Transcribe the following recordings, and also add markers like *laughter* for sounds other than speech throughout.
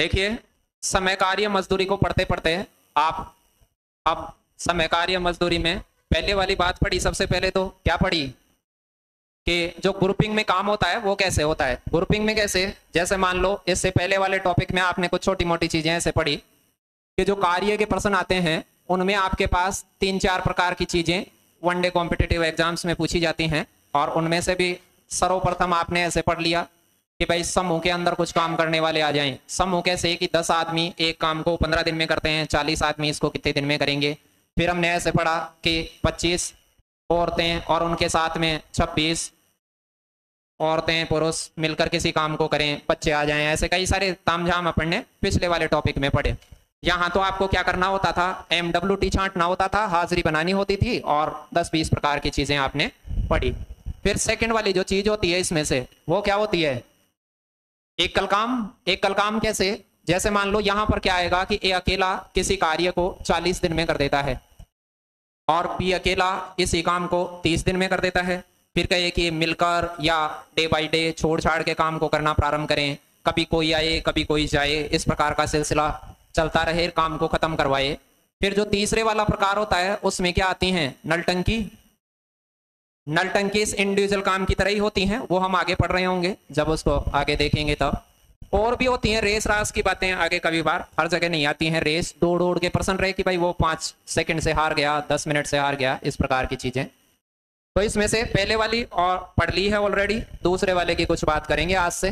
देखिए समय कार्य मजदूरी को पढ़ते पढ़ते आप, अब समय कार्य मजदूरी में पहले वाली बात पढ़ी सबसे पहले तो क्या पढ़ी? कि जो ग्रुपिंग में काम होता है, वो कैसे होता है? ग्रुपिंग में कैसे? जैसे मान लो, इससे पहले वाले टॉपिक में आपने कुछ छोटी मोटी चीज़ें ऐसे पढ़ी कि जो कार्य के प्रश्न आते हैं, उनमें आपके पास तीन चार प्रकार की चीज़ें वनडे कॉम्पिटेटिव एग्ज़ाम्स में पूछी जाती हैं और उनमें से भी सर्वप्रथम आपने ऐसे पढ़ लिया। कि भाई समूह के अंदर कुछ काम करने वाले आ जाएँ। समूह कैसे कि दस आदमी एक काम को पंद्रह दिन में करते हैं, चालीस आदमी इसको कितने दिन में करेंगे? फिर हमने ऐसे पढ़ा कि पच्चीस औरतें और उनके साथ में छब्बीस औरतें, पुरुष मिलकर किसी काम को करें, बच्चे आ जाएँ, ऐसे कई सारे तामझाम अपन ने पिछले वाले टॉपिक में पढ़े। यहाँ तो आपको क्या करना होता था? एम डब्ल्यू टी छांटना होता था, हाजिरी बनानी होती थी और दस बीस प्रकार की चीज़ें आपने पढ़ी। फिर सेकंड वाली जो चीज़ होती है इसमें से, वो क्या होती है? एक कल काम एक कल काम कैसे? जैसे मान लो यहाँ पर क्या आएगा कि ए अकेला किसी कार्य को 40 दिन में कर देता है और बी अकेला इसी काम को 30 दिन में कर देता है। फिर कहे कि मिलकर या डे बाय डे छोड़ छाड़ के काम को करना प्रारंभ करें। कभी कोई आए, कभी कोई जाए, इस प्रकार का सिलसिला चलता रहे, काम को खत्म करवाए। फिर जो तीसरे वाला प्रकार होता है, उसमें क्या आती हैं? नलटंकी नलटंकी इस इंडिविजुअल काम की तरह ही होती हैं, वो हम आगे पढ़ रहे होंगे, जब उसको आगे देखेंगे तब। और भी होती हैं रेस रास की बातें आगे कभी बार, हर जगह नहीं आती हैं रेस। दौड़ दौड़ के प्रश्न रहे कि भाई वो पाँच सेकंड से हार गया, दस मिनट से हार गया, इस प्रकार की चीज़ें। तो इसमें से पहले वाली और पढ़ ली है ऑलरेडी दूसरे वाले की कुछ बात करेंगे आज से।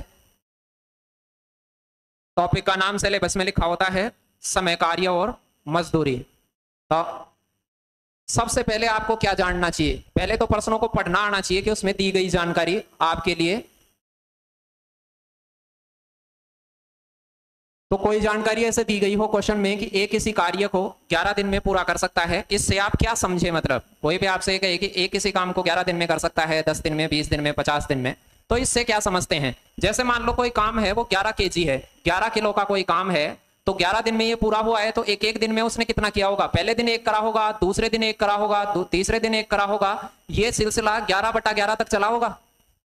टॉपिक का नाम सिलेबस में लिखा होता है समय कार्य और मजदूरी। तो सबसे पहले आपको क्या जानना चाहिए? पहले तो प्रश्नों को पढ़ना आना चाहिए कि उसमें दी गई जानकारी आपके लिए। तो कोई जानकारी ऐसे दी गई हो क्वेश्चन में कि एक किसी कार्य को 11 दिन में पूरा कर सकता है, इससे आप क्या समझे मतलब? कोई भी आपसे कहे कि एक किसी काम को 11 दिन में कर सकता है 10 दिन में 20 दिन में 50 दिन में तो इससे क्या समझते हैं? जैसे मान लो कोई काम है, वो 11 के है 11 किलो का कोई काम है तो 11 दिन में ये पूरा हुआ है तो एक एक दिन में उसने कितना किया होगा? पहले दिन एक करा होगा, दूसरे दिन एक करा होगा तीसरे दिन एक करा होगा। ये सिलसिला ग्यारह बटा ग्यारह तक चला होगा।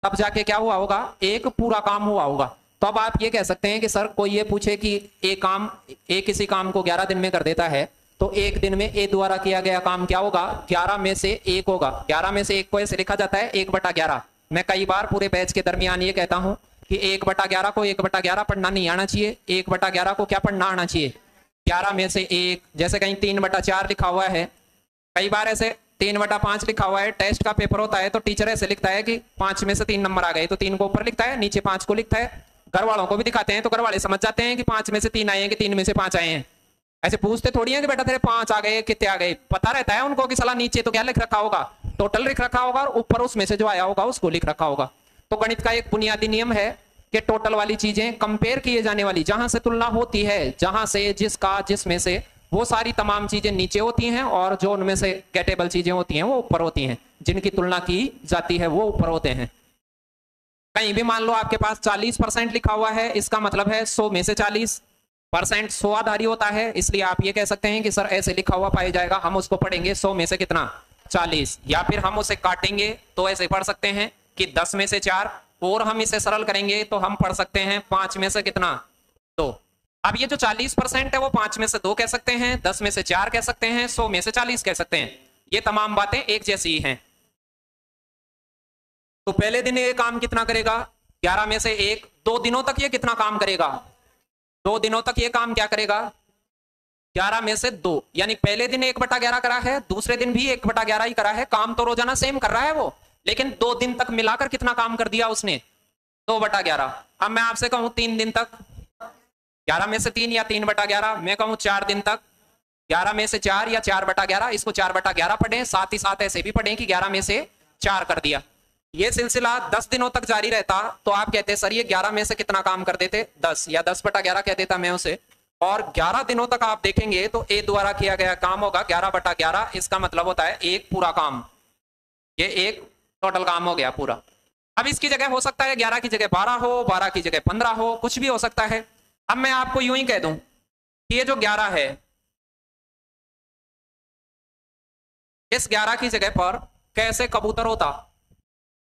तब जाके क्या हुआ होगा? एक पूरा काम हुआ होगा। तो अब आप ये कह सकते हैं कि सर, कोई ये पूछे कि एक काम एक किसी काम को ग्यारह दिन में कर देता है तो एक दिन में ए द्वारा किया गया काम क्या होगा? ग्यारह में से एक होगा। ग्यारह में से एक को ऐसे लिखा जाता है, एक बटा ग्यारह। मैं कई बार पूरे बैच के दरमियान ये कहता हूँ कि एक बटा ग्यारह को एक बटा ग्यारह पढ़ना नहीं आना चाहिए। एक बटा ग्यारह को क्या पढ़ना आना चाहिए? ग्यारह में से एक, जैसे कहीं तीन बटा चार लिखा हुआ है, कई बार ऐसे तीन बटा पाँच लिखा हुआ है, टेस्ट का पेपर होता है तो टीचर ऐसे लिखता है कि पाँच में से तीन नंबर आ गए तो तीन को ऊपर लिखता है, नीचे पाँच को लिखता है। घर वालों को भी दिखाते हैं तो घर वाले समझ जाते हैं कि पाँच में से तीन आए हैं कि तीन में से पाँच आए हैं। ऐसे पूछते थोड़ी है कि बेटा तेरे पाँच आ गए, कितने आ गए? पता रहता है उनको कि सलाह नीचे तो क्या लिख रखा होगा? टोटल लिख रखा होगा और ऊपर उसमें से जो आया होगा उसको लिख रखा होगा। तो गणित का एक बुनियादी नियम है कि टोटल वाली चीज़ें कंपेयर किए जाने वाली, जहाँ से तुलना होती है, जहाँ से, जिसका, जिसमें से, वो सारी तमाम चीज़ें नीचे होती हैं और जो उनमें से गेटेबल चीज़ें होती हैं, वो ऊपर होती हैं। जिनकी तुलना की जाती है, वो ऊपर होते हैं। कहीं भी मान लो आपके पास 40 परसेंट लिखा हुआ है, इसका मतलब है 100 में से 40 परसेंट सो आधारी होता है, इसलिए आप ये कह सकते हैं कि सर ऐसे लिखा हुआ पाया जाएगा, हम उसको पढ़ेंगे 100 में से कितना? 40 या फिर हम उसे काटेंगे तो ऐसे पढ़ सकते हैं। कि दस में से चार, और हम इसे सरल करेंगे तो हम पढ़ सकते हैं पाँच में से कितना? दो। अब ये जो चालीस परसेंट है वो पाँच में से दो कह सकते हैं, दस में से चार कह सकते हैं, सौ में से चालीस कह सकते हैं। ये तमाम बातें एक जैसी ही हैं। तो पहले दिन ये काम कितना करेगा? ग्यारह में से एक, दो दिनों तक ये कितना काम करेगा? दो दिनों तक ये काम क्या करेगा? ग्यारह में से दो, यानी पहले दिन एक बटा ग्यारह करा है, दूसरे दिन भी एक बटा ग्यारह ही करा है, काम तो रोज़ाना सेम कर रहा है वो। लेकिन दो दिन तक मिलाकर कितना काम कर दिया उसने? दो बटा ग्यारह। अब मैं आपसे कहूँ तीन दिन तक। ग्यारह में से तीन या तीन बटा ग्यारह? मैं कहूँ चार दिन तक। ग्यारह में से चार या चार बटा ग्यारह? इसको चार बटा ग्यारह पढ़े। साथ ही साथ ऐसे भी पढ़े कि ग्यारह में से चार कर दिया। ये सिलसिला दस दिनों तक जारी रहता। तो आप कहते, सर, ये ग्यारह में से कितना काम कर देते? दस या दस बटा ग्यारह कह देता मैं उसे। और ग्यारह दिनों तक आप देखेंगे तो ए द्वारा किया गया काम होगा। ग्यारह बटा ग्यारह, इसका मतलब होता है एक पूरा काम। ये एक टोटल काम हो गया पूरा। अब इसकी जगह हो सकता है ग्यारह की जगह बारह हो, बारह की जगह पंद्रह हो, कुछ भी हो सकता है। अब मैं आपको यूँ ही कह दूँ कि ये जो ग्यारह है, इस ग्यारह की जगह पर कैसे कबूतर होता?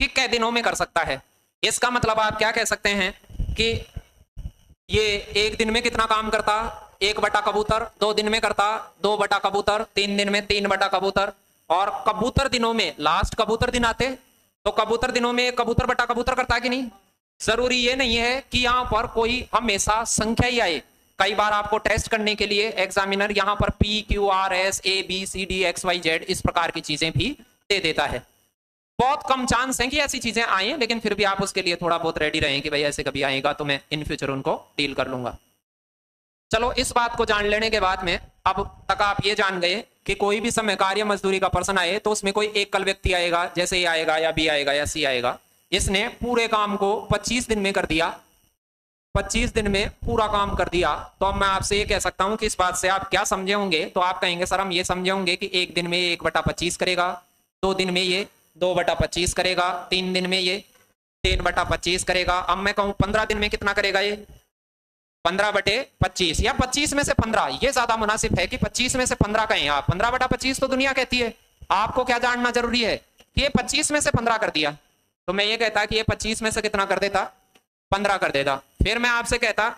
कि कै दिनों में कर सकता है। इसका मतलब आप क्या कह सकते हैं कि ये एक दिन में कितना काम करता? एक बटा कबूतर, दो दिन में करता, दो बटा कबूतर, तीन दिन में तीन बटा कबूतर। और कबूतर दिनों में लास्ट कबूतर दिन आते तो कबूतर दिनों में कबूतर बटा कबूतर करता कि नहीं? ज़रूरी ये नहीं है कि यहाँ पर कोई हमेशा संख्या ही आए। कई बार आपको टेस्ट करने के लिए एग्जामिनर यहाँ पर P Q R S A B C D X Y Z इस प्रकार की चीज़ें भी दे देता है। बहुत कम चांस है कि ऐसी चीज़ें आए, लेकिन फिर भी आप उसके लिए थोड़ा बहुत रेडी रहें कि भाई ऐसे कभी आएगा तो मैं इन फ्यूचर उनको डील कर लूँगा। चलो, इस बात को जान लेने के बाद में, अब तक आप ये जान गए कि कोई भी समय कार्य मजदूरी का पर्सन आए तो उसमें कोई एक कल व्यक्ति आएगा, जैसे ए आएगा या बी आएगा या सी आएगा। इसने पूरे काम को 25 दिन में कर दिया। 25 दिन में पूरा काम कर दिया। तो अब मैं आपसे ये कह सकता हूँ कि इस बात से आप क्या समझे होंगे? तो आप कहेंगे, सर, हम ये समझे होंगे कि एक दिन में ये एक बटा पच्चीस करेगा, दो दिन में ये दो बटा पच्चीस करेगा, तीन दिन में ये तीन बटा पच्चीस करेगा। अब मैं कहूँ, पंद्रह दिन में कितना करेगा ये? पंद्रह बटे पच्चीस, या पच्चीस में से पंद्रह। ये ज़्यादा मुनासिब है कि पच्चीस में से पंद्रह कहें आप। पंद्रह बटा पच्चीस तो दुनिया कहती है। आपको क्या जानना ज़रूरी है? कि ये पच्चीस में से पंद्रह कर दिया। तो मैं ये कहता कि ये पच्चीस में से कितना कर देता? पंद्रह कर देता। फिर मैं आपसे कहता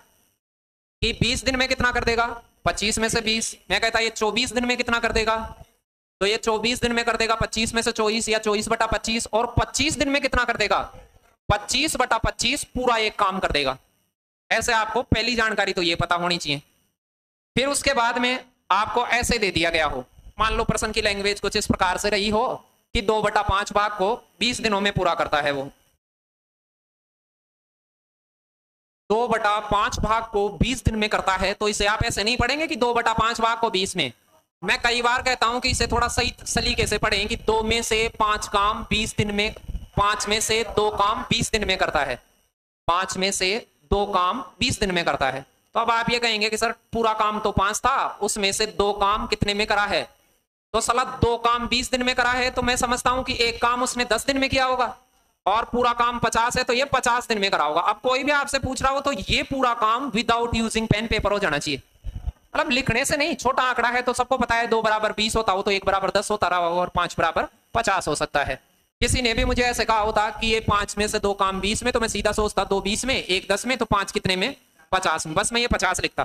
कि बीस दिन में कितना कर देगा? पच्चीस में से बीस। मैं कहता, ये चौबीस दिन में कितना कर देगा? तो ये चौबीस दिन में कर देगा पच्चीस में से चौबीस, या चौबीस बटा पच्चीस, और पच्चीस दिन में कितना कर देगा? पच्चीस बटा पच्चीस पूरा एक काम कर देगा। ऐसे आपको पहली जानकारी तो ये पता होनी चाहिए। फिर उसके बाद में आपको ऐसे दे दिया गया हो। मान लो प्रश्न की लैंग्वेज कुछ इस प्रकार से रही हो कि दो बटा पाँच भाग को बीस दिनों में पूरा करता है वो। दो बटा पाँच भाग को बीस दिन में करता है तो इसे आप ऐसे नहीं पढ़ेंगे कि दो बटा पाँच भाग को बीस में। मैं कई बार कहता हूँ कि इसे थोड़ा सही सलीके से पढ़ें कि दो में से पाँच काम बीस दिन में, पाँच में से दो काम बीस दिन में करता है। पाँच में से दो काम बीस दिन में करता है। तो अब आप ये कहेंगे कि सर, पूरा काम तो पाँच था, उसमें से दो काम कितने में करा है? तो सला दो काम बीस दिन में करा है तो मैं समझता हूँ कि एक काम उसने दस दिन में किया होगा, और पूरा काम पचास है तो ये पचास दिन में करा होगा। अब कोई भी आपसे पूछ रहा हो तो ये पूरा काम विदाउट यूजिंग पेन पेपर हो जाना चाहिए। मतलब लिखने से नहीं, छोटा आंकड़ा है तो सबको पता है, दो बराबर बीस होता हो तो एक बराबर दस होता रहा हो, और पाँच बराबर पचास हो सकता है। किसी ने भी मुझे ऐसे कहा होता कि ये पाँच में से दो काम बीस में तो मैं सीधा सोचता दो बीस में, एक दस में तो पाँच कितने में? पचास में। बस मैं ये पचास लिखता।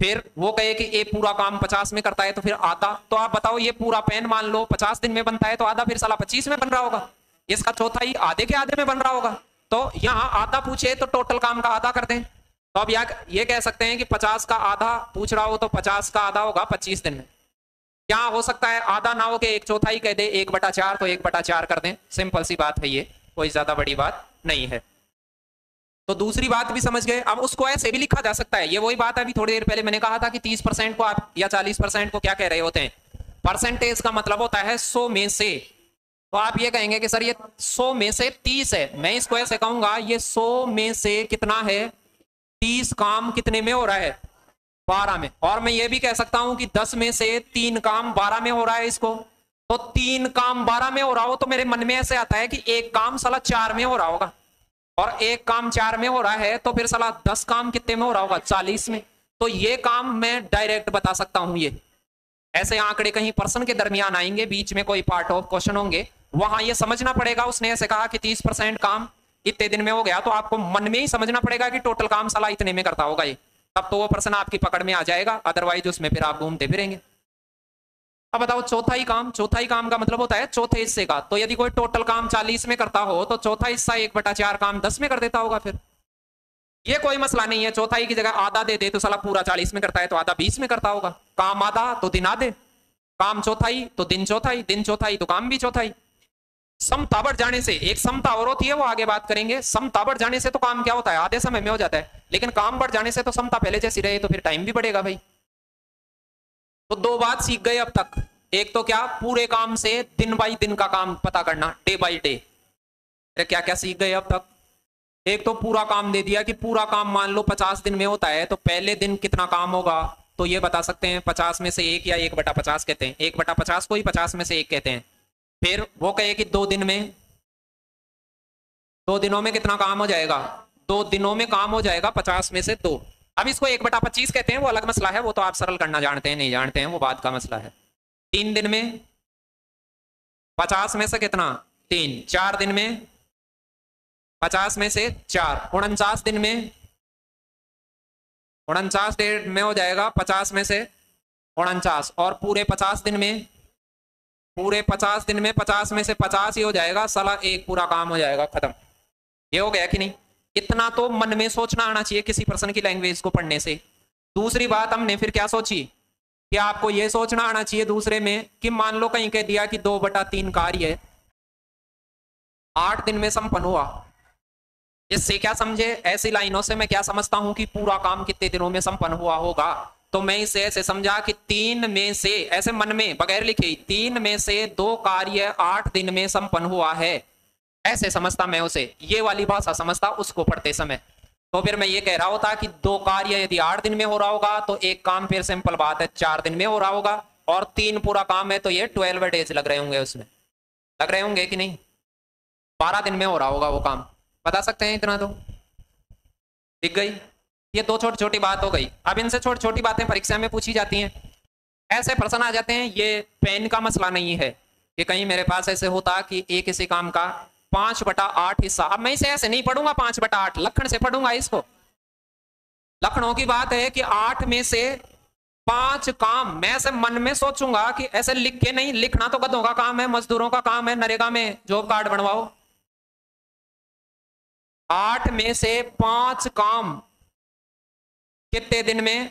फिर वो कहे कि ये पूरा काम पचास में करता है तो फिर आधा। तो आप बताओ, ये पूरा पेन मान लो, पचास दिन में बनता है तो आधा फिर साला पच्चीस में बन रहा होगा। इसका चौथा ही आधे के आधे में बन रहा होगा। तो यहाँ आधा पूछे तो टोटल काम का आधा कर दें। तो अब या ये कह सकते हैं कि पचास का आधा पूछ रहा हो तो पचास का आधा होगा पच्चीस दिन में। क्या हो सकता है? आधा ना हो के एक चौथा ही कह दे, एक बटा चार तो एक बटा चार कर दें। सिंपल सी बात है ये, कोई ज़्यादा बड़ी बात नहीं है। तो दूसरी बात भी समझ गए। अब उसको ऐसे भी लिखा जा सकता है। ये वही बात है अभी थोड़ी देर पहले मैंने कहा था कि 30 परसेंट को आप या 40 परसेंट को क्या कह रहे होते हैं? परसेंटेज का मतलब होता है 100 में से। तो आप ये कहेंगे कि सर, ये 100 में से 30 है। मैं इसको ऐसे कहूँगा, ये 100 में से कितना है? 30 काम कितने में हो रहा है? बारह में। और मैं ये भी कह सकता हूँ कि 10 में से तीन काम बारह में हो रहा है इसको। तो तीन काम बारह में हो रहा हो तो मेरे मन में ऐसे आता है कि एक काम साला चार में हो रहा होगा। और एक काम चार में हो रहा है तो फिर सलाह दस काम कितने में हो रहा होगा? चालीस में। तो ये काम मैं डायरेक्ट बता सकता हूँ ये। ऐसे आंकड़े कहीं पर्सन के दरमियान आएँगे, बीच में कोई पार्ट ऑफ़ क्वेश्चन होंगे। वहाँ ये समझना पड़ेगा, उसने ऐसे कहा कि तीस परसेंट काम इतने दिन में हो गया। तो आपको मन में ही समझना पड़ेगा कि टोटल काम सलाह इतने में करता होगा ये। तब तो वो प्रश्न आपकी पकड़ में आ जाएगा अदरवाइज़ उसमें फिर आप घूमते फिरेंगे। अब बताओ, चौथा ही काम, चौथा ही काम का मतलब होता है चौथे हिस्से का। तो यदि कोई टोटल काम चालीस में करता हो तो चौथा हिस्सा एक बटा चार काम दस में कर देता होगा फिर। ये कोई मसला नहीं है चौथाई की जगह आधा दे दे तो साला पूरा चालीस में करता है तो आधा बीस में करता होगा। काम आधा तो दिन आधे। काम चौथाई तो दिन चौथाई दिन चौथाई तो काम भी चौथाई समता बढ़ जाने से, एक समता और होती है, वो आगे बात करेंगे। समता बढ़ जाने से तो काम क्या होता है? आधे समय में हो जाता है। लेकिन काम बढ़ जाने से तो समता पहले जैसी रहे तो फिर टाइम भी बढ़ेगा भाई। तो दो बात सीख गए अब तक। एक तो क्या? पूरे काम से दिन बाई दिन का काम पता करना डे बाई डे क्या क्या सीख गए अब तक? एक तो पूरा काम दे दिया कि पूरा काम मान लो पचास दिन में होता है तो पहले दिन कितना काम होगा? तो ये बता सकते हैं, पचास में से एक या एक बटा पचास कहते हैं। एक बटा पचास को ही पचास में से एक कहते हैं। फिर वो कहे कि दो दिन में, दो दिनों में कितना काम हो जाएगा? दो दिनों में काम हो जाएगा पचास में से दो। अब इसको एक बटा पच्चीस कहते हैं, वो अलग मसला है, वो तो आप सरल करना जानते हैं, नहीं जानते हैं, वो बात का मसला है। तीन दिन में पचास में से कितना? तीन। चार दिन में पचास में से चार। उनचास दिन में, उनचास डेट में हो जाएगा पचास में से उनचास। और पूरे पचास दिन में पूरे पचास दिन में, पचास में से पचास ही हो जाएगा, साला एक पूरा काम हो जाएगा, खत्म। ये हो गया कि नहीं? इतना तो मन में सोचना आना चाहिए किसी पर्सन की लैंग्वेज को पढ़ने से। दूसरी बात हमने फिर क्या सोची? कि आपको यह सोचना आना चाहिए दूसरे में कि मान लो कहीं कह दिया कि दो बटा तीन कार्य आठ दिन में संपन्न हुआ। इससे क्या समझे? ऐसी लाइनों से मैं क्या समझता हूँ कि पूरा काम कितने दिनों में संपन्न हुआ होगा? तो मैं इसे ऐसे समझा कि तीन में से, ऐसे मन में बगैर लिखे तीन में से दो कार्य आठ दिन में संपन्न हुआ है। ऐसे समझता मैं उसे। ये वाली भाषा समझता उसको पढ़ते समय। तो फिर मैं ये कह रहा होता कि दो कार्य यदि आठ दिन में हो रहा होगा तो एक काम फिर सिंपल बात है, चार दिन में हो रहा होगा, और तीन पूरा काम है तो ये ट्वेल्व डेज़ लग रहे होंगे उसमें। लग रहे होंगे कि नहीं? बारह दिन में हो रहा होगा वो काम। बता सकते हैं इतना तो? दिख गई? ये दो छोटी छोटी बात हो गई। अब इनसे छोटी छोटी बातें परीक्षा में पूछी जाती हैं। ऐसे प्रश्न आ जाते हैं, ये पेन का मसला नहीं है कि कहीं मेरे पास ऐसे होता कि एक किसी काम का पाँच बटा आठ हिस्सा। अब मैं इसे ऐसे नहीं पढ़ूँगा, पाँच बटा आठ। लखन से पढ़ूँगा इसको। लखनऊ की बात है कि आठ में से पाँच काम मैं ऐसे मन में सोचूँगा कि ऐसे लिख के नहीं, लिखना तो गधों का काम है, मजदूरों का काम है, नरेगा में जॉब कार्ड बनवाओ। आठ में से पाँच काम कितने दिन में?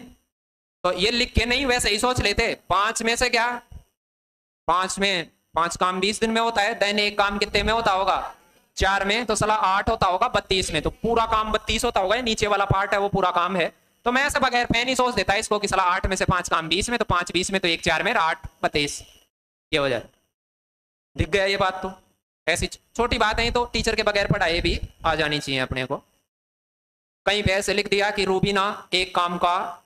तो ये लिख के नहीं, वैसे ही सोच लेते। पाँच में से क्या? पाँच में। पाँच काम बीस दिन में होता है, दैन एक काम कितने में होता होगा? चार में तो सलाह आठ होता होगा, बत्तीस में। तो पूरा काम बत्तीस होता होगा नीचे वाला पार्ट है, वो पूरा काम है। तो मैं ऐसे बगैर फ़ैन ही सोच देता इसको कि सला आठ में से पाँच काम बीस में तो पाँच बीस में तो एक चार में, आठ बत्तीस। ये हो जाए दिख गया ये बात तो? ऐसी छोटी बात है तो टीचर के बगैर पढ़ाई भी आ जानी चाहिए अपने को। कहीं ऐसे लिख दिया कि रूबीना, एक काम का,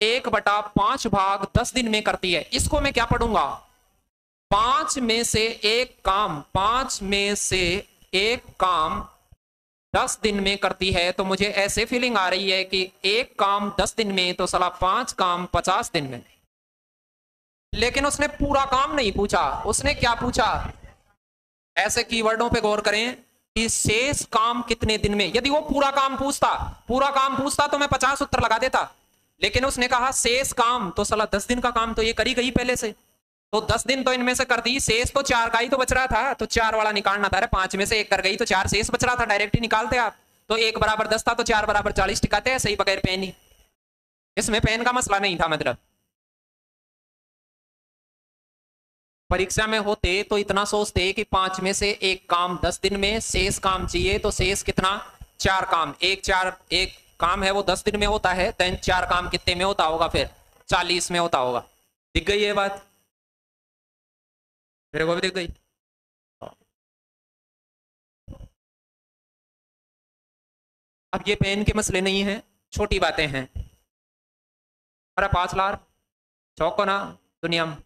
एक बटा पाँच भाग दस दिन में करती है। इसको मैं क्या पढ़ूँगा? पाँच में से एक काम, पाँच में से एक काम दस दिन में करती है तो मुझे ऐसे फीलिंग आ रही है कि एक काम दस दिन में तो सला पाँच काम पचास दिन में। लेकिन उसने पूरा काम नहीं पूछा। उसने क्या पूछा? ऐसे कीवर्डों पे गौर करें। कि शेष काम कितने दिन में? यदि वो पूरा काम पूछता, पूरा काम पूछता तो मैं पचास उत्तर लगा देता। लेकिन उसने कहा, शेष काम तो सला दस दिन का काम तो ये करी गई पहले से। तो दस दिन तो इनमें से कर दी, शेष तो चार का ही तो बच रहा था तो चार वाला निकालना था। पाँच में से एक कर गई तो चार शेष बच रहा था, डायरेक्ट ही निकालते आप। तो एक बराबर दस था तो चार बराबर चालीस टिकाते हैं, सही बगैर पेन ही। इसमें पेन का मसला नहीं था मतलब। परीक्षा में होते तो इतना सोचते कि पाँच में से एक काम दस दिन में शेष काम चाहिए तो शेष कितना? चार काम। एक चार, एक काम है वो दस दिन में होता है तो चार काम कितने में होता होगा फिर? चालीस में होता होगा। दिख गई ये बात? मेरे को भी दिख गई। अब ये पेन के मसले नहीं है, छोटी बातें हैं। अरे पाँच लार चौको ना दुनिया में।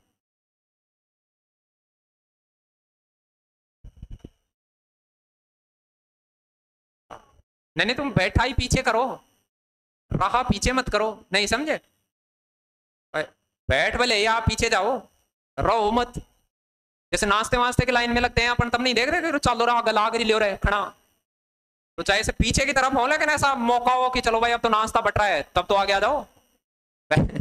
नहीं नहीं, तुम बैठा ही पीछे करो। रहा पीछे मत करो। नहीं, समझे? बैठ भले या पीछे जाओ। रहो मत। जैसे नाश्ते वास्ते के लाइन में लगते हैं, अपन तब नहीं देख रहे चलो रहा, गला ले रहे, खड़ा। तो चाहे से पीछे की तरफ़ हो, लेकिन ऐसा मौका हो कि चलो भाई, अब तो नाश्ता बट रहा है, तब तो आगे आ जाओ। *laughs*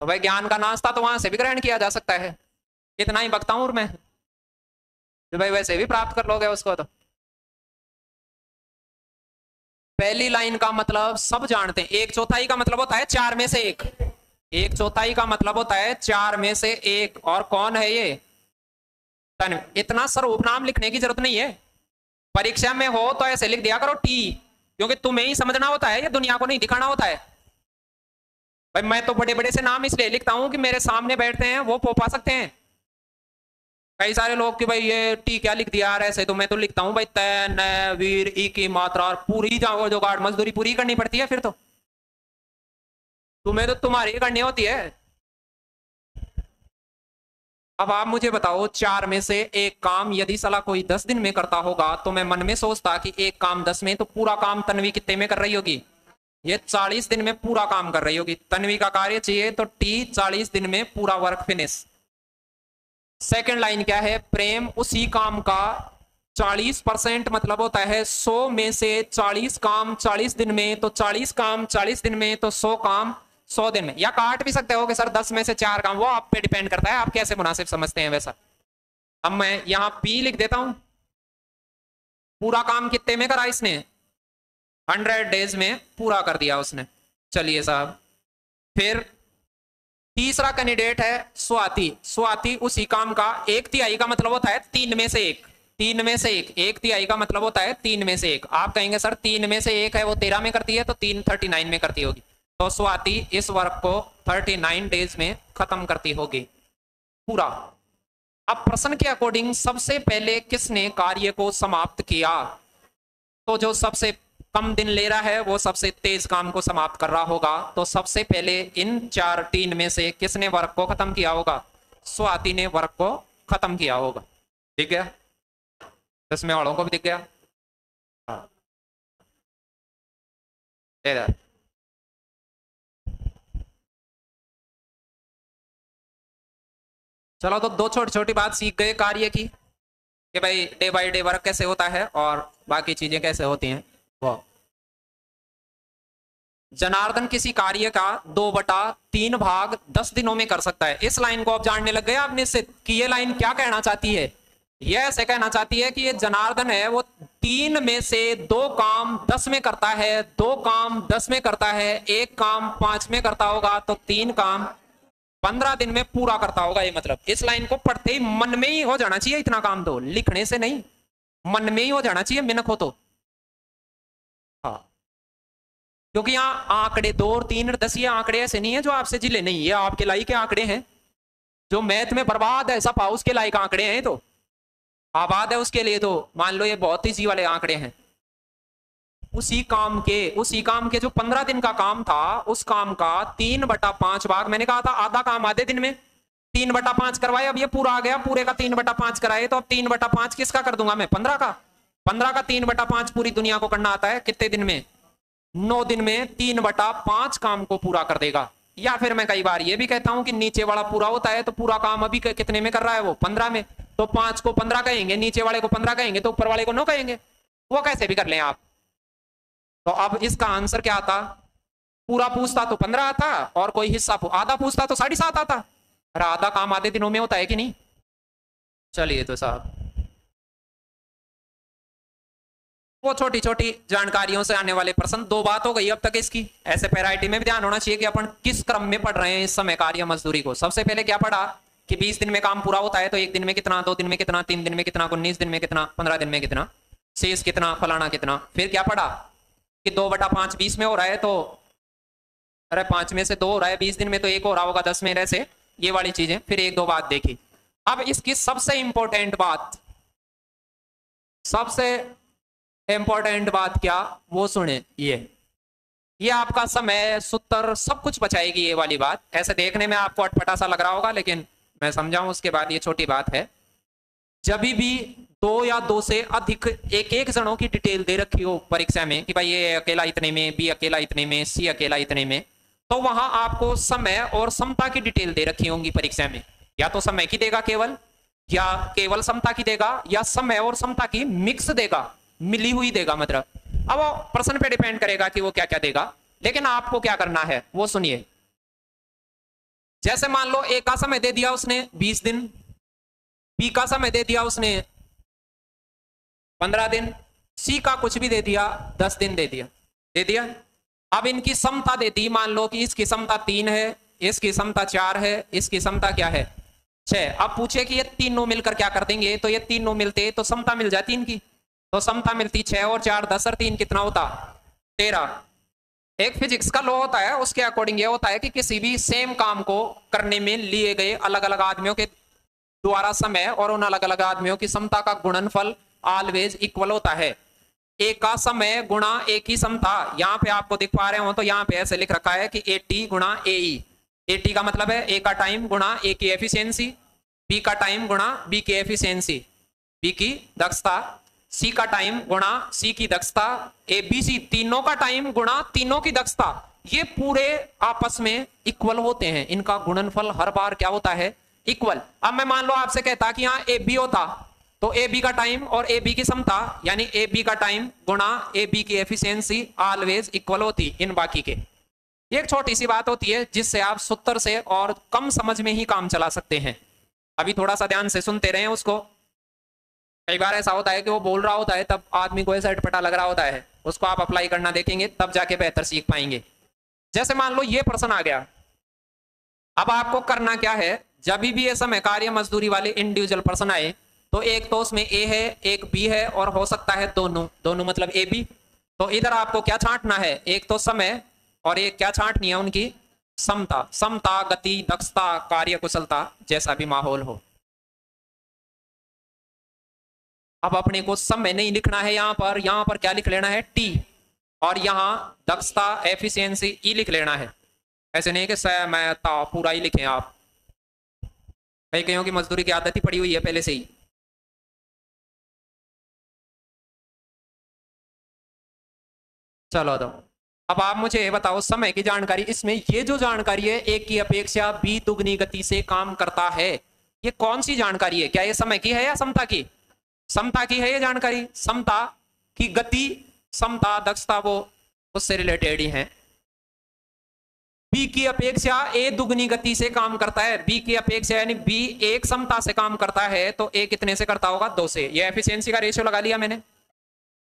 तो भाई, ज्ञान का नाश्ता तो वहाँ से भी ग्रहण किया जा सकता है। इतना ही बकता हूँ मैं। तो भाई, वैसे भी प्राप्त कर लोगे उसको तो। पहली लाइन का मतलब सब जानते हैं। एक चौथाई का मतलब होता है चार में से एक। एक चौथाई का मतलब होता है चार में से एक। और कौन है ये? तन। इतना सर्वनाम लिखने की ज़रूरत नहीं है। परीक्षा में हो तो ऐसे लिख दिया करो टी क्योंकि तुम्हें ही समझना होता है या दुनिया को नहीं दिखाना होता है। भाई, मैं तो बड़े बड़े से नाम इसलिए लिखता हूँ कि मेरे सामने बैठते हैं, वो पा सकते हैं। कई सारे लोग कि भाई ये टी क्या लिख दिया ऐसे तो मैं तो लिखता हूँ भाई तय वीर ई की मात्रा, और पूरी जाओ जो गार्ड मजदूरी पूरी करनी पड़ती है फिर तो। तुम्हें तो तुम्हारी करनी होती है। अब आप मुझे बताओ, चार में से एक काम यदि सलाह कोई दस दिन में करता होगा तो मैं मन में सोचता कि एक काम दस में तो पूरा काम तनवी कितने में कर रही होगी? ये चालीस दिन में पूरा काम कर रही होगी। तनवी का कार्य चाहिए तो टी चालीस दिन में पूरा वर्क फिनिश सेकंड लाइन क्या है? प्रेम, उसी काम का चालीस परसेंट मतलब होता है सौ में से चालीस काम चालीस दिन में तो चालीस काम चालीस दिन में तो सौ काम सौ दिन में। या काट भी सकते हो कि सर, दस में से चार काम, वो आप पे डिपेंड करता है, आप कैसे मुनासिब समझते हैं वैसा। अब मैं यहाँ पी लिख देता हूँ। पूरा काम कितने में करा इसने? हंड्रेड डेज़ में पूरा कर दिया उसने। चलिए साहब, फिर तीसरा कैंडिडेट है स्वाति। स्वाति उसी काम का, एक तिहाई का मतलब होता है तीन में से एक। तीन में से एक। एक तिहाई का मतलब होता है तीन में से एक। आप कहेंगे, सर, तीन में से एक है, वो तेरह में करती है तो तीन थर्टी नाइन में करती होगी। तो स्वाति इस वर्क को थर्टी नाइन डेज़ में खत्म करती होगी। पूरा। अब प्रश्न के अकॉर्डिंग सबसे पहले किसने कार्य को समाप्त किया? तो जो सबसे कम दिन ले रहा है, वो सबसे तेज काम को समाप्त कर रहा होगा। तो सबसे पहले इन चार टीन में से किसने वर्क को खत्म किया होगा? स्वाति ने वर्क को खत्म किया होगा। ठीक है दसवें वालों को भी दिख गया? हाँ। चलो तो दो छोटी छोटी बात सीख गए कार्य की, कि भाई डे बाय डे वर्क कैसे होता है और बाकी चीज़ें कैसे होती हैं, वो। जनार्दन किसी कार्य का दो बटा तीन भाग दस दिनों में कर सकता है। इस लाइन को आप जानने लग गए आपने से कि ये लाइन क्या कहना चाहती है? ये ऐसे कहना चाहती है कि ये जनार्दन है, वो तीन में से दो काम दस में करता है, दो काम दस में करता है, एक काम पाँच में करता होगा तो तीन काम पंद्रह दिन में पूरा करता होगा, ये मतलब। इस लाइन को पढ़ते ही मन में ही हो जाना चाहिए इतना काम तो लिखने से नहीं। मन में ही हो जाना चाहिए, मिनक हो तो। क्योंकि यहाँ आंकड़े दो और तीन और दस, ये आंकड़े ऐसे नहीं है जो आपसे ज़िले नहीं, ये आपके लाइक के आंकड़े हैं। जो मैथ में बर्बाद है, सब उसके लाइक आंकड़े हैं तो। आबाद है उसके लिए तो मान लो ये बहुत इजी वाले आंकड़े हैं। उसी काम के, उसी काम के जो पंद्रह दिन का काम था, उस काम का तीन बटा पाँच भाग, मैंने कहा था आधा काम आधे दिन में, तीन बटा पाँच करवाए, अब ये पूरा आ गया, पूरे का तीन बटा पाँच कराए तो अब तीन बटा पाँच किसका कर दूँगा मैं? पंद्रह का? पंद्रह का तीन बटा पाँच पूरी दुनिया को करना आता है, कितने दिन में? नौ दिन में तीन बटा पाँच काम को पूरा कर देगा। या फिर मैं कई बार ये भी कहता हूँ कि नीचे वाला पूरा होता है तो पूरा काम अभी कितने में कर रहा है वो? पंद्रह में। तो पाँच को पंद्रह कहेंगे, नीचे वाले को पंद्रह कहेंगे तो ऊपर वाले को नौ कहेंगे। वो कैसे भी कर लें आप। तो अब इसका आंसर क्या आता? पूरा पूछता तो पंद्रह आता और कोई हिस्सा आधा पूछता तो साढ़े सात आता। आधा काम आधे दिनों में होता है कि नहीं? चलिए तो साहब। वो छोटी छोटी जानकारियों से आने वाले प्रश्न दो बात हो गई अब तक इसकी। ऐसे पैराइटी में भी ध्यान होना चाहिए कि अपन किस क्रम में पढ़ रहे हैं इस समय कार्य मजदूरी को। सबसे पहले क्या पढ़ा कि 20 दिन में काम पूरा होता है तो एक दिन में कितना, दो दिन में कितना, तीन दिन में कितना, उन्नीस दिन में कितना, पंद्रह दिन में कितना, शेष कितना, फलाना कितना। फिर क्या पढ़ा कि दो बटा पाँच बीस में हो रहा है तो अरे पाँच में से दो हो रहा है, बीस दिन में तो एक हो रहा होगा, दस में से ये वाली चीज़ें, फिर एक दो बात देखी। अब इसकी सबसे इंपॉर्टेंट बात, सबसे इंपॉर्टेंट बात क्या? वो सुने, ये। ये आपका समय सूत्र सब कुछ बचाएगी ये वाली बात। ऐसे देखने में आपको अटपटा सा लग रहा होगा, लेकिन मैं समझाऊं, उसके बाद ये छोटी बात है। जब भी दो या दो से अधिक एक एक जनों की डिटेल दे रखी हो परीक्षा में, कि भाई ये अकेला इतने में, बी अकेला इतने में, सी अकेला इतने में तो वहाँ आपको समय और समता की डिटेल दे रखी होंगी परीक्षा में। या तो समय की देगा केवल, या केवल समता की देगा, या समय और समता की मिक्स देगा। मिली हुई देगा मतलब। अब वो प्रश्न पे डिपेंड करेगा कि वो क्या क्या देगा। लेकिन आपको क्या करना है, वो सुनिए। जैसे मान लो ए का समय दे दिया उसने बीस दिन। बी का समय दे दिया उसने पंद्रह दिन। सी का कुछ भी दे दिया, दस दिन दे दिया। दे दिया। अब इनकी समता देती मान लो कि इसकी समता तीन है, इसकी समता चार है, इसकी समता क्या है? छह। अब पूछे कि ये तीनों मिलकर क्या कर देंगे? तो ये तीनों मिलते तो समता मिल जाती इनकी। तो समता मिलती छह और चार, दस और तीन कितना होता? तेरह। एक फिजिक्स का लॉ होता है, उसके अकॉर्डिंग ये होता है कि किसी भी सेम काम को करने में लिए गए अलग अलग आदमियों के द्वारा समय और उन अलग अलग आदमियों की समता का गुणनफल ऑलवेज इक्वल होता है। एक का समय गुणा एक ही समता। यहाँ पे आपको दिख पा रहे हो तो यहाँ पे ऐसे लिख रखा है कि ए टी गुणा ए ए टी का मतलब है ए का टाइम गुणा ए की एफिशिएंसी बी का टाइम गुणा बी की एफिशिएंसी बी की दक्षता सी का टाइम गुणा सी की दक्षता ए बी सी तीनों का टाइम गुणा तीनों की दक्षता, ये पूरे आपस में इक्वल होते हैं। इनका गुणनफल हर बार क्या होता है? इक्वल अब मैं मान लो आपसे कहता कि यहाँ ए बी होता तो ए बी का टाइम और ए बी की क्षमता यानी ए बी का टाइम गुणा ए बी की एफिशिएंसी ऑलवेज इक्वल होती इन बाकी के। एक छोटी सी बात होती है जिससे आप सूत्र से और कम समझ में ही काम चला सकते हैं। अभी थोड़ा सा ध्यान से सुनते रहे उसको। कई बार ऐसा होता है कि वो बोल रहा होता है, तब आदमी को ऐसा अटपटा लग रहा होता है। उसको आप अप्लाई करना देखेंगे, तब जाके बेहतर सीख पाएँगे। जैसे मान लो ये प्रश्न आ गया। अब आपको करना क्या है, जब भी ये समय कार्य मजदूरी वाले इंडिविजुअल पर्सन आए तो एक तो उसमें ए है, एक बी है, और हो सकता है दोनों। दोनों मतलब ए बी तो इधर आपको क्या छांटना है? एक तो समय, और एक क्या छांटनी है उनकी? समता। समता, गति, दक्षता, कार्य कुशलता जैसा भी माहौल हो। अब अपने को समय नहीं लिखना है यहाँ पर। यहाँ पर क्या लिख लेना है? टी और यहाँ दक्षता एफिशिएंसी ई लिख लेना है। ऐसे नहीं कि मैं, ता, पूरा ही लिखें आप। कई कईयों की मजदूरी की आदत ही पड़ी हुई है पहले से ही। चलो तो। अब आप मुझे ये बताओ, समय की जानकारी। इसमें ये जो जानकारी है एक की अपेक्षा बी दुगनी गति से काम करता है। ये कौन सी जानकारी है? क्या ये समय की है या समता की? समता की है ये जानकारी? समता की गति, समता, दक्षता वो उससे रिलेटेड ही है। बी की अपेक्षा ए दुगनी गति से काम करता है। बी की अपेक्षा यानी बी एक समता से काम करता है तो ए कितने से करता होगा? दो से। ये एफिशिएंसी का रेशियो लगा लिया मैंने।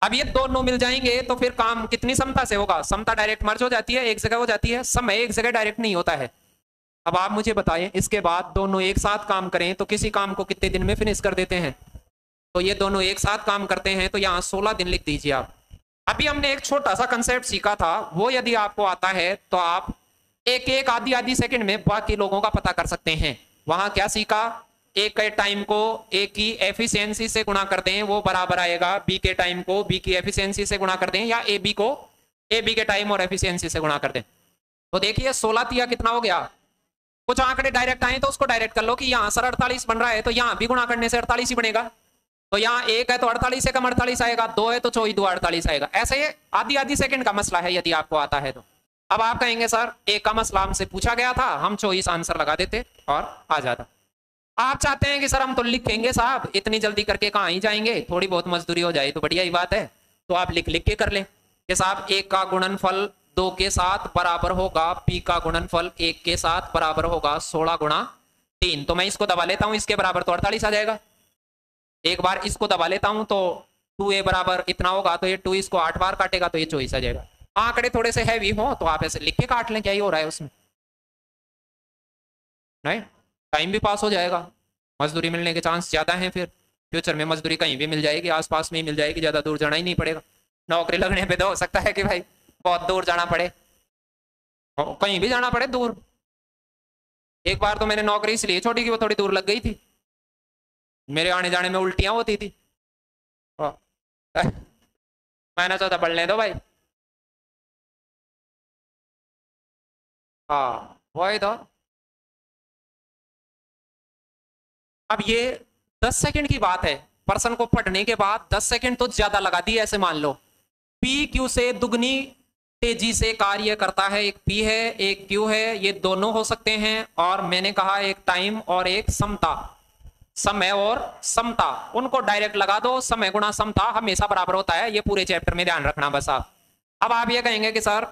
अब ये दोनों मिल जाएँगे तो फिर काम कितनी समता से होगा? समता डायरेक्ट मर्ज हो जाती है, एक जगह हो जाती है। समय एक जगह डायरेक्ट नहीं होता है। अब आप मुझे बताएँ, इसके बाद दोनों एक साथ काम करें तो किसी काम को कितने दिन में फिनिश कर देते हैं? तो ये दोनों एक साथ काम करते हैं तो यहाँ सोलह दिन लिख दीजिए आप। अभी हमने एक छोटा सा कंसेप्ट सीखा था, वो यदि आपको आता है तो आप एक एक आधी आधी सेकंड में बाकी लोगों का पता कर सकते हैं। वहाँ क्या सीखा? ए के टाइम को ए की एफिशिएंसी से गुणा कर दें, वो बराबर आएगा बी के टाइम को बी की एफिशिएंसी से गुणा कर दें, या ए बी को ए बी के टाइम और एफिशिएंसी से गुणा कर दें। तो देखिए, सोलह तिया कितना हो गया? कुछ आंकड़े डायरेक्ट आए तो उसको डायरेक्ट कर लो कि यहाँ सर अड़तालीस बन रहा है तो यहाँ भी गुणा करने से अड़तालीस ही बनेगा। तो यहाँ एक है तो अड़तालीस से कम अड़तालीस आएगा, दो है तो चौबीस, दो अड़तालीस आएगा। ऐसे आधी आधी सेकंड का मसला है यदि आपको आता है तो। अब आप कहेंगे, सर, एक का मसला हमसे पूछा गया था, हम चौबीस आंसर लगा देते और आ जाता। आप चाहते हैं कि, सर, हम तो लिखेंगे साहब, इतनी जल्दी करके कहाँ ही जाएँगे? थोड़ी बहुत मजदूरी हो जाए तो बढ़िया ही बात है। तो आप लिख लिख के कर लें कि, साहब, एक का गुणनफल दो के साथ बराबर होगा, पी का गुणनफल एक के साथ बराबर होगा, सोलह गुणा तीन। तो मैं इसको दबा लेता हूँ, इसके बराबर तो अड़तालीस आ जाएगा। एक बार इसको दबा लेता हूँ तो टू ए बराबर इतना होगा तो ये टू इसको आठ बार काटेगा तो ये चौबीस आ जाएगा। आंकड़े थोड़े से हैवी हो तो आप ऐसे लिख के काट लें, क्या ही हो रहा है उसमें। नहीं टाइम भी पास हो जाएगा। मजदूरी मिलने के चांस ज़्यादा हैं फिर। फ्यूचर में मजदूरी कहीं भी मिल जाएगी, आसपास में ही मिल जाएगी, ज़्यादा दूर जाना ही नहीं पड़ेगा। नौकरी लगने पे तो हो सकता है कि भाई, बहुत दूर जाना पड़े। कहीं भी जाना पड़े दूर। एक बार तो मैंने नौकरी इसलिए छोटी कि वो थोड़ी दूर लग गई थी। मेरे आने जाने में उल्टियाँ होती थी। मैंने सोचा बढ़ने दो भाई। हाँ वही तो। अब ये दस सेकंड की बात है। पर्सन को पढ़ने के बाद दस सेकंड तो ज़्यादा लगा दिए ऐसे मान लो। पी क्यू से दुगनी तेज़ी से कार्य करता है। एक पी है, एक क्यू है। ये दोनों हो सकते हैं और मैंने कहा एक टाइम और एक समता। समय और समता, उनको डायरेक्ट लगा दो, समय गुणा समता हमेशा बराबर होता है, ये पूरे चैप्टर में ध्यान रखना बस आप। अब आप ये कहेंगे कि सर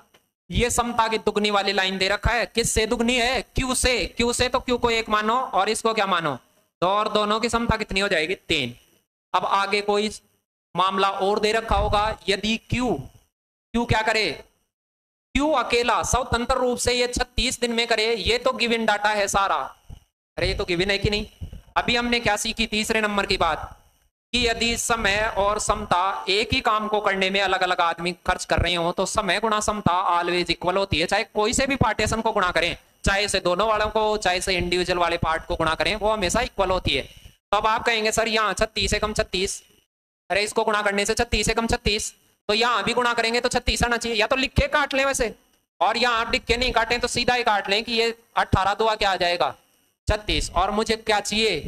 ये समता की दुगनी वाली लाइन दे रखा है किस से दुगनी है? क्यू से। क्यू से तो क्यू को एक मानो, और इसको क्या मानो? तो और दोनों की क्षमता कितनी हो जाएगी? तीन। अब आगे कोई मामला और दे रखा होगा, यदि क्यू क्यू क्या करे? क्यू अकेला, स्वतंत्र रूप से ये 36 दिन में करे, ये तो गिविन डाटा है सारा। अरे, ये तो गिविन है कि नहीं? अभी हमने क्या सीखी? तीसरे नंबर की बात, कि यदि समय और समता एक ही काम को करने में अलग अलग आदमी खर्च कर रहे हो तो समय गुणा समता ऑलवेज इक्वल होती है। चाहे कोई से भी पार्टीशन को गुणा करें, चाहे से दोनों वालों को, चाहे से इंडिविजुअल वाले पार्ट को गुणा करें, वो हमेशा इक्वल होती है। तो अब आप कहेंगे, सर, यहाँ छत्तीस से कम छत्तीस, अरे इसको गुणा करने से छत्तीस से कम छत्तीस तो यहाँ भी गुणा करेंगे तो छत्तीस आना चाहिए। या तो लिख के काट लें वैसे, और यहाँ आप लिख के नहीं काटें तो सीधा ही काट लें कि ये अट्ठारह दुआ क्या आ जाएगा। छत्तीस, और मुझे क्या चाहिए?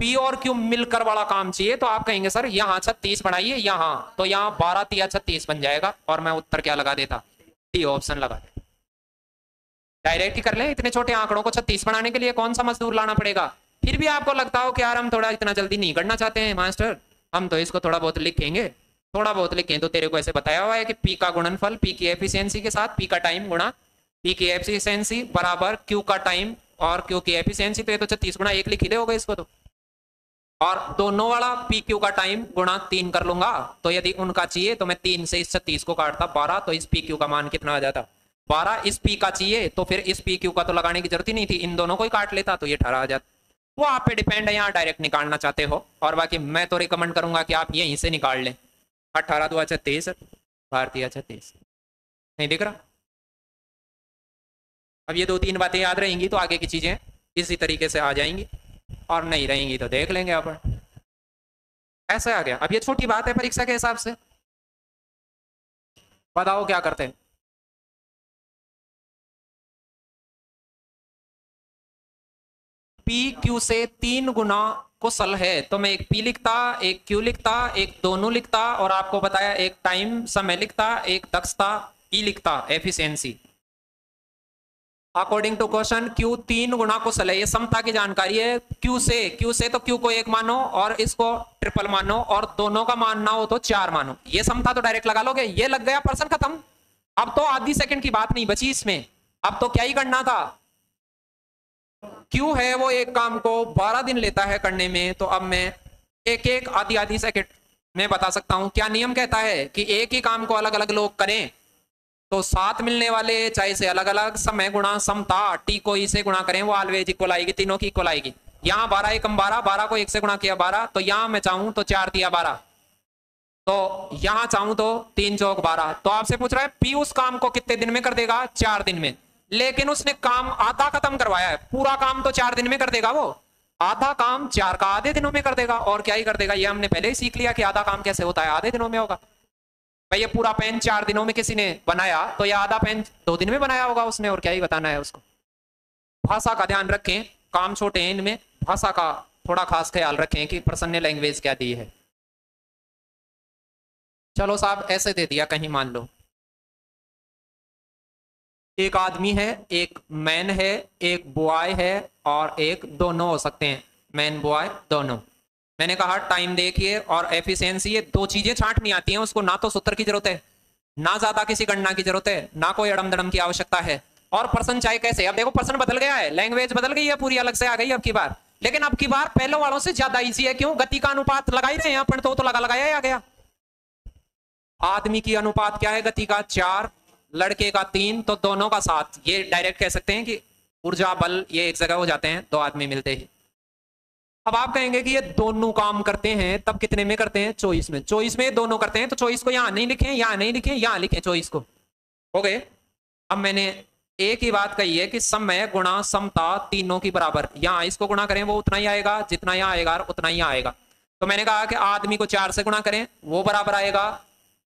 पी और क्यू मिलकर वाला काम चाहिए तो आप कहेंगे, सर, यहाँ छत्तीस बनाइए, यहाँ। तो यहाँ बारह तिया छत्तीस बन जाएगा, और मैं उत्तर क्या लगा देता? डी ऑप्शन लगा देता। डायरेक्ट ही कर ले, इतने छोटे आंकड़ों को छत्तीस बनाने के लिए कौन सा मजदूर लाना पड़ेगा? फिर भी आपको लगता हो कि यार, हम थोड़ा इतना जल्दी नहीं करना चाहते हैं, मास्टर। हम तो इसको थोड़ा बहुत लिखेंगे। थोड़ा बहुत लिखें तो तेरे को ऐसे बताया हुआ है कि पी का गुणनफल, पी की एफिशिएंसी के साथ, पी का टाइम गुणा, पी की एफिशिएंसी बराबर क्यू का टाइम और क्यू की एफिशिएंसी तो ये तो छत्तीस गुणा एक लिख ही होगा इसको तो। और दोनों वाला पी क्यू का टाइम गुणा तीन कर लूँगा तो यदि उनका चाहिए तो मैं तीन से इस छत्तीस को काटता बारह तो इस पी क्यू का मान कितना आ जाता? बारह इस पी का चाहिए तो फिर इस पी क्यू का तो लगाने की ज़रूरत ही नहीं थी, इन दोनों को ही काट लेता तो ये अठारह आ जाता। वो आप पे डिपेंड है, यहाँ डायरेक्ट निकालना चाहते हो, और बाकी मैं तो रिकमेंड करूँगा कि आप यहीं से निकाल लें। अठारह दो छत्तीस भारतीय छत्तीस नहीं दिख रहा? अब ये दो तीन बातें याद रहेंगी तो आगे की चीज़ें इसी तरीके से आ जाएँगी और नहीं रहेंगी तो देख लेंगे अपन। ऐसे आ गया। अब ये छोटी बात है परीक्षा के हिसाब से। बताओ क्या करते हैं? पी क्यू से तीन गुना कुशल है। तो मैं एक पी लिखता, एक क्यू लिखता, एक दोनों लिखता और आपको बताया एक टाइम समय लिखता, एक दक्षता ई लिखता efficiency according to question Q तीन गुना कुशल है ये समता की जानकारी है। क्यू से क्यू से तो क्यू को एक मानो और इसको ट्रिपल मानो और दोनों का मानना हो तो चार मानो। ये समता तो डायरेक्ट लगा लोगे। ये लग गया पर्सन खत्म। अब तो आधी सेकंड की बात नहीं बची इसमें। अब तो क्या ही करना था? क्यू है वो एक काम को बारह दिन लेता है करने में तो अब मैं एक एक आधी आधी सेकंड में बता सकता हूँ। क्या नियम कहता है कि एक ही काम को अलग अलग लोग करें? तो सात मिलने वाले चाहे से अलग अलग समय गुणा, समता टी को इसे गुणा करें, वो ऑलवेज इक्वल आएगी, तीनों की इक्वल आएगी। यहाँ बारह एकम बारह बारह को एक से गुणा किया बारह तो यहाँ मैं चाहूँ तो चार दिया बारह। तो यहाँ चाहूँ तो तीन चौक बारह। तो आपसे पूछ रहा है, पी उस काम को कितने दिन में कर देगा? चार दिन में। लेकिन उसने काम आधा खत्म करवाया है। पूरा काम तो चार दिन में कर देगा वो। आधा काम चार का आधे दिनों में कर देगा और क्या ही कर देगा? ये हमने पहले ही सीख लिया कि आधा काम कैसे होता है? आधे दिनों में होगा। भाई, ये पूरा पेन चार दिनों में किसी ने बनाया तो ये आधा पेन दो दिन में बनाया होगा उसने, और क्या ही बताना है उसको। भाषा का ध्यान रखें, काम छोटे हैं इनमें, भाषा का थोड़ा खास ख्याल रखें कि प्रसन्न लैंग्वेज क्या दी है। चलो साहब, ऐसे दे दिया, कहीं मान लो। एक आदमी है, एक मैन है, एक बॉय है, और एक दोनों हो सकते हैं। मैन बॉय दोनों। मैंने कहा टाइम देखिए और एफिशिएंसी ये दो चीज़ें छांटनी आती हैं उसको ना तो सूत्र की ज़रूरत है ना ज़्यादा किसी गणना की ज़रूरत है ना कोई अड़म दड़म की आवश्यकता है। और पर्सन चाहे कैसे अब देखो पर्सन बदल गया है लैंग्वेज बदल गई है पूरी अलग से आ गई अब की बार। लेकिन अब की बार पहले वालों से ज़्यादा इजी है क्यों? गति का अनुपात लगा ही रहे हैं अपन तो, तो लगा लगाया आ गया? आदमी की अनुपात क्या है? गति का चार लड़के का तीन तो दोनों का सात। ये डायरेक्ट कह सकते हैं कि ऊर्जा बल ये एक जगह हो जाते हैं दो आदमी मिलते ही। अब आप कहेंगे कि ये दोनों काम करते हैं, तब कितने में करते हैं? चौबीस में। चौबीस में दोनों करते हैं तो चौबीस को यहाँ नहीं लिखे, यहाँ नहीं लिखे, यहाँ लिखे चौबीस को। हो गए? अब मैंने एक ही बात कही है कि समय गुणा समता तीनों की बराबर। यहाँ इसको गुणा करें, वो उतना ही आएगा, जितना यहाँ आएगा उतना ही आएगा। तो मैंने कहा कि आदमी को चार से गुणा करें, वो बराबर आएगा।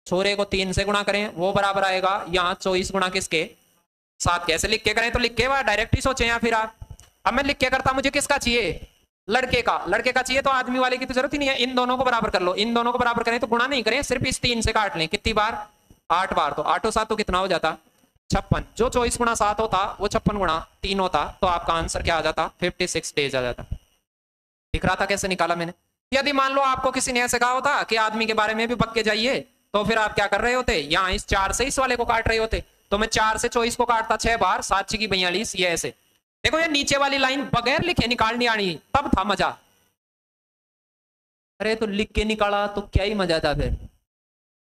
छोरे को तीन से गुणा करें, वो बराबर आएगा। यहाँ चौबीस गुणा किसके? सात कैसे लिख के करें तो लिख के डायरेक्ट ही सोचे या फिर आप। अब मैं लिख के करता मुझे किसका चाहिए? लड़के का लड़के का चाहिए तो आदमी वाले की तो ज़रूरत ही नहीं है। इन दोनों को बराबर कर लो। इन दोनों को बराबर करें तो गुणा नहीं करें, सिर्फ़ इस तीन से काट लें। कितनी बार? आठ बार। तो आठों सात तो कितना हो जाता? छप्पन। जो चौबीस गुणा सात होता, वो छप्पन गुणा तीन होता तो आपका आंसर क्या आ जाता? फिफ्टी सिक्स डेज़ आ जाता। दिख रहा था कैसे निकाला मैंने? यदि मान लो आपको किसी ने ऐसे कहा होता कि आदमी के बारे में भी पक्के जाइए तो फिर आप क्या कर रहे होते? यहाँ इस चार से इस वाले को काट रहे होते। तो मैं चार से चौबीस को काटता, छह बार, सात की बयालीस, ये ऐसे। देखो ये नीचे वाली लाइन बगैर लिखे निकालनी आनी, तब था मज़ा। अरे तो लिख के निकाला तो क्या ही मज़ा था फिर।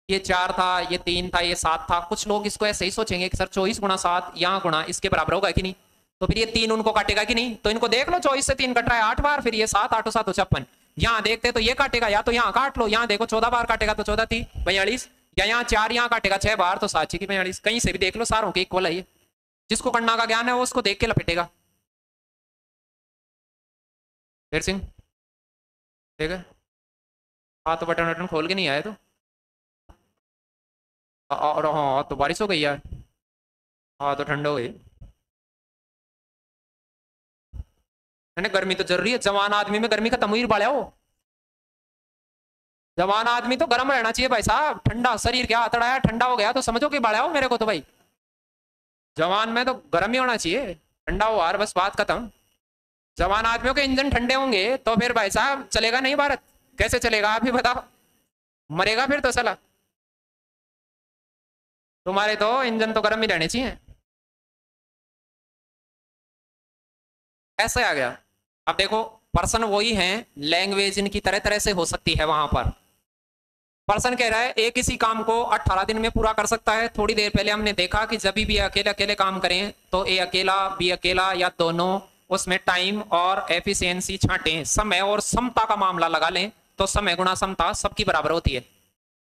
ये चार था, ये तीन था, ये सात था, कुछ लोग इसको ऐसे ही सोचेंगे कि सर चौबीस गुणा सात, यहाँ गुणा, इसके बराबर होगा कि नहीं? तो फिर ये तीन उनको काटेगा कि नहीं? तो इनको देख लो, चौबीस से तीन कट रहा है आठ बार, फिर ये सात, आठो, सात छप्पन यहाँ देखते तो ये काटेगा, या तो यहाँ काट लो, यहाँ देखो चौदह बार काटेगा तो चौदह थी बयालीस, या यहाँ चार, यहाँ काटेगा छह बार तो सात की बयालीस। कहीं से भी देख लो, सारों के इक्वल है ये। जिसको करना का ज्ञान है, वो उसको देख के लपेटेगा। फिर सिंह, ठीक है? हाँ तो बटन वटन खोल के नहीं आए तो? और हाँ तो बारिश हो गई यार। हाँ तो ठंड हो गई। मैंने गर्मी तो ज़रूरी है। जवान आदमी में गर्मी खत्म हुई बाड़ा हो जवान आदमी तो गर्म रहना चाहिए भाई साहब। ठंडा शरीर क्या अतड़ाया ठंडा हो गया तो समझो कि बाड़ा हो मेरे को तो भाई। जवान में तो गर्म ही होना चाहिए। ठंडा हो यार बस, बात खत्म। जवान आदमियों के इंजन ठंडे होंगे तो फिर भाई साहब चलेगा नहीं भारत? कैसे चलेगा? आप ही बताओ। मरेगा फिर तो सला। तुम्हारे तो इंजन तो गर्म ही रहने चाहिए। ऐसे आ गया। अब देखो, पर्सन वही है लैंग्वेज इनकी तरह तरह से हो सकती है वहाँ पर। पर्सन कह रहा है ए किसी काम को 18 दिन में पूरा कर सकता है। थोड़ी देर पहले हमने देखा कि जब भी अकेले अकेले काम करें तो ए अकेला बी अकेला या दोनों उसमें टाइम और एफिशिएंसी छांटे, समय और समता का मामला लगा लें तो समय गुणा समता सबकी बराबर होती है।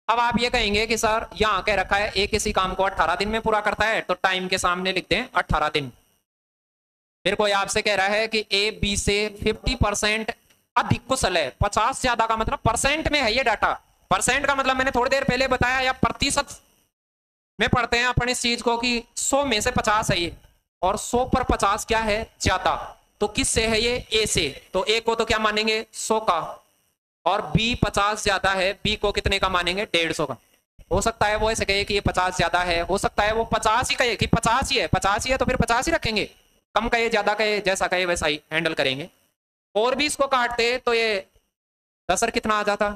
अब आप ये कहेंगे कि सर, यहाँ कह रखा है ए किसी काम को 18 दिन में पूरा करता है तो टाइम के सामने लिख दें 18 दिन। फिर कोई आपसे कह रहा है कि ए बी से 50 परसेंट अधिक कुशल है। 50 ज़्यादा का मतलब परसेंट में है ये डाटा परसेंट का मतलब मैंने थोड़ी देर पहले बताया, या प्रतिशत। में पढ़ते हैं अपन इस चीज़ को कि 100 में से 50 है ये, और 100 पर 50 क्या है? ज़्यादा। तो किस से है ये? ए से। तो ए को तो क्या मानेंगे? 100 का। और बी 50 ज़्यादा है। बी को कितने का मानेंगे? डेढ़ सौ का। हो सकता है वो ऐसे कहे कि ये 50 ज़्यादा है। हो सकता है वो 50 ही कहे कि 50 ही है। 50 ही है तो फिर 50 ही रखेंगे। कम कहे, ज़्यादा कहे, जैसा कहे, वैसा ही हैंडल करेंगे। और भी इसको काटते तो ये दसर कितना आ जाता?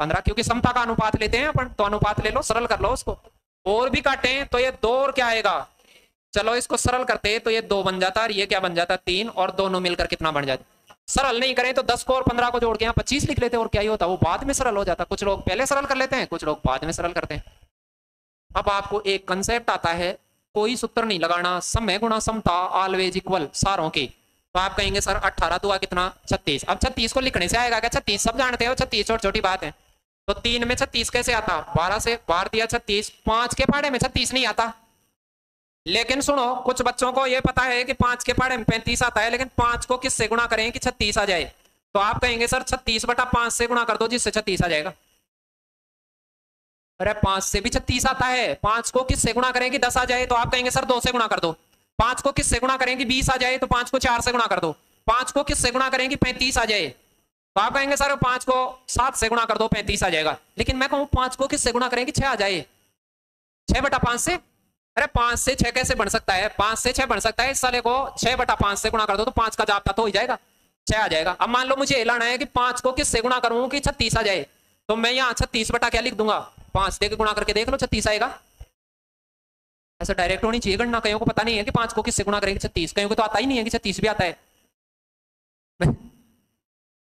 पंद्रह। क्योंकि समता का अनुपात लेते हैं अपन। तो अनुपात ले लो, सरल कर लो उसको। और भी काटे तो ये दो और क्या आएगा? चलो इसको सरल करते तो ये दो बन जाता और ये क्या बन जाता? तीन, और दोनों मिलकर कितना बन जाता सरल नहीं करें तो दस को और पंद्रह को जोड़ के यहाँ पच्चीस लिख लेते और क्या ही होता? वो बाद में सरल हो जाता। कुछ लोग पहले सरल कर लेते हैं, कुछ लोग बाद में सरल करते हैं। अब आपको एक कंसेप्ट आता है, कोई सूत्र नहीं लगाना, समय गुणा समता ऑलवेज इक्वल सारों की। तो आप कहेंगे, सर, अट्ठारह दुआ कितना? छत्तीस। अब छत्तीस को लिखने से आएगा क्या? छत्तीस, सब जानते हो, छत्तीस छोटी छोटी बात है। तो तीन में छत्तीस कैसे आता? बारह से बार दिया छत्तीस, पाँच के पाड़े में छत्तीस नहीं आता। लेकिन सुनो, कुछ बच्चों को यह पता है कि पाँच के पाड़े में पैंतीस आता है, लेकिन पाँच को किससे गुणा करें कि छत्तीस आ जाए? तो आप कहेंगे, सर, छत्तीस बटा पाँच से गुणा कर दो, जिससे छत्तीस आ जाएगा। अरे, पाँच से भी छत्तीस आता है। पाँच को किससे गुणा करें कि दस आ जाए? तो आप कहेंगे, सर, दो से गुणा कर दो। पाँच को किससे गुणा करें कि बीस आ जाए? तो पाँच को चार से गुणा कर दो। पाँच को किससे गुणा करें कि पैंतीस आ जाए? तो आप कहेंगे, सर, पाँच को सात से गुणा कर दो, पैंतीस आ जाएगा। लेकिन मैं कहूँ, पाँच को किससे गुणा करें कि छह आ जाए? छह बटा पाँच से अरे पाँच से छह कैसे बन सकता है? पाँच से छह बन सकता है। इस साले को छह बटा पाँच से गुणा कर दो तो पाँच का जापता तो हो जाएगा। छह आ जाएगा। अब मान लो मुझे एलाना है कि पाँच को किससे गुणा करूँ कि छत्तीस आ जाए? तो मैं यहाँ छत्तीस बटा क्या लिख दूँगा? पाँच दे गुणा करके देख लो, छत्तीस आएगा। ऐसा डायरेक्ट होनी चाहिए गणना। कहीं को पता नहीं है कि पाँच को किससे गुणा करेंगे छत्तीस। कहीं को तो आता ही नहीं है कि छत्तीस भी आता है। *laughs*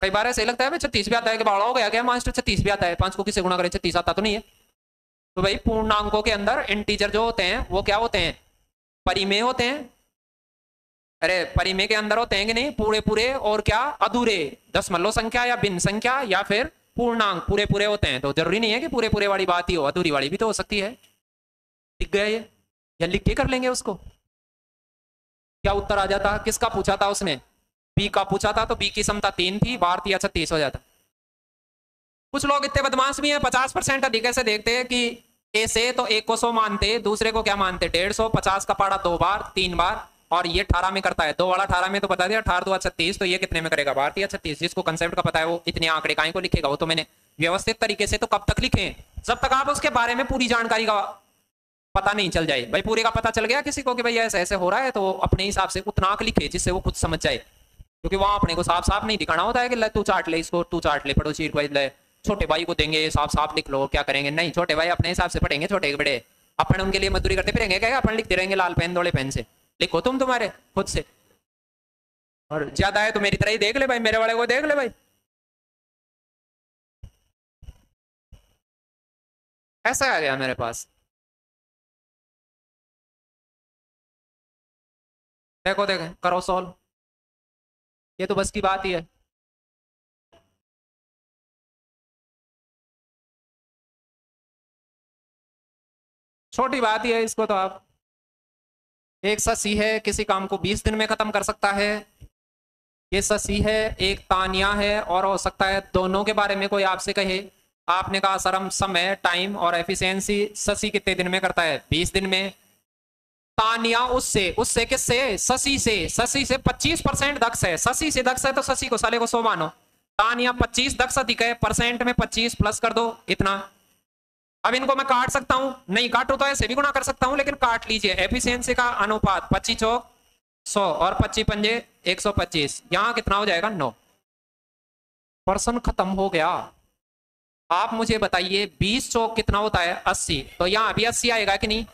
कई बार ऐसे लगता है छत्तीस भी आता है कि बाड़ा हो गया क्या मास्टर? छत्तीस भी आता है। पाँच को किससे गुणा करें? छत्तीस आता तो नहीं है। तो भाई पूर्णांकों के अंदर इंटीजर जो होते हैं, वो क्या होते हैं? परिमेय होते हैं। अरे, परिमेय के अंदर होते हैं कि नहीं? पूरे पूरे और क्या? अधूरे। दशमलव संख्या या भिन्न संख्या या फिर पूर्णांक। पूरे पूरे होते हैं। तो ज़रूरी नहीं है कि पूरे पूरे वाली बात ही हो। अधूरी वाली भी तो हो सकती है। लिख गया ये? या लिख के कर लेंगे उसको? क्या उत्तर आ जाता? किसका पूछा था उसने? बी का पूछा था तो बी की क्षमता तीन थी। बार थी अच्छा तीस हो जाता। कुछ लोग इतने बदमाश भी हैं, पचास परसेंट अधिक ऐसे देखते हैं कि ए से तो एक को सौ मानते, दूसरे को क्या मानते? डेढ़ सौ, पचास का पाड़ा दो बार, तीन बार, और ये अठारह में करता है। दो वाला अठारह में तो बता दिया, अठारह, दो छत्तीस तो ये कितने में करेगा? भारतीय छत्तीस? जिसको कंसेप्ट का पता है, वो इतने आंकड़े काय को लिखेगा, वो तो मैंने व्यवस्थित तरीके से तो कब तक लिखे जब तक आप उसके बारे में पूरी जानकारी का पता नहीं चल जाए। भाई, पूरे का पता चल गया किसी को कि भाई ऐसे ऐसे हो रहा है तो अपने हिसाब से उतना आंक लिखे, जिससे वो खुद समझ जाए। क्योंकि वहाँ अपने को साफ़ साफ़ नहीं दिखाना होता है कि तू चाट ले इसको, तू चाट ले, पड़ोसी ले। छोटे भाई को देंगे, साफ़ साफ़ लिख लो, क्या करेंगे? नहीं, छोटे भाई अपने हिसाब से पढ़ेंगे, छोटे बड़े। अपन उनके लिए मजदूरी करते फिरेंगे क्या? अपन लिखते रहेंगे लाल पेन दौड़े पेन से। लिखो तुम तुम्हारे, खुद से। और ज़्यादा है तो मेरी तरह ही देख ले भाई, मेरे वाले को देख ले भाई। ऐसा आ गया मेरे पास। देखो, देखे, करो सॉल्व ये तो बस की बात ही है। छोटी बात ही है इसको तो आप। एक ससी है, किसी काम को 20 दिन में खत्म कर सकता है। ये ससी है, एक तानिया है, और हो सकता है दोनों के बारे में कोई आपसे कहे। आपने कहा सर हम समय टाइम और एफिशिएंसी ससी कितने दिन में करता है? 20 दिन में। तानिया उससे उससे किससे? ससी से। ससी से 25 परसेंट दक्ष है। ससी से दक्ष है तो ससी को साले को सो मानो। तानिया 25 दक्ष अधिक है, परसेंट में 25 प्लस कर दो, इतना। अब इनको मैं काट सकता हूँ। नहीं, काटू तो ऐसे भी गुना कर सकता हूँ, लेकिन काट लीजिए। एफिशिएंसी का अनुपात, पच्चीस चौक सौ और पच्चीस पंजे एक सौ पच्चीस। यहाँ कितना हो जाएगा? नौ। पर्सन खत्म हो गया। आप मुझे बताइए, बीस चौक कितना होता है? अस्सी। तो यहाँ अभी अस्सी आएगा कि नहीं?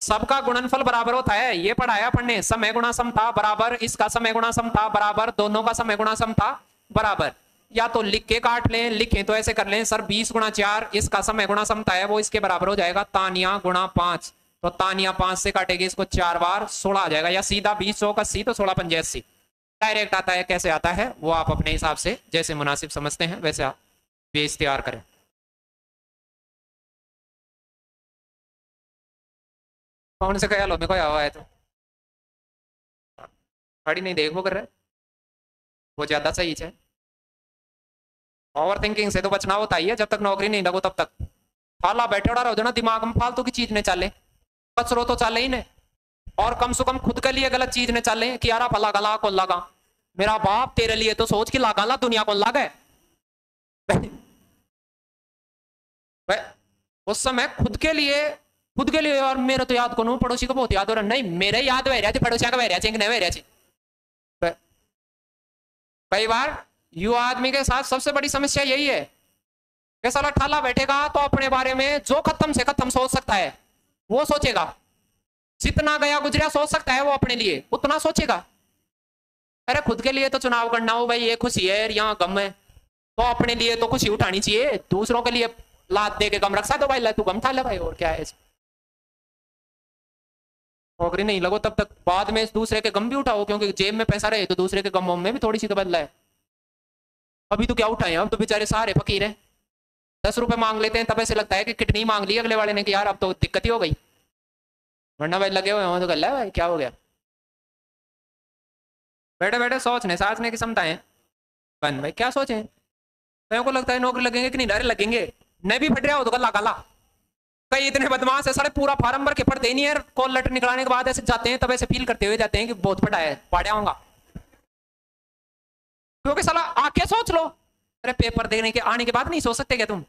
सबका गुणनफल बराबर होता है। ये पढ़ाया पढ़ने। समय गुणा सम था, बराबर। इसका समय गुणा सम था, बराबर। दोनों का समय गुणा सम था, बराबर। या तो लिख के काट लें, लिखें तो ऐसे कर लें, सर बीस गुणा चार, इसका समय गुणा समता है, वो इसके बराबर हो जाएगा तानिया गुणा पाँच। तो तानिया पाँच से काटेगी इसको चार बार, सोलह आ जाएगा, या सीधा बीस सौ का सी तो सोलह पंजे अस्सी डायरेक्ट आता है, कैसे आता है, वो आप अपने हिसाब से, जैसे मुनासिब समझते हैं, वैसे आप बेस तैयार करें। कौन से ख्याल में कोई आवा है तो? खड़ी नहीं देख कर रहे वो ज़्यादा सही है। ओवर थिंकिंग से तो बचना होता ही है, जब तक नौकरी नहीं लगो तब तक। फाला बैठे उड़ा रहो ना दिमाग में फालतू की चीज़ ने चले। कचरो तो चले ही ने। और कम से कम खुद के लिए गलत चीज़ ने चले कि यार फला गला को लगा मेरा बाप तेरे लिए तो सोच के लागा ला, दुनिया को लगा उस समय खुद के लिए, खुद के लिए और मेरे तो याद करो पड़ोसी को बहुत याद हो रहा नहीं, मेरे याद वह रहा थे, पड़ोसिया का वह रहा नहीं वह रहा कई बार युवा आदमी के साथ सबसे बड़ी समस्या यही है कि साला ठाला बैठेगा तो अपने बारे में जो खत्म से खत्म सोच सकता है, वो सोचेगा। जितना गया गुजरा, सोच सकता है वो अपने लिए, उतना सोचेगा। अरे खुद के लिए तो चुनाव करना हो भाई, ये खुशी है, यहाँ गम है। तो अपने लिए तो खुशी उठानी चाहिए, दूसरों के लिए लाद दे के गम रखा तो भाई तू गम था ले भाई, और क्या है नौकरी नहीं लगो तब तक, बाद में दूसरे के गम भी उठाओ, क्योंकि जेब में पैसा रहे तो दूसरे के गम में भी थोड़ी सी तो बदला है। अभी तो क्या उठाए? अब तो बेचारे सारे फकीर हैं। दस रुपए मांग लेते हैं, तब ऐसे लगता है कि कितनी मांग ली अगले वाले ने कि यार अब तो दिक्कत ही हो गई। वरना भाई लगे हुए हो तो गल भाई, क्या हो गया? बैठे बैठे, सोचने साचने की क्षमता है बन भाई, क्या सोचे? मेरे को लगता है नौकरी लगेंगे कि नहीं? डरे लगेंगे। नहीं भी फट रहा हो तो गला गला कई इतने बदमाश है, सारे पूरा फार्म भर के पढ़ते नहीं है। कॉल लेटर निकलाने के बाद ऐसे जाते हैं, तब ऐसे फील करते हुए जाते हैं कि बहुत पढ़ा है, पढ़ा होगा। क्योंकि साला आके सोच लो। अरे पेपर देने के, आने के बाद नहीं सोच सकते क्या तुम?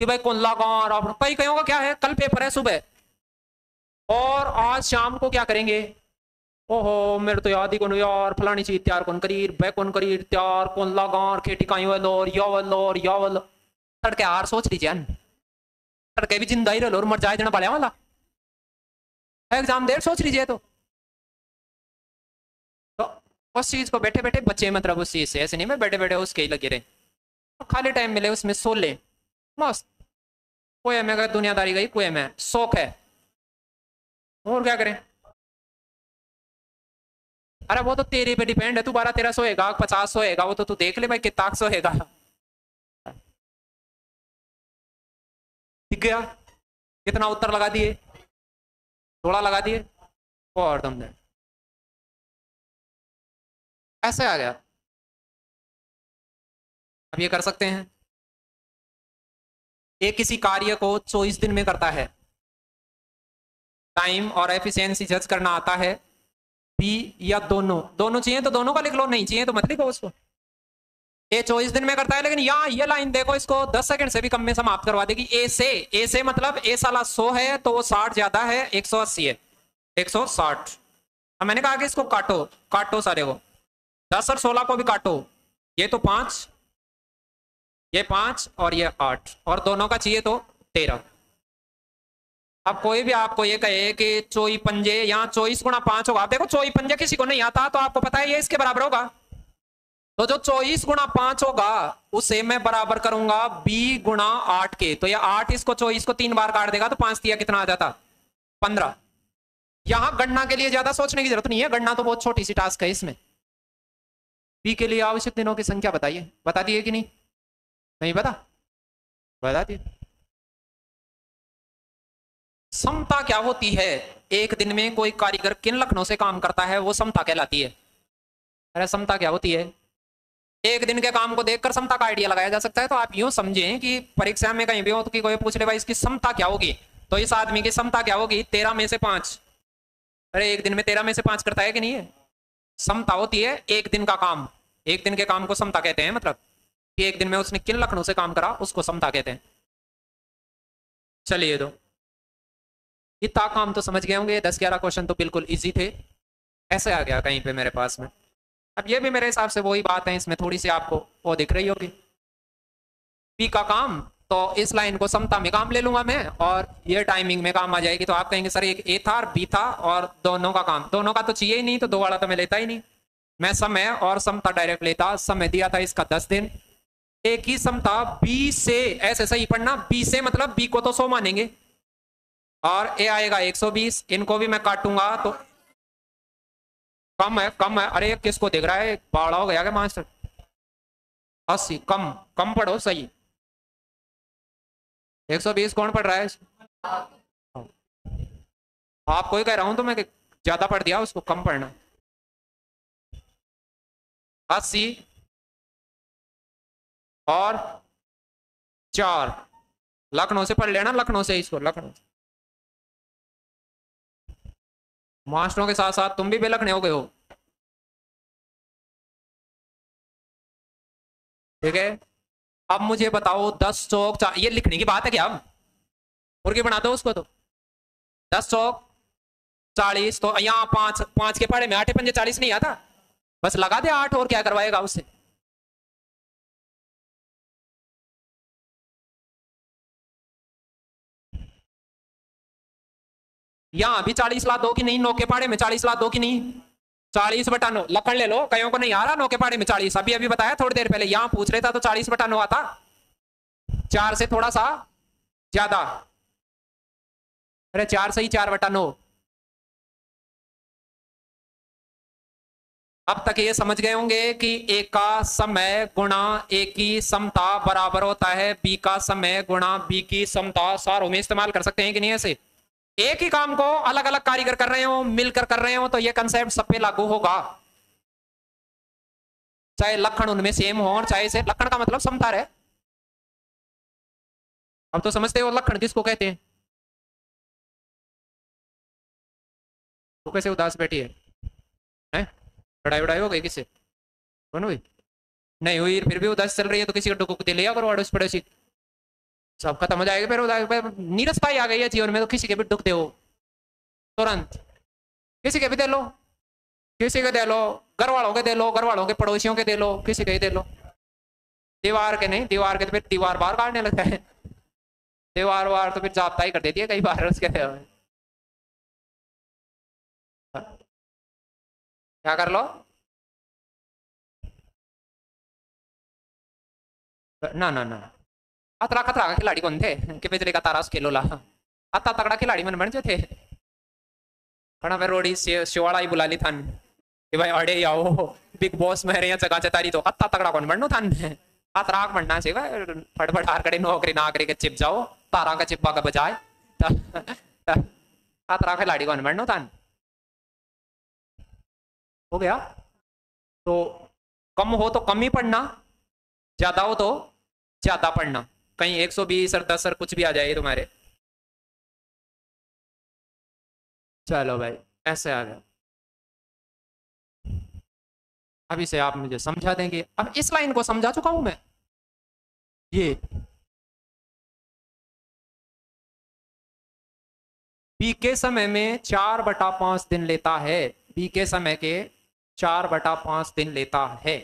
कि भाई कौन लगा कई कहीं क्या है? कल पेपर है, सुबह। और आज शाम को क्या करेंगे? ओहो, मेरे तो याद ही कौन यार, फलानी चीज़ त्यार कौन करीर बै कौन करी, तैयार कौन लगार खेती काई वालो और या वालो और तड़के हार सोच लीजिए तड़के भी ज़िंदा ही रहो और मर जाए, देना पड़े वाला। एग्ज़ाम देर सोच लीजिए तो। उस चीज़ को बैठे बैठे बच्चे मतलब उस चीज़ से, ऐसे नहीं, मैं बैठे बैठे उसके ही लगे रहे। तो खाली टाइम मिले उसमें सो ले मस्त। कोई में अगर दुनियादारी गई कोई में। शौक है। और क्या करें? अरे वो तो तेरे पे डिपेंड है, तू बारह तेरह सोएगा, पचास सोएगा, वो तो तू देख ले भाई कितना सोएगा। गया? कितना उत्तर लगा दिए? थोड़ा लगा दिए? और तुमने ऐसे आ गया। अब ये कर सकते हैं। एक किसी कार्य को चौबीस दिन में करता है। टाइम और एफिशिएंसी जज करना आता है। बी या दोनों। दोनों चाहिए तो दोनों का लिख लो, नहीं चाहिए तो मत लिखो उसको। ए चौबीस दिन में करता है, लेकिन यहाँ ये लाइन देखो, इसको दस सेकंड से भी कम में समाप्त करवा देगी। ए से ए से मतलब ए साला सौ है तो वो साठ ज़्यादा है, एक सौ अस्सी है। एक सौ साठ। मैंने कहा कि इसको काटो काटो सारे को। दस और सोलह को भी काटो। ये तो पाँच, ये पाँच और ये आठ, और दोनों का चाहिए तो तेरह। अब कोई भी आपको ये कहे कि चोई पंजे, यहाँ चौबीस गुणा पाँच होगा। आप देखो, चोई पंजे किसी को नहीं आता तो आपको पता है ये इसके बराबर होगा। तो जो चौबीस गुणा पाँच होगा, उसे मैं बराबर करूँगा बी गुणा आठ के। तो ये आठ इसको चौबीस को तीन बार काट देगा तो पाँच दिया कितना आ जाता? पंद्रह। यहाँ गणना के लिए ज़्यादा सोचने की ज़रूरत नहीं है, गणना तो बहुत छोटी सी टास्क है इसमें। पी के लिए आवश्यक दिनों की संख्या बताइए। बता दिए कि नहीं? नहीं पता? बता दिए। समता क्या होती है? एक दिन में कोई कारीगर किन लखनऊ से काम करता है, वो समता कहलाती है। अरे, समता क्या होती है? एक दिन के काम को देखकर समता का आइडिया लगाया जा सकता है। तो आप यूँ समझें कि परीक्षा में कहीं भी हो तो कि कोई पूछ ले, भाई, इसकी समता क्या होगी? तो इस आदमी की समता क्या होगी? तेरह में से पाँच। अरे, एक दिन में तेरह में से पाँच करता है कि नहीं है? समता होती है एक दिन का काम। एक दिन के काम को समता कहते हैं मतलब। कि एक दिन में उसने किन लखनऊ से काम करा, उसको समता कहते हैं। चलिए तो। इतना काम तो समझ गए होंगे, दस ग्यारह क्वेश्चन तो बिल्कुल इजी थे। ऐसे आ गया कहीं पे मेरे पास में। अब ये भी मेरे हिसाब से वही बात है, इसमें थोड़ी सी आपको वो दिख रही होगी। पी का काम तो इस लाइन को समता में काम ले लूँगा मैं, और ये टाइमिंग में काम आ जाएगी। तो आप कहेंगे, सर, एक ए था और बी था, और दोनों का काम। दोनों का तो चाहिए ही नहीं तो दो वाला तो मैं लेता ही नहीं। मैं समय और समता डायरेक्ट लेता, समय दिया था इसका दस दिन। एक ही समता बी से, ऐसे सही पढ़ना बी से मतलब बी को तो सो मानेंगे। और ए आएगा 120 इनको भी मैं काटूँगा तो कम है कम है। अरे, किसको देख रहा है? बाड़ा हो गया क्या, मास्टर? अस्सी, कम कम पढ़ो, सही। 120 कौन पढ़ रहा है? आपको ही कह रहा हूँ तो मैं ज़्यादा पढ़ दिया, उसको कम पढ़ना। अस्सी और चार। लखनऊ से पढ़ लेना, लखनऊ से इसको, लखनऊ। मास्टरों के साथ साथ तुम भी बेलखने हो गए हो। ठीक है? अब मुझे बताओ, दस चौक ये लिखने की बात है क्या? अब मुर्गी बना दो उसको तो। दस चौक, चालीस तो यहाँ पाँच पाँच के पहाड़े में आठे पंजे चालीस नहीं आता? बस लगा दे आठ और क्या करवाएगा उससे? यहाँ भी चालीस लाख दो की नहीं, नौ के पाड़े में चालीस लाख दो की नहीं। चालीस बटा नौ लखन ले लो, कईयों को नहीं आ रहा नौ के पाड़े में चालीस। अभी अभी बताया थोड़ी देर पहले, यहाँ पूछ रहे था तो चालीस बटा नौ आता चार से थोड़ा सा, ज़्यादा। अरे, चार से ही चार बटा नौ अब तक ये समझ गए होंगे कि ए का समय गुणा ए की समता बराबर होता है, बी का समय गुणा बी की समता। सारों में इस्तेमाल कर सकते हैं कि नहीं ऐसे? एक ही काम को अलग अलग कारीगर कर रहे हो मिलकर कर रहे हो तो यह कंसेप्ट सब पे लागू होगा। चाहे लक्षण उनमें सेम हो और चाहे से लक्षण का मतलब समता है अब तो समझते हो लक्षण किसको कहते हैं? तो कैसे उदास बैठी है, है? लड़ाई उड़ाई हो गई किससे? कौन नहीं हुई फिर भी उदास चल रही है तो किसी को डुक दे लिया करो अड़ोस पड़ोसी सब खत्म हो जाएगा फिर नीरसता ही आ गई है जीवन में तो किसी के भी दुख दो तुरंत। किसी के भी दे लो। किसी के दे लो। घर वालों के दे लो घर वालों के पड़ोसियों के दे लो, किसी के ही दे लो। दीवार के नहीं, दीवार के तो फिर दीवार बाहर काटने लगता है। दीवार वार तो फिर जापता ही कर देती है कई बार उसके क्या कर लो? ना ना ना। अतरा खतरा का खिलाड़ी कौन थे? कि बिजली का तारा उसके लोला। अता तगड़ा खिलाड़ी मन बन जो थे खड़ा मैं रोड़ी शिवाड़ा ही बुला ली थान। कि भाई अड़े आओ बिग बॉस में रहे चका चतारी तो अत्ता तगड़ा कौन बननो थान? अतराक बनना चाहिए फटफट हार करे, नौकरी ना करे, के चिप जाओ, तारा का चिप्पा का बजाय। अतरा खिलाड़ी कौन बननो थान? हो गया। तो कम हो तो कम ही पढ़ना, ज़्यादा हो तो ज़्यादा पढ़ना। कहीं 120 और 10 और कुछ भी आ जाए तुम्हारे। चलो भाई, ऐसे आ गया। अभी से आप मुझे समझा देंगे। अब इस लाइन को समझा चुका हूँ मैं। ये। बी के समय में चार बटा पाँच दिन लेता है। बी के समय के चार बटा पाँच दिन लेता है।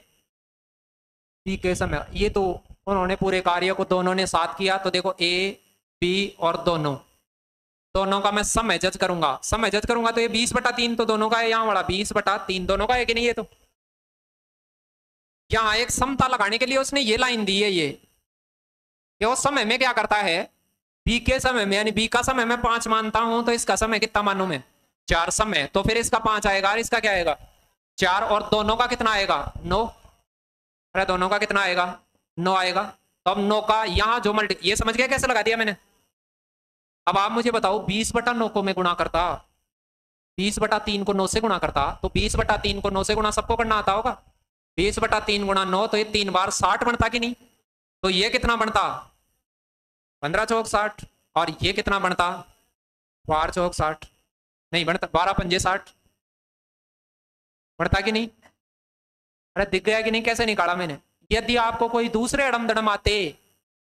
बी के समय, ये तो उन्होंने पूरे कार्य को दोनों ने साथ किया। तो देखो ए बी और दोनों। दोनों का मैं समय जज करूँगा। समय जज करूँगा तो ये बीस बटा तीन तो दोनों का है यहाँ वाला। बीस बटा तीन दोनों का है कि नहीं ये तो? यहाँ एक समता लगाने के लिए उसने ये लाइन दी है ये। कि वो समय में क्या करता है? बी के समय में यानी बी का समय मैं पाँच मानता हूँ तो इसका समय कितना मानू मैं? चार समय तो फिर इसका पाँच आएगा और इसका क्या आएगा? चार और दोनों का कितना आएगा? नौ। अरे दोनों का कितना आएगा? नौ आएगा। तो अब नौ का यहाँ जो मल्टी ये समझ गया कैसे लगा दिया मैंने? अब आप मुझे बताओ, बीस बटा नौ को मैं गुणा करता। बीस बटा तीन को नौ से गुणा करता। तो बीस बटा तीन को नौ से गुणा सबको करना आता होगा। बीस बटा तीन गुणा नौ तो ये तीन बार साठ बनता कि नहीं? तो ये कितना बनता? पंद्रह चौक साठ। और ये कितना बनता? बारह चौक साठ। नहीं, बनता बारह पंजे साठ। बढ़ता कि नहीं? अरे दिख गया कि नहीं? कैसे निकाला मैंने? यदि आपको कोई दूसरे अड़म दड़म आते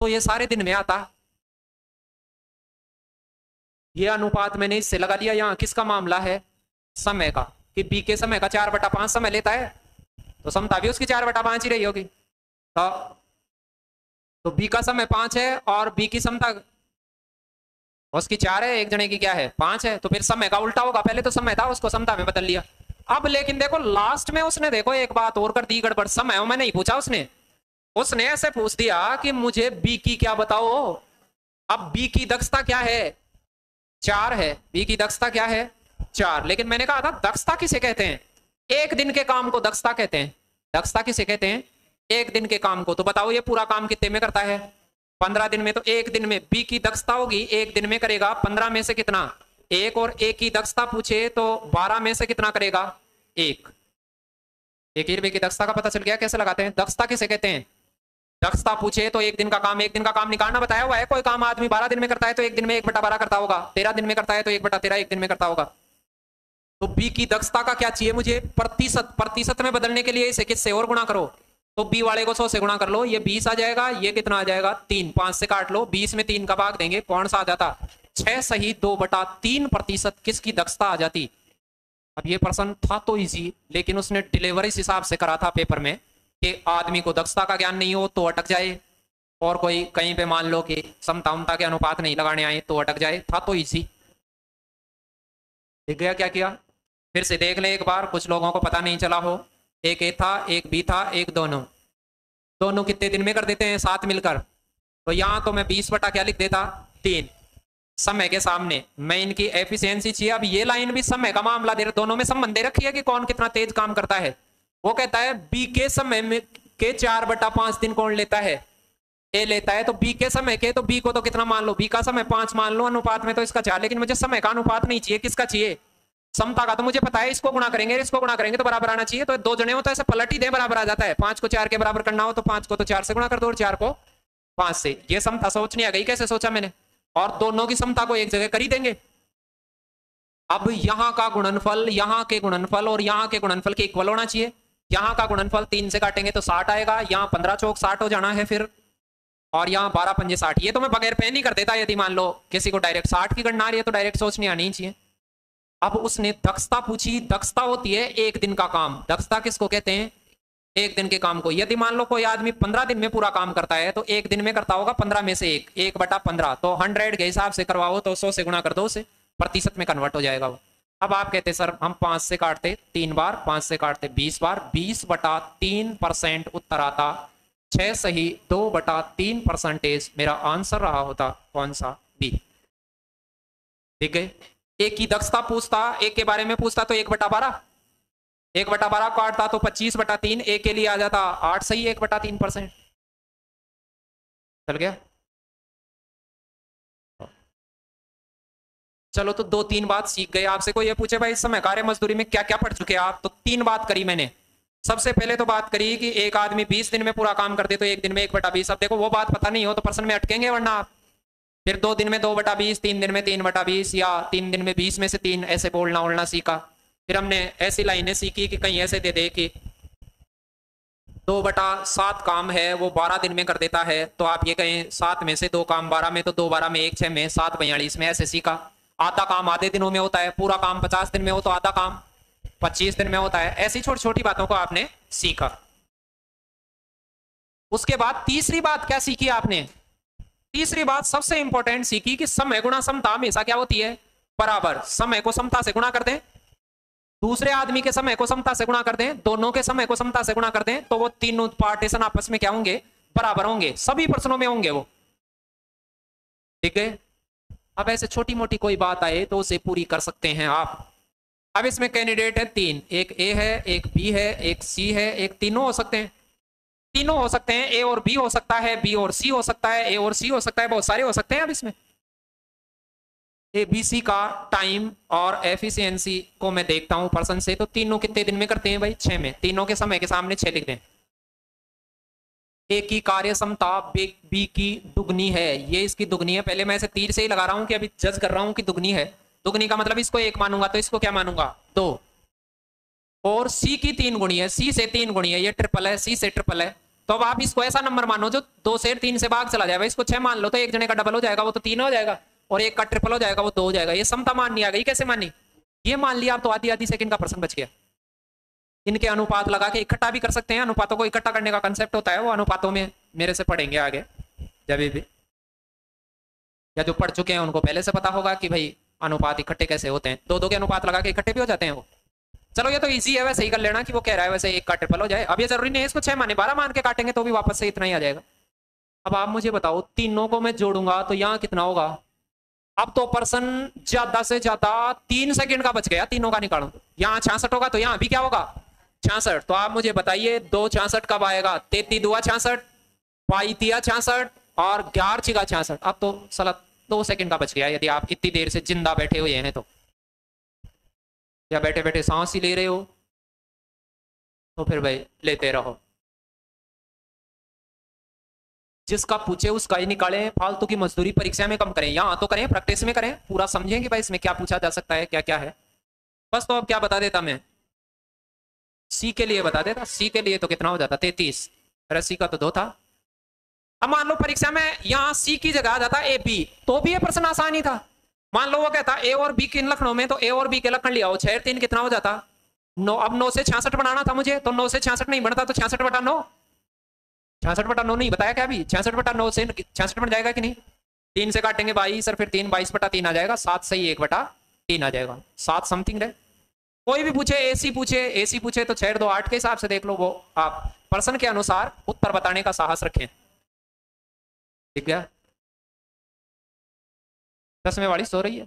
तो ये सारे दिन में आता। ये अनुपात मैंने इससे लगा लिया यहाँ। किसका मामला है? समय का। कि बी के समय का चार बटा पाँच समय लेता है तो समता भी उसकी चार बटा पाँच ही रही होगी। तो तो बी का समय पाँच है और बी की समता उसकी चार है। एक जने की क्या है? पाँच है। तो फिर समय का उल्टा होगा। पहले तो समय था, उसको समता में बदल लिया। अब लेकिन देखो लास्ट में उसने देखो, एक बात और कर दी, गड़बड़, समय मैं नहीं पूछा उसने। उसने ऐसे पूछ दिया कि मुझे बी की क्या बताओ? अब बी की दक्षता क्या है? चार है। बी की दक्षता क्या है? चार। लेकिन मैंने कहा था, दक्षता किसे कहते हैं? एक दिन के काम को दक्षता कहते हैं। दक्षता किसे कहते हैं? एक दिन के काम को। तो बताओ, ये पूरा काम कितने में करता है? पंद्रह दिन में तो एक दिन में। बी की दक्षता होगी, एक दिन में करेगा, पंद्रह में से कितना? एक और एक की दक्षता पूछे तो बारह में से कितना करेगा? एक। एक ही की दक्षता का पता चल गया, कैसे लगाते हैं? दक्षता किसे कहते हैं? दक्षता पूछे तो एक दिन का काम, एक दिन का काम निकालना बताया हुआ है कोई काम? आदमी बारह दिन में करता है तो एक दिन में एक बटा बारह करता होगा। तेरह दिन में करता है तो एक बटा तेरह, एक दिन में करता होगा। तो बी की दक्षता का क्या चाहिए मुझे? प्रतिशत प्रतिशत में बदलने के लिए इसे किससे और गुणा करो? तो बी वाले को सौ से गुणा कर लो, ये बीस आ जाएगा, ये कितना आ जाएगा? तीन। पाँच से काट लो, बीस में तीन का भाग देंगे, कौन सा आ जाता? छह सही, दो बटा तीन प्रतिशत किसकी दक्षता आ जाती? अब ये प्रश्न था तो इजी लेकिन उसने डिलीवरी हिसाब से करा था पेपर में कि आदमी को दक्षता का ज्ञान नहीं हो तो अटक जाए। और कोई कहीं पे मान लो कि समता उमता के अनुपात नहीं लगाने आए तो अटक जाए। था तो इजी देख गया क्या किया? फिर से देख ले एक बार, कुछ लोगों को पता नहीं चला हो। एक ए था, एक बी था, एक दोनों। दोनों कितने दिन में कर देते हैं? साथ मिलकर। तो यहाँ तो मैं बीस बटा क्या लिख देता? तीन। समय के सामने। मैं इनकी एफिशिएंसी चाहिए। अब ये लाइन भी समय का मामला दे रहा दोनों में संबंध दे रखी है कि कौन कितना तेज काम करता है। वो कहता है बी के समय में के चार बटा पाँच दिन कौन लेता है? ए लेता है तो बी के समय के तो बी को तो कितना मान लो? बी का समय पाँच मान लो, अनुपात में तो इसका चार, लेकिन मुझे समय का अनुपात नहीं चाहिए। किसका चाहिए? समता का। तो मुझे पता है, इसको गुणा करेंगे, इसको गुणा करेंगे तो बराबर आना चाहिए। तो दो जने हो तो ऐसे पलट ही दे, बराबर आ जाता है। पाँच को चार के बराबर करना हो तो पाँच को तो चार से गुणा कर दो, और चार को पाँच से। ये समता सोचनी आ गई, कैसे सोचा मैंने? और दोनों की समता को एक जगह कर ही देंगे। अब यहाँ का गुणनफल, यहाँ के गुणनफल और यहाँ के गुणनफल के इक्वल होना चाहिए। यहाँ का गुणनफल तीन से काटेंगे तो साठ आएगा, यहाँ पंद्रह चौक साठ हो जाना है फिर। और यहाँ बारह पंजे साठ, ये तो मैं बगैर पेन ही कर देता यदि मान लो किसी को डायरेक्ट साठ की गणना आ रही है तो डायरेक्ट सोचनी आनी चाहिए। अब उसने दक्षता पूछी, दक्षता होती है एक दिन का काम। दक्षता किसको कहते हैं? एक दिन के काम को। यदि मान लो कोई आदमी पंद्रह दिन में पूरा काम करता है तो एक दिन में करता होगा पंद्रह में से एक। एक बटा पंद्रह तो हंड्रेड के हिसाब से करवाओ तो सौ से गुणा कर दो उसे। प्रतिशत में कन्वर्ट हो जाएगा वो। अब आप कहते सर, हम पाँच से काटते तीन बार, पाँच से काटते बीस बार। बीस बटा तीन परसेंट उत्तर आता, छह सही, दो बटा तीन परसेंटेज मेरा आंसर रहा होता कौन सा? बी ठीक है एक की दक्षता पूछता एक के बारे में पूछता तो एक बटा बारह। एक बटा बारह काटता तो पच्चीस बटा तीन, एक के लिए आ जाता आठ सही, एक बटा तीन परसेंट। चल गया? चलो तो दो तीन बात सीख गए। आपसे कोई ये पूछे, भाई, इस समय कार्य मजदूरी में क्या क्या पढ़ चुके आप? तो तीन बात करी मैंने। सबसे पहले तो बात करी कि एक आदमी बीस दिन में पूरा काम करते तो एक दिन में एक बटा बीस। अब देखो, वो बात पता नहीं हो तो पर्सन में अटकेंगे, वरना आप। फिर दो दिन में दो बटा बीस, तीन दिन में तीन बटा बीस, या तीन दिन में बीस में से तीन, ऐसे बोलना उड़ना सीखा। फिर हमने ऐसी लाइनें सीखी कि कहीं ऐसे दे दे कि दो बटा सात काम है, वो बारह दिन में कर देता है। तो आप ये कहें, सात में से दो काम बारह में तो दो बारह में एक, छह में सात, बयालीस में ऐसे सीखा। आधा काम आधे दिनों में होता है, पूरा काम पचास दिन में हो तो आधा काम पच्चीस दिन में होता है। ऐसी छोटी छोटी बातों को आपने सीखा। उसके बाद तीसरी बात क्या सीखी आपने? तीसरी बात सबसे इंपॉर्टेंट सीखी कि समय गुणा समता, हमेशा क्या होती है? बराबर। समय को समता से गुणा कर दें। दूसरे आदमी के समय को समता से गुणा कर दें, दोनों के समय को समता से गुणा कर दें तो वो तीनों पार्टीशन आपस में क्या होंगे? बराबर होंगे। सभी प्रश्नों में होंगे वो। ठीक है? अब ऐसे छोटी मोटी कोई बात आए तो उसे पूरी कर सकते हैं आप। अब इसमें कैंडिडेट है तीन। एक ए है, एक बी है, एक सी है, एक तीनों हो सकते हैं। तीनों हो सकते हैं। ए और बी हो सकता है बी और सी हो सकता है ए और सी हो सकता है, बहुत सारे हो सकते हैं अब इसमें। ए बी सी का टाइम और एफिशिएंसी को मैं देखता हूँ पर्सन से तो तीनों कितने दिन में करते हैं भाई? छह में। तीनों के समय के सामने छह लिख दें। ए की कार्य क्षमता बी की दुगनी है। ये इसकी दुगनी है। पहले मैं इसे तीर से ही लगा रहा हूँ कि अभी जज कर रहा हूँ कि दुगनी है। दुगनी का मतलब इसको एक मानूँगा तो इसको क्या मानूँगा? दो। और सी की तीन गुणी है। सी से तीन गुणी है। ये ट्रिपल है। सी से ट्रिपल है। तो अब आप इसको ऐसा नंबर मानो जो दो से तीन से भाग चला जाएगा इसको छह मान लो तो एक जने का डबल हो जाएगा, वो तो तीन हो जाएगा। और एक का ट्रिपल हो जाएगा, वो दो हो जाएगा। ये समता माननी आ गई। कैसे मानी ये मान लिया, आप तो आधी आधी सेकंड का प्रश्न बच गया। इनके अनुपात लगा के इकट्ठा भी कर सकते हैं। अनुपातों को इकट्ठा करने का कंसेप्ट होता है। वो अनुपातों में मेरे से पढ़ेंगे आगे, जब भी या जो पढ़ चुके हैं, उनको पहले से पता होगा कि भाई, अनुपात इकट्ठे कैसे होते हैं। दो दो के अनुपात लगा के इकट्ठे भी हो जाते हैं वो। चलो, ये तो इजी है। वैसे ही कर लेना कि वो कह रहा है, वैसे एक का ट्रिपल हो जाए। अब ये ज़रूरी नहीं है, इसको छह माने। बारह मान के काटेंगे तो भी वापस से इतना ही आ जाएगा। अब आप मुझे बताओ, तीनों को मैं जोड़ूँगा तो यहाँ कितना होगा? अब तो पर्सन ज़्यादा से ज़्यादा तीन सेकंड का बच गया, तीनों का निकालो। यहाँ छियासठ होगा तो यहाँ भी क्या होगा? छियासठ तो आप मुझे बताइए, दो छियासठ कब आएगा? तेती दुआ छियासठ पाई तिया छियासठ और ग्यारह छिगा छियासठ अब तो सला दो सेकंड का बच गया, यदि आप इतनी देर से ज़िंदा बैठे हुए हैं तो। या बैठे बैठे सांस ही ले रहे हो तो फिर भाई लेते रहो। जिसका पूछे उसका ही निकालें, फालतू की मजदूरी परीक्षा में कम करें, यहाँ तो करें, प्रैक्टिस में करें, पूरा समझें कि भाई इसमें क्या पूछा जा सकता है क्या क्या है। बस तो अब क्या बता देता मैं? सी के लिए बता देता सी के लिए तो कितना हो जाता? तैतीस। अरे सी का तो दो था। अब मान लो परीक्षा में यहाँ सी की जगह आ जाता ए बी तो भी ये प्रश्न आसान ही था। मान लो वो कहता ए और बी किन लखनऊ में तो ए और बी के लखन लिया छह तीन कितना हो जाता? नौ, अब नौ से छियासठ बनाना था मुझे तो नौ से छियासठ नहीं बनता तो छियासठ बटा नौ। छियासठ बटा नौ नहीं, बताया क्या अभी? छियासठ बटा नौ से छियासठ बन जाएगा कि नहीं? तीन से काटेंगे बाईस और फिर तीन, बाईस बटा तीन आ जाएगा, सात से ही एक बटा तीन आ जाएगा। सात समथिंग रहे। कोई भी पूछे एसी पूछे एसी पूछे तो छह दो। आठ के हिसाब से देख लो वो। आप पर्सन के अनुसार उत्तर बताने का साहस रखें। ठीक है चश्मे वाली सो रही है।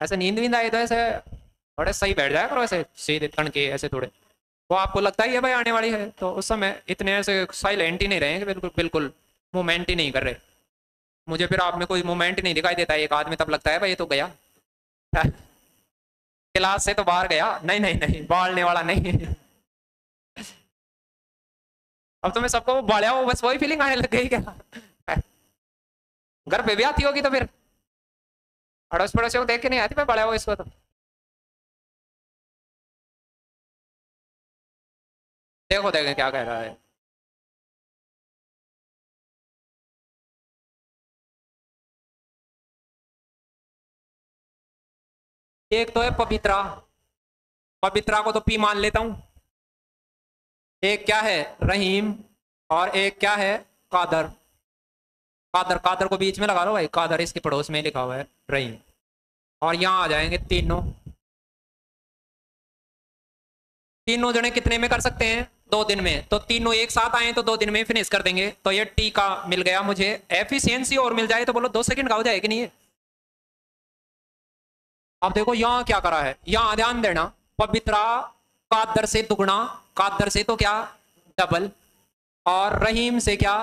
ऐसे नींद वींद आए तो ऐसे थोड़े सही बैठ जाए करो, ऐसे सीधे तन के ऐसे थोड़े। वो आपको लगता ही है भाई आने वाली है। तो उस समय इतने ऐसे साइलेंट ही नहीं रहेंगे बिल्कुल बिल्कुल मूवमेंट ही नहीं कर रहे। मुझे फिर आप में कोई मूवमेंट नहीं दिखाई देता एक आदमी तब लगता है, भाई ये तो गया। *laughs* क्लास से तो बाहर गया। नहीं नहीं नहीं, बालने वाला नहीं *laughs* अब तो मैं सबको बाढ़िया हो, बस वही फीलिंग आने लग गई क्या? *laughs* घर पे भी आती होगी तो फिर। अड़ोस पड़ोसियों को देख के नहीं आती मैं बड़ा हो इसको तो? देखो, देखें क्या कह रहा है। एक तो है पवित्रा। पवित्रा को तो पी मान लेता हूँ। एक क्या है? रहीम। और एक क्या है? कादर। कादर कादर को बीच में लगा लो भाई। कादर इसके पड़ोस में लिखा हुआ है, रहीम। और यहाँ आ जाएँगे तीनों। तीनों जने कितने में कर सकते हैं? दो दिन में। तो तीनों एक साथ आए तो दो दिन में फिनिश कर देंगे। तो ये टी का मिल गया मुझे। एफिशिएंसी और मिल जाए तो बोलो, दो सेकंड का हो जाए कि नहीं अब देखो यहाँ क्या करा है। यहाँ ध्यान देना, पवित्रा, कादर से दुगना, कादर से तो क्या? डबल और रहीम से क्या?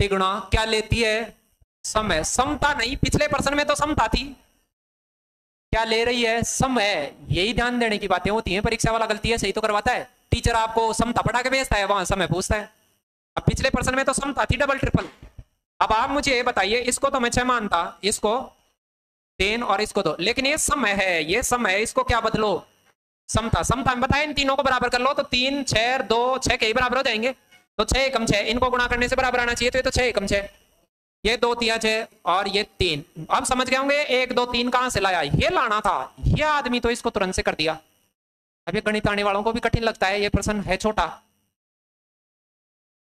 तिगुना। क्या लेती है? समय समता नहीं, पिछले प्रश्न में तो समता थी। क्या ले रही है? समय यही ध्यान देने की बातें होती हैं। परीक्षा वाला गलती है, सही तो करवाता है। टीचर आपको समता पढ़ा के भेजता है, वहाँ समय पूछता है। अब पिछले प्रश्न में तो समता थी डबल ट्रिपल अब आप मुझे बताइए, इसको तो मैं छह मानता, इसको तीन और इसको दो। लेकिन ये समय है, ये समय है, इसको क्या बदलो? समता समता में बताए इन तीनों को बराबर कर लो तो तीन, छह, दो, छह के ही बराबर हो जाएँगे। तो छह कम छह, इनको गुणा करने से बराबर आना चाहिए तो ये तो छह कम छह। ये दो तिया छह और ये तीन। अब समझ गए होंगे, एक, दो, तीन कहाँ से लाया? ये लाना था, ये आदमी तो इसको तुरंत से कर दिया। अभी गणित आने वालों को भी कठिन लगता है, ये प्रश्न है छोटा।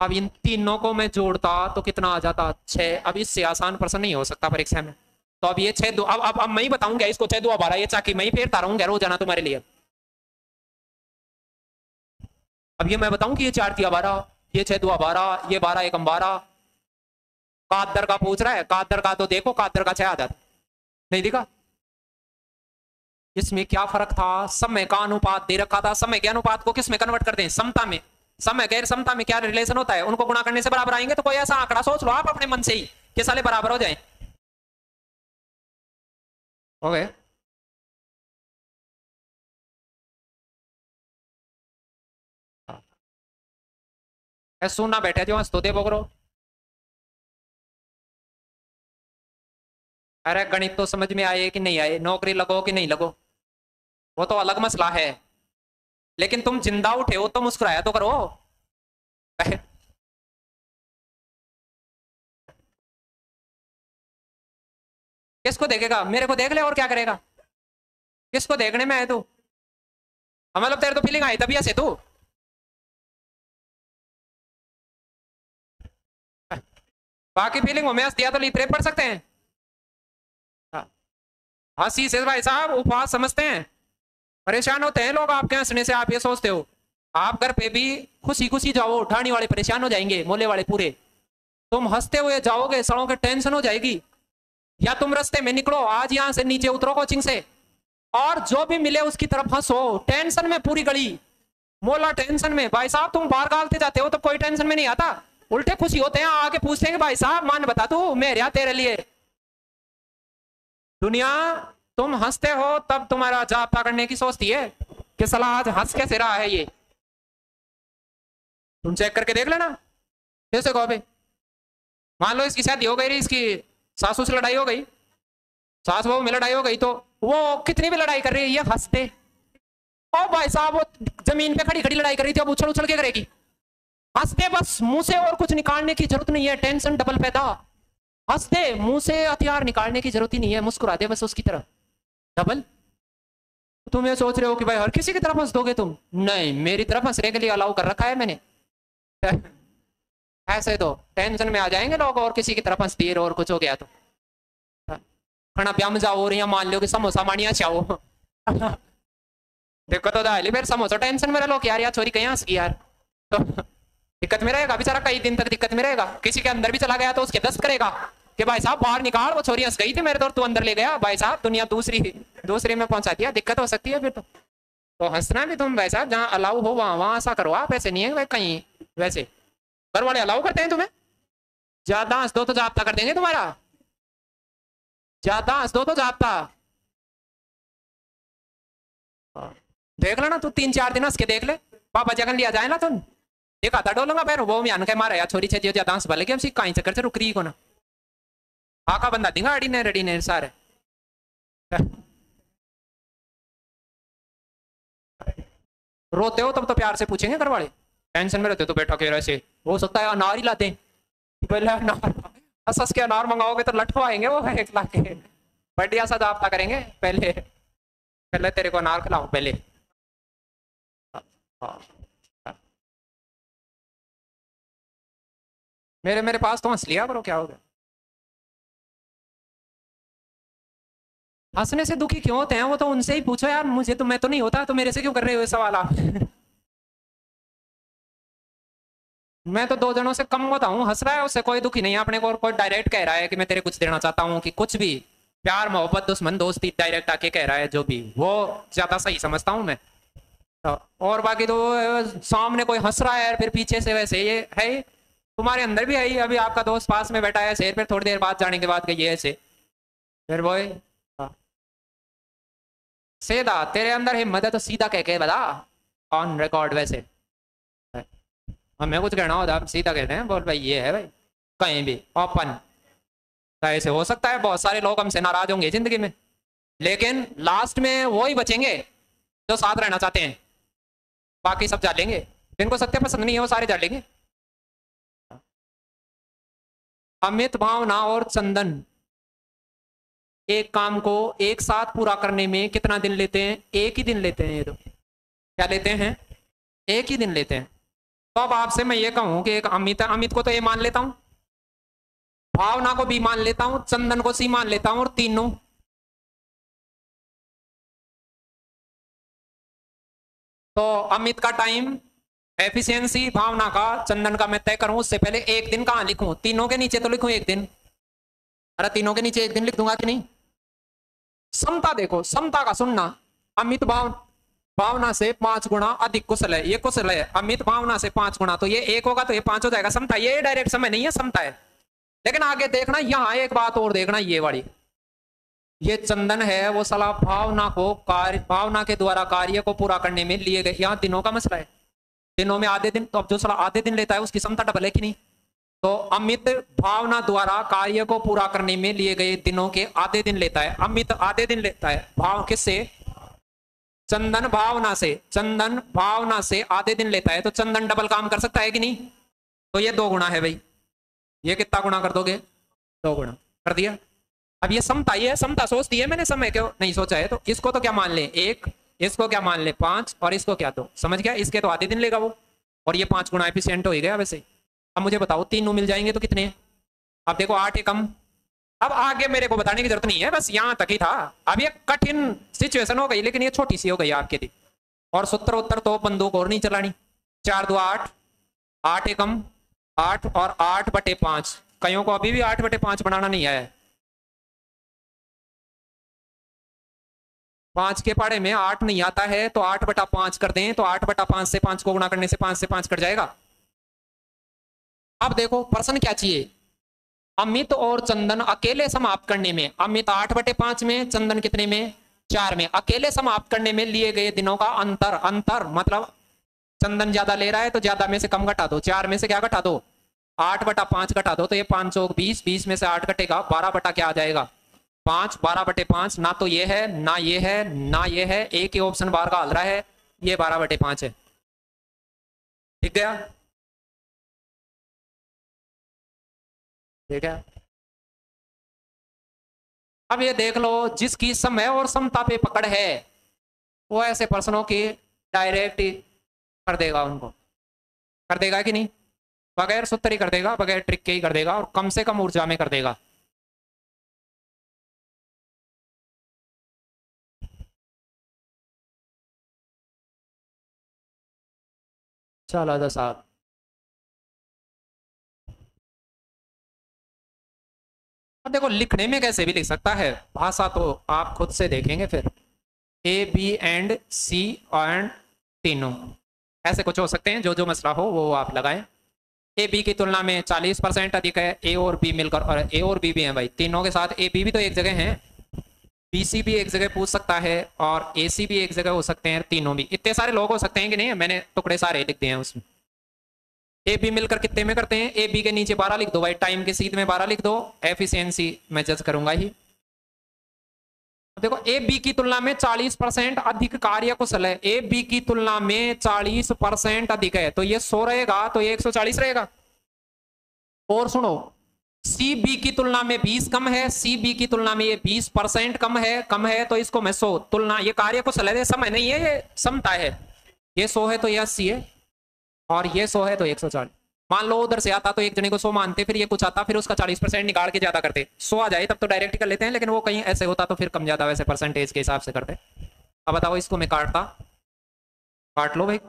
अब इन तीनों को मैं जोड़ता तो कितना आ जाता? छह। अब इससे आसान प्रश्न नहीं हो सकता परीक्षा में। तो अब ये छह दो, अब अब अब मैं ही बताऊँगा इसको, छह दो बारह ये चाकी मैं ही फेरता रहूँगा रोज़ाना तुम्हारे लिए। अब ये मैं बताऊँ कि ये चार तिया बारह, ये छह दो बारह, ये बारह एक बारह। कादर का पूछ रहा है, कादर का तो देखो, कादर का छह आ जाता। नहीं दिखा? इसमें क्या फ़र्क था? समय का अनुपात, दे रखा था। समय के अनुपात को किसमें कन्वर्ट करते दें समता में। समय गैर समता में क्या रिलेशन होता है? उनको गुणा करने से बराबर आएँगे तो कोई ऐसा आंकड़ा सोच लो, आप अपने मन से ही, कि साले बराबर हो जाए। ओके सुनना बैठे जो हंस तो दे अरे गणित तो समझ में आए कि नहीं आए? नौकरी लगो कि नहीं लगो? वो तो अलग मसला है। लेकिन तुम ज़िंदा उठे हो तो मुस्कुराया तो करो। किसको देखेगा? मेरे को देख ले और क्या करेगा? किसको देखने में है तू? मतलब तेरे तो फीलिंग आई, तभी ऐसे तू। बाकी फीलिंग में दिया तो लितरे पढ़ सकते हैं। हाँ। सी से भाई साहब उपवास समझते हैं। परेशान होते हैं लोग आपके हंसने से, आप ये सोचते हो। आप घर पे भी खुशी खुशी जाओ ठाणी वाले परेशान हो जाएँगे, मोले वाले पूरे। तुम हँसते हुए जाओगे, सड़ों के टेंशन हो जाएगी। या तुम रस्ते में निकलो, आज यहाँ से नीचे उतरो कोचिंग से। और जो भी मिले उसकी तरफ़ हंसो, टेंशन में पूरी गली। मोला, टेंशन में। भाई साहब, तुम बाहर गालते जाते हो तो कोई टेंशन में नहीं आता। उल्टे खुशी होते हैं आके पूछते हैं भाई साहब, मान बता तू, मेरे तेरे लिए। दुनिया तुम हँसते हो, तब तुम्हारा जाप करने की सोचती है कि सलाह आज हंस कैसे रहा है ये। तुम चेक करके देख लेना। कैसे कहो भाई। मान लो इसकी शादी हो गई रही इसकी सासू से लड़ाई हो गई। सास बहू में लड़ाई हो गई तो वो कितनी भी लड़ाई कर रही है, ये हँसते। ओ भाई साहब, वो ज़मीन पे खड़ी खड़ी लड़ाई कर रही थी, अब उछल उछल के करेगी। हँसते बस, मुँह से और कुछ निकालने की ज़रूरत नहीं है, टेंशन डबल पैदा। हँसते, मुँह से हथियार निकालने की ज़रूरत ही नहीं है मुस्कुरा दे बस उसकी तरफ़। डबल? तुम ये सोच रहे हो कि भाई हर किसी की तरफ़ हंस दोगे तुम? नहीं, मेरी तरफ़ हंसने के लिए अलाउ कर रखा है मैंने। *laughs* ऐसे तो टेंशन में आ जाएँगे लोग और किसी की तरफ़ हंस दिए और कुछ हो गया तो। खाना ब्याम जाओ और यहाँ मान लो कि समोसा मानिया चाहो *laughs* देखो तो दाली फिर समोसा टेंशन में रहो यार यार छोरी कहीं हंस गई यार। तो *laughs* दिक्कत में रहेगा, बेचारा कई दिन तक दिक्कत में रहेगा। किसी के अंदर भी चला गया तो उसके दस्त करेगा। कि भाई साहब, बाहर निकाल, वो छोरी हंस गई थी मेरे तो तू अंदर ले गया। भाई साहब, दुनिया दूसरी दूसरे में पहुँचा दिया। दिक्कत हो सकती है फिर तो। तो हंसना भी तुम भाई साहब, जहाँ अलाउ हो, वहाँ वहाँ ऐसा करो। आप ऐसे नहीं है कहीं, वैसे। घर वाले अलाउ करते हैं तुम्हें? ज़्यादा हंस दो तो जाप्ता कर देंगे तुम्हारा। ज़्यादा हंस दो तो जाप्ता देख लो ना तू तीन चार दिन हंस के देख ले। पापा जगन लिया जाए ना तुम देखा था डोलूँगा पैर, वो मैं अन के मारा, या छोरी छे ज़्यादा हंस भले कि कहीं चक्कर से रुक रही को ना आका बंदा दिंगा अड़ी ने रेडी ने, सारे। रोते हो तब तो प्यार से पूछेंगे घर वाले टेंशन में रहते हो तो बैठा के ऐसे। हो सकता है अनार ही लाते पहले अनार हंस के अनार मंगाओगे तो लटवाएँगे वो एक लाख के। बढ़िया सा जाप्ता करेंगे पहले। पहले तेरे को अनार खिलाओ पहले। मेरे मेरे पास तो हंस लिया करो, क्या हो गया? हंसने से दुखी क्यों होते हैं? वो तो उनसे ही पूछो यार, मुझे तो मैं तो नहीं होता तो मेरे से क्यों कर रहे हो सवाल आप? *laughs* मैं तो दो जनों से कम होता हूँ, हंस रहा है उससे कोई दुखी नहीं अपने को और कोई डायरेक्ट कह रहा है कि मैं तेरे कुछ देना चाहता हूँ कि कुछ भी। प्यार, मोहब्बत, दुश्मन, दोस्ती डायरेक्ट आके कह रहा है जो भी। वो ज़्यादा सही समझता हूँ मैं। तो और बाकी तो सामने कोई हंस रहा है फिर पीछे से वैसे ये है तुम्हारे अंदर भी है अभी आपका दोस्त पास में बैठा है, शेर, फिर थोड़ी देर बाद जाने के बाद ये ऐसे। फिर वो सीधा तेरे अंदर हिम्मत है तो सीधा कह के बता ऑन रिकॉर्ड वैसे हमें कुछ कहना होता सीधा कहते हैं बोल भाई ये है भाई कहीं भी ओपन ऐसे हो सकता है बहुत सारे लोग हमसे नाराज़ होंगे ज़िंदगी में लेकिन लास्ट में वो ही बचेंगे जो साथ रहना चाहते हैं बाकी सब जालेंगे जिनको सत्य पसंद नहीं है वो सारे जालेंगे अमित भावना और चंदन एक काम को एक साथ पूरा करने में कितना दिन लेते हैं? एक ही दिन लेते हैं ये तो क्या लेते हैं? एक ही दिन लेते हैं। तो अब आपसे मैं ये कहूँ कि एक अमित अमित को तो ये मान लेता हूँ। भावना को भी मान लेता हूँ। चंदन को सी मान लेता हूँ और तीनों। तो अमित का टाइम, एफिशिएंसी, भावना का, चंदन का मैं तय करूँ, उससे पहले एक दिन कहाँ लिखूं? तीनों के नीचे तो लिखूं एक दिन। अरे तीनों के नीचे एक दिन लिख दूँगा कि नहीं? समता देखो, समता का सुनना। अमित भाव, भावना से पाँच गुणा अधिक कुशल है, ये कुशल है। अमित भावना से पाँच गुणा तो ये एक होगा तो ये पाँच हो जाएगा। समता, ये डायरेक्ट समय नहीं है, समता है। लेकिन आगे देखना, यहाँ एक बात और देखना, ये वाली। ये चंदन है, वो सलाह भावना को कार्य, भावना के द्वारा कार्य को पूरा करने में लिए गए। यहाँ दिनों का मसला है। दिनों में आधे दिन तो अब जो सलाह आधे दिन लेता है, उसकी क्षमता डबल है कि नहीं? तो अमित भावना द्वारा कार्य को पूरा करने में लिए गए दिनों के आधे दिन लेता है। अमित आधे दिन लेता है। भाव किससे? चंदन भावना से। चंदन भावना से आधे दिन लेता है। तो चंदन डबल काम कर सकता है कि नहीं? तो ये दो गुणा है भाई। ये कितना गुणा कर दोगे? दो गुणा। कर दिया? अब ये समता ही है समता सोचती है मैंने समय क्यों नहीं सोचा है? तो इसको तो क्या मान ले? एक, इसको क्या मान ले? पाँच और इसको क्या दो? समझ गया? इसके तो आधे दिन लेगा वो। और ये पाँच गुना एफिशियंट हो ही गया वैसे। अब मुझे बताओ, तीनों मिल जाएँगे तो कितने? अब देखो, आठ कम अब आगे मेरे को बताने की ज़रूरत नहीं है, बस यहाँ तक ही था। अब ये कठिन सिचुएशन हो गई, लेकिन ये छोटी सी हो गई आपके लिए। और सूत्र उत्तर तो बंदूक और नहीं चलानी। चार दो आठ आठ एकम, आठ और आठ बटे पाँच। कईयों को अभी भी आठ बटे पाँच बनाना नहीं आया पाँच के पाड़े में आठ नहीं आता है तो आठ बटा पाँच कर दें तो आठ बटा पाँच से पाँच को गुणा करने से पाँच से पाँच कट जाएगा। अब देखो, प्रश्न क्या चाहिए? अमित और चंदन अकेले समाप्त करने में, अमित आठ बटे पाँच में, चंदन कितने में? चार में। अकेले समाप्त करने में लिए गए दिनों का अंतर अंतर मतलब चंदन ज़्यादा ले रहा है तो ज़्यादा में से कम घटा दो, चार में से क्या घटा दो? आठ बटा पाँच घटा दो तो ये पाँच सौ बीस बीस में से आठ घटेगा, बारह बटा क्या आ जाएगा? पाँच, बारह बटे पाँच, ना तो ये है, ना ये है, ना ये है, एक ही ऑप्शन बाहर का हल रहा है, ये बारह बटे पाँच है। ठीक गया? ठीक है अब ये देख लो, जिसकी समय और समता पे पकड़ है, वो ऐसे पर्सनों की डायरेक्ट कर देगा उनको। कर देगा कि नहीं? बगैर सूत्र ही कर देगा, बगैर ट्रिक के ही कर देगा और कम से कम ऊर्जा में कर देगा। चलो साहब देखो, लिखने में कैसे भी लिख सकता है। भाषा तो आप खुद से देखेंगे फिर। A B and C and तीनों। ऐसे कुछ हो सकते हैं जो जो मसला हो, वो आप लगाएँ। ए बी की तुलना में 40 परसेंट अधिक है। ए और बी मिलकर, और ए और बी भी हैं भाई। तीनों के साथ ए बी भी तो एक जगह है। बी सी भी एक जगह पूछ सकता है, और ए सी भी एक जगह हो सकते हैं, तीनों भी। इतने सारे लोग हो सकते हैं कि नहीं? मैंने टुकड़े सारे लिख दिए हैं उसमें। ए बी मिलकर कितने में करते हैं? ए बी के नीचे बारह लिख दो। भाई टाइम के सीध में बारह लिख दो। एफिशिएंसी मैं जज करूँगा ही। देखो ए बी की तुलना में 40 परसेंट अधिक कार्य कुशल है। ए बी की तुलना में 40 परसेंट अधिक है। तो ये 100 रहेगा तो ये 140 रहेगा। और सुनो सी बी की तुलना में 20 कम है सी बी की तुलना में ये 20 परसेंट कम है कम है तो इसको मैं 100 तुलना, ये कार्य कुशल है समय नहीं है, ये समता है। ये 100 है तो ये अस्सी है। और ये सौ है तो एक सौ चालीस। मान लो उधर से आता तो एक जने को सौ मानते, फिर ये कुछ आता, फिर उसका चालीस परसेंट निकाल के ज़्यादा करते। सौ आ जाए तब तो डायरेक्ट कर लेते हैं, लेकिन वो कहीं ऐसे होता तो फिर कम ज़्यादा वैसे परसेंटेज के हिसाब से करते। अब बताओ इसको मैं काटता। काट लो भाई।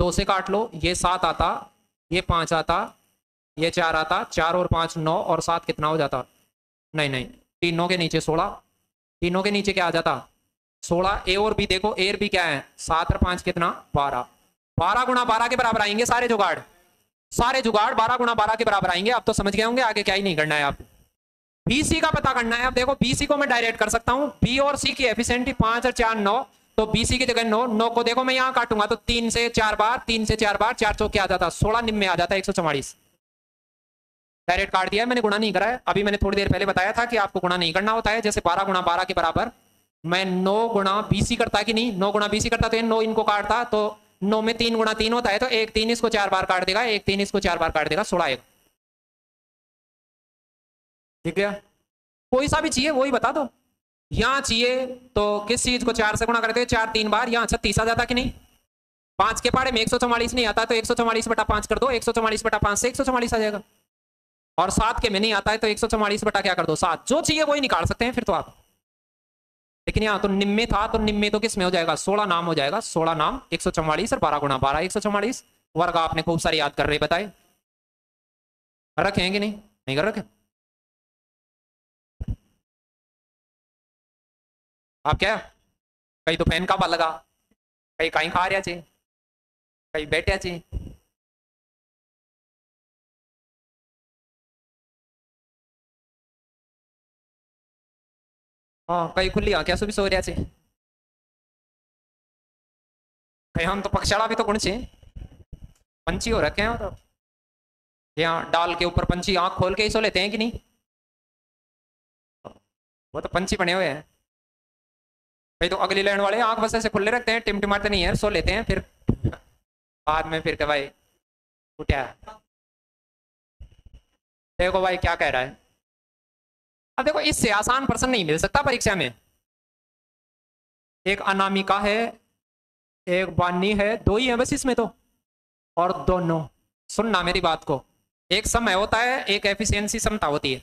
दो से काट लो, ये सात आता, ये पाँच आता, ये चार आता, चार और पाँच नौ, और सात कितना हो जाता? नहीं नहीं, तीनों के नीचे सोलह। तीनों के नीचे क्या आ जाता? सोलह। ए और बी देखो, ए और बी क्या है? सात और पाँच कितना? बारह। बारह गुना बारह के बराबर आएँगे सारे जुगाड़। सारे जुगाड़ बारह गुना बारह के बराबर आएँगे। आप तो समझ गए होंगे, आगे क्या ही नहीं करना है आप। बीसी का पता करना है। आप देखो बीसी को मैं डायरेक्ट कर सकता हूँ। बी और सी की एफिशिएंटी पाँच और चार नौ। तो बीसी की जगह नौ। नौ को देखो, मैं यहाँ काटूँगा तो तीन से चार बार, तीन से चार बार, चार चौक आ जाता। सोलह निम्न आ जाता, एक सौ चौवालीस। डायरेक्ट काट दिया, मैंने गुणा नहीं करा है। अभी मैंने थोड़ी देर पहले बताया था कि आपको गुणा नहीं करना होता है। जैसे बारह गुणा बारह के बराबर, मैं नौ गुणा बीसी करता कि नहीं? नौ गुणा बीसी करता तो नौ इनको काटता तो नौ में तीन गुणा तीन होता है तो एक तीन इसको चार बार काट देगा, एक तीन इसको चार बार काट देगा, सोलह एक। ठीक है? कोई सा भी चाहिए, वही बता दो। यहाँ चाहिए तो किस चीज़ को चार से गुणा करते चार तीन बार, यहाँ छत्तीस आ जाता कि नहीं? पाँच के पाड़े में एक सौ चौवालीस नहीं आता तो एक सौ चौवालीस बटा पाँच कर दो, एक सौ चौवालीस बटा पाँच से एक सौ चौवालीस आ जाएगा। और सात के में नहीं आता है तो एक सौ चौवालीस बटा क्या कर दो? सात। जो चाहिए वही निकाल सकते हैं, फिर तो आप। लेकिन यहाँ तो निम्मे था तो निम्मे तो किसमें हो जाएगा? सोलह नाम हो जाएगा। सोलह नाम, एक सौ चौवालीस और बारह गुणा बारह, एक सौ चौवालीस। वर्ग आपने खूब सारी याद कर रहे, बताए। रखे हैं कि नहीं? नहीं कर रखे? आप क्या? कहीं तो फ़ैन का लगा, कहीं कहीं खा रहा चाहिए कहीं बैठा चाहिए हाँ कई खुली हाँ क्या सुबह सो रहा कहीं हम तो पक्षाड़ा भी तो कौन से पंछी हो रखे हैं तो। यहाँ डाल के ऊपर पंछी आँख खोल के ही सो लेते हैं कि नहीं? वो तो पंछी बने हुए हैं। भाई तो अगली लाइन वाले आँख बस ऐसे खुले रखते हैं टिमटिमाते नहीं है, सो लेते हैं फिर। बाद में फिर के भाई, उठा। देखो भाई क्या कह रहा है। अब देखो, इससे आसान प्रश्न नहीं मिल सकता परीक्षा में। एक अनामिका है, एक बानी है, दो ही है बस इसमें तो और दोनों। सुनना मेरी बात को। एक समय होता है, एक एफिशिएंसी समता होती है।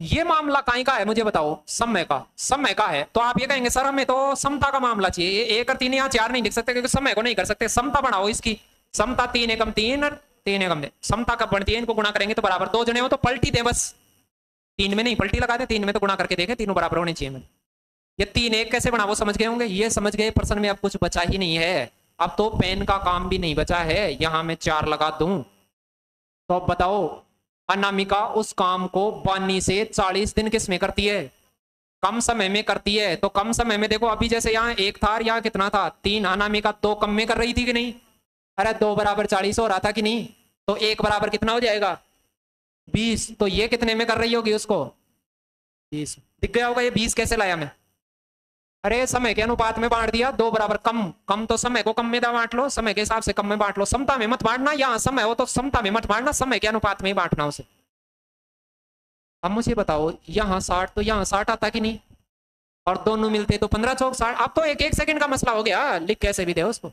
ये मामला कहीं का है, मुझे बताओ, समय का। समय का है तो आप ये कहेंगे, सर, हमें तो समता का मामला चाहिए। एक और तीन या चार नहीं लिख सकते, क्योंकि समय को नहीं कर सकते। समता बनाओ इसकी। समता तीन एकम तीन और तीन एकम दे। समता कब बनती है, इनको गुणा करेंगे तो बराबर। दो जने हो तो पलटी दे बस। तीन में नहीं, पलटी लगा दे, तीन में तो गुणा करके देखे, तीनों बराबर होने चाहिए ये तीन एक कैसे बना, वो समझ गए होंगे? ये समझ गए, प्रश्न में अब कुछ बचा ही नहीं है। अब तो पेन का काम भी नहीं बचा है, यहाँ मैं चार लगा दूँ। तो अब बताओ, अनामिका उस काम को बानी से चालीस दिन किसमें करती है? कम समय में करती है तो कम समय में देखो, अभी जैसे यहाँ एक था यहाँ कितना था? तीन, अनामिका दो कम में कर रही थी कि नहीं? अरे दो बराबर चालीस हो रहा था कि नहीं? तो एक बराबर कितना हो जाएगा? बीस तो ये कितने में कर रही होगी उसको? बीस। दिख गया होगा ये बीस कैसे लाया मैं? अरे, समय के अनुपात में बांट दिया, दो बराबर कम। कम तो समय को कम में बांट लो, समय के हिसाब से कम में बांट लो। समता में मत बांटना, यहाँ समय हो तो समता में मत बांटना, समय के अनुपात में ही बांटना उसे। अब मुझे बताओ, यहाँ साठ तो यहाँ साठ आता कि नहीं? और दोनों मिलते तो पंद्रह चौक साठ। अब तो एक एक सेकंड का मसला हो गया। लिख कैसे भी दे उसको।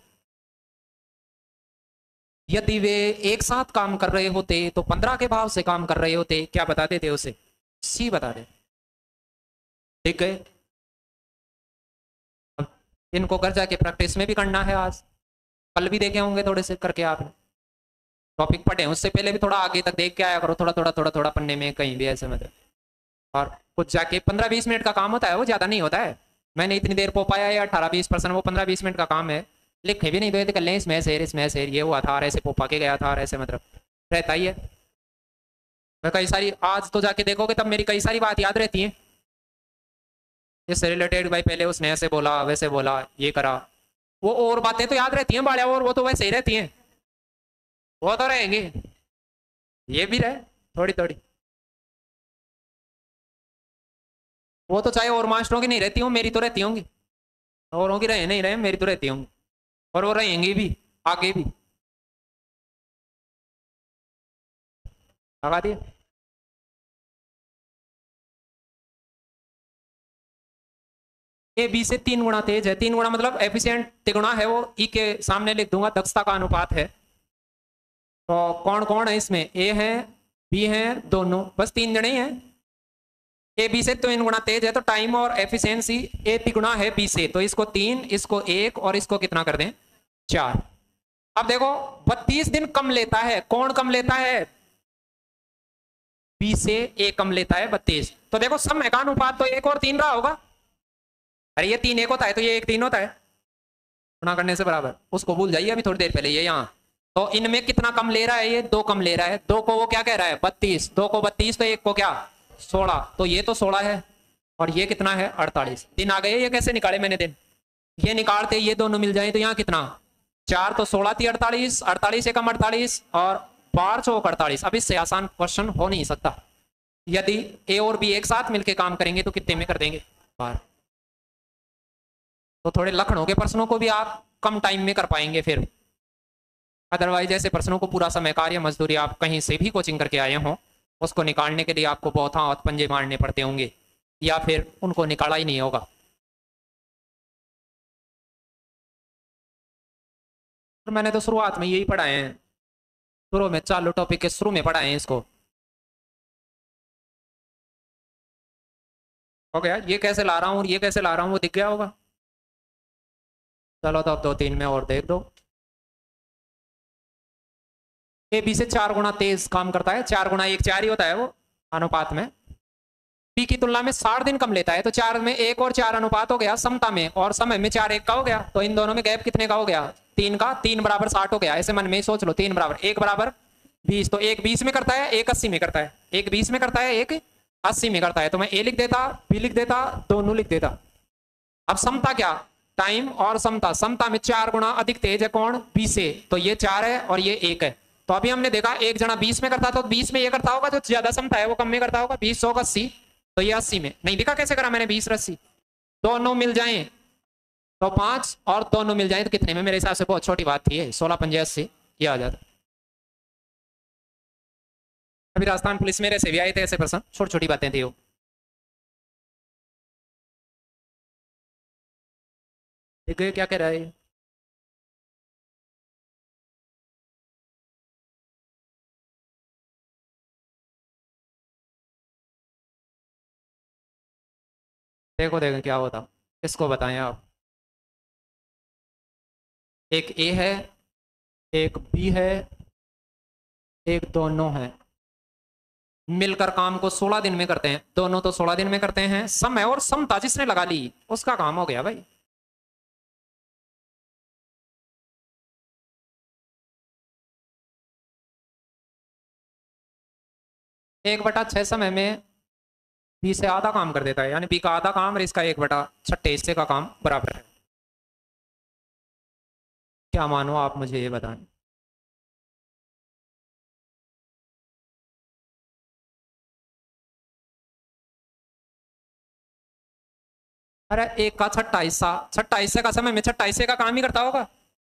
यदि वे एक साथ काम कर रहे होते तो पंद्रह के भाव से काम कर रहे होते, क्या बता देते उसे? सी बता दे। ठीक गए इनको घर जाके प्रैक्टिस में भी करना है आज। कल भी देखे होंगे थोड़े से करके आपने। टॉपिक पढ़े उससे पहले भी थोड़ा आगे तक देख के आया करो, थोड़ा थोड़ा थोड़ा थोड़ा पढ़ने में कहीं भी ऐसे मतलब और कुछ जाके पंद्रह बीस मिनट का काम होता है, वो ज़्यादा नहीं होता है। मैंने इतनी देर पो पाया या अठारह बीस परसेंट, वो पंद्रह बीस मिनट का काम है। लिखे भी नहीं दो कर लें इसमें शेर इसमें शेर, ये हुआ था और ऐसे पोपा के गया था, और ऐसे मतलब रहता ही है। मैं कई सारी, आज तो जाके देखोगे, तब मेरी कई सारी बात याद रहती है। इससे रिलेटेड भाई, पहले उसने ऐसे बोला, वैसे बोला, ये करा। वो और बातें तो याद रहती हैं, बाड़िया, और वो तो वैसे ही रहती हैं। वो तो रहेंगे। ये भी रहे, थोड़ी थोड़ी। वो तो चाहे और मास्टरों की नहीं रहती हूँ, मेरी तो रहती होंगी। औरों की रहे, नहीं रहे, मेरी तो रहती होंगी। और वो रहेंगे भी, आगे भी। लगा दिए ए, बी से तीन गुणा तेज है। तीन गुणा मतलब एफिशिएंट तिगुना है वो। ई के सामने लिख दूँगा, दक्षता का अनुपात है। तो कौन कौन है इसमें? ए है, बी है, दोनों। बस तीन जने हैं। ए, बी से तीन गुना तेज है तो टाइम और एफिशिएंसी ए तिगुना है बी से तो इसको तीन, इसको एक और इसको कितना कर दें? चार। अब देखो, बत्तीस दिन कम लेता है, कौन कम लेता है? बी से ए कम लेता है बत्तीस। तो देखो समय का अनुपात तो एक और तीन रहा होगा। अरे ये तीन एक होता है तो ये एक तीन होता है। गुणा करने से बराबर। उसको भूल जाइए अभी थोड़ी देर पहले, ये यहाँ। तो इनमें कितना कम ले रहा है, ये दो कम ले रहा है। दो को वो क्या कह रहा है? बत्तीस। दो को बत्तीस तो एक को क्या? सोलह। तो ये तो सोलह है, और ये कितना है? अड़तालीस। दिन आ गए, ये कैसे निकाले मैंने दिन? ये निकालते, ये दोनों मिल जाए तो यहाँ कितना? चार तो सोलह थी अड़तालीस अड़तालीस एकम अड़तालीस, और बार चौक अड़तालीस। अब इससे आसान क्वेश्चन हो नहीं सकता। यदि ए और बी एक साथ मिलकर काम करेंगे तो कितने में कर देंगे? बार तो थोड़े लखनऊ के प्रश्नों को भी आप कम टाइम में कर पाएँगे फिर। अदरवाइज़ ऐसे प्रश्नों को पूरा समय, कार्य, मजदूरी, आप कहीं से भी कोचिंग करके आए हों उसको निकालने के लिए आपको बहुत हाथ पंजे मारने पड़ते होंगे, या फिर उनको निकाला ही नहीं होगा। तो मैंने तो शुरुआत में यही पढ़ाए हैं। शुरू में चालू टॉपिक के शुरू में पढ़ाए हैं इसको। हो गया? ये कैसे ला रहा हूँ, ये कैसे ला रहा हूँ, वो दिख गया होगा। चलो तो अब दो तीन में और देख दो। ए बी से चार गुना तेज काम करता है, चार गुना एक चार ही होता है वो अनुपात में। पी की तुलना में साठ दिन कम लेता है तो चार में एक और चार अनुपात हो गया समता में, और समय में चार एक का हो गया तो इन दोनों में गैप कितने का हो गया? तीन का, तीन बराबर साठ हो गया, ऐसे मन में सोच लो, तीन बराबर, एक बराबर बीस तो एक बीस में करता है, एक अस्सी में करता है, एक बीस में करता है, एक अस्सी में करता है तो मैं ए लिख देता बी लिख देता, दोनों लिख देता। अब समता क्या? टाइम और समता समता में चार गुना अधिक तेज है कौन? बी से तो ये चार है और ये एक है। तो अभी हमने देखा, एक जना बीस में करता था तो बीस में ये करता होगा, जो ज़्यादा समता है वो कम में करता होगा, बीस, सौ अस्सी तो ये अस्सी में। नहीं दिखा कैसे करा मैंने, बीस, अस्सी? दोनों मिल जाए। तो पाँच और दोनों मिल जाए तो कितने में? मेरे हिसाब से बहुत छोटी बात थी सोलह पंजे अस्सी, ये आ जाता। अभी राजस्थान पुलिस मेरे से भी आए थे ऐसे पर्सन छोटी छोटी बातें थी वो। देखिए क्या कह रहा है? देखो देखो क्या होता। इसको बताएँ आप? एक ए है, एक बी है, एक दोनों है। मिलकर काम को 16 दिन में करते हैं। दोनों तो 16 दिन में करते हैं। सम है और समता जिसने लगा ली, उसका काम हो गया भाई। एक बटा छह समय में बी से आधा काम कर देता है, यानी बी का आधा काम और इसका एक बटा छठे हिस्से का काम बराबर है। क्या मानो आप मुझे ये बताएँ? अरे, एक का छठा हिस्सा छठा हिस्से का समय में छठा हिस्से का काम ही करता होगा।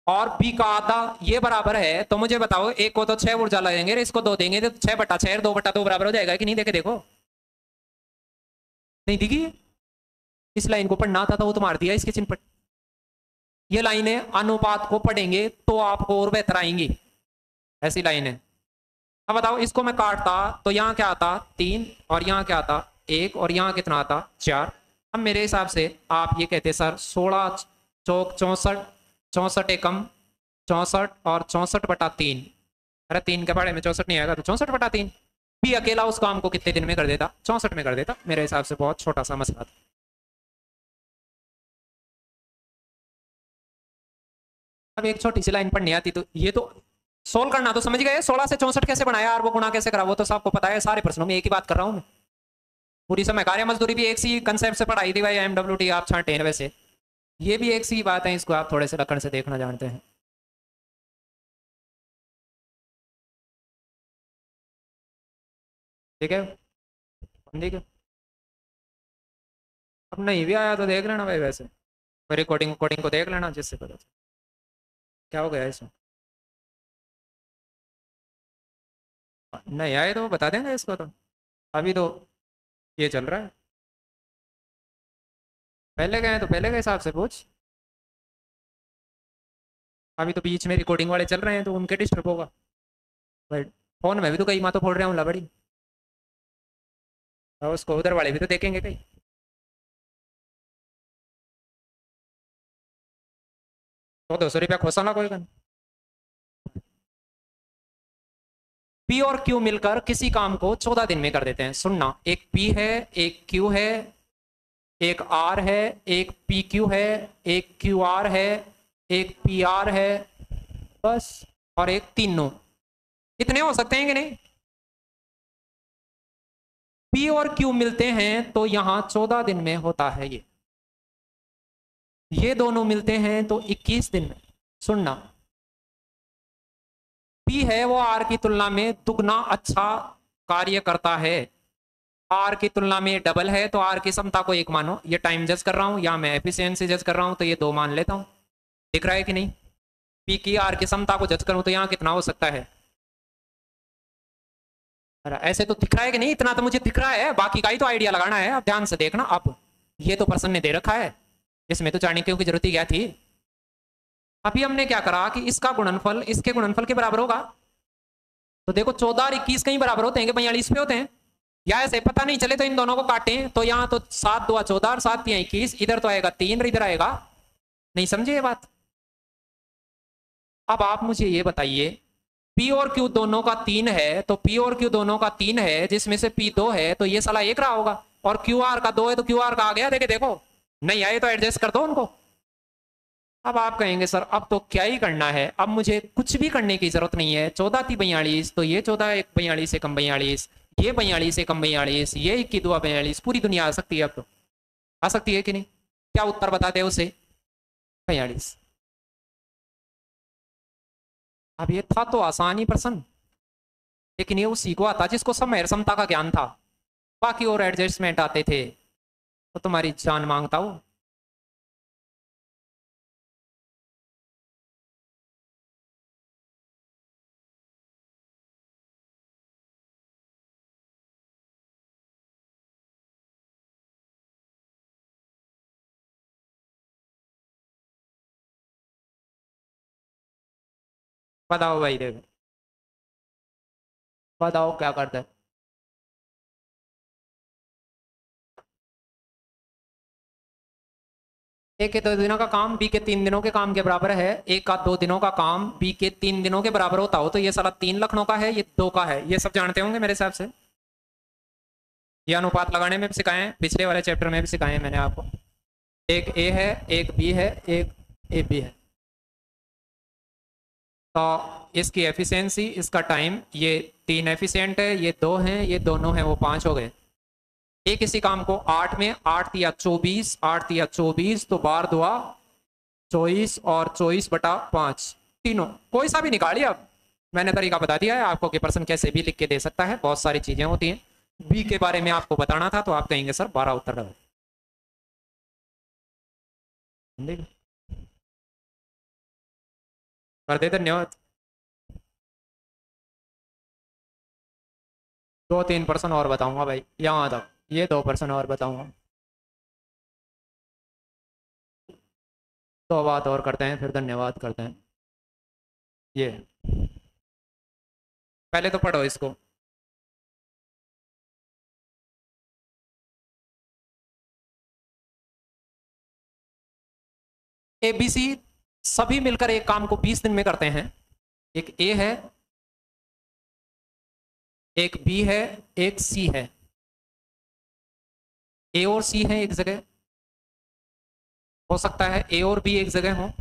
और बी का आधा ये बराबर है तो मुझे बताओ, एक को तो छह ऊर्जा लगेंगे इसको दो देंगे तो छह बटा छह दो बटा दो बराबर हो जाएगा कि नहीं? देखे, देखो। नहीं दिखी? इस लाइन को पढ़ना था तो वो तो मार दिया इसके चिन्ह पर। ये लाइनें अनुपात को पढ़ेंगे तो आपको और बेहतर आएँगी। ऐसी लाइन। है अब बताओ, इसको मैं काटता तो यहाँ क्या आता? तीन, और यहाँ क्या आता? एक, और यहाँ कितना आता? चार। अब मेरे हिसाब से आप ये कहते सर, सोलह चौक चौंसठ चौंसठ एकम, चौंसठ और चौंसठ बटा तीन। अरे तीन के बारे में चौंसठ नहीं आएगा तो चौंसठ बटा तीन। भी अकेला उस काम को कितने दिन में कर देता? चौंसठ में कर देता। मेरे हिसाब से बहुत छोटा सा मसला था। अब एक छोटी सी लाइन पढ़नी आती तो ये तो सोल्व करना तो समझ गए। सोलह से चौंसठ कैसे बनाया और वो गुणा कैसे करा? वो तो सबको पता है। सारे प्रश्नों में एक ही बात कर रहा हूँ मैं। पूरी समय कार्य मजदूरी भी एक सी कंसेप्ट से पढ़ाई थी भाई एम डब्ल्यू टी आप छाटे वैसे। ये भी एक सी बात है, इसको आप थोड़े से लखन से देखना जानते हैं। ठीक है? ठीक है अब नहीं, भी आया तो देख लेना भाई वैसे। रिकॉर्डिंग रिकॉर्डिंग को देख लेना जिससे पता चले। क्या हो गया इसमें? नहीं आए तो बता देंगे इसको तो। अभी तो ये चल रहा है। पहले गए तो पहले के हिसाब से पूछ। अभी तो बीच में रिकॉर्डिंग वाले चल रहे हैं तो उनके डिस्टर्ब होगा। बट फ़ोन में भी तो कई माँ तो फोड़ रहे हूँ लबड़ी और उसको उधर वाले भी तो देखेंगे कहीं। तो दो सौ रुपया खोसा ना कोई गन पी और क्यू मिलकर किसी काम को चौदह दिन में कर देते हैं। सुनना, एक पी है, एक क्यू है, एक आर है, एक पी क्यू है, एक क्यू आर है, एक पी आर है, बस, और एक तीनों इतने हो सकते हैं कि नहीं? पी और क्यू मिलते हैं तो यहाँ चौदह दिन में होता है ये। ये दोनों मिलते हैं तो 21 दिन में। सुनना। पी है वो आर की तुलना में दुगना अच्छा कार्य करता है। आर की तुलना में डबल है तो आर की क्षमता को एक मानो। ये टाइम जज कर रहा हूँ या मैं एफिशिएंसी जज कर रहा हूँ तो ये दो मान लेता हूँ। दिख रहा है कि नहीं? पी की आर की क्षमता को जज करूँ तो यहाँ कितना हो सकता है? ऐसे तो दिख रहा है कि नहीं, इतना तो मुझे दिख रहा है, बाकी का ही तो आइडिया लगाना है, अब ध्यान से देखना, अब ये तो पर्सन ने दे रखा है, इसमें तो चाणक्यों की ज़रूरत ही क्या थी? अभी हमने क्या करा कि इसका गुणनफल, इसके गुणनफल के बराबर होगा। तो देखो, चौदह और इक्कीस कहीं बराबर होते हैं कि बयालीस पे होते हैं। या ऐसे, पता नहीं चले तो इन दोनों को काटें तो यहाँ तो सात दो चौदह, और सात तिया इक्कीस, इधर तो आएगा तीन, और इधर आएगा। नहीं समझे ये बात? अब आप मुझे ये बताइए पी और क्यू दोनों का तीन है तो पी और क्यू दोनों का तीन है, जिसमें से पी दो है तो ये सलाह एक रहा होगा। और क्यू आर का दो है तो क्यू आर का आ गया। देखे देखो, नहीं आए तो एडजस्ट कर दो उनको। अब आप कहेंगे, सर, अब तो क्या ही करना है? अब मुझे कुछ भी करने की ज़रूरत नहीं है। चौदह थी बयालीस तो ये चौदह एक बयालीस से कम बयालीस, ये बयालीस से कम बयालीस, ये इक्की दुआ बयालीस, पूरी दुनिया आ सकती है अब तो। आ सकती है कि नहीं? क्या उत्तर बताते हैं उसे? बयालीस। अब ये था तो आसान ही प्रश्न लेकिन ये उसी को आता जिसको समय समता का ज्ञान था। बाकी और एडजस्टमेंट आते थे। तो तुम्हारी जान माँगता हूँ। बताओ भाई देखो। बताओ क्या करते हैं? ए के दो दिनों का काम, बी के तीन दिनों के काम के बराबर है। ए का दो दिनों का काम, बी के तीन दिनों के बराबर होता हो तो ये सारा तीन लखनऊ का है, ये दो का है। ये सब जानते होंगे मेरे हिसाब से? ये अनुपात लगाने में भी सिखाए, पिछले वाले चैप्टर में भी सिखाए मैंने आपको। एक ए है, एक बी है, एक ए बी है। तो इसकी एफिशिएंसी इसका टाइम ये तीन एफिशिएंट है, ये दो हैं, ये दोनों हैं, वो पाँच हो गए। एक इसी काम को आठ में, आठ या चौबीस, आठ या चौबीस तो बार दुआ, चौबीस और चौबीस बटा पाँच। तीनों। कोई सा भी निकालिए अब मैंने तरीका बता दिया है, आपको कि पर्सन कैसे भी लिख के दे सकता है, बहुत सारी चीज़ें होती हैं। बी के बारे में आपको बताना था तो आप कहेंगे, सर, बारह उत्तर लगा दे धन्यवाद दो तीन पर्सन और बताऊँगा भाई यहाँ तक ये दो पर्सन और बताऊँगा तो बात और करते हैं फिर धन्यवाद करते हैं ये पहले तो पढ़ो इसको ए बी सी सभी मिलकर एक काम को 20 दिन में करते हैं। एक ए है, एक बी है, एक सी है। ए और सी है एक जगह। हो सकता है ए और बी एक जगह हो।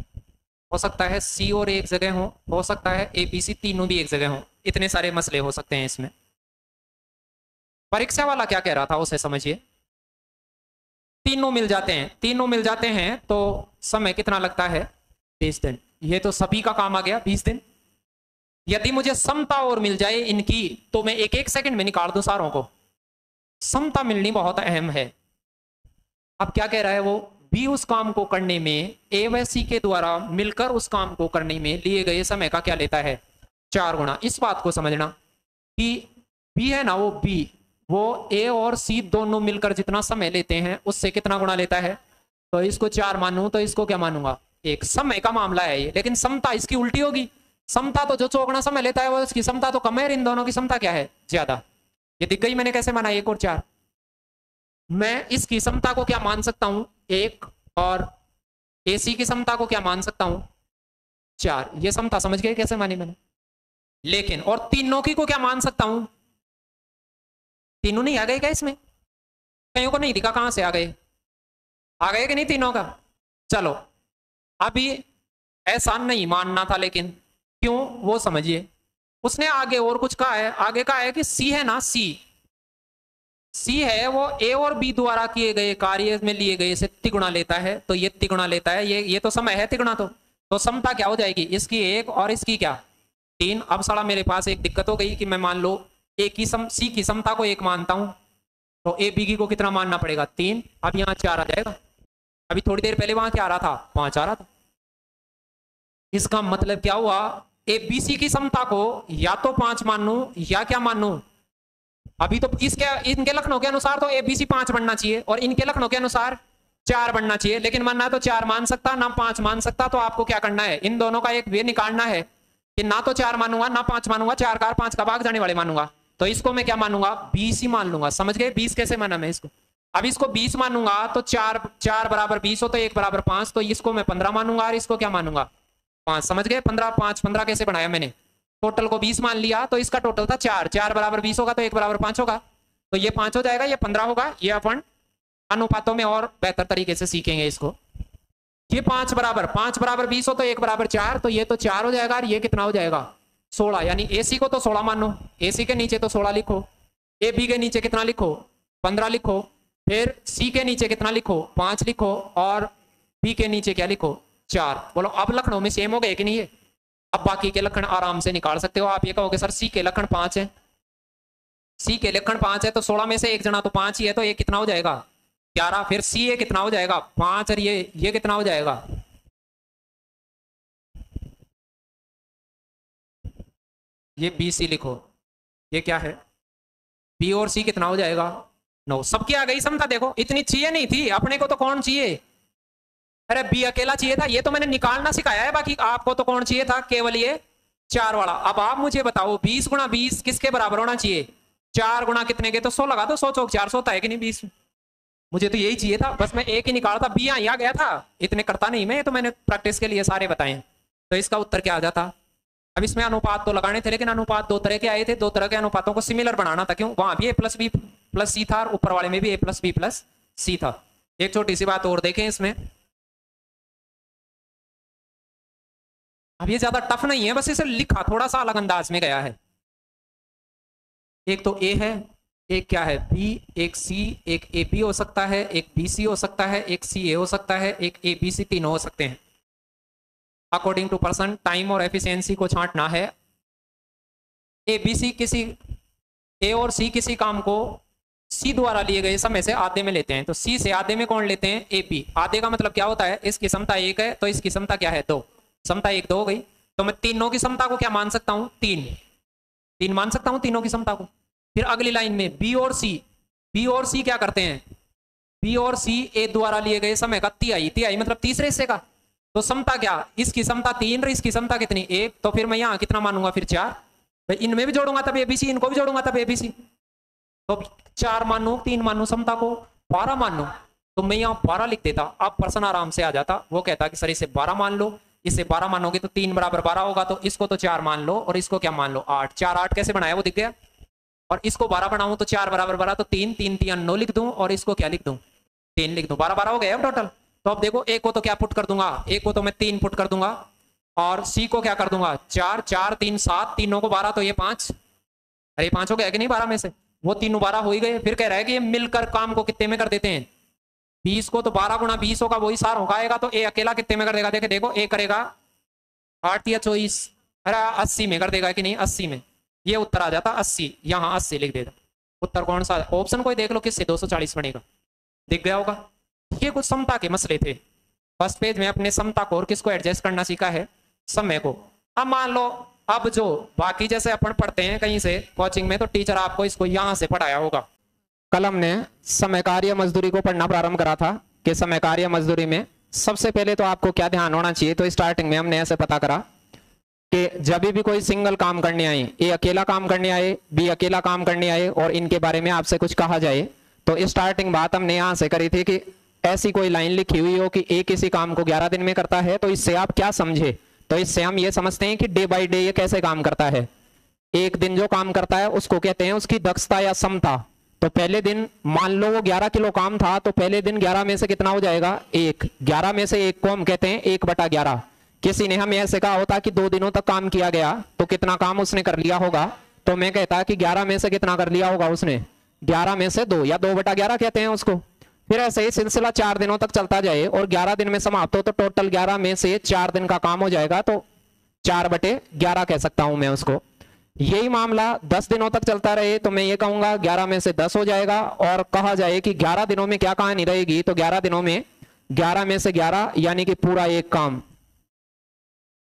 हो सकता है सी और एक जगह हो। हो सकता है ए, बी, सी तीनों भी एक जगह हो। इतने सारे मसले हो सकते हैं इसमें। परीक्षा वाला क्या कह रहा था उसे समझिए। तीनों मिल जाते हैं। तीनों मिल जाते हैं तो समय कितना लगता है? बीस दिन। ये तो सभी का काम आ गया, बीस दिन। यदि मुझे समता और मिल जाए इनकी तो मैं एक एक सेकंड में निकाल दूँ सारों को। समता मिलनी बहुत अहम है। अब क्या कह रहा है वो? बी उस काम को करने में ए व के द्वारा मिलकर उस काम को करने में लिए गए समय का क्या लेता है? चार गुना इस बात को समझना कि बी है ना वो बी वो ए और सी दोनों मिलकर जितना समय लेते हैं, उससे कितना गुणा लेता है? तो इसको चार मानू तो इसको क्या मानूँगा? एक समय का मामला है ये, लेकिन समता इसकी उल्टी होगी। समता तो जो चौगुना समय लेता है, वो इसकी समता तो कम है, इन दोनों की समता क्या है? ज़्यादा। ये दिख गई मैंने कैसे माना एक और चार? मैं इसकी समता को क्या मान सकता हूँ? एक और एसी की समता को क्या मान सकता हूँ? चार। ये समता समझ गए कैसे मानी मैंने? लेकिन, और तीनों की को क्या मान सकता हूँ? तीनों नहीं आ गए क्या इसमें? कईयों को नहीं दिखा, कहाँ से आ गए? आ गए कि नहीं तीनों का? चलो अभी ऐसा नहीं मानना था लेकिन क्यों? वो समझिए। उसने आगे और कुछ कहा है? आगे कहा है कि सी है ना सी। सी है, वो ए और बी द्वारा किए गए कार्य में लिए गए से तिगुणा लेता है। तो ये तिगुना लेता है। ये ये तो समय है तिगुणा तो। तो समता क्या हो जाएगी? इसकी एक और इसकी क्या? तीन। अब साला मेरे पास एक दिक्कत हो गई कि मैं मान लो ए की सम, सी की समता को एक मानता हूँ। तो ए, बी, की को कितना मानना पड़ेगा? तीन। अब यहाँ चार आ जाएगा। अभी थोड़ी देर पहले वहाँ क्या आ रहा था? पाँच आ रहा था। इसका मतलब क्या हुआ? ए बी सी की समता को या तो पाँच मान लू या क्या मान? लू अभी तो इसके इनके लखनऊ के अनुसार तो ए बी सी पाँच बनना चाहिए और इनके लखनऊ के अनुसार चार बनना चाहिए। लेकिन मानना है तो चार मान सकता, ना पाँच मान सकता तो आपको क्या करना है? इन दोनों का एक वे निकालना है कि ना तो चार मानूँगा, ना पाँच मानूँगा, चार कार पाँच का भाग जाने वाले मानूँगा। तो इसको मैं क्या मानूँगा? बीस ही मान लूँगा। समझ गए? बीस कैसे माना मैं इसको? अब इसको बीस मानूँगा तो चार चार बराबर बीस हो तो एक बराबर पाँच तो इसको मैं पंद्रह मानूँगा और इसको क्या मानूँगा? पाँच, समझ गए? पंद्रह, पाँच, पंद्रह कैसे बनाया मैंने? टोटल को बीस मान लिया तो इसका टोटल था चार। चार बराबर बीस होगा तो एक बराबर पाँच होगा। तो ये पाँच हो जाएगा, ये पंद्रह होगा, ये अपन अनुपातों में और बेहतर तरीके से सीखेंगे इसको। ये पाँच बराबर पाँच बराबर बीस हो तो एक बराबर चार तो ये तो चार हो जाएगा और ये कितना हो जाएगा? सोलह, यानी एसी को तो सोलह मानो। एसी के नीचे तो सोलह लिखो। ए बी के नीचे कितना लिखो? पंद्रह लिखो। फिर सी के नीचे कितना लिखो? पाँच लिखो और बी के नीचे क्या लिखो? चार। बोलो, अब लखनऊ में सेम हो गए कि नहीं है अब बाकी के लक्षण आराम से निकाल सकते हो। आप ये कहोगे, सर सी के लक्षण पाँच है। सी के लक्षण पाँच है तो सोलह में से एक जना तो पाँच ही है तो ये कितना हो जाएगा? ग्यारह, फिर सी ए कितना हो जाएगा? पाँच, और ये ये कितना हो जाएगा? ये बी सी लिखो। ये क्या है? बी और सी कितना हो जाएगा? नौ। सबकी आ गई समता, देखो, इतनी चाहिए नहीं थी। अपने को तो कौन चाहिए? अरे बी अकेला चाहिए था, ये तो मैंने निकालना सिखाया है, बाकी आपको तो कौन चाहिए था? केवल ये चार वाला। अब आप मुझे बताओ, बीस गुणा बीस किसके बराबर होना चाहिए? चार गुणा कितने के? तो सौ लगा दो, सौ चौक चार, सौ है कि नहीं बीस? मुझे तो यही चाहिए था, बस मैं एक ही निकाला था, बी यहाँ गया था। इतने करता नहीं मैं तो मैंने प्रैक्टिस के लिए सारे बताए तो इसका उत्तर क्या आ जाता? अब इसमें अनुपात तो लगाने थे, लेकिन अनुपात दो तरह के आए थे, दो तरह के अनुपातों को सिमिलर बनाना था। क्यों? वहाँ भी A plus B plus C था और ऊपर वाले में भी A plus B plus C था। एक छोटी सी बात और देखें इसमें। अब ये ज़्यादा टफ नहीं है, बस इसे लिखा थोड़ा सा अलग अंदाज में गया है। एक तो ए है, एक क्या है? बी एक सी एक ए बी हो सकता है, एक बी सी हो सकता है, एक सी ए हो सकता है, एक ए बी सी तीनों हो सकते हैं। अकॉर्डिंग टू पर्सन टाइम और एफिशिएंसी को छांटना है। ए बी सी किसी ए और सी किसी काम को सी द्वारा लिए गए समय से आधे में लेते हैं। तो सी से आधे में कौन लेते हैं? ए बी आधे का मतलब क्या होता है? इसकी क्षमता एक है तो इसकी क्षमता क्या है? दो। क्षमता एक दो हो गई। तो मैं तीनों की क्षमता को क्या मान सकता हूँ? तीन। तीन मान सकता हूँ तीनों की क्षमता को? फिर अगली लाइन में बी और सी। बी और सी क्या करते हैं? बी और सी ए द्वारा लिए गए समय का तिहाई। तिहाई मतलब तीसरे हिस्से का। तो समता क्या? इसकी क्षमता तीन इसकी क्षमता कितनी? एक। तो फिर मैं यहाँ कितना मानूँगा? फिर चार। भाई इनमें भी जोड़ूँगा तब एबीसी इनको भी जोड़ूँगा तब एबीसी तो चार मानू, तीन मानू समता को? बारह मानू। तो मैं यहाँ बारह लिख देता। अब पर्सन आराम से आ जाता। वो कहता कि सर इसे बारह मान लो। इसे बारह मानोगे तो तीन बराबर बारह होगा तो इसको तो चार मान लो, और इसको क्या मान लो? आठ। चार आठ कैसे बनाया वो दिख गया? और इसको बारह बनाऊँ तो चार बराबर बारह तो तीन तीन तीन, नौ लिख दूँ, और इसको क्या लिख दूँ? तीन लिख दूँ। बारह बारह हो गया टोटल तो अब देखो, एक को तो क्या पुट कर दूँगा? एक को तो मैं तीन पुट कर दूँगा, और सी को क्या कर दूँगा? चार चार, तीन, सात, तीनों को बारह तो ये पाँच। अरे पाँच हो गया कि नहीं बारह में से? वो तीनों बारह हो ही गए, फिर कह रहा है कि ये मिलकर काम को कितने में कर देते हैं? बीस को तो बारह गुना बीस होगा, वही सार होगा तो ए अकेला कितने में कर देगा? देखे, देखो, ए करेगा, आठ या चौबीस, अरे अस्सी में कर देगा कि नहीं? अस्सी में। ये उत्तर आ जाता, अस्सी। यहाँ अस्सी लिख देगा उत्तर कौन सा? ऑप्शन कोई देख लो, किससे? दो सौ चालीस बनेगा। दिख गया होगा? ये कुछ समता के मसले थे। फ़र्स्ट पेज में अपने समता को और किसको एडजस्ट करना सीखा है? समय को। अब मान लो, अब जो बाकी जैसे अपन पढ़ते हैं कहीं से कोचिंग में तो टीचर आपको इसको यहाँ से पढ़ाया होगा। कल हमने समय कार्य मजदूरी को पढ़ना प्रारंभ करा था कि समय कार्य मजदूरी में सबसे पहले तो आपको क्या ध्यान होना चाहिए? तो स्टार्टिंग में हमने ऐसे पता करा कि जब भी कोई सिंगल काम करने आए, ए अकेला काम करने आए, बी अकेला काम करने आए और इनके बारे में आपसे कुछ कहा जाए तो स्टार्टिंग बात हमने यहाँ से करी थी कि ऐसी कोई लाइन लिखी हुई हो कि ए किसी काम को 11 दिन में करता है तो इससे आप क्या समझे? तो इससे हम ये समझते हैं कि डे बाई डे ये कैसे काम करता है। एक दिन जो काम करता है, उसको कहते हैं उसकी दक्षता या समता। तो पहले दिन मान लो वो 11 किलो काम था तो पहले दिन 11 में से कितना हो जाएगा? एक। 11 में से एक को हम कहते हैं एक बटा ग्यारह। किसी ने हमें ऐसे कहा होता कि दो दिनों तक काम किया गया तो कितना काम उसने कर लिया होगा? तो मैं कहता कि ग्यारह में से कितना कर लिया होगा उसने? ग्यारह में से दो, या दो बटा ग्यारह कहते हैं उसको। फिर ऐसे ही सिलसिला चार दिनों तक चलता जाए और ग्यारह दिन में समाप्त हो तो टोटल ग्यारह में से चार दिन का काम हो जाएगा तो चार बटे ग्यारह कह सकता हूँ मैं उसको। यही मामला दस दिनों तक चलता रहे तो मैं ये कहूँगा ग्यारह में से दस हो जाएगा, और कहा जाए कि ग्यारह दिनों में क्या कहानी रहेगी तो ग्यारह दिनों में, ग्यारह में से ग्यारह, यानी कि पूरा एक काम।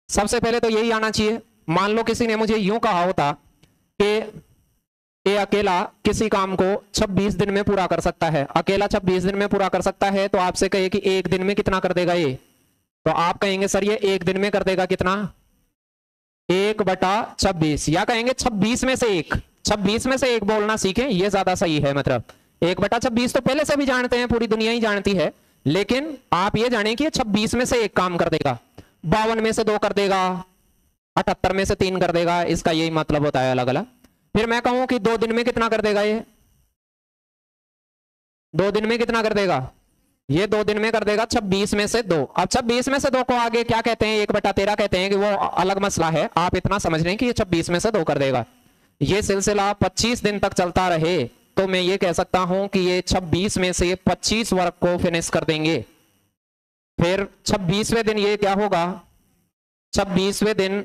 सबसे पहले तो यही आना चाहिए। मान लो किसी ने मुझे यूँ कहा होता कि ये अकेला किसी काम को 26 दिन में पूरा कर सकता है। अकेला 26 दिन में पूरा कर सकता है तो आपसे कहे कि एक दिन में कितना कर देगा ये तो आप कहेंगे, सर, ये एक दिन में कर देगा कितना? एक बटा छब्बीस। या कहेंगे छब्बीस में से एक। छब्बीस में से एक बोलना सीखें, ये ज़्यादा सही है मतलब। एक बटा छब्बीस तो पहले से भी जानते हैं, पूरी दुनिया ही जानती है। लेकिन आप ये जाने कि छब्बीस में से एक काम कर देगा। बावन में से दो कर देगा। अठहत्तर में से तीन कर देगा। इसका यही मतलब होता है अलग अलग फिर मैं कहूँ कि दो दिन में कितना कर देगा ये? दो दिन में कितना कर देगा? ये दो दिन में कर देगा, छब्बीस में से दो। अब छब्बीस में से दो को आगे क्या कहते हैं? एक बटा तेरह कहते हैं कि वो अलग मसला है। आप इतना समझ हैं कि ये छब्बीस में से दो कर देगा। ये सिलसिला पच्चीस दिन तक चलता रहे तो मैं ये कह सकता हूँ कि ये छब्बीस में से पच्चीस वर्ग को फिनिश कर देंगे। फिर छब्बीसवें दिन ये क्या होगा? छब्बीसवें दिन,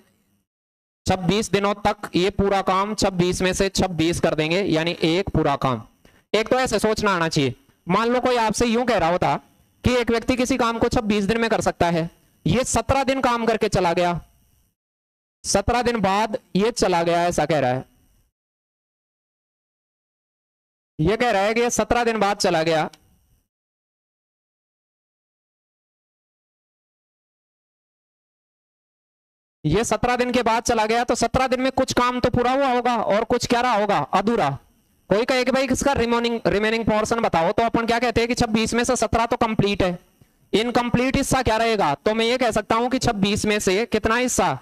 छब्बीस दिनों तक ये पूरा काम छब्बीस में से छब्बीस कर देंगे, यानी एक पूरा काम। एक तो ऐसे सोचना आना चाहिए। मान लो कोई आपसे यूँ कह रहा होता कि एक व्यक्ति किसी काम को छब्बीस दिन में कर सकता है, ये सत्रह दिन काम करके चला गया। सत्रह दिन बाद ये चला गया, ऐसा कह रहा है। ये कह रहा है कि सत्रह दिन बाद चला गया। ये सत्रह दिन के बाद चला गया तो सत्रह दिन में कुछ काम तो पूरा हुआ होगा और कुछ क्या रहा होगा? अधूरा। कोई कहे कि भाई इसका रिमेनिंग रिमेनिंग पोर्शन बताओ तो अपन क्या कहते हैं कि छब्बीस में से सत्रह तो कंप्लीट है। इनकम्प्लीट हिस्सा क्या रहेगा? तो मैं ये कह सकता हूँ कि छब्बीस में से कितना हिस्सा?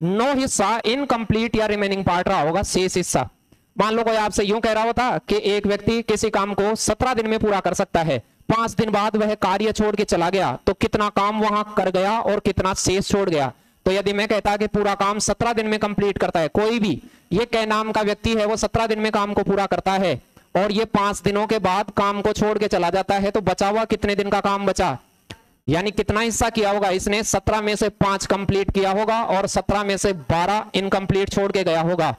नो हिस्सा इनकम्प्लीट या रिमेनिंग पार्ट रहा होगा, शेष हिस्सा। मान लो कोई आपसे यूँ कह रहा होता कि एक व्यक्ति किसी काम को सत्रह दिन में पूरा कर सकता है, पाँच दिन बाद वह कार्य छोड़ के चला गया तो कितना काम वहाँ कर गया और कितना शेष छोड़ गया? तो यदि मैं कहता कि पूरा काम सत्रह दिन में कंप्लीट करता है, कोई भी ये कै नाम का व्यक्ति है, वो सत्रह दिन में काम को पूरा करता है और ये पाँच दिनों के बाद काम को छोड़ के चला जाता है तो बचा हुआ कितने दिन का काम बचा? यानी कितना हिस्सा किया होगा इसने? सत्रह में से पाँच कंप्लीट किया होगा और सत्रह में से बारह इनकम्प्लीट छोड़ के गया होगा।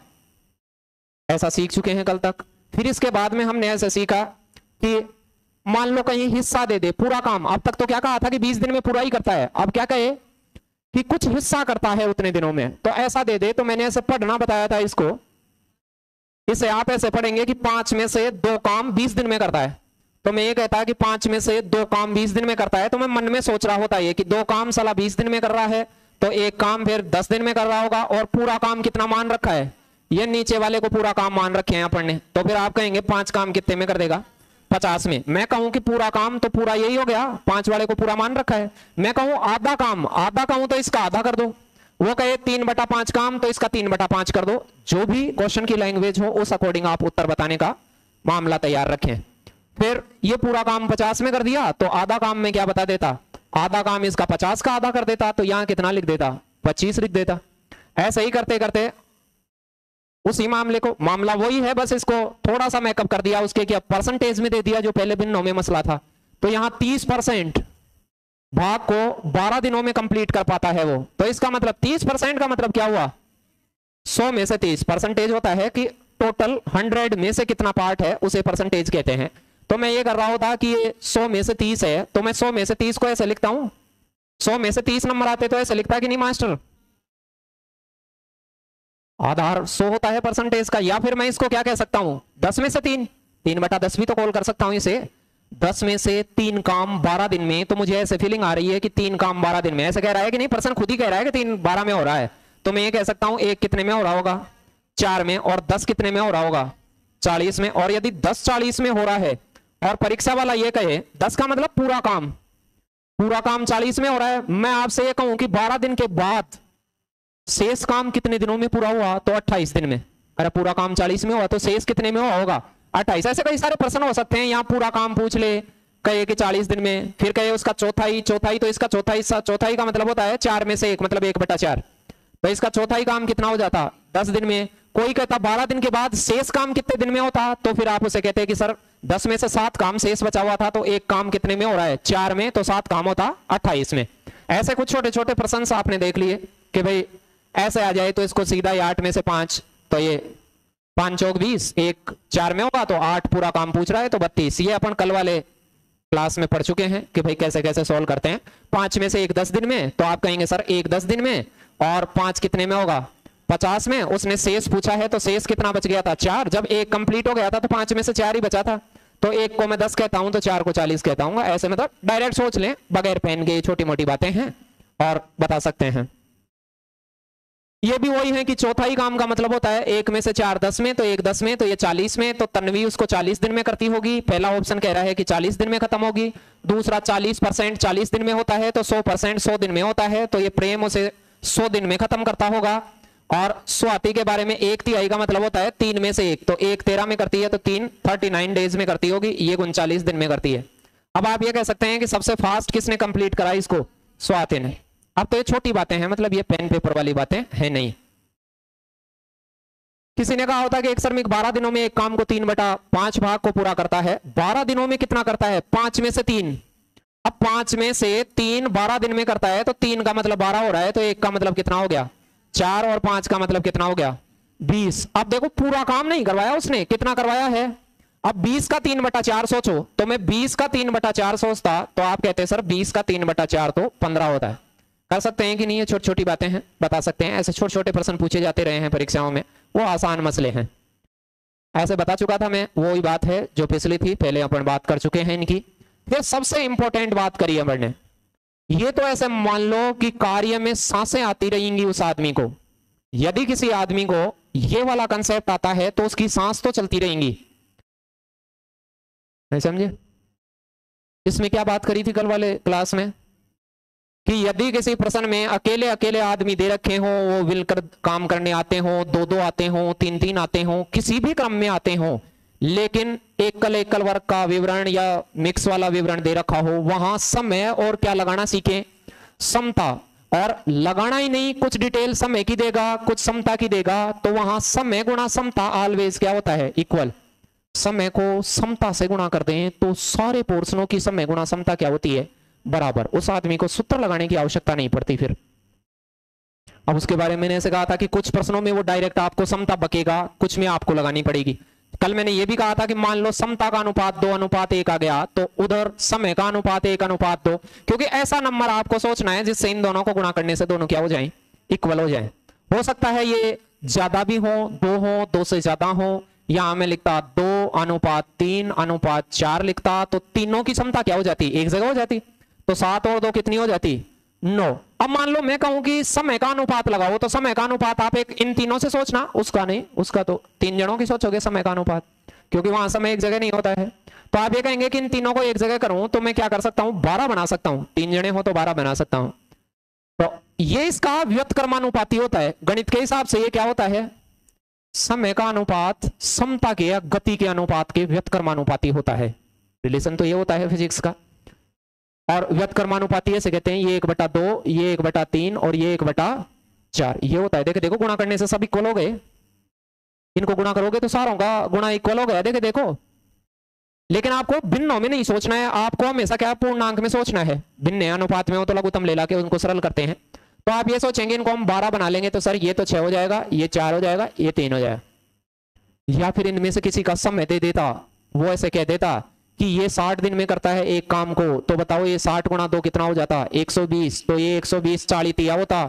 ऐसा सीख चुके हैं कल तक। फिर इसके बाद में हमने ऐसे सीखा कि मान लो कहीं हिस्सा दे दे, पूरा काम। अब तक तो क्या कहा था कि 20 दिन में पूरा ही करता है? अब क्या कहे? कि कुछ हिस्सा करता है उतने दिनों में। तो ऐसा दे दे तो मैंने ऐसे पढ़ना बताया था इसको। इसे आप ऐसे पढ़ेंगे कि पाँच में से दो काम बीस दिन में करता है। तो मैं ये कहता कि पाँच में से दो काम बीस दिन में करता है तो मैं मन में सोच रहा होता है कि दो काम सला बीस दिन में कर रहा है तो एक काम फिर दस दिन में कर रहा होगा, और पूरा काम कितना मान रखा है? ये नीचे वाले को पूरा काम मान रखे हैं अपन ने। तो फिर आप कहेंगे, पाँच काम कितने में कर देगा? पचास में। मैं कहूँ कि पूरा काम तो पूरा यही हो गया। पाँच वाले को पूरा मान रखा है। मैं कहूँ आधा काम, आधा कहूँ तो इसका आधा कर दो। वो कहे तीन बटा पाँच काम तो इसका तीन बटा पाँच कर दो। जो भी क्वेश्चन की लैंग्वेज हो, उस अकॉर्डिंग आप उत्तर बताने का मामला तैयार रखें। फिर ये पूरा काम पचास में कर दिया तो आधा काम में क्या बता देता? आधा काम इसका पचास का आधा कर देता तो यहाँ कितना लिख देता? पच्चीस लिख देता। ऐसे ही करते करते उसी मामले को, मामला वही है, बस इसको थोड़ा सा मेकअप कर दिया, उसके क्या परसेंटेज में दे दिया जो पहले भिन्नों में मसला था। तो यहाँ तीस परसेंट भाग को 12 दिनों में कंप्लीट कर पाता है वो। तो इसका मतलब 30 परसेंट का मतलब क्या हुआ? 100 में से 30 परसेंटेज होता है कि टोटल 100 में से कितना पार्ट है, उसे परसेंटेज कहते हैं। तो मैं ये कर रहा होता कि ये 100 में से 30 है तो मैं सौ में से 30 को ऐसे लिखता हूँ। 100 में से 30 नंबर आते तो ऐसे लिखता कि नहीं, मास्टर? आधार सो होता है परसेंटेज का, या फिर मैं इसको क्या कह सकता हूँ? दस में से तीन। तीन बटा दस भी तो कॉल कर सकता हूँ इसे। दस में से तीन काम बारह दिन में तो मुझे ऐसे फीलिंग आ रही है कि तीन काम बारह दिन में। ऐसे कह रहा है कि नहीं पर्सन खुद ही कह रहा है कि तीन बारह में हो रहा है। तो मैं ये कह सकता हूँ, एक कितने में हो रहा होगा? चार में, और दस कितने में हो रहा होगा? चालीस में, और यदि दस चालीस में हो रहा है, और परीक्षा वाला ये कहे, दस का मतलब पूरा काम। पूरा काम चालीस में हो रहा है। मैं आपसे ये कहूँ कि बारह दिन के बाद शेष काम कितने दिनों में पूरा हुआ? तो 28 दिन में। अरे, पूरा काम 40 में हुआ तो शेष कितने में हुआ होगा? 28 ऐसे कई सारे प्रश्न हो सकते हैं, यहाँ पूरा काम पूछ ले। कहे कि 40 दिन में, फिर कहे उसका चौथाई चौथाई तो इसका चौथाई चौथाई का मतलब होता है चार में से एक मतलब एक बटा चार। तो इसका चौथाई काम कितना हो जाता? दस दिन में। कोई कहता, बारह दिन के बाद शेष काम कितने दिन में होता? तो फिर आप उसे कहते हैं कि, सर, दस में से सात काम शेष बचा हुआ था तो एक काम कितने में हो रहा है? चार में तो सात काम होता अट्ठाईस में। ऐसे कुछ छोटे छोटे प्रश्न आपने देख लिए कि भाई ऐसे आ जाए तो इसको सीधा आठ में से पाँच तो ये पाँच चौक बीस, एक चार में होगा तो आठ पूरा काम पूछ रहा है तो बत्तीस। ये अपन कल वाले क्लास में पढ़ चुके हैं कि भाई कैसे कैसे सोल्व करते हैं। पाँच में से एक दस दिन में तो आप कहेंगे, सर, एक दस दिन में और पाँच कितने में होगा? पचास में, उसने शेष पूछा है तो शेष कितना बच गया था? चार। जब एक कंप्लीट हो गया था तो पाँच में से चार ही बचा था। तो एक को मैं दस कहता हूँ तो चार को चालीस कहता हूँ ऐसे मतलब डायरेक्ट सोच लें, बगैर पेन के छोटी मोटी बातें हैं और बता सकते हैं। ये भी वही है कि चौथाई काम का मतलब होता है, एक में से चार दस में तो एक दस में तो ये चालीस में तो तनवी उसको चालीस दिन में करती होगी। पहला ऑप्शन कह रहा है कि चालीस दिन में खत्म होगी। दूसरा चालीस परसेंट चालीस दिन में होता है तो सौ परसेंट सौ दिन में होता है तो ये प्रेम उसे सौ दिन में खत्म करता होगा। और स्वाति के बारे में एक तिहाई का मतलब होता है, तीन में से एक तो एक तेरह में करती है तो तीन थर्टी नाइन डेज़ में करती होगी, ये उनचालीस दिन में करती है। अब आप ये कह सकते हैं कि सबसे फास्ट किसने कंप्लीट करा इसको? स्वाति ने। अब तो ये छोटी बातें हैं मतलब ये पेन पेपर वाली बातें हैं नहीं। किसी ने कहा होता कि एक श्रमिक बारह दिनों में एक काम को तीन बटा पाँच भाग को पूरा करता है। बारह दिनों में कितना करता है? पाँच में से तीन। अब पाँच में से तीन बारह दिन में करता है तो तीन का मतलब बारह हो रहा है तो एक का मतलब कितना हो गया? चार और पाँच का मतलब कितना हो गया? बीस। अब देखो, पूरा काम नहीं करवाया उसने, कितना करवाया है? अब बीस का तीन बटा चार सोचो तो मैं बीस का तीन बटा चार सोचता तो आप कहते सर, बीस का तीन बटा चार तो पंद्रह होता है। कर सकते हैं कि नहीं? ये छोटी छोटी बातें हैं, बता सकते हैं। ऐसे छोटे छोटे प्रश्न पूछे जाते रहे हैं परीक्षाओं में। वो आसान मसले हैं। ऐसे बता चुका था मैं, वो ही बात है जो पिछली थी, पहले अपन बात कर चुके हैं इनकी। फिर सबसे इंपॉर्टेंट बात करी अपन ने ये तो ऐसे मान लो कि कार्य में साँसें आती रहेंगी उस आदमी को। यदि किसी आदमी को ये वाला कंसेप्ट आता है तो उसकी सांस तो चलती रहेंगी। समझे? इसमें क्या बात करी थी कल वाले क्लास में? कि यदि किसी प्रश्न में अकेले अकेले आदमी दे रखे हो, वो मिलकर काम करने आते हो दो दो आते हो तीन तीन आते हो, किसी भी क्रम में आते हो, लेकिन एकल एकल वर्ग का विवरण या मिक्स वाला विवरण दे रखा हो, वहाँ समय और क्या लगाना सीखे? समता। और लगाना ही नहीं, कुछ डिटेल समय की देगा, कुछ समता की देगा तो वहाँ समय गुणा समता ऑलवेज क्या होता है? इक्वल समय को समता से गुणा करते हैं तो सारे पोर्सनों की समय गुणा समता क्या होती है? बराबर। उस आदमी को सूत्र लगाने की आवश्यकता नहीं पड़ती फिर। अब उसके बारे में मैंने ऐसे कहा था कि कुछ प्रश्नों में वो डायरेक्ट आपको समता बकेगा, कुछ में आपको लगानी पड़ेगी। कल मैंने ये भी कहा था कि मान लो समता का अनुपात दो, अनुपात एक आ गया तो उधर समय का अनुपात एक, अनुपात दो। क्योंकि ऐसा नंबर आपको सोचना है जिससे इन दोनों को गुणा करने से दोनों क्या हो जाए? इक्वल हो जाए। हो सकता है ये ज़्यादा भी हो, दो हो, दो से ज़्यादा हो। यहाँ मैं लिखता दो, अनुपात तीन, अनुपात चार लिखता तो तीनों की क्षमता क्या हो जाती? एक जगह हो जाती। तो सात और दो कितनी हो जाती? नौ। अब मान लो मैं कहूँ कि समय का अनुपात लगाओ तो समय का अनुपात आप एक इन तीनों से सोचना, उसका नहीं, उसका तो तीन जनों की सोचोगे समय का अनुपात, क्योंकि वहाँ समय एक जगह नहीं होता है। तो आप ये कहेंगे कि इन तीनों को एक जगह करूँ तो मैं क्या कर सकता हूँ? बारह बना सकता हूँ। तीन जने हो तो बारह बना सकता हूँ। तो ये इसका व्युत्कर्मानुपाती होता है। गणित के हिसाब से ये क्या होता है? समय का अनुपात समता के या गति के अनुपात के व्युत्कर्मानुपाती होता है। रिलेशन तो ये होता है फिजिक्स का। और व्यतकर्मानुपाती ऐसे कहते हैं, ये एक बटा दो, ये एक बटा तीन और ये एक बटा चार। ये होता है, देखे, देखो, गुणा करने से सब इक्वल हो गए। इनको गुणा करोगे तो सारों का गुणा इक्वल हो गया। देखे, देखो। लेकिन आपको भिन्नों में नहीं सोचना है, आपको हमेशा क्या पूर्णांक में सोचना है। भिन्न अनुपात में हो तो लघुतम ले ला के उनको सरल करते हैं। तो आप ये सोचेंगे, इनको हम बारह बना लेंगे तो सर ये तो छह हो जाएगा, ये चार हो जाएगा, ये तीन हो जाएगा। या फिर इनमें से किसी का समय दे देता, वो ऐसे कह देता कि ये साठ दिन में करता है एक काम को तो बताओ ये साठ गुणा दो कितना हो जाता? 120 तो ये 120 चालीस तिया होता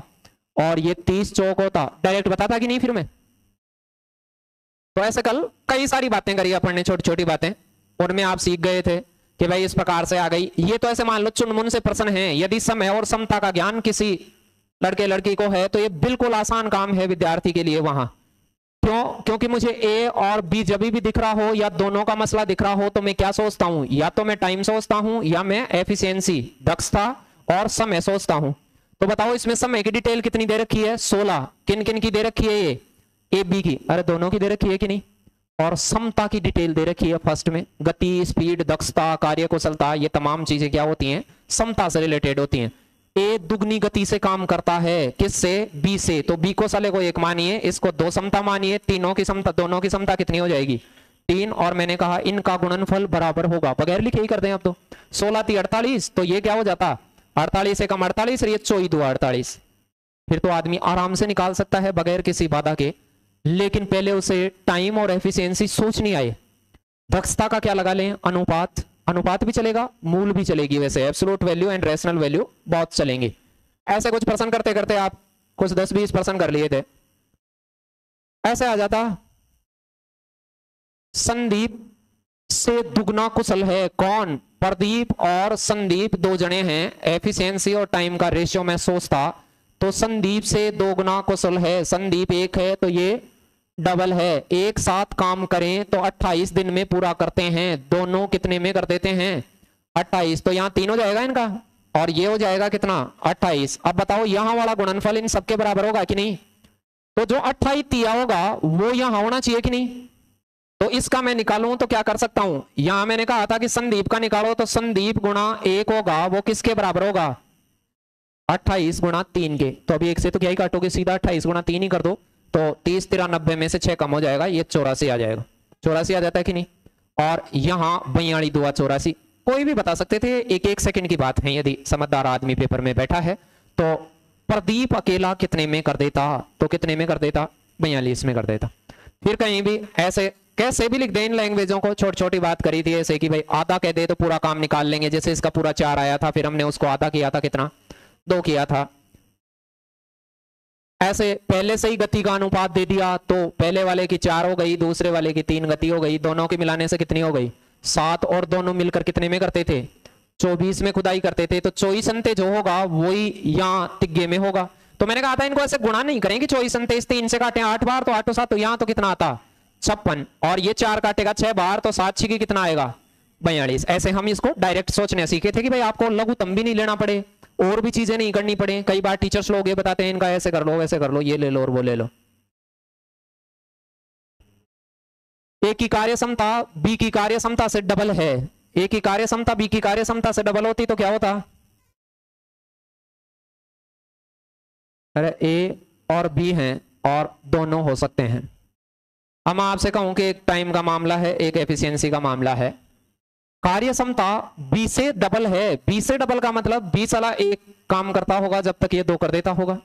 और ये 30 चौक होता। डायरेक्ट बताता कि नहीं फिर मैं? तो ऐसे कल कई सारी बातें करी अपन ने छोटी छोटी बातें। उनमें आप सीख गए थे कि भाई इस प्रकार से आ गई। ये तो ऐसे मान लो चुनमुन से प्रश्न है। यदि समय और समता का ज्ञान किसी लड़के लड़की को है तो ये बिल्कुल आसान काम है विद्यार्थी के लिए वहाँ। क्यों? क्योंकि मुझे ए और बी जब भी दिख रहा हो या दोनों का मसला दिख रहा हो तो मैं क्या सोचता हूँ? या तो मैं टाइम सोचता हूँ या मैं एफिशिएंसी दक्षता और समय सोचता हूँ। तो बताओ इसमें समय की डिटेल कितनी दे रखी है? सोलह। किन किन की दे रखी है ये? ए बी की। अरे दोनों की दे रखी है कि नहीं? और समता की डिटेल दे रखी है फ़र्स्ट में। गति स्पीड दक्षता, कार्य, कुशलता, ये तमाम चीज़ें क्या होती हैं? समता से रिलेटेड होती हैं। ए दुगनी गति से काम करता है। किससे? बी से। तो बी को सले को एक मानिए, इसको दो समता मानिए, तीनों की समता, दोनों की समता कितनी हो जाएगी? तीन, और मैंने कहा इनका गुणनफल बराबर होगा। बगैर लिखे ही कर दें अब तो। सोलह थी अड़तालीस तो ये क्या हो जाता? अड़तालीस से कम अड़तालीस ये चौई दो अड़तालीस। फिर तो आदमी आराम से निकाल सकता है बगैर किसी बाधा के। लेकिन पहले उसे टाइम और एफिशिएंसी सोच नहीं आए। दक्षता का क्या लगा लें? अनुपात। अनुपात भी चलेगा, मूल भी चलेगी वैसे। Absolute value and rational value बहुत चलेंगे। ऐसे कुछ प्रश्न करते करते आप कुछ दस बीस प्रश्न कर लिए थे। ऐसे आ जाता, संदीप से दुगना कुशल है। कौन? प्रदीप और संदीप दो जने हैं। एफिशिएंसी और टाइम का रेशियो में सोचता तो संदीप से दोगुना कुशल है। संदीप एक है तो ये डबल है। एक साथ काम करें तो 28 दिन में पूरा करते हैं। दोनों कितने में कर देते हैं? 28 तो यहाँ तीन हो जाएगा इनका? और ये हो जाएगा कितना? 28 अब बताओ, यहाँ वाला गुणनफल इन सबके बराबर होगा कि नहीं? तो जो 28 दिया होगा, वो यहाँ होना चाहिए कि नहीं? तो इसका मैं निकालू तो क्या कर सकता हूँ? यहाँ मैंने कहा था कि संदीप का निकालो तो संदीप गुणा एक होगा, वो किसके बराबर होगा? अट्ठाईस गुणा तीन के। तो अभी एक से तो क्या ही काटोगे? सीधा अट्ठाईस गुणा तीन ही कर दो। तो तीस तिरानबे में से छह कम हो जाएगा, ये चौरासी आ जाएगा। चौरासी आ जाता है कि नहीं? और यहाँ बयाली दुआ चौरासी। कोई भी बता सकते थे, एक एक सेकंड की बात है, यदि समझदार आदमी पेपर में बैठा है तो प्रदीप अकेला कितने में कर देता? तो कितने में कर देता? बयालीस में कर देता। फिर कहीं भी ऐसे, कैसे भी लिख दे इन लैंग्वेजों को छोटी छोटी बात करी थी ऐसे कि भाई, आधा कह दे तो पूरा काम निकाल लेंगे, जैसे इसका पूरा चार आया था, फिर हमने उसको आधा किया था कितना? दो किया था। ऐसे पहले से ही गति का अनुपात दे दिया तो पहले वाले की चार हो गई, दूसरे वाले की तीन गति हो गई, दोनों की मिलाने से कितनी हो गई? सात और दोनों मिलकर कितने में करते थे? चौबीस में खुदाई करते थे तो चौबीस अंते जो होगा, वही यहाँ तिग्गे में होगा। तो मैंने कहा था, इनको ऐसे गुणा नहीं करेंगे चौबीस अंते तीन से काटे, आठ बार तो आठ सात तो यहाँ तो कितना आता? छप्पन। और ये चार काटेगा, छह बार तो सात छिकी कितना आएगा? बयालीस। ऐसे हम इसको डायरेक्ट सोचने सीखे थे कि भाई आपको लघुतम भी नहीं लेना पड़े। और भी चीज़ें नहीं करनी पड़े। कई बार टीचर्स लोग ये बताते हैं, इनका ऐसे कर लो, वैसे कर लो, ये ले लो और वो ले लो। ए की कार्य क्षमता बी की कार्य क्षमता से डबल है। ए की कार्य क्षमता बी की कार्य क्षमता से डबल होती तो क्या होता? अरे ए और बी हैं और दोनों हो सकते हैं। हम आपसे कहूँ कि एक टाइम का मामला है, एक एफिशिएंसी का मामला है। कार्य क्षमता बी से डबल है। बी से डबल का मतलब बी साला एक काम करता होगा जब तक ये दो कर देता होगा।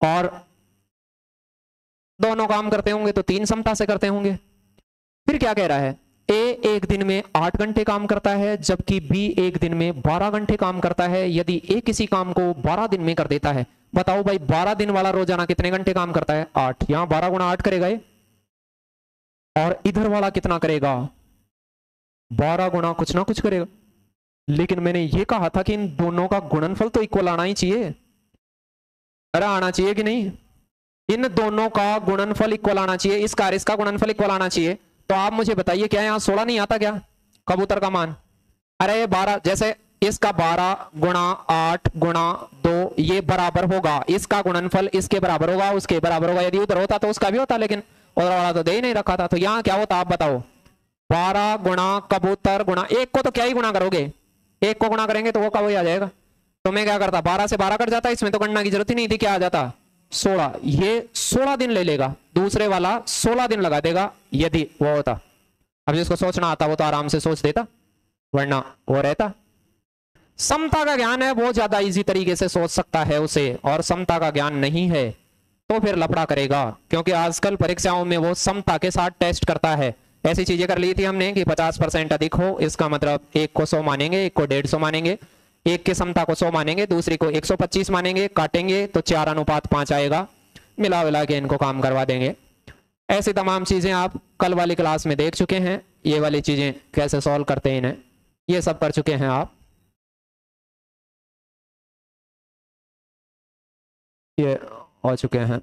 और दोनों काम करते होंगे तो तीन क्षमता से करते होंगे। फिर क्या कह रहा है? ए एक दिन में आठ घंटे काम करता है, जबकि बी एक दिन में बारह घंटे काम करता है, यदि ए किसी काम को बारह दिन में कर देता है। बताओ भाई, बारह दिन वाला रोज़ाना कितने घंटे काम करता है? आठ। यहाँ बारह गुना आठ करेगा और इधर वाला कितना करेगा? बारह गुना कुछ ना कुछ करेगा। लेकिन मैंने ये कहा था कि इन दोनों का गुणनफल तो इक्वल आना ही चाहिए। अरे आना चाहिए कि नहीं? इन दोनों का गुणनफल इक्वल आना चाहिए, इस कार्य, इसका गुणनफल इक्वल आना चाहिए। तो आप मुझे बताइए, क्या यहाँ सोलह नहीं आता क्या? कबूतर का मान। अरे बारह, जैसे इसका बारह गुणा आठ गुणा दो, ये बराबर होगा। इसका गुणनफल इसके बराबर होगा, उसके बराबर होगा। यदि उधर होता तो उसका भी होता, लेकिन उधर वाला तो दे ही नहीं रखा था। तो यहाँ क्या होता, आप बताओ। बारह गुणा कबूतर गुणा, एक को तो क्या ही गुणा करोगे? एक को गुणा करेंगे तो वो कब ही आ जाएगा? तो मैं क्या करता, बारह से बारह कट जाता, इसमें तो गणना की ज़रूरत ही नहीं थी, क्या आ जाता? सोलह, ये सोलह दिन ले लेगा, दूसरे वाला सोलह दिन लगा देगा, यदि वो होता। अब जिसको सोचना आता, वो तो आराम से सोच देता, वरना वो रहता। समता का ज्ञान है, वो ज़्यादा इजी तरीके से सोच सकता है उसे, और समता का ज्ञान नहीं है तो फिर लफड़ा करेगा, क्योंकि आजकल परीक्षाओं में वो समता के साथ टेस्ट करता है। ऐसी चीज़ें कर ली थी हमने कि 50 परसेंट अधिक हो, इसका मतलब एक को सौ मानेंगे, एक को डेढ़ सौ मानेंगे। एक के समता को सौ मानेंगे, दूसरी को 125 मानेंगे, काटेंगे तो चार अनुपात पाँच आएगा। मिला विला के इनको काम करवा देंगे। ऐसी तमाम चीज़ें आप कल वाली क्लास में देख चुके हैं। ये वाली चीज़ें कैसे सॉल्व करते हैं इन्हें, ये सब कर चुके हैं आप। ये हो चुके हैं।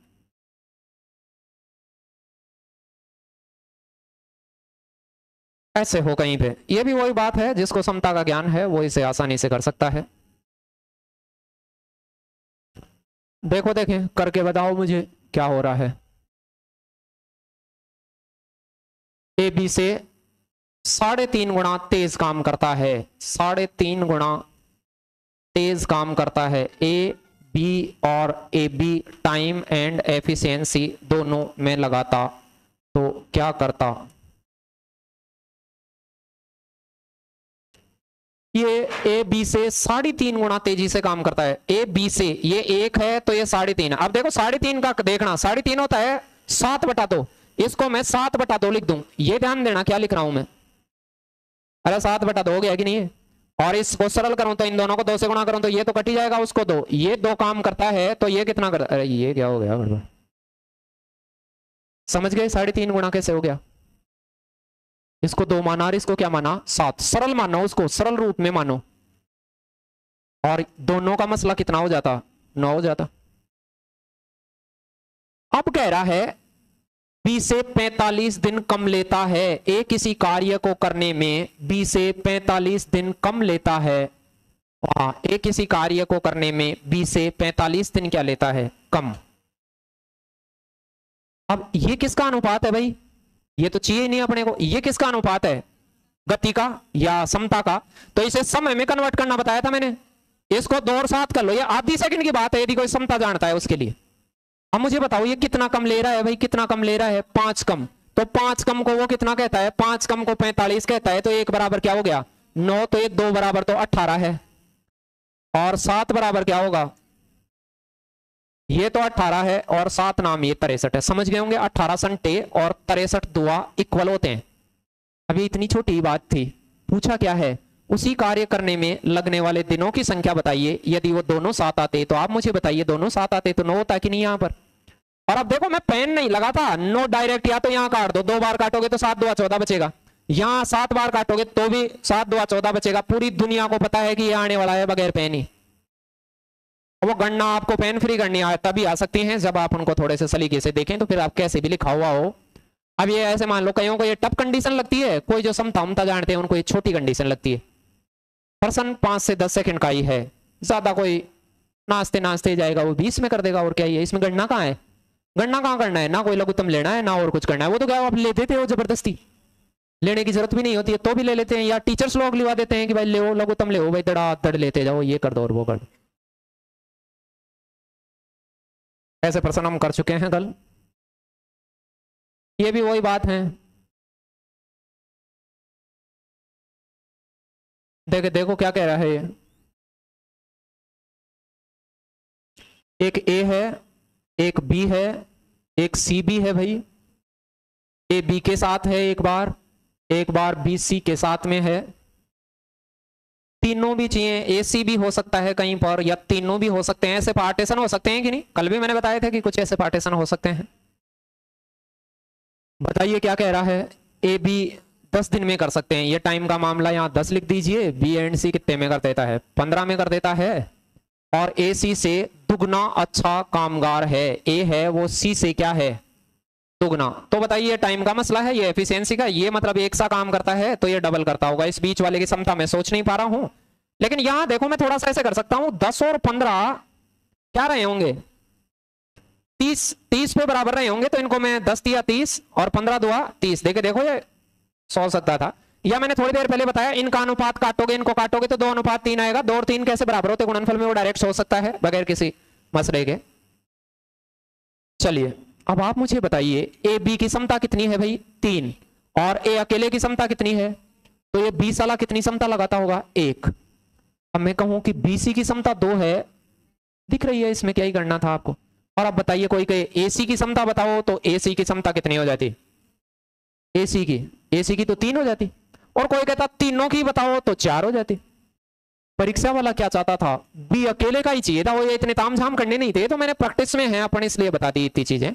ऐसे हो कहीं पे। ये भी वही बात है, जिसको समता का ज्ञान है, वो इसे आसानी से कर सकता है। देखो, देखें, करके बताओ मुझे, क्या हो रहा है। ए, बी, से, साढ़े तीन गुणा तेज काम करता है। साढ़े तीन गुणा तेज काम करता है। ए, बी और A, B, time and efficiency दोनों में लगाता तो क्या करता? ये ए बी से साढ़े तीन गुना तेज़ी से काम करता है। ए बी से ये एक है तो ये साढ़े तीन अब देखो साढ़े तीन का देखना, साढ़े तीन होता है सात बटा दो। इसको मैं सात बटा दो लिख दूँ। ये ध्यान देना क्या लिख रहा हूँ मैं? अरे सात बटा दो हो गया कि नहीं? और इसको सरल करूँ तो इन दोनों को दो से गुणा करूँ तो ये तो कटी जाएगा उसको दो। ये दो काम करता है तो ये कितना कर, अरे ये क्या हो गया? समझ गए? साढ़े तीन गुणा कैसे हो गया? इसको दो माना और इसको क्या माना? सात। सरल मानो उसको, सरल रूप में मानो। और दोनों का मसला कितना हो जाता? नौ हो जाता। अब कह रहा है, बी से 45 दिन कम लेता है। ए किसी कार्य को करने में बी से 45 दिन कम लेता है। ए किसी कार्य को करने में बी से 45 दिन क्या लेता है? कम। अब ये किसका अनुपात है भाई? ये तो चाहिए नहीं अपने को। ये किसका अनुपात है? गति का या समता का? तो इसे समय में कन्वर्ट करना बताया था मैंने। इसको दो और सात कर लो। ये आधी सेकंड की बात है, यदि कोई समता जानता है उसके लिए। अब मुझे बताओ, ये कितना कम ले रहा है भाई? कितना कम ले रहा है? पाँच कम। तो पाँच कम को वो कितना कहता है? पाँच कम को पैंतालीस कहता है तो एक बराबर क्या हो गया? नौ तो एक दो बराबर तो अट्ठारह है। और सात बराबर क्या होगा? ये तो अट्ठारह है और सात नाम ये तिरसठ है। समझ गए होंगे? अट्ठारह संटे और तिरसठ दुआ इक्वल होते हैं। अभी इतनी छोटी बात थी। पूछा क्या है? उसी कार्य करने में लगने वाले दिनों की संख्या बताइए। यदि वो दोनों साथ आते तो आप मुझे बताइए, दोनों साथ आते तो नो होता कि नहीं यहाँ पर? और अब देखो, मैं पेन नहीं लगा था। नो डायरेक्ट या तो यहाँ काट दो। दो बार काटोगे तो सात दो चौदह बचेगा। यहाँ सात बार काटोगे तो भी सात दो चौदह बचेगा। पूरी दुनिया को पता है कि ये आने वाला है बगैर पेन ही। वो गणना आपको पेन फ्री करनी आ, तभी आ सकती हैं जब आप उनको थोड़े से सलीके से देखें तो फिर आप कैसे भी लिखा हुआ हो। अब ये ऐसे मान लो, कईयों को ये टफ कंडीशन लगती है, कोई जो समता उमता जानते हैं, उनको ये छोटी कंडीशन लगती है। पर्सन पाँच से दस सेकंड का ही है। ज़्यादा कोई नाचते नाचते जाएगा, वो बीस में कर देगा, और क्या है इसमें गणना कहाँ है? गणना कहाँ करना है? ना कोई लघुत्तम लेना है, ना और कुछ करना है। वो तो क्या आप ले देते हो ज़बरदस्ती? लेने की ज़रूरत भी नहीं होती है तो भी ले लेते हैं, या टीचर्स लोग लिवा देते हैं कि भाई ले लघुत्तम ले भाई दड़ा दड़ लेते जाओ, ये कर दो और वो कर दो। ऐसे प्रश्न हम कर चुके हैं कल। ये भी वही बात है। देखे, देखो क्या कह रहा है ये। एक ए है, एक बी है, एक सी बी है भाई। ए बी के साथ है एक बार एक बार बी सी के साथ में है। तीनों भी चाहिए ए सी भी हो सकता है कहीं पर, या तीनों भी हो सकते हैं। ऐसे पार्टीशन हो सकते हैं कि नहीं? कल भी मैंने बताया था कि कुछ ऐसे पार्टीशन हो सकते हैं। बताइए क्या कह रहा है? ए बी दस दिन में कर सकते हैं। ये टाइम का मामला यहाँ दस लिख दीजिए। बी एंड सी कितने में कर देता है? पंद्रह में कर देता है। और ए सी से दुगना अच्छा कामगार है। ए है, वो सी से क्या है? दुगना। तो बताइए टाइम का मसला है, ये एफिशिएंसी का, ये मतलब एक सा काम करता है तो ये डबल करता होगा। इस बीच वाले की क्षमता में सोच नहीं पा रहा हूँ। लेकिन यहाँ देखो, मैं थोड़ा सा ऐसे कर सकता हूँ। दस और पंद्रह क्या रहे होंगे? तीस तीस पे बराबर रहे होंगे तो इनको मैं दस दिया तीस और पंद्रह दुआ तीस। देखे देखो ये सौ सकता था। या मैंने थोड़ी देर पहले बताया, इनका अनुपात काटोगे, इनको काटोगे तो दो अनुपात तीन आएगा। दो और तीन कैसे बराबर होते? गुणनफल में वो डायरेक्ट हो सकता है, बगैर किसी मसले के। चलिए। अब आप मुझे बताइए, ए बी की समता कितनी है भाई? तीन। और ए अकेले की समता कितनी है? तो ये बी साला कितनी समता लगाता होगा? एक। अब मैं कहूँ कि बी सी की समता दो है। दिख रही है, इसमें क्या ही करना था आपको। और अब बताइए कोई कहे, ए सी की क्षमता बताओ तो ए सी की क्षमता कितनी हो जाती? ए सी की। ए सी की तो तीन हो जाती। और कोई कहता, तीनों की बताओ तो चार हो जाती। परीक्षा वाला क्या चाहता था? बी अकेले का ही चाहिए था, वो ये इतने ताम झाम करने नहीं थे तो मैंने प्रैक्टिस में है, अपन इसलिए बता दी इतनी चीज़ें।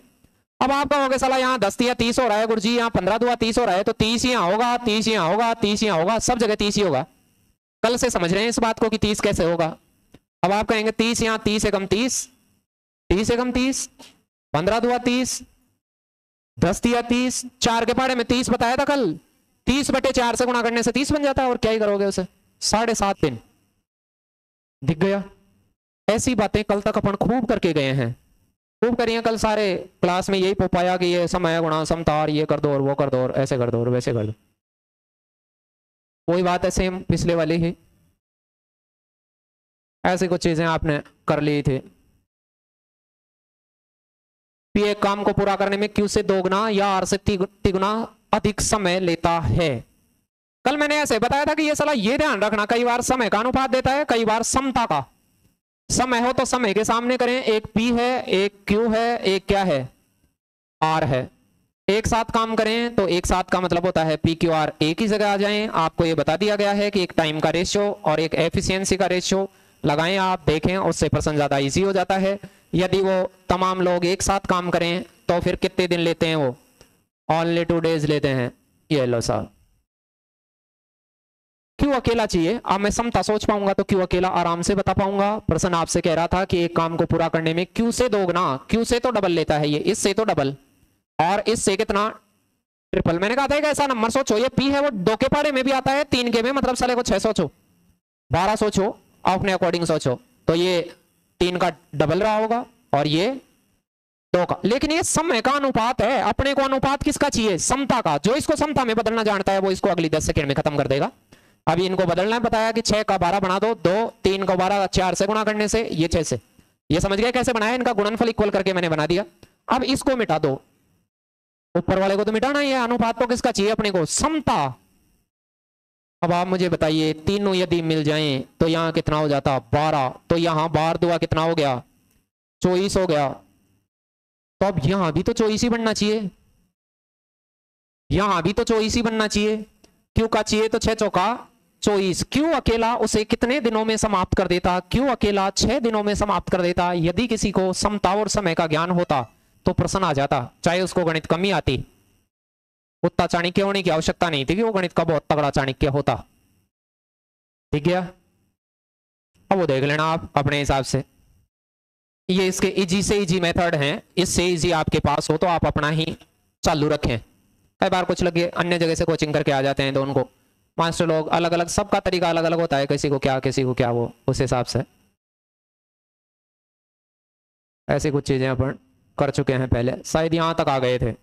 अब आप कहोगे, सला यहाँ दस या तीस हो रहा है, गुरुजी, यहाँ पंद्रह दुआ तीस हो रहा है तो तीस यहाँ होगा, तीस यहाँ होगा, तीस यहाँ होगा, सब जगह तीस ही होगा। कल से समझ रहे हैं इस बात को कि तीस कैसे होगा। अब आप कहेंगे, तीस यहाँ, तीस एकम तीस तीस एकम तीस, पंद्रह दुआ तीस, दस दिया तीस, चार के पाड़े में तीस बताया था कल, तीस बटे चार से गुणा करने से तीस बन जाता है, और क्या ही करोगे उसे? साढ़े सात दिन। दिख गया? ऐसी बातें कल तक अपन खूब करके गए हैं। खूब करिए कल सारे। क्लास में यही पाया कि ये समय गुणा समतार ये कर दो और वो कर दो और ऐसे कर दो और वैसे कर दो। वही बात है सेम पिछले वाली ही। ऐसी कुछ चीज़ें आपने कर ली थी। पी एक काम को पूरा करने में क्यू से दोगुना या आर से तिगुना अधिक समय लेता है। कल मैंने ऐसे बताया था कि ये सलाह ये ध्यान रखना, कई बार समय का अनुपात देता है, कई बार समता का। समय हो तो समय के सामने करें। एक पी है, एक क्यू है, एक क्या है? आर है। एक साथ काम करें तो एक साथ का मतलब होता है पी क्यू आर एक ही जगह आ जाएँ। आपको ये बता दिया गया है कि एक टाइम का रेशियो और एक एफिशिएंसी का रेशियो लगाएँ आप, देखें, उससे प्रश्न ज़्यादा इजी हो जाता है। यदि वो तमाम लोग एक साथ काम करें तो फिर कितने दिन लेते हैं वो? ऑनली टू डेज़ लेते हैं। ये लो साहब। क्यों अकेला चाहिए? अब मैं समता सोच पाऊँगा तो क्यों अकेला? आराम से बता पाऊँगा। प्रश्न आपसे कह रहा था कि एक काम को पूरा करने में क्यों से दोगुना? क्यों से तो डबल लेता है ये? इससे तो डबल और इससे कितना? ट्रिपल मैंने कहा था कि ऐसा नंबर सोचो, ये पी है, वो दो के पारे में भी आता है, तीन के में मतलब साले को छह सोचो। बारह सोचो अपने अकॉर्डिंग सोचो। तो ये तीन का डबल रहा होगा, और ये दो का। लेकिन ये समय का अनुपात है। अपने को अनुपात किसका चाहिए? समता का। जो इसको समता में बदलना जानता है, वो इसको अगली दस सेकेंड में खत्म कर देगा। अभी इनको बदलना है, बताया कि छह का बारह बना दो दो, तीन का बारह, चार से गुणा करने से, ये छह से। ये समझ गया कैसे बनाया इनका गुणनफल इक्वल करके मैंने बना दिया? अब इसको मिटा दो। ऊपर वाले को तो मिटाना ही है, अनुपात तो किसका चाहिए अपने को? समता। अब आप मुझे बताइए, तीनों यदि मिल जाएँ तो यहाँ कितना हो जाता? बारह। तो यहाँ बार दुआ कितना हो गया? चौबीस हो गया। तो अब यहाँ भी तो चौबीस ही बनना चाहिए। यहाँ भी तो चौबीस ही बनना चाहिए। क्यों का चाहिए? तो छह चौका। चौबीस क्यों अकेला? उसे कितने दिनों में समाप्त कर देता? क्यों अकेला? छह दिनों में समाप्त कर देता? यदि किसी को समता और समय का ज्ञान होता तो प्रश्न आ जाता, चाहे उसको गणित कमी आती। उतना चाणक्य होने की आवश्यकता नहीं थी कि वो गणित का बहुत तगड़ा चाणक्य होता। ठीक है? अब वो देख लेना आप अपने हिसाब से। ये इसके इजी से इजी मेथड हैं। इससे इजी आपके पास हो तो आप अपना ही चालू रखें। कई बार कुछ लगे, अन्य जगह से कोचिंग करके आ जाते हैं तो उनको मास्टर लोग अलग अलग सबका तरीका अलग अलग होता है, किसी को क्या, किसी को क्या, वो, उस हिसाब से। ऐसी कुछ चीज़ें अपन कर चुके हैं पहले। शायद यहाँ तक आ गए थे।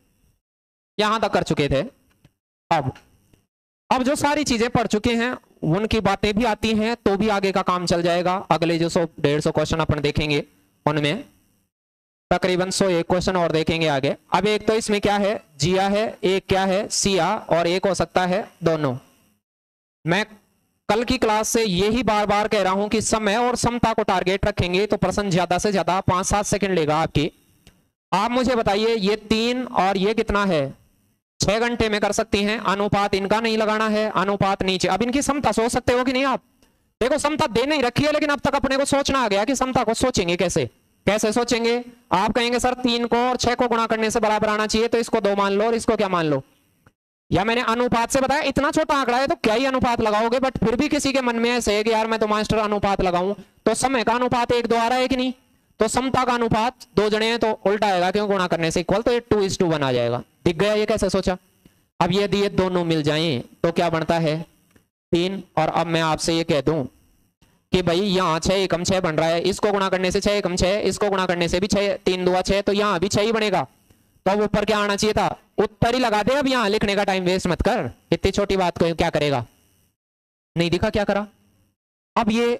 यहाँ तक कर चुके थे। अब अब जो सारी चीज़ें पढ़ चुके हैं, उनकी बातें भी आती हैं तो भी आगे का काम चल जाएगा। अगले जो सौ, डेढ़ सौ क्वेश्चन अपन देखेंगे, उनमें। तकरीबन सौ एक क्वेश्चन और देखेंगे आगे। अब एक तो इसमें क्या है? जिया है, एक क्या है? सिया और एक हो सकता है, दोनों। मैं कल की क्लास से यही बार बार कह रहा हूँ कि समय और समता को टारगेट रखेंगे तो प्रश्न ज़्यादा से ज़्यादा पाँच सात सेकंड लेगा आपकी। आप मुझे बताइए, ये तीन और ये कितना है? छह घंटे में कर सकती हैं, अनुपात इनका नहीं लगाना है, अनुपात नीचे। अब इनकी समता सोच सकते हो कि नहीं आप? देखो, समता दे नहीं रखी है, लेकिन अब तक अपने को सोचना आ गया कि समता को सोचेंगे कैसे? कैसे सोचेंगे? आप कहेंगे, सर, तीन को और छह को गुणा करने से बराबर आना चाहिए तो इसको दो मान लो और इसको क्या मान लो? या मैंने अनुपात से बताया, इतना छोटा आंकड़ा है तो क्या ही अनुपात लगाओगे? बट फिर भी किसी के मन में ऐसे है कि यार मैं तो मास्टर अनुपात लगाऊँ। तो समय का अनुपात एक दो आ रहा है कि नहीं? तो समता का अनुपात दो जने हैं तो उल्टा आएगा, क्यों? गुणा करने से इक्वल तो ये टू इज़ टू वन आ जाएगा। दिख गया ये कैसे सोचा? अब यदि ये दोनों मिल जाए तो क्या बनता है? तीन, और अब मैं आपसे ये कह दूँ कि भाई, यहाँ छह एकम छह बन रहा है, इसको गुणा करने से छह एकम छह, इसको गुणा करने से भी छह, तीन दुआ छह तो यहाँ भी छह ही बनेगा। तो अब ऊपर क्या आना चाहिए था? उत्तर ही लगा दे अब यहाँ, लिखने का टाइम वेस्ट मत कर। इतनी छोटी बात को क्या करेगा? नहीं दिखा क्या करा? अब ये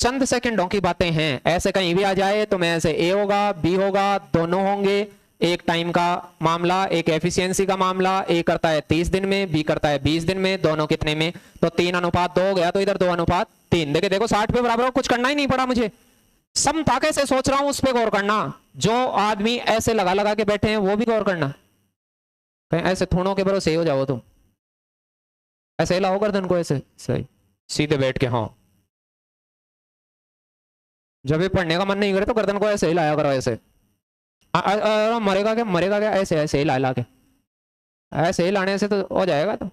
चंद सेकंडों की बातें हैं। ऐसे कहीं भी आ जाए तो मैं ऐसे ए होगा, बी होगा, दोनों होंगे। एक टाइम का मामला, एक एफिशिएंसी का मामला। ए करता है तीस दिन में, बी करता है बीस दिन में, दोनों कितने में? तो तीन अनुपात दो हो गया तो इधर दो अनुपात तीन। देखे देखो, साठ पे बराबर कुछ करना ही नहीं पड़ा मुझे। समता कैसे सोच रहा हूँ, उस पर गौर करना। जो आदमी ऐसे लगा लगा के बैठे हैं, वो भी गौर करना। कहीं, ऐसे थोड़ों के भरोसे हो जाओ तुम। ऐसे लाओ गर्दन को ऐसे। सही। सीधे बैठ के हाँ। जब भी पढ़ने का मन नहीं करे तो गर्दन को ऐसे ही लाया करो, ऐसे। मरेगा क्या? मरेगा क्या? ऐसे ऐसे ही ला ला के। ऐसे ही लाने से तो हो जाएगा तो।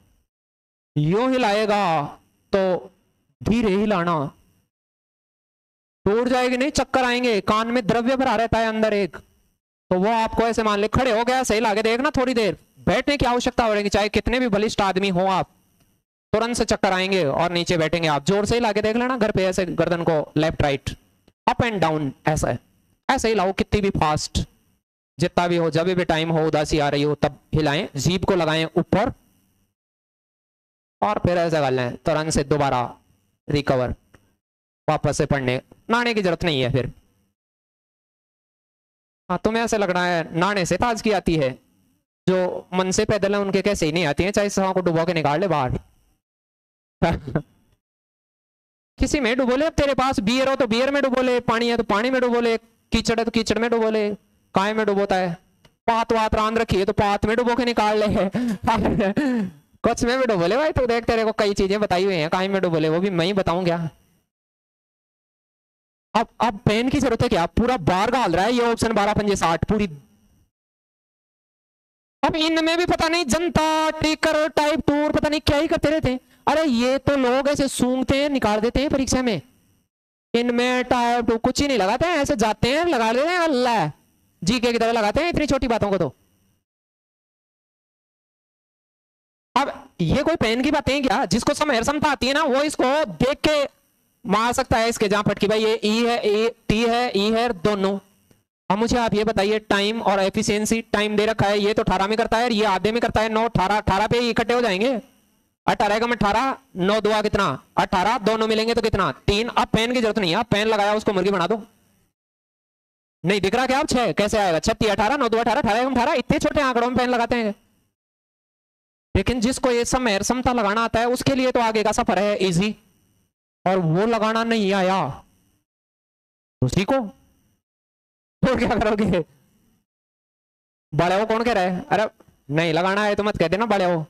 यूँ ही लाएगा तो धीरे ही टूट जाएगी नहीं, चक्कर आएँगे। कान में द्रव्य भरा रहता है अंदर एक। तो वो आपको ऐसे मान ले, खड़े हो गया, सही लागे, देखना थोड़ी देर। बैठने की आवश्यकता पड़ेगी चाहे कितने भी बलिष्ठ आदमी हो आप। तुरंत से चक्कर आएँगे और नीचे बैठेंगे आप। ज़ोर से ही लाके देख लेना घर पे ऐसे गर्दन को left right up and down ऐसा है। ऐसे ही लाओ, कितनी भी फास्ट जितना भी हो, जब भी टाइम हो, उदासी आ रही हो, तब हिलाएँ जीप को लगाएँ ऊपर। और फिर ऐसा कर लें, तुरंत से दोबारा रिकवर वापस से पढ़ने नाने की ज़रूरत नहीं है फिर। हाँ तुम्हें ऐसे लग रहा है नाने से ताजगी आती है, जो मन से पैदल है, उनके कैसे ही नहीं आती है, चाहे सवा को डुबो के निकाल ले बाहर। *laughs* किसी में डुबो ले, अब तेरे पास बियर हो तो बियर में डुबो ले, पानी है तो पानी में डुबो ले, कीचड़ है तो कीचड़ में डुबो ले काय में डुबोता है? पात वात रांध रखी है तो पात में डुबो के निकाल ले। *laughs* कुछ में भी डुबो ले भाई, तू देख, तेरे को कई चीज़ें बताई हुई हैं काय में डुबो ले, वो भी मैं ही बताऊँ क्या? अब अब पेन की ज़रूरत है क्या? पूरा बार गाल रहा है, ये ऑप्शन बारह पंजे साठ, पूरी। अब इनमें भी पता नहीं, जनता टिकर टाइप टूर पता नहीं क्या ही करते रहते हैं। अरे ये तो लोग ऐसे सूंघते हैं, निकाल देते हैं परीक्षा में। इनमें टाइप टू कुछ ही नहीं लगाते हैं, ऐसे जाते हैं, लगा लेते हैं, अल्लाह। जी के तरह लगाते हैं, इतनी छोटी बातों को तो। अब ये कोई पेन की बातें क्या? जिसको समय समता आती है ना, वो इसको देख के मार सकता है इसके जहाँ फटकी। भाई, ये ई है ए टी है ई है, दोनों। अब मुझे आप ये बताइए टाइम और एफिशिएंसी टाइम दे रखा है, ये तो अठारह में करता है ये आधे में करता है, नौ, अठारह अठारह पे इकट्ठे हो जाएँगे? अठारह का में अठारह, नौ दुआ कितना? अठारह, दोनों मिलेंगे तो कितना? तीन। अब पेन की ज़रूरत नहीं है पेन लगाया, उसको मुर्गी बना दो। नहीं, दिख रहा क्या आप छह? कैसे आएगा? छत्तीस अठारह, नौ, दो, अठारह अठारह अठारह, इतने छोटे आंकड़ों में पेन लगाते हैं। लेकिन जिसको ये समय, समता लगाना आता है, उसके लिए तो आगे का सफ़र है इजी और वो लगाना नहीं आया। तो सीखो तो क्या करोगे? बड़े हो कौन कह रहा है? अरे, नहीं, लगाना है तो मत कह देना बड़े हो।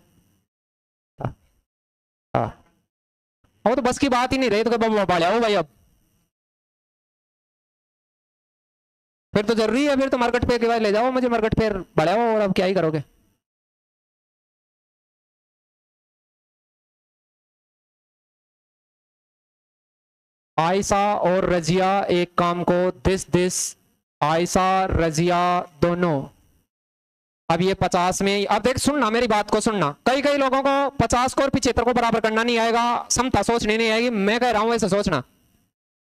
वो तो बस की बात ही नहीं रही तो बड़े हो भाई अब? फिर तो ज़रूरी है, फिर तो मार्केट पे के बाद ले जाओ मुझे मार्केट पे हो और अब क्या ही करोगे? आयसा और रजिया एक काम को दिस दिस, आयशा, रजिया दोनों। अब ये पचास में, अब देख, सुनना, मेरी बात को सुनना। कई कई लोगों को पचास को और पिछहत्तर को बराबर करना नहीं आएगा। समता सोचने नहीं आएगी, मैं कह रहा हूँ ऐसे सोचना।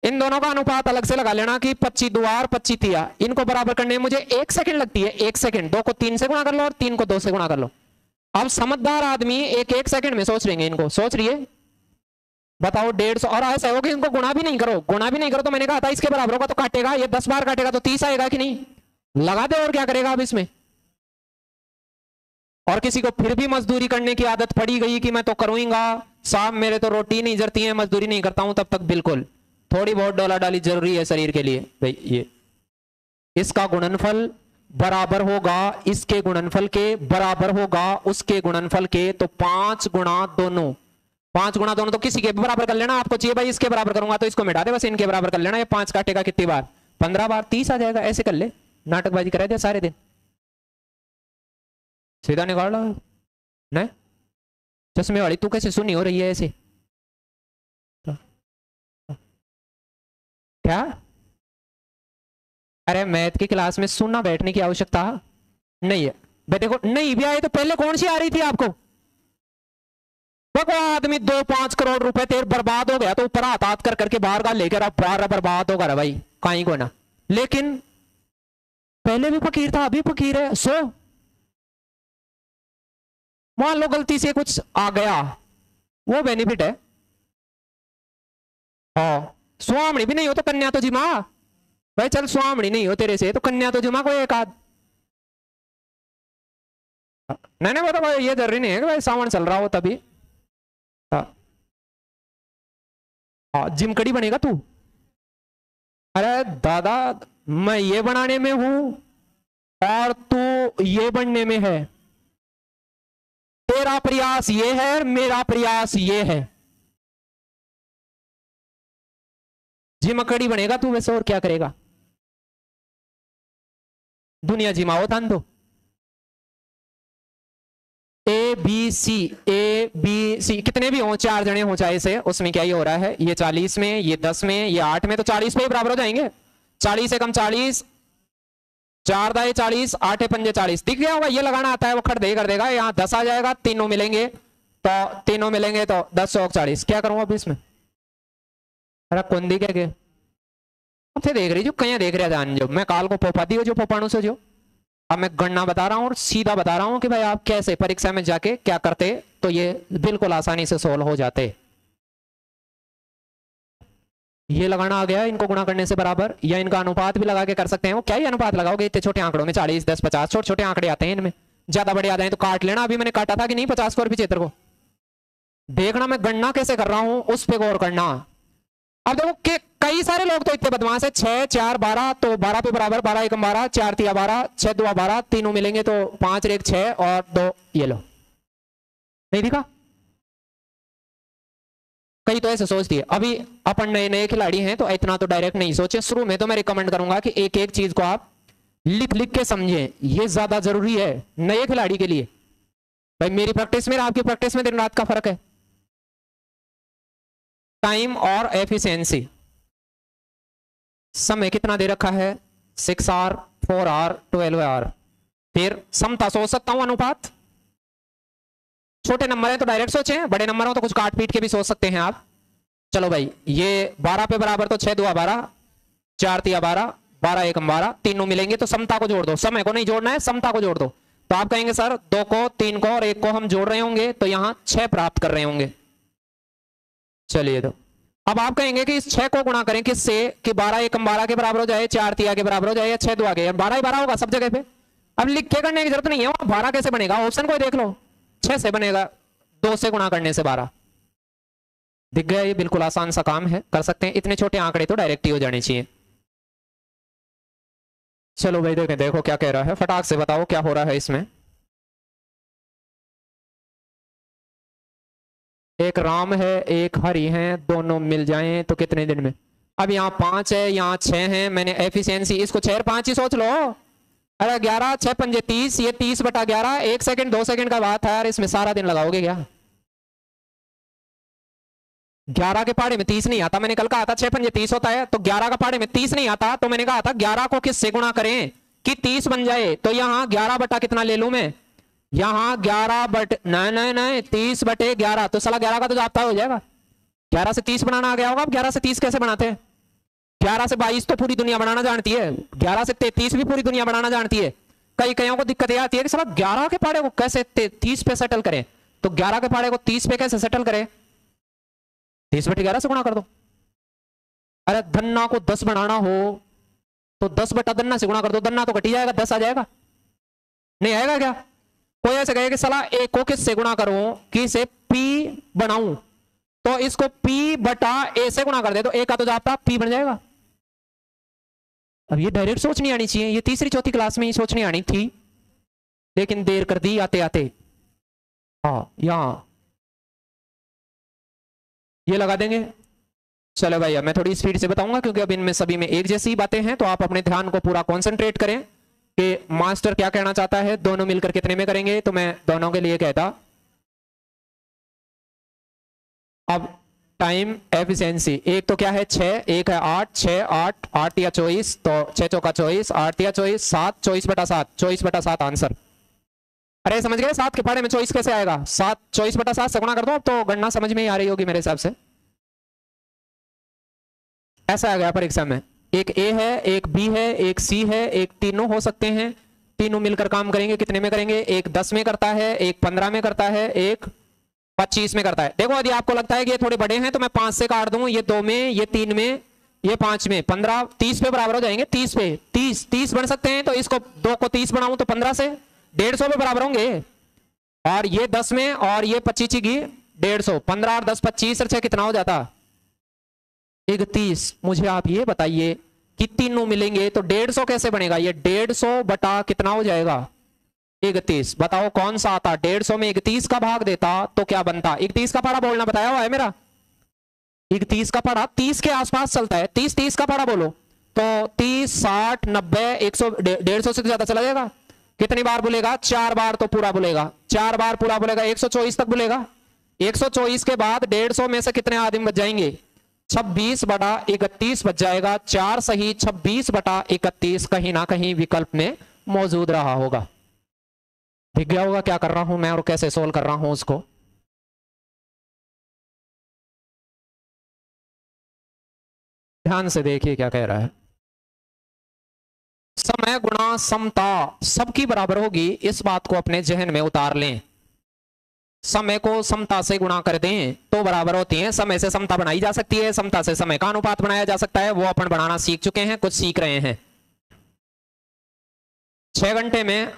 इन दोनों का अनुपात अलग से लगा लेना कि पच्ची दुआर पच्ची तिया इनको बराबर करने में मुझे एक सेकंड लगती है, एक सेकंड। दो को तीन से गुणा कर लो और तीन को दो से गुणा कर लो। अब समझदार आदमी एक एक सेकंड में सोच लेंगे इनको। सोच रही बताओ, डेढ़ सौ और ऐसा हो कि इनको गुणा भी नहीं करो। गुणा भी नहीं करो तो मैंने कहा था, इसके बराबर होगा तो काटेगा, ये दस बार काटेगा तो तीस आएगा कि नहीं? लगा दे और क्या करेगा अब इसमें? और किसी को फिर भी मजदूरी करने की आदत पड़ी गई कि मैं तो करूँगा। साहब, मेरे तो रोटी नहीं जरती है, मजदूरी नहीं करता हूँ तब तक बिल्कुल। थोड़ी बहुत डोला डाली ज़रूरी है शरीर के लिए। भाई, ये। इसका गुणनफल बराबर होगा, इसके गुणनफल के बराबर होगा, उसके गुणनफल के तो पाँच गुणा दोनों। पाँच गुणा दोनों तो किसी के बराबर कर लेना, आपको चाहिए भाई इसके बराबर करूँगा तो इसको मिटा दे, बस इनके बराबर कर लेना, ये पाँच काटेगा कितनी बार? पंद्रह बार, तीस आ जाएगा, ऐसे कर ले। नाटकबाजी करा दे सारे दिन। सीधा निकाल लो। नहीं? चश्मे वाली, तू कैसे सुनी हो रही है ऐसे? क्या? अरे मैथ की क्लास में सुनना बैठने की आवश्यकता? नहीं है। भाई देखो नहीं भी आई तो पहले कौन सी आ रही थी आपको? देखो आदमी दो पाँच करोड़ रुपए तेरे बर्बाद हो गया तो ऊपर हाथ हाथ कर करके बाहर का लेकर अब बाहर बर्बाद होगा रहा भाई, कहीं को ना। लेकिन पहले भी फकीर था, अभी फकीर है, सो। मान लो गलती से कुछ आ गया, वो बेनिफिट है। हाँ स्वामणी भी नहीं हो तो कन्या तो जिमा। भाई चल स्वामणी नहीं हो तेरे से तो कन्या तो जिमा कोई एक आध। नहीं नहीं बता भाई ये ज़रूरी नहीं है कि भाई सावन चल रहा हो तभी। हाँ हाँ जिमकड़ी बनेगा तू? अरे दादा, मैं ये बनाने में हूँ और तू ये बनने में है। तेरा प्रयास ये है मेरा प्रयास ये है। जिम जिमकड़ी बनेगा तू वैसे और क्या करेगा? दुनिया जिमाओ थान दो। बी सी ए बी सी कितने भी हो, चार जने हो चाहे से, उसमें क्या ये हो रहा है? ये चालीस में, ये दस में, ये आठ में तो चालीस पे ही बराबर हो जाएँगे। चालीस से कम चालीस, चार दाए चालीस, आठ पंजे चालीस। दिख गया होगा, ये लगाना आता है, वो खट दे कर देगा, यहाँ दस आ जाएगा, तीनों मिलेंगे तो तीनों मिलेंगे तो दस सौ चालीस। क्या करूँ अभी इसमें? अरे कौन दी क्या अब देख रही जो कहीं देख रहे जान जो। मैं काल को पोपा दी जो पोपाणु से जो। अब मैं गणना बता रहा हूँ और सीधा बता रहा हूँ कि भाई आप कैसे परीक्षा में जाके क्या करते तो ये बिल्कुल आसानी से सोल्व हो जाते। ये लगाना आ गया इनको गुणा करने से बराबर, या इनका अनुपात भी लगा के कर सकते हैं वो। क्या ही अनुपात लगाओगे? इतने छोटे आंकड़ों में चालीस, दस, पचास, छोटे छोटे आंकड़े आते हैं इनमें। ज़्यादा बड़े आते हैं तो काट लेना, अभी मैंने काटा था कि नहीं, पचास को और पिछहत्तर को। देखना मैं गणना कैसे कर रहा हूँ, उस पर गौर करना। अब देखो कई सारे लोग तो इतने बदमाश है। छह, चार, बारह तो बारह पे बराबर, बारह एकम बारह, चार तिया बारह, छह दुआ बारह, तीनों मिलेंगे तो पाँच, एक, छह और दो ये लो नहीं दिखा? कई तो ऐसे सोचती है। अभी अपन नए नए खिलाड़ी हैं तो इतना तो डायरेक्ट नहीं सोचे। शुरू में तो मैं रिकमेंड करूँगा कि एक एक चीज़ को आप लिख लिख के समझें। ये ज़्यादा ज़रूरी है नए खिलाड़ी के लिए। भाई, मेरी प्रैक्टिस में, आपकी प्रैक्टिस में दिन रात का फ़र्क है। टाइम और एफिशिएंसी समय कितना दे रखा है? Six or four or twelve or फिर समता सोच सकता हूँ अनुपात। छोटे नंबर है तो डायरेक्ट सोचे, बड़े नंबर हो तो कुछ काट पीट के भी सोच सकते हैं आप। चलो भाई, ये बारह पे बराबर तो छह दुआ बारह, चार तिया बारह बारह एक बारह, तीनों मिलेंगे तो समता को जोड़ दो। समय को नहीं जोड़ना है, समता को जोड़ दो। तो आप कहेंगे, सर, दो को, तीन को और एक को हम जोड़ रहे होंगे तो यहाँ छह प्राप्त कर रहे होंगे। चलिए तो। अब आप कहेंगे कि इस छह को गुणा करें किससे कि बारह एकम बारह के बराबर हो जाए, चार तिया के बराबर हो जाए, या छह दो आगे बारह ही बारह होगा सब जगह पे। अब लिख के करने की ज़रूरत नहीं है बारह कैसे बनेगा? ऑप्शन को देख लो। छह से बनेगा, दो से गुणा करने से बारह। दिख गया ये बिल्कुल आसान सा काम है, कर सकते हैं। इतने छोटे आंकड़े तो डायरेक्ट ही हो जाने चाहिए। चलो भाई देखें देखो क्या कह रहा है। फटाक से बताओ क्या हो रहा है इसमें। एक राम है, एक हरी है, दोनों मिल जाएँ तो कितने दिन में? अब यहाँ पाँच है, यहाँ छह है, मैंने एफिशिएंसी, इसको छह पाँच ही सोच लो। अरे ग्यारह, छह पंजे तीस, ये तीस बटा ग्यारह, एक सेकंड, दो सेकंड का बात है यार, इसमें सारा दिन लगाओगे क्या? ग्यारह के पहाड़े में तीस नहीं आता, मैंने कल कहा था छह पंजे तीस होता है तो ग्यारह का पहाड़े में तीस नहीं आता तो मैंने कहा था ग्यारह को किससे गुणा करें? कि तीस बन जाए तो यहाँ ग्यारह बटा कितना ले लू मैं? यहाँ ग्यारह बट नहीं नहीं नहीं तीस बटे ग्यारह। तो सला ग्यारह का तो जाता हो जाएगा। ग्यारह से तीस बनाना आ गया होगा। अब ग्यारह से तीस कैसे बनाते हैं? ग्यारह से बाईस तो पूरी दुनिया बनाना जानती है। ग्यारह से तैतीस भी पूरी दुनिया बनाना जानती है। कई कईयों को दिक्कत यह आती है कि सला ग्यारह के पाड़े को कैसे तीस पे सेटल करें? तो ग्यारह के पाड़े को तीस पे कैसे सेटल करें? तीस बटे ग्यारह से गुणा कर दो। अरे धन्ना को दस बनाना हो तो दस बटा दन्ना से गुणा कर दो। दन्ना तो घटी जाएगा, दस आ जाएगा। नहीं आएगा क्या? कोई ऐसे कहे कि सलाह ए को किस से गुणा करूँ? कि से पी बनाऊँ। तो इसको पी बटा ए से गुणा कर दे तो ए का तो जाता पी बन जाएगा। अब ये डायरेक्ट सोच नहीं आनी चाहिए, ये तीसरी चौथी क्लास में ही सोच नहीं आनी थी। लेकिन देर कर दी आते आते। हाँ यहाँ। ये लगा देंगे। चलो भैया, मैं थोड़ी स्पीड से बताऊँगा, क्योंकि अब इनमें सभी में एक जैसी बातें हैं तो आप अपने ध्यान को पूरा कॉन्सेंट्रेट करें। कि मास्टर क्या कहना चाहता है? दोनों मिलकर कितने में करेंगे? तो मैं दोनों के लिए कहता। अब टाइम एफिशिएंसी एक तो क्या है? छह, एक है आठ, छह, आठ आठ या चौबीस तो छह चौका चौबीस, आठ या चौबीस, सात, चौबीस बटा सात, चौबीस बटा सात आंसर। अरे, समझ गए? सात के पारे में चौबीस कैसे आएगा? सात, चौबीस बटा सात से गुणा कर दो तो गणना समझ में ही आ रही होगी मेरे हिसाब से। ऐसा आ गया परीक्षा में। एक ए है, एक बी है, एक सी है, एक तीनों हो सकते हैं। तीनों मिलकर काम करेंगे, कितने में करेंगे? एक दस में करता है, एक पंद्रह में करता है, एक पच्चीस में करता है। देखो, यदि आपको लगता है कि ये थोड़े बड़े हैं तो मैं पाँच से काट दूँ, ये दो में, ये तीन में, ये पाँच में। पंद्रह, तीस पे बराबर हो जाएँगे, तीस पे। तीस तीस बन सकते हैं तो इसको दो को तीस बनाऊँ तो पंद्रह से। डेढ़ सौ पे बराबर होंगे। और ये दस में, और ये पच्चीस की डेढ़ सौ। पंद्रह और दस, पच्चीस, और छह कितना हो जाता? इकतीस। मुझे आप ये बताइए कि तीनों मिलेंगे तो डेढ़ सौ कैसे बनेगा? ये डेढ़ सौ बटा कितना हो जाएगा? इकतीस। बताओ कौन सा आता? डेढ़ सौ में इकतीस का भाग देता तो क्या बनता? इकतीस का पारा बोलना, बताया हुआ है मेरा? इकतीस का पारा तीस के आसपास चलता है। तीस तीस का पारा बोलो। तो तीस, साठ, नब्बे, एक सौ डेढ़ सौ से तो ज़्यादा चला जाएगा? कितनी बार बोलेगा? चार बार तो पूरा बोलेगा। चार बार पूरा बोलेगा, एक सौ चौबीस तक बोलेगा। एक सौ चौबीस के बाद डेढ़ सौ में से कितने आदमी बच जाएँगे? छब्बीस बटा इकतीस बच जाएगा। चार सही, छब्बीस बटा इकतीस कहीं ना कहीं विकल्प में मौजूद रहा होगा। दिख गया होगा क्या कर रहा हूँ मैं और कैसे सोल्व कर रहा हूँ उसको? ध्यान से देखिए क्या कह रहा है। समय गुणा समता सबकी बराबर होगी। इस बात को अपने जहन में उतार लें। समय को समता से गुणा कर दें तो बराबर होती है। समय से समता बनाई जा सकती है, समता से समय का अनुपात बनाया जा सकता है। वो अपन बनाना सीख चुके हैं, कुछ सीख रहे हैं। छह घंटे में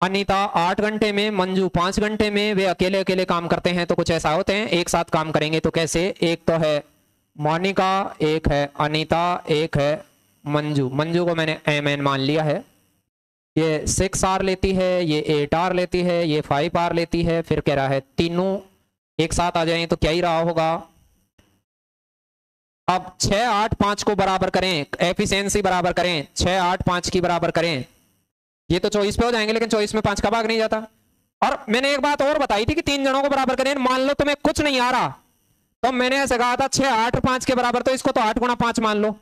अनीता, आठ घंटे में मंजू, पाँच घंटे में वे अकेले अकेले काम करते हैं तो कुछ ऐसा होते हैं। एक साथ काम करेंगे तो कैसे? एक तो है मोनिका, एक है अनीता, एक है मंजू। मंजू को मैंने एम एन मान लिया है। ये सिक्स आर लेती है, ये एट आर लेती है, ये फाइव आर लेती है, फिर कह रहा है तीनों एक साथ आ जाएँ तो क्या ही रहा होगा? अब छह आठ पाँच को बराबर करें एफिशिएंसी बराबर करें, छह आठ पाँच की बराबर करें। ये तो चौबीस पे हो जाएँगे, लेकिन चौबीस में पाँच का भाग नहीं जाता। और मैंने एक बात और बताई थी कि तीन जनों को बराबर करें, मान लो तुम्हें कुछ नहीं आ रहा तो मैंने ऐसे कहा था छह आठ पाँच के बराबर तो इसको तो आठ गुणा पाँच मान लो।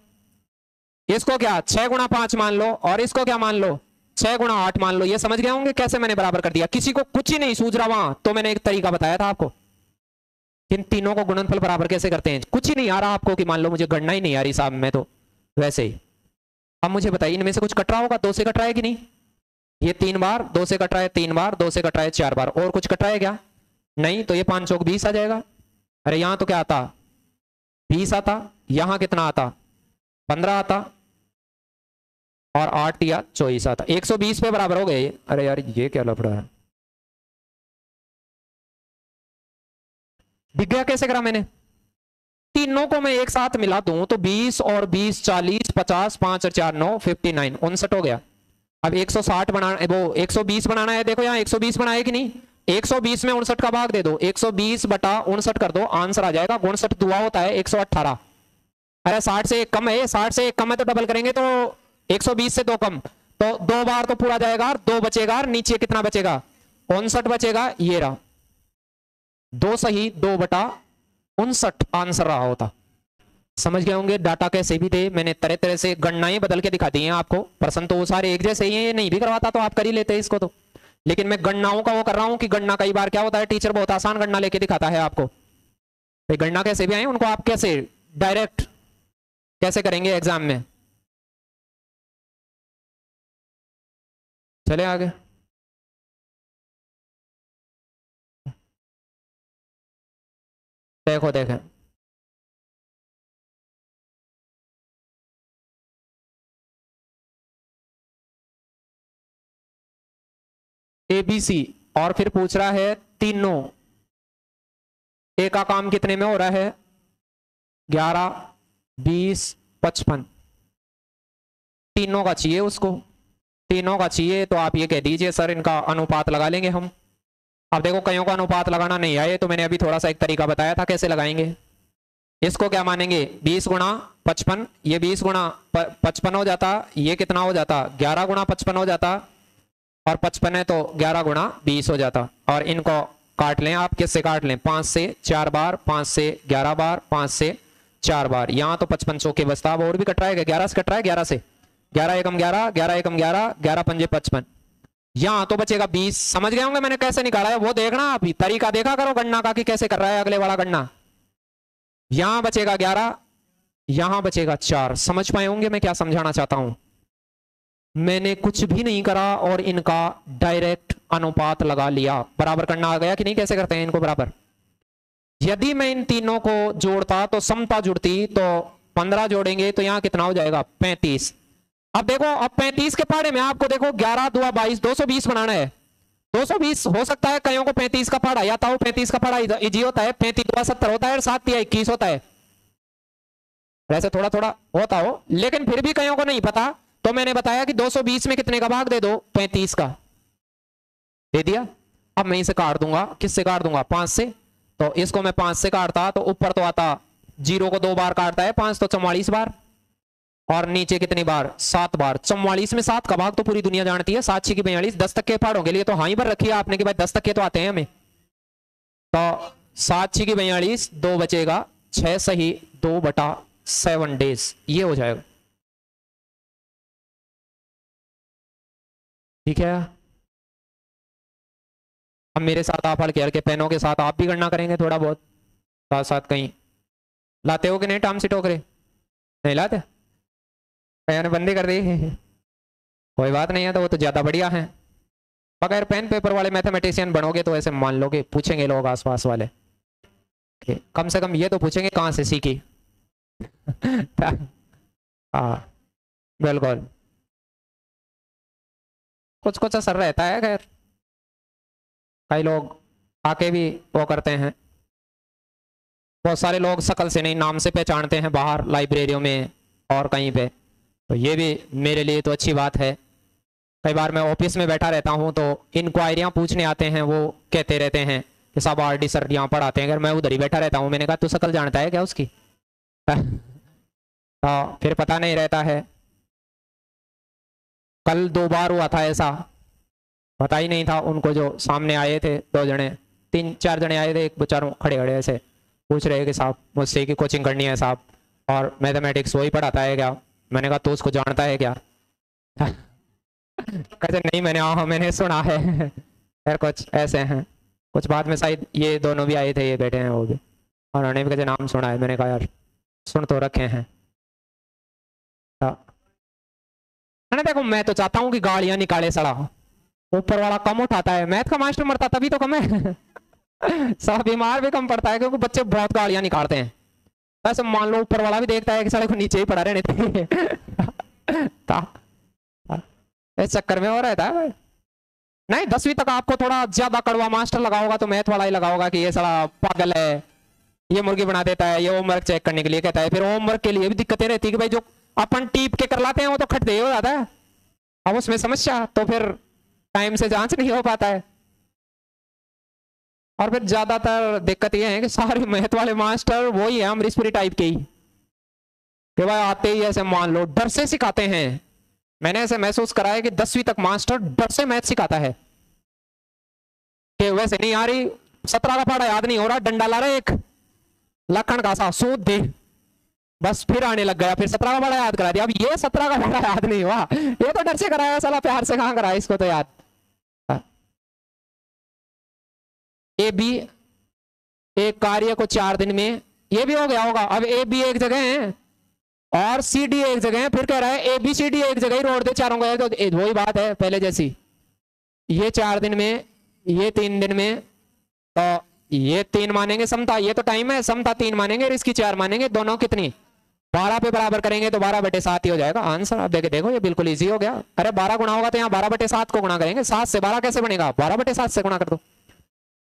इसको क्या? छह गुना पाँच मान लो, और इसको क्या मान लो? छह गुणा आठ मान लो, ये समझ गए होंगे कैसे मैंने बराबर कर दिया। किसी को कुछ ही नहीं सूझ रहा वहाँ तो मैंने एक तरीका बताया था आपको। इन तीनों को गुणनफल बराबर कैसे करते हैं? कुछ ही नहीं आ रहा आपको कि मान लो मुझे गणना ही नहीं आ रही साहब में तो वैसे ही। अब मुझे बताइए, इनमें से कुछ कट रहा होगा? दो से कट रहा है कि नहीं? ये तीन बार, दो से कट रहा है तीन बार, दो से कट रहा है चार बार। और कुछ कट रहा है क्या? नहीं तो ये पाँच चौक बीस आ जाएगा। अरे यहाँ तो क्या आता? बीस आता, यहाँ कितना आता? पंद्रह आता और आठ या चौबीस आता। एक सौ बीस पे बराबर हो गए अरे यार, ये क्या लफड़ा है? दिख गया कैसे करा मैंने? तीनों को मैं एक साथ मिला दूँ तो 20 और 20 40 50 पाँच और चार, नौ, फिफ्टी नाइन, उनसठ हो गया। अब 160 बनाना वो 120 बनाना है, देखो यहाँ 120 बनाए कि नहीं? 120 में उनसठ का भाग दे दो। 120 बटा उनसठ कर दो, आंसर आ जाएगा। उनसठ दुआ होता है 118 अरे 60 से एक कम है 60 से एक कम है तो डबल करेंगे तो 120 से दो कम। तो दो बार तो पूरा जाएगा दो बचेगा नीचे कितना बचेगा? उनसठ बचेगा, ये रहा। दो सही, दो बटा उनसठ आंसर रहा होता। समझ गए होंगे? डाटा कैसे भी थे मैंने तरह तरह से गणनाएँ बदल के दिखा दी हैं आपको। प्रश्न तो वो सारे एक जैसे ही हैं, ये नहीं भी करवाता तो आप कर ही लेते हैं इसको तो। लेकिन मैं गणनाओं का वो कर रहा हूँ कि गणना कई बार क्या होता है? टीचर बहुत आसान गणना लेके दिखाता है आपको। गणना कैसे भी आए, उनको आप कैसे डायरेक्ट कैसे करेंगे एग्ज़ाम में? चले आगे। देखो, देखें। ए बी सी और फिर पूछ रहा है, तीनों। ए का काम कितने में हो रहा है? ग्यारह, बीस, पचपन। तीनों का चाहिए उसको। तीनों का चाहिए तो आप ये कह दीजिए, सर, इनका अनुपात लगा लेंगे हम। अब देखो, कईयों का अनुपात लगाना नहीं आए तो मैंने अभी थोड़ा सा एक तरीका बताया था कैसे लगाएँगे। इसको क्या मानेंगे? बीस गुणा पचपन, ये बीस गुणा पचपन हो जाता, ये कितना हो जाता? ग्यारह गुणा पचपन हो जाता, और पचपन है तो ग्यारह गुणा बीस हो जाता। और इनको काट लें आप, किससे काट लें? पाँच से चार बार, पाँच से ग्यारह बार, पाँच से चार बार। यहाँ तो पचपन सौ के बस्ता और भी कट रहा है ग्यारह से कट रहा है? ग्यारह से। ग्यारह एकम ग्यारह ग्यारह एकम ग्यारह ग्यारह पंजे पचपन। यहाँ तो बचेगा बीस। समझ गए होंगे मैंने कैसे निकाला है? वो देखना आप तरीका देखा करो गणना का कि कैसे कर रहा है अगले वाला गणना। यहाँ बचेगा ग्यारह, यहाँ बचेगा चार। समझ पाए होंगे मैं क्या समझाना चाहता हूँ? मैंने कुछ भी नहीं करा और इनका डायरेक्ट अनुपात लगा लिया। बराबर करना आ गया कि नहीं? कैसे करते हैं इनको बराबर? यदि मैं इन तीनों को जोड़ता तो समता जुड़ती तो पंद्रह जोड़ेंगे तो यहाँ कितना हो जाएगा? पैंतीस। अब देखो, अब पैंतीस के पाड़े में आपको देखो, ग्यारह, दो, बाईस, दो सौ बीस बनाना है। दो सौ बीस हो सकता है कईयों को पैंतीस का पाड़ा, या तो पैंतीस का पाड़ा इजी होता है, पैंतीस, दो, सत्तर होता है, और सात या इक्कीस होता है। वैसे थोड़ा थोड़ा होता हो, लेकिन फिर भी कईयों को नहीं पता तो मैंने बताया कि 220 में कितने का भाग दे दो 35 का। दे दिया? अब मैं इसे काट दूँगा। किससे काट दूँगा? पाँच से। तो इसको मैं पाँच से काटता तो ऊपर तो आता, ज़ीरो को दो बार काटता है, पाँच तो चौवालीस बार। और नीचे कितनी बार? सात बार। चौवालीस में सात का भाग तो पूरी दुनिया जानती है। सात की बयालीस, दस तक के पहाड़ों के लिए तो हाँ ही पर रखिए आपने कि भाई दस तक के तो आते हैं हमें। तो सात छी की बयालीस, दो बचेगा, छह सही, दो बटा सेवन डेज़। ये हो जाएगा। ठीक है? अब मेरे साथ आप हल्के हल्के पेनों के साथ आप भी गणना करेंगे थोड़ा बहुत। साथ साथ कहीं। लाते हो कि नहीं टाम से टोकरे नहीं लाते? ने बंदी कर दी। कोई बात नहीं है तो वो तो ज़्यादा बढ़िया है। अगर पेन पेपर वाले मैथमेटिशियन बनोगे तो ऐसे मान लो कि पूछेंगे लोग आसपास वाले। कम से कम ये तो पूछेंगे कहाँ से सीखी। *laughs* हाँ बिल्कुल। कुछ कुछ असर रहता है, खैर। कई लोग आके भी वो करते हैं। बहुत सारे लोग शकल से नहीं, नाम से पहचानते हैं बाहर, लाइब्रेरियों में और कहीं पे। तो ये भी मेरे लिए तो अच्छी बात है। कई बार मैं ऑफ़िस में बैठा रहता हूँ तो इंक्वायरियाँ पूछने आते हैं, वो कहते रहते हैं कि साहब आर डी सर यहाँ पढ़ाते हैं, अगर मैं उधर ही बैठा रहता हूँ, मैंने कहा, तू सकल जानता है क्या उसकी? तो *laughs* फिर पता नहीं रहता है। कल दो बार हुआ था ऐसा, पता ही नहीं था उनको जो सामने आए थे दो जने, तीन चार जने आए थे, एक बेचारों खड़े खड़े ऐसे, पूछ रहे कि साहब, मुझसे की कोचिंग करनी है साहब, और मैथमेटिक्स वही पढ़ाता है क्या? मैंने कहा तो उसको जानता है क्या? *laughs* कहते, नहीं मैंने हाँ मैंने सुना है। *laughs* खैर, कुछ ऐसे हैं। कुछ बाद में शायद ये दोनों भी आए थे, ये बैठे हैं, वो भी। और उन्होंने भी कहते नाम सुना है। मैंने कहा, यार, सुन तो रखे हैं। मैंने देखो, मैं तो चाहता हूँ कि गाड़ियाँ निकाले सड़ा ऊपर वाला कम उठाता है। मैथ का मास्टर मरता, तभी तो कम है। *laughs* सब बीमार भी कम पड़ता है, क्योंकि बच्चे बहुत गाड़ियाँ निकालते हैं। वैसे मान लो ऊपर वाला भी देखता है कि सड़क नीचे ही पड़ा रहने थे *laughs* इस चक्कर में हो रहा था नहीं दसवीं तक आपको थोड़ा ज़्यादा कड़वा मास्टर लगा होगा तो मैथ वाला ही लगा होगा कि ये सड़ा पागल है। ये मुर्गी बना देता है ये होमवर्क चेक करने के लिए कहता है। फिर होमवर्क के लिए भी दिक्कतें रहती है कि भाई जो अपन टीप के कर लाते हैं वो तो खट दे हो जाता है। अब उसमें समस्या तो फिर टाइम से जाँच नहीं हो पाता है। और फिर ज़्यादातर दिक्कत ये है कि सारे मैथ वाले मास्टर वो ही अमरीशपुरी टाइप के ही। कि भाई आते ही ऐसे मान लो, डर से सिखाते हैं। मैंने ऐसे महसूस करा है कि दसवीं तक मास्टर डर से मैथ सिखाता है। कि वैसे नहीं आ रही, सत्रह का पढ़ा याद नहीं हो रहा, डंडा ला रहा एक। लखन का सा सूद दे। बस फिर आने लग गया, फिर सत्रह का बड़ा याद करा दिया। अब ये सत्रह का बड़ा याद नहीं हुआ। ये तो डर से कराया, साला प्यार से कहाँ कराया इसको तो याद। ए बी एक कार्य को चार दिन में, ये भी हो गया होगा। अब ए बी एक जगह है और सी डी एक जगह है। फिर कह रहा है ए बी सी डी एक जगह ही रोड दे चारों का तो वही बात है, पहले जैसी। ये चार दिन में, ये तीन दिन में तो ये तीन मानेंगे समता। ये तो टाइम है, समता तीन मानेंगे और इसकी चार मानेंगे। दोनों कितनी? बारह पे बराबर करेंगे तो बारह बटे सात ही हो जाएगा। आंसर आप देखे, देखो, ये बिल्कुल इजी हो गया। अरे बारह गुणा होगा तो यहाँ बारह बटे सात को गुणा करेंगे। सात से बारह कैसे बनेगा? बारह बटे सात से गुणा कर दो।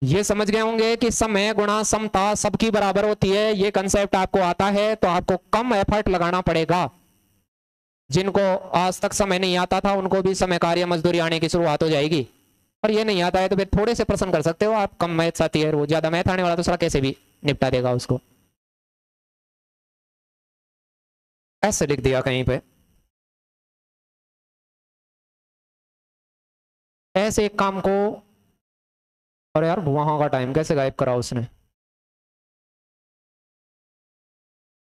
ये समझ गए होंगे कि समय गुणा समता सबकी बराबर होती है। ये कंसेप्ट आपको आता है तो आपको कम एफर्ट लगाना पड़ेगा। जिनको आज तक समय नहीं आता था, उनको भी समय कार्य मजदूरी आने की शुरुआत हो जाएगी। और ये नहीं आता है तो फिर थोड़े से प्रश्न कर सकते हो। आप कम मैथ आती है, वो ज़्यादा मैथ आने वाला तो सारा कैसे भी निपटा देगा उसको। ऐसे लिख दिया कहीं पे। ऐसे एक काम को और यार, वहाँ का टाइम कैसे गायब करा उसने?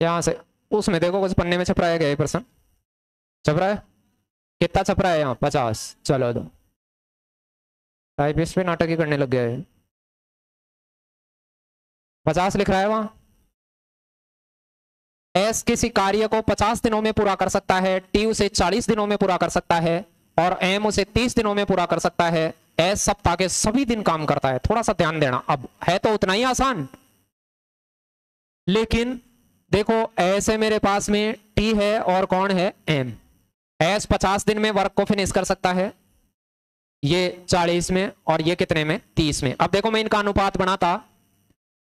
यहाँ से, उसमें देखो, कुछ पन्ने में छपराया गया प्रश्न छप रहा है कितना छप रहा है यहाँ? पचास। चलो दो। टाइपिस्ट पे नाटक ही करने लग गया है। पचास लिख रहा है वहाँ? एस किसी कार्य को 50 दिनों में पूरा कर सकता है टी उसे 40 दिनों में पूरा कर सकता है, और एम उसे 30 दिनों में पूरा कर सकता है। एस सप्ताह के सभी दिन काम करता है। थोड़ा सा ध्यान देना। अब है तो उतना ही आसान। लेकिन देखो, ऐसे मेरे पास में टी है और कौन है? एम एस 50 दिन में वर्क को फिनिश कर सकता है। ये 40 में और ये कितने में? 30 में। अब देखो, मैं इनका अनुपात बनाता।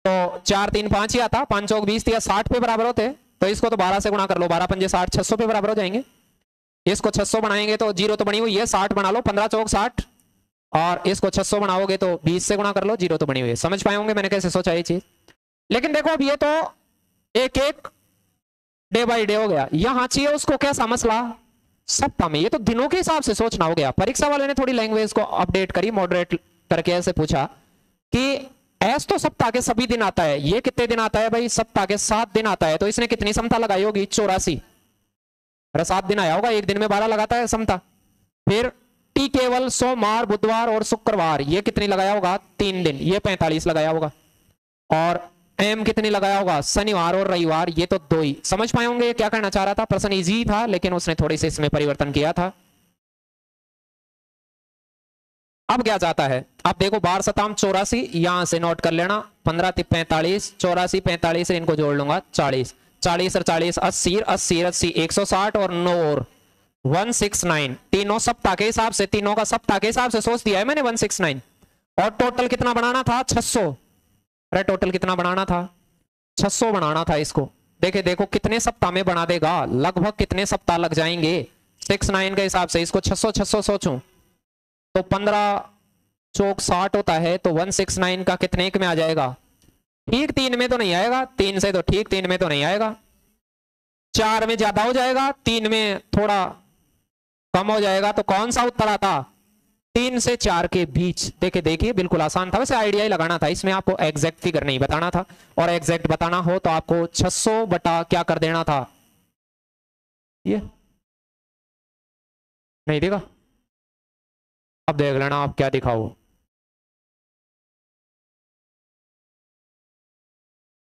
तो चार तीन पाँच ही आता। पाँच चौक बीस या साठ पे बराबर होते। तो इसको तो बारह से गुणा कर लो। बारह पंजे साठ, छह पे बराबर हो जाएँगे। इसको 600 बनाएँगे तो ज़ीरो तो बनी हुई है, साठ बना लो। पंद्रह चौक साठ। और इसको 600 बनाओगे तो 20 से गुणा कर लो, ज़ीरो तो बनी हुई है। समझ पाए होंगे मैंने कैसे सोचा ये चीज़? लेकिन देखो अब ये तो एक एक डे बाई डे हो गया। यहाँ चाहिए उसको कैसा मसला? सप्ताह में। ये तो दिनों के हिसाब से सोचना हो गया। परीक्षा वाले ने थोड़ी लैंग्वेज को अपडेट करी मॉडरेट करके ऐसे पूछा कि एस तो सप्ताह के सभी दिन आता है। ये कितने दिन आता है भाई? सप्ताह के सात दिन आता है। तो इसने कितनी समता लगाई होगी? चौरासी। अरे सात दिन आया होगा, एक दिन में बारह लगाता है समता। फिर टी केवल सोमवार, बुधवार और शुक्रवार। ये कितनी लगाया होगा? तीन दिन। ये पैंतालीस लगाया होगा। और एम कितनी लगाया होगा? शनिवार और रविवार। ये तो दो ही। समझ पाए होंगे क्या करना चाह रहा था? प्रश्न इजी था, लेकिन उसने थोड़ी सी इसमें परिवर्तन किया था। अब क्या जाता है? अब देखो, बार सताम चौरासी, यहाँ से नोट कर लेना। पंद्रह पैंतालीस, चौरासी पैंतालीस, इनको जोड़ लूँगा, चालीस। चालीस और चालीस अस्सी अस्सी अस्सी, एक सौ साठ और नौ और वन सिक्स नाइन। तीनों सप्ताह के हिसाब से, तीनों का सप्ताह के हिसाब से सोच दिया है मैंने वन सिक्स नाइन। और टोटल कितना बनाना था? छह सौ। अरे टोटल कितना बनाना था? 600 बनाना था इसको। देखे, देखो कितने सप्ताह में बना देगा। लगभग कितने सप्ताह लग जाएँगे? सिक्स नाइन के हिसाब से इसको 600 600 सोचूं। तो 15 चौक साठ होता है तो 169 का कितने एक में आ जाएगा? ठीक तीन में तो नहीं आएगा। तीन से तो ठीक, तीन में तो नहीं आएगा। चार में ज़्यादा हो जाएगा। तीन में थोड़ा कम हो जाएगा तो कौन सा उत्तर आता? तीन से चार के बीच। देखे देखिए, बिल्कुल आसान था। वैसे आइडिया ही लगाना था। इसमें आपको एग्जैक्ट फिगर नहीं बताना था। और एग्जैक्ट बताना हो तो आपको 600 बटा क्या कर देना था? ये। नहीं देखा? अब देख लेना आप क्या दिखाओ।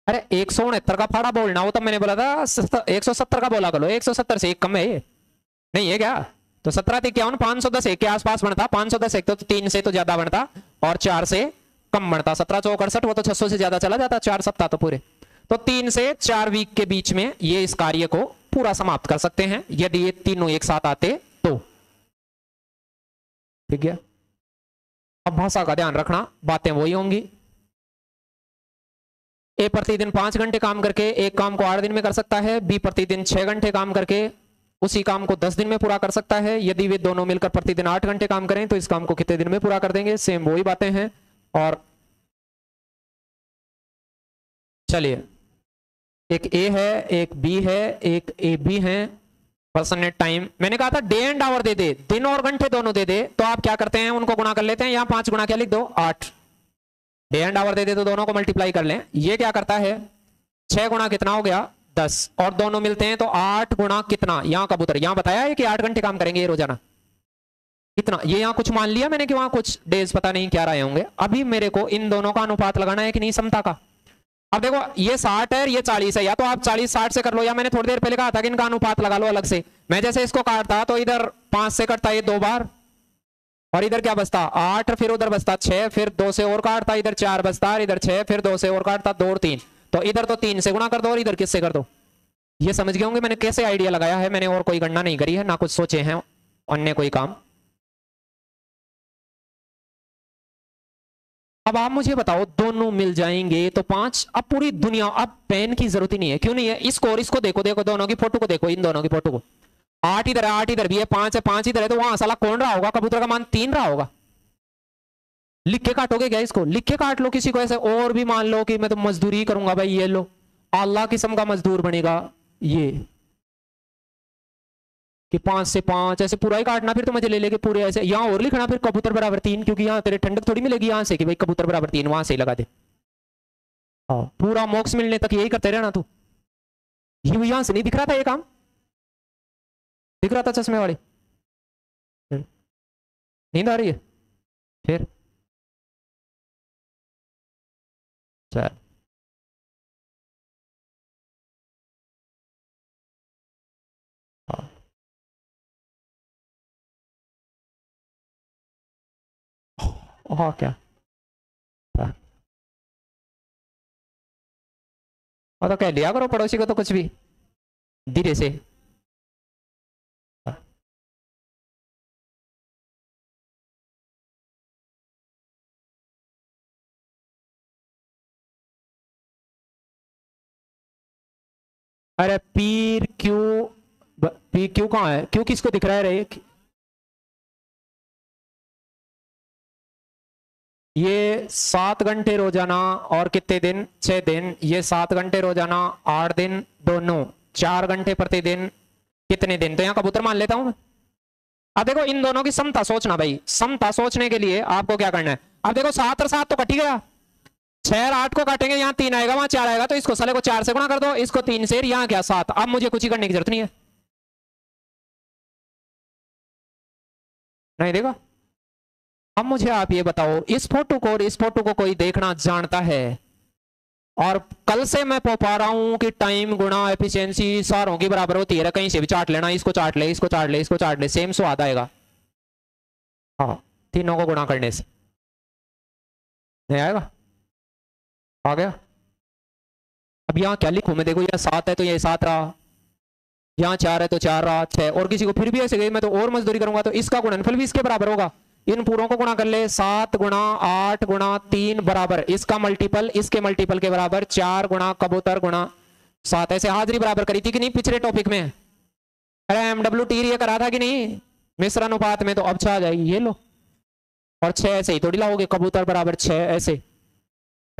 अरे, एक सौ उनहत्तर का फाड़ा बोलना हो तो मैंने बोला था एक सौ सत्तर का बोला करो। एक सौ सत्तर से एक कम है ये। नहीं है क्या? तो सत्रह इक्यावन, पाँच सौ दस, एक के आसपास बनता। पाँच सौ दस, एक तो तीन से तो ज़्यादा बनता, और चार से कम बनता। सत्रह सौ अड़सठ, वो तो छह सौ से ज़्यादा चला जाता, चार सप्ताह तो पूरे। तो तीन से चार वीक के बीच में ये इस कार्य को पूरा समाप्त कर सकते हैं, यदि ये तीनों एक साथ आते तो। ठीक है? अब भाषा का ध्यान रखना, बातें वही होंगी। ए प्रतिदिन पाँच घंटे काम करके, एक काम को आठ दिन में कर सकता है, बी प्रतिदिन छह घंटे काम करके उसी काम को दस दिन में पूरा कर सकता है। यदि वे दोनों मिलकर प्रतिदिन आठ घंटे काम करें तो इस काम को कितने दिन में पूरा कर देंगे? सेम वही बातें हैं। और चलिए, एक ए है, एक बी है, एक ए बी है। Person time. मैंने कहा था डे एंड आवर दे दे, दिन और घंटे दोनों दे दे तो आप क्या करते हैं? उनको गुणा कर लेते हैं। यहाँ पाँच गुणा क्या, लिख दो, आठ। डे एंड आवर दे दे तो दोनों को मल्टीप्लाई कर लें। ये क्या करता है? छह गुणा कितना हो गया? दस और दोनों मिलते हैं तो आठ गुणा कितना? यहाँ कबूतर, यहाँ बताया है कि आठ घंटे काम करेंगे ये रोज़ाना? कितना? ये यहाँ कुछ मान लिया मैंने कि वहाँ कुछ डेज़ पता नहीं क्या रहे होंगे। अभी मेरे को इन दोनों का अनुपात लगाना है कि नहीं समता का? अब देखो, ये साठ है, ये चालीस है, या तो आप चालीस साठ से कर लो, या मैंने थोड़ी देर पहले कहा था कि इनका अनुपात लगा लो अलग से। मैं जैसे इसको काटता तो इधर पाँच से कटता ये दो बार। और इधर क्या बचता? आठ, फिर उधर बचता, छह, फिर दो से और काटता, इधर चार बचता इधर छह, फिर दो से और काटता, दो और तीन। तो इधर तो तीन से गुणा कर दो और इधर किससे कर दो? ये समझ गए होंगे मैंने कैसे आइडिया लगाया है, मैंने और कोई गणना नहीं करी है, ना कुछ सोचे हैं, अन्य कोई काम। अब आप मुझे बताओ, दोनों मिल जाएँगे तो पाँच, अब पूरी दुनिया, अब पेन की ज़रूरत ही नहीं है। क्यों नहीं है? इसको और इसको देखो देखो, दोनों की फ़ोटो को देखो, इन दोनों की फ़ोटो को। आठ इधर है, आठ इधर भी है, पाँच है, पाँच इधर है तो वहाँ साला कौन रहा होगा? कबूतर का मान तीन रहा होगा। लिख के काटोगे क्या इसको? लिख के काट लो किसी को ऐसे और भी मान लो कि मैं तो मजदूरी करूँगा भाई, ये लो। अल्लाह किस्म का मजदूर बनेगा ये। कि पाँच से पाँच, ऐसे पूरा ही काटना, फिर तो मुझे ले लेके पूरे ऐसे। यहाँ और लिखना, फिर कबूतर बराबर तीन, क्योंकि यहाँ तेरे ठंडक थोड़ी मिलेगी यहाँ से कि भाई कबूतर बराबर तीन, वहाँ से लगा दे। हाँ पूरा मोक्स मिलने तक यही करते रहना तू। ये यहाँ से नहीं दिख रहा था ये काम? दिख रहा था चश्मे वाले नींद आ रही है? फिर? चल हाँ क्या हाँ तो कह लिया करो पड़ोसी को तो कुछ भी धीरे से अरे पीर क्यों पी क्यों कहाँ है? क्यों किसको दिख रहा है रे? ये सात घंटे रोज़ाना और कितने दिन? छह दिन। ये सात घंटे रोज़ाना, आठ दिन दोनों। चार घंटे प्रतिदिन, कितने दिन? तो यहाँ कबूतर मान लेता हूँ मैं। अब देखो, इन दोनों की समता सोचना भाई। समता सोचने के लिए आपको क्या करना है? अब देखो, सात और सात तो कटी गया। छह आठ को काटेंगे, यहाँ तीन आएगा, वहाँ चार आएगा तो इसको साले को चार से गुणा कर दो, इसको तीन से, यहाँ क्या, सात? अब मुझे कुछ ही करने की ज़रूरत नहीं है। नहीं देखा। अब मुझे आप ये बताओ, इस फ़ोटो को और इस फ़ोटो को कोई देखना जानता है? और कल से मैं पा रहा हूँ कि टाइम गुणा एफिशिएंसी सारों की बराबर होती है, कहीं से भी चाट लेना, इसको चाट ले, इसको चाट ले, इसको चाट ले सेम स्वाद आएगा। हाँ तीनों को गुणा करने से। नहीं आएगा? आ गया। अब यहाँ क्या लिखू मैं? देखो ये सात है तो ये सात रहा। यहाँ चार है तो चार रहा, छह। और किसी को फिर भी ऐसे गई मैं तो और मजदूरी करूँगा तो इसका गुणनफल भी इसके बराबर होगा। इन पूरों को गुणा कर ले। सात गुणा आठ गुणा तीन बराबर। इसका मल्टीपल इसके मल्टीपल के बराबर। चार गुणा कबूतर गुणा सात। ऐसे हाजिरी बराबर करी थी कि नहीं पिछले टॉपिक में? अरे एम डब्ल्यू टी ये करा था कि नहीं? मिश्र अनुपात में तो अब छह आ जाएगी, ये लो। और छह ऐसे ही थोड़ी लाओगे, कबूतर बराबर छह, ऐसे।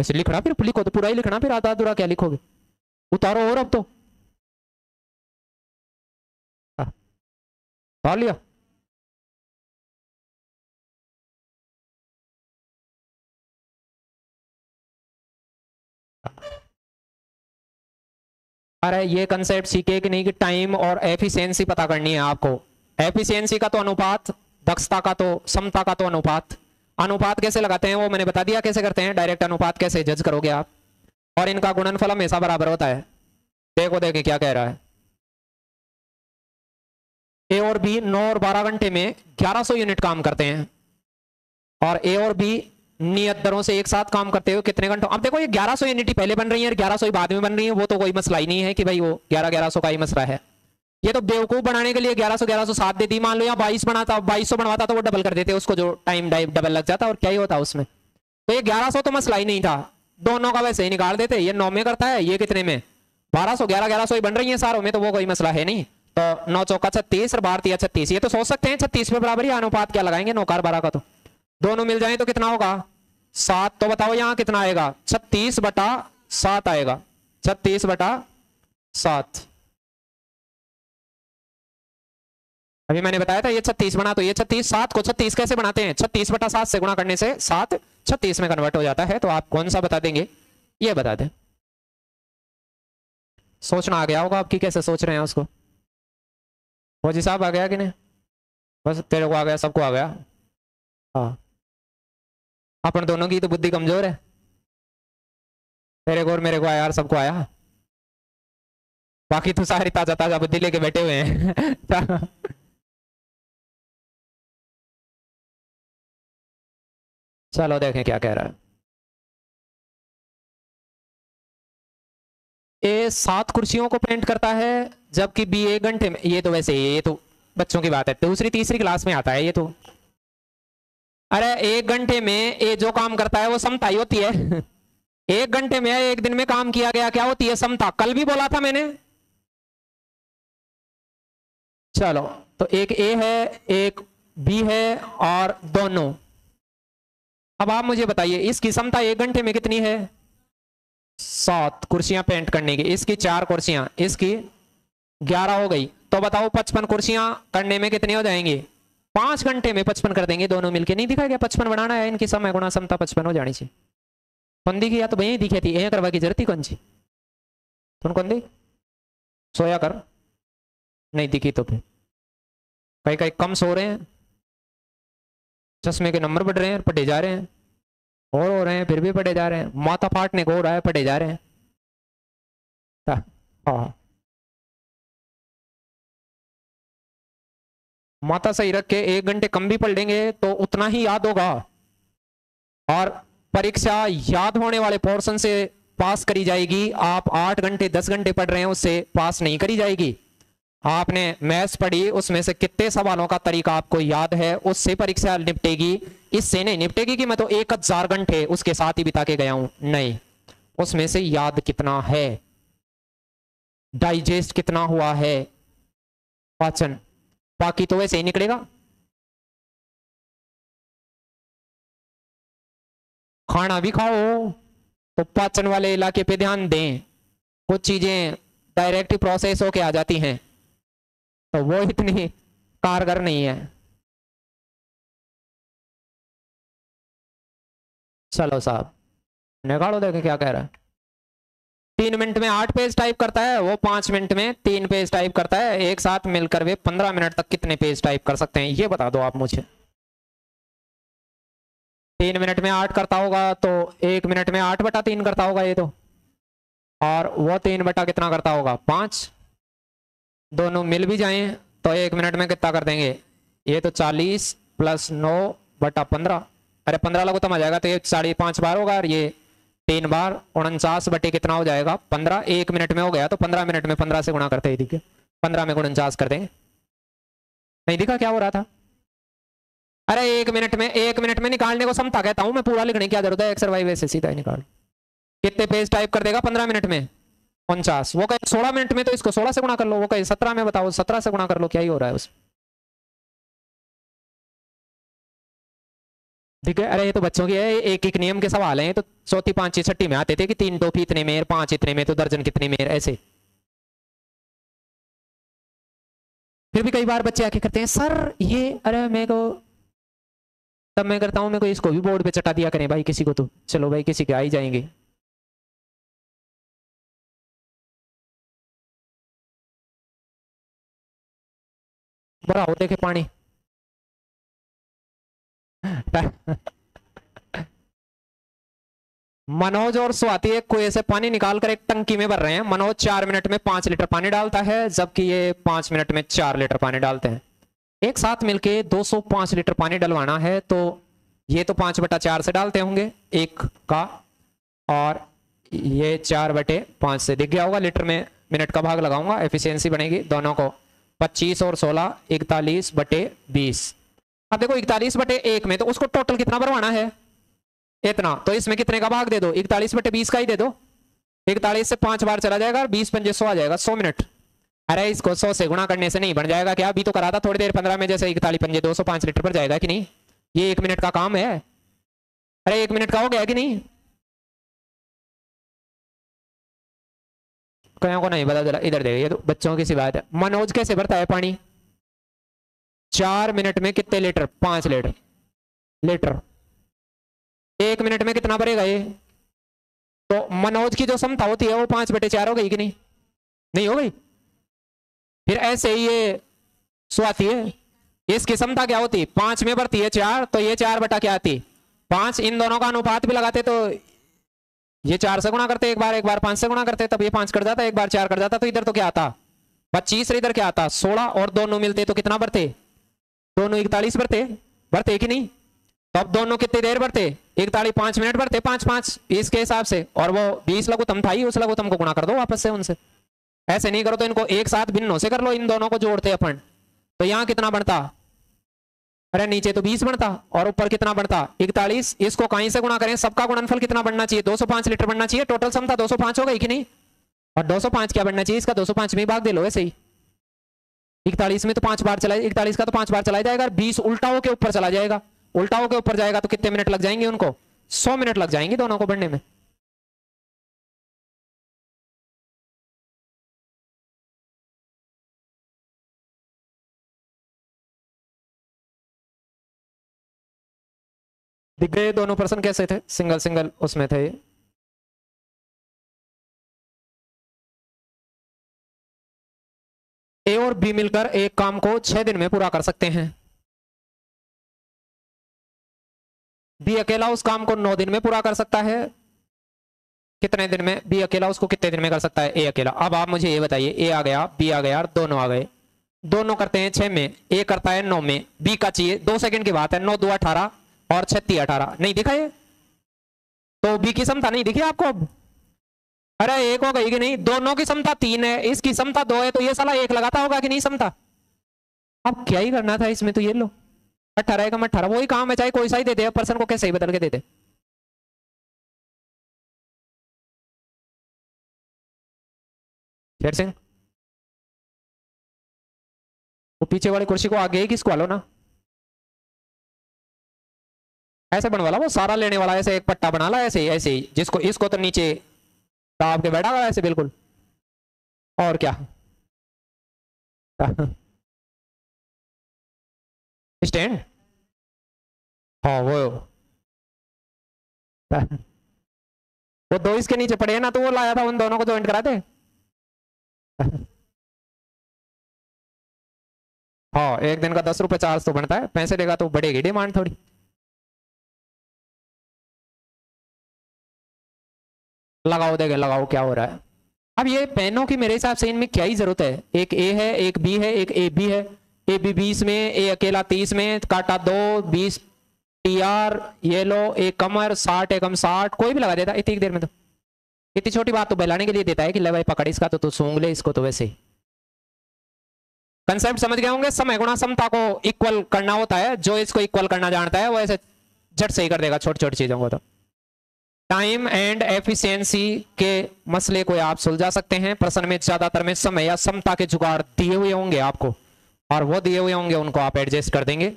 ऐसे लिखना, फिर लिखो तो पूरा ही लिखना, फिर आधा अधूरा क्या लिखोगे? उतारो और अब तो। हाँ। लिया। अरे ये कंसेप्ट सीखे कि नहीं कि टाइम और एफिशिएंसी पता करनी है आपको। एफिशिएंसी का तो अनुपात, दक्षता का तो समता का तो अनुपात। अनुपात कैसे लगाते हैं वो मैंने बता दिया कैसे करते हैं? डायरेक्ट अनुपात कैसे जज करोगे आप? और इनका गुणनफल हमेशा बराबर होता है। देखो देखे क्या कह रहा है। ए और बी नौ और बारह घंटे में 1100 यूनिट काम करते हैं। और ए और बी नियत दरों से एक साथ काम करते हुए कितने घंटों? अब देखो, ये 1100 यूनिटी पहले बन रही है 1100 बाद में बन रही है। वो तो कोई मसला ही नहीं है कि भाई वो 11 1100 का ही मसला है। ये तो बेवकूफ़ बनाने के लिए 1100 1100 सात देती मान लो, या 22 बनाता 2200 बनवाता तो वो डबल कर देते, उसको जो टाइम डबल लग जाता, और क्या ही होता उसमें। तो ये ग्यारह तो मसला ही नहीं था। दोनों का वैसे ही निकाल देते, ये नौ में करता है, ये कितने में? बारह सौ, ग्यारह ग्यारह सौ ही बन रही है सारों में तो वो कोई मसला है नहीं। तो नौ चौका छत्तीस, और भारतीय छत्तीस, ये तो सोच सकते हैं, छत्तीस पे बराबर ही अनुपात क्या लगाएँगे नौकार बारह का तो। दोनों मिल जाए तो कितना होगा? सात तो बताओ यहाँ कितना आएगा? छत्तीस बटा सात आएगा। छत्तीस बटा सात। अभी मैंने बताया था, ये छत्तीस बना तो ये छत्तीस, सात को छत्तीस कैसे बनाते हैं? छत्तीस बटा सात से गुणा करने से सात छत्तीस में कन्वर्ट हो जाता है तो आप कौन सा बता देंगे? ये बता दें। सोचना आ गया होगा आपकी, कैसे सोच रहे हैं उसको। फौजी साहब, आ गया कि नहीं? बस तेरे को आ गया, सबको आ गया। हाँ। अपन दोनों की तो बुद्धि कमज़ोर है। तेरे को और मेरे को आया यार सबको आया। बाकी तो सारी ताज़ा ताज़ा बुद्धि लेके बैठे हुए हैं। *laughs* चलो देखें क्या कह रहा है। ए सात कुर्सियों को पेंट करता है, जबकि बी एक घंटे में, ये तो वैसे ये तो बच्चों की बात है। दूसरी तीसरी क्लास में आता है, ये तो। अरे एक घंटे में, ए जो काम करता है, वो समता ही होती है। *laughs* एक घंटे में, एक दिन में काम किया गया, क्या होती है? समता। कल भी बोला था मैंने। चलो तो एक ए है, एक बी है, और दोनों। अब आप मुझे बताइए इसकी क्षमता एक घंटे में कितनी है? सात कुर्सियाँ पेंट करने की, इसकी चार कुर्सियाँ, इसकी ग्यारह हो गई। तो बताओ, पचपन कुर्सियाँ करने में कितनी हो जाएँगी? पाँच घंटे में पचपन कर देंगे, दोनों मिलके। नहीं दिखा गया पचपन बनाना है, इनकी समय गुणा क्षमता पचपन हो जानी चाहिए। कौन दिखी या तो वही दिखे थी, यह करवा की ज़रूरत थी कौन सी? कौन दी सोया कर। नहीं दिखी तो कहीं कहीं कम सो रहे हैं, चश्मे के नंबर बढ़ रहे हैं, पढ़े जा रहे हैं। और हो रहे हैं, फिर भी पढ़े जा रहे हैं। माता फाटने को हो रहा है पढ़े जा रहे हैं। हाँ माथा सही रख के एक घंटे कम भी पढ़ लेंगे तो उतना ही याद होगा। और परीक्षा याद होने वाले पोर्शन से पास करी जाएगी। आप आठ घंटे, दस घंटे पढ़ रहे हैं, उससे पास नहीं करी जाएगी। आपने मैथ्स पढ़ी, उसमें से कितने सवालों का तरीका आपको याद है, उससे परीक्षा निपटेगी। इससे नहीं, निपटेगी कि मैं तो एक हज़ार घंटे उसके साथ ही बिता के गया हूँ। नहीं, उसमें से याद कितना है? डाइजेस्ट कितना हुआ है? पाचन। बाकी तो वैसे ही निकलेगा। खाना भी खाओ तो पाचन वाले इलाके पे ध्यान दें। कुछ चीज़ें डायरेक्ट प्रोसेस होके आ जाती हैं। तो वो इतनी कारगर नहीं है। चलो साहब, निकालो देखे क्या कह रहा है। तीन मिनट में आठ पेज टाइप करता है, वो पाँच मिनट में तीन पेज टाइप करता है, एक साथ मिलकर वे पंद्रह मिनट तक कितने पेज टाइप कर सकते हैं, ये बता दो आप मुझे। तीन मिनट में आठ करता होगा तो एक मिनट में आठ बटा तीन करता होगा ये तो। और वो तीन बटा कितना करता होगा, पाँच? दोनों मिल भी जाएँ तो एक मिनट में कितना कर देंगे? ये तो चालीस प्लस नौ बटा पंद्रह। अरे पंद्रह लगो तो आ जाएगा तो ये साढ़े पाँच बार होगा और ये तीन बार, उनचास बटे कितना हो जाएगा? पंद्रह, एक मिनट में हो गया तो पंद्रह मिनट में पंद्रह से गुणा करते ही दिखे पंद्रह में उनचास कर देंगे। नहीं दिखा क्या हो रहा था? अरे एक मिनट में, एक मिनट में निकालने को समता कहता हूँ मैं पूरा लिखने की ज़रूरत है एक्सर वाई वैसे सीधा ही निकाल। कितने पेज टाइप कर देगा पंद्रह मिनट में? उनचास। वो कहे, सोलह मिनट में तो इसको सोलह से गुणा कर लो, वो कहे, सत्रह में बताओ, सत्रह से गुणा कर लो, क्या ही हो रहा है उस ठीक है, अरे ये तो बच्चों की है, एक एक नियम के सवाल हैं तो चौथी, पांचवी, छठी में आते थे कि तीन टोपी इतने में, पाँच इतने में तो दर्जन कितने में, ऐसे। फिर भी कई बार बच्चे आके करते हैं, सर, ये, अरे मेरे को, तब मैं करता हूँ, मेरे को इसको भी बोर्ड पे चटा दिया करें भाई, किसी को तो। चलो भाई, किसी के आ ही जाएँगे। बड़ा हो देखे पानी। मनोज और स्वाति एक कुएँ से पानी निकालकर एक टंकी में भर रहे हैं। मनोज चार मिनट में पाँच लीटर पानी डालता है, जबकि ये पाँच मिनट में चार लीटर पानी डालते हैं। एक साथ मिलके 205 लीटर पानी डलवाना है तो ये तो पाँच बटा चार से डालते होंगे, एक का, और ये चार बटे पाँच से। दिख गया होगा, लीटर में मिनट का भाग लगाऊँगा, एफिशिएंसी बनेगी दोनों को। पच्चीस और सोलह, इकतालीस बटे बीस। अब देखो, इकतालीस बटे एक में तो उसको टोटल कितना भरवाना है? इतना। तो इसमें कितने का भाग दे दो? इकतालीस बटे बीस का ही दे दो। इकतालीस से पाँच बार चला जाएगा बीस पंजे सौ आ जाएगा, सौ मिनट। अरे, इसको सौ से गुणा करने से नहीं बन जाएगा क्या? अभी तो करा था थोड़ी देर पंद्रह में, जैसे इकतालीस पंजे दो सौ पाँच लीटर पर जाएगा कि नहीं? ये एक मिनट का काम है। अरे, एक मिनट का हो गया कि नहीं? कहीं को नहीं पता चला इधर देखिए तो बच्चों की सी बात है। मनोज कैसे भरता है पानी? चार मिनट में कितने लीटर? पाँच लीटर। लीटर। एक मिनट में कितना भरेगा ये? तो मनोज की जो क्षमता होती है, वो पाँच बटे चार हो गई कि नहीं? नहीं हो गई? फिर ऐसे ही ये सो आती है। इसकी क्षमता क्या होती? पाँच में बढ़ती है चार तो ये चार बटा क्या आती? पाँच इन दोनों का अनुपात भी लगाते तो ये चार से गुणा करते, एक बार एक बार, पाँच से गुणा करते, तब ये पाँच कर जाता, एक बार चार कर जाता तो इधर तो क्या आता? पच्चीस इधर क्या आता? सोलह और दोनों मिलते तो कितना बढ़ते? दोनों इकतालीस बढ़ते। बढ़ते कि नहीं? तो अब दोनों कितनी देर बढ़ते? इकतालीस पाँच मिनट बढ़ते, पाँच पाँच, इसके हिसाब से। और वो बीस लघुतम था ही, उस लघुतम को गुणा कर दो वापस से उनसे। ऐसे नहीं करो तो इनको एक साथ भिन्नों से कर लो, इन दोनों को जोड़ते अपन। तो यहाँ कितना बढ़ता? अरे नीचे तो बीस बढ़ता और ऊपर कितना बढ़ता इकतालीस। इसको कहीं से गुणा करें, सबका गुणनफल कितना बढ़ना चाहिए? 205 लीटर बढ़ना चाहिए? टोटल क्षमता 205 हो गई कि नहीं? और 205 क्या बढ़ना चाहिए? इसका 205 में भाग दे लो, ऐसे ही। इकतालीस में तो पाँच बार चला, इकतालीस का तो पाँच बार चला जाएगा। बीस उल्टाओं के ऊपर चला जाएगा। उल्टाओं के ऊपर जाएगा तो कितने मिनट लग जाएँगे उनको? सौ मिनट लग जाएँगे दोनों को बढ़ने में। दिख गए दोनों पर्सन कैसे थे? सिंगल सिंगल उसमें थे ए और बी मिलकर एक काम को छह दिन में पूरा कर सकते हैं। बी अकेला उस काम को नौ दिन में पूरा कर सकता है। कितने दिन में? बी अकेला उसको कितने दिन में कर सकता है? ए अकेला। अब आप मुझे ये बताइए ए आ गया बी आ गया, दोनों आ गए। दोनों करते हैं छह में ए करता है नौ में। बी का चाहिए, दो सेकंड की बात है, नौ, दो, अठारह। और छत्तीस अठारह। नहीं दिखा ये? तो बी की क्षमता नहीं दिखी आपको अब? अरे एक हो गई कि नहीं? दोनों की क्षमता तीन है। इसकी क्षमता दो है। तो ये साला एक लगाता होगा कि नहीं क्षमता अब क्या ही करना था इसमें तो ये लो। अठारह कम अठारह, वही काम है। चाहे कोई सा ही दे दे पर्सन को कैसे ही बदल के दे दे। सिंह वो पीछे वाली कुर्सी को आगे ही किसको आलो ना? ऐसे बनवा ला वो सारा लेने वाला, ऐसे एक पट्टा बना ला, ऐसे ही ऐसे ही, जिसको, इसको तो नीचे दाब के बैठा हुआ ऐसे बिल्कुल। और क्या? *laughs* स्टैंड? हाँ वो। *laughs* वो दो इसके नीचे पड़े हैं ना तो वो लाया था उन दोनों को ज्वाइंट करा दे हाँ एक दिन का दस रुपए चार्ज तो बनता है, पैसे देगा तो बढ़ेगी डिमांड थोड़ी। लगाओ देगा लगाओ, क्या हो रहा है। अब ये पेनों की मेरे हिसाब से इनमें क्या ही ज़रूरत है? एक ए है, एक बी है, एक ए बी है। ए बी बीस में ए अकेला तीस में, काटा दो, बीस टी आर ये लो एक कमर, साठ एकम साठ, कोई भी लगा देता, इतनी देर में तो। इतनी छोटी बात तो बहलाने के लिए देता है कि ले भाई, पकड़ इसका तो तू सूंघ ले, इसको तो वैसे ही। कंसेप्ट समझ गए होंगे? समय गुणा समता को इक्वल करना होता है। जो इसको इक्वल करना जानता है, वो ऐसे झट से ही कर देगा छोटी छोटी चीज़ों को तो। टाइम एंड एफिशिएंसी के मसले को आप सुलझा सकते हैं। प्रश्न में ज़्यादातर में समय या समता के जुगाड़ दिए हुए होंगे आपको। और वो दिए हुए होंगे, उनको आप एडजस्ट कर देंगे।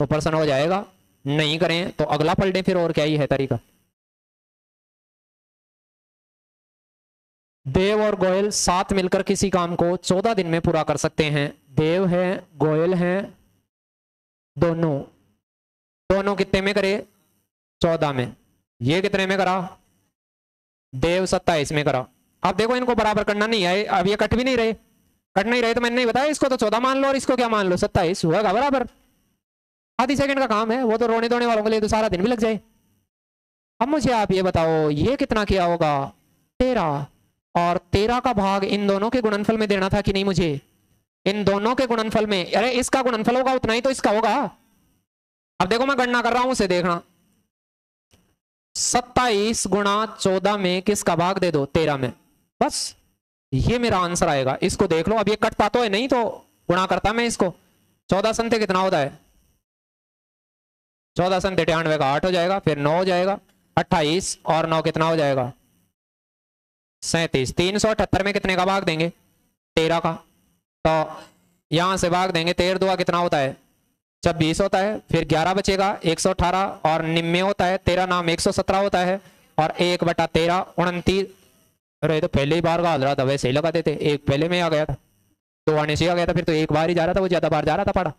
तो प्रश्न हो जाएगा, नहीं करें तो अगला पलटे फिर और क्या ही है तरीका। देव और गोयल साथ मिलकर किसी काम को चौदह दिन में पूरा कर सकते हैं। देव है, गोयल है, दोनों। दोनों कितने में करे? चौदह में। ये कितने में करा? देव सत्ताईस में करा। अब देखो इनको बराबर करना नहीं है अब ये कट भी नहीं रहे। कट नहीं रहे तो मैंने नहीं बताया इसको तो चौदह मान लो और इसको क्या मान लो? सत्ताईस, हुआ बराबर? आधी सेकंड का काम है, वो तो रोने धोने वालों के लिए तो सारा दिन भी लग जाए। अब मुझे आप ये बताओ, ये कितना किया होगा? तेरह। और तेरह का भाग इन दोनों के गुणनफल में देना था कि नहीं मुझे? इन दोनों के गुणनफल में, अरे इसका गुणनफल होगा, उतना ही तो इसका होगा। अब देखो मैं गणना कर रहा हूँ, उसे देखना। सत्ताईस गुणा चौदह में किसका भाग दे दो? तेरह में। बस, ये मेरा आंसर आएगा। इसको देख लो। अब ये कटता तो है, नहीं तो गुणा करता मैं इसको। चौदह संते कितना होता है? चौदह संत अठानवे का आठ हो जाएगा, फिर नौ हो जाएगा। अट्ठाईस और नौ कितना हो जाएगा? सैतीस। तीन सौ अठहत्तर में कितने का भाग देंगे? तेरह का। तो यहाँ से भाग देंगे। तेरह दुआ कितना होता है? जब बीस होता है फिर ग्यारह बचेगा एक सौ अठारह और निम्बे होता है तेरह नाम एक सौ सत्रह होता है और एक बटा तेरह उनतीस। अरे तो पहले ही बार का रहा था वैसे ही लगा देते एक पहले में आ गया था। दो आने से आ गया था फिर तो एक बार ही जा रहा था वो ज़्यादा बार जा रहा था पड़ा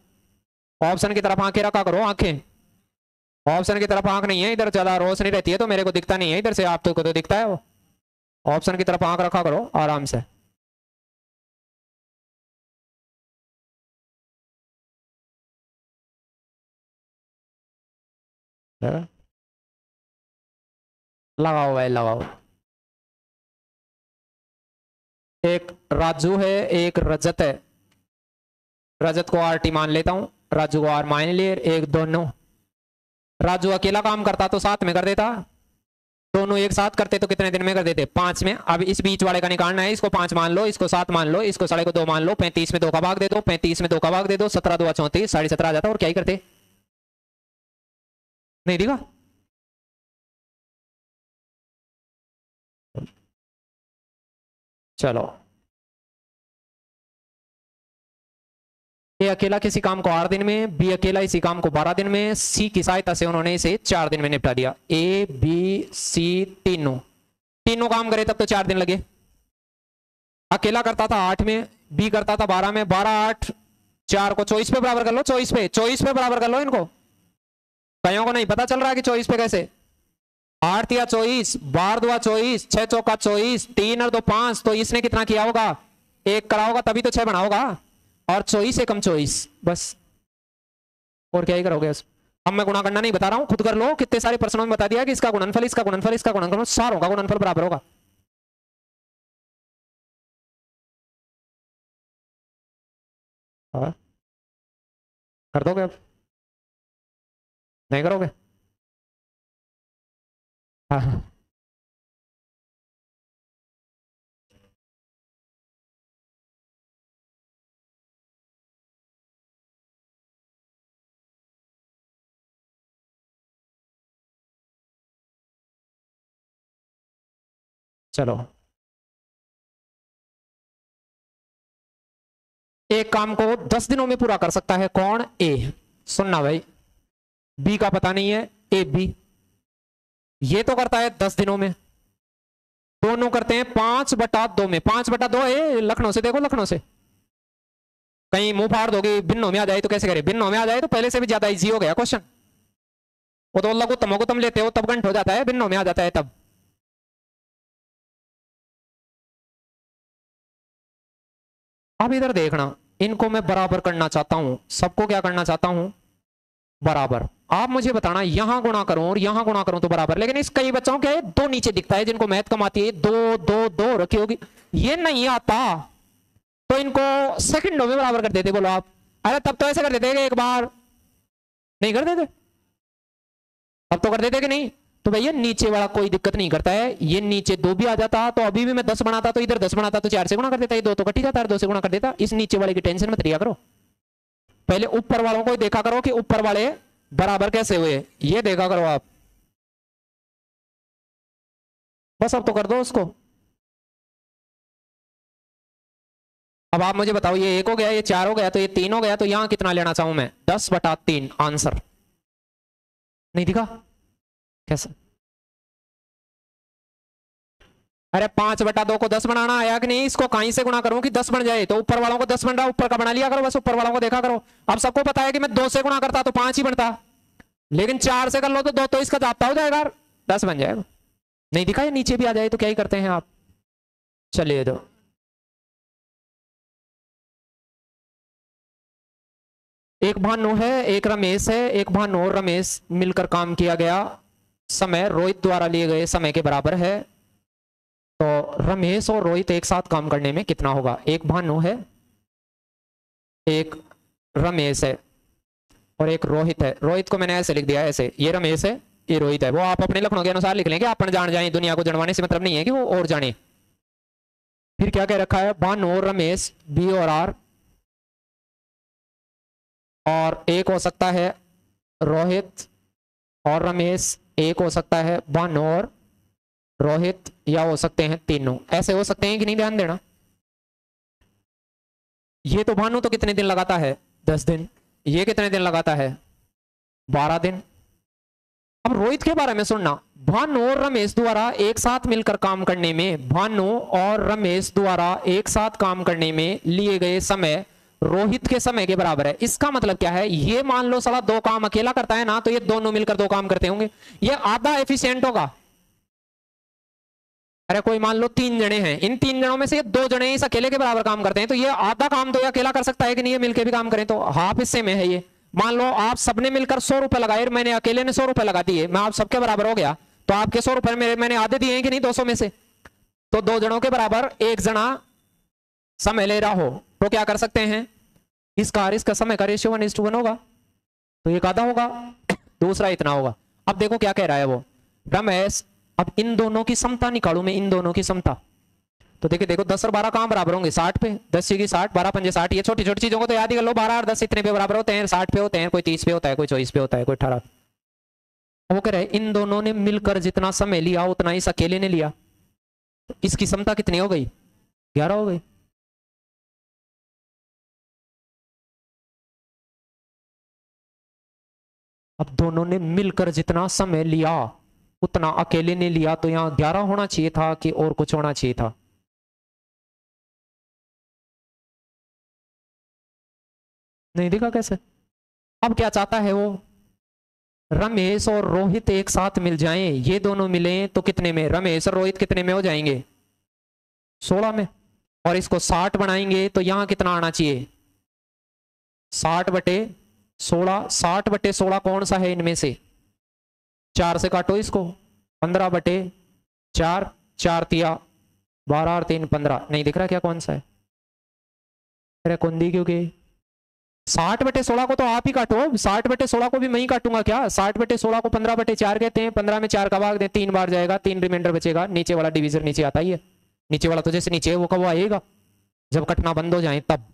ऑप्शन की तरफ़ आँखें रखा करो आँखें। ऑप्शन की तरफ़ आँख नहीं है इधर ज़्यादा रोशनी रहती है तो मेरे को दिखता नहीं है इधर से आप तो, को तो दिखता है वो। ऑप्शन की तरफ़ आँख रखा करो आराम से। लगाओ भाई, लगाओ। एक राजू है, एक रजत है। रजत को आर टी मान लेता हूँ। राजू को आर मान लिए, एक दोनों। राजू अकेला काम करता तो साथ में कर देता। दोनों एक साथ करते तो कितने दिन में कर देते? पाँच में। अब इस बीच वाले का निकालना है, इसको पाँच मान लो, इसको सात मान लो, इसको साढ़े को दो मान लो, पैंतीस में दो का भाग दे दो, पैंतीस में दो का भाग दे दो, सत्रह दो चौंतीस, साढ़े सत्रह आ जाता और क्या ही करते? नहीं दिखा चलो ए अकेला किसी काम को आठ दिन में बी अकेला इसी काम को बारह दिन में सी की सहायता से उन्होंने इसे चार दिन में निपटा दिया ए बी सी तीनों तीनों काम करे तब तो चार दिन लगे अकेला करता था आठ में बी करता था बारह में बारह आठ, चार को चौबीस पे बराबर कर लो, चौबीस पे चौबीस पे बराबर कर लो इनको। कईयों को नहीं, पता चल रहा है कि चौबीस पे कैसे? आठ या चौबीस बारह दो चौबीस, छह चौका चौबीस, तीन और दो पाँच तो इसने कितना किया होगा? एक करा होगा, तभी तो छह बना होगा। और चौबीस एकम चौबीस, बस। और क्या ही करोगे अब मैं गुणा करना नहीं बता रहा हूँ, खुद कर लो, कितने सारे प्रश्नों में बता दिया कि इसका गुणनफल इसका गुणनफल इसका गुणनफल सारों का गुणनफल बराबर होगा। हाँ? कर दोगे अब? नहीं करोगे? हाँ, हाँ। चलो। एक काम को दस दिनों में पूरा कर सकता है। कौन? ए। सुनना भाई। बी का पता नहीं है, ए, बी। ये तो करता है दस दिनों में। दोनों करते हैं पाँच बटा दो में। पाँच बटा दो है लखनऊ से देखो, लखनऊ से। कहीं मुँह फाड़ दोगे, भिन्नों में आ जाए तो कैसे करे? भिन्नों में आ जाए तो पहले से भी ज़्यादा इजी हो गया क्वेश्चन वो तो लघुत्तम लघुत्तम लेते हो, तब घंट हो जाता है, भिन्नों में आ जाता है तब। अब इधर देखना, इनको मैं बराबर करना चाहता हूँ। सबको क्या करना चाहता हूँ? बराबर। आप मुझे बताना, यहाँ गुणा करूँ और यहाँ गुणा करूँ तो बराबर। लेकिन इस कई बच्चों के दो नीचे दिखता है, जिनको मैथ कमाती है, दो दो दो रखी होगी। ये नहीं आता। तो इनको सेकंडों में बराबर कर देते, बोलो आप। अरे तब तो ऐसे कर देते एक बार। नहीं कर देते? तब तो कर देते कि नहीं? तो भैया, नीचे वाला कोई दिक्कत नहीं करता है। ये नीचे दो भी आ जाता तो अभी भी मैं दस बनाता तो इधर दस बनाता तो चार से गुणा कर देता है दो तो कटी जाता है दो से गुणा कर देता। इस नीचे वाले की टेंशन मत लिया करो। पहले ऊपर वालों को देखा करो कि ऊपर वाले बराबर कैसे हुए? ये देखा करो आप। बस अब तो कर दो उसको। अब आप मुझे बताओ, ये एक हो गया, ये चार हो गया तो ये तीन हो गया तो यहाँ कितना लेना चाहूँ मैं? दस बटा तीन, आंसर। नहीं दिखा? कैसे? अरे पाँच बटा दो को दस बनाना, आया कि नहीं? इसको कहीं से गुणा करूँ कि दस बन जाए? तो ऊपर वालों को दस बन रहा, ऊपर का बना लिया करो बस, ऊपर वालों को देखा करो। अब सबको पता है कि मैं दो से गुणा करता तो पाँच ही बनता। लेकिन चार से कर लो तो दो तो इसका जाता हो जाएगा। दस बन जाएगा। नहीं दिखा नीचे भी आ जाए तो क्या ही करते हैं आप? चलिए दो। एक भानु है, एक रमेश है, एक भानु और रमेश मिलकर काम किया गया। समय रोहित द्वारा लिए गए समय के बराबर है। तो रमेश और रोहित एक साथ काम करने में कितना होगा? एक भानु है, एक रमेश है और एक रोहित है। रोहित को मैंने ऐसे लिख दिया, ऐसे। ये रमेश है, ये रोहित है। वो आप अपने लखनऊ के अनुसार लिख लेंगे अपन जान जाए, दुनिया को जनवाने से मतलब नहीं है कि वो और जाने। फिर क्या कह रखा है? भानु और रमेश, बी और आर। और एक हो सकता है रोहित और रमेश, एक हो सकता है भानु और रोहित या हो सकते हैं तीनों। ऐसे हो सकते हैं कि नहीं ध्यान देना? ये तो भानु तो कितने दिन लगाता है? दस दिन। ये कितने दिन लगाता है? बारह दिन। अब रोहित के बारे में सुनना। भानु और रमेश द्वारा एक साथ मिलकर काम करने में, भानु और रमेश द्वारा एक साथ काम करने में लिए गए समय रोहित के समय के बराबर है। इसका मतलब क्या है? ये मान लो साला दो काम अकेला करता है ना तो ये दोनों मिलकर दो काम करते होंगे। ये आधा एफिशिएंट होगा। अरे कोई मान लो तीन जने हैं, इन तीन जनों में से दो जने इस अकेले के बराबर काम करते हैं तो ये आधा काम तो ये अकेला कर सकता है कि नहीं, ये मिलकर भी काम करें तो हाफ़ हिस्से में है ये। मान लो आप सबने मिलकर सौ रुपए लगाए, मैंने अकेले ने सौ रुपए लगा दिए, मैं आप सबके बराबर हो गया तो आपके सौ रुपए मेरे, मैंने आधे दिए हैं कि नहीं, दो सौ में से? तो दो जनों के बराबर एक जना समय ले रहा हो तो क्या कर सकते हैं? इसका और इसका समय का ratio one is to one होगा तो एक आधा होगा, *coughs* दूसरा इतना होगा। अब देखो क्या कह रहा है वो। रमेश अब इन दोनों की समता निकालू मैं, इन दोनों की समता। तो देखिए, देखो, दस और बारह कहाँ बराबर होंगे? साठ पे। दस की साठ, बारह पंजे साठ, ये छोटी छोटी चीज़ों को तो याद ही कर लो। बारह और दस इतने पे बराबर होते हैं, साठ पे होते हैं, कोई तीस पे होता है, कोई चौबीस पे होता है, कोई अठारह। वो कह रहे इन दोनों ने मिलकर जितना समय लिया, उतना इस अकेले ने लिया। तो इसकी क्षमता कितनी हो गई? ग्यारह हो गई। अब दोनों ने मिलकर जितना समय लिया उतना अकेले ने लिया तो यहाँ ग्यारह होना चाहिए था कि और कुछ होना चाहिए था? नहीं देखा कैसे? अब क्या चाहता है वो? रमेश और रोहित एक साथ मिल जाएँ, ये दोनों मिले तो कितने में? रमेश और रोहित कितने में हो जाएँगे? सोलह में। और इसको साठ बनाएँगे तो यहाँ कितना आना चाहिए? साठ बटे सोलह, साठ बटे सोलह कौन सा है इनमें से? चार से काटो इसको। पंद्रह बटे चार चार तिया, बारह और तीन पंद्रह। नहीं दिख रहा क्या कौन सा है? अरे कुंदी क्योंकि साठ बटे सोलह को तो आप ही काटो। साठ बटे सोलह को भी मैं ही काटूँगा क्या? साठ बटे सोलह को पंद्रह बटे चार कहते हैं। पंद्रह में चार का भाग दे, तीन बार जाएगा, तीन रिमाइंडर बचेगा। नीचे वाला डिविजन नीचे आता ही है। नीचे वाला तो जैसे नीचे वो कब आएगा? जब कटना बंद हो जाए, तब।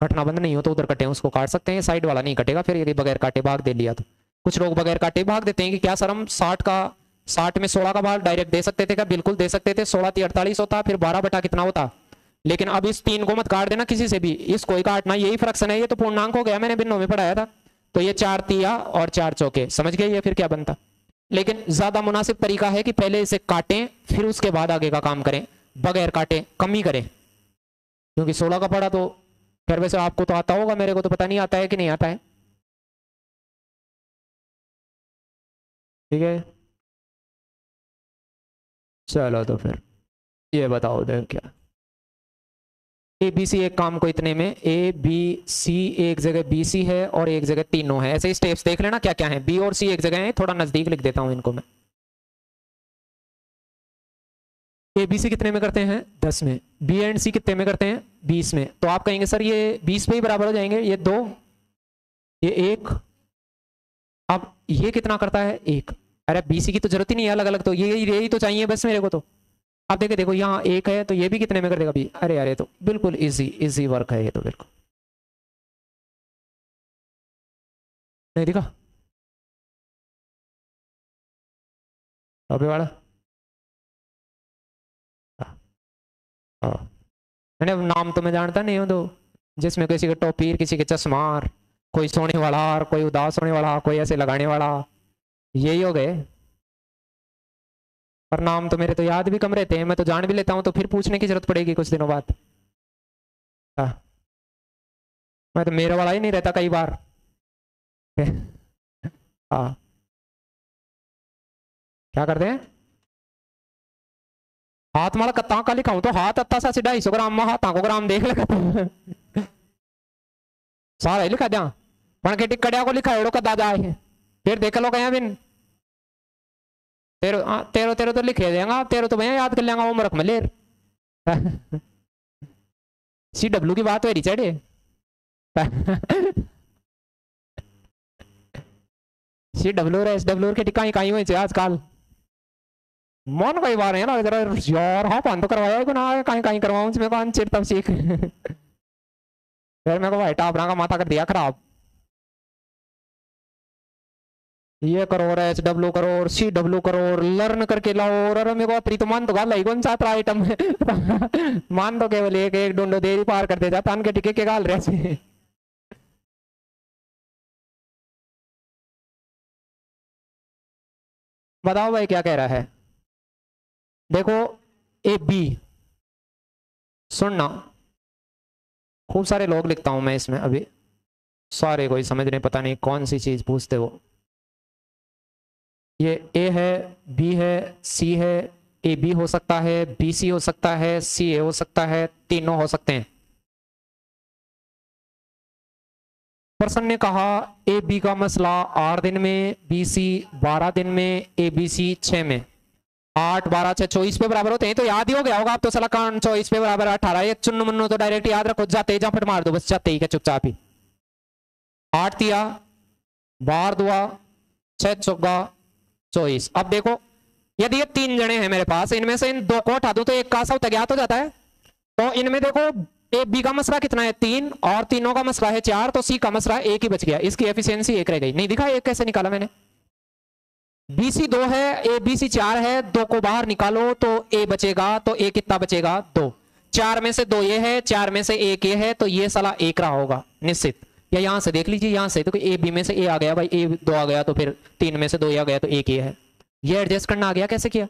कटना बंद नहीं हो तो उधर कटे उसको काट सकते हैं। साइड वाला नहीं कटेगा, फिर यदि बगैर काटे भाग दे लिया तो। कुछ लोग बगैर काटे भाग देते हैं कि क्या सर, हम साठ का, साठ में सोलह का भाग डायरेक्ट दे सकते थे क्या? बिल्कुल दे सकते थे। सोलह ती अड़तालीस होता, फिर बारह बटा कितना होता? लेकिन अब इस तीन को मत काट देना किसी से भी। इस कोई काटना, यही फ्रैक्शन है, ये तो पूर्णांक हो गया, मैंने बिन्नों में पढ़ाया था। तो ये चार तिया और चार चौके, समझ गए ये फिर क्या बनता? लेकिन ज़्यादा मुनासिब तरीका है कि पहले इसे काटें, फिर उसके बाद आगे का काम करें। बगैर काटे, कमी करें। क्योंकि सोलह का पढ़ा तो खैर वैसे आपको तो आता होगा, मेरे को तो पता नहीं आता है कि नहीं आता है। ठीक है? चलो तो फिर, ये बताओ देख क्या? ए बी सी एक काम को इतने में ए बी सी एक जगह बी सी है और एक जगह तीनों है। ऐसे ही स्टेप्स देख लेना क्या क्या है। बी और सी एक जगह है, थोड़ा नज़दीक लिख देता हूँ इनको मैं। ए बी सी कितने में करते हैं? दस में। बी एंड सी कितने में करते हैं? बीस में। तो आप कहेंगे, सर, ये बीस पे ही बराबर हो जाएँगे, ये दो, ये एक अब ये कितना करता है? एक। अरे बी सी की तो ज़रूरत ही नहीं है अलग अलग तो। ये यही तो चाहिए बस मेरे को तो। आप देखे, देखो, यहाँ एक है तो ये भी कितने में कर देगा अरे अरे तो बिल्कुल इजी इजी वर्क है ये तो बिल्कुल। नहीं दिखा? अभी वाला? मैंने नाम तो मैं जानता नहीं हूँ तो। जिसमें किसी के टोपीर किसी के चश्मार कोई सोने वाला और कोई उदास होने वाला, कोई ऐसे लगाने वाला। यही हो गए। पर नाम तो मेरे तो याद भी कम रहते हैं। मैं तो जान भी लेता हूँ तो फिर पूछने की ज़रूरत पड़ेगी कुछ दिनों बाद। हाँ। मैं तो मेरा वाला ही नहीं रहता कई बार। *laughs* हाँ। क्या करते हैं? हाथ माला कत्ता का लिखाऊं तो हाथ अत्ता सा ढाई सौ ग्राम हाथा को ग्राम देख लगा। *laughs* सारा लिखा दिया पण के टिकड़िया को लिखा एड़ो कदा जाए फिर देख लो कहीं बिन तेरो आ, तेरो तेरो तो लिखे देगा। तेरो तो भैया याद कर लेंगा उम्र में लेर। *laughs* सी डब्ल्यू की बात हो रही चढ़े सी डब्ल्यू एस डब्ल्यू के टिकाई कहीं हुई आजकल? मन कई बार है ना जरा यार हाँ पान तो करवाया को ना कहीं कहीं करवाऊं मैं कौन चिर तब सीख? *laughs* फिर मेरे को भाई टापरा का माथा कर दिया खराब। ये करो और एच डब्ल्यू करो और सी डब्ल्यू करो और लर्न करके लाओ और अरे मेरे को प्रीत, मान तो गाल कौन सा आइटम है *laughs* मान तो केवल एक एक डोंडो देरी पार कर दे जा, तान के टिके के गाल रहे *laughs* बताओ भाई क्या कह रहा है? देखो ए बी सुनना। खूब सारे लोग लिखता हूँ मैं इसमें अभी। सारे कोई समझ नहीं, पता नहीं कौन सी चीज़ पूछते वो ये ए है बी है सी है ए बी हो सकता है बी सी हो सकता है सी ए हो सकता है, तीनों हो सकते हैं। प्रश्न ने कहा ए बी का मसला आठ दिन में बी सी बारह दिन में ए बी सी छह में। आठ, बारह, छह, चौबीस पे बराबर होते हैं तो याद ही हो गया होगा आप तो सला कान चौबीस पे बराबर अठारह, ये चुन्न मुन्नो तो डायरेक्ट याद रखो, जाते ही फिर मार दो, बस जाते ही क्या चुपचाप ही। आठ दिया, बार दुआ, छह चौगा चौबीस अब देखो, यदि ये तीन जने हैं मेरे पास, इनमें से इन दो को हटा दो तो एक का सा ज्ञात हो जाता है। तो इनमें देखो, ए, बी का मसला कितना है? तीन, और तीनों का मसला है चार तो सी का मसला एक ही बच गया। इसकी एफिशिएंसी एक रह गई। नहीं दिखा, एक कैसे निकाला मैंने? बी सी दो है ए बी सी चार है, दो को बाहर निकालो तो ए बचेगा तो ए कितना बचेगा? दो। चार में से दो ये है, चार में से एक ये है तो ये सला एक रहा होगा, निश्चित। या यहाँ से देख लीजिए, यहाँ से तो ए बी में से ए आ गया, भाई ए दो आ गया तो फिर तीन में से दो आ गया तो एक ये है। ये एडजस्ट करना आ गया कैसे किया?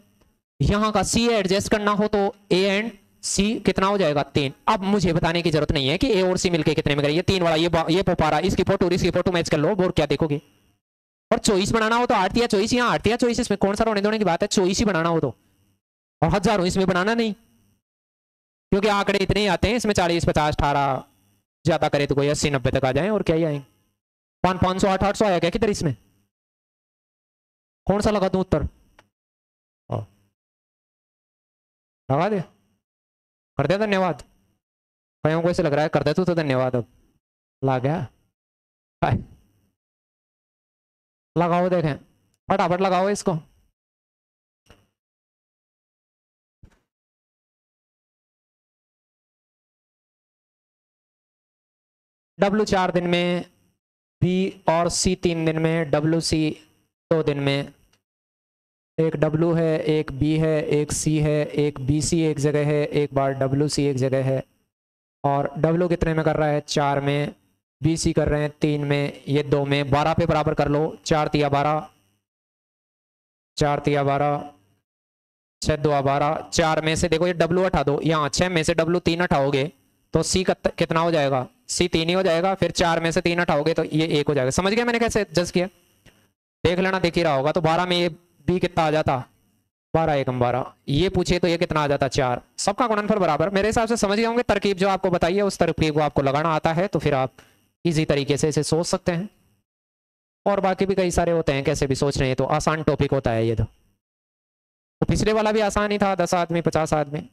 यहाँ का सी एडजस्ट करना हो तो ए एंड सी कितना हो जाएगा? तीन। अब मुझे बताने की ज़रूरत नहीं है कि ए और सी मिलके कितने में करें। ये तीन वाला, ये ये पोपारा, इसकी फ़ोटो इसकी फ़ोटो मैच कर लो, और क्या देखोगे? और चॉइस बनाना हो तो आठ या चॉइस यहाँ आठ या चॉइस इसमें कौन सा रोने धोने की बात है? चॉइस ही बनाना हो तो। और हज़ारों इसमें बनाना नहीं। क्योंकि आंकड़े इतने ही आते हैं, इसमें चालीस, पचास, अठारह ज़्यादा करे तो कोई अस्सी नब्बे तक आ जाए, और क्या ही आएँगे पाँच पाँच सौ, आठ आठ सौ आया क्या किधर इसमें? कौन सा लगा दू उत्तर? लगा दे कर दे धन्यवाद। कहीं को ऐसे लग रहा है, कर दे तू तो धन्यवाद अब। ला गया? लगाओ, देखें। फटाफट लगाओ इसको। डब्लू चार दिन में बी और सी तीन दिन में डब्लू सी दो दिन में। एक डब्लू है, एक बी है, एक सी है, एक बी सी एक जगह है, एक बार डब्लू सी एक जगह है। और डब्लू कितने में कर रहा है? चार में। बी सी कर रहे हैं तीन में, ये दो में। बारह पे बराबर कर लो। चार तिया बारह। चार तिया बारह। छः दो बारह। चार में से देखो, ये डब्लू हटा दो। यहाँ छः में से डब्लू तीन हटाओगे। तो सी कितना हो जाएगा? सी तीन ही हो जाएगा फिर चार में से तीन हटाओगे तो ये एक हो जाएगा। समझ गया मैंने कैसे जज किया? देख लेना देख ही रहा होगा। तो बारह में ये बी कितना आ जाता? बारह एकम बारह। ये पूछे तो ये कितना आ जाता? चार। सबका गुणनफल बराबर। मेरे हिसाब से समझ गए होंगे तरकीब जो आपको बताइए उस तरकीब को आपको लगाना आता है तो फिर आप इजी तरीके से इसे सोच सकते हैं। और बाकी भी कई सारे होते हैं कैसे भी सोच रहे हैं तो आसान टॉपिक होता है ये तो, तो पिछले वाला भी आसान ही था दस आदमी पचास आदमी।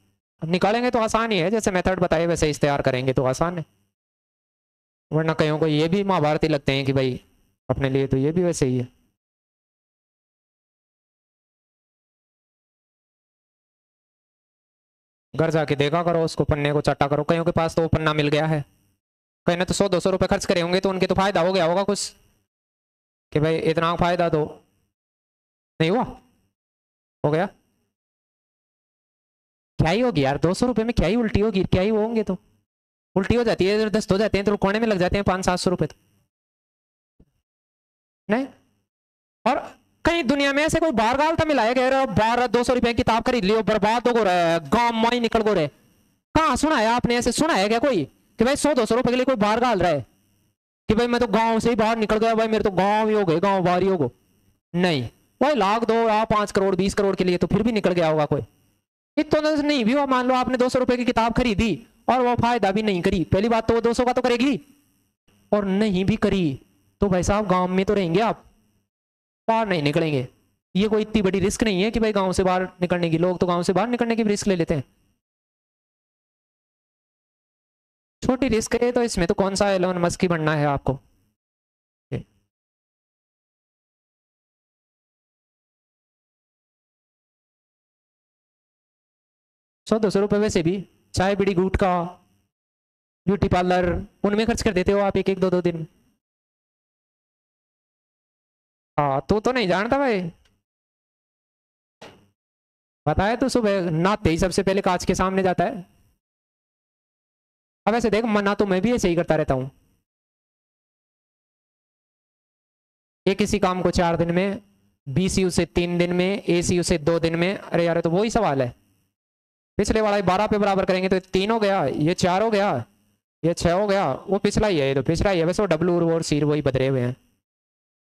निकालेंगे तो आसान ही है, जैसे मेथड बताए, वैसे इस्तेहार करेंगे तो आसान है। वरना कहीं को ये भी महाभारती लगते हैं कि भाई, अपने लिए तो ये भी वैसे ही है। घर जाके देखा करो, उसको पन्ने को चट्टा करो। कईयों के पास तो वो पन्ना मिल गया है। कहीं ने तो सौ, दो सौ रुपये खर्च करे होंगे तो उनके तो फ़ायदा हो गया होगा कुछ। कि भाई, इतना फ़ायदा दो नहीं हुआ? हो गया? क्या ही होगी यार? दो सौ रुपये में क्या ही उल्टी होगी? क्या ही होंगे तो? उल्टी हो जाती है, इधर दस्त हो जाते हैं तो कोने में लग जाते हैं पाँच सात सौ रुपये तो। नहीं? और कहीं दुनिया में ऐसे कोई बार गाल था मिलाया गया बारह, दो सौ रुपए किताब खरीद लियो बर्बाद हो रहा गाँव माई निकल गो रहे कहाँ सुना है आपने ऐसे? सुना है क्या कोई? कि भाई सौ, दो सौ रुपए के लिए कोई बाहर गाल रहा है? कि भाई मैं तो गाँव से ही बाहर निकल गया, भाई मेरे तो गाँव ही हो गए, गाँव बाहर ही हो गो नहीं। भाई लाख दो या पाँच करोड़, बीस करोड़ के लिए तो फिर भी निकल गया होगा कोई। तो नहीं भी वो मान लो आपने दो सौ रुपए की किताब खरीदी और वो फ़ायदा भी नहीं करी। पहली बात तो वो दो सौ का तो करेगी और नहीं भी करी तो भाई साहब गाँव में तो रहेंगे आप, बाहर नहीं निकलेंगे। ये कोई इतनी बड़ी रिस्क नहीं है कि भाई गाँव से बाहर निकलने की, लोग तो गाँव से बाहर निकलने की रिस्क ले लेते हैं। छोटी रिस्क है तो इसमें तो कौन सा एलोन मस्क बनना है आपको? सौ दो सौ रुपये वैसे भी, चाय, बीड़ी गुटका ब्यूटी पार्लर, उनमें खर्च कर देते हो आप एक एक दो दो दिन। हाँ तो तो नहीं जानता भाई। बताया तो सुबह नाते ही सबसे पहले कांच के सामने जाता है। अब ऐसे देख मना तो मैं भी ऐसे ही करता रहता हूँ। एक किसी काम को चार दिन में, बी सी से तीन दिन में, ए सी से दो दिन में, अरे यार तो वही सवाल है। पिछले वाला बारह पे बराबर करेंगे तो तीन हो गया, ये चार हो गया, ये छह हो गया, वो पिछला ही है, ये तो पिछला ही है, वैसे वो डब्लू और सी वही बदले हुए हैं।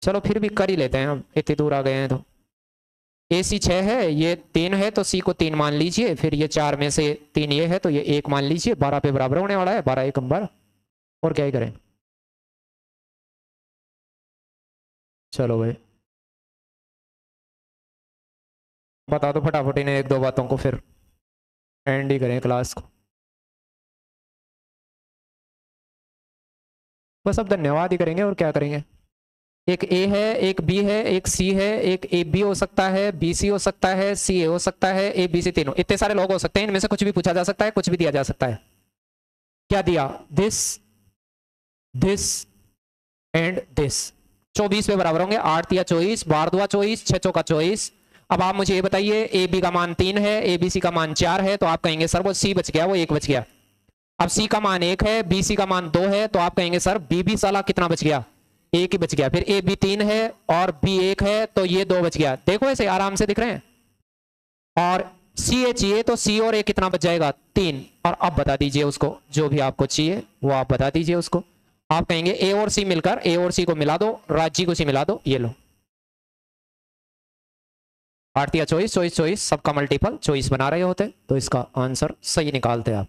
चलो फिर भी कर ही लेते हैं हम इतनी दूर आ गए हैं तो। ए सी छः है, ये तीन है तो सी को तीन मान लीजिए, फिर ये चार में से तीन ये है तो ये एक मान लीजिए, बारह पे बराबर होने वाला है, बारह एक बारह और क्या ही करें? चलो भाई। बता दो फटाफट इन्हें एक दो बातों को फिर। एंड ही करें क्लास को। बस अब धन्यवाद ही करेंगे, और क्या करेंगे? एक ए है, एक बी है, एक सी है, एक ए बी हो सकता है बी सी हो सकता है सी ए हो सकता है ए बी सी तीनों। इतने सारे लोग हो सकते हैं, इनमें से कुछ भी पूछा जा सकता है, कुछ भी दिया जा सकता है। क्या दिया? दिस दिस एंड दिस चौबीस पे बराबर होंगे, आठ या चौबीस, बारह दुआ चौबीस, छह चौका चौबीस अब आप मुझे ये बताइए ए बी का मान तीन है ए बी सी का मान चार है तो आप कहेंगे, सर, वो सी बच गया, वो एक बच गया। अब सी का मान एक है बी सी का मान दो है तो आप कहेंगे, सर बी बी साला कितना बच गया? एक ही बच गया। फिर ए बी तीन है और बी एक है तो ये दो बच गया। देखो ऐसे आराम से दिख रहे हैं? और सी ए चाहिए तो सी और ए कितना बच जाएगा? तीन। और अब बता दीजिए उसको, जो भी आपको चाहिए, वो आप बता दीजिए उसको। आप कहेंगे ए और सी मिलकर ए और सी को मिला दो, राज्य को सी मिला दो, ये लो। आठ या चौबीस चौबीस चौबीस सबका मल्टीपल चौबीस बना रहे होते तो इसका आंसर सही निकालते आप।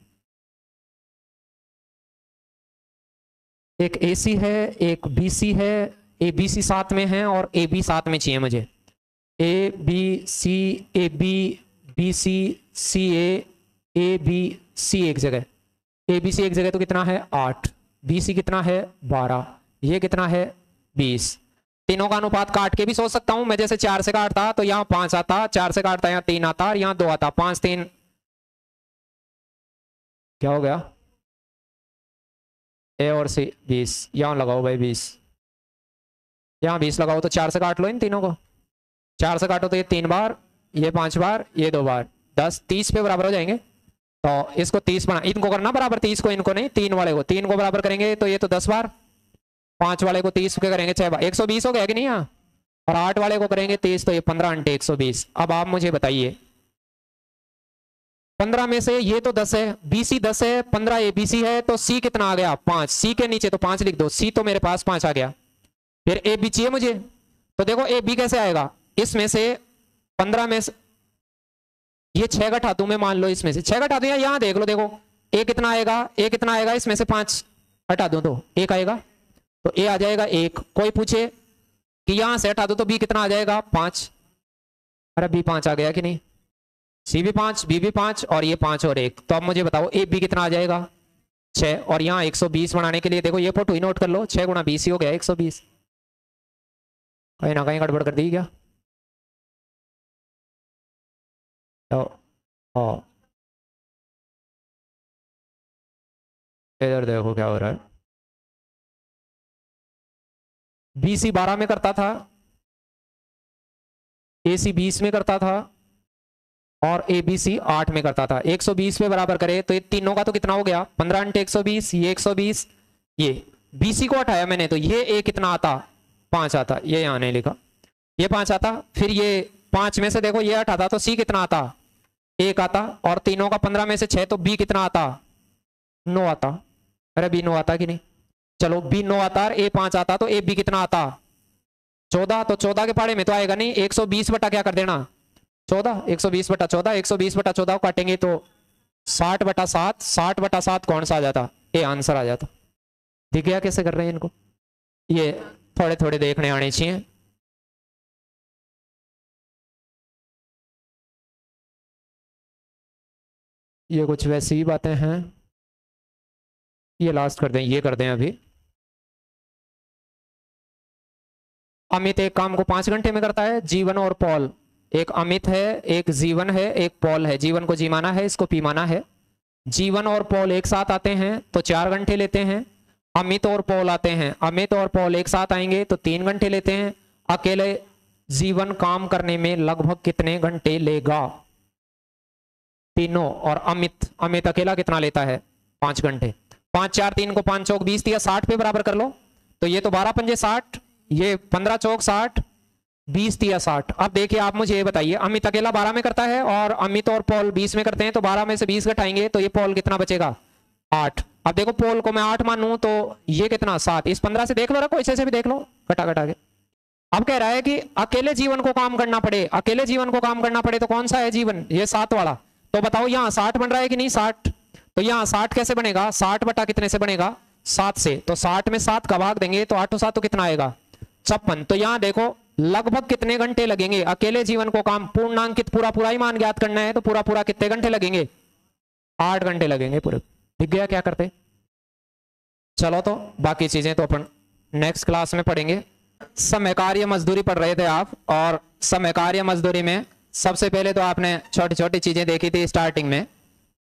एक ए सी है, एक बी सी है ए बी सी साथ में है और ए बी साथ में चाहिए मुझे। A B C A B B C C A A B C एक जगह। ए बी सी एक जगह तो कितना है? आठ। बी सी कितना है? बारह। ये कितना है? बीस। तीनों का अनुपात काट के भी सोच सकता हूँ। मैं जैसे चार से काटता तो यहाँ पाँच आता, चार से काटता, यहाँ तीन आता, और यहाँ दो आता। पाँच, तीन। क्या हो गया? ए और सी, बीस। यहाँ लगाओ भाई, बीस। यहाँ बीस लगाओ तो चार से काट लो इन तीनों को। चार से काटो तो ये तीन बार, ये पाँच बार, ये दो बार। दस, तीस पे बराबर हो जाएँगे। तो इसको तीस बना, इनको करना बराबर तीस को, इनको नहीं, तीन वाले को। तीन को बराबर करेंगे तो ये तो दस बार। पाँच वाले को तीस के करेंगे, छह एक सौ बीस हो गया कि नहीं यहाँ? और आठ वाले को करेंगे तीस तो ये पंद्रह अंटे एक सौ बीस। अब आप मुझे बताइए। पंद्रह में से ये तो दस है बीसी दस है, पंद्रह ए बी सी है तो सी कितना आ गया? पाँच। सी के नीचे तो पाँच लिख दो। सी तो मेरे पास पाँच आ गया। फिर ए बी चाहिए मुझे? तो देखो ए बी कैसे आएगा? इसमें से पंद्रह में से ये छह घटा दू मैं मान लो इसमें से। छह घटा दू यहाँ देख लो, देखो। ए कितना आएगा? ए कितना आएगा? इसमें से पाँच हटा दो तो। एक आएगा? तो ए आ जाएगा एक। कोई पूछे कि यहाँ से हटा दो तो बी कितना आ जाएगा? पाँच। अरे बी पाँच आ गया कि नहीं? सी भी पाँच, बी भी पाँच और ये पाँच और एक। तो अब मुझे बताओ, ए, बी कितना आ जाएगा? छह। और यहाँ एक सौ बीस बनाने के लिए देखो, ये फ़ोटो ही नोट कर लो। छह गुना बीस ही हो गया, एक सौ बीस। कहीं ना कहीं गड़बड़ कर दी क्या? तो इधर देखो क्या हो रहा है। बीसी बारह में करता था। ए सी बीस में करता था और ए बी सी आठ में करता था। 120 पे बराबर करे तो ये तीनों का तो कितना हो गया? पंद्रह अंटे एक ये 120 ये। बी सी को हटाया मैंने तो ये ए कितना आता? पाँच आता। ये यहाँ नहीं लिखा। ये पाँच आता, फिर ये पाँच में से देखो ये हटाता तो सी कितना आता? एक आता और तीनों का पंद्रह में से छह तो बी कितना आता? नो आता। अरे बी नो आता कि नहीं? चलो बी नो आता ए पाँच आता तो ए बी कितना आता? चौदह तो चौदह के पाड़े में तो आएगा नहीं, एक सौ बीस बटा क्या कर देना? चौदह, एक सौ बीस बटा चौदह, एक सौ बीस बटा चौदह काटेंगे तो साठ बटा सात, साठ बटा सात कौन सा आ जाता? ये आंसर आ जाता। दिख गया कैसे कर रहे हैं इनको? ये थोड़े थोड़े देखने आने चाहिए। ये कुछ वैसी ही बातें हैं। ये लास्ट कर दें, ये कर दें अभी। अमित एक काम को पाँच घंटे में करता है, जीवन और पॉल। एक अमित है, एक जीवन है, एक पॉल है। जीवन को जी माना है, इसको पी माना है। जीवन और पॉल एक साथ आते हैं तो चार घंटे लेते हैं। अमित और पॉल आते हैं। अमित और पॉल एक साथ आएँगे तो तीन घंटे लेते हैं। अकेले जीवन काम करने में लगभग कितने घंटे लेगा? तीनों और अमित। अमित अकेला कितना लेता है? पाँच घंटे। पाँच चार तीन को पाँच चौक बीस दिया, साठ पे बराबर कर लो। तो ये तो बारह पंजे साठ। ये पंद्रह चौक साठ, बीस दिया साठ। अब देखिए आप मुझे ये बताइए, अमित अकेला बारह में करता है और अमित और पॉल बीस में करते हैं तो बारह में से बीस घटाएँगे तो ये पॉल कितना बचेगा? आठ। अब देखो पोल को मैं आठ मानू तो ये कितना? सात। इस पंद्रह से देख लो, रखो, इसे से भी देख लो। घटा घटा के। अब कह रहा है कि अकेले जीवन को काम करना पड़े। अकेले जीवन को काम करना पड़े तो कौन सा है जीवन? ये सात वाला। तो बताओ, यहाँ साठ बन रहा है कि नहीं? साठ। तो यहाँ साठ कैसे बनेगा? साठ बटा कितने से बनेगा? सात से। तो साठ में सात का भाग देंगे तो आठों सात तो कितना आएगा? छप्पन। तो यहाँ देखो, लगभग कितने घंटे लगेंगे? अकेले जीवन को काम पूर्णांकित पूरा पूरा ही मान ज्ञात करना है तो पूरा पूरा कितने घंटे लगेंगे? आठ घंटे लगेंगे पूरे। दिख गया क्या करते? चलो तो बाकी चीज़ें तो अपन नेक्स्ट क्लास में पढ़ेंगे। समय कार्य मजदूरी पढ़ रहे थे आप, और समय कार्य मजदूरी में सबसे पहले तो आपने छोटी छोटी चीज़ें देखी थी स्टार्टिंग में।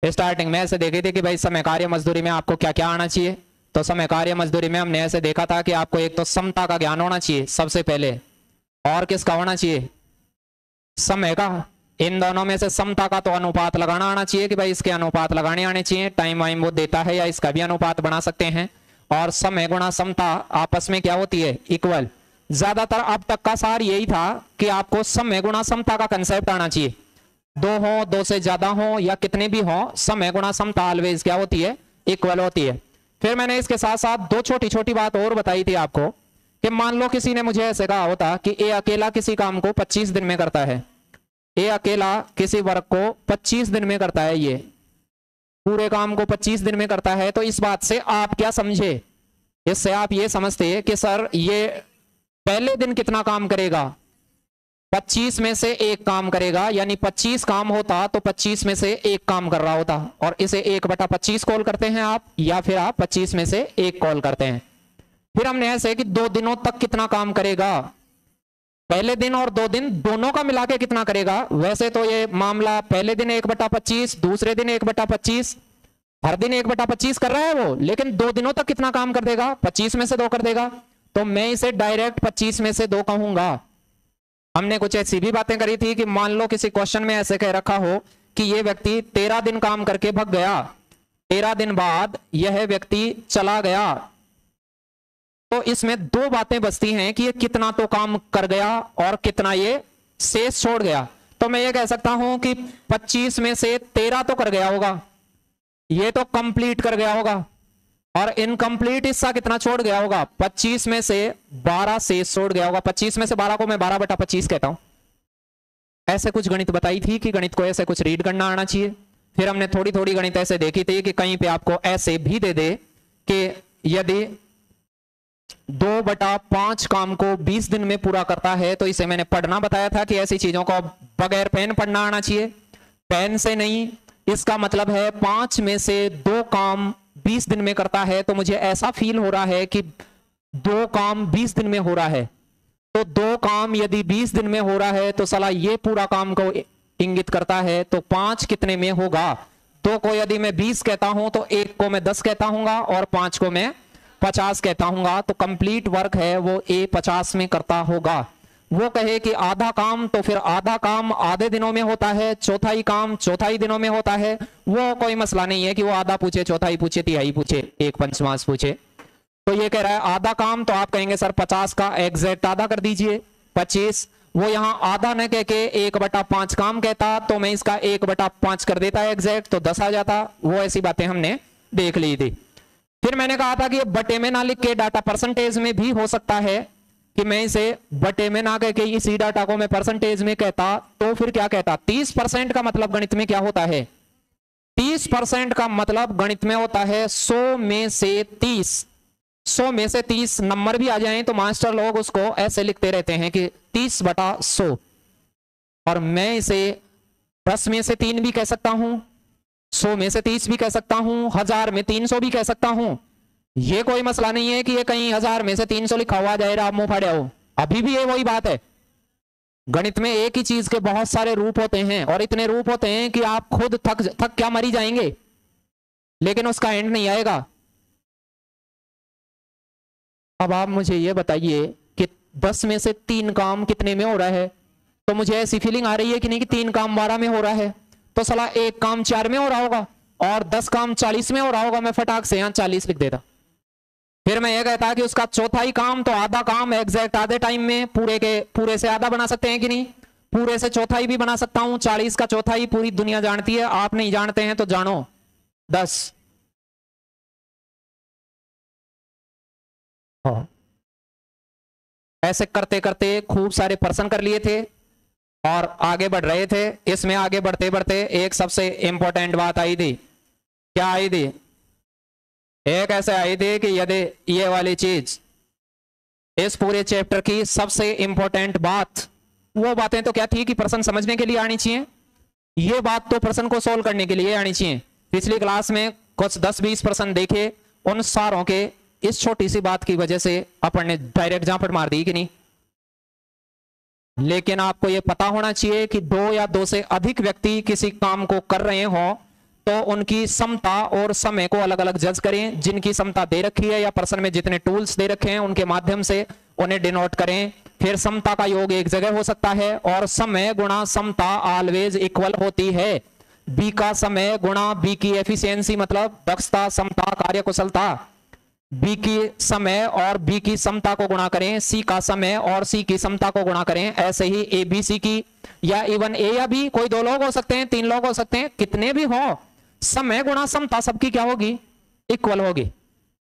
स्टार्टिंग में ऐसे देखी थी कि भाई समय कार्य मजदूरी में आपको क्या क्या आना चाहिए? तो समय कार्य मजदूरी में हमने ऐसे देखा था कि आपको एक तो समता का ज्ञान होना चाहिए सबसे पहले। और किसका होना चाहिए? समय का। इन दोनों में से समता का तो अनुपात लगाना आना चाहिए कि भाई इसके अनुपात लगाने आने चाहिए। टाइम वाइम वो देता है या इसका भी अनुपात बना सकते हैं। और समय गुणा समता आपस में क्या होती है? इक्वल ज़्यादातर अब तक का सार यही था कि आपको समय गुणा समता का कंसेप्ट आना चाहिए। दो हो, दो से ज़्यादा हो या कितने भी हो, समय गुणा समता ऑलवेज क्या होती है? इक्वल होती है। फिर मैंने इसके साथ साथ दो छोटी छोटी बात और बताई थी आपको कि मान लो किसी ने मुझे ऐसे कहा होता कि ए अकेला किसी काम को 25 दिन में करता है। ए अकेला किसी वर्क को 25 दिन में करता है ये। पूरे काम को 25 दिन में करता है तो इस बात से आप क्या समझे? इससे आप ये समझते कि सर, ये पहले दिन कितना काम करेगा? 25 में से एक काम करेगा, यानी 25 काम होता तो 25 में से एक काम कर रहा होता। और इसे एक बटा पच्चीस कॉल करते हैं आप, या फिर आप 25 में से एक कॉल करते हैं। फिर हमने ऐसे कि दो दिनों तक कितना काम करेगा? पहले दिन और दो दिन दोनों का मिला के कितना करेगा? वैसे तो ये मामला पहले दिन एक बटा पच्चीस, दूसरे दिन एक बटा पच्चीस, हर दिन एक बटा पच्चीस कर रहा है वो, लेकिन दो दिनों तक कितना काम कर देगा? पच्चीस में से दो कर देगा। तो मैं इसे डायरेक्ट पच्चीस में से दो कहूँगा। हमने कुछ ऐसी भी बातें करी थी कि मान लो किसी क्वेश्चन में ऐसे कह रखा हो कि ये व्यक्ति तेरह दिन काम करके भग गया। तेरह दिन बाद यह व्यक्ति चला गया। तो इसमें दो बातें बचती हैं कि ये कितना तो काम कर गया और कितना ये शेष छोड़ गया। तो मैं ये कह सकता हूँ कि 25 में से 13 तो कर गया होगा। ये तो कंप्लीट कर गया होगा। और इनकम्प्लीट हिस्सा कितना छोड़ गया होगा? 25 में से 12 शेष छोड़ गया होगा। 25 में से 12 को मैं 12 बटा पच्चीस कहता हूँ। ऐसे कुछ गणित बताई थी कि गणित को ऐसे कुछ रीड करना आना चाहिए। फिर हमने थोड़ी थोड़ी गणित ऐसे देखी थी कि कहीं पे आपको ऐसे भी दे दे कि यदि दो बटा पाँच काम को बीस दिन में पूरा करता है तो इसे मैंने पढ़ना बताया था कि ऐसी चीज़ों को बगैर पेन पढ़ना आना चाहिए। पेन से नहीं, इसका मतलब है पाँच में से दो काम बीस दिन में करता है तो मुझे ऐसा फील हो रहा है कि दो काम बीस दिन में हो रहा है। तो दो काम यदि बीस दिन में हो रहा है तो सला ये पूरा काम को इंगित करता है तो पाँच कितने में होगा? दो को यदि मैं बीस कहता हूँ तो एक को मैं दस कहता हूँ और पाँच को मैं पचास कहता हूँ तो कंप्लीट वर्क है वो ए पचास में करता होगा। वो कहे कि आधा काम तो फिर आधा काम आधे दिनों में होता है, चौथाई काम चौथाई दिनों में होता है। वो कोई मसला नहीं है कि वो आधा पूछे, चौथाई पूछे, तिहाई पूछे, एक पंचमास पूछे। तो ये कह रहा है, आधा काम तो आप कहेंगे सर पचास का एग्जैक्ट आधा कर दीजिए, पच्चीस। वो यहाँ आधा न कह के एक बटा पाँच काम कहता तो मैं इसका एक बटा पाँच कर देता एग्जैक्ट तो दस आ जाता। वो ऐसी बातें हमने देख ली थी। फिर मैंने कहा था कि बटे में ना लिख के डाटा परसेंटेज में भी हो सकता है। कि मैं इसे बटे में ना कह के इसी डाटा को मैं परसेंटेज में कहता तो फिर क्या कहता? तीस परसेंट का मतलब गणित में क्या होता है? तीस परसेंट का मतलब गणित में होता है सौ में से तीस। सौ में से तीस नंबर भी आ जाए तो मास्टर लोग उसको ऐसे लिखते रहते हैं कि तीस बटा सौ। और मैं इसे दस में से तीन भी कह सकता हूँ, सौ में से तीस भी कह सकता हूँ, हज़ार में तीन सौ भी कह सकता हूँ। ये कोई मसला नहीं है कि ये कहीं हज़ार में से तीन सौ लिखा हुआ जाए आप मुँह फाड़े हो। अभी भी ये वही बात है। गणित में एक ही चीज़ के बहुत सारे रूप होते हैं और इतने रूप होते हैं कि आप खुद थक थक क्या मरी जाएँगे। लेकिन उसका एंड नहीं आएगा। अब आप मुझे ये बताइए कि दस में से तीन काम कितने में हो रहा है? तो मुझे ऐसी फीलिंग आ रही है कि नहीं कि तीन काम बारह में हो रहा है। तो सलाह एक काम चार में हो रहा होगा और दस काम चालीस में हो रहा होगा। मैं फटाक से यहाँ चालीस लिख देता। फिर मैं ये कहता कि उसका चौथा ही काम तो आधा काम एग्जैक्ट आधे टाइम में पूरे के पूरे से आधा बना सकते हैं कि नहीं? पूरे से चौथा ही भी बना सकता हूँ, चालीस का चौथा ही पूरी दुनिया जानती है, आप नहीं जानते हैं तो जानो। दस। हाँ। ऐसे करते करते खूब सारे पर्सन कर लिए थे और आगे बढ़ रहे थे। इसमें आगे बढ़ते बढ़ते एक सबसे इंपॉर्टेंट बात आई थी। क्या आई थी? एक ऐसे आई थी कि यदि ये वाली चीज़ इस पूरे चैप्टर की सबसे इंपॉर्टेंट बात, वो बातें तो क्या थी कि प्रश्न समझने के लिए आनी चाहिए? ये बात तो प्रश्न को सोल्व करने के लिए आनी चाहिए। पिछली क्लास में कुछ 10-20 प्रश्न देखे, उन सारों के इस छोटी सी बात की वजह से अपन ने डायरेक्ट जापट मार दी कि नहीं? लेकिन आपको यह पता होना चाहिए कि दो या दो से अधिक व्यक्ति किसी काम को कर रहे हो तो उनकी समता और समय को अलग अलग जज करें, जिनकी समता दे रखी है या प्रश्न में जितने टूल्स दे रखे हैं, उनके माध्यम से उन्हें डिनोट करें। फिर समता का योग एक जगह हो सकता है और समय गुणा समता ऑलवेज इक्वल होती है। बी का समय गुणा बी की एफिशिएंसी मतलब दक्षता, समता कार्य कुशलता बी की समय और बी की समता को गुणा करें। सी का समय और सी की समता को गुणा करें। ऐसे ही ए बी सी की या इवन ए या बी कोई दो लोग हो सकते हैं, तीन लोग हो सकते हैं, कितने भी हो समय गुणा समता सबकी क्या होगी? इक्वल होगी।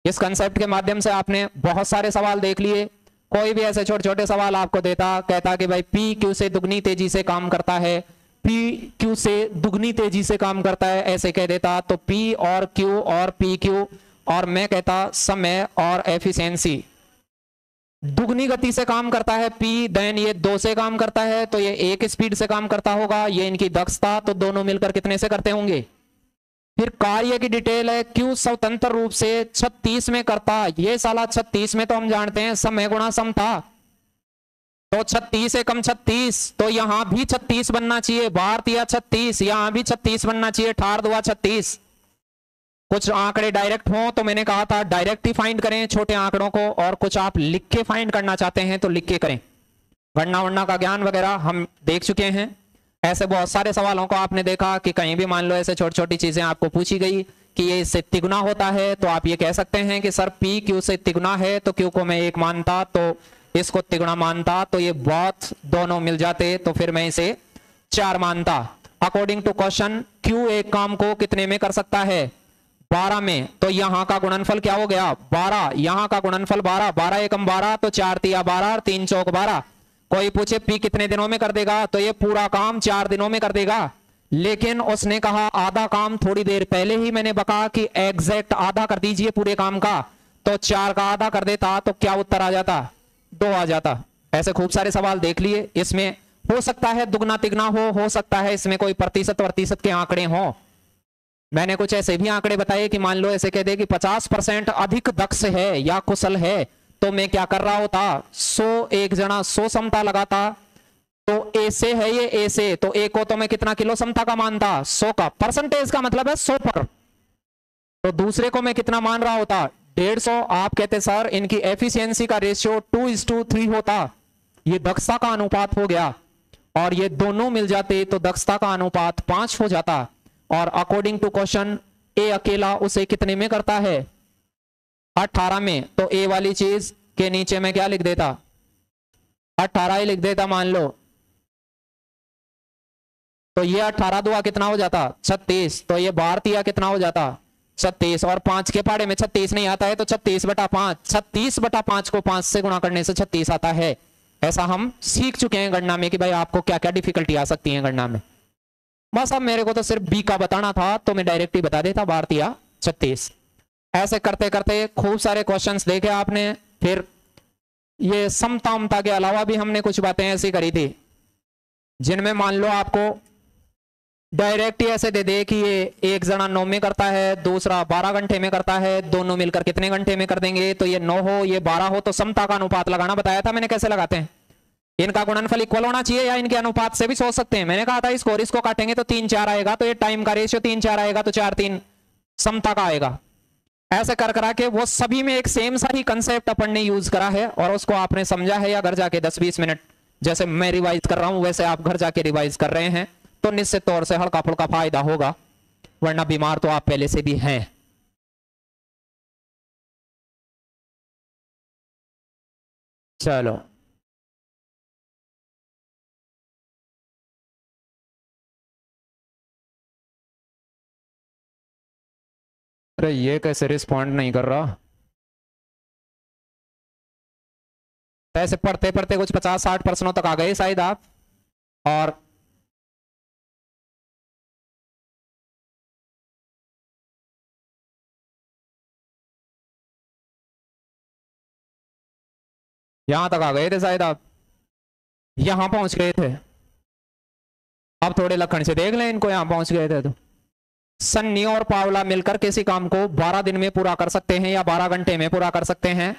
इस कंसेप्ट के माध्यम से आपने बहुत सारे सवाल देख लिए। कोई भी ऐसे छोटे छोटे सवाल आपको देता, कहता कि भाई पी क्यू से दुगनी तेज़ी से काम करता है। पी क्यू से दुगनी तेज़ी से काम करता है, ऐसे कह देता। तो पी और क्यू और पी क्यू और मैं कहता, समय और एफिशिएंसी दुगनी गति से काम करता है पी देन ये दो से काम करता है तो ये एक स्पीड से काम करता होगा। ये इनकी दक्षता तो दोनों मिलकर कितने से करते होंगे? फिर कार्य की डिटेल है, क्यों स्वतंत्र रूप से 36 में करता? ये साला 36 में तो हम जानते हैं, समय गुणा सम था। तो 36 से कम 36 तो यहाँ भी 36 बनना चाहिए। भारतीय 36 यहाँ भी 36 बनना चाहिए। ठार दुआ 36 कुछ आंकड़े डायरेक्ट हो तो मैंने कहा था डायरेक्ट ही फाइंड करें छोटे आंकड़ों को और कुछ आप लिख के फाइंड करना चाहते हैं तो लिख के करें। गणना वन्ना का ज्ञान वगैरह हम देख चुके हैं। ऐसे बहुत सारे सवालों को आपने देखा कि कहीं भी मान लो ऐसे छोटी छोटी चीज़ें आपको पूछी गई कि ये इससे तिगुना होता है तो आप ये कह सकते हैं कि सर, पी क्यू से तिगुना है तो क्यू को मैं एक मानता तो इसको तिगुना मानता तो ये बहुत दोनों मिल जाते तो फिर मैं इसे चार मानता। अकॉर्डिंग टू क्वेश्चन क्यू एक काम को कितने में कर सकता है? बारह में। तो यहाँ का गुणनफल क्या हो गया? बारह। यहाँ का गुणनफल बारह। बारह एकम बारह तो चार तिया बारह, तीन चौक बारह। कोई पूछे, पी कितने दिनों में कर देगा? तो ये पूरा काम चार दिनों में कर देगा। लेकिन उसने कहा, आधा काम थोड़ी देर पहले ही मैंने बका कि एग्जैक्ट आधा कर दीजिए पूरे काम का। तो चार का आधा कर देता तो क्या उत्तर आ जाता? दो आ जाता। ऐसे खूब सारे सवाल देख लिए। इसमें हो सकता है दुगना तिगना हो हो सकता है इसमें कोई प्रतिशत प्रतिशत के आंकड़े हो। मैंने कुछ ऐसे भी आंकड़े बताए कि मान लो ऐसे कह दे कि 50 परसेंट अधिक दक्ष है या कुशल है। तो मैं क्या कर रहा होता? सो एक जना सो समता लगाता। तो ए से है ये ए से तो ए को तो मैं कितना किलो समता का मानता? सो का। परसेंटेज का मतलब है सो पर। तो दूसरे को मैं कितना मान रहा होता? डेढ़ सौ। आप कहते, सर, इनकी एफिशिएंसी का ratio two is to three होता। ये दक्षता का अनुपात हो गया। और ये दोनों मिल जाते तो दक्षता का अनुपात पाँच हो जाता। और अकॉर्डिंग टू क्वेश्चन ए अकेला उसे कितने में करता है? अठारह में तो ए वाली चीज़ के नीचे में क्या लिख देता? अठारह ही लिख देता, मान लो। तो ये अठारह दुआ कितना हो जाता? छत्तीस। तो ये भारतीय कितना हो जाता? छत्तीस। और पाँच के पाड़े में छत्तीस नहीं आता है तो छत्तीस बटा पाँच। छत्तीस बटा पाँच को पाँच से गुणा करने से छत्तीस आता है। ऐसा हम सीख चुके हैं गणना में कि भाई आपको क्या क्या डिफिकल्टी आ सकती है गणना में। बस अब मेरे को तो सिर्फ़ बी का बताना था तो मैं डायरेक्ट ही बता देता भारतीय छत्तीस। ऐसे करते करते खूब सारे क्वेश्चंस देखे आपने, फिर ये समता उमता के अलावा भी हमने कुछ बातें ऐसी करी थी, जिनमें मान लो आपको डायरेक्ट ही ऐसे दे दे कि ये एक जना नौ में करता है, दूसरा बारह घंटे में करता है, दोनों मिलकर कितने घंटे में कर देंगे तो ये नौ हो, ये बारह हो तो समता का अनुपात लगाना, बताया था मैंने कैसे लगाते हैं? इनका गुणनफल इक्वल होना चाहिए या इनके अनुपात से भी सोच सकते हैं? मैंने कहा था इसको इसको काटेंगे तो तीन चार आएगा तो ये टाइम का रेशियो तीन चार आएगा तो चार तीन समता का आएगा। ऐसे कर करा के वो सभी में एक सेम सा ही कंसेप्ट अपन ने यूज़ करा है और उसको आपने समझा है या घर जाके 10-20 मिनट, जैसे मैं रिवाइज कर रहा हूँ, वैसे आप घर जाके रिवाइज कर रहे हैं तो निश्चित तौर से हल्का फुल्का फ़ायदा होगा, वरना बीमार तो आप पहले से भी हैं। चलो। अरे ये कैसे रिस्पॉन्ड नहीं कर रहा? ऐसे पढ़ते पढ़ते कुछ पचास साठ प्रश्नों तक आ गए शायद आप। और यहाँ तक आ गए थे शायद आप। यहाँ पहुँच गए थे। अब थोड़े लखन से देख लें इनको, यहाँ पहुँच गए थे तो। सन्नी और पावला मिलकर किसी काम को 12 दिन में पूरा कर सकते हैं या 12 घंटे में पूरा कर सकते हैं।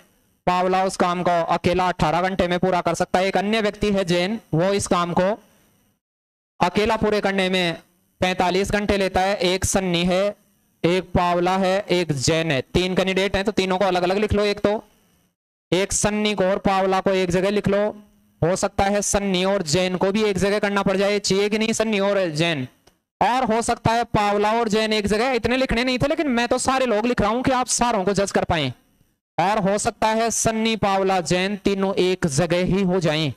पावला उस काम को अकेला 18 घंटे में पूरा कर सकता है। एक अन्य व्यक्ति है जैन, वो इस काम को अकेला पूरे करने में 45 घंटे लेता है। एक सन्नी है, एक पावला है, एक जैन है। तीन कैंडिडेट हैं तो तीनों को अलग अलग लिख लो एक तो। एक सन्नी को और पावला को एक जगह लिख लो। हो सकता है सन्नी और जैन को भी एक जगह करना पड़ जाए। चाहिए कि नहीं सन्नी और जैन? और हो सकता है पावला और जैन एक जगह इतने लिखने नहीं थे, लेकिन मैं तो सारे लोग लिख रहा हूँ कि आप सारों को जज कर पाए। और हो सकता है सन्नी, पावला, जैन तीनों एक जगह ही हो जाएँ।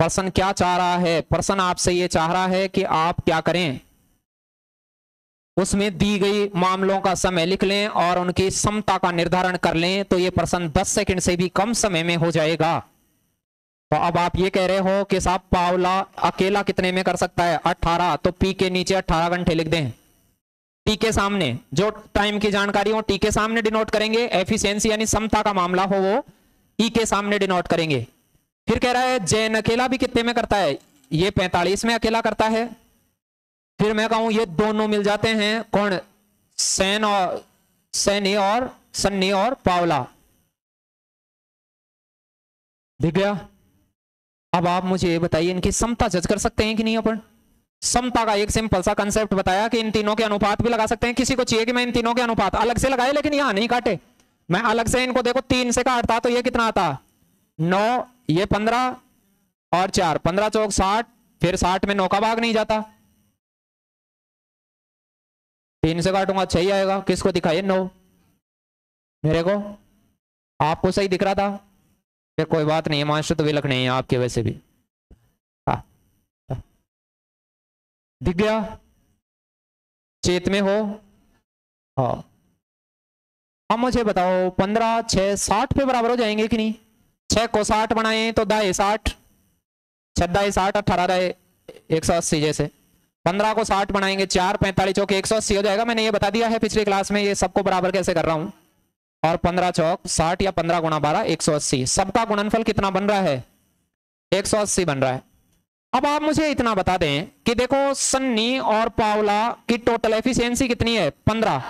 पर्सन क्या चाह रहा है? पर्सन आपसे ये चाह रहा है कि आप क्या करें? उसमें दी गई मामलों का समय लिख लें और उनकी समता का निर्धारण कर लें तो ये पर्सन 10 सेकंड से भी कम समय में हो जाएगा। तो अब आप ये कह रहे हो कि साहब पावला अकेला कितने में कर सकता है? 18 तो पी के नीचे 18 घंटे लिख दें। टी के सामने, जो टाइम की जानकारी हो टी के सामने डिनोट करेंगे। एफिशिएंसी यानी समता का मामला हो वो ई के सामने डिनोट करेंगे। फिर कह रहा है, जैन अकेला भी कितने में करता है? ये 45 में अकेला करता है। फिर मैं कहूँ, ये दोनों मिल जाते हैं कौन? सैन और, सैनी और, सन्नी और पावला। दिख गया? अब आप मुझे ये बताइए, इनकी समता जज कर सकते हैं कि नहीं अपन? समता का एक सिंपल सा कंसेप्ट बताया कि इन तीनों के अनुपात भी लगा सकते हैं। किसी को चाहिए कि मैं इन तीनों के अनुपात अलग से लगाए, लेकिन यहाँ नहीं काटे। मैं अलग से इनको देखो, तीन से काटता तो ये कितना आता? नौ, ये पंद्रह और चार। पंद्रह चौक साठ, फिर साठ में नौ का भाग नहीं जाता। तीन से काटूँगा, छह ही आएगा। किसको दिखाइए? नौ। मेरे को? आपको सही दिख रहा था? फिर कोई बात नहीं है मास्टर तो विलक नहीं है आपके वैसे भी। हाँ हाँ। दिख गया चेत में हो? हाँ। अब मुझे बताओ, पंद्रह, छह, साठ पे बराबर हो जाएँगे कि नहीं? छह को साठ बनाए तो दाए साठ, छह दाए साठ, अठारह रहे एक सौ अस्सी जैसे। पंद्रह को साठ बनाएँगे, चार, पैंतालीस, चौक एक सौ अस्सी हो जाएगा, मैंने ये बता दिया है पिछली क्लास में, ये सबको बराबर कैसे कर रहा हूँ? और पंद्रह चौक, साठ या पंद्रह गुणा बारह, एक सौ अस्सी। सबका गुणनफल कितना बन रहा है? एक सौ अस्सी बन रहा है। अब आप मुझे इतना बता दें कि देखो, सन्नी और पावला की टोटल एफिशिएंसी कितनी है? पंद्रह।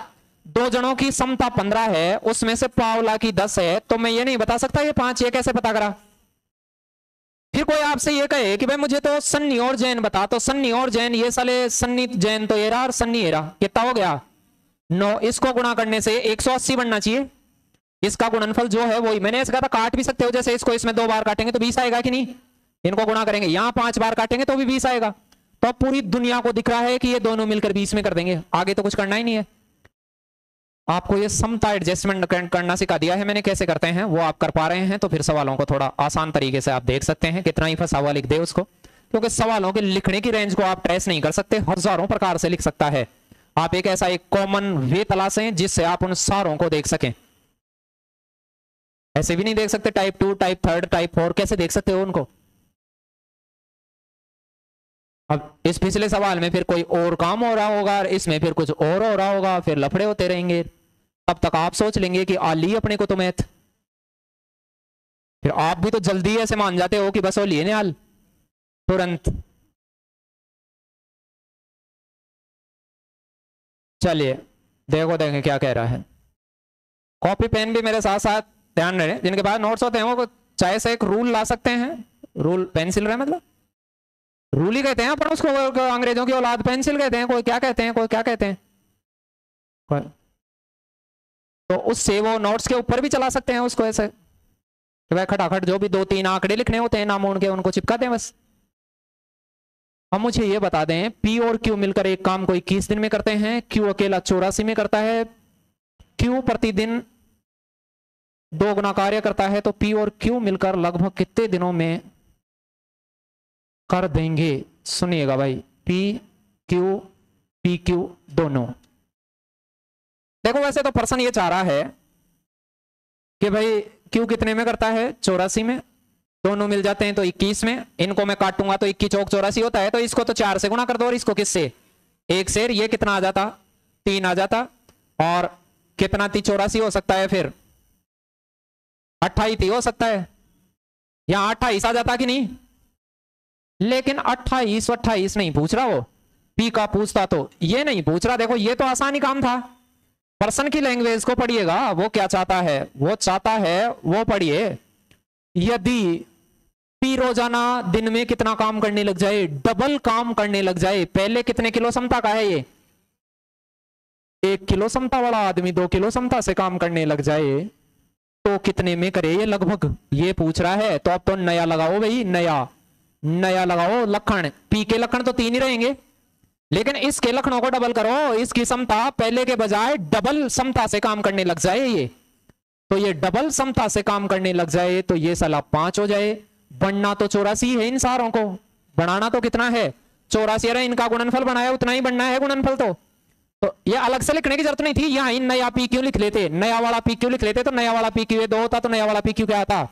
दो जनों की समता पंद्रह है, उसमें से पावला की दस है तो मैं ये नहीं बता सकता, ये पाँच, ये कैसे पता करा? फिर कोई आपसे ये कहे कि भाई मुझे तो सन्नी और जैन बता तो सन्नी और जैन, ये साले सन्नी जैन तो रहा और सन्नी रहा। कितना हो गया? नौ। इसको गुणा करने से 180 बनना चाहिए। इसका गुणनफल जो है वही। मैंने कहा था, काट भी सकते हो, जैसे इसको इसमें दो बार काटेंगे तो बीस आएगा कि नहीं? इनको गुणा करेंगे। यहाँ पाँच बार काटेंगे तो भी बीस आएगा। तो पूरी दुनिया को दिख रहा है कि ये दोनों मिलकर बीस में कर देंगे। आगे तो कुछ करना ही नहीं है। आपको ये समता एडजस्टमेंट करना सिखा दिया है मैंने। कैसे करते हैं? वो आप कर पा रहे हैं। तो फिर सवालों को थोड़ा आसान तरीके से आप देख सकते हैं। कितना ही फंसा हुआ लिख दे उसको। क्योंकि सवालों के लिखने की रेंज को आप ट्रेस नहीं कर सकते। हज़ारों प्रकार से लिख सकता है। आप एक ऐसा एक कॉमन वे तलाशें जिससे आप उन सारों को देख सकें। ऐसे भी नहीं देख सकते? Type two type third type four कैसे देख सकते हो उनको? अब इस पिछले सवाल में फिर कोई और काम हो रहा होगा इसमें फिर कुछ और हो रहा होगा, फिर लफड़े होते रहेंगे। तब तक आप सोच लेंगे कि आ ली अपने को तो मैथ। फिर आप भी तो जल्दी ऐसे मान जाते हो कि बस वो लिए निहाल तुरंत। चलिए, देखो, देखें क्या कह रहा है। कॉपी पेन भी मेरे साथ साथ ध्यान रहे, जिनके पास नोट्स होते हैं वो चाहे से एक रूल ला सकते हैं। रूल पेंसिल रहे मतलब? रूल ही कहते हैं अपन उसको अंग्रेज़ों की औलाद पेंसिल कहते हैं, कोई क्या कहते हैं, कोई क्या कहते हैं? तो उससे वो नोट्स के ऊपर भी चला सकते हैं उसको ऐसे। कि भाई खटाखट जो भी दो तीन आंकड़े लिखने होते हैं, नाम उनके, उनको चिपका दें बस। अब मुझे ये बता दें पी और क्यू मिलकर एक काम को इक्कीस दिन में करते हैं? क्यू अकेला चौरासी में करता है। क्यू प्रतिदिन दो गुना कार्य करता है तो पी और क्यू मिलकर लगभग कितने दिनों में कर देंगे? सुनिएगा भाई, पी, क्यू पी, क्यू, दोनों। देखो, वैसे तो पर्सन ये चाह रहा है कि भाई, क्यू कितने में करता है? चौरासी में। दोनों मिल जाते हैं तो 21 में। इनको मैं काटूँगा तो इक्कीस चौक चौरासी होता है तो इसको तो चार से गुना कर दो, और इसको किससे? एक से। ये कितना आ जाता? तीन आ जाता। और कितना ती चौरासी हो सकता है फिर? अट्ठाईस ही सकता है। यहाँ अट्ठाईस आ जाता कि नहीं? लेकिन अट्ठाईस अट्ठाईस नहीं पूछ रहा वो। पी का पूछता तो ये नहीं पूछ रहा। देखो, ये तो आसानी काम था। पर्सन की लैंग्वेज को पढ़िएगा। वो क्या चाहता है? वो चाहता है, वो पढ़िए। यदि पी रोज़ाना दिन में कितना काम करने लग जाए, डबल काम करने लग जाए, पहले कितने किलो क्षमता का है ये? एक किलो क्षमता वाला आदमी दो किलो क्षमता से काम करने लग जाए। तो कितने में करे ये लगभग? ये पूछ रहा है तो अब तो नया लगाओ भाई, नया। नया लगाओ लखन। पी के लखन तो तीन ही रहेंगे। लेकिन इसके लखनों को डबल करो, इसकी क्षमता पहले के बजाय डबल क्षमता से काम करने लग जाए ये। तो ये डबल समता से काम करने लग जाए तो ये सलाह पाँच हो जाए। बनना तो चौरासी है इन सारों को। बनाना तो कितना है? चौरासी अरे इनका गुणनफल बनाया, उतना ही बनना है गुणनफल तो। तो ये अलग से लिखने की ज़रूरत नहीं थी। यहाँ इन नया पी क्यों लिख लेते। नया वाला पी क्यों लिख लेते तो नया वाला पी क्यू दो होता तो नया वाला पी क्यू क्या आता?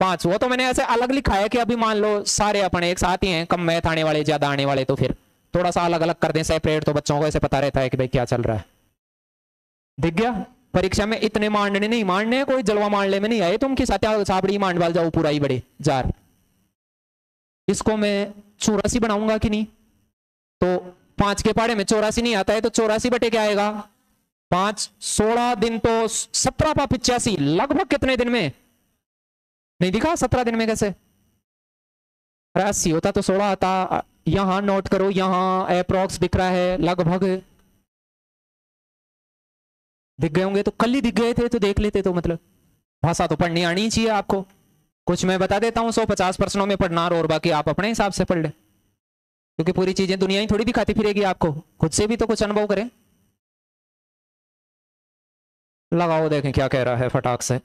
पाँच। वो तो मैंने ऐसे अलग लिखा है कि अभी मान लो सारे अपने एक साथ ही हैं, कम मैथ आने वाले, ज़्यादा आने वाले तो फिर थोड़ा सा अलग अलग कर दें सेपरेट तो बच्चों को ऐसे पता रहता है कि भाई क्या चल रहा है। दिख गया? परीक्षा में इतने मांडने नहीं। मांडने कोई जलवा मारने में नहीं आए। तुम कि सत्या साबड़ी मांड वाल जाओ, पूरा ही बड़े, जार। इसको मैं चौरासी बनाऊँगा कि नहीं? तो पाँच के पाड़े में चौरासी नहीं आता है तो चौरासी बटे क्या आएगा? पाँच, सोलह दिन तो सत्रह पा पिचासी लगभग कितने दिन में? नहीं दिखा सत्रह दिन में कैसे? अरे अस्सी होता तो सोलह आता। यहाँ नोट करो, यहाँ अप्रोक्स दिख रहा है, लगभग। दिख गए होंगे तो कल ही दिख गए थे तो देख लेते तो मतलब। भाषा तो पढ़नी आनी चाहिए आपको। कुछ मैं बता देता हूँ, सौ पचास प्रश्नों में पढ़ना और बाकी आप अपने हिसाब से पढ़ ले। क्योंकि पूरी चीज़ें दुनिया ही थोड़ी दिखाती फिरेगी आपको। खुद से भी तो कुछ अनुभव करें। लगाओ, देखें क्या कह रहा है फटाक से।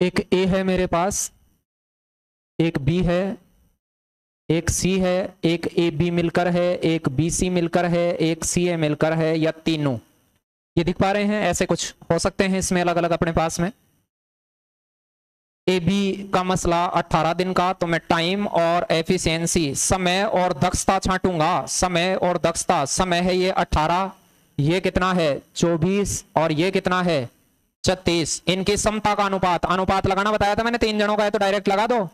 एक ए है मेरे पास, एक बी है, एक सी है, एक ए बी मिलकर है, एक बी सी मिलकर है, एक सी ए मिलकर है, या तीनों। ये दिख पा रहे हैं, ऐसे कुछ हो सकते हैं इसमें अलग अलग अपने पास में। ए बी का मसला 18 दिन का तो मैं टाइम और एफिशिएंसी समय और दक्षता छांटूँगा। समय और दक्षता, समय है ये 18 ये कितना है? 24 और ये कितना है? छत्तीस। इनकी समता का अनुपात। अनुपात लगाना बताया था मैंने, तीन जनों का है तो डायरेक्ट लगा दो।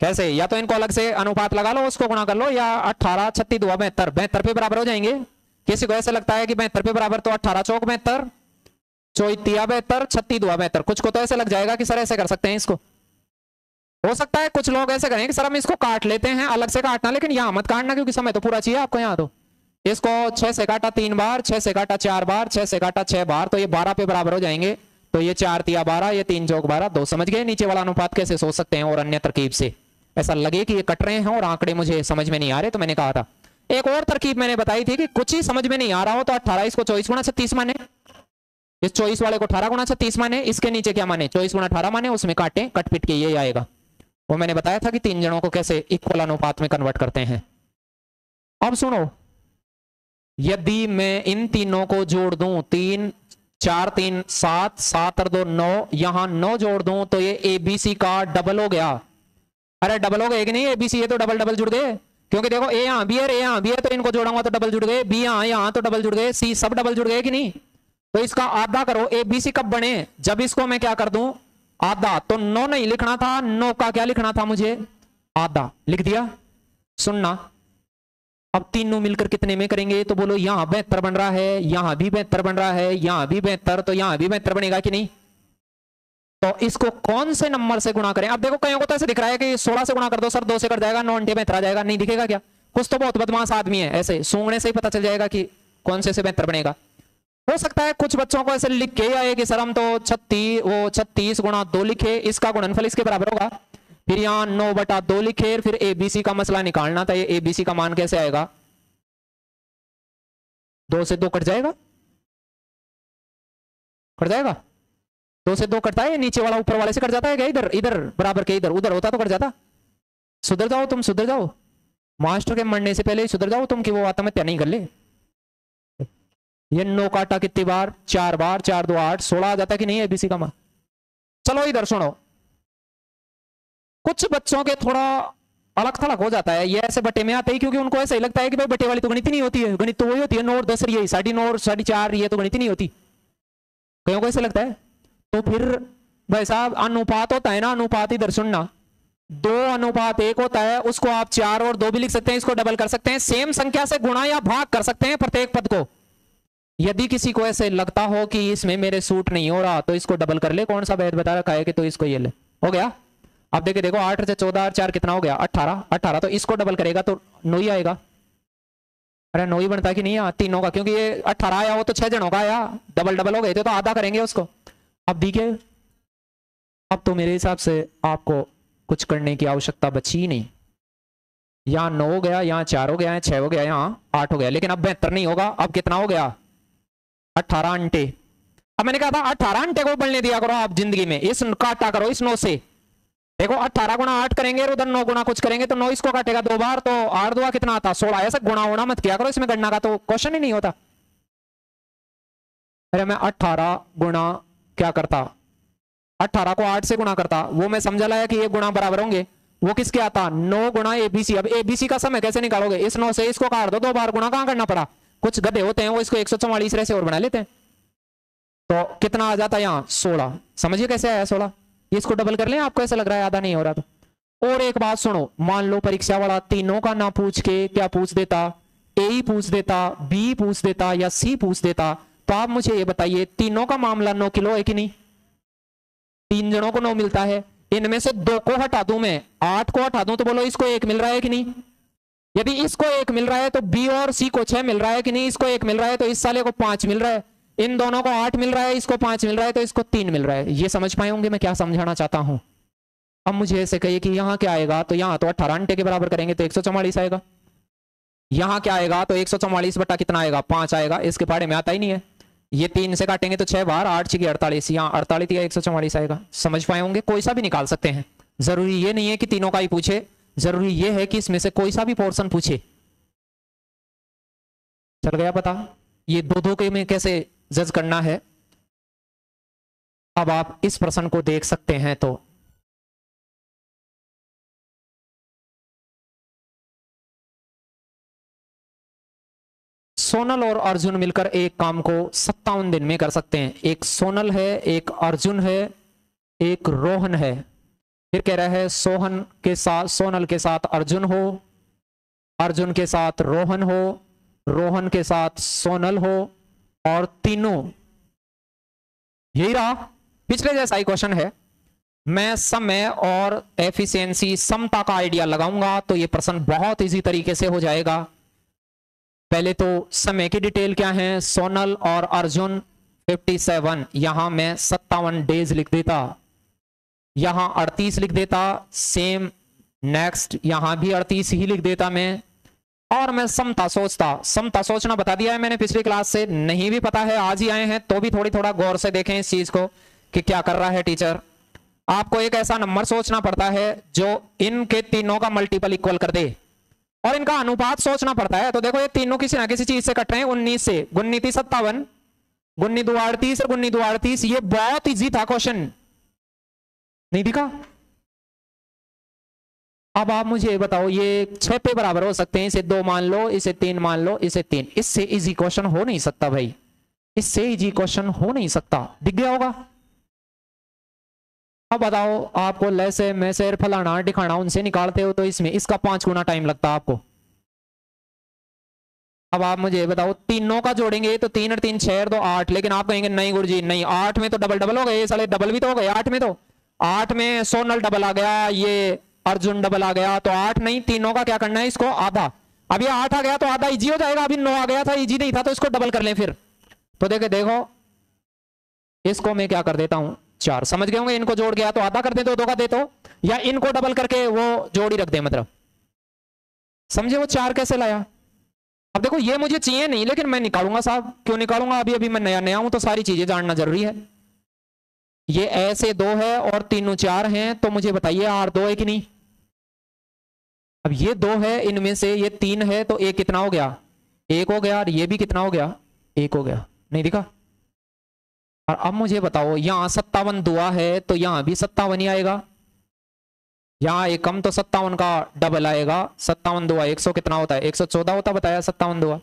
कैसे? या तो इनको अलग से अनुपात लगा लो, उसको गुणा कर लो, या अट्ठारह छत्तीस दुआ बेहतर बेहतर पे बराबर हो जाएँगे। किसी को ऐसा लगता है कि बेहतर पे बराबर तो अट्ठारह चौक बेहतर, चौतिया बेहतर, छत्तीस दुआ बेहतर। कुछ को तो ऐसे लग जाएगा कि सर ऐसे कर सकते हैं इसको। हो सकता है कुछ लोग ऐसे करें कि सर हम इसको काट लेते हैं, अलग से काटना, लेकिन यहाँ मत काटना, क्योंकि समय तो पूरा चाहिए आपको यहाँ तो। इसको छह से काटा तीन बार, छह से काटा चार बार, छह से काटा छह बार तो ये बारह पे बराबर हो जाएँगे। तो ये चार तिया बारह, ये तीन चौक बारह, दो समझ गए? नीचे वाला अनुपात कैसे सोच सकते हैं और अन्य तरकीब से? ऐसा लगे कि ये कट रहे हैं और आंकड़े मुझे समझ में नहीं आ रहे तो मैंने कहा था। एक और तरकीब मैंने बताई थी कि कुछ ही समझ में नहीं आ रहा हो तो अट्ठारह इसको चौबीस गुना छत्तीस माने। इस चौबीस वाले को अठारह गुना छत्तीस माने, इसके नीचे क्या माने? चौबीस गुना अठारह माने, उसमें काटे कट पिट के ये आएगा। वो मैंने बताया था कि तीन जनों को कैसे इक्वल अनुपात में कन्वर्ट करते हैं। अब सुनो, यदि मैं इन तीनों को जोड़ दूँ, तीन, चार, तीन, सात सात और दो, नौ, यहाँ नौ जोड़ दूँ तो ये एबीसी का डबल हो गया। अरे डबल हो गए कि नहीं? एबीसी ये तो डबल डबल जुड़ गए। क्योंकि देखो ए यहाँ बी है ए यहाँ बी है तो इनको जोड़ूँगा तो डबल जुड़ गए। बी यहाँ यहाँ तो डबल जुड़ गए। सी सब डबल जुड़ गए कि नहीं? तो इसका आधा करो। ए बी सी कब बने? जब इसको मैं क्या कर दू? आधा तो नो नहीं लिखना था, नो का क्या लिखना था मुझे? आधा लिख दिया? सुनना। अब तीनों मिलकर कितने में करेंगे? तो बोलो, यहाँ बेहतर बन रहा है, यहाँ भी बेहतर बन रहा है, यहाँ भी बेहतर तो यहाँ भी बेहतर बनेगा कि नहीं? तो इसको कौन से नंबर से गुणा करें? अब देखो कहीं को तो ऐसे दिख रहा है कि सोलह से गुणा कर दो, सर दो से कर जाएगा, नौ बेहतर आ जाएगा, नहीं दिखेगा क्या? कुछ तो बहुत बदमाश आदमी है, ऐसे सूंघने से ही पता चल जाएगा कि कौन से से बेहतर बनेगा। हो सकता है कुछ बच्चों को ऐसे लिख के आए कि सर हम तो छत्तीस वो छत्तीस गुणा दो लिखे, इसका गुणनफल इसके बराबर होगा। फिर यहाँ नौ बटा दो लिखे, फिर एबीसी का मसला निकालना था, ये एबीसी का मान कैसे आएगा? दो से दो कट जाएगा? कट जाएगा? दो से दो कटता है, नीचे वाला ऊपर वाले से कट जाता है क्या? इधर इधर, बराबर के इधर, उधर होता तो कट जाता। सुधर जाओ तुम, सुधर जाओ। मास्टर के मरने से पहले सुधर जाओ तुम कि वो आत्महत्या नहीं कर ले। ये नो काटा कितनी बार? चार बार, चार दो आठ, सोलह आ जाता कि नहीं एबीसी का मान चलो इधर सुनो। कुछ बच्चों के थोड़ा अलग थलग हो जाता है, ये ऐसे बटे में आते ही क्योंकि उनको ऐसा ही लगता है कि भाई बटे वाली तो गणित नहीं होती है। गणित तो वही होती है, नौ दस रही साढ़े नौ साढ़े चार ये तो गणित नहीं होती। कहीं को ऐसा लगता है? तो फिर भाई साहब, अनुपात होता है ना, अनुपात इधर सुनना। दो अनुपात, एक होता है, उसको आप चार और दो भी लिख सकते हैं, इसको डबल कर सकते हैं। सेम संख्या से गुणा या भाग कर सकते हैं प्रत्येक पद को। यदि किसी को ऐसे लगता हो कि इसमें मेरे सूट नहीं हो रहा तो इसको डबल कर ले। कौन सा भेद बता रखा है कि तो इसको ये ले। हो गया? अब देखिए, देखो, आठ से चौदह चार कितना हो गया? अट्ठारह। अट्ठारह तो इसको डबल करेगा तो नौ ही आएगा। अरे, नौ ही बनता कि नहीं? आ तीनों का, क्योंकि ये अट्ठारह आया वो तो छह जनों का आया। डबल डबल हो गए थे तो आधा करेंगे उसको। अब देखिए अब तो मेरे हिसाब से आपको कुछ करने की आवश्यकता बची नहीं। यहाँ नौ हो गया, यहाँ चार हो गया छह हो गया, यहाँ आठ हो गया, लेकिन अब बेहतर नहीं होगा। अब कितना हो गया? अट्ठारह अंटे। अब मैंने कहा था, अट्ठारह अंटे को बढ़ने दिया करो आप ज़िंदगी में। इस काटा करो, इस नौ से। देखो, अट्ठारह गुना आठ करेंगे उधर नौ गुना कुछ करेंगे तो नौ इसको काटेगा दो बार तो आठ दुआ कितना आता? सोलह। ऐसा गुणा होना मत किया करो इसमें गणना का तो क्वेश्चन ही नहीं होता। अरे मैं अट्ठारह गुणा क्या करता? अट्ठारह को आठ से गुणा करता। वो मैं समझा लाया कि ये गुणा बराबर होंगे। वो किसके आता? नौ गुणा एबीसी अब एबीसी का समय कैसे निकालोगे? इस नौ से इसको काट दो दो बार गुणा कहाँ करना पड़ा? कुछ गधे होते हैं, वो इसको एक सौ चौवालीस से और बना लेते हैं। तो कितना आ जाता है यहाँ? सोलह। समझिए कैसे आया सोलह? इसको डबल कर लें, आपको ऐसा लग रहा है, आधा नहीं हो रहा तो। और एक बात सुनो, मान लो परीक्षा वाला तीनों का ना पूछ के क्या पूछ देता? ए पूछ देता बी पूछ देता, या सी पूछ देता? तो आप मुझे ये बताइए, तीनों का मामला नौ किलो है कि नहीं? तीन जनों को नौ मिलता है। इनमें से दो को हटा दूँ मैं। आठ को हटा दूँ तो बोलो, इसको एक मिल रहा है कि नहीं? यदि इसको एक मिल रहा है तो बी और सी को छह मिल रहा है कि नहीं? इसको एक मिल रहा है तो इस साले को पाँच मिल रहा है। इन दोनों को आठ मिल रहा है, इसको पाँच मिल रहा है तो इसको तीन मिल रहा है। ये समझ पाए होंगे, मैं क्या समझाना चाहता हूँ? अब मुझे ऐसे कहिए कि यहाँ क्या आएगा? तो यहाँ तो अट्ठारह अंटे के बराबर करेंगे तो एक सौ चौवालीस आएगा। यहाँ क्या आएगा? तो एक सौ बट्टा कितना आएगा? पाँच आएगा। इसके पाड़े में आता ही नहीं है। ये तीन से काटेंगे तो छह बार, आठ छिकी अड़तालीस। यहाँ अड़तालीस या एक सौ चौवालीस आएगा। समझ पाए होंगे? कोई सा भी निकाल सकते हैं। ज़रूरी ये नहीं है कि तीनों का ही पूछे। ज़रूरी ये है कि इसमें से कोई सा भी पोर्सन पूछे। चल गया पता? ये दो दो के में कैसे जज करना है? अब आप इस प्रश्न को देख सकते हैं तो। सोनल और अर्जुन मिलकर एक काम को सत्तावन दिन में कर सकते हैं। एक सोनल है, एक अर्जुन है, एक रोहन है। फिर कह रहा है, सोहन के साथ, सोनल के साथ अर्जुन हो, अर्जुन के साथ रोहन हो, रोहन के साथ सोनल हो, और तीनों। यही रहा पिछले जैसा ही क्वेश्चन है। मैं समय और एफिशिएंसी समता का आइडिया लगाऊँगा तो ये प्रश्न बहुत इजी तरीके से हो जाएगा। पहले तो समय की डिटेल क्या है? सोनल और अर्जुन 57 यहाँ मैं सत्तावन डेज़ लिख देता। यहाँ 38 लिख देता। सेम नेक्स्ट यहाँ भी 38 ही लिख देता मैं। और मैं समता सोचता। समता सोचना बता दिया है मैंने पिछली क्लास से। नहीं भी पता है, आज ही आए हैं तो भी थोड़ी थोड़ा गौर से देखें इस चीज़ को कि क्या कर रहा है टीचर आपको एक ऐसा नंबर सोचना पड़ता है जो इनके तीनों का मल्टीपल इक्वल कर दे। और इनका अनुपात सोचना पड़ता है। तो देखो, ये तीनों किसी ना किसी चीज़ से कट रहे हैं। उन्नीस से। गुन्नी सत्तावन, गुन्नी दो अड़तीस और गुन्नी दो अड़तीस ये बहुत इजी था क्वेश्चन नहीं दिखा? अब आप मुझे बताओ, ये छह पे बराबर हो सकते हैं। इसे दो मान लो, इसे तीन मान लो, इसे तीन। इससे इजी क्वेश्चन हो नहीं सकता भाई। इससे इजी क्वेश्चन हो नहीं सकता। दिख गया होगा? अब बताओ, आपको लैसे मैसेर फलाना दिखाना उनसे निकालते हो तो इसमें इसका पाँच गुना टाइम लगता आपको। अब आप मुझे बताओ, तीनों का जोड़ेंगे तो तीन और तीन, छह दो, आठ, लेकिन आप कहेंगे, नहीं गुरु जी नहीं, आठ में तो डबल डबल हो गए साले डबल भी तो हो गए, आठ में तो। आठ में सोनल डबल आ गया, ये अर्जुन डबल आ गया तो आठ नहीं, तीनों का क्या करना है इसको? आधा। अभी आठ आ गया तो आधा इजी हो जाएगा, अभी नौ आ गया था इजी नहीं था तो इसको डबल कर ले फिर। तो देखे, देखो, इसको मैं क्या कर देता हूँ? चार। समझ गए होंगे? इनको जोड़ गया तो आधा कर दे दो दो का दे तो या इनको डबल करके वो जोड़ रख दे मतलब। समझे वो चार कैसे लाया? अब देखो, ये मुझे चाहिए नहीं, लेकिन मैं निकालूँगा साहब। क्यों निकालूँगा? अभी अभी मैं नया नया हूँ तो सारी चीज़ें जानना ज़रूरी है। ये ऐसे दो है और तीनों चार हैं तो मुझे बताइए, आर दो है कि नहीं? अब ये दो है, इनमें से ये तीन है तो एक कितना हो गया? एक हो गया, और ये भी कितना हो गया? एक हो गया। नहीं दिखा? और अब मुझे बताओ, यहाँ सत्तावन दुआ है तो यहाँ भी सत्तावन ही आएगा? यहाँ एक कम तो सत्तावन का डबल आएगा। सत्तावन दुआ, एक सौ कितना होता है? एक सौ चौदह होता बताया सत्तावन दुआ।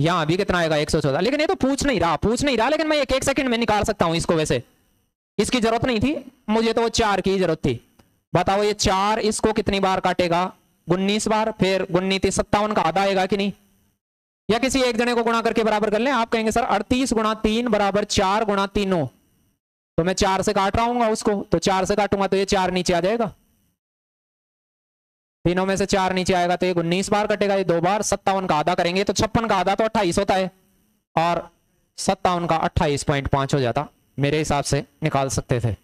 यहाँ भी कितना आएगा? एक सौ चौदह। लेकिन ये तो पूछ नहीं रहा, पूछ नहीं रहा, लेकिन मैं एक एक सेकंड में निकाल सकता हूँ इसको वैसे। इसकी ज़रूरत नहीं थी, मुझे तो वो चार की ज़रूरत थी। बताओ ये चार इसको कितनी बार काटेगा? उन्नीस बार, फिर उन्नीस, सत्तावन का आधा आएगा कि नहीं? या किसी एक जने को गुणा करके बराबर कर लें। आप कहेंगे, सर, अड़तीस गुणा तीन बराबर चार गुणा तीनों। तो मैं चार से काट रहा हूँ उसको। तो चार से काटूँगा तो ये चार नीचे आ जाएगा। तीनों में से चार नीचे आएगा तो ये उन्नीस बार कटेगा, ये दो बार। सत्तावन का आधा करेंगे तो छप्पन का आधा तो अट्ठाईस होता है। और सत्तावन का अट्ठाईस पॉइंट पाँच हो जाता। मेरे हिसाब से निकाल सकते थे।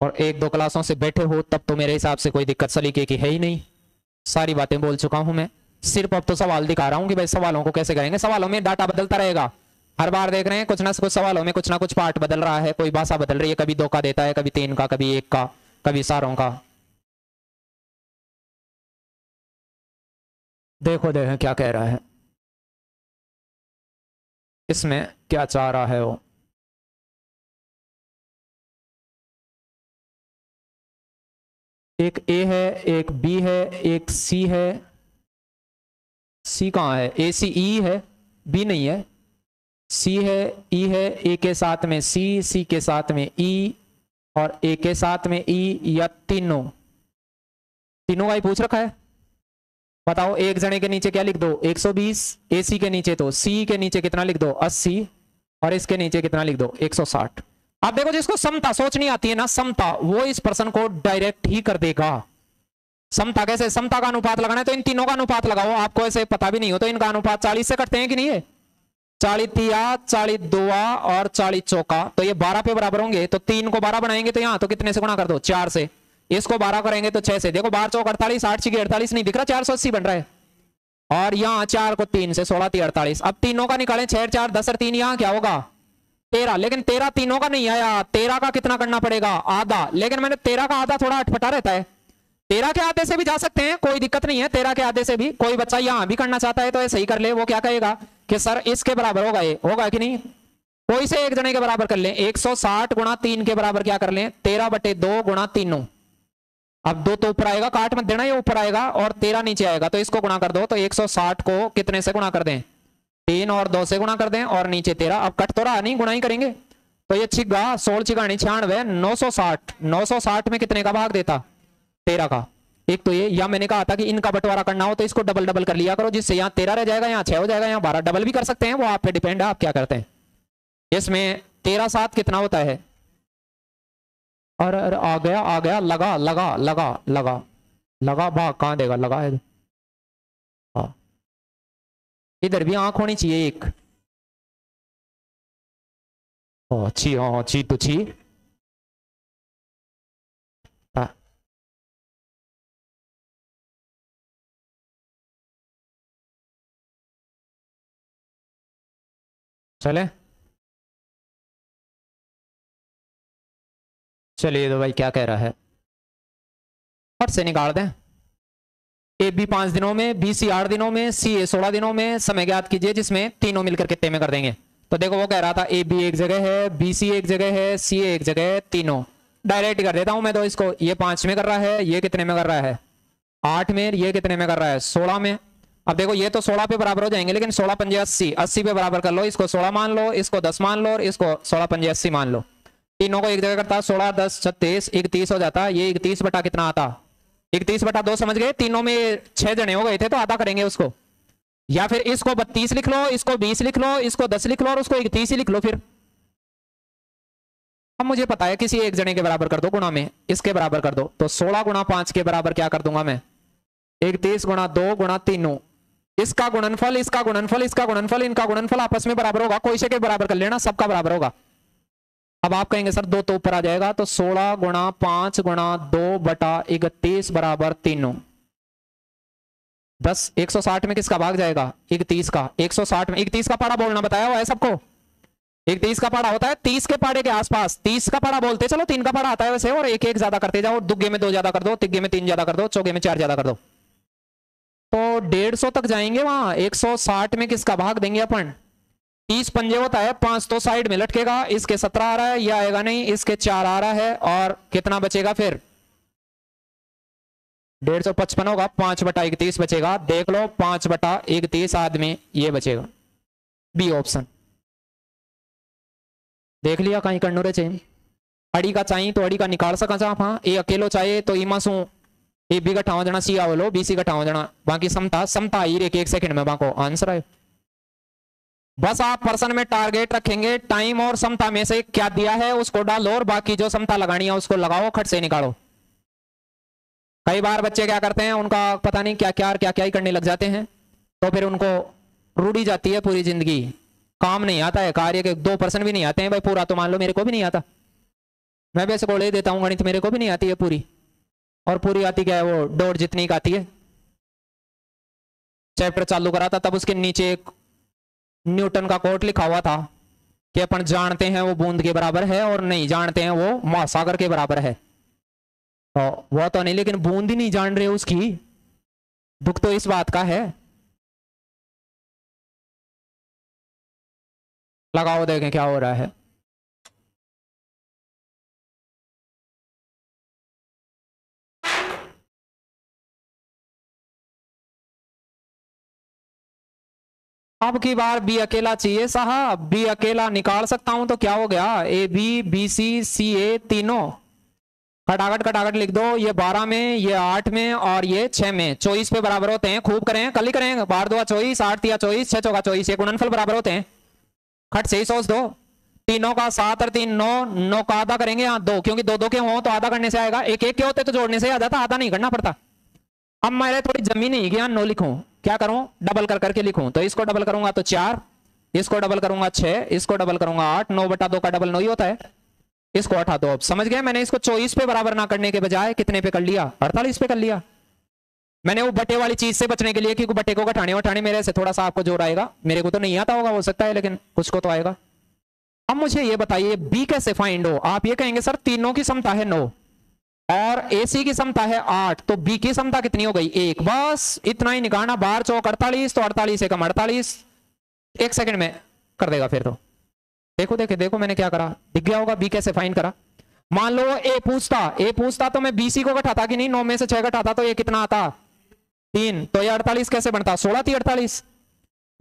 और एक दो क्लासों से बैठे हो, तब तो मेरे हिसाब से कोई दिक्कत सलीके की है ही नहीं। सारी बातें बोल चुका हूँ मैं। सिर्फ़ अब तो सवाल दिखा रहा हूँ कि भाई सवालों को कैसे करेंगे। सवालों में डाटा बदलता रहेगा। हर बार देख रहे हैं, कुछ ना कुछ सवालों में कुछ ना कुछ पार्ट बदल रहा है। कोई भाषा बदल रही है, कभी दो का देता है, कभी तीन का, कभी एक का, कभी सारों का। देखो, देखें क्या कह रहा है। इसमें क्या चाह रहा है वो? एक ए है, एक बी है, एक सी है। सी कहाँ है? ए सी ई है। बी नहीं है। सी है ई है ए के साथ में सी सी के साथ में ई और ए के साथ में ई या तीनों। तीनों का ही पूछ रखा है। बताओ, एक जने के नीचे क्या लिख दो? 120 ए सी के नीचे तो सी के नीचे कितना लिख दो? 80 और इसके नीचे कितना लिख दो? 160 अब देखो जिसको समता, सोच नहीं आती है ना, समता, वो इस पर्सन को डायरेक्ट ही कर देगा। समता कैसे? समता का अनुपात लगाना है तो इन तीनों का अनुपात लगाओ। आपको ऐसे पता भी नहीं हो तो इनका अनुपात चालीस से कटते हैं कि नहीं है? चालीस तिया, चालीस दुआ और चालीस चौका। तो ये बारह पे बराबर होंगे तो तीन को बारह बनाएँगे तो यहाँ तो कितने से गुणा कर दो? चार से। इसको बारह करेंगे तो छह से। देखो बारह चौक अड़तालीस, आठ छिके अड़तालीस नहीं दिख रहा, चार सौ अस्सी बन रहा है। और यहाँ चार को तीन से, सोलह तीन अड़तालीस। अब तीनों का निकालें, छह, चार, दस और तीन यहाँ क्या होगा? तेरह, लेकिन तेरह तीनों का नहीं आया। तेरह का कितना करना पड़ेगा? आधा। लेकिन मैंने तेरह का आधा थोड़ा अटपटा रहता है। तेरह के आधे से भी जा सकते हैं, कोई दिक्कत नहीं है। तेरह के आधे से भी कोई बच्चा यहाँ भी करना चाहता है तो ऐसे ही कर ले। वो क्या कहेगा कि, सर, इसके बराबर होगा ये होगा कि नहीं? कोई से एक जने के बराबर कर लें। 160 गुणा तीन के बराबर क्या कर लें? तेरह बटे दो गुणा तीनों। अब दो तो ऊपर आएगा, काट मत देना, ये ऊपर आएगा और तेरह नीचे आएगा। तो इसको गुणा कर दो। तो 160 को कितने से गुणा कर दें? तीन और दो से गुणा कर दें, और नीचे तेरह अब कट तो रहा, नहीं गुणा ही करेंगे। तो ये छिगा, सोल छिगानी छियानवे नौ सौ साठ। नौ सौ साठ में कितने का भाग देता? तेरह का। एक तो ये, या मैंने कहा था कि इनका बंटवारा करना हो तो इसको डबल डबल कर लिया करो, जिससे यहाँ तेरह रह जाएगा, यहाँ छह हो जाएगा, यहाँ बारह डबल भी कर सकते हैं, वो आप पे डिपेंड है, आप क्या करते हैं? इसमें तेरह सात कितना होता है? अरे आ गया आ गया, लगा लगा लगा लगा लगा, भाग कहाँ देगा? लगा हाँ। इधर भी आँख होनी चाहिए एक। अच्छी हाँ अच्छी तो अच्छी चले। चलिए तो भाई क्या कह रहा है? फट से निकाल दें। ए बी पाँच दिनों में बी सी आठ दिनों में, सी ए सोलह दिनों में समय ज्ञात कीजिए, जिसमें तीनों मिलकर कितने में कर देंगे। तो देखो वो कह रहा था, ए, बी एक जगह है, बी, सी एक जगह है, सी ए एक जगह है, तीनों। डायरेक्ट कर देता हूँ मैं तो इसको, ये पाँच में कर रहा है, ये कितने में कर रहा है? आठ में, ये कितने में कर रहा है? सोलह में। अब देखो, ये तो सोलह पे बराबर हो जाएँगे, लेकिन सोलह पंजे अस्सी अस्सी पे बराबर कर लो, इसको सोलह मान लो, इसको दस मान लो, और इसको सोलह पंजे अस्सी मान लो। तीनों को एक जगह करता, सोलह, दस, छत्तीस, इकतीस हो जाता, ये इकतीस बटा कितना आता? इकतीस बटा दो समझ गए, तीनों में छह जने हो गए थे तो आधा करेंगे उसको। या फिर इसको बत्तीस लिख लो, इसको बीस लिख लो, इसको दस लिख लो और उसको इकतीस ही लिख लो फिर। अब मुझे पता है किसी एक जने के बराबर कर दो गुणा में, इसके बराबर कर दो। तो सोलह गुणा पाँच के बराबर क्या कर दूँगा मैं? इकतीस गुणा दो गुणा तीनों इसका गुणनफल इसका गुणनफल इसका गुणनफल, इनका गुणनफल आपस में बराबर होगा। कोई से के बराबर कर लेना, सबका बराबर होगा। अब आप कहेंगे, सर, दो तो ऊपर आ जाएगा। तो सोलह गुणा पाँच गुणा दो बटा इकतीस बराबर तीनों। दस एक सौ साठ में किसका भाग जाएगा? इकतीस का। एक सौ साठ में, इकतीस का पाड़ा बोलना, बताया हुआ है सबको? इकतीस का पाड़ा होता है तीस के पाड़े के आसपास। तीस का पाड़ा बोलते, चलो, तीन का पाड़ा आता है वैसे, और एक एक ज़्यादा करते जाओ। दुग्गे में दो ज़्यादा कर दो, तिग्गे में तीन ज़्यादा कर दो, चौगे में चार ज़्यादा कर दो। तो डेढ़ सौ तक जाएँगे वहाँ। 160 में किसका भाग देंगे अपन? तीस पंजे होता है, पाँच तो साइड में लटकेगा, इसके सत्रह आ रहा है यह आएगा नहीं, इसके चार आ रहा है, और कितना बचेगा फिर? डेढ़ सौ पचपन होगा, पाँच बटा इकतीस बचेगा, देख लो, पाँच बटा इकतीस आदमी, ये बचेगा। B option. देख लिया, कहीं करनो रे चेन अड़ी का चाहिए तो अड़ी का निकाल सका आप हाँ। ये अकेलो चाहिए तो इमा ए बी का ठाव जना, सी आवलो बी सी का ठाव जना। बाकी समता समता आई एक सेकंड में बाको, आंसर है बस आप पर्सन में टारगेट रखेंगे टाइम और समता में से क्या दिया है, उसको डालो और बाकी जो समता लगानी है उसको लगाओ, खट से निकालो। कई बार बच्चे क्या करते हैं, उनका पता नहीं क्या क्या क्या क्या ही करने लग जाते हैं तो फिर उनको रूढ़ी जाती है पूरी ज़िंदगी। काम नहीं आता है, कार्य के दो पर्सन भी नहीं आते हैं, भाई पूरा तो मान लो मेरे को भी नहीं आता। मैं भी ऐसे को ले देता हूँ, गणित मेरे को भी नहीं आती है पूरी। और पूरी आती क्या है, वो डोर जितनी का आती है। चैप्टर चालू करा था तब उसके नीचे एक न्यूटन का कोट लिखा हुआ था कि अपन जानते हैं वो बूंद के बराबर है और नहीं जानते हैं वो महासागर के बराबर है। तो वह तो नहीं, लेकिन बूंद ही नहीं जान रहे उसकी। दुख तो इस बात का है। लगाओ, देखें क्या हो रहा है। अब की बार बी अकेला चाहिए साहब? बी अकेला निकाल सकता हूँ तो क्या हो गया? ए बी बी सी सी ए तीनों। कटाकट कटाकट लिख दो। ये बारह में, ये आठ में और ये छह में। चौबीस पे बराबर होते हैं, खूब करें, कल ही करें। बार दो चौबीस, आठ तिया चौबीस, छह चौका चौबीस। ये गुणनफल बराबर होते हैं। खट से ही सोच दो। तीनों का सात और तीन, नौ नौ का आधा करेंगे यहाँ दो? क्योंकि दो दो के हो तो आधा करने से आएगा। एक एक के होते तो जोड़ने से आ जाता आधा नहीं करना पड़ता। अब मेरे थोड़ी ज़मीन नहीं गया, नौ लिखूं। क्या करूँ? डबल कर करके लिखूं। तो इसको डबल करूँगा तो चार, इसको डबल करूँगा छह, इसको डबल करूँगा आठ, नौ बटा दो का डबल नौ ही होता है। इसको हटा दो अब। समझ गए? मैंने इसको चौबीस पे बराबर ना करने के बजाय कितने पे कर लिया? अड़तालीस पे कर लिया। मैंने वो बटे वाली चीज़ से बचने के लिए कि बटे को घटाने वटाने मेरे से थोड़ा सा आपको ज़ोर आएगा। मेरे को तो नहीं आता होगा, हो सकता है, लेकिन कुछ को तो आएगा। अब मुझे ये बताइए बी कैसे फाइंड हो? आप ये कहेंगे, सर, तीनों की समता है नौ। और ए सी की क्षमता है आठ तो बी की क्षमता कितनी हो गई? एक। बस, इतना ही निकालना। बार चौक अड़तालीस तो अड़तालीस एकम अड़तालीस। एक सेकंड में कर देगा फिर तो। देखो, देखे, देखो मैंने क्या करा। दिख गया होगा बी कैसे फाइन करा। मान लो ए पूछता। ए पूछता तो मैं बीसी को घटाता कि नहीं? नौ में से छह घटाता तो ये कितना आता? तीन। तो ये अड़तालीस कैसे बनता? सोलह थी अड़तालीस।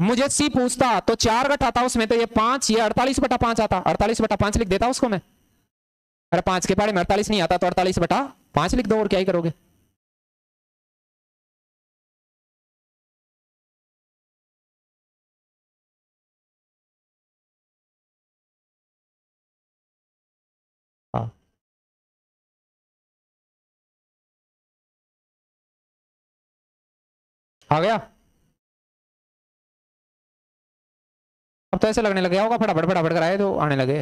मुझे सी पूछता तो चार घटाता उसमें तो ये पाँच। ये अड़तालीस बटा पाँच आता। अड़तालीस बटा पाँच लिख देता उसको मैं। अरे पाँच के पहाड़े में अड़तालीस नहीं आता तो अड़तालीस बटा पाँच लिख दो और क्या ही करोगे? हाँ। आ गया। अब तो ऐसे लगने लग गया होगा, फटाफट फटाफट कराए तो आने लगे।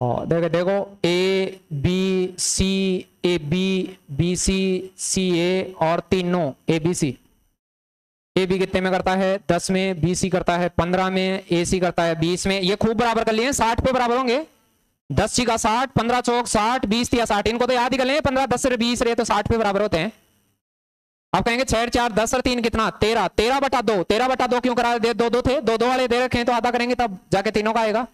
देखो देखो A B C A B B C C A और तीनों ए बी सी ए बी कितने में करता है? दस में बी सी करता है। पंद्रह में ए सी करता है। बीस में, ये खूब बराबर कर लिए साठ पे बराबर होंगे। दस सी का साठ, पंद्रह चौक साठ, बीस या साठ। इनको तो याद ही कर लें, पंद्रह, दस से बीस रहे तो साठ पे बराबर होते हैं। आप कहेंगे छह, चार, दस और तीन कितना? तेरह। तेरह बटा दो। तेरह बटा दो क्यों करा? दे दो दो थे। दो दो वाले दे रखे हैं तो आधा करेंगे तब जाके तीनों का आएगा।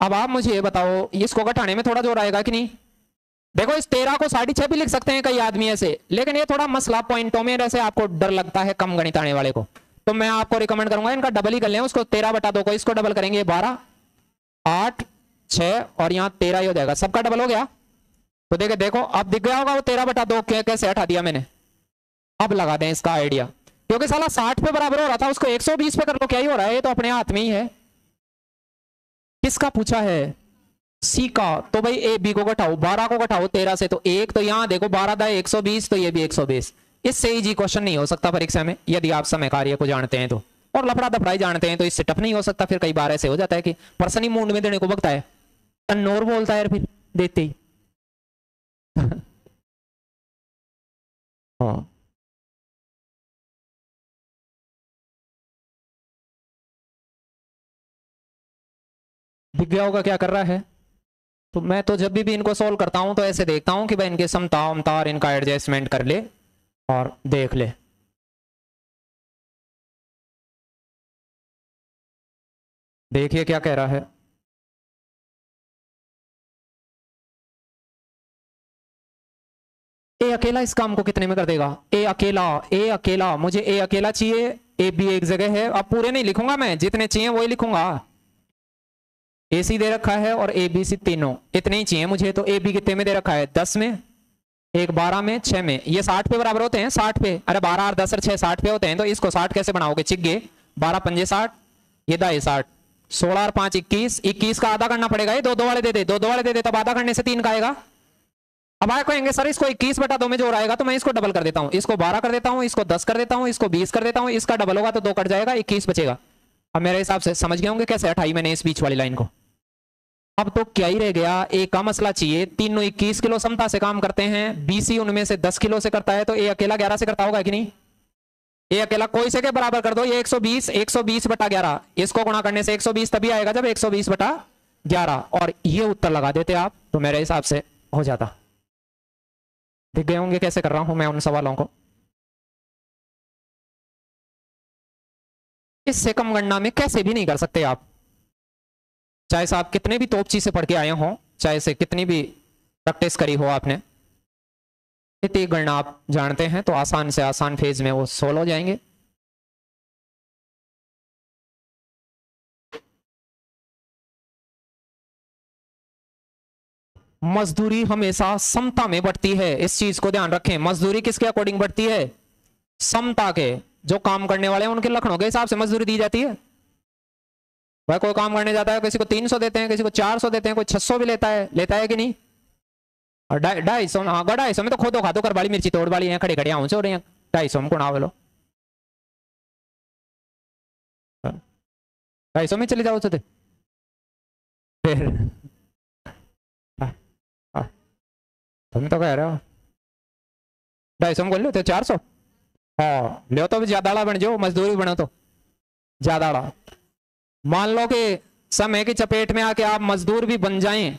अब आप मुझे ये बताओ, इसको घटाने में थोड़ा ज़ोर आएगा कि नहीं? देखो, इस तेरह को साढ़े छह भी लिख सकते हैं कई आदमी ऐसे, लेकिन ये थोड़ा मसला पॉइंटों में ऐसे आपको डर लगता है कम गणित आने वाले को। तो मैं आपको रिकमेंड करूँगा, इनका डबल ही कर लें, उसको तेरह बटा दो को, इसको डबल करेंगे बारह, आठ छ और यहाँ तेरह ही हो जाएगा। सबका डबल हो गया? तो देखे, देखो, अब दिख गया होगा वो तेरह बटा दो कैसे हटा दिया मैंने? अब लगा दें इसका आइडिया क्योंकि साला साठ पे बराबर हो रहा था, उसको एक सौ बीस पे कर लो, क्या ही हो रहा है? ये तो अपने हाथ में ही है। किसका पूछा है? सी का। तो भाई ए, बी को घटाओ। बारह को घटाओ, तेरह से तो एक तो यहाँ देखो बारह दा एक सौ बीस तो ये भी एक सौ बीस। इससे ही जी क्वेश्चन नहीं हो सकता परीक्षा में, यदि आप समय कार्य को जानते हैं तो। और लफड़ा दफड़ाई जानते हैं तो इससे टफ नहीं हो सकता, फिर कई बार ऐसे हो जाता है कि पर्सन ही मूड में देने को बगता है। नोर बोलता है फिर, देते ही। *laughs* हाँ। दिख गया होगा क्या कर रहा है? तो मैं तो जब भी, भी इनको सोल्व करता हूँ तो ऐसे देखता हूँ कि भाई इनके समता उमता और इनका एडजस्टमेंट कर ले और देख ले। देखिए क्या कह रहा है। ए अकेला इस काम को कितने में कर देगा? ए अकेला ए अकेला मुझे ए अकेला चाहिए ए बी एक जगह है अब पूरे नहीं लिखूँगा मैं जितने चाहिए वही लिखूँगा। ए सी दे रखा है और ए बी सी तीनों। इतने ही चाहिए मुझे तो ए बी कितने में दे रखा है? दस में? एक बारह में? छह में? ये साठ पे बराबर होते हैं? साठ पे। अरे बारह और दस और छह साठ पे होते हैं तो इसको साठ कैसे बनाओगे? चिग्गे बारह पंजे साठ। ये दाए साठ। सोलह और पाँच इक्कीस। इक्कीस का आधा करना पड़ेगा। ये दो दो वाले दे दे। दो दो वाले दे दे, तब आधा करने से तीन का आएगा। अब आए कहेंगे, सर, इसको इक्कीस बटा दो में जोड़ आएगा तो मैं इसको डबल कर देता हूँ। इसको बारह कर देता हूँ, इसको दस कर देता हूँ, इसको बीस कर देता हूँ, इसका डबल होगा तो दो कट जाएगा, इक्कीस बचेगा। अब मेरे हिसाब से समझ गए होंगे कैसे हटाई मैंने इस बीच वाली लाइन को। अब तो क्या ही रह गया? एक का मसला चाहिए। तीनों इक्कीस किलो समता से काम करते हैं। बीसी उनमें से दस किलो से करता है तो ए अकेला ग्यारह से करता होगा कि नहीं? ए अकेला कोई से के बराबर कर दो। ये 120 120 बटा ग्यारह। इसको गुणा करने से 120 तभी आएगा जब 120 बटा ग्यारह। और ये उत्तर लगा देते आप तो मेरे हिसाब से हो जाता। दिख गए होंगे कैसे कर रहा हूँ मैं उन सवालों को? इससे कम गणना में कैसे भी नहीं कर सकते आप। चाहे साहब कितने भी तोपची से पढ़ के आए हों, चाहे से कितनी भी प्रैक्टिस करी हो आपने, इतनी गणना आप जानते हैं तो आसान से आसान फ़ेज़ में वो सोल हो जाएँगे। मजदूरी हमेशा समता में बढ़ती है, इस चीज़ को ध्यान रखें। मजदूरी किसके अकॉर्डिंग बढ़ती है? समता के। जो काम करने वाले हैं, उनके लखनऊ के हिसाब से मजदूरी दी जाती है। वह कोई काम करने जाता है, किसी को तीन सौ देते हैं, किसी को चार सौ देते हैं, कोई छह सौ भी लेता है लेता है कि नहीं? और ढाई सौ हाँ ढाई सौ में तो खोदो खादो कर बाली मिर्ची तोड़ वाली है, खड़े खड़े आऊँ रहे हैं। ढाई सौ में कुणा लो ढाई सौ में चले जाओ तो। फिर। तुम तो कह रहे हो। ढाई सौ में खोल लो तो चार सौ? हाँ लो तो ज़्यादा बन जाओ, मजदूरी बनो तो। ज़्यादा मान लो कि समय की चपेट में आके आप मजदूर भी बन जाएँ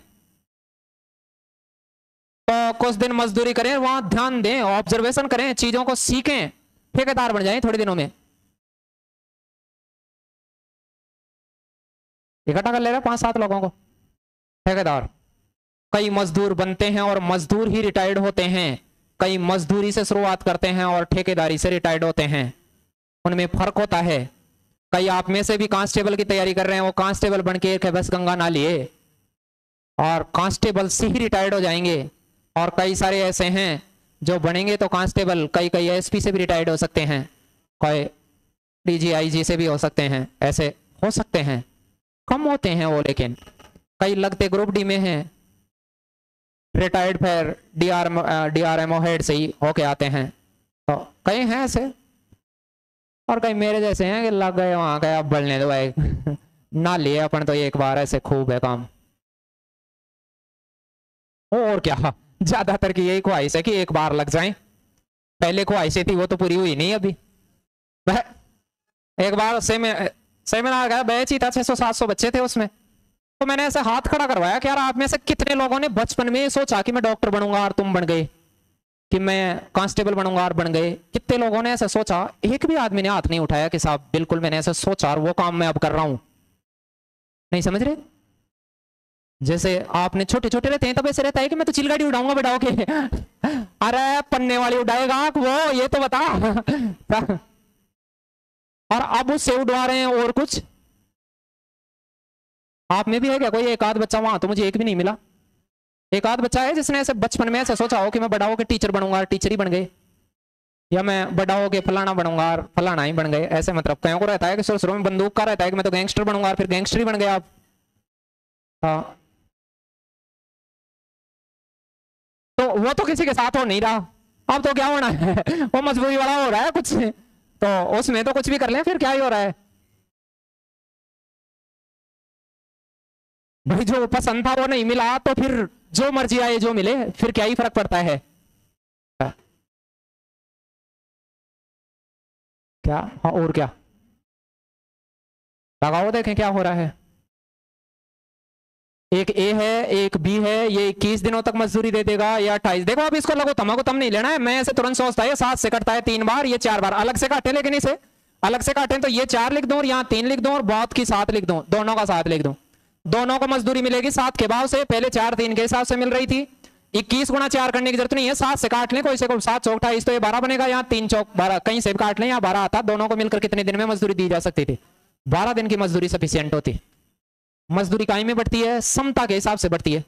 तो कुछ दिन मजदूरी करें, वहाँ ध्यान दें ऑब्जर्वेशन करें, चीज़ों को सीखें, ठेकेदार बन जाएँ थोड़े दिनों में। इकट्ठा कर ले रहे पाँच सात लोगों को? ठेकेदार, कई मजदूर बनते हैं और मजदूर ही रिटायर्ड होते हैं। कई मजदूरी से शुरुआत करते हैं और ठेकेदारी से रिटायर्ड होते हैं। उनमें फ़र्क होता है। कई आप में से भी कांस्टेबल की तैयारी कर रहे हैं, वो कांस्टेबल बन के बस गंगा ना लिए और कांस्टेबल से ही रिटायर्ड हो जाएँगे। और कई सारे ऐसे हैं, जो बनेंगे तो कांस्टेबल कई कई एसपी से भी रिटायर्ड हो सकते हैं, कई डीजीआईजी से भी हो सकते हैं, ऐसे हो सकते हैं। कम होते हैं वो, लेकिन कई लगते ग्रुप डी में हैं। रिटायर्ड फिर D R D R M O head से ही होके आते हैं। तो कई हैं ऐसे और कहीं मेरे जैसे हैं कि लग गए वहाँ गए अब बढ़ने दो भाई। *laughs* ना लिए अपन तो एक बार ऐसे खूब है काम। और क्या? ज़्यादातर की यही ख्वाहिश है कि एक बार लग जाए। पहले ख्वाहिशें थी वो तो पूरी हुई नहीं अभी। वह एक बार सेमिनार गया बैच ही था छह सौ सात सौ बच्चे थे उसमें। तो मैंने ऐसे हाथ खड़ा करवाया कि यार आप में से कितने लोगों ने बचपन में सोचा कि मैं डॉक्टर बनूँगा और तुम बन गए। कि मैं कांस्टेबल बनूँगा और बन गए। कितने लोगों ने ऐसा सोचा? एक भी आदमी ने हाथ नहीं उठाया कि साहब, बिल्कुल मैंने ऐसा सोचा और वो काम मैं अब कर रहा हूँ। नहीं समझ रहे? जैसे आपने छोटे छोटे रहते हैं, तब ऐसे रहता है कि मैं तो चिलगाड़ी उड़ाऊँगा बड़ा के *laughs* अरे, पन्ने वाली उड़ाएगा वो, ये तो बता। *laughs* और अब उससे उड़वा रहे हैं और कुछ? आप में भी है क्या कोई एक आध बच्चा वहाँ? तो मुझे एक भी नहीं मिला। एक आध बच्चा है जिसने ऐसे बचपन में ऐसे सोचा हो कि मैं बड़ा होकर टीचर बनूँगा टीचर ही बन गए। या मैं बड़ा होकर फलाना बनूँगा फलाना ही बन गए, ऐसे मतलब कहीं को रहता है कि शुरू शुरू में बंदूक का रहता है कि मैं तो गैंगस्टर बनूँगा फिर गैंगस्टर ही बन गए आप। हाँ। तो वो तो किसी के साथ हो नहीं रहा। अब तो क्या होना है? *laughs* वो मजबूरी वाला हो रहा है कुछ। तो उसमें तो कुछ भी कर ले फिर क्या ही हो रहा है? भाई जो पसंद था वो नहीं मिला तो फिर जो मर्ज़ी आए, जो मिले, फिर क्या ही फ़र्क पड़ता है? क्या? हाँ और क्या? लगाओ, देखें क्या हो रहा है। एक ए है, एक बी है, ये इक्कीस दिनों तक मजदूरी दे देगा या अट्ठाईस? देखो आप इसको लगो तमा को तम नहीं लेना है। मैं ऐसे तुरंत सोचता है सात से कटता है, तीन बार, ये चार बार। अलग से काटे लेकिन इसे। अलग से काटे तो ये चार लिख दो और यहाँ तीन लिख दो और बहुत की सात लिख दो, दोनों का सात लिख दो। दोनों को मजदूरी मिलेगी, सात के भाव से, पहले चार तीन के हिसाब से मिल रही थी। इक्कीस गुना चार करने की ज़रूरत नहीं है, सात से काट लें, कोई से को सात चौक अठाईस तो ये बारह बनेगा, यहाँ तीन चौक बारह, कहीं से भी काट लें, यहाँ बारह आता, दोनों को मिलकर कितने दिन में मजदूरी दी जा सकती थी? बारह दिन की मजदूरी सफिशियंट होती। मजदूरी काई में बढ़ती है, समता के हिसाब से बढ़ती है।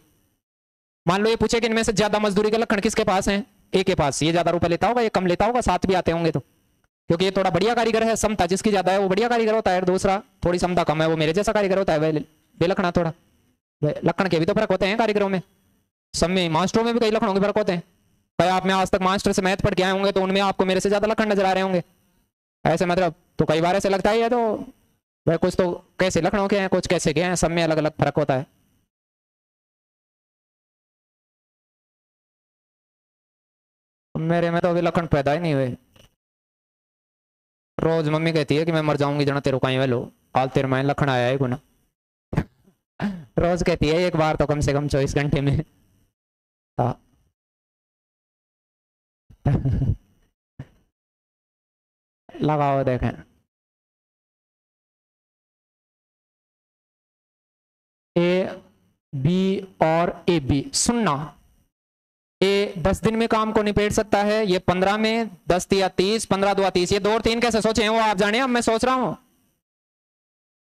मान लो ये पूछे कि इनमें से ज़्यादा मजदूरी के लक्षण किसके पास है? ए के पास, ये ज़्यादा रुपए लेता होगा, ये कम लेता होगा साथ भी आते होंगे तो। क्योंकि ये थोड़ा बढ़िया कारीगर है, समता जिसकी ज़्यादा है, वो बढ़िया कारीगर होता है दूसरा थोड़ी समता कम है, वो मेरे जैसा कारीगर होता है बेलखना थोड़ा। लखन के भी तो फ़र्क होते हैं कारीगरों में। सब में, मास्टरों में भी कई लक्षणों के फ़र्क होते हैं। कई आप में आज तक मास्टर से मैथ पढ़ के आए होंगे तो उनमें आपको मेरे से ज़्यादा लखन नज़र आ रहे होंगे। ऐसे मतलब तो कई बार ऐसे लगता ही है तो भाई, कुछ तो कैसे लखनऊ के हैं, कुछ कैसे के हैं, सब में अलग अलग फ़र्क होता है। मेरे में तो अभी लखन पैदा ही नहीं हुए। रोज मम्मी कहती है कि मैं मर जाऊँगी, जना तेरे कहीं वेलो आल तेरे मैं लखन आया है गुना। रोज कहती है, एक बार तो कम से कम चौबीस घंटे में। लगाओ, देखें। ए, बी और ए, बी। सुनना। ए, दस दिन में काम को निपेट सकता है, ये पंद्रह में दस या तीस, पंद्रह दो तीस, ये दो और तीन कैसे? सोचे हैं वो आप जाने, अब मैं सोच रहा हूँ।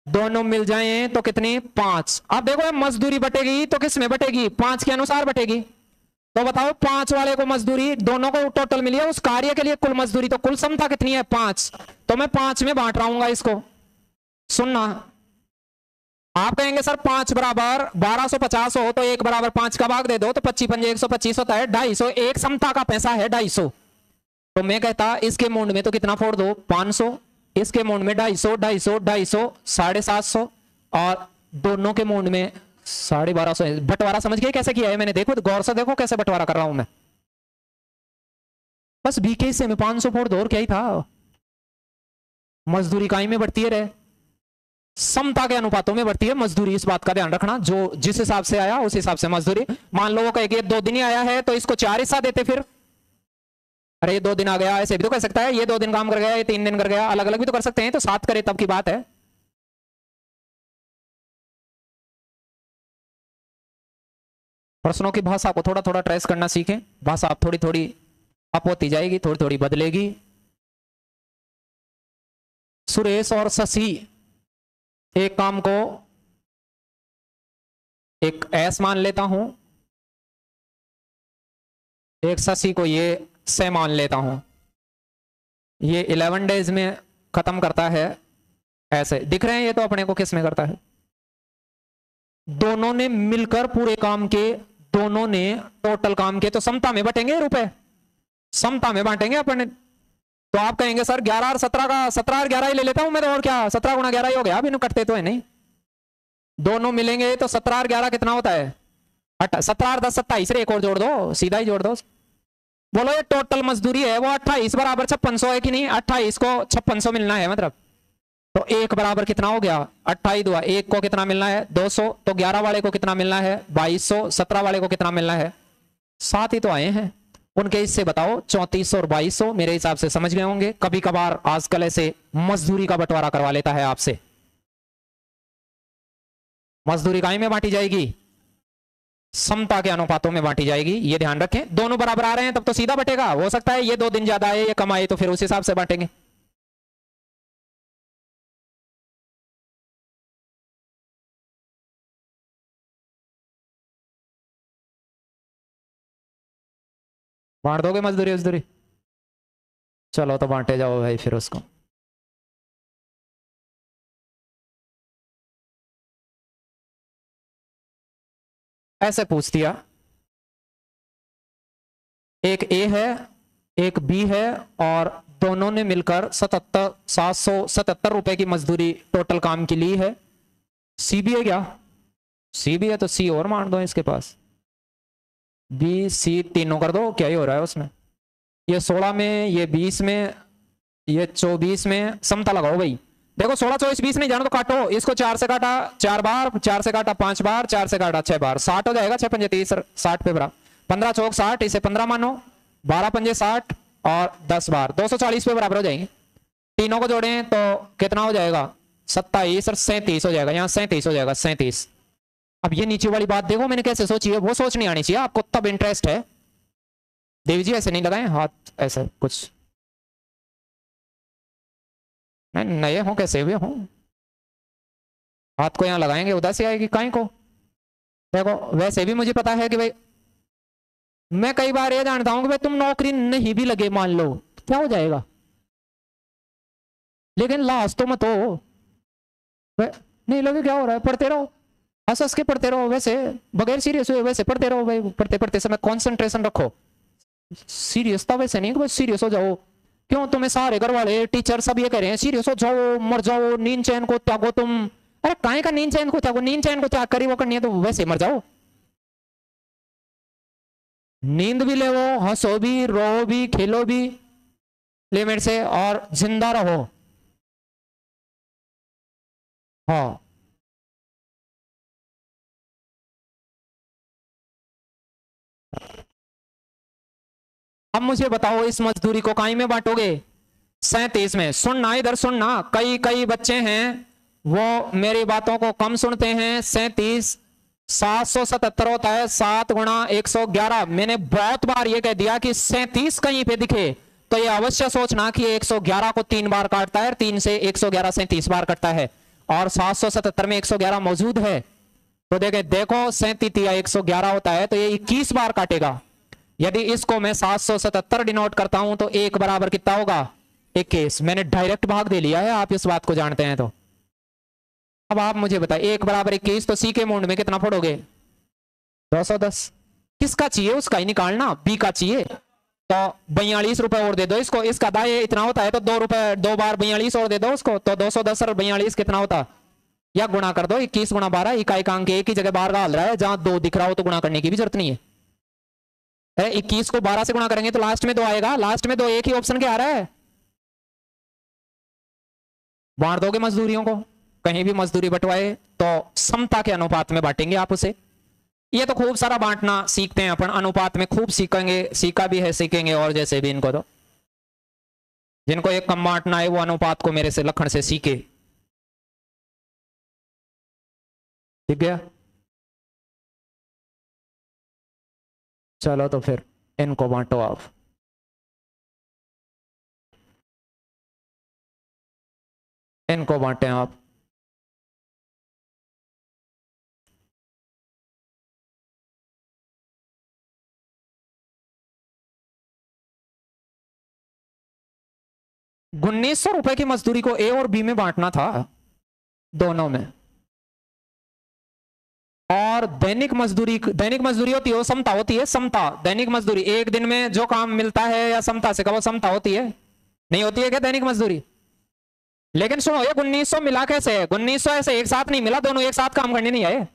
दोनों मिल जाए तो कितनी? पाँच। अब देखो मजदूरी बटेगी तो किसमें बटेगी? पाँच के अनुसार बटेगी। तो बताओ, पाँच वाले को मजदूरी दोनों को टोटल मिली है? उस कार्य के लिए कुल मजदूरी तो कुल समता कितनी है? पाँच। तो मैं पाँच में बांट रहा हूँ इसको। सुनना। आप कहेंगे, सर, पाँच बराबर बारह सौ पचास हो तो एक बराबर पाँच का भाग दे दो तो पच्चीस पंजे एक सौ पच्चीस होता है ढाई सौ। एक समता का पैसा है ढाई सौ। तो मैं कहता, इसके मूड में तो कितना फोड़ दो? पाँच सौ। इसके मूड में ढाई सौ ढाई सौ ढाई सौ, साढ़े सात सौ और दोनों के मूड में साढ़े बारह सौ। बंटवारा समझ गए कैसे किया है मैंने? देखो, गौर से देखो कैसे बंटवारा कर रहा हूँ मैं। बस बीके से में पाँच सौ फोड़ दो और क्या ही था? मजदूरी काई में बढ़ती है रहे। समता के अनुपातों में बढ़ती है मजदूरी, इस बात का ध्यान रखना। जो जिस हिसाब से आया, उस हिसाब से मजदूरी। मान लो वो कहे दो दिन ही आया है तो इसको चार हिस्सा देते फिर। अरे ये दो दिन आ गया, ऐसे भी तो कर सकता है, ये दो दिन काम कर गया, ये तीन दिन कर गया अलग अलग भी तो कर सकते हैं तो सात करे तब की बात है। प्रश्नों की भाषा को थोड़ा थोड़ा ट्रेस करना सीखें, भाषा आप थोड़ी थोड़ी अप होती जाएगी थोड़ी थोड़ी बदलेगी। सुरेश और शशि एक काम को एक एस मान लेता हूँ। एक शशि को ये से मान लेता हूँ। ये इलेवन डेज़ में खत्म करता है ऐसे। दिख रहे हैं ये तो अपने को किसमें करता है? दोनों ने मिलकर पूरे काम के, दोनों ने टोटल काम के तो समता में बटेंगे रुपए? समता में बांटेंगे अपने? तो आप कहेंगे, सर, ग्यारह और सत्रह का, सत्रह और ग्यारह ही ले लेता हूँ मैं तो और क्या? सत्रह गुना ग्यारह ही हो गया अभी कटते तो है नहीं? दोनों मिलेंगे तो सत्रह और ग्यारह कितना होता है? सत्रह और दस, सत्ताईस। एक और जोड़ दो, सीधा ही जोड़ दो। बोलो, ये टोटल मजदूरी है, वो अट्ठाईस बराबर छप्पन सौ है कि नहीं? अट्ठाईस को छप्पन सौ मिलना है मतलब। तो एक बराबर कितना हो गया? अट्ठाईस एक को कितना मिलना है? दो सौ। तो ग्यारह वाले को कितना मिलना है? बाईस सौ। सत्रह वाले को कितना मिलना है? सात ही तो आए हैं। उनके इससे बताओ, चौतीस और बाईस मेरे हिसाब से समझ गए होंगे। कभी कभार आजकल ऐसे मजदूरी का बंटवारा करवा लेता है आपसे। मजदूरी गाय में बांटी जाएगी। समता के अनुपातों में बांटी जाएगी, ये ध्यान रखें। दोनों बराबर आ रहे हैं, तब तो सीधा बटेगा। हो सकता है ये दो दिन ज़्यादा आए ये कम आए तो फिर उस हिसाब से बांटेंगे। बांट दोगे मजदूरी मजदूरी? चलो तो बांटे जाओ भाई फिर उसको। ऐसे पूछ दिया। एक ए है, एक बी है और दोनों ने मिलकर सतहत्तर, सात सौ सतहत्तर रुपए की मजदूरी टोटल काम की ली है। सी भी है क्या? सी भी है तो सी और मान दो इसके पास। बी, सी तीनों कर दो, क्या ही हो रहा है उसमें? ये सोलह में, ये बीस में, ये चौबीस में, समता लगाओ भाई। देखो, सोलह चौबीस बीस नहीं जानो तो काटो। इसको चार से काटा, चार बार, चार से काटा, पाँच बार, चार से काटा, छह बार। साठ हो जाएगा, छह पंजे तीस साठ पे बरा। पंद्रह चौक साठ, इसे पंद्रह मानो। बारह पंजे साठ और दस बार। दो सौ चालीस पे बराबर हो जाएँगे। तीनों को जोड़े तो कितना हो जाएगा? सत्ताईस और सैंतीस हो जाएगा। यहाँ सैंतीस हो जाएगा, सैंतीस। अब ये नीचे वाली बात देखो, मैंने कैसे सोची है, वो सोच नहीं आनी चाहिए। आपको तब इंटरेस्ट है। देवी जी, ऐसे नहीं लगाए, हाथ ऐसे, कुछ। नहीं नए हो, कैसे भी हो? हाथ को यहाँ लगाएँगे, उदासी आएगी कहीं को? देखो, वैसे भी मुझे पता है कि भाई, मैं कई बार ये जानता हूँ कि भाई, तुम नौकरी नहीं भी लगे, मान लो क्या हो जाएगा? लेकिन लास्ट तो मत हो। नहीं लगे, क्या हो रहा है? पढ़ते रहो। हंस हंस के पढ़ते रहो, वैसे, बगैर सीरियस हुए, वैसे पढ़ते रहो, भाई पढ़ते पढ़ते समय कॉन्सेंट्रेशन रखो। सीरियसता वैसे नहीं कि भाई सीरियस हो जाओ। क्यों तुम्हें सारे घर वाले टीचर सब ये कह रहे हैं, सीरियस हो, जाओ, मर जाओ, नींद चैन को त्यागो तुम। अरे काय का नींद चैन को त्यागो? नींद चैन को त्याग करी वो करनी है तो वैसे मर जाओ। नींद भी ले वो हंसो भी रो भी, खेलो भी, लिमिट से, और ज़िंदा रहो। हाँ। अब मुझे बताओ, इस मजदूरी को कहीं में बांटोगे? सैतीस में, सुनना, इधर सुनना, कई कई बच्चे हैं, वो मेरी बातों को कम सुनते हैं, सैतीस, सात सौ सतहत्तर होता है, सात गुणा एक सौ ग्यारह। मैंने बहुत बार ये कह दिया कि सैतीस कहीं पे दिखे तो ये अवश्य सोचना कि एक सौ ग्यारह को तीन बार काटता है, तीन से एक सौ ग्यारह सैतीस बार कटता है, और सात सौ सतहत्तर में एक सौ ग्यारह मौजूद है। तो देखे, देखो, सैतीस या एक सौ ग्यारह होता है तो ये इक्कीस बार काटेगा। यदि इसको मैं सात सौ सतहत्तर डिनोट करता हूँ तो एक बराबर कितना होगा? इक्कीस मैंने डायरेक्ट भाग दे लिया है, आप इस बात को जानते हैं तो। अब आप मुझे बताए, एक बराबर इक्कीस तो सी के मोड में कितना फोड़ोगे? दो सौ दस। किसका चाहिए उसका? ही निकालना। बी का चाहिए। तो बयालीस रुपए और दे दो इसको। इसका दाए इतना होता है तो दो रुपए, दो बार बयालीस और दे दो उसको। तो दो सौ दस और बयालीस कितना होता? या गुणा कर दो, इक्कीस गुणा बारह, इकाई कांक एक ही जगह बाहर डाल रहा है, जहाँ दो दिख रहा हो तो गुणा करने की भी ज़रूरत नहीं है। इक्कीस को बारह से गुणा करेंगे तो लास्ट में दो आएगा। लास्ट में दो एक ही ऑप्शन क्या आ रहा है? बांट दोगे मजदूरियों को? कहीं भी मजदूरी बंटवाए तो समता के अनुपात में बांटेंगे आप उसे। ये तो खूब सारा बांटना सीखते हैं अपन। अनुपात में खूब सीखेंगे, सीखा भी है, सीखेंगे और जैसे भी इनको तो। जिनको एक कम बांटना है, वो अनुपात को मेरे से लखन से सीखे। ठीक है? चलो तो फिर इनको बांटो आप। इनको बांटे आप। उन्नीस सौ रुपए की मजदूरी को ए और बी में बांटना था, दोनों में। और दैनिक मजदूरी दैनिक मजदूरी होती है, वो समता होती है, समता। दैनिक मजदूरी, एक दिन में जो काम मिलता है या समता से कहो समता होती है। नहीं होती है क्या दैनिक मजदूरी? लेकिन सुनो, ये उन्नीस सौ मिला कैसे है? उन्नीस सौ ऐसे एक साथ नहीं मिला, दोनों एक साथ काम करने नहीं आए।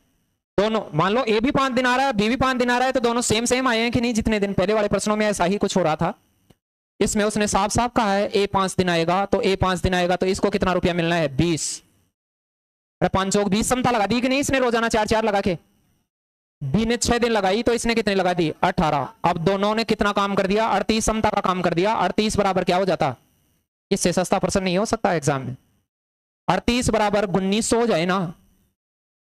दोनों, मान लो ए भी पाँच दिन आ रहा है, बी भी पाँच दिन आ रहा है तो दोनों सेम सेम आए हैं कि नहीं? जितने दिन पहले वाले प्रश्नों में ऐसा ही कुछ हो रहा था। इसमें उसने साफ़ साफ़ कहा है, ए पाँच दिन आएगा तो ए पाँच दिन आएगा तो इसको कितना रुपया मिलना है? बीस। पाँच सौ बीस समता लगा दी कि नहीं इसने रोज़ाना चार चार लगा के? बी ने छह दिन लगाई तो इसने कितनी लगा दी? अठारह। अब दोनों ने कितना काम कर दिया? अड़तीस समता का काम कर दिया। अड़तीस बराबर क्या हो जाता? इससे सस्ता प्रश्न नहीं हो सकता एग्ज़ाम में। अड़तीस बराबर उन्नीस सौ हो जाए ना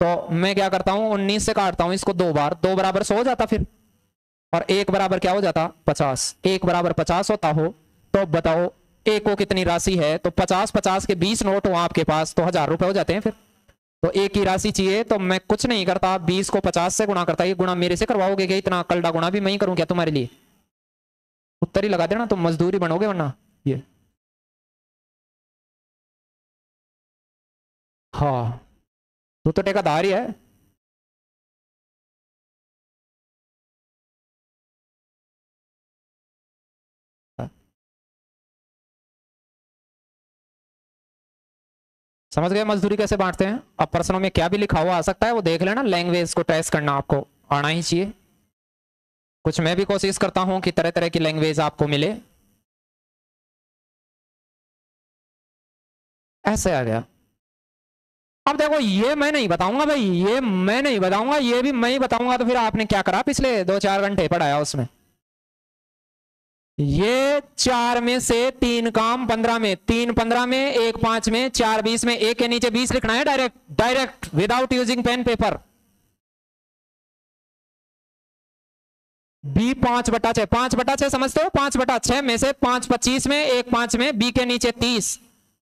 तो मैं क्या करता हूँ? उन्नीस से काटता हूँ इसको दो बार। दो बराबर सौ हो जाता फिर। और एक बराबर क्या हो जाता? पचास। एक बराबर पचास होता हो तो बताओ, एक को कितनी राशि है? तो पचास पचास के बीस नोट हो आपके पास तो हज़ार रुपए हो जाते हैं फिर। तो ए की राशि चाहिए तो मैं कुछ नहीं करता। बीस को पचास से गुणा करता, ये गुणा मेरे से करवाओगे क्या? इतना कलडा गुणा भी मैं ही करूँ क्या तुम्हारे लिए? उत्तर ही लगा देना, तुम मजदूरी बनोगे वरना। ये। हाँ। तू तो टेकाधार ही है। समझ गए मजदूरी कैसे बांटते हैं? अब प्रश्नों में क्या भी लिखा हुआ आ सकता है, वो देख लेना लैंग्वेज को टेस्ट करना आपको, आना ही चाहिए। कुछ मैं भी कोशिश करता हूँ कि तरह तरह की लैंग्वेज आपको मिले। ऐसे आ गया। अब देखो, ये मैं नहीं बताऊँगा भाई, ये मैं नहीं बताऊँगा, ये भी मैं ही बताऊँगा तो फिर आपने क्या करा पिछले दो चार घंटे पढ़ाया उसमें। ये चार में से तीन काम पंद्रह में, तीन पंद्रह में, एक पाँच में, चार बीस में, एक के नीचे बीस लिखना है direct direct without using pen paper B पाँच बटा छह, पाँच बटा छह समझते हो? पाँच बटा छह में से पाँच पच्चीस में, एक पाँच में बी के नीचे तीस.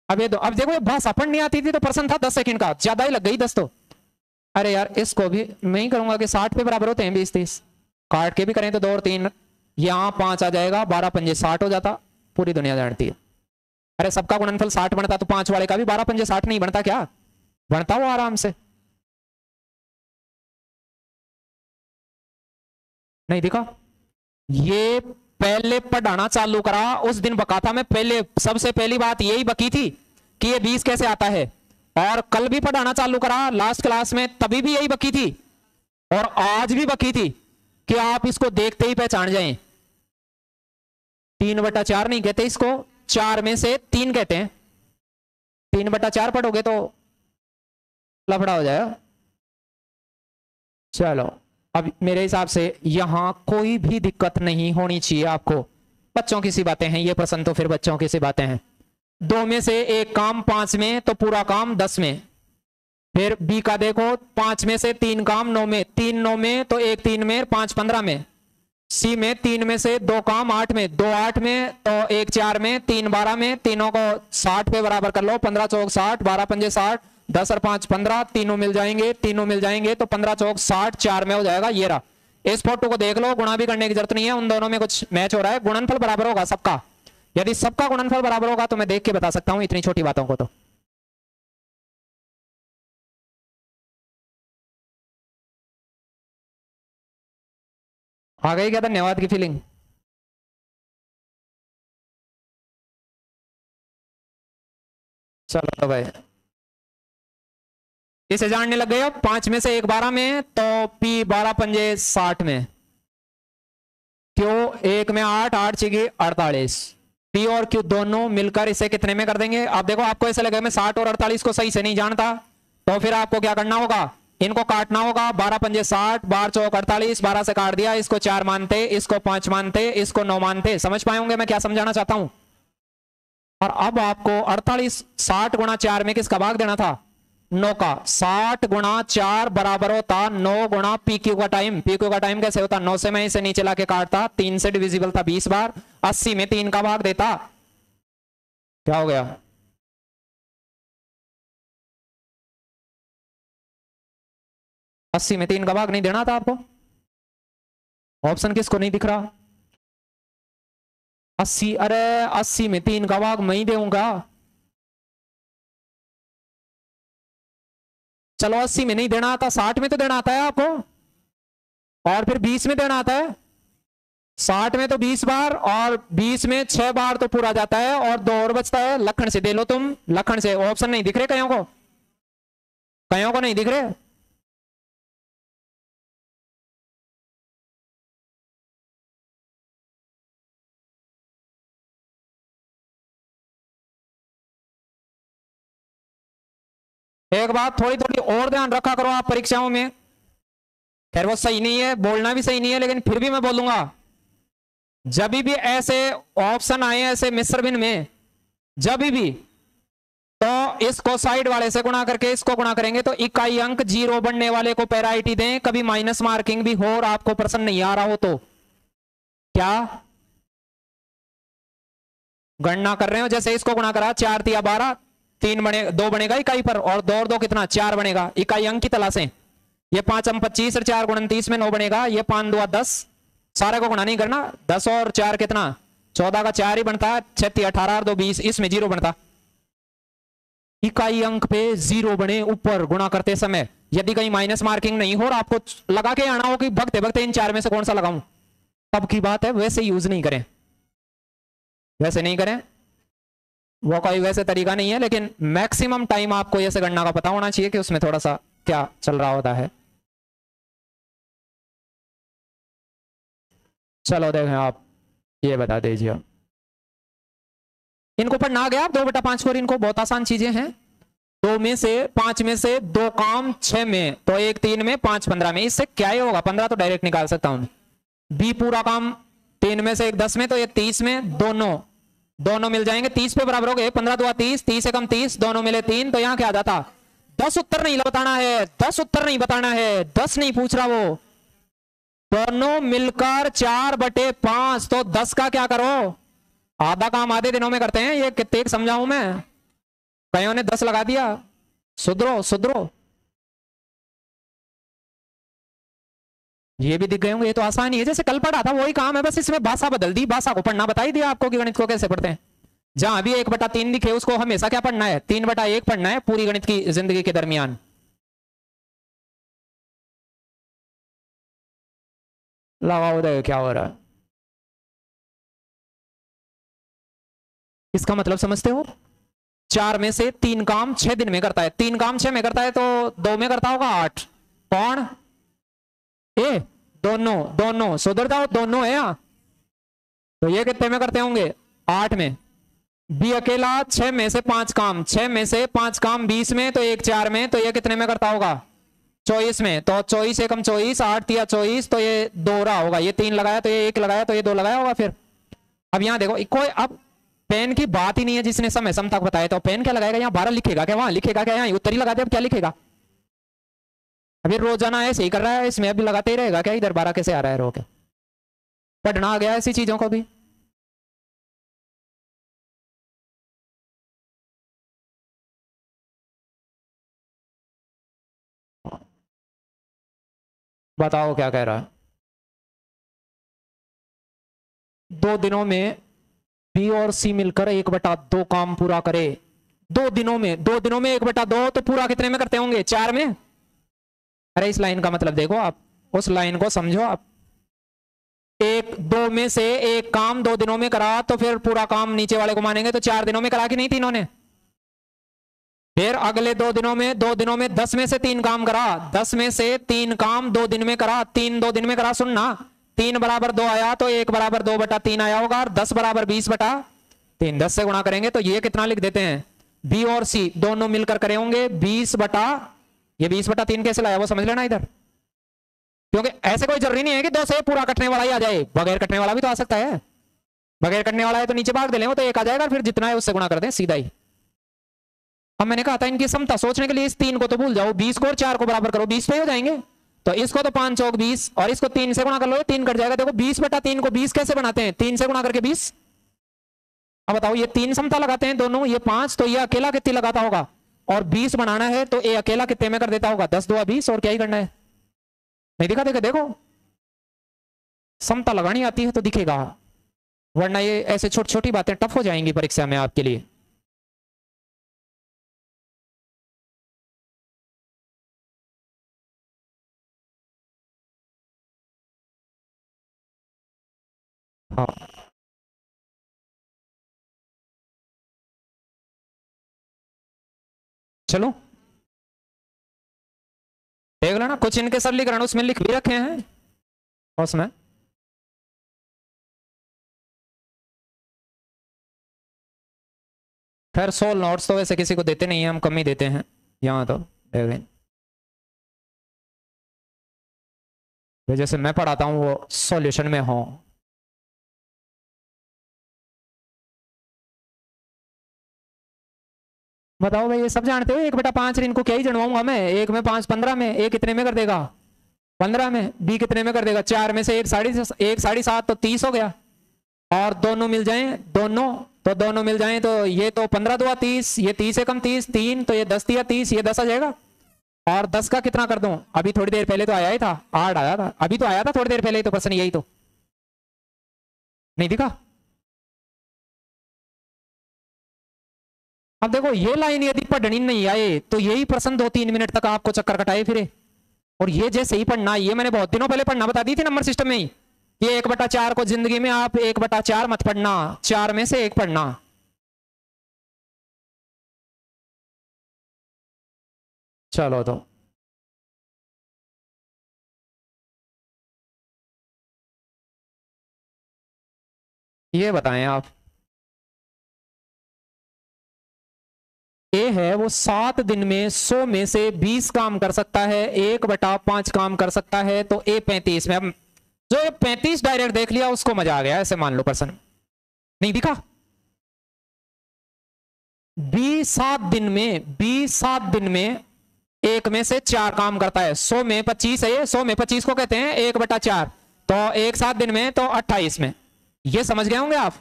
अब ये दो, अब देखो, भाषा पढ़ नहीं आती थी तो प्रश्न था दस सेकंड का, ज़्यादा ही लग गई दस तो. अरे यार, इसको भी, मैं ही करूँगा कि साठ पे बराबर होते हैं बीस तीस. काट के भी करें तो दो और तीन. यहाँ पाँच आ जाएगा, बारह पंजे साठ हो जाता, पूरी दुनिया जानती है। अरे सबका गुणनफल साठ बनता तो पाँच वाले का भी बारह पंजे साठ नहीं बनता क्या? बनता वो आराम से। नहीं दिखा? ये पहले पढ़ाना चालू करा, उस दिन बका था मैं पहले, सबसे पहली बात यही बकी थी कि ये बीस कैसे आता है। और कल भी पढ़ाना चालू करा लास्ट क्लास में तभी भी यही बकी थी। और आज भी बकी थी कि आप इसको देखते ही पहचान जाएँ। तीन बटा चार नहीं कहते इसको, चार में से तीन कहते हैं। तीन बटा चार पढ़ोगे तो लफड़ा हो जाएगा। चलो, अब मेरे हिसाब से यहाँ कोई भी दिक्कत नहीं होनी चाहिए आपको। बच्चों की सी बातें हैं, ये प्रश्न तो फिर बच्चों की सी बातें हैं। दो में से एक काम, पाँच में तो पूरा काम दस में। फिर बी का देखो, पाँच में से तीन काम नौ में, तीन नौ में तो एक तीन में, पाँच पंद्रह में। सी में तीन में से दो काम आठ में, दो आठ में तो एक चार में, तीन बारह में, तीनों को साठ पे बराबर कर लो, पंद्रह चौक साठ, बारह पंजे साठ, दस और पाँच पंद्रह, तीनों मिल जाएँगे, तीनों मिल जाएँगे तो पंद्रह चौक साठ चार में हो जाएगा ये रहा। इस फ़ोटो को देख लो, गुणा भी करने की ज़रूरत नहीं है, उन दोनों में कुछ मैच हो रहा है, गुणनफल बराबर होगा सबका। यदि सबका गुणनफल बराबर होगा तो मैं देख के बता सकता हूँ इतनी छोटी बातों को तो। आ गई क्या धन्यवाद की फीलिंग चलो तो भाई। इसे जानने लग गए अब पाँच में से एक बारह में तो पी बारह पंजे साठ में। क्यों एक में आठ आठ छिगी अड़तालीस। पी और क्यू दोनों मिलकर इसे कितने में कर देंगे? आप देखो, आपको ऐसा लगेगा मैं साठ और अड़तालीस को सही से नहीं जानता तो फिर आपको क्या करना होगा? इनको काटना होगा। बारह पंजे साठ बारह चौक अड़तालीस, बारह से काट दिया। इसको चार मानते, इसको पाँच मानते, इसको नौ मानते। समझ पाएँगे मैं क्या समझाना चाहता हूँ? और अब आपको अड़तालीस, साठ गुणा चार में किसका भाग देना था? नौ का। साठ गुणा चार बराबर होता नौ गुणा पी क्यू का टाइम। पी क्यू का टाइम कैसे होता? नौ से मैं इसे नीचे लाके काटता। तीन से डिविजिबल था बीस बार। अस्सी में तीन का भाग देता। क्या हो गया? अस्सी में तीन का भाग नहीं देना था आपको? ऑप्शन किसको नहीं दिख रहा? अस्सी, अरे अस्सी में तीन का भाग मैं ही दूँगा चलो अस्सी में नहीं देना आता साठ में तो देना आता है आपको। और फिर बीस में देना आता है साठ में तो बीस बार और बीस में छह बार तो पूरा जाता है और दो और बचता है। लखन से दे लो तुम, लखन से। ऑप्शन नहीं दिख रहे कहीं को? कहीं को नहीं दिख रहे? एक बात थोड़ी थोड़ी और ध्यान रखा करो आप परीक्षाओं में। खैर, वो सही नहीं है, बोलना भी सही नहीं है, लेकिन फिर भी मैं बोलूँगा। जब भी ऐसे ऑप्शन आए ऐसे मिश्र भिन्न में, जब भी तो इसको साइड वाले से गुणा करके इसको गुणा करेंगे तो इकाई अंक ज़ीरो बनने वाले को पैराइटी दें, कभी माइनस मार्किंग भी हो और आपको प्रश्न नहीं आ रहा हो तो। क्या? गणना कर रहे हो, जैसे इसको गुणा करा, चार तिया बारह तीन बने, दो बनेगा इकाई पर, और दो और दो कितना? चार बनेगा। इकाई अंक की तलाशें। ये पाँच हम पच्चीस और चार उनतीस में नौ बनेगा। ये पाँच दो दस। सारे को गुणा नहीं करना। दस और चार कितना? चौदह का चार ही बनता। है छत्तीस अठारह और दो बीस, इसमें ज़ीरो बनता। इकाई अंक पे ज़ीरो बने ऊपर गुणा करते समय। यदि कहीं माइनस मार्किंग नहीं हो और आपको लगा के आना हो कि भगते भगते इन चार में से कौन सा लगाऊँ? तब की बात है, वैसे यूज़ नहीं करें। वैसे नहीं करें। वो कोई वैसे तरीका नहीं है, लेकिन मैक्सिमम टाइम आपको ऐसे गणना का पता होना चाहिए कि उसमें थोड़ा सा क्या चल रहा होता है। चलो देखें आप, ये बता दीजिए इनको पढ़ना आ गया दो बटा पाँच को इनको बहुत आसान चीज़ें हैं। दो में से, पाँच में से दो काम छह में तो एक तीन में, पाँच पंद्रह में, इससे क्या ही होगा, पंद्रह तो डायरेक्ट निकाल सकता हूँ। बी पूरा काम तीन में से एक दस में तो ये तीस में, दोनों दोनों मिल जाएँगे, तीस पे बराबर हो गए, पंद्रह दुआ तीस तीस एकम तीस, दोनों मिले तीन तो यहाँ क्या आ जाता? दस उत्तर नहीं बताना है, दस उत्तर नहीं बताना है, दस नहीं पूछ रहा वो। दोनों मिलकर चार बटे पाँच तो दस का क्या करो? आधा काम आधे दिनों में करते हैं, ये कितने समझाऊं मैं? कहीं ने दस लगा दिया। सुधरो सुधरो। ये भी दिख गए होंगे, ये तो आसान ही। जैसे कल पढ़ा था, वही काम है। बस इसमें भाषा बदल दी, भाषा को पढ़ना बता ही दिया आपको कि गणित को कैसे पढ़ते हैं। जहाँ भी एक बटा तीन दिखे उसको हमेशा क्या पढ़ना है? तीन बटा एक पढ़ना है पूरी गणित की ज़िंदगी के दरमियान। लगाओ उदय, क्या हो रहा है? इसका मतलब समझते हो? चार में से तीन काम छह दिन में करता है। तीन काम छह में करता है तो दो में करता होगा आठ। कौन? ए, दोनों दोनों, सुधर जाओ, दोनों है यहाँ। तो ये कितने में करते होंगे? आठ में। बी अकेला, छह में से पाँच काम। छह में से पाँच काम बीस में तो एक चार में तो ये कितने में करता होगा? चौबीस में। तो चौबीस एकम चौबीस, आठ तिया चौबीस तो ये दो रहा होगा। ये तीन लगाया तो ये एक लगाया तो ये दो लगाया होगा फिर। अब यहाँ देखो कोई अब पेन की बात ही नहीं है जिसने समय समता बताया। तो पेन क्या लगाएगा? यहाँ बारह लिखेगा क्या? वहाँ लिखेगा क्या? यहाँ उत्तर ही लगा दे, अब क्या लिखेगा? अभी रोज़ाना ऐसे ही कर रहा है, इसमें अभी लगाते ही रहेगा क्या? इधर बारह कैसे आ रहा है रो के? पढ़ना आ गया ऐसी चीज़ों को भी। बताओ क्या कह रहा है? दो दिनों में बी और सी मिलकर एक बटा दो काम पूरा करे। दो दिनों में, दो दिनों में एक बटा दो तो पूरा कितने में करते होंगे? चार में? अरे, इस लाइन का मतलब देखो आप, उस लाइन को समझो आप। एक, दो में से एक काम दो दिनों में करा तो फिर पूरा काम नीचे वाले को मानेंगे तो चार दिनों में करा कि नहीं तीनों ने फिर अगले दो दिनों में, दो दिनों में दस में से तीन काम करा, दस में से तीन काम दो दिन में करा, तीन दो दिन में करा, सुनना। तीन बराबर दो आया तो एक बराबर दो बटा तीन आया होगा, और दस बराबर बीस बटा तीन। दस से गुणा करेंगे तो ये कितना लिख देते हैं? बी और सी, दोनों मिलकर करे होंगे, बीस बटा ये बीस बटा तीन कैसे लाया? वो समझ लेना इधर। क्योंकि ऐसे कोई ज़रूरी नहीं है कि दो से पूरा कटने वाला ही आ जाए। बगैर कटने वाला भी तो आ सकता है। बगैर कटने वाला है तो नीचे भाग दे ले तो एक आ जाएगा, फिर जितना है उससे गुणा कर दें, सीधा ही। अब मैंने कहा था, इनकी समता सोचने के लिए इस तीन को तो भूल जाओ। बीस को और चार को बराबर करो, बीस पे हो जाएँगे। तो इसको तो पाँच चौक बीस, और इसको तीन से गुणा कर लो तीन कट जाएगा। देखो, बीस बटा तीन को बीस कैसे बनाते हैं? तीन से गुणा करके बीस। अब बताओ, ये तीन समता लगाते हैं दोनों, ये पाँच तो ये अकेला कितनी लगाता होगा? और बीस बनाना है तो ये अकेला कितने में कर देता होगा? दस, दो, बीस, और क्या ही करना है? नहीं दिखा देगा देखो। समता लगानी आती है तो दिखेगा। वरना ये ऐसे छोटी छोटी बातें टफ हो जाएँगी परीक्षा में आपके लिए। हाँ। चलो। देख लेना, कुछ इनके सर लिख रहे उसमें लिख भी रखे हैं। उसमें खैर सोल नोट्स तो वैसे किसी को देते नहीं है, हम कम ही देते हैं। यहाँ तो जैसे मैं पढ़ाता हूँ, वो सॉल्यूशन में हो। बताओ भाई ये सब जानते हो? एक बेटा पाँच इनको क्या ही जनवाऊँगा मैं? एक में पाँच, पंद्रह में? एक कितने में कर देगा? पंद्रह में। बी कितने में कर देगा? चार में से एक साढ़ी एक साढ़ी सात तो तीस हो गया। और दोनों मिल जाए, दोनों तो दोनों मिल जाए तो ये तो पंद्रह दो तीस, ये तीस एकम तीस, तीन तो ये दस दिया तीस, ये दस आ जाएगा। और दस का कितना कर दूँ? अभी थोड़ी देर पहले तो आया ही था, आठ आया था, अभी तो आया था थोड़ी देर पहले तो प्रश्न यही तो। नहीं दिखा? अब देखो, ये लाइन यदि पढ़नी नहीं आए तो यही प्रश्न दो तीन मिनट तक आपको चक्कर कटाए फिरे। और ये जैसे ही पढ़ना, ये मैंने बहुत दिनों पहले पढ़ना बता दी थी नंबर सिस्टम में ही। ये एक बटा चार को ज़िंदगी में आप एक बटा चार मत पढ़ना, चार में से एक पढ़ना। चलो तो। ये बताएँ आप। ए है, वो सात दिन में सौ में से बीस काम कर सकता है, एक बटा पाँच काम कर सकता है तो ए पैंतीस में। जो पैंतीस डायरेक्ट देख लिया, उसको मज़ा आ गया, ऐसे मान लो पर्सन नहीं दिखा? बीस सात दिन में, बीस सात दिन में एक में से चार काम करता है। सौ में पच्चीस है ये, सौ में पच्चीस को कहते हैं एक बटा चार। तो एक सात दिन में तो अट्ठाईस में। ये समझ गए होंगे आप?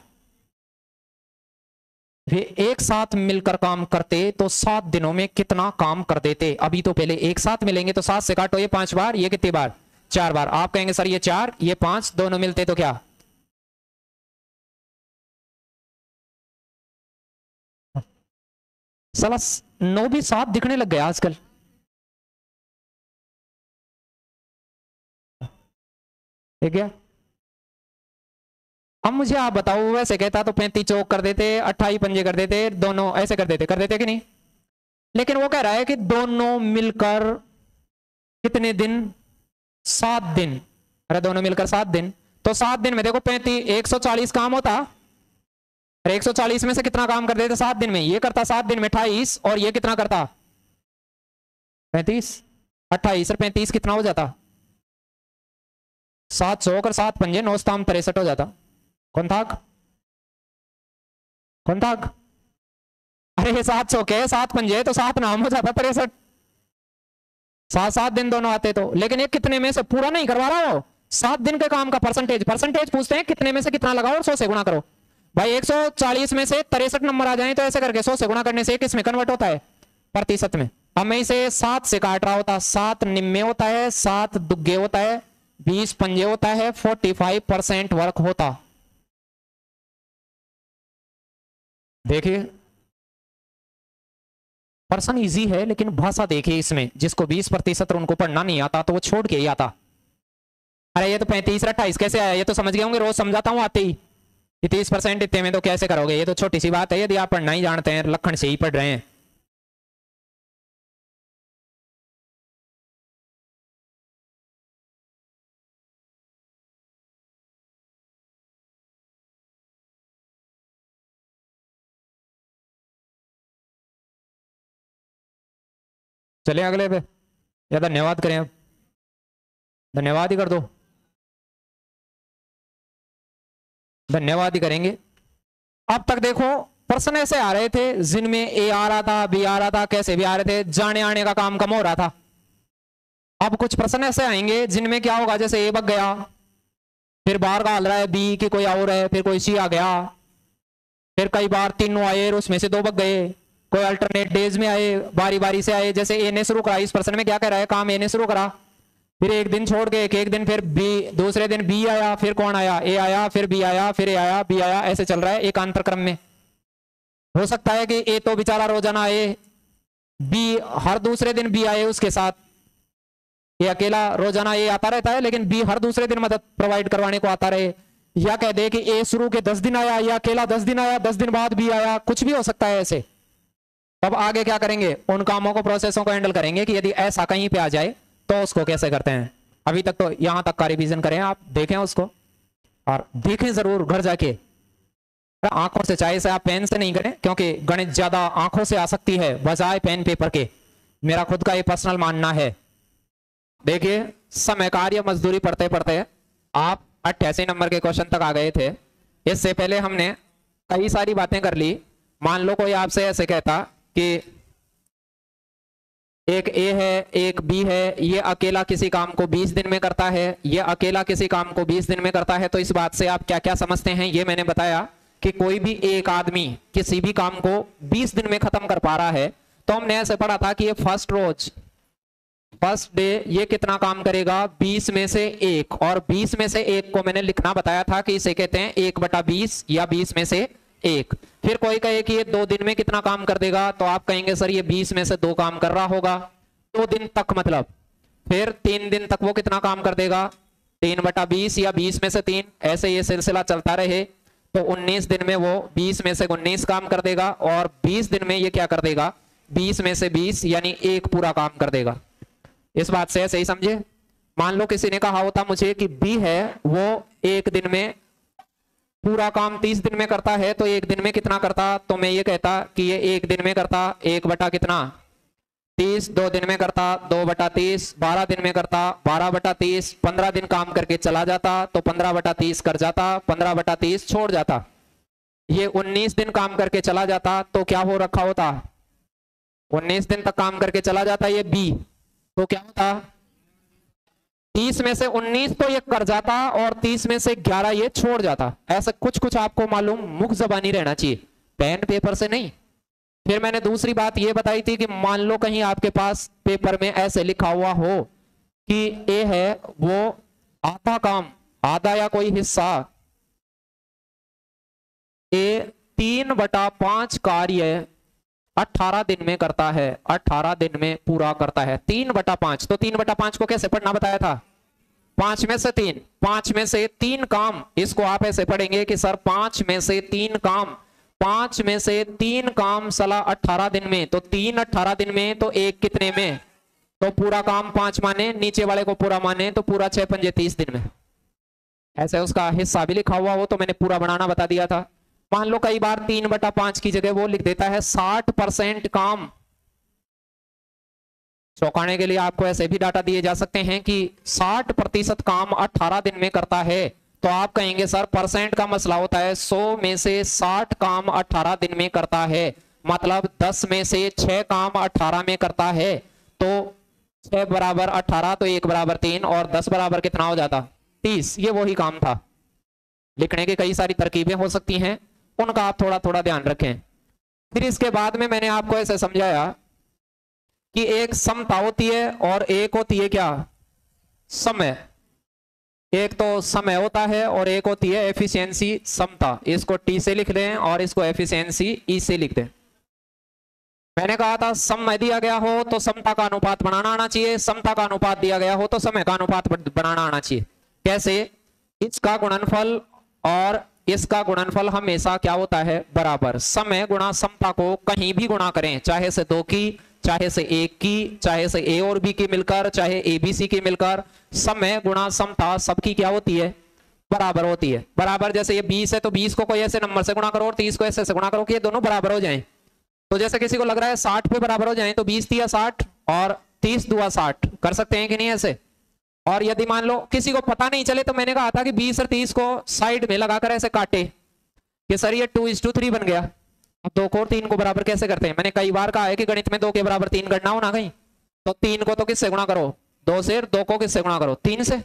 वे एक साथ मिलकर काम करते तो सात दिनों में कितना काम कर देते? अभी तो पहले एक साथ मिलेंगे तो सात से काटो, ये पाँच बार, ये कितनी बार? चार बार। आप कहेंगे, सर, ये चार, ये पाँच, दोनों मिलते तो क्या? सला नौ भी सात दिखने लग गया आजकल। ठीक है? अब मुझे आप बताओ वैसे कहता तो पैंतीस चौक कर देते, अट्ठाई पंजे कर देते, दोनों ऐसे कर देते कर देते कि नहीं? लेकिन वो कह रहा है कि दोनों मिलकर कितने दिन? सात दिन। अरे दोनों मिलकर सात दिन। तो सात दिन में देखो पैंतीस एक सौ चालीस काम होता। अरे एक सौ चालीस में से कितना काम कर देते सात दिन में? ये करता सात दिन में अट्ठाईस, और ये कितना करता? पैंतीस। अट्ठाईस और पैंतीस कितना हो जाता? सात सौ और सात पंजे नौ स्ताम तिरसठ हो जाता। कौन था? अरे सात सौ के सात पंजे तो सात नाम हो जाता तिरसठ सात सात दिन दोनों आते तो। लेकिन ये कितने में से पूरा नहीं करवा रहा हो? सात दिन के काम का परसेंटेज परसेंटेज पूछते हैं कितने में से कितना लगाओ और सौ से गुणा करो। भाई 140 में से तिरसठ नंबर आ जाए तो ऐसे करके सौ से गुणा करने से किसमें कन्वर्ट होता है? प्रतिशत में। अब मैं इसे सात से काट रहा होता। सात निम्मे होता है, सात दुग्गे होता है, बीस पंजे होता है फोर्टी फाइव परसेंट वर्क होता। देखिए। पर्सन इजी है, लेकिन भाषा देखिए इसमें, जिसको 20 प्रतिशत उनको पढ़ना नहीं आता तो वो छोड़ के ही आता। अरे, ये तो पैंतीस अट्ठाईस कैसे आया? ये तो समझ गए होंगे, रोज समझाता हूँ आते ही। तीस परसेंट इतने में तो कैसे करोगे? ये तो छोटी सी बात है, यदि आप पढ़ना ही जानते हैं, लखन से ही पढ़ रहे हैं। चले अगले पे। या धन्यवाद करें आप धन्यवाद ही कर दो। धन्यवाद ही करेंगे। अब तक देखो, प्रश्न ऐसे आ रहे थे, जिनमें ए आ रहा था बी आ रहा था, कैसे भी आ रहे थे, जाने आने का काम कम हो रहा था। अब कुछ प्रश्न ऐसे आएँगे, जिनमें क्या होगा, जैसे ए बग गया, फिर बाहर का हल रहा है बी की कोई और है, फिर कोई सी आ गया, फिर कई बार तीनों आए, और उसमें से दो बग गए। कोई अल्टरनेट डेज़ में आए बारी बारी से आए, जैसे ए ने शुरू करा, इस प्रश्न में क्या कह रहा है? काम ए ने शुरू करा। फिर एक दिन छोड़ के एक एक दिन फिर बी दूसरे दिन बी आया, फिर कौन आया? ए आया, फिर बी आया, फिर ए आया बी आया, ऐसे चल रहा है एक अंतर क्रम में। हो सकता है कि ए तो बेचारा रोज़ाना आए बी हर दूसरे दिन बी आए उसके साथ। ये अकेला रोज़ाना ए आता रहता है, लेकिन बी हर दूसरे दिन मदद प्रोवाइड करवाने को आता रहे। या कह दे कि ए शुरू के दस दिन आया, या अकेला दस दिन आया, दस दिन बाद बी आया, कुछ भी हो सकता है ऐसे। तब आगे क्या करेंगे? उन कामों को प्रोसेसों को हैंडल करेंगे कि यदि ऐसा कहीं पे आ जाए तो उसको कैसे करते हैं? अभी तक तो यहाँ तक का रिविजन करें आप, देखें उसको। और देखें ज़रूर घर जाके। आँखों से चाहे से आप पेन से नहीं करें, क्योंकि गणित ज़्यादा आँखों से आ सकती है, बजाय पेन पेपर के। मेरा खुद का ये पर्सनल मानना है। देखिए, समय कार्य मजदूरी पढ़ते पढ़ते आप अट्ठासी नंबर के क्वेश्चन तक आ गए थे। इससे पहले हमने कई सारी बातें कर ली। मान लो कोई आपसे ऐसे कहता कि एक ए है, एक बी है, ये अकेला किसी काम को 20 दिन में करता है, ये अकेला किसी काम को 20 दिन में करता है तो इस बात से आप क्या क्या समझते हैं? ये मैंने बताया कि कोई भी एक आदमी किसी भी काम को 20 दिन में खत्म कर पा रहा है तो हमने ऐसे पढ़ा था कि ये फ़र्स्ट रोज, फ़र्स्ट डे ये कितना काम करेगा? 20 में से एक, और 20 में से एक को मैंने लिखना बताया था कि इसे कहते हैं एक बटा बीस या बीस में से एक। फिर कोई कहे कि ये दो दिन में कितना काम कर देगा तो आप कहेंगे, सर, ये बीस में से दो काम कर रहा होगा। दो दिन तक मतलब। फिर तीन दिन तक वो कितना काम कर देगा? तीन बटा बीस या बीस में से तीन, ऐसे ये सिलसिला चलता रहे। तो उन्नीस दिन में वो बीस में से उन्नीस काम कर देगा और बीस दिन में ये क्या कर देगा? बीस में से बीस यानी एक पूरा काम कर देगा। इस बात से सही समझे? मान लो किसी ने कहा होता मुझे कि बी है, वो एक दिन में पूरा काम तीस दिन में करता है तो एक दिन में कितना करता? तो मैं ये कहता कि ये एक दिन में करता, एक बटा कितना? तीस, दो दिन में करता, दो बटा तीस, बारह दिन में करता, बारह बटा तीस, पंद्रह दिन काम करके चला जाता तो पंद्रह बटा तीस कर जाता, पंद्रह बटा तीस छोड़ जाता। ये उन्नीस दिन काम करके चला जाता तो क्या हो रखा होता? उन्नीस दिन तक काम करके चला जाता ये बी तो क्या होता? तीस में से उन्नीस तो ये कर जाता और तीस में से ग्यारह ये छोड़ जाता। ऐसा कुछ कुछ आपको मालूम मुख जबानी रहना चाहिए। पेन पेपर से नहीं। फिर मैंने दूसरी बात ये बताई थी कि मान लो कहीं आपके पास पेपर में ऐसे लिखा हुआ हो कि ए है वो आधा काम आधा या कोई हिस्सा। ए तीन बटा पाँच कार्य अठारह दिन में करता है, अठारह दिन में पूरा करता है। तीन बटा पाँच तो तीन बटा पाँच को कैसे पढ़ना बताया था? पाँच में से तीन, पाँच में से तीन काम, इसको आप ऐसे पढ़ेंगे कि सर पाँच में से तीन काम, पाँच में से तीन काम सला अठारह दिन में तो तीन अठारह दिन में तो एक कितने में? तो पूरा काम पाँच माने, नीचे वाले को पूरा माने तो पूरा छह पंजे तीस दिन में। ऐसे उसका हिस्सा भी लिखा हुआ हो तो मैंने पूरा बनाना बता दिया था। मान लो कई बार तीन बटा पाँच की जगह वो लिख देता है साठ परसेंट काम। चौंकाने के लिए आपको ऐसे भी डाटा दिए जा सकते हैं कि साठ प्रतिशत काम अठारह दिन में करता है। तो आप कहेंगे, सर, परसेंट का मसला होता है, सौ में से साठ काम अठारह दिन में करता है मतलब दस में से छह काम अठारह में करता है। तो छह बराबर अठारह तो एक बराबर तीन, और दस बराबर कितना हो जाता? तीस, ये वही काम था। लिखने की कई सारी तरकीबें हो सकती हैं। उनका आप थोड़ा थोड़ा ध्यान रखें। फिर इसके बाद में मैंने आपको ऐसे समझाया कि एक समता होती है और एक होती है क्या? समय। एक तो समय होता है और एक होती है एफिशिएंसी समता इसको टी से लिख दें और इसको एफिशिएंसी ई से लिख दें। मैंने कहा था समय दिया गया हो तो समता का अनुपात बनाना आना चाहिए। समता का अनुपात दिया गया हो तो समय का अनुपात बनाना आना चाहिए। कैसे? इसका गुणनफल और इसका गुणनफल हमेशा क्या होता है? बराबर। समय गुणा समता को कहीं भी गुणा करें, चाहे से दो की, चाहे से एक की, चाहे से ए और बी की मिलकर, चाहे ए बी सी की मिलकर, समय गुणा समता सबकी क्या होती है? बराबर होती है। बराबर जैसे ये बीस है तो बीस को कोई ऐसे नंबर से गुणा करो और तीस को ऐसे से गुणा करो कि ये दोनों बराबर हो जाएँ। तो जैसे किसी को लग रहा है साठ पे बराबर हो जाए तो बीस दिया साठ और तीस दुआ साठ। कर सकते हैं कि नहीं ऐसे? और यदि मान लो किसी को पता नहीं चले तो मैंने कहा था कि बीस और तीस को साइड में लगाकर ऐसे काटे कि सर ये टू इज़ टू थ्री बन गया। अब दो को और तीन को बराबर कैसे करते हैं? मैंने कई बार कहा है कि गणित में दो के बराबर तीन गणना हो ना कहीं? तो तीन को तो किससे गुणा करो? दो से दो को किससे गुणा करो? तीन से।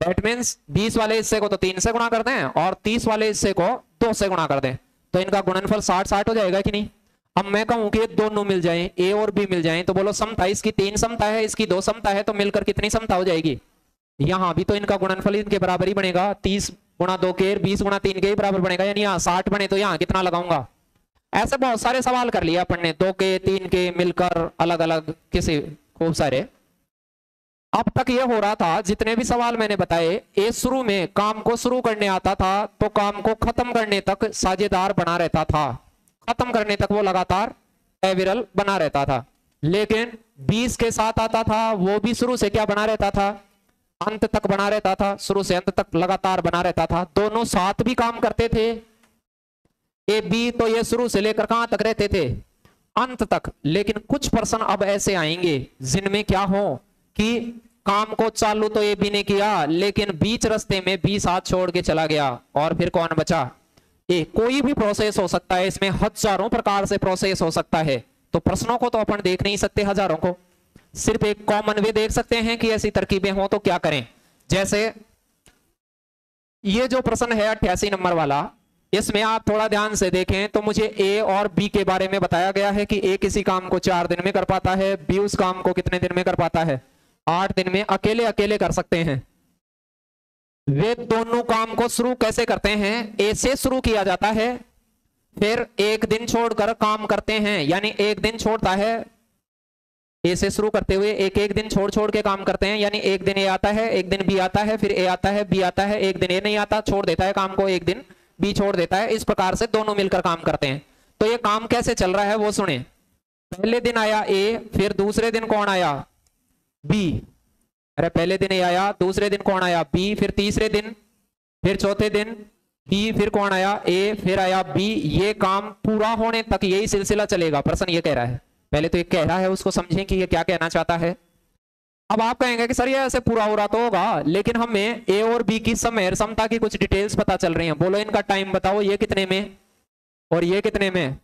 दैट मीन्स बीस वाले हिस्से को तो तीन से गुणा कर दें और तीस वाले हिस्से को दो से गुणा कर दें। तो इनका गुणनफल साठ साठ हो जाएगा कि नहीं? अब मैं कहूँ कि दोनों मिल जाएँ, ए और बी मिल जाएँ तो बोलो समता, इसकी तीन समता है, इसकी दो समता है तो मिलकर कितनी समता हो जाएगी? यहाँ भी तो इनका गुणनफल इनके बराबर ही बनेगा, तीस गुणा दो के, बीस गुणा तीन के बराबर बनेगा, यानी यहाँ साठ बने तो यहाँ कितना लगाऊँगा? ऐसे बहुत सारे सवाल कर लिया अपन ने, दो के, तीन के, मिलकर अलग अलग किसी खूब सारे। अब तक ये हो रहा था, जितने भी सवाल मैंने बताए ये शुरू में काम को शुरू करने आता था तो काम को खत्म करने तक साझेदार बना रहता था। खत्म करने तक वो लगातार एविरल बना रहता था। लेकिन 20 के साथ आता था, वो भी शुरू से क्या बना रहता था? अंत तक बना रहता था, शुरू से अंत तक लगातार बना रहता था। दोनों साथ भी काम करते थे। ए, बी तो ये शुरू से लेकर कहाँ तक रहते थे? अंत तक। लेकिन कुछ पर्सन अब ऐसे आएँगे, जिनमें क्या हो कि काम को चालू तो ए, बी ने किया, लेकिन बीच रस्ते में बी साथ छोड़ के चला गया, और फिर कौन बचा? ए कोई भी प्रोसेस हो सकता है, इसमें हज़ारों प्रकार से प्रोसेस हो सकता है। तो प्रश्नों को तो अपन देख नहीं सकते हज़ारों को। सिर्फ़ एक कॉमन वे देख सकते हैं कि ऐसी तरकीबें हो तो क्या करें। जैसे, ये जो प्रश्न है अट्ठासी नंबर वाला, इसमें आप थोड़ा ध्यान से देखें तो मुझे ए और बी के बारे में बताया गया है कि ए किसी काम को चार दिन में कर पाता है बी उस काम को कितने दिन में कर पाता है? आठ दिन में अकेले अकेले कर सकते हैं। वे दोनों काम को शुरू कैसे करते हैं? ए से शुरू किया जाता है, फिर एक दिन छोड़कर काम करते हैं, यानी एक दिन छोड़ता है। ए से शुरू करते हुए एक एक दिन छोड़ छोड़ के काम करते हैं, यानी एक दिन ए आता है, एक दिन बी आता है, फिर ए आता है बी आता है, एक दिन ए नहीं आता, छोड़ देता है काम को, एक दिन बी छोड़ देता है। इस प्रकार से दोनों मिलकर काम करते हैं। तो ये काम कैसे चल रहा है वो सुने। पहले दिन आया ए फिर दूसरे दिन कौन आया? बी अरे पहले दिन ए आया, दूसरे दिन कौन आया? बी, फिर तीसरे दिन, फिर चौथे दिन बी फिर कौन आया? ए, फिर आया बी। ये काम पूरा होने तक यही सिलसिला चलेगा। प्रश्न ये कह रहा है। पहले तो ये कह रहा है, उसको समझें कि ये क्या कहना चाहता है। अब आप कहेंगे कि सर ये ऐसे पूरा हो रहा तो होगा, लेकिन हमें ए और बी की समय समता की कुछ डिटेल्स पता चल रही हैं। बोलो इनका टाइम बताओ, ये कितने में? और ये कितने में?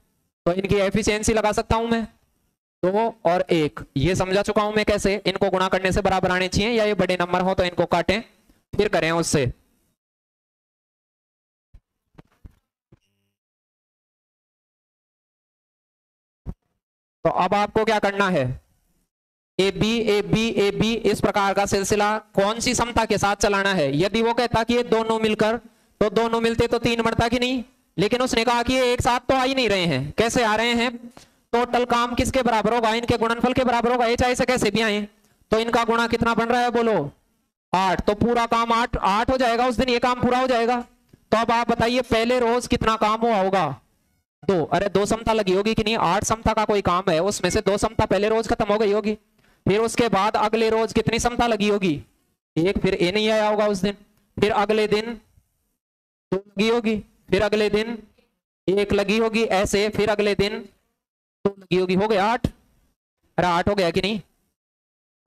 तो इनकी एफिशिएंसी लगा सकता हूँ मैं? दो और एक। ये समझा चुका हूँ मैं कैसे? इनको गुणा करने से बराबर आने चाहिए, या ये बड़े नंबर हो तो इनको काटें, फिर करें उससे। तो अब आपको क्या करना है? A, B A B A, B, इस प्रकार का सिलसिला कौन सी समता के साथ चलाना है? यदि वो कहता कि ये दोनों मिलकर तो दोनों मिलते तो तीन बढ़ता कि नहीं? लेकिन उसने कहा कि ये एक साथ तो आ ही नहीं रहे हैं। कैसे आ रहे हैं? टोटल काम किसके बराबर होगा? इनके गुणनफल के बराबर होगा? ये चाहे से कैसे भी आए। तो इनका गुणा कितना बन रहा है बोलो? आठ। तो पूरा काम आठ आठ हो जाएगा उस दिन, ये काम पूरा हो जाएगा। तो अब आप बताइए, पहले रोज कितना काम हुआ होगा? दो। अरे दो समता लगी होगी कि नहीं? आठ समता का कोई काम है? उसमें से दो समता पहले रोज खत्म हो गई होगी। फिर उसके बाद अगले रोज कितनी समता लगी होगी? एक। फिर ए नहीं आया होगा उस दिन। फिर अगले दिन दो लगी होगी। फिर अगले दिन एक लगी होगी, ऐसे। फिर अगले दिन दो लगी होगी, हो गया आठ। अरे आठ हो गया कि नहीं?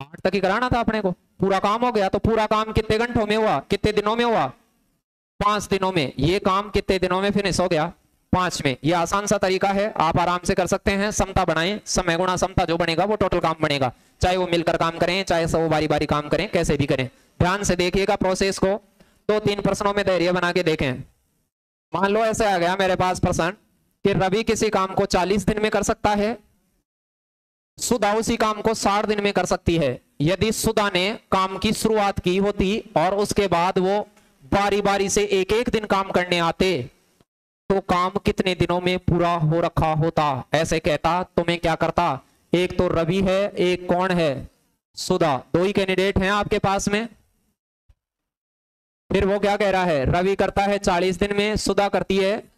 आठ तक ही कराना था अपने को। पूरा काम हो गया तो पूरा काम कितने घंटों में हुआ? कितने दिनों में हुआ? पाँच दिनों में। ये काम कितने दिनों में फिनिश हो गया? पाँच में। ये आसान सा तरीका है। आप आराम से कर सकते हैं। समता बनाएँ। समय गुणा समता जो बनेगा, वो टोटल काम बनेगा। चाहे वो मिलकर काम करें, चाहे सब बारी बारी काम करें, कैसे भी करें। ध्यान से देखिएगा प्रोसेस को। दो तो तीन प्रश्नों में धैर्य बना के देखें। मान लो ऐसे आ गया मेरे पास प्रश्न। कि रवि किसी काम को चालीस दिन में कर सकता है, सुधा उसी काम को साठ दिन में कर सकती है। यदि सुधा ने काम की शुरुआत की होती और उसके बाद वो बारी बारी से एक एक दिन काम करने आते तो काम कितने दिनों में पूरा हो रखा होता? ऐसे कहता तो मैं क्या करता? एक तो रवि है, एक कौन है? सुधा, दो ही कैंडिडेट हैं आपके पास में? फिर वो क्या कह रहा है, रवि करता है चालीस दिन में, सुधा करती है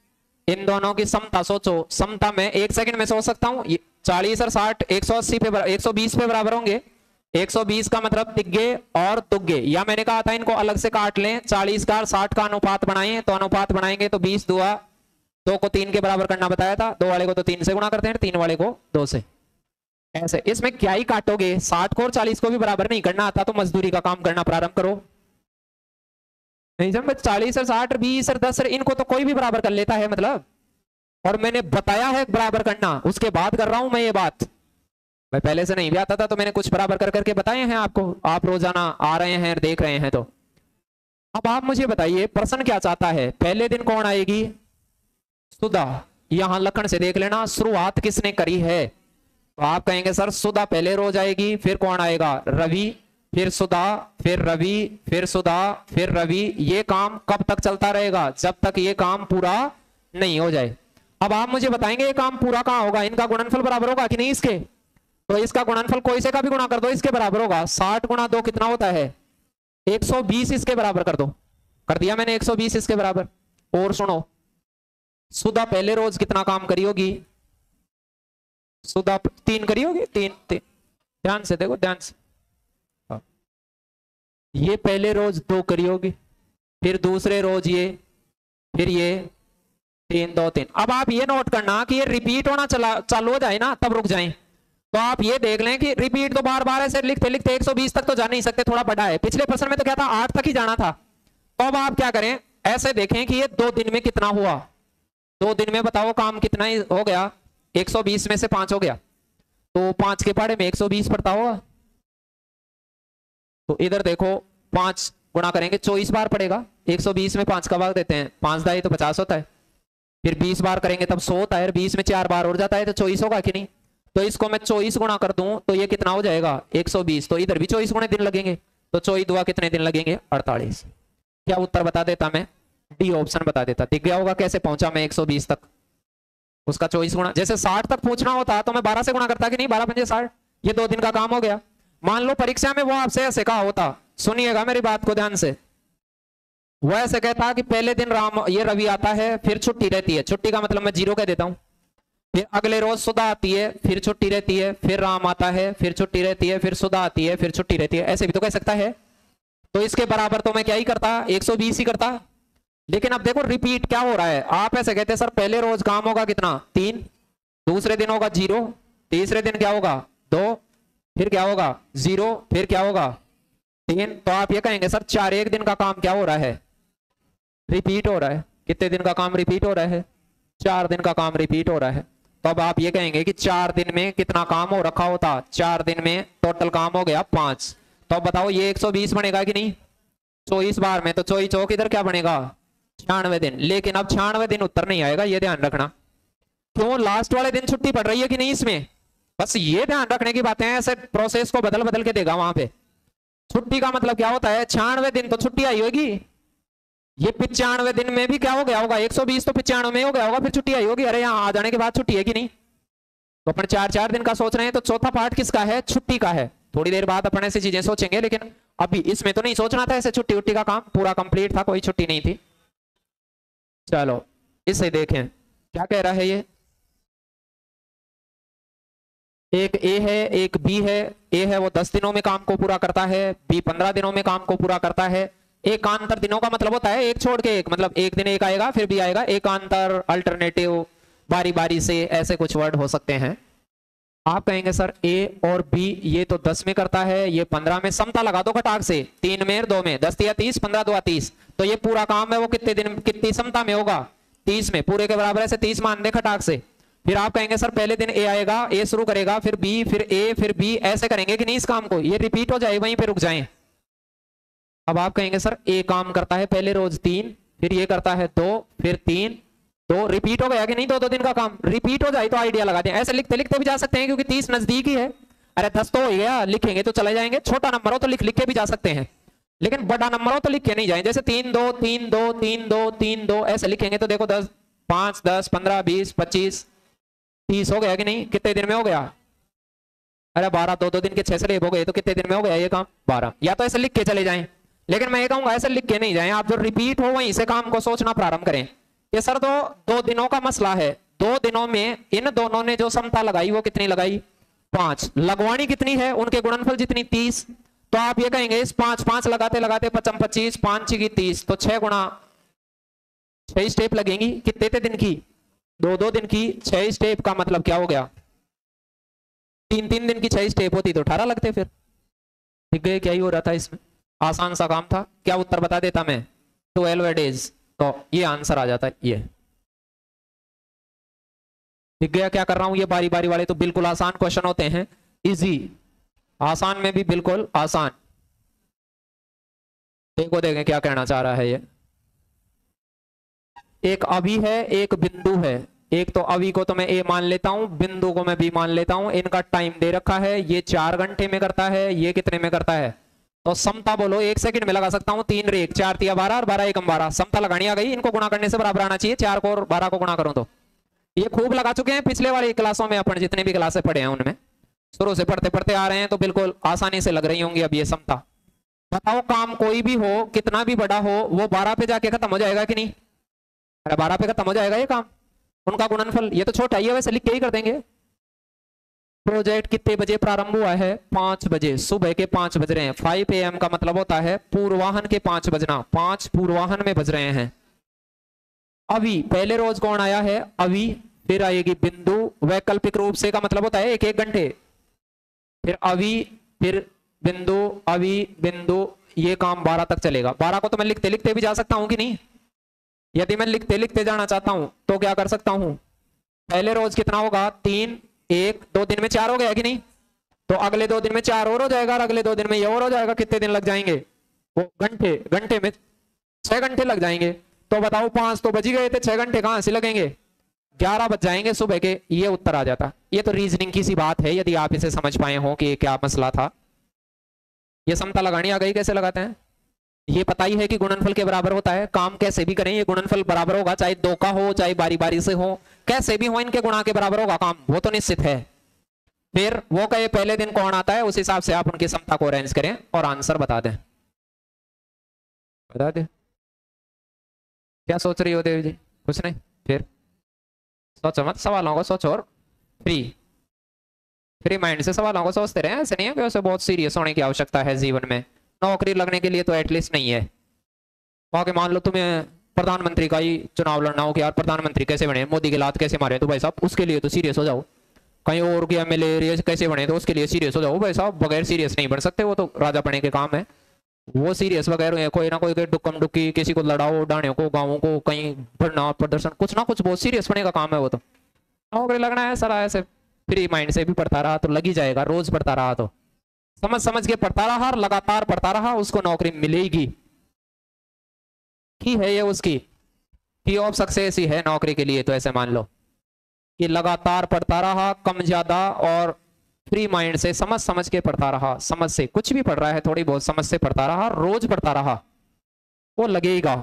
इन दोनों की समता सोचो। समता में एक सेकंड में सोच सकता हूँ। चालीस और साठ, एक सौ अस्सी पे एक सौ बीस पे बराबर होंगे। 120 का मतलब तिग्गे और तुग्गे। या मैंने कहा था इनको अलग से काट लें। 40 का और 60 का अनुपात बनाएँ। तो अनुपात बनाएँगे तो 20 दुआ, दो को तीन के बराबर करना बताया था। दो वाले को तो तीन से गुणा करते हैं, तीन वाले को दो से। ऐसे। इसमें क्या ही काटोगे? साठ को और चालीस को भी बराबर नहीं करना आता तो मजदूरी का काम करना प्रारंभ करो। नहीं जब चालीस और साठ, बीस और दस इनको तो कोई भी बराबर कर लेता है मतलब। और मैंने बताया है बराबर करना, उसके बाद कर रहा हूँ मैं ये बात। मैं पहले से नहीं भी आता था तो मैंने कुछ बराबर कर करके बताए हैं आपको। आप रोज़ाना आ रहे हैं, देख रहे हैं तो। अब आप मुझे बताइए, प्रश्न क्या चाहता है? पहले दिन कौन आएगी? सुधा, यहाँ लखन से देख लेना, शुरुआत किसने करी है? तो आप कहेंगे, सर, सुधा पहले रोज आएगी, फिर कौन आएगा? रवि। फिर सुधा, फिर रवि, फिर सुधा, फिर रवि, ये काम कब तक चलता रहेगा? जब तक ये काम पूरा नहीं हो जाए। अब आप मुझे बताएँगे ये काम पूरा कहाँ होगा? इनका गुणनफल बराबर होगा कि नहीं इसके? तो इसका गुणनफल कोई से का भी गुणा कर दो, इसके बराबर होगा। साठ गुणा दो कितना होता है? 120 इसके बराबर कर दो। कर दिया मैंने 120 इसके बराबर। और सुनो, सुधा पहले रोज कितना काम करी होगी? सुधा तीन करी होगी? तीन तीन। ध्यान से देखो, ध्यान से। ये पहले रोज दो करी होगी फिर दूसरे रोज ये, फिर ये, तीन, दो, तीन। अब आप ये नोट करना कि ये रिपीट होना चला, चालू हो जाए ना, तब रुक जाए। तो आप ये देख लें कि रिपीट तो बार बार ऐसे लिखते लिखते 120 तक तो जा नहीं सकते, थोड़ा बड़ा है। पिछले प्रश्न में तो क्या था? आठ तक ही जाना था। तो अब आप क्या करें? ऐसे देखें कि ये दो दिन में कितना हुआ। दो दिन में बताओ काम कितना ही हो गया। 120 में से पाँच हो गया। तो पाँच के पाड़े में 120 पड़ता होगा तो इधर देखो, पाँच गुणा करेंगे, चौबीस बार पड़ेगा। 120 में पाँच का भाग देते हैं। पाँच दाई तो पचास होता है। फिर 20 बार करेंगे तब सौ होता है। बीस में चार बार और जाता है तो चौबीस होगा कि नहीं? तो इसको मैं चौबीस गुणा कर दूँ तो ये कितना हो जाएगा? 120 तो इधर भी चौबीस गुणे दिन लगेंगे। तो चौबीस दुआ कितने दिन लगेंगे? अड़तालीस। क्या उत्तर बता देता मैं? डी ऑप्शन बता देता। दिख गया होगा कैसे पहुँचा मैं 120 तक? उसका चौबीस गुणा जैसे साठ तक पहुँचना होता तो मैं बारह से गुणा करता कि नहीं? बारह पंजे साठ। ये दो दिन का काम हो गया। मान लो परीक्षा में वो आपसे ऐसे कहा होता, सुनिएगा मेरी बात को ध्यान से। वो ऐसे कहता कि पहले दिन राम, ये रवि आता है, फिर छुट्टी रहती है। छुट्टी का मतलब मैं ज़ीरो कह देता हूँ। फिर अगले रोज सुधा आती है, फिर छुट्टी रहती है, फिर राम आता है, फिर छुट्टी रहती है, फिर सुधा आती है, फिर छुट्टी रहती है। ऐसे भी तो कह सकता है। तो इसके बराबर तो मैं क्या ही करता 120 ही करता। लेकिन अब देखो, रिपीट क्या हो रहा है? आप ऐसे कहते, सर, पहले रोज काम होगा कितना? तीन। दूसरे दिन होगा ज़ीरो। तीसरे दिन क्या होगा? दो। फिर क्या होगा? ज़ीरो फिर क्या होगा? तीन। तो आप ये कहेंगे, सर, चार एक दिन का काम क्या हो रहा है? रिपीट हो रहा है। कितने दिन का काम रिपीट हो रहा है? चार दिन का काम रिपीट हो रहा है। तो अब आप ये कहेंगे कि चार दिन में कितना काम हो रखा होता? चार दिन में टोटल काम हो गया पाँच। तो बताओ, ये 120 बनेगा कि नहीं? चौबीस बार में तो चौबीस चौक इधर क्या बनेगा? छियानवे दिन। लेकिन अब छियानवे दिन उत्तर नहीं आएगा, ये ध्यान रखना। क्यों? लास्ट वाले दिन छुट्टी पड़ रही है कि नहीं इसमें? बस ये ध्यान रखने की बातें हैं ऐसे प्रोसेस को बदल बदल के देगा वहाँ पे। छुट्टी का मतलब क्या होता है? छियानवे दिन तो छुट्टी आई होगी। ये पिचानवे दिन में भी क्या हो गया होगा? 120 तो पिचानवे में हो गया होगा, फिर छुट्टी आई होगी। अरे यहाँ आ जाने के बाद छुट्टी है कि नहीं? तो अपन चार चार दिन का सोच रहे हैं तो चौथा पार्ट किसका है? छुट्टी का है। थोड़ी देर बाद अपन ऐसी चीज़ें सोचेंगे, लेकिन अभी इसमें तो नहीं सोचना था ऐसे छुट्टी उट्टी का काम। पूरा कंप्लीट था, कोई छुट्टी नहीं थी। चलो, इसे देखें। क्या कह रहा है ये? एक ए है, एक बी है। ए है वो दस दिनों में काम को पूरा करता है, बी पंद्रह दिनों में काम को पूरा करता है। एकांतर दिनों का मतलब होता है एक छोड़ के एक मतलब एक दिन एक आएगा, फिर भी आएगा। एक एकांतर अल्टरनेटिव बारी बारी से ऐसे कुछ वर्ड हो सकते हैं। आप कहेंगे, सर, ए और बी, ये तो दस में करता है, ये पंद्रह में समता लगा दो खटाक से। तीन में दो में, दस या तीस, पंद्रह दो तीस। तो ये पूरा काम है वो कितने दिन, कितनी समता में होगा? तीस में, पूरे के बराबर ऐसे तीस मान दे खटाक से। फिर आप कहेंगे, सर, पहले दिन ए आएगा ए शुरू करेगा, फिर बी फिर ए फिर बी ऐसे करेंगे कि नहीं इस काम को। ये रिपीट हो जाए, वहीं पे रुक जाए। अब आप कहेंगे, सर ए काम करता है पहले रोज तीन, फिर ये करता है दो, फिर तीन तो रिपीट हो गया कि नहीं दो दो दिन का काम? रिपीट हो जाए तो आइडिया लगा दें। ऐसे लिखते लिखते भी जा सकते हैं क्योंकि तीस नज़दीक ही है। अरे, दस तो हो गया, लिखेंगे तो चले जाएँगे। छोटा नंबर हो तो लिख लिख के भी जा सकते हैं। लेकिन बड़ा नंबर हो तो लिख के नहीं जाए। जैसे तीन, दो तीन दो तीन दो तीन, दो, ऐसे लिखेंगे तो देखो दस, पाँच, दस, पंद्रह, बीस, पच्चीस तीस हो गया कि नहीं? कितने दिन में हो गया? अरे बारह, दो दो दिन के छह से हो गए तो कितने दिन में हो गया ये काम? बारह। या तो ऐसे लिख के चले जाए। लेकिन मैं ये कहूँगा, ऐसे लिख के नहीं जाए। आप जो रिपीट हो वहीं से काम को सोचना प्रारंभ करें। ये सर तो दो दिनों का मसला है। दो दिनों में इन दोनों ने जो समता लगाई, वो कितनी लगाई? पाँच। लगवानी कितनी है? उनके गुणनफल जितनी? तीस। तो आप ये कहेंगे, इस पाँच पाँच लगाते लगाते पचम पच्चीस, पाँच की तीस तो छह गुणा, छह स्टेप लगेंगी। कितने दिन की? दो दो दिन की छह स्टेप का मतलब क्या हो गया? तीन तीन दिन की छह स्टेप होती तो अठारह लगते फिर। ठीक है क्या ही हो रहा था इसमें? आसान सा काम था। क्या उत्तर बता देता मैं? ट्वेल्व डेज़ तो ये आंसर आ जाता है, ये। ठीक गया, क्या कर रहा हूँ? ये बारी बारी वाले तो बिल्कुल आसान क्वेश्चन होते हैं। इजी आसान में भी बिल्कुल आसान। देखो, देखें, क्या कहना चाह रहा है ये। एक अभी है, एक बिंदु है। एक तो अभी को तो मैं ए मान लेता हूँ, बिंदु को मैं बी मान लेता हूँ। इनका टाइम दे रखा है, ये चार घंटे में करता है, ये कितने में करता है? तो समता बोलो, एक सेकंड में लगा सकता हूँ, तीन रेख चार तिया बारह और बारह एकम बारह। समता लगानी आ गई, इनको गुणा करने से बराबर आना चाहिए, चार को और बारह को गुणा करूँ तो। ये खूब लगा चुके हैं, पिछले वाली क्लासों में अपन जितने भी क्लासे पढ़े हैं उनमें। शुरू से पढ़ते पढ़ते आ रहे हैं तो बिल्कुल आसानी से लग रही होंगी अब ये समता। बताओ काम कोई भी हो, कितना भी बड़ा हो, वो बारह पे जाके खत्म हो जाएगा कि नहीं? अरे बारह पे खत्म हो जाएगा ये काम। उनका गुणनफल, ये तो छोटा ही है, वैसे लिख के ही कर देंगे। प्रोजेक्ट कितने बजे प्रारंभ हुआ है? पाँच बजे। सुबह के पाँच बज रहे हैं। फाइव ए एम का मतलब होता है पूर्वाहन के पाँच बजना। पाँच पूर्वाहन में बज रहे हैं। अभी, पहले रोज कौन आया है? अभी फिर आएगी बिंदु। वैकल्पिक रूप से का मतलब होता है एक एक घंटे। फिर अभी, फिर बिंदु, अभी बिंदु, ये काम बारह तक चलेगा। बारह को तो मैं लिखते लिखते भी जा सकता हूँ कि नहीं? यदि मैं लिखते लिखते जाना चाहता हूँ तो क्या कर सकता हूँ? पहले रोज कितना होगा? तीन, एक, दो दिन में चार हो गया कि नहीं? तो अगले दो दिन में चार और हो जाएगा, और अगले दो दिन में ये और हो जाएगा। कितने दिन लग जाएँगे? वो घंटे घंटे में छह घंटे लग जाएँगे। तो बताओ, पाँच तो बजी गए थे, छह घंटे कहाँ से लगेंगे? ग्यारह बज जाएँगे सुबह के, ये उत्तर आ जाता। ये तो रीजनिंग की सी बात है, यदि आप इसे समझ पाए हो कि क्या मसला था। ये समता लगानी आ गई, कैसे लगाते हैं? ये पता ही है कि गुणनफल के बराबर होता है। काम कैसे भी करें, ये गुणनफल बराबर होगा, चाहे दो का हो, चाहे बारी बारी से हो। कैसे भी हो, इनके गुणा के बराबर होगा काम। वो तो निश्चित है। फिर वो कहे, पहले दिन कौन आता है? उस हिसाब से आप उनकी क्षमता को अरेंज करें और आंसर बता दें। बता दे। क्या सोच रही हो देवी जी? कुछ नहीं। फिर सोचो मत, सवालों को सोचो और फ्री फ्री माइंड से सवालों को सोचते रहे, ऐसे नहीं है कि उसे बहुत सीरियस होने की आवश्यकता है जीवन में। नौकरी लगने के लिए तो एटलीस्ट नहीं है। वहाँ के मान लो तुम्हें प्रधानमंत्री का ही चुनाव लड़ना हो कि यार प्रधानमंत्री कैसे बने, मोदी के लात कैसे मारे तो भाई साहब उसके लिए तो सीरियस हो जाओ। कहीं और गया मलेरिया कैसे बने तो उसके लिए सीरियस हो जाओ। भाई साहब बगैर सीरियस नहीं बन सकते वो तो राजा बने के काम है। वो सीरियस वगैरह कोई ना कोई डुक्कम डुक्की, किसी को लड़ाओ डाने को, गाँवों को, कहीं भरना, प्रदर्शन, कुछ ना कुछ बहुत सीरियस बने का काम है वो तो। नौकरी लगना है सारा ऐसे फ्री माइंड से भी पढ़ता रहा तो लग ही जाएगा, रोज पढ़ता रहा तो। समझ समझ के पढ़ता रहा, लगातार पढ़ता रहा, उसको नौकरी मिलेगी। की है ये उसकी? की ऑफ़ सक्सेस ही है नौकरी के लिए तो ऐसे मान लो। कि लगातार पढ़ता रहा, कम ज़्यादा और फ्री माइंड से समझ समझ के पढ़ता रहा, समझ से कुछ भी पढ़ रहा है, थोड़ी बहुत समझ से पढ़ता रहा, रोज पढ़ता रहा, वो लगेगा।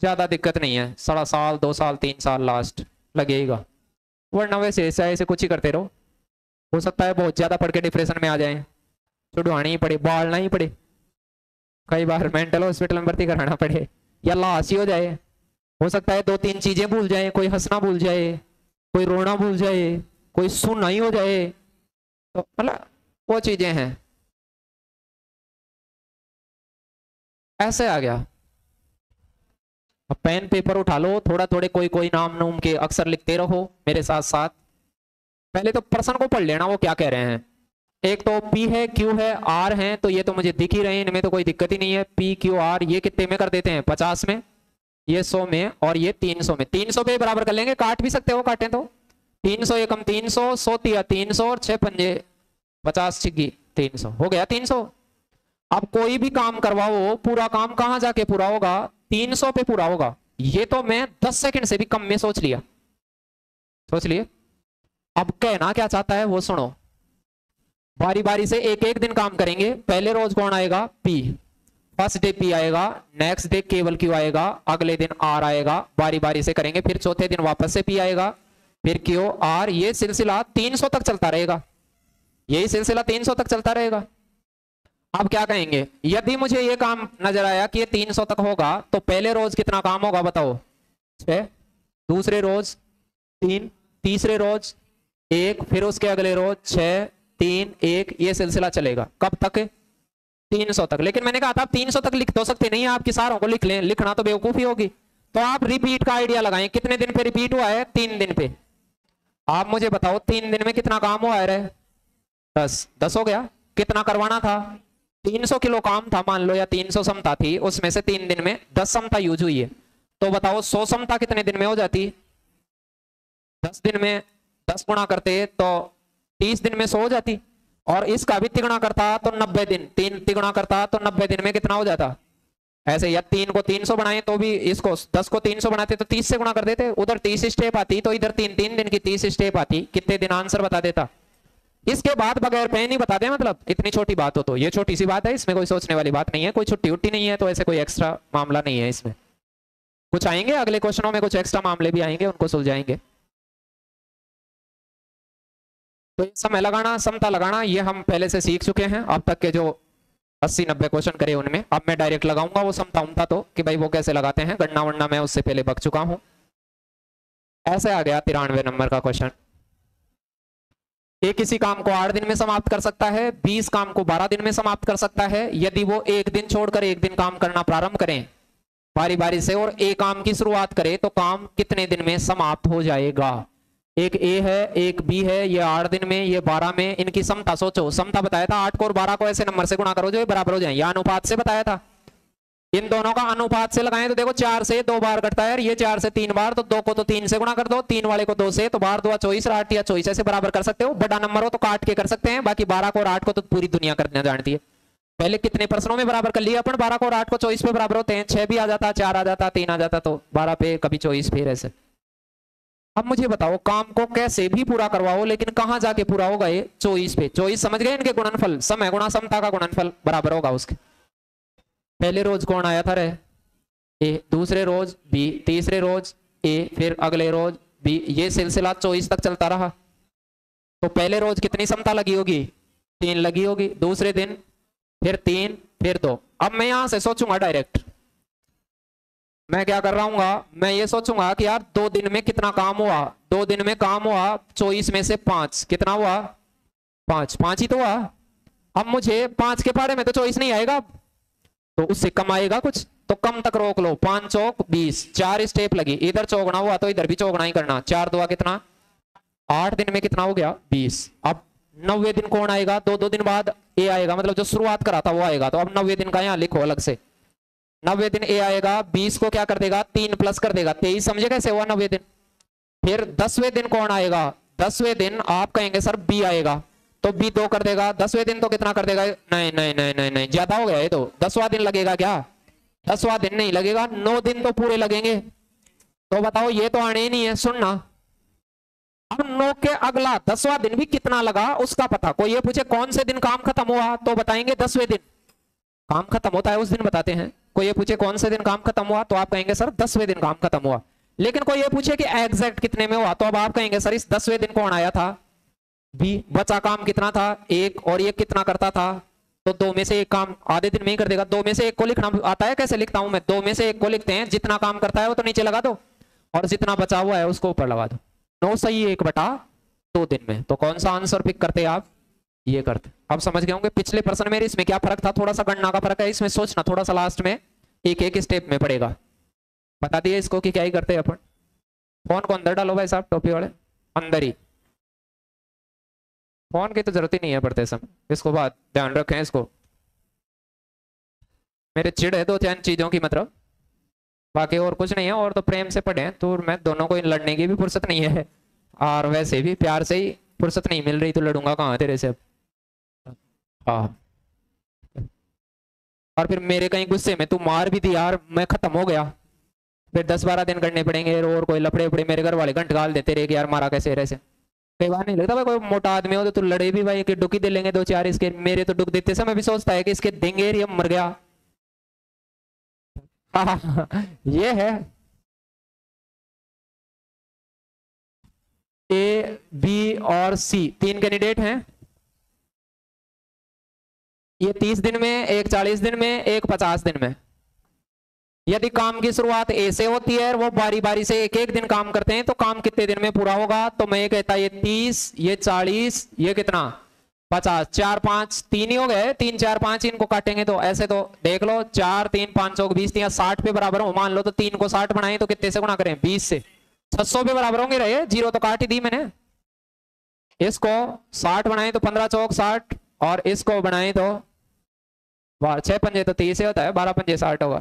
ज़्यादा दिक्कत नहीं है, साढ़ा साल, दो साल, तीन साल लास्ट लगेगा। वरना वैसे ऐसा ऐसे कुछ ही करते रहो। हो सकता है बहुत ज़्यादा पढ़ के डिप्रेशन में आ जाए। छुड़वानी ही पड़े बाढ़ना ही पड़े। कई बार मेंटल हॉस्पिटल में भर्ती कराना पड़े। या लाश ही हो जाए। हो सकता है दो तीन चीज़ें भूल जाए, कोई हंसना भूल जाए, कोई रोना भूल जाए, कोई सुनना ही हो जाए। तो मतलब वो चीज़ें हैं। ऐसे आ गया। पेन पेपर उठा लो थोड़ा थोड़े कोई कोई नाम नूम के अक्सर लिखते रहो, मेरे साथ साथ पहले तो प्रश्न को पढ़ लेना, वो क्या कह रहे हैं। एक तो P है, Q है, R है तो ये तो मुझे दिख ही रहे हैं, इनमें तो कोई दिक्कत ही नहीं है। P, Q, R, ये कितने में कर देते हैं? पचास में, ये सौ में, और ये तीन सौ में। तीन सौ पे बराबर कर लेंगे, काट भी सकते हो, काटे तो। तीन सौ एकम तीन सौ सौ तीन सौ, और छह पंजे पचास छिग्गी तीन सौ। हो गया तीन सौ? अब कोई भी काम करवाओ, पूरा काम कहाँ जाके पूरा होगा? तीन सौ पे पूरा होगा। ये तो मैं दस सेकंड से भी कम में सोच लिया। सोच लिए? अब कहना क्या चाहता है वो सुनो। बारी बारी से एक एक दिन काम करेंगे। पहले रोज कौन आएगा? पी। फ़र्स्ट डे पी आएगा, नेक्स्ट डे केवल क्यू आएगा, अगले दिन आर आएगा बारी बारी से करेंगे, फिर चौथे दिन वापस से पी आएगा, फिर क्यू आर, ये सिलसिला 300 तक चलता रहेगा। यही सिलसिला 300 तक चलता रहेगा। अब क्या कहेंगे? यदि मुझे ये काम नज़र आया कि ये 300 तक होगा तो पहले रोज कितना काम होगा बताओ? छह। दूसरे रोज तीन। तीसरे रोज एक, फिर उसके अगले रोज छ तीन, एक, ये सिलसिला चलेगा। कब तक? तीन सौ तक। लेकिन मैंने कहा था, आप तीन सौ तक लिख तो सकते नहीं आपकी सारों को लिख लें। लिखना तो बेवकूफ़ी होगी। तो आप रिपीट का आइडिया लगाएँ। कितने दिन पे रिपीट हुआ है? तीन दिन पे। आप मुझे बताओ, तीन दिन में कितना काम हुआ है दस। दस हो गया? कितना करवाना था? तीन सौ किलो काम था, मान लो, या तीन सौ समता थी, उसमें से तीन दिन में दस समता यूज़ हुई है। तो बताओ, सौ समता कितने दिन में हो जाती? दस दिन में दस गुणा करते तो तीस दिन में सो हो जाती। और इसका भी तिगुना करता तो नब्बे दिन। तीन तिगुना करता तो नब्बे दिन में कितना हो जाता? ऐसे या तीन को तीन सौ बनाए तो भी इसको दस को तीन सौ बनाते तो तीस से गुणा कर देते। उधर तीस स्टेप आती तो इधर तीन तीन दिन की तीस स्टेप आती। कितने दिन आंसर बता देता? इसके बाद बगैर पेन ही बता दे मतलब। इतनी छोटी बात हो तो। ये छोटी सी बात है, इसमें कोई सोचने वाली बात नहीं है। कोई छुट्टी उट्टी नहीं है तो ऐसे कोई एक्स्ट्रा मामला नहीं है इसमें। कुछ आएँगे अगले क्वेश्चनों में, कुछ एक्स्ट्रा मामले भी आएँगे, उनको सुलझाएँगे। तो समय लगाना, समता लगाना, ये हम पहले से सीख चुके हैं। अब तक के जो अस्सी नब्बे क्वेश्चन करे उनमें, अब मैं डायरेक्ट लगाऊँगा वो समता उमता तो कि भाई वो कैसे लगाते हैं? गन्ना वन्ना मैं उससे पहले बक चुका हूँ। ऐसे आ गया तिरानवे नंबर का क्वेश्चन एक किसी काम को आठ दिन में समाप्त कर सकता है, बीस काम को बारह दिन में समाप्त कर सकता है। यदि वो एक दिन छोड़कर एक दिन काम करना प्रारंभ करें, बारी बारी से, और एक काम की शुरुआत करें तो काम कितने दिन में समाप्त हो जाएगा? एक ए है, एक बी है, ये आठ दिन में, ये बारह में, इनकी समता सोचो। समता बताया था, आठ को और बारह को ऐसे नंबर से गुणा करो जो बराबर हो जाए। या अनुपात से बताया था। इन दोनों का अनुपात से लगाएँ तो देखो, चार से दो बार कटता है ये चार से तीन बार तो दो को तो तीन से गुणा कर दो, तीन वाले को दो से तो बार दो चौबीस आठ या चौबीस, ऐसे बराबर कर सकते हो। बड़ा नंबर हो तो काट के कर सकते हैं, बाकी बारह को और आठ को तो पूरी दुनिया करना जानती है। पहले कितने प्रश्नों में बराबर कर लिया अपन? बारह को और आठ को चौबीस पे बराबर होते हैं। छह भी आ जाता, चार आ जाता, तीन आ जाता तो बारह पे कभी चौबीस फिर ऐसे। अब मुझे बताओ, काम को कैसे भी पूरा करवाओ, लेकिन कहाँ जाके पूरा होगा ये? चौबीस पे। चौबीस समझ गए इनके गुणनफल? समय गुणा समता का गुणनफल बराबर होगा उसके। पहले रोज कौन आया था रे? ए, दूसरे रोज, बी, तीसरे रोज, ए, फिर अगले रोज, बी। ये सिलसिला चौबीस तक चलता रहा। तो पहले रोज कितनी समता लगी होगी? तीन लगी होगी। दूसरे दिन, फिर तीन, फिर दो। अब मैं यहाँ से सोचूँगा डायरेक्ट। मैं क्या कर रहा हूँ मैं ये सोचूँगा कि यार, दो दिन में कितना काम हुआ? दो दिन में काम हुआ चौबीस में से पाँच। कितना हुआ? पाँच। पाँच ही तो हुआ। अब मुझे पाँच के पारे में तो चौबीस नहीं आएगा तो उससे कम आएगा कुछ? तो कम तक रोक लो। पाँच चौक बीस। चार स्टेप लगी। इधर चौगना हुआ तो इधर भी चौगना ही करना। चार दुआ कितना? आठ दिन में कितना हो गया? बीस। अब नब्बे दिन कौन आएगा? दो दो दिन बाद ए आएगा। मतलब जो शुरुआत करा था वो आएगा। तो अब नब्बे दिन का यहाँ लिखो अलग से। नब्बे दिन ए आएगा, बीस को क्या कर देगा? तीन प्लस कर देगा। तेईस समझे कैसे हुआ नब्बे दिन? फिर दसवें दिन कौन आएगा? दसवें दिन आप कहेंगे, सर बी आएगा। तो बी दो कर देगा। दसवें दिन तो कितना कर देगा? नहीं नहीं नहीं नहीं नहीं, ज़्यादा हो गया ये तो। दसवां दिन लगेगा क्या? दसवा दिन नहीं लगेगा, नौ दिन तो पूरे लगेंगे। तो बताओ, ये तो आने ही नहीं है, सुनना। अब नौ के अगला, दसवा दिन भी कितना लगा, उसका पता। कोई ये पूछे, कौन से दिन काम खत्म हुआ? तो बताएँगे दसवें दिन। काम खत्म होता है, उस दिन बताते हैं। कोई ये पूछे कौन से दिन काम खत्म हुआ तो आप कहेंगे, सर, दसवें दिन काम खत्म हुआ। लेकिन कोई ये पूछे कि एग्जैक्ट कितने में हुआ तो अब आप कहेंगे, सर, इस दसवें दिन कौन आया था? बी बचा काम कितना था? एक और ये कितना करता था? तो दो में से एक काम आधे दिन में ही कर देगा। दो में से एक को लिखना आता है? कैसे लिखता हूँ मैं? दो में से एक को लिखते हैं, जितना काम करता है वो तो नीचे लगा दो और जितना बचा हुआ है उसको ऊपर लगा दो। नौ सही एक बटा दो दिन में। तो कौन सा आंसर पिक करते हैं आप? ये करते। अब समझ गए होंगे पिछले प्रश्न में इसमें क्या फ़र्क था? थोड़ा सा गणना का फ़र्क है, इसमें सोचना, थोड़ा सा लास्ट में एक एक स्टेप में पड़ेगा। बता दिए इसको कि क्या ही करते हैं अपन। फ़ोन को अंदर डालो भाई साहब, टोपी वाले। अंदर ही। फ़ोन की तो ज़रूरत ही नहीं है पढ़ते समय। इसको बात ध्यान रखें इसको। मेरे चिड़ है दो तीन चीज़ों की मतलब। बाकी और कुछ नहीं है, और तो प्रेम से पढ़े तो मैं दोनों को लड़ने की भी फुर्सत नहीं है। और वैसे भी प्यार से ही फुर्सत नहीं मिल रही तो लड़ूँगा कहाँ तेरे से हाँ और फिर मेरे कहीं गुस्से में, तू मार भी दी यार, मैं खत्म हो गया। फिर दस बारह दिन करने पड़ेंगे, और कोई लपड़े उपड़े मेरे घर वाले घंट गाल देते रहे कि यार मारा कैसे रहे से कई बार नहीं लगता भाई, कोई मोटा आदमी हो तो तू लड़े भी भाई, कि डुकी दे लेंगे दो चार इसके, मेरे तो डुक देते समय भी सोचता है कि इसके देंगे ये मर गया। ये है। ए, बी और सी, तीन कैंडिडेट हैं। ये तीस दिन में, एक चालीस दिन में, एक पचास दिन में। यदि काम की शुरुआत ए से होती है वो बारी बारी से एक एक दिन काम करते हैं तो काम कितने दिन में पूरा होगा? तो मैं ये कहता ये तीस, ये चालीस, ये कितना? पचास। चार, पाँच, तीन ही हो गए। तीन, चार, पाँच इनको काटेंगे तो ऐसे तो देख लो, चार, तीन, पाँच सौ बीस, तीन साठ पे बराबर हो, मान लो तो तीन को साठ बनाए तो कितने से गुना करें? बीस से। छह सौ पे बराबर होंगे रहे, ज़ीरो तो काट ही दी मैंने। इसको साठ बनाए तो पंद्रह चौक साठ, और इसको बनाए तो छह पंजे तो तीस होता है, बारह पंजे, साठ होगा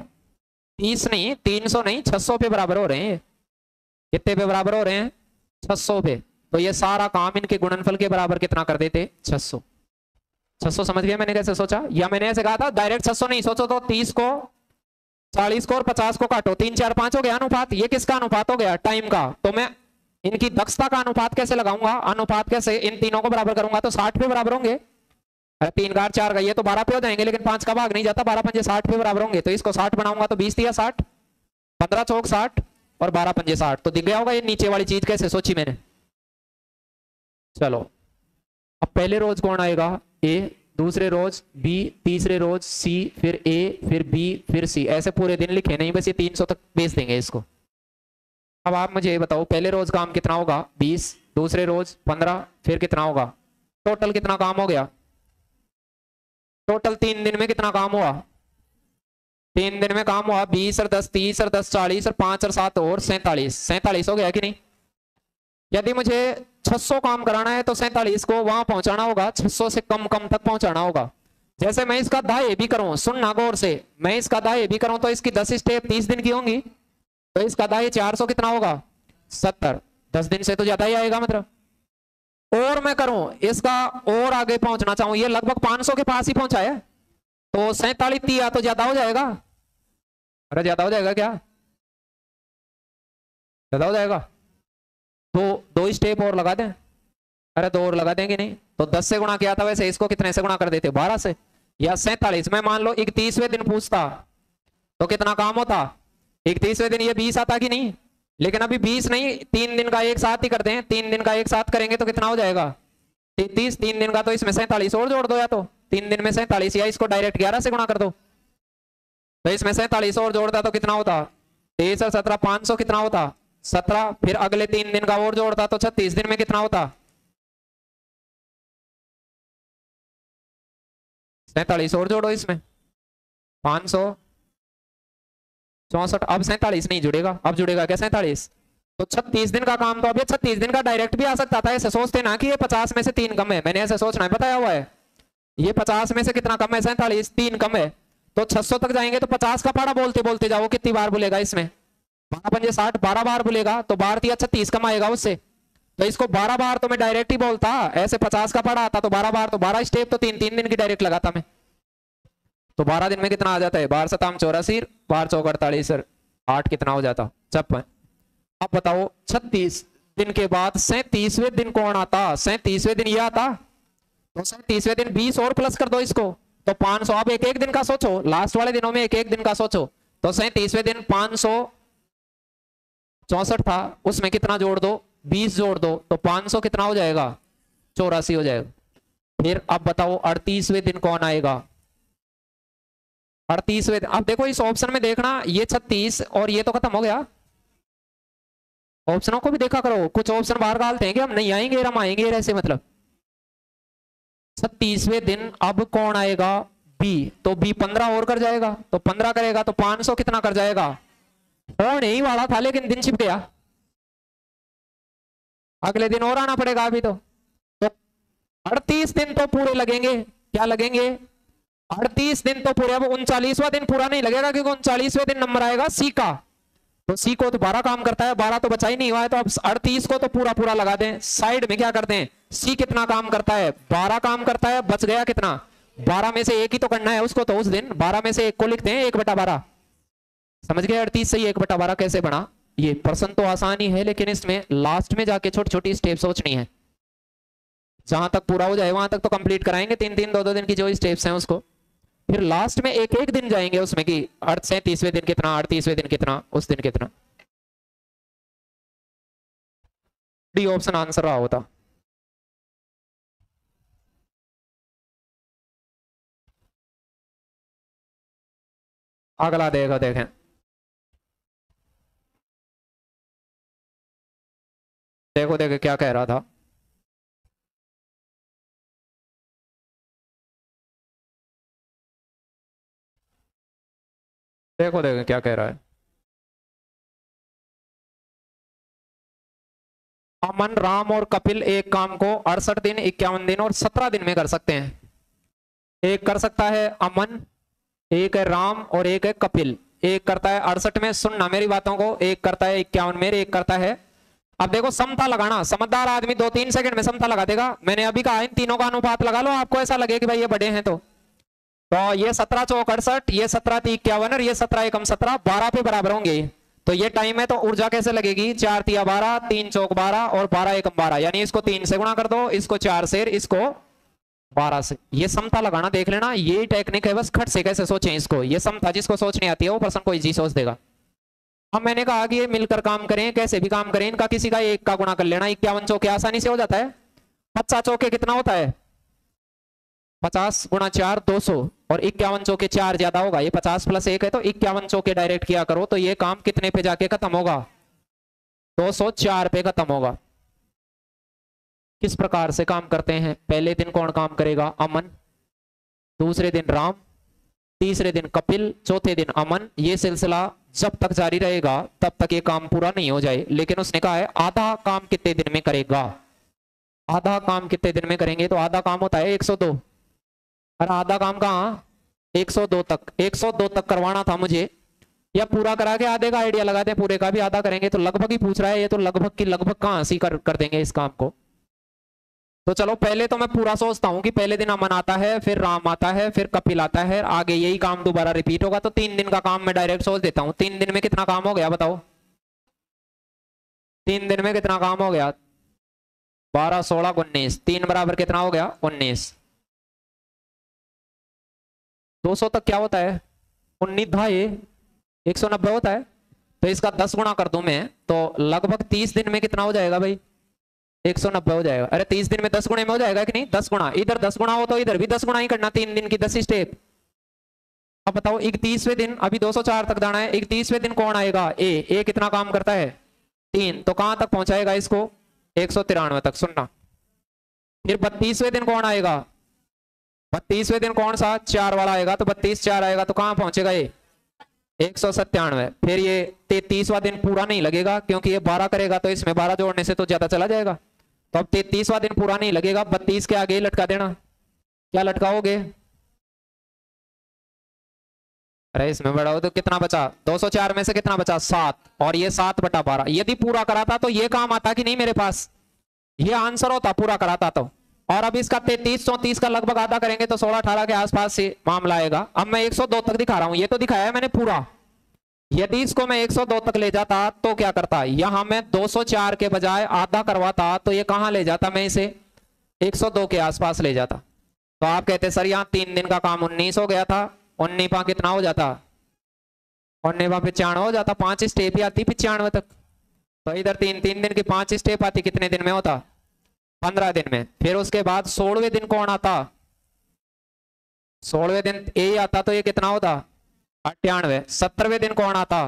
तीस नहीं, तीन सौ नहीं, छह सौ पे बराबर हो रहे हैं। कितने पे बराबर हो रहे हैं? छह सौ पे। तो ये सारा काम इनके गुणनफल के बराबर कितना कर देते? छह सौ। छह सौ समझ गया मैंने कैसे सोचा? या मैंने ऐसे कहा था, डायरेक्ट छह सौ नहीं, सोचो तो तीस को, चालीस को और पचास को काटो। तीन, चार, पाँच हो गया अनुपात। ये किसका अनुपात हो गया? टाइम का। तो मैं इनकी दक्षता का अनुपात कैसे लगाऊँगा? अनुपात कैसे? इन तीनों को बराबर करूँगा तो साठ पे बराबर होंगे। अरे तीन का चार का ये तो बारह पे हो जाएँगे, लेकिन पाँच का भाग नहीं जाता, बारह पंजे साठ पे बराबर होंगे। तो इसको साठ बनाऊँगा तो बीस दिया साठ, पंद्रह चौक साठ और बारह पंजे साठ। तो दिख गया होगा ये नीचे वाली चीज़ कैसे, सोची मैंने। चलो, अब पहले रोज कौन आएगा? ए, दूसरे रोज, बी, तीसरे रोज, सी, फिर ए, फिर बी, फिर सी। ऐसे पूरे दिन लिखे, नहीं बस ये तीन सौ तक बेच देंगे इसको। अब आप मुझे बताओ, पहले रोज काम कितना होगा? बीस, दूसरे रोज, पंद्रह, फिर कितना होगा? टोटल कितना काम हो गया? टोटल तीन दिन में कितना काम हुआ? तीन दिन में काम हुआ बीस और दस, तीस और दस, चालीस और पाँच और सात और सैतालीस। सैतालीस हो गया कि नहीं? यदि मुझे 600 काम कराना है तो सैतालीस को वहाँ पहुंचाना होगा 600 से कम कम तक पहुंचाना होगा। जैसे मैं इसका दाए भी करूँ सुनना गौर से, मैं इसका दाए भी करूँ तो इसकी दस स्टेप तीस दिन की होंगी। तो इसका दाए 400 कितना होगा? सत्तर। दस दिन से तो ज़्यादा ही आएगा मतलब। और मैं करूँ, इसका और आगे पहुँचना चाहूँ। ये लगभग 500 के पास ही पहुँचा है। तो सैतालीस तो ज़्यादा हो जाएगा। अरे ज़्यादा हो जाएगा क्या? ज़्यादा हो जाएगा। तो दो स्टेप और लगा दें। अरे दो और लगा देंगे नहीं। तो दस से गुणा किया था वैसे, इसको कितने से गुणा कर देते? बारह से। या सैतालीस। मैं मान लो इकतीसवें दिन पूछता तो कितना काम होता? इकतीसवें दिन ये बीस आता कि नहीं? लेकिन अभी बीस नहीं, तीन दिन का एक साथ ही करते हैं। तीन दिन का एक साथ करेंगे तो कितना हो जाएगा? तीस, तीन दिन का तो इसमें सैंतालीस और जोड़ दो या तो। तीन दिन में सैंतालीस, या इसको डायरेक्ट ग्यारह से गुणा कर दो। तो इसमें सैंतालीस और जोड़ता तो कितना होता? तेईस और सत्रह, पाँच सौ कितना होता? सत्रह, फिर अगले तीन दिन का और जोड़ता तो छत्तीस दिन में कितना होता? सैतालीस और जोड़ो इसमें। पाँच सौ चौसठ, अब सैतालीस नहीं जुड़ेगा, अब जुड़ेगा क्या सैतालीस? तो छत्तीस दिन का काम तो अभी छत्तीस दिन का डायरेक्ट भी आ सकता था, ऐसे सोचते ना कि ये पचास में से तीन कम है। मैंने ऐसे सोचना है, बताया हुआ है। ये पचास में से कितना कम है? सैंतालीस, तीन कम है। तो छह सौ तक जाएँगे तो पचास का पाड़ा बोलते बोलते जाओ, कितनी बार बोलेगा इसमें? बारह पंजे साठ, बारह बार बोलेगा तो बारह तीस छत्तीस कम आएगा उससे। तो इसको बारह बार तो मैं डायरेक्ट ही बोलता, ऐसे पचास का पड़ा आता तो बारह बार तो बारह स्टेप तो तीन तीन दिन की डायरेक्ट लगाता मैं। तो बारह दिन में कितना आ जाता है? बारह सताम चौरासी बारह चौक अड़तालीस आठ कितना हो जाता? छप्पन। अब बताओ, छत्तीस दिन के बाद सैतीसवें दिन कौन आता? सैतीसवें दिन ये आता? तो सैतीसवें दिन बीस और प्लस कर दो इसको। तो पाँच सौ अब एक एक दिन का सोचो। लास्ट वाले दिनों में एक एक दिन का सोचो। तो सैतीसवें दिन पाँच सौ चौसठ था, उसमें कितना जोड़ दो? बीस जोड़ दो। तो पाँच सौ कितना हो जाएगा? चौरासी हो जाएगा। फिर अब बताओ, अड़तीसवें दिन कौन आएगा? अड़तीसवें अब देखो इस ऑप्शन में देखना ये छत्तीस और ये तो खत्म हो गया। ऑप्शनों को भी देखा करो कुछ ऑप्शन बाहर डालते हैं कि हम नहीं आएँगे हम आएँगे ऐसे मतलब। छत्तीसवें दिन अब कौन आएगा? बी तो बी पंद्रह और कर जाएगा तो पंद्रह करेगा तो पाँच सौ कितना कर जाएगा? और नहीं वाला था लेकिन दिन छिप गया। अगले दिन और आना पड़ेगा अभी तो, तो अड़तीस दिन तो पूरे लगेंगे क्या लगेंगे? अड़तीस दिन तो पूरे, अब उनचालीसवा दिन पूरा नहीं लगेगा क्योंकि उनचालीसवें दिन नंबर आएगा सी का। तो सी को तो बारह काम करता है, बारह तो बचा ही नहीं हुआ है तो अब अड़तीस को तो पूरा पूरा लगा दें। साइड में क्या करते हैं सी कितना काम करता है? बारह काम करता है, बच गया कितना? बारह में से एक ही तो करना है उसको तो उस दिन बारह में से एक को लिखते हैं एक बटा बारह। समझ गए? अड़तीस से एक बटा बारह कैसे बना? ये प्रश्न तो आसान ही है लेकिन इसमें लास्ट में जाके छोटी छोटी स्टेप सोचनी है। जहाँ तक पूरा हो जाए, वहाँ तक तो कंप्लीट कराएँगे। तीन तीन दो दो दिन की जो स्टेप्स हैं उसको। फिर लास्ट में एक एक दिन जाएँगे उसमें कि सैतीसवें दिन कितना अड़तीसवें दिन कितना, उस दिन कितना। डी ऑप्शन आंसर रहा होता। अगला देखो, देखें। देखो देखो क्या कह रहा था। देखो देखो क्या कह रहा है। अमन, राम और कपिल एक काम को अड़सठ दिन, इक्यावन दिन और सत्रह दिन में कर सकते हैं। एक कर सकता है अमन, एक है राम और एक है कपिल। एक करता है अड़सठ में, सुनना मेरी बातों को। एक करता है इक्यावन में, एक करता है। अब देखो, समता लगाना। समझदार आदमी दो तीन सेकंड में समता लगा देगा। मैंने अभी कहा, इन तीनों का अनुपात लगा लो। आपको ऐसा लगे कि भाई ये बड़े हैं तो। तो ये सत्रह चौक अड़सठ, ये सत्रह ती इक्यावन और ये सत्रह एकम सत्रह, बारह पे बराबर होंगे। तो ये टाइम है तो ऊर्जा कैसे लगेगी? चार तिया बारह, तीन चौक बारह और बारह एकम बारह, यानी इसको तीन से गुणा कर दो, इसको चार से इसको बारह से। ये समता लगाना, देख लेना, ये टेक्निक है, बस खट से कैसे सोचें इसको। ये समता जिसको सोचनी आती है, वो पर्सन को इजी सोच देगा। अब मैंने कहा कि ये मिलकर काम करें, कैसे भी काम करें, इनका किसी का एक का गुणा कर लेना, इक्यावन चौके आसानी से हो जाता है। पच्चा चौके कितना होता है? पचास गुणा चार, दो सौ और इक्यावन चौके चार ज़्यादा होगा। ये पचास प्लस एक है तो इक्यावन चौके डायरेक्ट किया करो तो ये काम कितने पे जाके खत्म होगा? दो सौ चार पे खत्म होगा। किस प्रकार से काम करते हैं? पहले दिन कौन काम करेगा? अमन। दूसरे दिन राम। तीसरे दिन कपिल। चौथे दिन अमन। ये सिलसिला जब तक जारी रहेगा, तब तक ये काम पूरा नहीं हो जाए। लेकिन उसने कहा है, आधा काम कितने दिन में करेगा? आधा काम कितने दिन में करेंगे? तो आधा काम होता है 102 अरे आधा काम कहाँ? 102 तक। 102 तक करवाना था मुझे। या पूरा करा के आधे का आइडिया लगा लगाते पूरे का भी आधा करेंगे। तो लगभग ही पूछ रहा है ये तो लगभग की लगभग कहाँ सी कर, कर देंगे इस काम को? तो चलो पहले तो मैं पूरा सोचता हूँ कि पहले दिन अमन आता है फिर राम आता है फिर कपिल आता है आगे यही काम दोबारा रिपीट होगा। तो तीन दिन का काम मैं डायरेक्ट सोच देता हूँ। तीन दिन में कितना काम हो गया बताओ? तीन दिन में कितना काम हो गया? बारह सोलह उन्नीस। तीन बराबर कितना हो गया? उन्नीस। दो सौ तक क्या होता है? उन्नीस ढाई एक सौ नब्बे होता है। तो इसका दस गुणा कर दू मैं तो लगभग तीस दिन में कितना हो जाएगा भाई? एक सौ नब्बे हो जाएगा। अरे तीस दिन में दस गुणे में हो जाएगा कि नहीं? दस गुणा। इधर दस गुणा हो तो इधर भी दस गुणा ही करना, तीन दिन की दस स्टेप अब बताओ इकतीसवें दिन, अभी 204 तक जाना है इकतीसवें दिन कौन आएगा? ए ए कितना काम करता है? तीन। तो कहाँ तक पहुंचाएगा इसको? एक सौ तिरानवे तक, सुनना। फिर बत्तीसवें दिन कौन आएगा? बत्तीसवें दिन कौन सा? चार वाला आएगा तो बत्तीस चार आएगा तो कहाँ पहुंचेगा ये? एक सौ सत्तानवे। फिर ये तैतीसवा दिन पूरा नहीं लगेगा, क्योंकि ये बारह करेगा तो इसमें बारह जोड़ने से तो ज़्यादा चला जाएगा। तो अब तैतीसवा दिन पूरा नहीं लगेगा, बत्तीस के आगे लटका देना। क्या लटकाओगे? अरे, इसमें बढ़ाओ तो कितना बचा? 204 में से कितना बचा? सात। और ये सात बटा बारह। यदि पूरा कराता तो ये काम आता कि नहीं मेरे पास? ये आंसर होता, पूरा कराता तो। और अब इसका तैतीस चौतीस का लगभग आधा करेंगे तो सोलह अठारह के आसपास से मामला आएगा। अब मैं 102 तक दिखा रहा हूँ। ये तो दिखाया है मैंने पूरा। यदि इसको मैं 102 तक ले जाता तो क्या करता? यहाँ मैं 204 के बजाय आधा करवाता तो ये कहाँ ले जाता मैं इसे? 102 के आसपास ले जाता। तो आप कहते, सर, यहाँ तीन दिन का काम उन्नीस हो गया था। उन्नीपा कितना हो जाता? उन्नीपा पिचानवे हो जाता। पाँच स्टेप ही आती पिचानवे तक। तो इधर तीन तीन दिन की पाँच स्टेप आती। कितने दिन में होता? पंद्रह दिन में। फिर उसके बाद सोलहवें दिन कौन आता? सोलहवें दिन ए आता तो ये कितना होता? अट्ठानवे। सत्तरवें दिन कौन आता?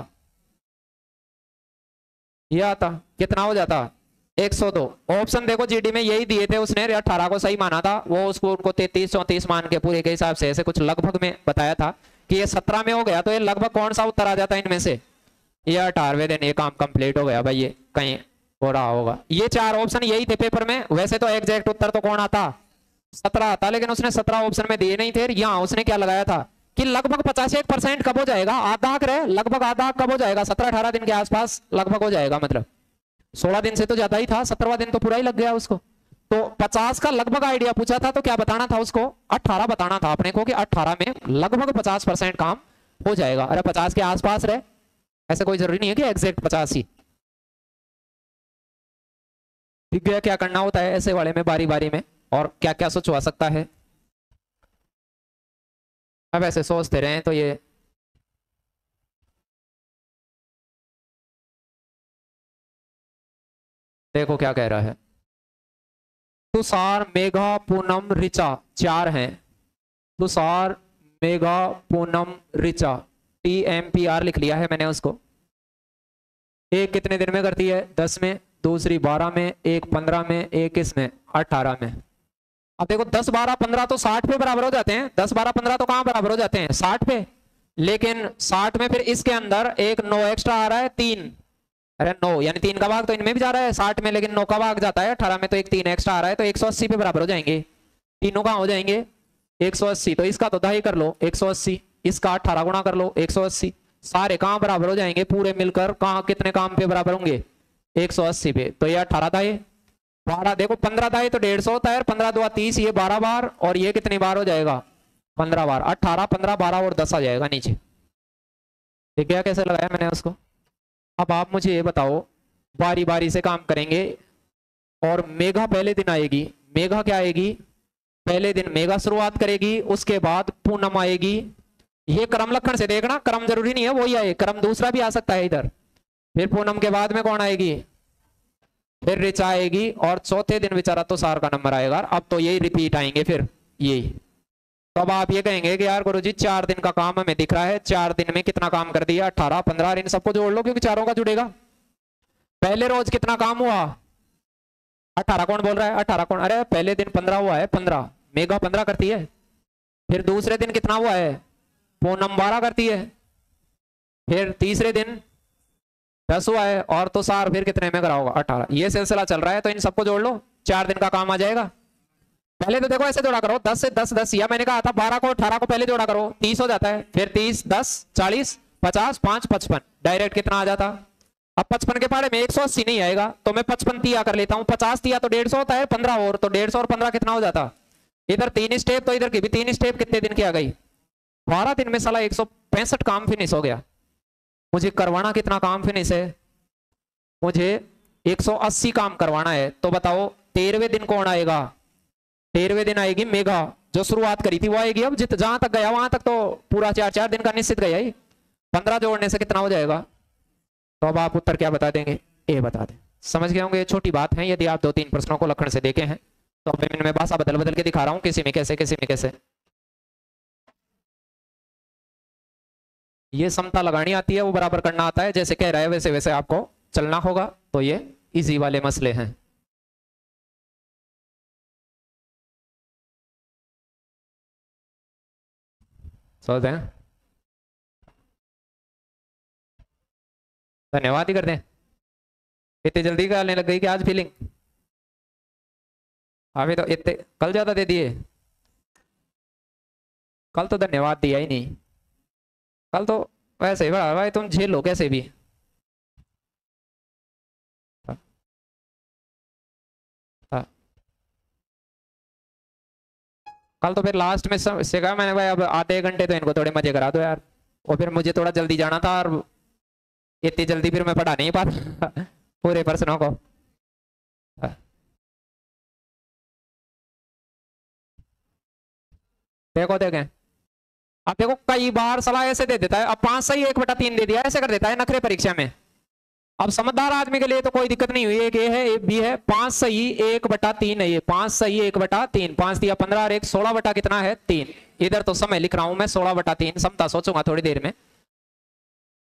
ये आता। कितना हो जाता? 102 ऑप्शन देखो जीडी में यही दिए थे उसने अठारह को सही माना था। वो उसको, उनको तैतीस, चौतीस मान के पूरे के हिसाब से, ऐसे कुछ लगभग में बताया था कि ये सत्रह में हो गया तो ये लगभग कौन सा उत्तर आ जाता है इनमें से? ये अठारहवें दिन, ये काम कंप्लीट हो गया भाई, ये कहीं हो रहा होगा। ये चार ऑप्शन यही थे पेपर में। वैसे तो एग्जैक्ट उत्तर तो कौन आता? सत्रह आता, लेकिन उसने सत्रह ऑप्शन में दिए नहीं थे। यहाँ उसने क्या लगाया था? कि लगभग पचास एक परसेंट कब हो जाएगा? आधा रहे, लगभग आधा कब हो जाएगा? सत्रह अठारह दिन के आसपास लगभग हो जाएगा मतलब। सोलह दिन से तो ज़्यादा ही था, सत्रहवा दिन तो पूरा ही लग गया उसको। तो पचास का लगभग आइडिया पूछा था तो क्या बताना था उसको? अट्ठारह बताना था अपने को कि अट्ठारह में लगभग पचास परसेंट काम हो जाएगा। अरे पचास के आसपास रहे। ऐसा कोई ज़रूरी नहीं है कि एग्जैक्ट पचास। ही है क्या करना होता है ऐसे वाले में, बारी बारी में? और क्या क्या सोचवा सकता है? अब ऐसे सोचते रहे तो ये देखो क्या कह रहा है। तुषार मेघा पूनम ऋचा, चार हैं। Tushar Megha Poonam Richa T M P R लिख लिया है मैंने उसको। एक कितने दिन में करती है? दस में। दूसरी बारह में, एक पंद्रह में, एक इसमें अठारह में। अब देखो, दस बारह पंद्रह तो साठ पे बराबर हो जाते हैं। दस बारह पंद्रह तो कहाँ बराबर हो जाते हैं? साठ पे। लेकिन साठ में फिर इसके अंदर एक नौ एक्स्ट्रा आ रहा है, तीन। अरे नौ, यानी तीन का भाग तो इनमें भी जा रहा है साठ में, लेकिन नौ का भाग जाता है। अठारह में तो एक तीन एक्स्ट्रा आ रहा है तो एक सौ अस्सी पे बराबर हो जाएँगे। तीनों कहाँ हो जाएँगे? एक सौ अस्सी। तो इसका तो दही कर लो, एक सौ अस्सी। इसका अठारह गुणा कर लो, एक सौ अस्सी। सारे कहाँ बराबर हो जाएँगे? पूरे मिलकर कहाँ, कितने काम पे बराबर होंगे? एक सौ अस्सी पे। तो ये अठारह दाए बारह, देखो, पंद्रह दाए तो डेढ़ सौ होता है, पंद्रह दो तीस, ये बारह बार, और ये कितनी बार हो जाएगा? पंद्रह बार। अट्ठारह पंद्रह, बारह और दस आ जाएगा नीचे। ठीक है कैसे लगाया मैंने उसको? अब आप मुझे ये बताओ, बारी बारी से काम करेंगे, और मेघा पहले दिन आएगी। मेघा क्या आएगी? पहले दिन मेघा शुरुआत करेगी, उसके बाद पूनम आएगी। ये क्रम लक्षण से देखना, क्रम ज़रूरी नहीं है, वही आए। क्रम दूसरा भी आ सकता है इधर। फिर पूनम के बाद में कौन आएगी? फिर रिचा आएगी और चौथे दिन बेचारा तो सार का नंबर आएगा अब तो यही रिपीट आएँगे फिर, यही। तो अब आप ये कहेंगे कि यार गुरु जी चार दिन का काम हमें दिख रहा है, चार दिन में कितना काम कर दिया, अठारह, पंद्रह, इन सबको जोड़ लो क्योंकि चारों का जुड़ेगा। पहले रोज कितना काम हुआ? अठारह कौन बोल रहा है? अठारह कौन? अरे पहले दिन पंद्रह हुआ है, पंद्रह। मेगा पंद्रह करती है। फिर दूसरे दिन कितना हुआ है? पूनम बारह करती है। फिर तीसरे दिन दस हुआ है, और तो सार फिर कितने में करा होगा अठारह। ये सिलसिला चल रहा है तो इन सबको जोड़ लो। चार दिन का काम आ जाएगा। पहले तो देखो, ऐसे जोड़ा करो। दस से दस दस, या मैंने कहा था बारह को अठारह को पहले जोड़ा करो। तीस हो जाता है, फिर तीस, दस, चालीस, पचास, पाँच, पचपन। डायरेक्ट कितना आ जाता? अब पचपन के पारे में एक सौ अस्सी नहीं आएगा तो मैं पचपन तिया कर लेता हूँ। पचास तिया तो डेढ़ सौ होता है, पंद्रह और तो डेढ़ सौ और पंद्रह कितना हो जाता? इधर तीन स्टेप तो इधर की भी तीन स्टेप कितने दिन की आ गई? बारह दिन में साला एक सौ पैंसठ काम फिनिश हो गया। मुझे करवाना कितना काम फिनिश है? मुझे 180 काम करवाना है। तो बताओ, तेरहवें दिन कौन आएगा? तेरहवें दिन आएगी मेघा, जो शुरुआत करी थी, वो आएगी अब जित, जहाँ तक गया, वहाँ तक तो पूरा चार चार दिन का निश्चित गया ही। पंद्रह जोड़ने से कितना हो जाएगा? तो अब आप उत्तर क्या बता देंगे? ए बता दें। समझ गए होंगे? ये छोटी बात है, यदि आप दो तीन प्रश्नों को लखन से देखे हैं तो अब मैं भाषा बदल बदल के दिखा रहा हूँ, किसी में कैसे, किसी में कैसे। ये समता लगानी आती है, वो बराबर करना आता है, जैसे कह रहा है, वैसे वैसे आपको चलना होगा तो ये इजी वाले मसले हैं। समझ हैं? धन्यवाद ही कर दें इतनी जल्दी करने लग गई कि आज फीलिंग अभी तो इतने, कल ज़्यादा दे दिए। कल तो धन्यवाद दिया ही नहीं। कल तो वैसे ही बड़ा भाई तुम झेलो कैसे भी हाँ। हाँ। कल तो फिर लास्ट में से कहा मैंने, भाई अब आधे घंटे तो इनको थोड़े मज़े करा दो यार और फिर मुझे थोड़ा जल्दी जाना था और इतनी जल्दी फिर मैं पढ़ा नहीं पाता पूरे पर्सनों को हाँ। देखो, देखें अब देखो, कई बार सलाह ऐसे दे देता है, अब पाँच सही, एक बटा तीन दे दिया, ऐसे कर देता है नखरे परीक्षा में। अब समझदार आदमी के लिए तो कोई दिक्कत नहीं हुई, एक ए है, एक बी है, पाँच सही, एक बटा तीन है ये, पाँच सही, एक बटा तीन, पाँच दिया पंद्रह, और एक सोलह बटा कितना है, तीन। इधर तो समय लिख रहा हूँ मैं, सोलह बटा तीन समता सोचूँगा थोड़ी देर में।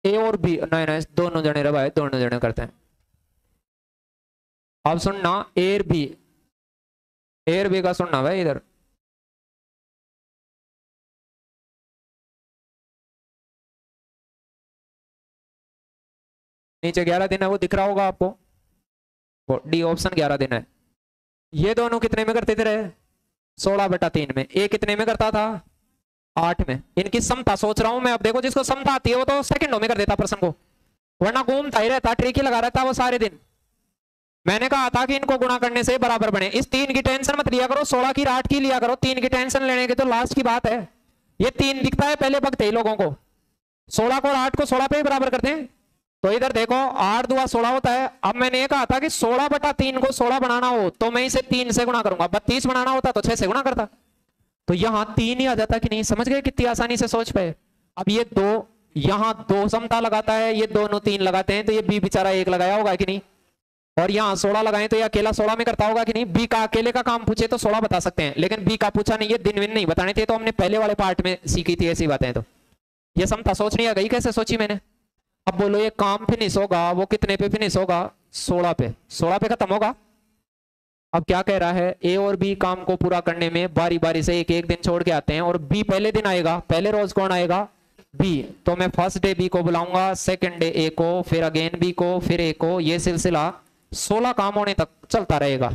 ए और बी, नहीं नहीं, दोनों जने रहा है दोनों जने करते हैं। अब सुनना एर बी एर बी का सुनना भाई इधर। नीचे ग्यारह दिन है, वो दिख रहा होगा आपको। डी ऑप्शन ग्यारह दिन है। ये दोनों कितने में करते थे सोलह बटा तीन में। ए कितने में करता था? आठ में। इनकी समता, सोच रहा हूँ मैं अब। देखो, जिसको समता आती है, वो तो सेकंडों में कर देता प्रश्न को। वरना घूमता ही रहता ट्रिक ही लगा रहता वो सारे दिन। मैंने कहा था कि इनको गुणा करने से बराबर बने। इस तीन की टेंशन मत लिया करो, सोलह की आठ की लिया करो। तीन की टेंशन लेने की तो लास्ट की बात है। ये तीन दिखता है, पहले भगते ही लोगों को। सोलह को और आठ को सोलह पे ही बराबर करते हैं। तो इधर देखो, आठ दुआ सोलह होता है। अब मैंने ये कहा था कि सोलह बटा तीन को सोलह बनाना हो तो मैं इसे तीन से गुणा करूँगा। बत्तीस बनाना होता तो छह से गुणा करता। तो यहाँ तीन ही आ जाता कि नहीं? समझ गए कितनी आसानी से सोच पाए अब ये दो, यहाँ दो समता लगाता है, ये दोनों तीन लगाते हैं तो ये बी बेचारा एक लगाया होगा कि नहीं? और यहाँ सोलह लगाए तो ये अकेला सोलह में करता होगा कि नहीं? बी का अकेले का काम पूछे तो सोलह बता सकते हैं। लेकिन बी का पूछा नहीं, ये दिन विन नहीं, बताने थे तो हमने पहले वाले पार्ट में सीखी थी ऐसी बातें तो। ये समता सोचनी आ गई, कैसे सोची मैंने? अब बोलो, ये काम फिनिश होगा, वो कितने पे फिनिश होगा? सोलह पे। सोलह पे खत्म होगा? अब क्या कह रहा है? ए और बी काम को पूरा करने में बारी बारी से एक एक दिन छोड़ के आते हैं और बी पहले दिन आएगा। पहले रोज कौन आएगा? बी तो मैं फ़र्स्ट डे बी को बुलाऊँगा सेकंड डे ए को, फिर अगेन बी को, फिर ए को। ये सिलसिला सोलह काम होने तक चलता रहेगा।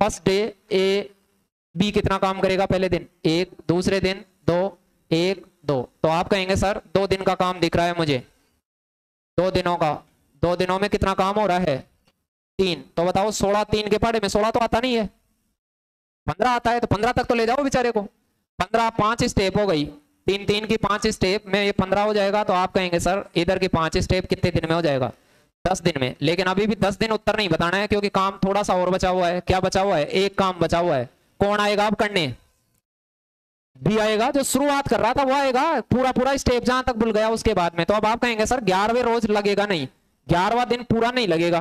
फ़र्स्ट डे ए बी कितना काम करेगा पहले दिन? एक, दूसरे दिन दो, एक, दो। तो आप कहेंगे, सर, दो दिन का काम दिख रहा है मुझे। दो दिनों का, दो दिनों में कितना काम हो रहा है? तीन। तो बताओ, सोलह तीन के पढ़े में, सोलह तो आता नहीं है। पंद्रह आता है तो पंद्रह तक तो ले जाओ बेचारे को। पंद्रह पाँच स्टेप हो गई। तीन तीन की पाँच स्टेप में ये पंद्रह हो जाएगा तो आप कहेंगे, सर, इधर की पाँच स्टेप कितने दिन में हो जाएगा? दस दिन में। लेकिन अभी भी दस दिन उत्तर नहीं बताना है क्योंकि काम थोड़ा सा और बचा हुआ है। क्या बचा हुआ है? एक काम बचा हुआ है। कौन आएगा आप करने? भी आएगा, जो शुरुआत कर रहा था, वो आएगा। पूरा पूरा स्टेप जहाँ तक भूल गया उसके बाद में। तो अब आप कहेंगे, सर, ग्यारहवें रोज लगेगा नहीं। ग्यारहवा दिन पूरा नहीं लगेगा।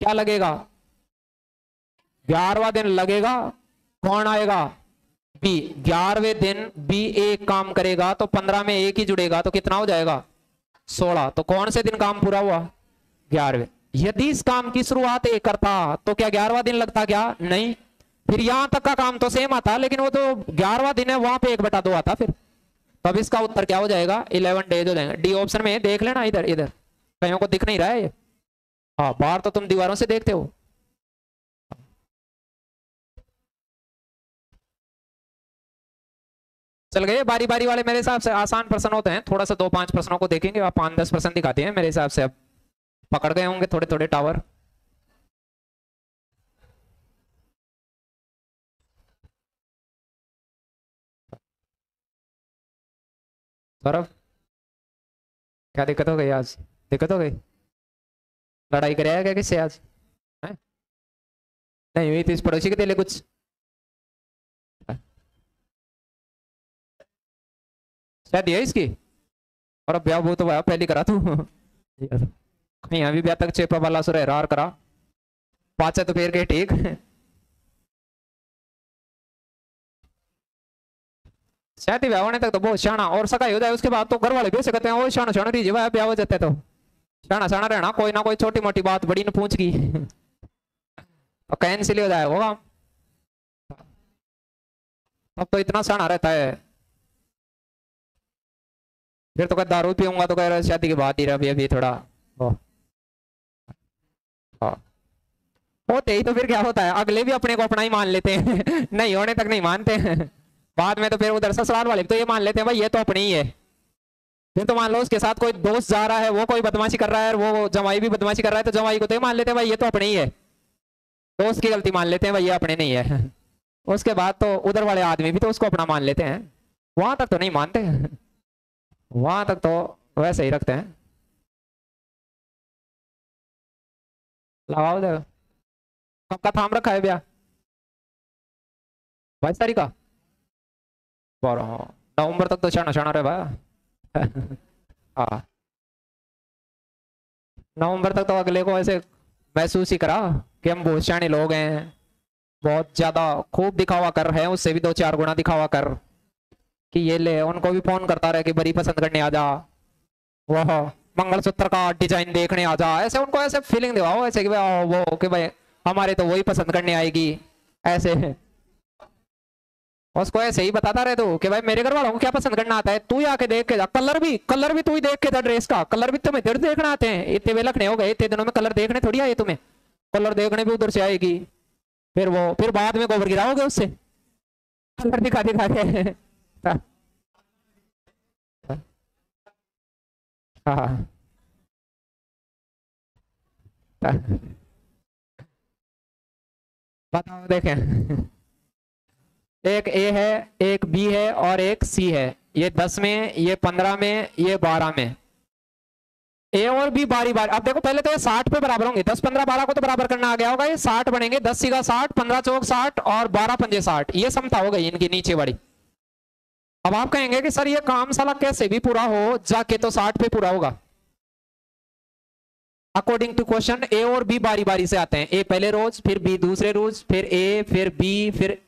क्या लगेगा? ग्यारहवा दिन लगेगा। कौन आएगा? बी, ग्यारहवें दिन बी एक काम करेगा तो पंद्रह में एक ही जुड़ेगा तो कितना हो जाएगा? सोलह। तो कौन से दिन काम पूरा हुआ? ग्यारहवें। यदि इस काम की शुरुआत एक करता तो क्या ग्यारहवा दिन लगता क्या? नहीं। फिर यहाँ तक का काम तो सेम आता, लेकिन वो तो ग्यारहवा दिन है, वहाँ पे एक बटा दो आता फिर। तो अब इसका उत्तर क्या हो जाएगा? इलेवन डेज़ हो जाएगा। डी ऑप्शन में देख लेना इधर इधर। कहीं को दिख नहीं रहा है ये। हाँ बाहर तो तुम दीवारों से देखते हो। चल गए बारी बारी वाले मेरे हिसाब से आसान प्रश्न होते हैं। थोड़ा सा दो पाँच प्रश्नों को देखेंगे, आप पाँच दस प्रश्न दिखाते हैं मेरे हिसाब से। अब पकड़ गए होंगे थोड़े थोड़े टावर सौरभ क्या दिक्कत हो गई आज? दिक्कत हो गई? लड़ाई कराया क्या किससे आज? है? नहीं, हुई थी इस पड़ोसी के दिले कुछ। शादी है इसकी? और अब ब्याह वो तो पहली करा तू। *laughs* कहीं अभी ब्याह तक चेपा वाला सुर करा। पाचा तो फिर गए, ठीक। शादी होने तक तो बहुत शाना और सगाई हो जाए उसके बाद तो घर वाले भी कहते हैं, वो शाना शाना दीजिए भाई ब्याह हो जाता तो। शाना शाना रहना, कोई ना कोई छोटी मोटी बात, बड़ी न पूछ की और कैंसिल हो जाए होगा अब तो इतना शाना रहता है। फिर तो कह दारू पीऊँगा तो कह रहा शादी के बाद ही रहा, अभी अभी थोड़ा हाँ। होते ही तो फिर क्या होता है, अगले भी अपने को अपना ही मान लेते हैं। *laughs* नहीं, होने तक नहीं मानते। हैं *laughs* बाद में तो फिर उधर ससुराल वाले तो ये मान लेते हैं, भाई ये तो अपनी ही है। फिर तो मान लो उसके साथ कोई दोस्त जा रहा है, वो कोई बदमाशी कर रहा है वो जमाई भी बदमाशी कर रहा है तो जमाई को तो ये मान लेते हैं, भाई ये तो अपने ही है। दोस्त की गलती मान लेते हैं, भाई ये अपने नहीं है। उसके बाद तो उधर वाले आदमी भी तो उसको अपना मान लेते हैं। वहाँ तक तो नहीं मानते। वहाँ तक तो वैसे ही रखते हैं। लगाओ दे कब का थाम रखा है भैया। बाईस तारीख का। नवंबर तक तो छाना छाना रहे भाई हाँ. नवंबर तक तो अगले को ऐसे महसूस ही करा कि हम बहुत शाने लोग हैं। बहुत ज़्यादा खूब दिखावा कर रहे हैं, उससे भी दो चार गुना दिखावा कर कि ये ले, उनको भी फ़ोन करता रहे कि बड़ी पसंद करने आ जा। वह, मंगलसूत्र का डिज़ाइन देखने आ जा। ऐसे उनको ऐसे फीलिंग दिवाओ, ऐसे कि भाई वो, कि भाई, हमारे तो वही पसंद करने आएगी। ऐसे। उसको ऐसे ही बताता रहे तो कि भाई मेरे घर वालों को क्या पसंद करना आता है? तू ही आके देख के जा। कलर भी कलर भी तू ही देख के जा ड्रेस का। कलर भी तुम्हें तेरे देखना आते हैं। इतने वे लखने हो गए, इतने दिनों में कलर देखने थोड़ी आए तुम्हें। कलर देखने भी उधर से आएगी। फिर वो, फिर बाद में गोबर गिराओगे उससे। कलर दिखा दिखा के। हाँ। बताओ, देखें। एक ए है, एक बी है और एक सी है। ये दस में, ये पंद्रह में, ये बारह में। ए और बी बारी बारी। अब देखो, पहले तो ये साठ पे बराबर होंगे। दस पंद्रह बारह को तो बराबर करना आ गया होगा। ये साठ बनेंगे। दस सीगा साठ, पंद्रह चौक साठ और बारह पंजे साठ। ये समता हो गई इनकी नीचे वाली। अब आप कहेंगे कि सर, ये काम साला कैसे भी पूरा हो, जाके तो साठ पे पूरा होगा। अकॉर्डिंग टू क्वेश्चन ए और बी बारी बारी से आते हैं। ए पहले रोज, फिर बी दूसरे रोज, फिर ए फिर बी फिर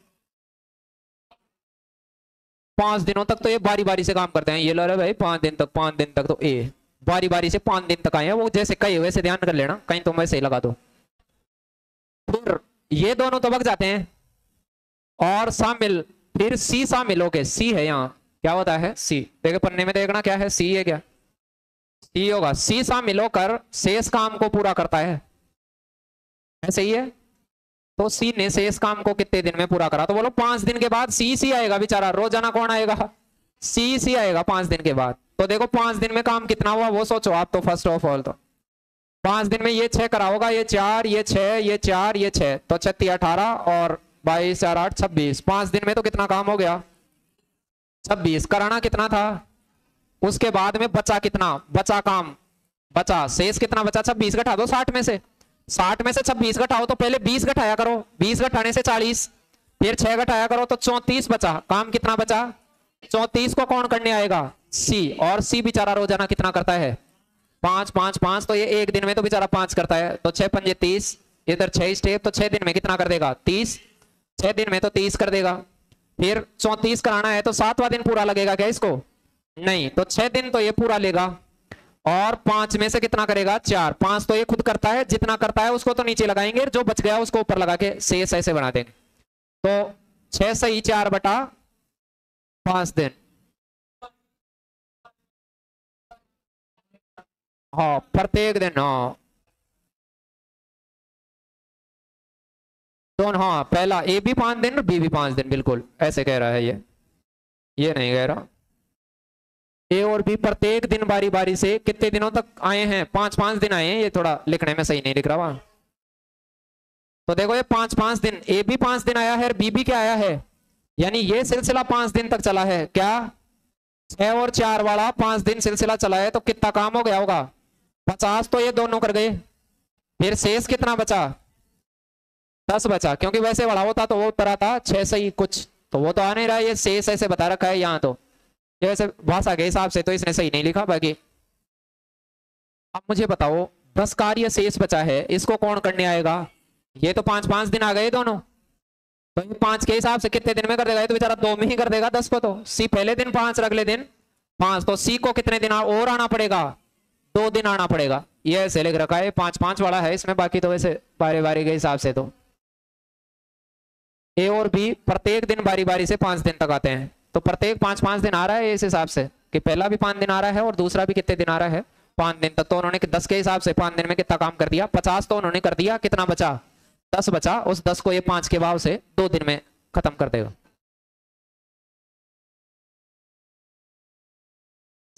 पाँच दिनों तक तो ये बारी बारी से काम करते हैं। ये लो रहे भाई पाँच दिन तक पाँच दिन तक तो ए बारी बारी से पाँच दिन तक आए हैं। वो जैसे कहे वैसे ध्यान कर लेना। कहीं तुम वैसे ही लगा दो फिर ये दोनों तो बग जाते हैं। और शामिल फिर सी शामिल ओके सी है यहाँ। क्या होता है? सी। देखे पन्ने में देखना क्या है। सी है क्या? सी होगा। सी शामिल होकर शेष काम को पूरा करता है। ऐसे ही है। तो सी ने शेष काम को कितने दिन में पूरा करा? तो बोलो, पाँच दिन के बाद सी सी आएगा बेचारा। रोज़ाना कौन आएगा? सी सी आएगा पाँच दिन के बाद। तो देखो, पाँच दिन में काम कितना हुआ, वो सोचो आप तो फ़र्स्ट ऑफ़ ऑल तो। पाँच दिन में ये छह करा होगा, ये चार, ये छह, ये चार, ये छह। तो छत्तीस अठारह और बाईस, चार, आठ, छब्बीस। पाँच दिन में तो कितना काम हो गया? छब्बीस। कराना कितना था? उसके बाद में बचा कितना? बचा काम। बचा। शेष कितना बचा? छब्बीस। घटा दो साठ में से। साठ में से छब्बीस घटाओ तो पहले बीस घटाया करो, बीस घटाने से चालीस, फिर छह घटाया करो तो चौतीस बचा। काम कितना बचा? चौतीस को कौन करने आएगा? सी और सी बेचारा रोज़ाना कितना करता है? पाँच पाँच पाँच तो ये एक दिन में तो बेचारा पाँच करता है। तो छह पंजे तीस, इधर छह स्टेप तो छह दिन में कितना कर देगा? तीस, छह दिन में तो तीस कर देगा। फिर चौतीस कराना है तो सातवां दिन पूरा लगेगा क्या इसको? नहीं तो छह दिन तो ये पूरा लेगा। और पाँच में से कितना करेगा? चार। पाँच तो ये खुद करता है, जितना करता है उसको तो नीचे लगाएँगे, जो बच गया उसको ऊपर लगा के शेष ऐसे बना देंगे। तो छह सही, चार बटा पाँच दिन। हाँ प्रत्येक दिन हाँ। दोनों हाँ पहला ए भी पाँच दिन, बी भी पाँच दिन, बिल्कुल। ऐसे कह रहा है ये। ये नहीं कह रहा। ए और बी प्रत्येक दिन बारी बारी से कितने दिनों तक आए हैं? पाँच पाँच दिन आए हैं, ये थोड़ा लिखने में सही नहीं लिख रहा तो देखो ये पाँच पाँच दिन, ए भी पाँच दिन आया है और बी भी क्या आया है? यानी ये सिलसिला पाँच दिन तक चला है। क्या? छह और चार वाला पाँच दिन सिलसिला चला है तो कितना काम हो गया होगा? पचास तो ये दोनों कर गए। फिर शेष कितना बचा? दस बचा, क्योंकि वैसे वाला होता तो वो तरह था, छह सही कुछ। तो वो तो आ नहीं रहा, ये शेष ऐसे बता रखा है यहाँ तो। वैसे भाषा के हिसाब से तो इसने सही नहीं लिखा, बाकी अब मुझे बताओ, दस कार्य शेष बचा है, इसको कौन करने आएगा? ये तो पाँच पाँच दिन आ गए दोनों। तो ये पाँच के हिसाब से कितने दिन में कर देगा? तो बेचारा दो में ही कर देगा, दस को तो। सी पहले दिन, पाँच अगले दिन। पाँच तो सी को कितने दिन और आना पड़ेगा? दो दिन आना पड़ेगा। ये ऐसे लिख रखा है, पाँच पाँच वाला है इसमें, बाकी तो वैसे बारी बारी के हिसाब से तो। ए और बी प्रत्येक दिन बारी बारी से पाँच दिन तक आते हैं। तो प्रत्येक पाँच पाँच दिन आ रहा है इस हिसाब से कि पहला भी पाँच दिन आ रहा है और दूसरा भी कितने दिन आ रहा है? पाँच दिन तक तो उन्होंने दस के हिसाब से पाँच दिन में कितना काम कर दिया? पचास तो उन्होंने कर दिया, कितना बचा? दस बचा, उस दस को ये पाँच के भाव से दो दिन में खत्म कर देगा।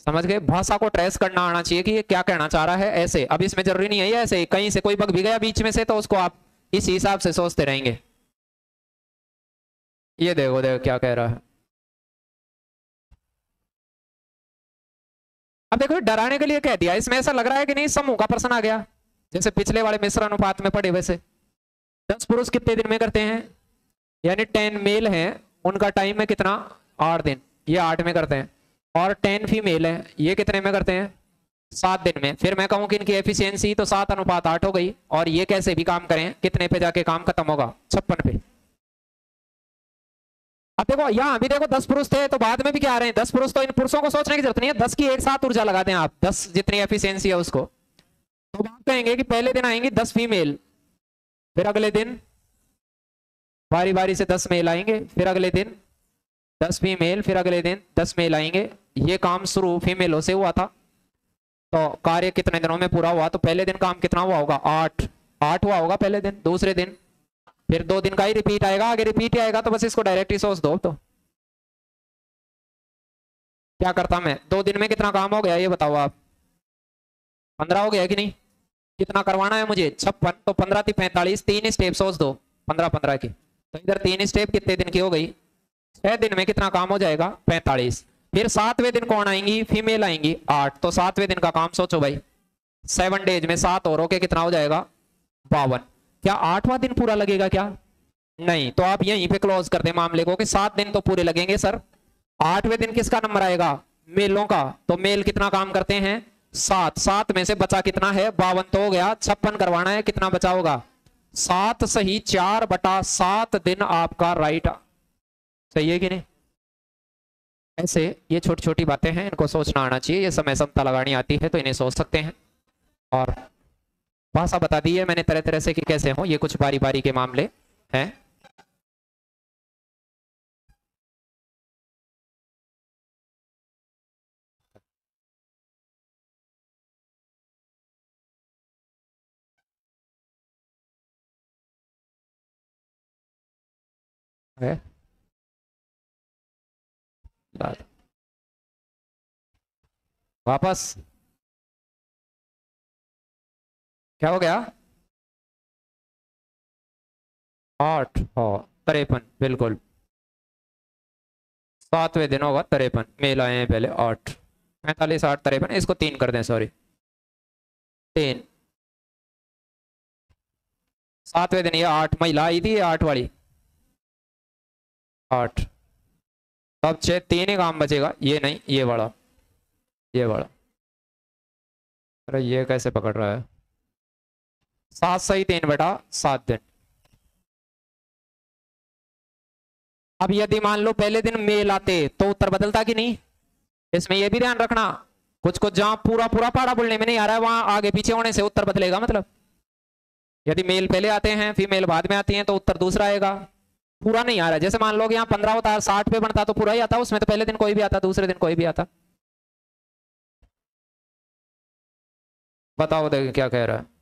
समझ गए? भाषा को ट्रेस करना आना चाहिए कि ये क्या कहना चाह रहा है, ऐसे। अब इसमें ज़रूरी नहीं है ऐसे, कहीं से कोई बग भी गया बीच में से तो उसको आप इस हिसाब से सोचते रहेंगे। ये देखो देखो क्या कह रहा है। अब देखो डराने के लिए कह दिया। इसमें ऐसा लग रहा है कि नहीं, समूह का प्रश्न आ गया। जैसे पिछले वाले मिश्र अनुपात में पड़े वैसे। दस पुरुष कितने दिन में करते हैं? यानी टेन मेल हैं, उनका टाइम है कितना? आठ दिन। ये आठ में करते हैं। और टेन फीमेल है, ये कितने में करते हैं? सात दिन में। फिर मैं कहूँ कि इनकी एफिशिएंसी तो सात अनुपात आठ हो गई। और ये कैसे भी काम करें, कितने पे जाके काम खत्म होगा? छप्पन पे। अब देखो, यहाँ अभी देखो, दस पुरुष थे तो बाद में भी क्या आ रहे हैं? दस पुरुष तो इन पुरुषों को सोचने की ज़रूरत नहीं है। दस की एक साथ ऊर्जा लगा दें आप। दस जितनी एफिशिएंसी है उसको। तो आप कहेंगे कि पहले दिन आएँगे दस फीमेल फिर अगले दिन बारी बारी से दस मेल आएँगे, फिर अगले दिन दस फीमेल फिर अगले दिन दस मेल आएँगे। ये काम शुरू फीमेलों से हुआ था। तो कार्य कितने दिनों में पूरा हुआ? तो पहले दिन काम कितना हुआ होगा? आठ। आठ हुआ होगा पहले दिन, दूसरे दिन फिर दो दिन का ही रिपीट आएगा, आगे रिपीट ही आएगा तो बस इसको डायरेक्ट सोच दो तो। क्या करता मैं? दो दिन में कितना काम हो गया, ये बताओ आप। पंद्रह हो गया कि नहीं? कितना करवाना है मुझे? छप्पन तो पंद्रह थी पैंतालीस, तीन स्टेप सोच दो, पंद्रह पंद्रह की। तो इधर तीन स्टेप कितने दिन की हो गई? छह दिन में कितना काम हो जाएगा? पैंतालीस। फिर सातवें दिन कौन आएँगी? फीमेल आएँगी, आठ। तो सातवें दिन का काम सोचो भाई। सेवन डेज़ में सात और के कितना हो जाएगा? बावन। क्या आठवां दिन पूरा लगेगा क्या? नहीं तो आप यहीं पे क्लोज कर दे मामले को कि सात दिन तो पूरे लगेंगे, सर। आठवें दिन किसका नंबर आएगा? मेलों का। तो मेल कितना काम करते हैं? सात। सात में से बचा कितना है? बावन तो हो गया। छप्पन करवाना है, कितना बचा होगा? सात सही चार बटा सात दिन आपका राइट सही है कि नहीं? ऐसे ये छोटी छोटी बातें हैं, इनको सोचना आना चाहिए। ये समय समता लगानी आती है तो इन्हें सोच सकते हैं। और भाषा बता दी है मैंने तरह तरह से कि कैसे हो, ये कुछ बारी बारी के मामले हैं। है। वापस। क्या हो गया? आठ हाँ तिरपन, बिल्कुल। सातवें दिन होगा तिरपन, मेल आए हैं पहले आठ। पैंतालीस, आठ, तिरपन, इसको तीन कर दें सॉरी तीन। सातवें दिन ये आठ महिला आई थी आठ वाली। आठ। अब छः तीन ही काम बचेगा, ये नहीं, ये वाला। ये वाला। अरे ये कैसे पकड़ रहा है? सात सही तीन बेटा सात दिन अब यदि मान लो पहले दिन मेल आते तो उत्तर बदलता कि नहीं? इसमें यह भी ध्यान रखना, कुछ कुछ जहाँ पूरा पूरा पाड़ा बोलने में नहीं आ रहा है, वहाँ आगे पीछे होने से उत्तर बदलेगा मतलब। यदि मेल पहले आते हैं फीमेल बाद में आती हैं तो उत्तर दूसरा आएगा। पूरा नहीं आ रहा जैसे मान लो कि यहाँ पंद्रह होता है साठ पे बनता तो पूरा ही आता, उसमें तो पहले दिन कोई भी आता, दूसरे दिन कोई भी आता। बताओ देखिए क्या कह रहा है।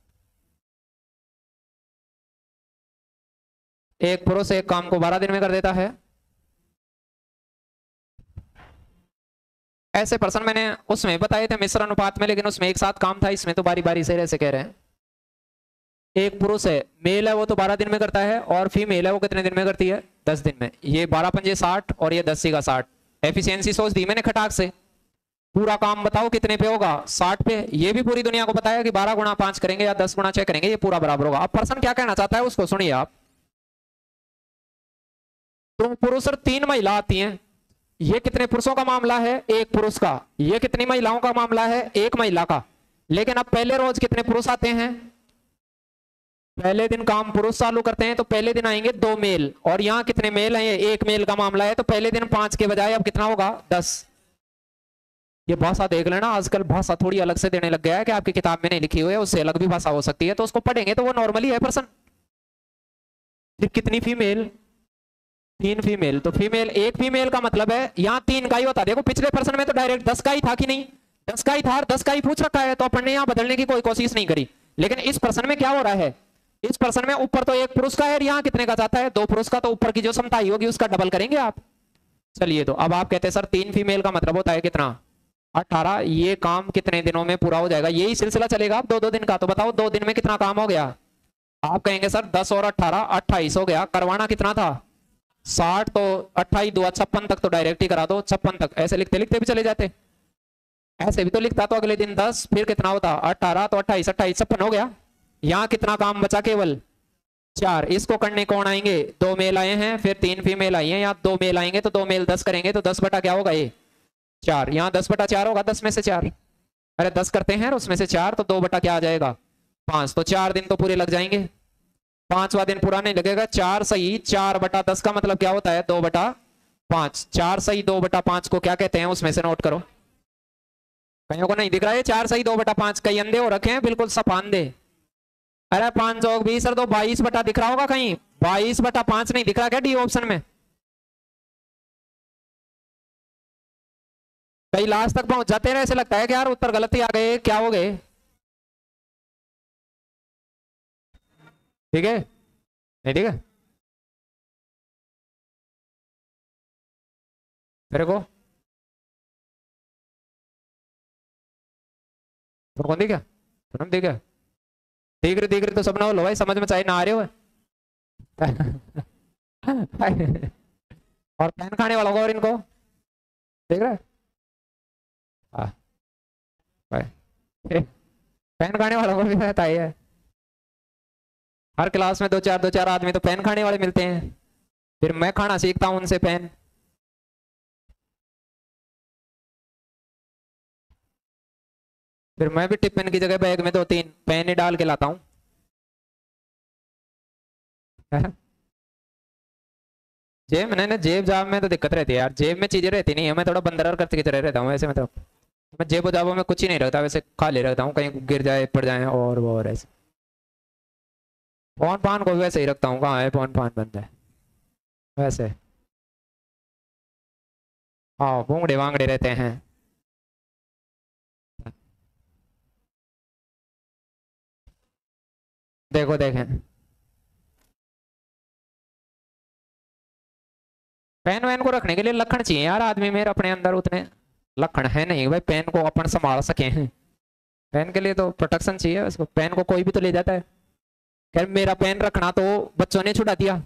एक पुरुष एक काम को बारह दिन में कर देता है। ऐसे पर्सन मैंने उसमें बताए थे मिश्र अनुपात में, लेकिन उसमें एक साथ काम था, इसमें तो बारी बारी से ऐसे कह रहे हैं। एक पुरुष है मेल है वो तो बारह दिन में करता है, और फीमेल है वो कितने दिन में करती है? दस दिन में। ये बारह पंजे साठ और ये दस का साठ। एफिशिएंसी सोच दी मैंने खटाक से। पूरा काम बताओ कितने पे होगा? साठ पे। ये भी पूरी दुनिया को बताया कि बारह गुणा पाँच करेंगे या दस गुणा छह करेंगे, ये पूरा बराबर होगा। अब पर्सन क्या कहना चाहता है उसको? सुनिए आप। पुरुष और तीन महिला आती हैं। ये कितने पुरुषों का मामला है? एक पुरुष का। ये कितनी महिलाओं का मामला है? एक महिला का। लेकिन अब पहले रोज कितने पुरुष आते हैं? पहले दिन काम पुरुष चालू करते हैं तो पहले दिन आएँगे दो मेल। और यहाँ कितने मेल हैं? एक मेल का मामला है तो पहले दिन पाँच के बजाय अब कितना होगा? दस। ये भाषा देख लेना, आजकल भाषा थोड़ी अलग से देने लग गया है कि आपकी किताब में नहीं लिखी हुई है, उससे अलग भी भाषा हो सकती है तो उसको पढ़ेंगे तो वो नॉर्मली है पर्सन फिर कितनी फीमेल तीन फीमेल तो फीमेल एक फीमेल का मतलब है, यहाँ तीन का ही होता देखो, पिछले पर्सन में तो डायरेक्ट दस का ही था कि नहीं? दस का ही था, दस का ही पूछ रखा है तो अपन ने यहाँ बदलने की कोई कोशिश नहीं करी। लेकिन इस प्रश्न में क्या हो रहा है? इस प्रश्न में ऊपर तो एक पुरुष का है यहाँ कितने का जाता है? दो पुरुष का तो ऊपर की जो क्षमता होगी, उसका डबल करेंगे आप। चलिए तो अब आप कहते हैं, सर, तीन फीमेल का मतलब होता है कितना? अठारह, ये काम कितने दिनों में पूरा हो जाएगा? यही सिलसिला चलेगा आप दो दो दिन का। तो बताओ, दो दिन में कितना काम हो गया? आप कहेंगे, सर, दस और अट्ठारह अट्ठाईस हो गया। करवाना कितना था? साठ तो अट्ठाईस दो छप्पन तक तो डायरेक्ट ही करा दो, छप्पन तक। ऐसे लिखते लिखते भी चले जाते। ऐसे भी तो लिखता तो अगले दिन दस, फिर कितना होता? अट्ठारह तो अट्ठाईस अट्ठाईस, छप्पन हो गया। यहाँ कितना काम बचा केवल? चार। इसको करने कौन आएँगे? दो मेल आए हैं, फिर तीन फीमेल आई हैं यहाँ दो मेल आएँगे तो दो मेल दस करेंगे तो दस बटा क्या होगा ये? चार। यहाँ दस बटा चार होगा, दस में से चार। अरे दस करते हैं उसमें से चार तो दो बटा क्या आ जाएगा? पाँच। तो चार दिन तो पूरे लग जाएँगे। पांचवा दिन पूरा नहीं लगेगा, चार सही, चार बटा दस का मतलब क्या होता है? दो बटा पाँच। चार सही, दो बटा पाँच को क्या कहते हैं? उसमें से नोट करो। कहीं को नहीं दिख रहा है? चार सही, दो बटा पाँच। कई अंधे हो रखे हैं? बिल्कुल सफांदे अरे, पाँच सौ बीस सर दो बाईस बटा दिख रहा होगा कहीं? बाईस बटा पाँच नहीं दिख रहा क्या डी ऑप्शन में? कई लास्ट तक पहुँच जाते रहे ऐसे लगता है कि यार उत्तर गलत ही आ गए, क्या हो गए? ठीक है? नहीं, ठीक है? मेरे को? तुम कौन दिख तुम दिख देख रहे देख रहे तो सब ना हो लो भाई, समझ में चाहे ना आ रहे हो *laughs* और पैन खाने वालों को और इनको? देख रहे *laughs* पैन खाने वालों को भी है। हर क्लास में दो चार दो चार आदमी तो पेन खाने वाले मिलते हैं। फिर मैं खाना सीखता हूँ उनसे पेन। फिर मैं भी टिफ़िन की जगह बैग में दो तीन पेन ही डाल के लाता हूँ। *laughs* जेब में ना जेब जाब में तो दिक्कत रहती है यार। जेब में चीज़ें रहती नहीं है। मैं थोड़ा बंदर करते की तरह रहता हूँ वैसे मतलब। मैं जेब जाबों में कुछ ही नहीं रखता, वैसे खाली रखता हूँ। कहीं गिर जाए, पड़ जाए और वो और ऐसे। फ़ोन पान को वैसे ही रखता हूँ। कहाँ है? फ़ोन पान बंद है। वैसे। हाँ भूंगड़े वांगड़े रहते हैं। देखो, देखें। पेन वैन को रखने के लिए लखन चाहिए यार आदमी मेरे अपने अंदर उतने। लखन है नहीं भाई, पेन को अपन संभाल सके हैं। पेन के लिए तो प्रोटेक्शन चाहिए, उसको पेन को कोई भी तो ले जाता है। खैर, मेरा पेन रखना तो बच्चों ने छुड़ा दिया।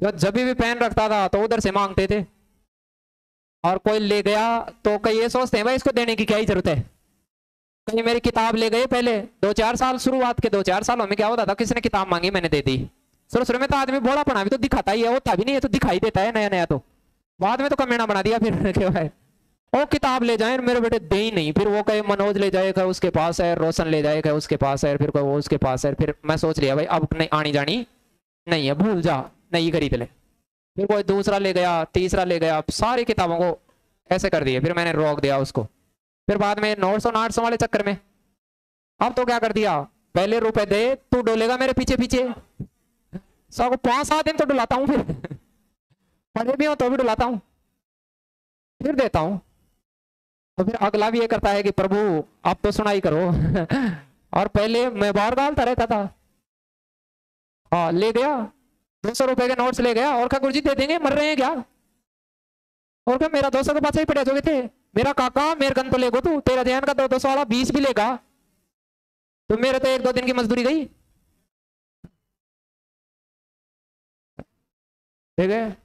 जब भी पेन रखता था तो उधर से मांगते थे। और कोई ले गया तो कई ये सोचते हैं, भाई, इसको देने की क्या ही ज़रूरत है? कहीं मेरी किताब ले गए पहले। दो चार साल शुरुआत के, दो चार सालों में क्या होता था किसी ने किताब मांगी, मैंने दे दी। शुरू शुरू में तो आदमी बोला पढ़ा भी तो दिखाता ही है, होता भी नहीं है तो दिखाई देता है नया नया तो। बाद में तो कमेना बना दिया फिर, *laughs* क्या है? वो किताब ले जाए, मेरे बेटे दे ही नहीं। फिर वो कहे, मनोज ले जाएगा, उसके पास है, रोशन ले जाएगा, उसके पास है, फिर वो उसके पास है, फिर मैं सोच लिया, भाई, अब नहीं, आनी जानी नहीं है, भूल जा, नहीं खरीद ले। फिर कोई दूसरा ले गया, तीसरा ले गया सारी किताबों को ऐसे कर दिए, फिर मैंने रोक दिया उसको। फिर बाद में नौ सौ, आठ सौ वाले चक्कर में, अब तो क्या कर दिया, पहले रुपए दे, तू डोलेगा मेरे पीछे पीछे सौ पाँच, सात दिन तो डुलाता हूँ फिर। *laughs* पढ़े भी हो तो भी डुलाता हूँ। फिर देता हूँ। तो फिर अगला भी ये करता है कि प्रभु, आप तो सुनाई करो। *laughs* और पहले मैं बाहर डालता रहता था। हाँ ले गया। दो सौ रुपए के नोट्स ले गया। और क्या गुरु जी दे देंगे? मर रहे हैं क्या? और क्या मेरा दो सौ के पास ही पड़े जो थे? मेरा काका, मेरे गन तो लेगो तू। तेरा जैन का दो दो सौ वाला बीस भी लेगा। तो मेरे तो एक दो दिन की मजदूरी गई। ठीक है?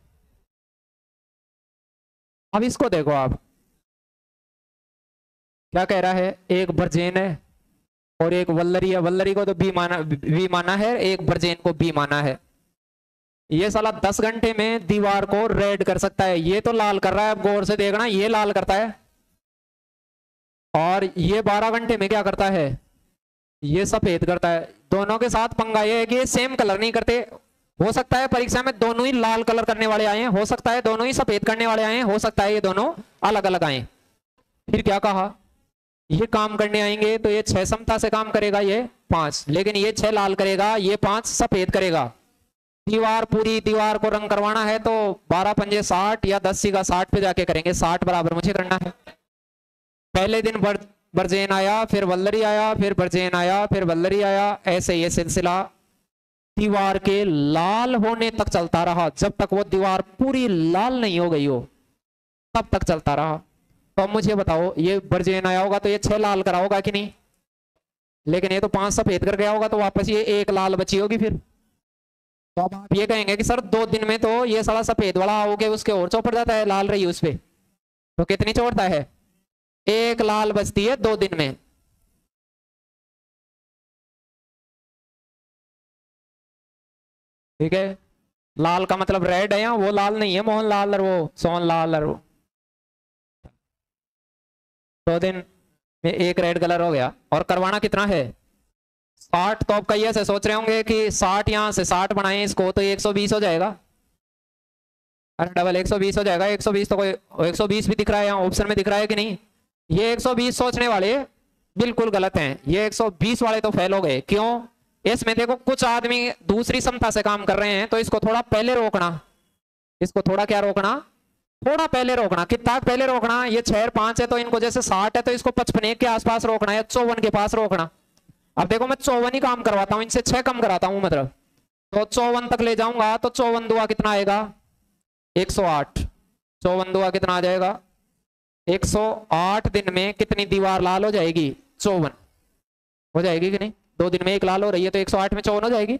अब इसको देखो आप। क्या कह रहा है? एक बर्जेन है और एक वल्लरी है। वल्लरी को तो बी माना बी माना है, एक बर्जेन को बी माना है। ये साला दस घंटे में दीवार को रेड कर सकता है। ये तो लाल कर रहा है। गौर से देखना, ये लाल करता है। और ये बारह घंटे में क्या करता है? ये सफ़ेद करता है। दोनों के साथ पंगा ये है कि ये सेम कलर नहीं करते। हो सकता है परीक्षा में दोनों ही लाल कलर करने वाले आए हो। सकता है दोनों ही सफ़ेद करने वाले आए हैं। हो सकता है ये दोनों अलग अलग आए। फिर क्या कहा? ये काम करने आएँगे तो ये छह समता से काम करेगा ये पाँच। लेकिन ये छह लाल करेगा ये पाँच सफ़ेद करेगा। दीवार पूरी दीवार को रंग करवाना है तो बारह पंजे साठ या दस का साठ पे जाके करेंगे। साठ बराबर मुझे करना है। पहले दिन बर, बर्जेन आया फिर वल्लरी आया फिर बर्जेन आया फिर वल्लरी आया ऐसे ये सिलसिला। दीवार के लाल होने तक चलता रहा। जब तक वो दीवार पूरी लाल नहीं हो गई हो तब तक चलता रहा। तो अब मुझे बताओ, ये बर्जेन आया होगा तो ये छह लाल करा होगा कि नहीं? लेकिन ये तो पाँच सफ़ेद कर गया होगा तो वापस ये एक लाल बची होगी फिर। तो अब आप ये कहेंगे कि सर, दो दिन में तो ये सारा सफ़ेद वाला आओगे, उसके और चौपड़ जाता है, लाल रही उस पर तो कितनी चौड़ता है? एक लाल बचती है दो दिन में। ठीक है? लाल का मतलब रेड है या वो लाल नहीं है, मोहन लाल और वो सोन लाल और वो। दो दिन में एक रेड कलर हो गया। और करवाना कितना है? साठ तो आप कई ऐसे सोच रहे होंगे कि साठ यहाँ से साठ बनाए, इसको तो एक सौ बीस हो जाएगा। अरे डबल एक सौ बीस हो जाएगा। एक सौ बीस तो कोई, एक सौ बीस भी दिख रहा है यहाँ ऑप्शन में दिख रहा है कि नहीं? ये एक सौ बीस सोचने वाले बिल्कुल गलत हैं। ये एक सौ बीस वाले तो फेल हो गए। क्यों? इसमें देखो, कुछ आदमी दूसरी क्षमता से काम कर रहे हैं तो इसको थोड़ा पहले रोकना। इसको थोड़ा क्या रोकना? थोड़ा पहले रोकना, कितना पहले रोकना? ये छह पाँच है तो इनको जैसे साठ है तो इसको पचपन एक के आसपास रोकना या चौवन के पास रोकना। अब देखो मैं चौवन ही काम करवाता हूँ, इनसे छह कम कराता हूँ मतलब। तो चौवन तक ले जाऊँगा तो चौवन दुआ कितना आएगा? एक सौ आठ। चौवन दुआ कितना आ जाएगा? एक सौ आठ दिन में कितनी दीवार लाल हो जाएगी? चौवन। हो जाएगी कि नहीं? दो दिन में एक लाल हो रही है तो एक सौ आठ में चौवन हो जाएगी।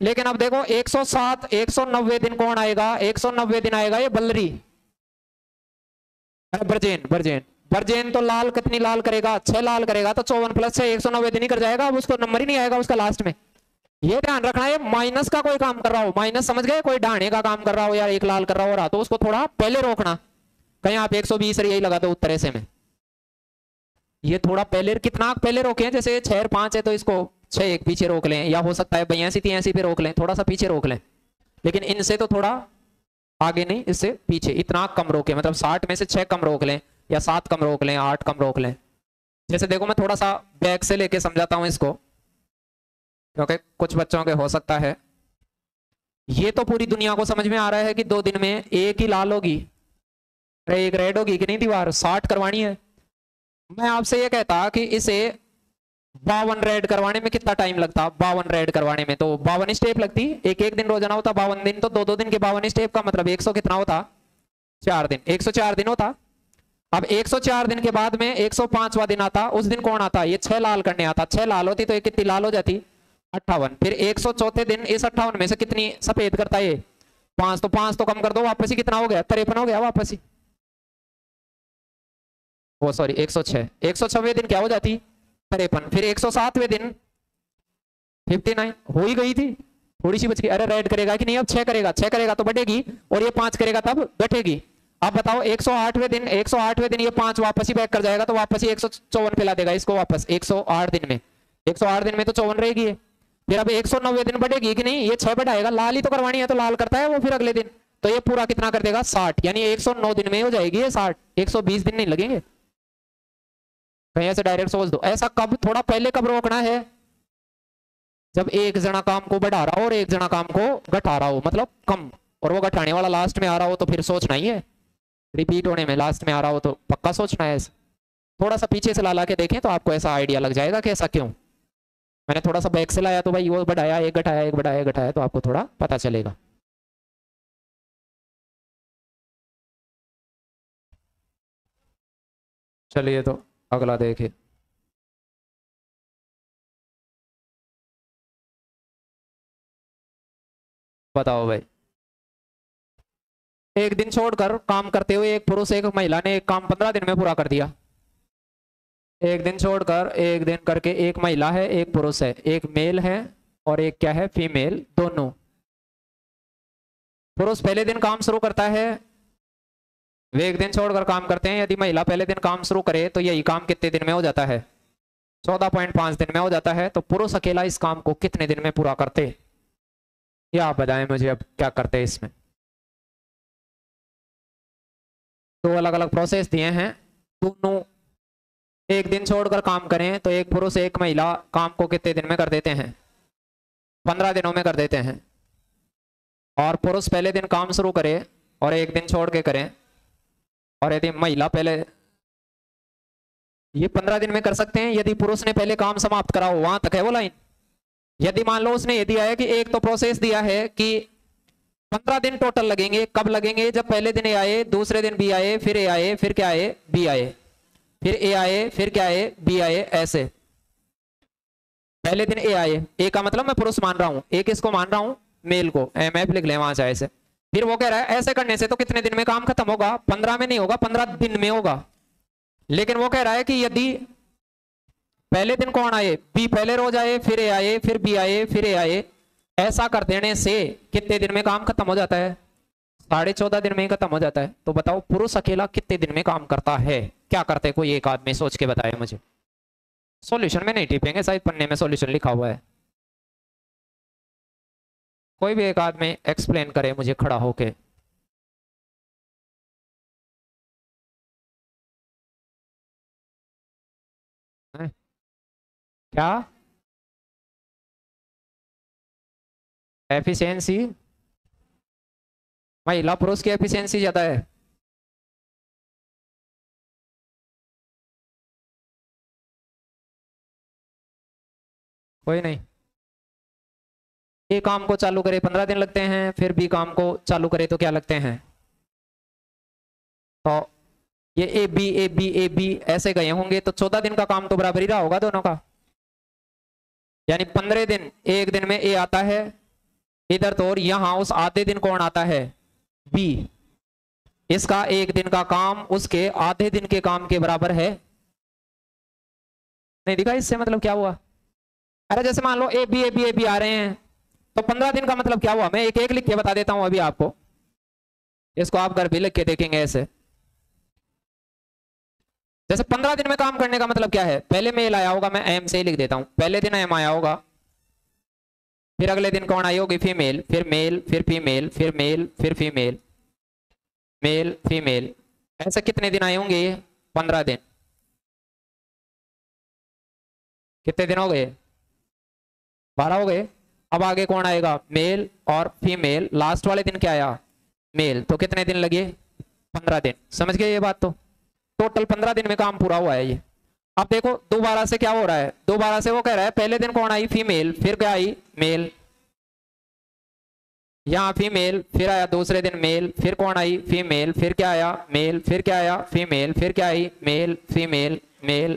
लेकिन अब देखो एक सौ सात, एक सौ नब्बे दिन कौन आएगा? एक सौ नब्बे दिन आएगा ये बल्लरी। बर्जेन बर्जेन। बर्जेन तो लाल, कितनी लाल करेगा? छह लाल करेगा तो चौवन प्लस छह, एक सौ नब्बे दिन ही कर जाएगा, अब उसको नंबर ही नहीं आएगा उसका लास्ट में। ये ध्यान रखना है माइनस का कोई काम कर रहा हो। माइनस समझ गए? कोई डाणे का काम कर रहा हो या एक लाल कर रहा हो रहा तो उसको थोड़ा पहले रोकना। कहीं आप एक सौ बीस यही लगा दो उत्तर ऐसे में। ये थोड़ा पहले, कितना पहले रोके जैसे छह, पाँच है तो इसको छह एक पीछे रोक लें, या हो सकता है बयासी तियासी पे रोक लें, थोड़ा सा पीछे रोक लें। लेकिन इनसे तो थोड़ा आगे नहीं, इससे पीछे। इतना कम रोके मतलब साठ में से छह कम रोक लें या सात कम रोक लें, आठ कम रोक लें। जैसे देखो, मैं थोड़ा सा बैक से लेके समझाता हूँ इसको। क्योंकि कुछ बच्चों के हो सकता है। ये तो पूरी दुनिया को समझ में आ रहा है कि दो दिन में एक ही लाल होगी। एक रेड होगी कि नहीं दीवार? साठ करवानी है। मैं आपसे ये कहता कि इसे बावन रेड करवाने में कितना टाइम लगता? बावन रेड करवाने में। तो बावन स्टेप लगती, एक एक दिन रोज़ाना होता, बावन दिन तो दो दो दिन के बावन स्टेप का मतलब एक सौ कितना होता? चार दिन। एक सौ चार दिन होता। अब 104 दिन के बाद में 105वां दिन आता, उस दिन कौन आता? ये छह लाल करने आता। छह लाल होती तो ये कितनी लाल हो जाती? अट्ठावन। फिर एक चौथे दिन इस अट्ठावन में से कितनी सफ़ेद करता ये? पाँच। तो पाँच तो कम कर दो, वापस ही कितना हो गया? तिरपन हो गया वापस। वो सॉरी एक सौ दिन क्या हो जाती? तिरपन। फिर एक सौ सातवें दिन फिफ्टी नाइन हो ही गई थी। थोड़ी सी बच गई। अरे रेड करेगा कि नहीं? अब छह करेगा। छह करेगा तो बढ़ेगी और ये पाँच करेगा तब घटेगी आप बताओ 108वें दिन 108वें दिन ये पाँच वापस ही बैक कर जाएगा तो वापस ही एक पे ला देगा इसको वापस 108 दिन में। 108 दिन में तो चौवन रहेगी फिर अब 190 दिन बढ़ेगी कि नहीं? ये छह बढ़ाएगा लाल ही तो करवानी है तो लाल करता है वो फिर अगले दिन। तो ये पूरा कितना कर देगा? साठ। यानी 109 दिन में हो जाएगी ये साठ। 120 दिन नहीं लगेंगे? कहीं ऐसे डायरेक्ट सोच दो। ऐसा कब, थोड़ा पहले कब रोकना है? जब एक जना काम को बढ़ा रहा हो और एक जना काम को घटा रहा हो मतलब कम। और वो घटाने वाला लास्ट में आ रहा हो तो फिर सोचना ही है। रिपीट होने में लास्ट में आ रहा हो तो पक्का सोचना है थोड़ा सा पीछे से ला ला के देखें तो आपको ऐसा आइडिया लग जाएगा कि ऐसा क्यों। मैंने थोड़ा सा बैक से लाया तो भाई वो बढ़ाया, एक घटाया, एक बढ़ाया घटाया तो आपको थोड़ा पता चलेगा। चलिए तो। अगला देखिए बताओ भाई। एक दिन छोड़कर काम करते हुए एक पुरुष, एक महिला ने एक काम पंद्रह दिन में पूरा कर दिया। एक दिन छोड़कर एक दिन करके एक महिला है, एक पुरुष है। एक मेल है और एक क्या है? फीमेल दोनों। पुरुष पहले दिन काम शुरू करता है वे एक दिन छोड़कर काम करते हैं। यदि महिला पहले दिन काम शुरू करे तो यही काम कितने दिन में हो जाता है? चौदह पॉइंट पाँच दिन में हो जाता है। तो पुरुष अकेला इस काम को कितने दिन में पूरा करते? या आप बताएँ मुझे अब क्या करते हैं इसमें? दो अलग अलग प्रोसेस दिए हैं। दोनों एक दिन छोड़कर काम करें तो एक पुरुष, एक महिला काम को कितने दिन में कर देते हैं? पंद्रह दिनों में कर देते हैं। और पुरुष पहले दिन काम शुरू करे और एक दिन छोड़ के करें और यदि महिला पहले ये पंद्रह दिन में कर सकते हैं, यदि पुरुष ने पहले काम समाप्त करा हो, वहाँ तक है वो लाइन यदि मान लो उसने ये दिया है कि एक तो प्रोसेस दिया है कि पंद्रह दिन टोटल लगेंगे, कब लगेंगे? जब पहले दिन ए आए, दूसरे दिन बी आए, फिर ए आए, फिर क्या आए? बी आए. फिर ए आए, फिर क्या आए? बी आए, ऐसे. पहले दिन ए आए. ए का मतलब मैं पुरुष मान रहा हूँ. ए किसको मान रहा हूँ? मेल को. एम एफ़ लिख ले, वहाँ से से. फिर वो कह रहा है, ऐसे करने से तो कितने दिन में काम खत्म होगा? पंद्रह में नहीं होगा, पंद्रह दिन में होगा। लेकिन वो कह रहा है कि यदि पहले दिन कौन आए? बी पहले रोज आए, फिर ए आए, फिर बी आए, फिर ए आए। ऐसा कर देने से कितने दिन में काम खत्म हो जाता है? साढ़े चौदह दिन में ही खत्म हो जाता है। तो बताओ, पुरुष अकेला कितने दिन में काम करता है? क्या करते कोई एक आदमी सोच के बताए मुझे। सॉल्यूशन में नहीं टिपेंगे, शायद पन्ने में सॉल्यूशन लिखा हुआ है। कोई भी एक आदमी एक्सप्लेन करे, मुझे खड़ा होके। क्या? एफिशिएंसी महिला पुरुष की एफिशिएंसी ज़्यादा है। कोई नहीं। ए काम को चालू करे, पंद्रह दिन लगते हैं, फिर बी काम को चालू करे तो क्या लगते हैं? तो ये A B A B A B ऐसे गए होंगे तो चौदह दिन का काम तो बराबर ही रहा होगा दोनों का। यानी पंद्रह दिन, एक दिन में ए आता है, इधर तो और यहाँ उस आधे दिन कौन आता है? बी इसका एक दिन का काम उसके आधे दिन के काम के बराबर है। नहीं दिखा इससे मतलब क्या हुआ? अरे जैसे मान लो A B A B A B आ रहे हैं तो पंद्रह दिन का मतलब क्या हुआ? मैं एक एक लिख के बता देता हूँ अभी आपको। इसको आप घर भी लिख के देखेंगे ऐसे। जैसे पंद्रह दिन में काम करने का मतलब क्या है? पहले मेल आया होगा, मैं एम से ही लिख देता हूँ। पहले दिन एम आया होगा, फिर अगले दिन कौन आई होगी? फीमेल फिर मेल फिर फीमेल फिर मेल फिर फीमेल मेल फीमेल ऐसे कितने दिन आए होंगे पंद्रह दिन। कितने दिन हो गए? बारह हो गए। अब आगे कौन आएगा? मेल और फीमेल। लास्ट वाले दिन क्या आया? मेल। तो कितने दिन लगे? पंद्रह दिन। समझ गए ये बात तो? टोटल पंद्रह दिन में काम पूरा हुआ है ये। अब देखो, दोबारा से क्या हो रहा है? दोबारा से वो कह रहा है, पहले दिन कौन आई? फीमेल। फिर क्या आई? मेल। यहाँ फीमेल, फिर आया दूसरे दिन मेल। फिर कौन आई? फीमेल। फिर क्या आया? मेल। फिर क्या आया? फीमेल। फिर क्या आई? Male. Female. Male.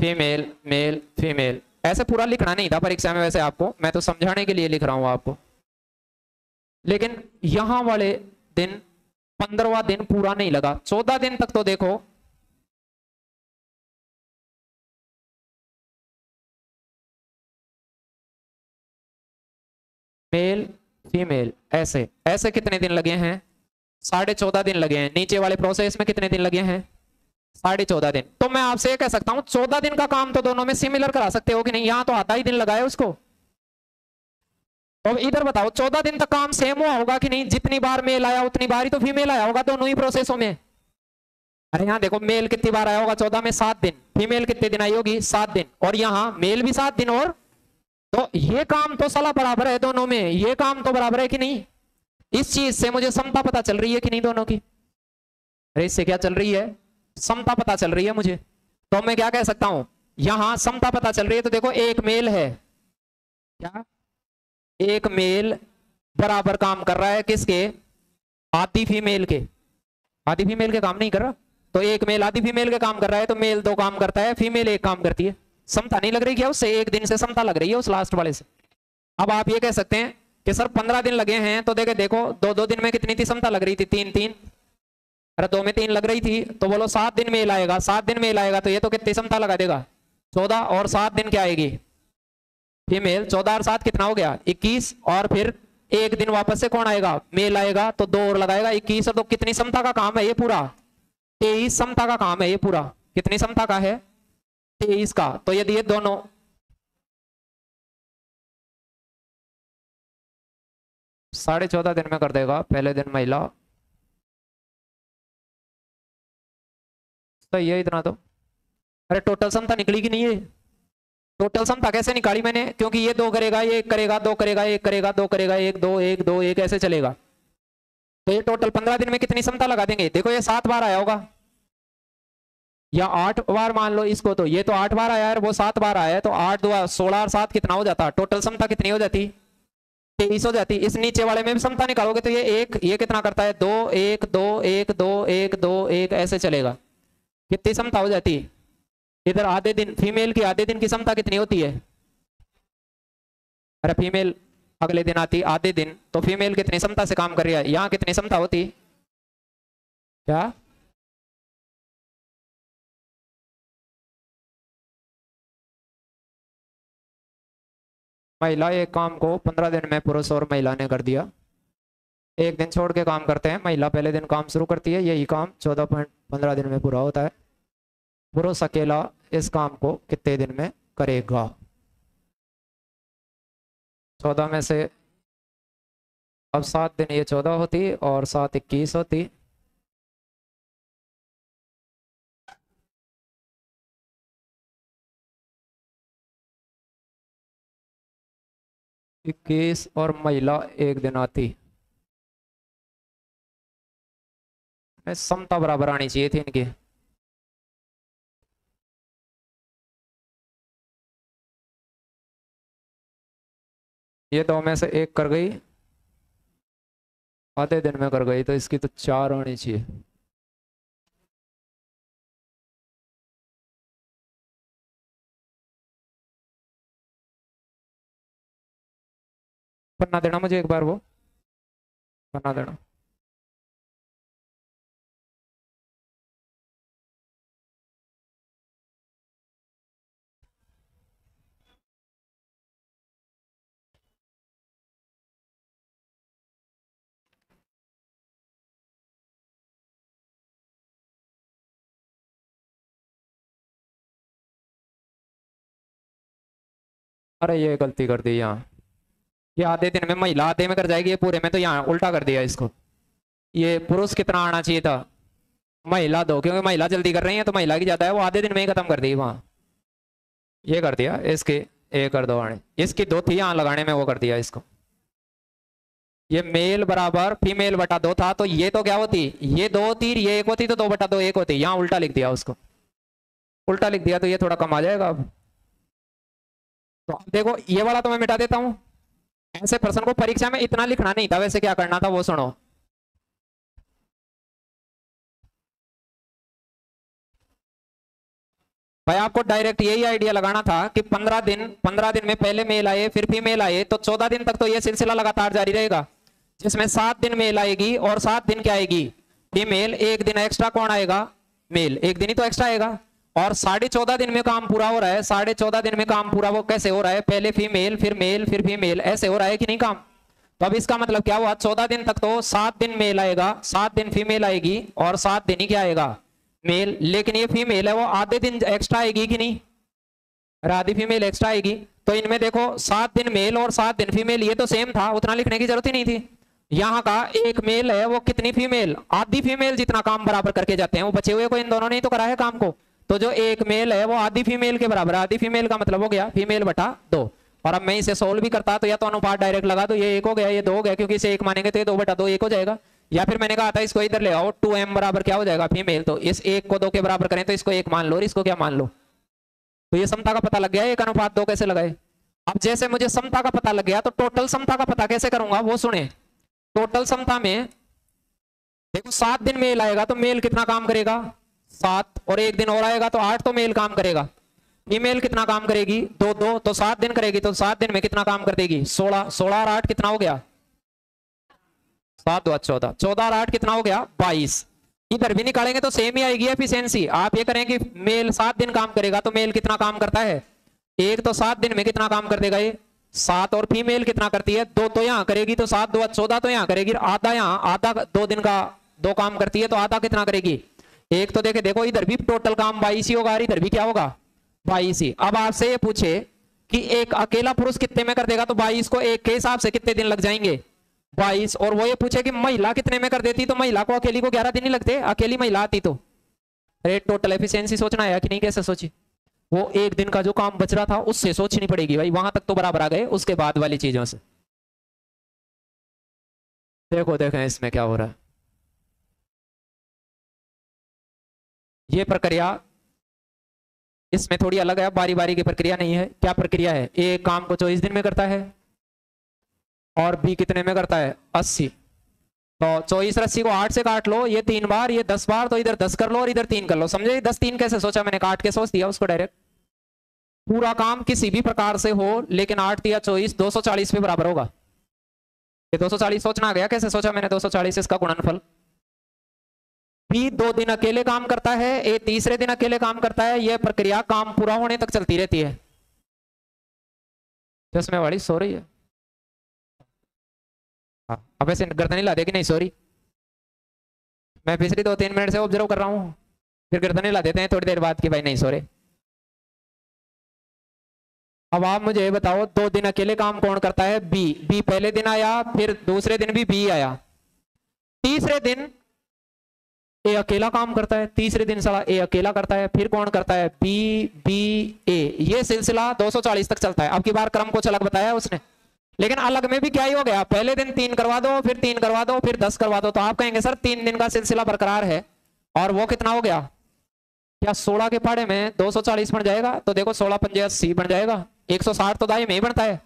Female. Male. Female. ऐसे पूरा लिखना नहीं था परीक्षा में वैसे आपको, मैं तो समझाने के लिए लिख रहा हूँ आपको। लेकिन यहाँ वाले दिन पंद्रवा दिन पूरा नहीं लगा। चौदह दिन तक तो देखो। मेल, फीमेल, ऐसे। ऐसे कितने दिन लगे हैं? साढ़े चौदह दिन लगे हैं। नीचे वाले प्रोसेस में कितने दिन लगे हैं? साढ़े चौदह दिन। तो मैं आपसे ये कह सकता हूँ, चौदह दिन का काम तो दोनों में सिमिलर करा सकते हो कि नहीं? यहाँ तो आधा ही दिन लगाए उसको। तो इधर बताओ, चौदह दिन तक काम सेम हुआ होगा कि नहीं? जितनी बार मेल आया, उतनी बार ही तो फीमेल आया होगा दोनों ही प्रोसेसों में। अरे यहाँ देखो मेल कितनी बार आया होगा? चौदह में सात दिन। फीमेल कितने दिन आई होगी? सात दिन। और यहाँ मेल भी सात दिन और तो ये काम तो सला बराबर है दोनों में। ये काम तो बराबर है कि नहीं? इस चीज़ से मुझे समता पता चल रही है कि नहीं दोनों की? अरे इससे क्या चल रही है? समता पता चल रही है मुझे। तो मैं क्या कह सकता हूँ? यहाँ समता पता चल रही है तो देखो, एक मेल है। क्या? एक मेल बराबर काम कर रहा है किसके? आधी फीमेल के। आधी फीमेल के काम नहीं कर रहा? तो एक मेल आधी फीमेल के काम कर रहा है तो मेल दो काम करता है, फीमेल एक काम करती है। समता नहीं लग रही क्या उससे? एक दिन से समता लग रही है उस लास्ट वाले से। अब आप ये कह सकते हैं कि सर, पंद्रह दिन लगे हैं तो देखे, देखो दो दो दिन में कितनी थी? समता लग रही थी तीन तीन अरे दो में तीन लग रही थी तो बोलो सात दिन मेल आएगा, सात दिन मेल आएगा तो ये तो कितनी क्षमता लगा देगा। चौदह और सात दिन क्या आएगी? फीमेल, चौदह और सात कितना हो गया? इक्कीस, और फिर एक दिन वापस से कौन आएगा? मेल आएगा तो दो और लगाएगा, इक्कीस, और तो कितनी क्षमता का काम है ये पूरा? तेईस क्षमता का काम है ये पूरा। कितनी क्षमता का है? तेईस का। तो यदि ये दोनों साढ़े चौदह दिन में कर देगा, पहले दिन महिला सही है इतना तो। अरे टोटल समता निकली कि नहीं है? टोटल समता कैसे निकाली मैंने? क्योंकि ये दो करेगा, ये एक करेगा, दो करेगा, एक करेगा, दो करेगा, एक, दो एक दो, एक, ऐसे चलेगा। तो ये टोटल पंद्रह दिन में कितनी समता लगा देंगे? देखो ये सात बार आया होगा। या आठ बार मान लो इसको तो। ये तो आठ बार आया है वो सात बार आया है तो आठ, दो, सोलह और सात कितना हो जाता? टोटल क्षमता कितनी हो जाती? तेईस हो जाती। इस नीचे वाले में भी क्षमता निकालोगे तो ये एक, ये कितना करता है? दो, एक दो एक दो एक दो, एक, ऐसे चलेगा। कितनी क्षमता हो जाती? है इधर आधे दिन फीमेल की आधे दिन की क्षमता कितनी होती है? अरे फीमेल अगले दिन आती, आधे दिन। तो फीमेल कितनी क्षमता से काम कर रही है? यहाँ कितनी क्षमता होती? क्या? महिला एक काम को पंद्रह दिन में पुरुष और महिला ने कर दिया। एक दिन छोड़ के काम करते हैं। महिला पहले दिन काम शुरू करती है, यही काम चौदह पॉइंट पंद्रह दिन में पूरा होता है। पुरुष अकेला इस काम को कितने दिन में करेगा? चौदह में से अब सात दिन ये चौदह होती और सात इक्कीस होती। इक्कीस और महिला एक दिन आती। समता बराबर आनी चाहिए थी इनकी। ये दो में से एक कर गई। आधे दिन में कर गई तो इसकी तो चार होनी चाहिए। पन्ना देना मुझे एक बार वो। पन्ना देना। अरे ये गलती कर दी यहाँ। ये आधे दिन में महिला, आधे में कर जाएगी, ये पूरे में तो यहाँ उल्टा कर दिया इसको। ये पुरुष कितना आना चाहिए था? महिला दो, क्योंकि महिला जल्दी कर रही है तो महिला की ज़्यादा है, वो आधे दिन में ही खत्म कर दी वहाँ। ये कर दिया, इसके एक कर दो आने। इसकी दो थी यहाँ लगाने में, वो कर दिया इसको। ये मेल बराबर, फीमेल बटा दो था तो ये तो क्या होती? ये दो तीर ये एक होती तो दो बटा दो, एक होती। यहाँ उल्टा लिख दिया उसको। उल्टा लिख दिया तो ये थोड़ा कम आ जाएगा अब। तो देखो, ये वाला तो मैं मिटा देता हूँ। ऐसे प्रश्न को परीक्षा में इतना लिखना नहीं था, वैसे क्या करना था वो सुनो। भाई, आपको डायरेक्ट यही आइडिया लगाना था कि पंद्रह दिन पंद्रह दिन में पहले मेल आए, फिर फीमेल आए तो चौदह दिन तक तो ये सिलसिला लगातार जारी रहेगा, जिसमें सात दिन मेल आएगी और सात दिन क्या आएगी? फीमेल एक दिन एक्स्ट्रा कौन आएगा? मेल एक दिन ही तो एक्स्ट्रा आएगा। और साढ़े चौदह दिन में काम पूरा हो रहा है, साढ़े चौदह दिन में काम पूरा वो कैसे हो रहा है? पहले फीमेल फिर मेल फिर फीमेल ऐसे हो रहा है कि नहीं काम? तो अब इसका मतलब क्या हुआ? चौदह दिन तक तो सात दिन मेल आएगा, सात दिन फीमेल आएगी और सात दिन ही क्या आएगा? मेल लेकिन ये फीमेल है, वो आधे दिन एक्स्ट्रा आएगी कि नहीं? आधी फीमेल एक्स्ट्रा आएगी। तो इनमें देखो, सात दिन मेल और सात दिन फीमेल ये तो सेम था, उतना लिखने की ज़रूरत ही नहीं थी। यहाँ का एक मेल है, वो कितनी फीमेल आधी फीमेल जितना काम बराबर करके जाते हैं, वो बचे हुए को इन दोनों ने ही तो करा है काम को। तो जो एक मेल है, वो आधी फीमेल के बराबर आधी फीमेल का मतलब हो गया फीमेल बटा दो। और अब मैं इसे सोल्व भी करता तो या तो अनुपात डायरेक्ट लगा तो ये एक हो गया, ये दो हो गया, क्योंकि इसे एक मानेंगे तो ये दो बटा दो एक हो जाएगा। या फिर मैंने कहा था, इसको इधर ले आओ टू एम बराबर क्या हो जाएगा फीमेल तो इस एक को दो के बराबर करें तो इसको एक मान लो और इसको क्या मान लो? तो ये समता का पता लग गया, एक अनुपात दो कैसे लगाए? अब जैसे मुझे समता का पता लग गया तो टोटल समता का पता कैसे करूँगा, वो सुने। टोटल समता में, देखो सात दिन मेल आएगा तो मेल कितना काम करेगा? सात और एक दिन और आएगा तो आठ तो मेल काम करेगा। फीमेल कितना काम करेगी? दो दो तो सात दिन करेगी तो सात दिन में कितना काम कर देगी? सोलह सोलह और आठ कितना हो गया? सात, दो चौदह। चौदह और आठ कितना हो गया? बाईस। इधर भी निकालेंगे तो सेम ही आएगी एफिशिएंसी आप ये करें कि मेल सात दिन काम करेगा तो मेल कितना काम करता है? एक तो सात दिन में कितना काम कर देगा ये? सात और फीमेल कितना करती है? दो तो यहाँ करेगी तो सात, दो चौदह तो यहाँ करेगी। आधा यहाँ, आधा दो दिन का, दो काम करती है तो आधा कितना करेगी? एक तो देखे, देखो, इधर भी टोटल काम बाईस ही होगा इधर भी क्या होगा? बाईस। ही अब आपसे ये पूछे कि एक अकेला पुरुष कितने में कर देगा तो बाईस को एक के हिसाब से कितने दिन लग जाएँगे? बाईस। और वो ये पूछे कि महिला कितने में कर देती तो महिला को अकेली को ग्यारह दिन ही लगते, अकेली महिला आती तो। अरे टोटल एफिशिएंसी सोचना है कि नहीं, कैसे सोची? वो एक दिन का जो काम बच रहा था, उससे सोचनी पड़ेगी भाई, वहाँ तक तो बराबर आ गए, उसके बाद वाली चीज़ों से। देखो, देखें, इसमें क्या हो रहा है। ये प्रक्रिया इसमें थोड़ी अलग है बारी बारी की प्रक्रिया नहीं है। क्या प्रक्रिया है? ए काम को चौबीस दिन में करता है और बी कितने में करता है? अस्सी। तो चौबीस अस्सी को आठ से काट लो, ये तीन बार, ये दस बार तो इधर दस कर लो और इधर तीन कर लो। समझे? दस तीन कैसे सोचा मैंने? काट के सोच दिया उसको डायरेक्ट पूरा काम किसी भी प्रकार से हो, लेकिन आठ दिया चौबीस, दो सौ चालीस पे बराबर होगा। ये दो सौ चालीस सोचना गया, कैसे सोचा मैंने? दो सौ चालीस इसका गुणनफल। बी दो दिन अकेले काम करता है ए तीसरे दिन अकेले काम करता है, यह प्रक्रिया काम पूरा होने तक चलती रहती है। चश्मे वाली सो रही है। हाँ अब ऐसे गर्दन ला देगी नहीं सॉरी मैं पिछली दो तीन मिनट से ऑब्ज़र्व कर रहा हूँ। फिर गर्दन ला देते हैं थोड़ी देर बाद कि भाई नहीं सो रहे अब आप मुझे बताओ, दो दिन अकेले काम कौन करता है? बी बी पहले दिन आया, फिर दूसरे दिन भी बी आया। तीसरे दिन ए अकेला काम करता है, तीसरे दिन साला ए अकेला करता है, फिर कौन करता है? B B, A. ये सिलसिला 240 तक चलता है। अब की बार क्रम को अलग बताया उसने? लेकिन अलग में भी क्या ही हो गया? पहले दिन तीन करवा दो, फिर तीन करवा दो, फिर दस करवा दो। तो आप कहेंगे, सर, तीन दिन का सिलसिला बरकरार है। और वो कितना हो गया? क्या सोलह के पाड़े में 240 बन जाएगा? तो देखो, सोलह पंजे अस्सी बन जाएगा। 160 तो दाई में ही बनता है।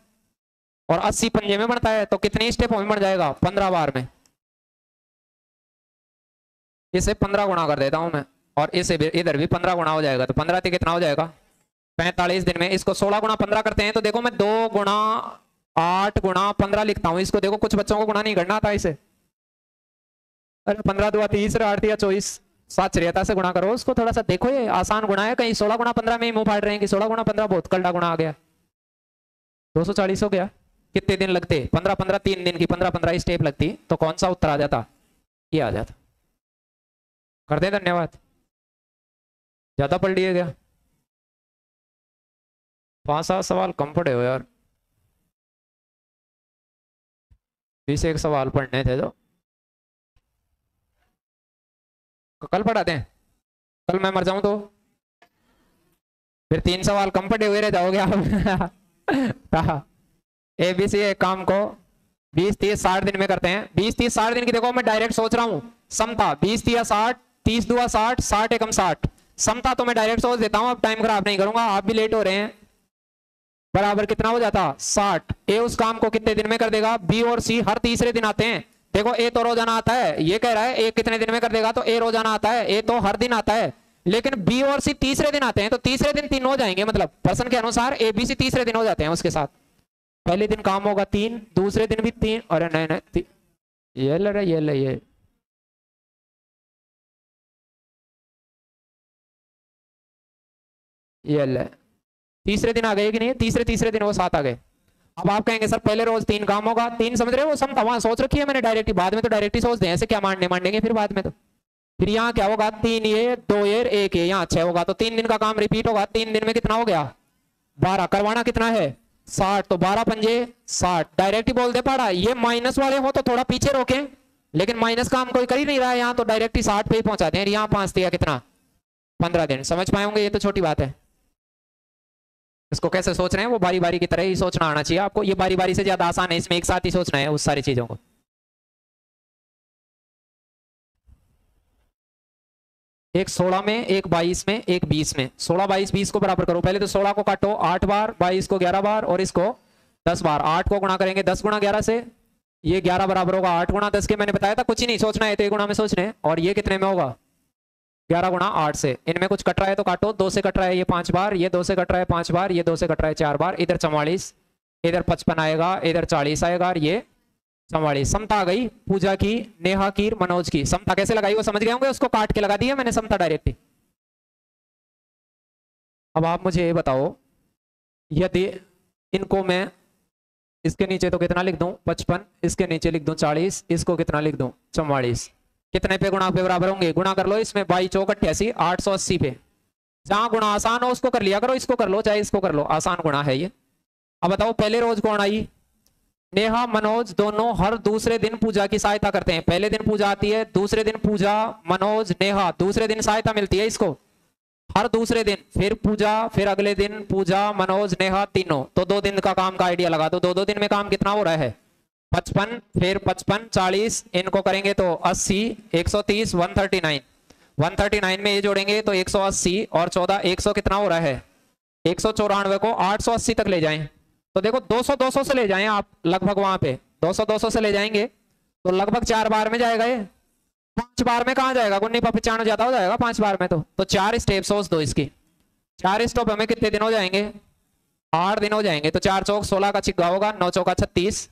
और 80 पंजे में बनता है तो कितने स्टेप में बन जाएगा? पंद्रह बार में। इसे पंद्रह गुणा कर देता हूँ मैं, और इसे इधर भी पंद्रह गुणा हो जाएगा तो पंद्रह से कितना हो जाएगा? पैंतालीस दिन में इसको सोलह गुणा पंद्रह करते हैं तो देखो मैं दो गुणा आठ गुणा पंद्रह लिखता हूँ, इसको देखो कुछ बच्चों को गुणा नहीं करना था इसे। अरे पंद्रह दो तीस आठ या चौबीस सात चरियता से गुणा करो उसको थोड़ा सा देखो ये आसान गुणा है, कहीं सोलह गुणा पंद्रह में ही मुँह फाड़ रहे हैं कि सोलह गुणा पंद्रह बहुत कल्डा गुणा आ गया। दो सौ चालीस हो गया। कितने दिन लगते? पंद्रह पंद्रह, तीन दिन की पंद्रह पंद्रह स्टेप लगती तो कौन सा उत्तर आ जाता? ये आ जाता। कर दे धन्यवाद। ज़्यादा पढ़ लिए क्या? पाँच सात सवाल कम पढ़े हो यार। बीस एक सवाल पढ़ने थे तो। कल पढ़ा दें कल मैं मर जाऊँ तो। फिर तीन सवाल कम पढ़े हुए रह जाओगे आप। *laughs* ए, बी, सी काम को। बीस, तीस, साठ दिन में करते हैं। बीस, तीस, साठ दिन की देखो, मैं डायरेक्ट सोच रहा हूँ। समता, बीस, तीस, साठ। तीस दुआ साठ साठ एकम साठ। समता तो मैं डायरेक्ट सोच देता हूँ, अब टाइम खराब नहीं करूँगा, आप भी लेट हो रहे हैं। बराबर कितना हो जाता? साठ। ए उस काम को कितने दिन में कर देगा? बी और सी हर तीसरे दिन आते हैं। देखो, ए तो रोज़ाना आता है, ये कह रहा है, ए कितने दिन में कर देगा? तो ए रोज़ाना आता है, ए तो हर दिन आता है। लेकिन बी और सी तीसरे दिन आते हैं तो तीसरे दिन तीन हो जाएँगे मतलब पर्सन के अनुसार ए, बी, सी तीसरे दिन हो जाते हैं उसके साथ। पहले दिन काम होगा तीन, दूसरे दिन भी तीन, अरे नहीं नहीं ये ले ये ले, ये। ये ले। तीसरे दिन आ गए कि नहीं? तीसरे तीसरे दिन वो सात आ गए। अब आप कहेंगे, सर, पहले रोज तीन काम होगा। तीन समझ रहे हो? समता वहाँ सोच रखी है मैंने डायरेक्ट बाद में तो डायरेक्ट ही सोच दें ऐसे क्या मानने मानेंगे फिर बाद में तो। फिर यहाँ क्या होगा? तीन ये, दो ये एक ये, यहाँ छह होगा। तो तीन दिन का काम रिपीट होगा। तीन दिन में कितना हो गया? बारह। करवाना कितना है? साठ। तो बारह पंजे साठ। डायरेक्ट ही बोल दे, पड़ा, ये माइनस वाले हो तो थोड़ा पीछे रोके। लेकिन माइनस काम कोई कर ही नहीं रहा है यहाँ तो डायरेक्ट ही साठ पे ही पहुंचाते हैं यहाँ पाँच दिया कितना? पंद्रह दिन। समझ पाएँगे ये तो छोटी बात है। इसको कैसे सोच रहे हैं? वो बारी बारी की तरह ही सोचना आना चाहिए। आपको ये बारी बारी से ज़्यादा आसान है, इसमें एक साथ ही सोचना है उस सारी चीज़ों को। एक सोलह में, एक बाईस में, एक बीस में। सोलह, बाईस, बीस को बराबर करो। पहले तो सोलह को काटो, आठ बार, बाईस को ग्यारह बार और इसको दस बार। आठ को गुणा करेंगे दस गुणा ग्यारह से, ये ग्यारह बराबर होगा। आठ गुणा दस के मैंने बताया था, कुछ ही नहीं, सोचना है तो एक गुणा में सोचने। और ये कितने में होगा? ग्यारह गुणा आठ से। इनमें कुछ कट रहा है तो काटो। दो से कट रहा है ये पाँच बार, ये दो से कट रहा है पाँच बार, ये दो से कट रहा है चार बार। इधर चौवालीस, इधर पचपन आएगा, इधर चालीस आएगा और ये चौवालीस। समता आ गई, पूजा की, नेहा की, मनोज की। समता कैसे लगाई वो समझ गए होंगे? उसको काट के लगा दिया मैंने समता डायरेक्ट अब आप मुझे ये बताओ, यदि इनको मैं इसके नीचे तो कितना लिख दूँ? पचपन, इसके नीचे लिख दूँ चालीस, इसको कितना लिख दूँ? चौवालीस। कितने पे गुणा पे बराबर होंगे? गुणा कर लो इसमें, बाई चौक अट्ठासी आठ सौ अस्सी पे। जहाँ गुणा आसान हो, उसको कर लिया करो, इसको कर लो, चाहे इसको कर लो। आसान गुणा है ये। अब बताओ, पहले रोज कौन आई? नेहा, मनोज, दोनों हर दूसरे दिन पूजा की सहायता करते हैं। पहले दिन पूजा आती है, दूसरे दिन पूजा, मनोज, नेहा, दूसरे दिन सहायता मिलती है इसको। हर दूसरे दिन, फिर पूजा, फिर अगले दिन पूजा, मनोज, नेहा, तीनों। तो दो दिन का काम का आइडिया लगा दो दो दिन में काम कितना हो रहा है? पचपन, फिर पचपन, चालीस, इनको करेंगे तो अस्सी, एक सौ तीस, वन थर्टी नाइन। 139 में ये जोड़ेंगे तो 180 और चौदह, एक सौ कितना हो रहा है? एक सौ चौरानवे को 880 तक ले जाएँ। तो देखो 200 200 से ले जाएँ आप लगभग वहाँ पे। दो सौ दो सौ से ले जाएँगे तो लगभग चार बार में जाएगा ये। पाँच बार में कहा जाएगा? गुन्नी पचानवे ज़्यादा हो जाएगा पाँच बार में तो। तो चार स्टेप सोच दो इसकी। चार स्टॉप हमें कितने दिन हो जाएँगे? आठ दिन हो जाएँगे। तो चार चौक सोलह का चिक्का होगा, नौ चौका छत्तीस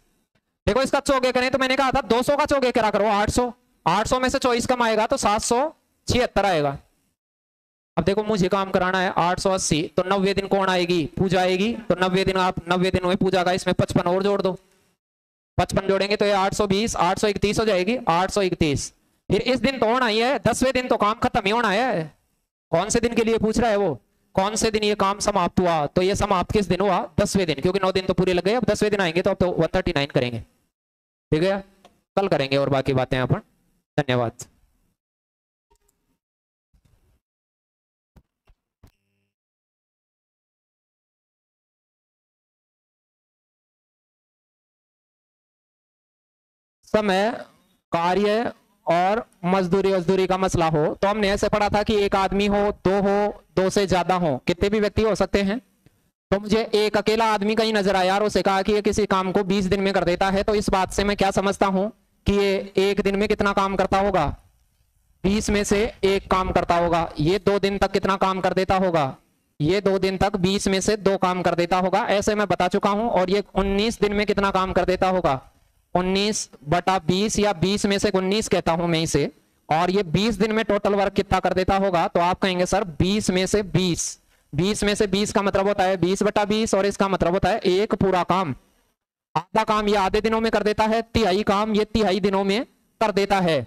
देखो इसका चौके करें तो मैंने कहा था 200 का चौके करा करो 800 800 में से चौबीस कम आएगा तो सात सौ छिहत्तर आएगा। अब देखो मुझे काम कराना है 880 तो नब्बे दिन कौन आएगी? पूजा आएगी तो नब्बे दिन आप, नब्बे दिन में पूजा का इसमें पचपन और जोड़ दो। पचपन जोड़ेंगे तो ये 820 831 हो जाएगी 831 फिर इस दिन तो होना ही है, दसवें दिन तो काम खत्म ही होना है। कौन से दिन के लिए पूछ रहा है वो? कौन से दिन ये काम समाप्त हुआ? तो ये समाप्त किस दिन हुआ? दसवें दिन, क्योंकि नौ दिन तो पूरे लग गए, अब दसवें दिन आएँगे तो अब तो वन करेंगे। ठीक है कल करेंगे और बाकी बातें अपन। धन्यवाद। समय, कार्य और मजदूरी मजदूरी का मसला हो। तो हमने ऐसे पढ़ा था कि एक आदमी हो, दो हो, दो से ज़्यादा हो। कितने भी व्यक्ति हो सकते हैं। तो मुझे एक अकेला आदमी कहीं नज़र आया और उसे कहा कि ये किसी काम को 20 दिन में कर देता है तो इस बात से मैं क्या समझता हूँ कि ये एक दिन में कितना काम करता होगा? 20 में से एक काम करता होगा। ये दो दिन तक कितना काम कर देता होगा? ये दो दिन तक 20 में से दो काम कर देता होगा, ऐसे मैं बता चुका हूँ। और ये 19 दिन में कितना काम कर देता होगा? 19 बटा 20 या 20 में से 19 कहता हूँ मैं इसे। और ये 20 दिन में टोटल वर्क कितना कर देता होगा? तो आप कहेंगे, सर 20 में से 20 20 में से 20 का मतलब होता है 20 बटा 20 और इसका मतलब होता है एक पूरा काम। आधा काम ये आधे दिनों में कर देता है, तिहाई काम ये तिहाई दिनों में कर देता है।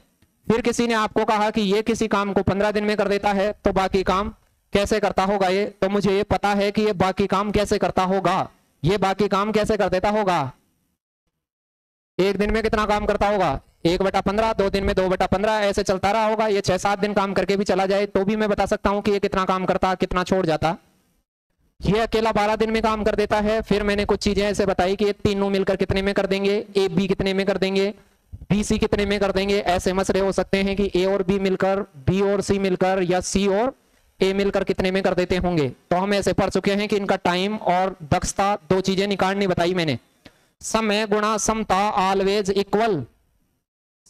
फिर किसी ने आपको कहा कि ये किसी काम को पंद्रह दिन में कर देता है तो बाकी काम कैसे करता होगा ये? तो मुझे ये पता है कि ये बाकी काम कैसे करता होगा। ये बाकी काम कैसे कर देता होगा? एक दिन में कितना काम करता होगा? एक बटा पंद्रह, दो दिन में दो बटा पंद्रह, ऐसे चलता रहा होगा, ये छह सात दिन काम करके भी चला जाए तो भी मैं बता सकता हूँ कि ये कितना काम करता, कितना छोड़ जाता। ये अकेला बारह दिन में काम कर देता है, फिर मैंने कुछ चीज़ें ऐसे बताई कि ये तीनों मिलकर कितने में कर देंगे, ए, बी कितने में कर देंगे, बी, सी कितने में कर देंगे, ऐसे मसले हो सकते हैं कि ए और बी मिलकर, बी और सी मिलकर, या सी और ए मिलकर कितने में कर देते होंगे। तो हम ऐसे पढ़ चुके हैं कि इनका टाइम और दक्षता, दो चीज़ें निकालनी बताई मैंने। समय गुणा समता ऑलवेज इक्वल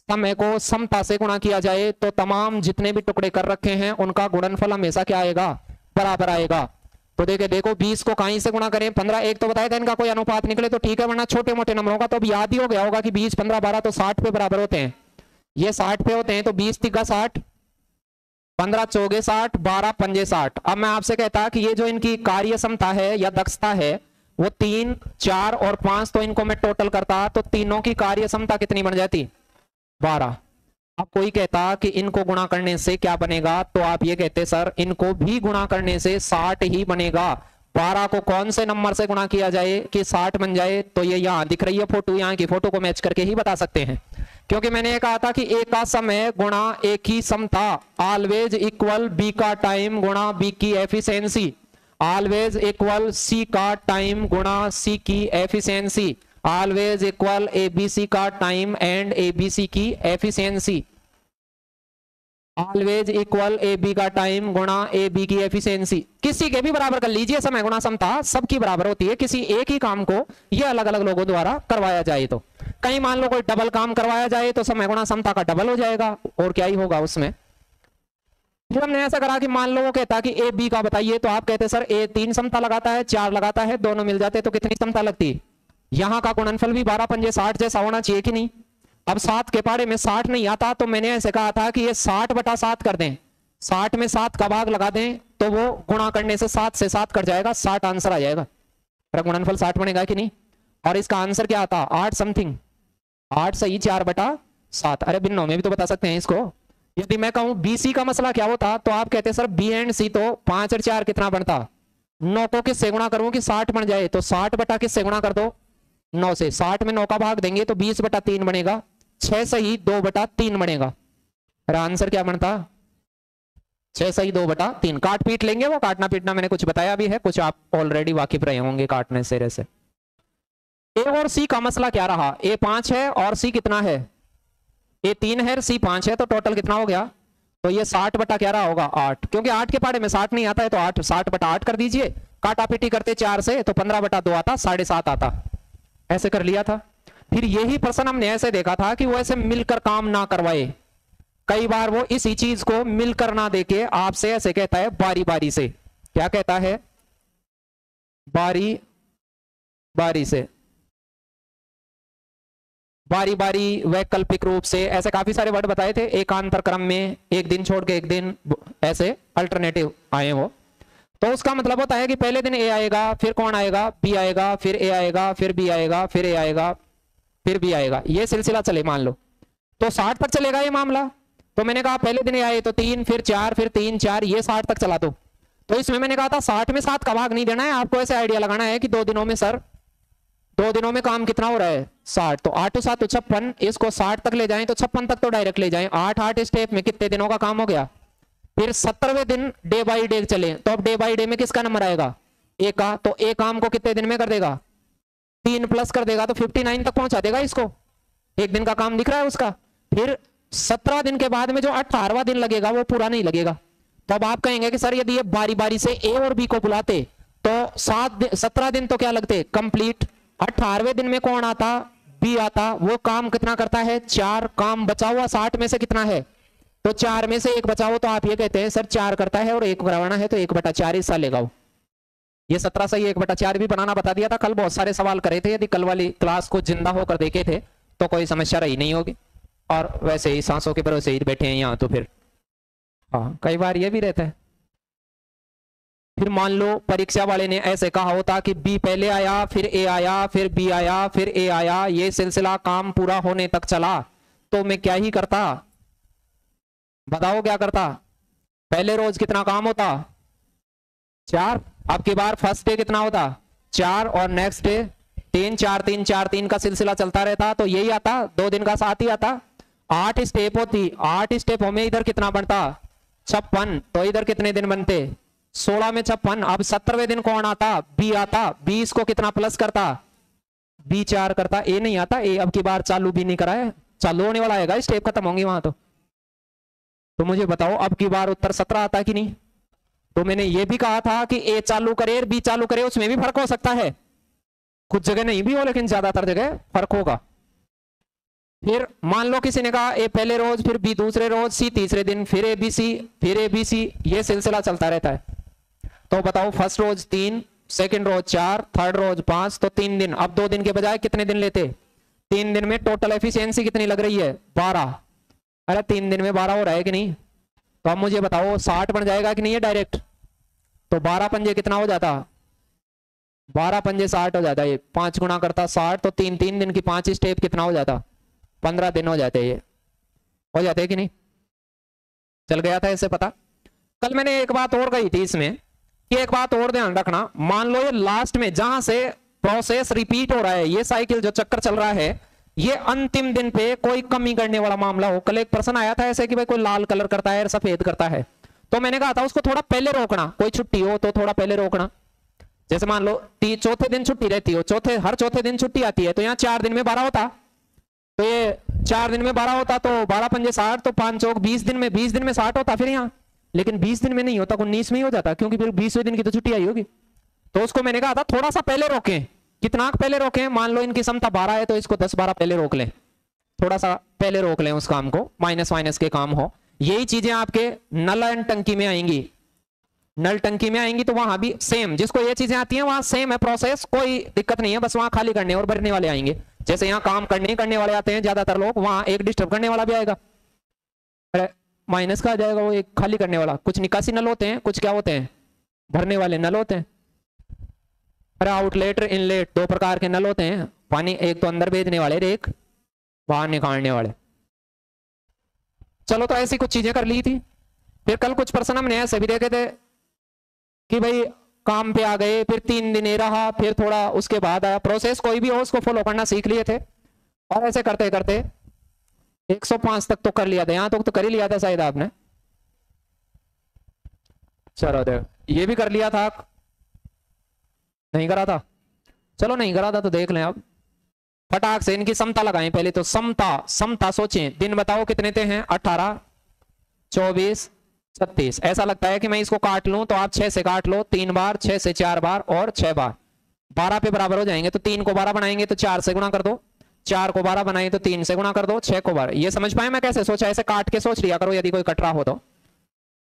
समय को समता से गुणा किया जाए तो तमाम जितने भी टुकड़े कर रखे हैं, उनका गुणनफल हमेशा क्या आएगा? बराबर आएगा। तो देखे देखो 20 को कहीं से गुणा करें 15 एक तो बताया था इनका कोई अनुपात निकले तो ठीक है, वरना छोटे मोटे नंबरों का तो अब याद ही हो गया होगा कि 20 15 12 तो 60 पे बराबर होते हैं। ये 60 पे होते हैं तो 20 तिका 60 पंद्रह चौगे साठ, बारह पंजे साठ। अब मैं आपसे कहता कि ये जो इनकी कार्य क्षमता है या दक्षता है वो तीन, चार और पाँच तो इनको मैं टोटल करता तो तीनों की कार्य क्षमता कितनी बन जाती? बारह। अब कोई कहता कि इनको गुणा करने से क्या बनेगा? तो आप ये कहते, सर, इनको भी गुणा करने से साठ ही बनेगा। बारह को कौन से नंबर से गुणा किया जाए कि साठ बन जाए? तो ये यहाँ दिख रही है फ़ोटो, यहाँ की फ़ोटो को मैच करके ही बता सकते हैं। क्योंकि मैंने ये कहा था कि ए का समय गुणा ए की समता ऑलवेज इक्वल बी का टाइम गुणा बी की एफिशिएंसी ऑलवेज इक्वल सी का टाइम गुणा सी की एफिशिएंसी ऑलवेज इक्वल एबीसी का टाइम एंड एबीसी की efficiency always equal A B का टाइम गुणा ए बी की एफिशिएंसी किसी के भी बराबर कर लीजिए, समय गुणा समता सबकी बराबर होती है। किसी एक ही काम को ये अलग अलग लोगों द्वारा करवाया जाए तो। कहीं मान लो कोई डबल काम करवाया जाए तो समय गुणा समता का डबल हो जाएगा, और क्या ही होगा उसमें? फिर हमने ऐसा करा कि मान लो वो कहता कि ए, बी का बताइए तो आप कहते, सर, ए तीन समता लगाता है, चार लगाता है, दोनों मिल जाते तो कितनी समता लगती? यहाँ का गुणनफल भी बारह पंजे साठ जैसा होना चाहिए कि नहीं? अब सात के पारे में साठ नहीं आता तो मैंने ऐसे कहा था कि ये साठ बटा सात कर दें। साठ में सात का भाग लगा दें तो वो गुणा करने से सात से सात कट जाएगा, साठ आंसर आ जाएगा। गुणनफल साठ बनेगा कि नहीं? और इसका आंसर क्या आता? आठ समथिंग। आठ सही, चार बटा सात। अरे, भिन्नों में भी तो बता सकते हैं इसको। यदि मैं कहूँ बीसी का मसला क्या होता तो आप कहते सर बी एंड सी तो पाँच और चार कितना बनता? नौ को किससे गुणा करूँ कि साठ बन जाए? तो साठ बटा किससे गुणा कर दो? नौ से। साठ में नौ का भाग देंगे तो बीस बटा तीन बनेगा। छह सही, दो बटा तीन बनेगा। आंसर क्या बनता? छह सही, दो बटा तीन। काट पीट लेंगे वो? काटना पीटना मैंने कुछ बताया भी है। कुछ आप ऑलरेडी वाकिफ रहे होंगे काटने से से ए और सी का मसला क्या रहा? ए पाँच है और सी कितना है? ए तीन है, सी पाँच है तो टोटल कितना हो गया? तो ये साठ बटा क्या रहा होगा आठ। क्योंकि आठ के पाड़े में साठ नहीं आता है तो आठ, साठ बटा आठ कर दीजिए। काटा पीटी करते चार से तो पंद्रह बटा दो आता, साढ़े सात आता। ऐसे कर लिया था। फिर यही प्रश्न हमने ऐसे देखा था कि वो ऐसे मिलकर काम ना करवाए। कई बार वो इसी चीज़ को मिलकर ना देके आपसे ऐसे कहता है, बारी बारी से। क्या कहता है? बारी बारी से। बारी बारी वैकल्पिक रूप से, ऐसे काफ़ी सारे वर्ड बताए थे एकांतर क्रम में, एक दिन छोड़ के एक दिन, ऐसे अल्टरनेटिव आए वो। तो उसका मतलब होता है कि पहले दिन ए आएगा, फिर कौन आएगा? बी आएगा, फिर ए आएगा, फिर बी आएगा, फिर ए आएगा, फिर बी आएगा। ये सिलसिला चले, मान लो। तो साठ तक चलेगा ये मामला। तो मैंने कहा, पहले दिन आए तो तीन, फिर चार, फिर तीन, चार, ये साठ तक चला दो। तो इसमें मैंने कहा था, साठ में सात का भाग नहीं देना है, आपको ऐसे आइडिया लगाना है कि दो दिनों में सर दो दिनों में काम कितना हो रहा है? साठ। तो आठ सात छप्पन इसको साठ तक ले जाएँ तो छप्पन तक तो डायरेक्ट ले जाएँ। आठ आठ स्टेप में कितने दिनों का काम हो गया? फिर सत्तरवें दिन डे बाई डे चले। तो अब डे बाई डे में किसका नंबर आएगा? ए का। तो ए काम को कितने दिन में कर देगा? तीन प्लस कर देगा तो फिफ्टी नाइन तक पहुँचा देगा इसको। एक दिन का काम दिख रहा है उसका। फिर सत्रह दिन के बाद में जो अठारवा दिन लगेगा, वो पूरा नहीं लगेगा। तो अब आप कहेंगे कि सर, यदि ये बारी बारी से ए और बी को बुलाते तो सात सत्रह दिन तो क्या लगते? कंप्लीट अठारहवें दिन में कौन आता? बी आता। वो काम कितना करता है? चार काम बचा हुआ साठ में से कितना है? तो चार में से एक बचा हो तो आप ये कहते हैं, सर चार करता है और एक करवाना है तो एक बटा चार हिस्सा लेगा ये सत्रह से एक बटा चार भी बनाना बता दिया था। कल बहुत सारे सवाल करे थे, यदि कल वाली क्लास को ज़िंदा होकर देखे थे तो कोई समस्या रही नहीं होगी। और वैसे ही सांसों के भरोसे ही बैठे हैं यहाँ तो फिर। हाँ कई बार ये भी रहता है। फिर मान लो परीक्षा वाले ने ऐसे कहा होता कि बी पहले आया, फिर ए आया, फिर बी आया, फिर ए आया, ये सिलसिला काम पूरा होने तक चला। तो मैं क्या ही करता? बताओ क्या करता? पहले रोज कितना काम होता? चार। अब की बार फ़र्स्ट डे कितना होता? चार और नेक्स्ट डे तीन, चार तीन चार, तीन का सिलसिला चलता रहता तो यही आता, दो दिन का साथ ही आता। आठ स्टेप होती, आठ स्टेप में इधर कितना बनता? छप्पन। तो इधर कितने दिन बनते? सोलह में छप्पन, अब सत्तरवें दिन कौन आता? बी आता। बीस को कितना प्लस करता? बी चार करता। ए नहीं आता। ए अब की बार चालू भी नहीं कराए चालू होने वाला आएगा। स्टेप खत्म होंगे वहाँ तो। तो मुझे बताओ, अब की बार उत्तर सत्रह आता कि नहीं? तो मैंने ये भी कहा था कि ए चालू करे, बी चालू करे, उसमें भी फ़र्क हो सकता है। कुछ जगह नहीं भी हो, लेकिन ज़्यादातर जगह फ़र्क होगा। फिर मान लो किसी ने कहा, ए पहले रोज, फिर बी दूसरे रोज, सी तीसरे दिन, फिर ए बी सी, फिर ए बी सी, ये सिलसिला चलता रहता है। तो बताओ फ़र्स्ट रोज तीन सेकेंड रोज चार थर्ड रोज पाँच तो तीन दिन। अब दो दिन के बजाय कितने दिन लेते? तीन दिन में टोटल एफिशिएंसी कितनी लग रही है? बारह। अरे, तीन दिन में बारह हो रहा है कि नहीं? तो अब मुझे बताओ, साठ बन जाएगा कि नहीं है डायरेक्ट तो बारह पंजे कितना हो जाता? बारह पंजे साठ हो जाता ये। पाँच गुना करता साठ तो तीन तीन दिन की पाँच स्टेप कितना हो जाता? पंद्रह दिन हो जाते ये। हो जाते कि नहीं? चल गया था इससे पता। कल मैंने एक बात और कही थी इसमें। कि एक बात और ध्यान रखना। मान लो ये लास्ट में जहाँ से प्रोसेस रिपीट हो रहा है, ये साइकिल जो चक्कर चल रहा है, ये अंतिम दिन पे कोई कमी करने वाला मामला हो। कल एक पर्सन आया था ऐसे कि भाई कोई लाल कलर करता है, सफ़ेद करता है। तो मैंने कहा था, उसको थोड़ा पहले रोकना। कोई छुट्टी हो तो थोड़ा पहले रोकना। जैसे मान लो चौथे दिन छुट्टी रहती हो, चौथे, हर चौथे दिन छुट्टी आती है तो यहाँ चार दिन में बारह होता। तो ये चार दिन में बारह होता तो बारह पंजे साठ तो पाँच चौक बीस दिन में, बीस दिन में साठ होता फिर यहाँ। लेकिन बीस दिन में नहीं होता, उन्नीस में ही हो जाता, क्योंकि फिर बीसवें दिन की तो छुट्टी आई होगी। तो उसको मैंने कहा था थोड़ा सा पहले रोके। कितना पहले रोके? मान लो इनकी क्षमता बारह है तो इसको दस बारह पहले रोक लें। थोड़ा सा पहले रोक लें उस काम को माइनस माइनस के काम हो। यही चीज़ें आपके नल एंड टंकी में आएँगी। नल टंकी में आएँगी तो वहाँ भी सेम जिसको ये चीज़ें आती हैं, वहाँ सेम है प्रोसेस कोई दिक्कत नहीं है, बस वहाँ खाली करने और भरने वाले आएँगे। जैसे यहाँ काम करने करने वाले आते हैं, ज़्यादातर लोग, वहाँ एक डिस्टर्ब करने वाला भी आएगा। माइनस का आ जाएगा वो एक खाली करने वाला। कुछ निकासी नल होते हैं, कुछ क्या होते हैं? भरने वाले नल होते हैं। अरे आउटलेट इनलेट दो प्रकार के नल होते हैं। पानी एक तो अंदर भेजने वाले, एक बाहर निकालने वाले। चलो तो ऐसी कुछ चीज़ें कर ली थी। फिर कल कुछ पर्सन हमने ऐसे भी देखे थे कि भाई काम पे आ गए, फिर तीन दिन रहा, फिर थोड़ा उसके बाद आया। प्रोसेस कोई भी हो, उसको फॉलो करना सीख लिए थे। और ऐसे करते करते 105 तक तो कर लिया था यहाँ तक तो, तो कर ही लिया था शायद आपने। चलो देख ये भी कर लिया था। नहीं करा था? चलो नहीं करा था तो देख लें अब फटाक से इनकी समता लगाएँ पहले तो। समता समता सोचें। दिन बताओ कितने थे हैं? अठारह चौबीस छत्तीस। ऐसा लगता है कि मैं इसको काट लूँ तो आप छह से काट लो। तीन बार छह से चार बार और छह बार। बारह पे बराबर हो जाएँगे तो तीन को बारह बनाएँगे तो चार से गुणा कर दो। चार को बारह बनाए तो तीन से गुणा कर दो, छह को बारह ये समझ पाए मैं कैसे? सोचा ऐसे काट के सोच लिया करो, यदि कोई कट रहा हो तो।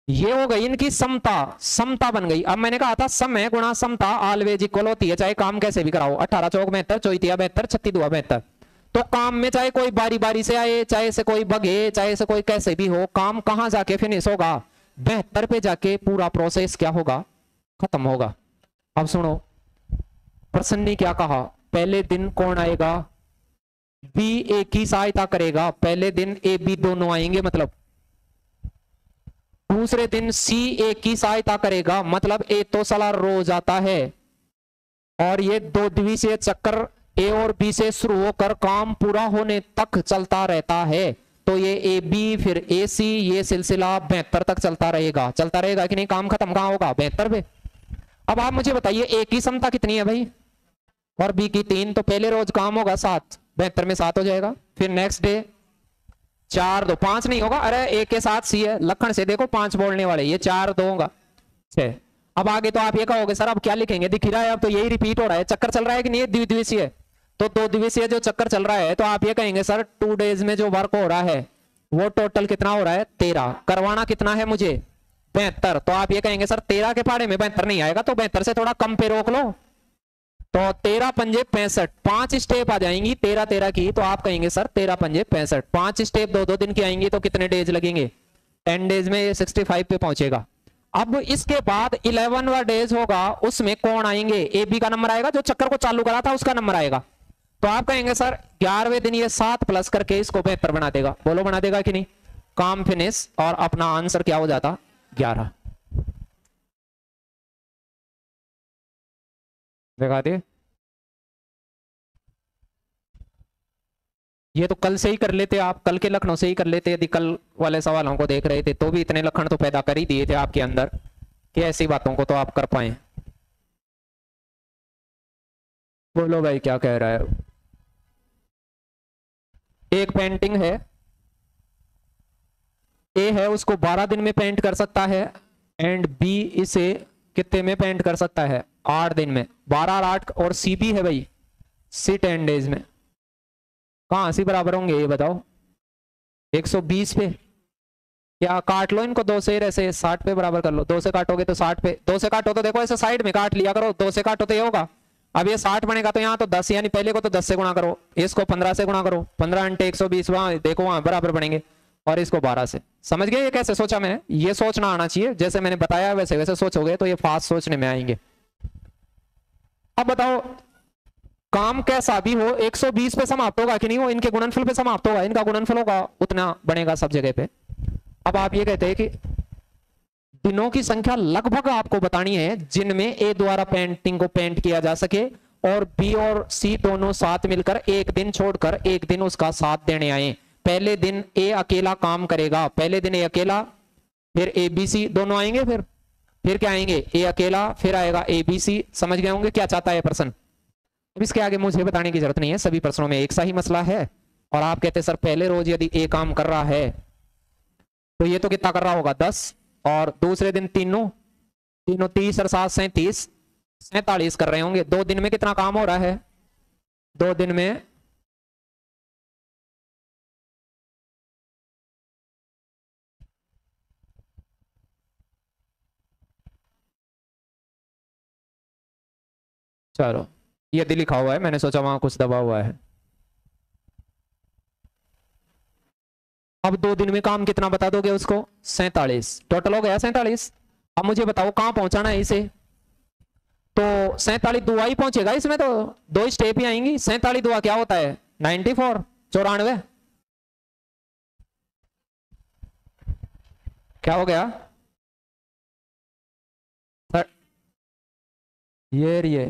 ये हो गई इनकी समता समता बन गई। अब मैंने कहा था, समय गुणा समता आलवेज इक्वल होती है, चाहे काम कैसे भी कराओ। अठारह चौक बेहतर, चौतिया बेहतर छत्ती दुआ बेहतर। तो काम में चाहे कोई बारी बारी से आए, चाहे से कोई बगे, चाहे से कोई कैसे भी हो, काम कहाँ जाके फिनिश होगा? बेहतर पे जाके पूरा प्रोसेस क्या होगा? खत्म होगा। अब सुनो, प्रसन्न ने क्या कहा? पहले दिन कौन आएगा? बी ए की सहायता करेगा। पहले दिन ए, बी दोनों आएँगे मतलब। दूसरे दिन सी ए की सहायता करेगा मतलब ए तो सला रोज आता है। और ये दो दिवसीय चक्कर ए और बी से शुरू होकर काम पूरा होने तक चलता रहता है। तो ये ए, बी, फिर ए, सी, ये सिलसिला बेहतर तक चलता रहेगा। चलता रहेगा कि नहीं? काम खत्म कहाँ होगा? बेहतर पे अब आप मुझे बताइए ए की क्षमता कितनी है भाई? और बी की तीन तो पहले रोज काम होगा सात। बेहतर में सात हो जाएगा। फिर नेक्स्ट डे चार दो, पाँच नहीं होगा। अरे, एक के साथ सी है। लखन से देखो पाँच बोलने वाले, ये चार दो होगा। छह। अब आगे तो आप ये कहोगे, सर, अब क्या लिखेंगे? दिख रहा है, अब तो यही रिपीट हो रहा है। चक्कर चल रहा है कि नहीं? द्विदिवसीय तो दो दिवसीय जो चक्कर चल रहा है तो आप ये कहेंगे, सर टू डेज़ में जो वर्क हो रहा है, वो टोटल कितना हो रहा है? तेरह। करवाना कितना है मुझे? बेहतर। तो आप ये कहेंगे, सर, तेरह के पाड़े में बेहतर नहीं आएगा तो बेहतर से थोड़ा कम पे रोक लो। तो तेरह पंजे पैंसठ। पाँच स्टेप आ जाएँगी तेरह तेरह की तो आप कहेंगे, सर, तेरह पंजे पैंसठ। पाँच स्टेप दो दो दिन की आएँगी तो कितने डेज़ लगेंगे? टेन डेज़ में सिक्सटी फाइव पे पहुंचेगा। अब इसके बाद इलेवन डेज़ होगा, उसमें कौन आएँगे? ए बी का नंबर आएगा, जो चक्कर को चालू करा था, उसका नंबर आएगा। तो आप कहेंगे, सर, ग्यारहवें दिन ये सात प्लस करके इसको बेहतर बना देगा। बोलो, बना देगा कि नहीं? काम फिनिश और अपना आंसर क्या हो जाता? ग्यारह। दिखा दे। ये तो कल से ही कर लेते आप, कल के लखनऊ से ही कर लेते, यदि कल वाले सवालों को देख रहे थे तो भी इतने लखन तो पैदा कर ही दिए थे आपके अंदर कि ऐसी बातों को तो आप कर पाए। बोलो भाई, क्या कह रहा है? एक पेंटिंग है। ए है, उसको 12 दिन में पेंट कर सकता है एंड बी इसे कितने में पेंट कर सकता है? आठ दिन में। बारह और आठ और सी भी है भाई। सी टेन डेज़ में। कहा सी बराबर होंगे ये बताओ। 120 पे। क्या काट लो इनको, दो से ऐसे साठ पे बराबर कर लो। दो से काटोगे तो साठ पे। दो से काटो तो देखो ऐसे साइड में काट लिया करो। दो से काटो तो ये होगा। अब ये साठ बनेगा तो यहाँ तो दस, यानी पहले को तो दस से गुणा करो। इसको पंद्रह से गुणा करो। पंद्रह घंटे एक सौ बीस, वहाँ देखो वहाँ बराबर बनेंगे। और इसको बारह से। समझ गए ये कैसे सोचा मैंने? ये सोचना आना चाहिए। जैसे मैंने बताया, वैसे वैसे सोचोगे तो ये फास्ट सोचने में आएँगे। अब बताओ, काम कैसा भी हो 120 पे समाप्त होगा कि नहीं हो? इनके गुणनफल पे समाप्त होगा, इनका गुणनफल होगा, उतना बनेगा सब जगह पे। अब आप ये कहते हैं कि दिनों की संख्या लगभग आपको बतानी है, जिनमें ए द्वारा पेंटिंग को पेंट किया जा सके और बी और सी दोनों साथ मिलकर एक दिन छोड़कर एक दिन उसका साथ देने आए। पहले दिन ए अकेला काम करेगा, पहले दिन ए अकेला, फिर ए बी सी दोनों आएँगे फिर। फिर क्या आएँगे? ए अकेला, फिर आएगा ए बी सी समझ गए होंगे क्या चाहता है पर्सन अब इसके आगे मुझे बताने की ज़रूरत नहीं है। सभी प्रश्नों में एक सा ही मसला है। और आप कहते सर, पहले रोज यदि ए काम कर रहा है तो ये तो कितना कर रहा होगा? दस। और दूसरे दिन तीनों तीनों तीस और सात सैतीस, सैतालीस कर रहे होंगे। दो दिन में कितना काम हो रहा है? दो दिन में चलो। ये दिल लिखा हुआ है मैंने सोचा वहाँ कुछ दबा हुआ है। अब दो दिन में काम कितना बता दोगे उसको? सैतालीस। टोटल हो गया सैतालीस? अब मुझे बताओ, कहाँ पहुंचाना है इसे? तो सैतालीस दुआ ही पहुंचेगा इसमें तो? दो स्टेप ही आएँगी। सैतालीस दुआ क्या होता है? नाइन्टी फोर चौरानवे? क्या हो गया? ये ये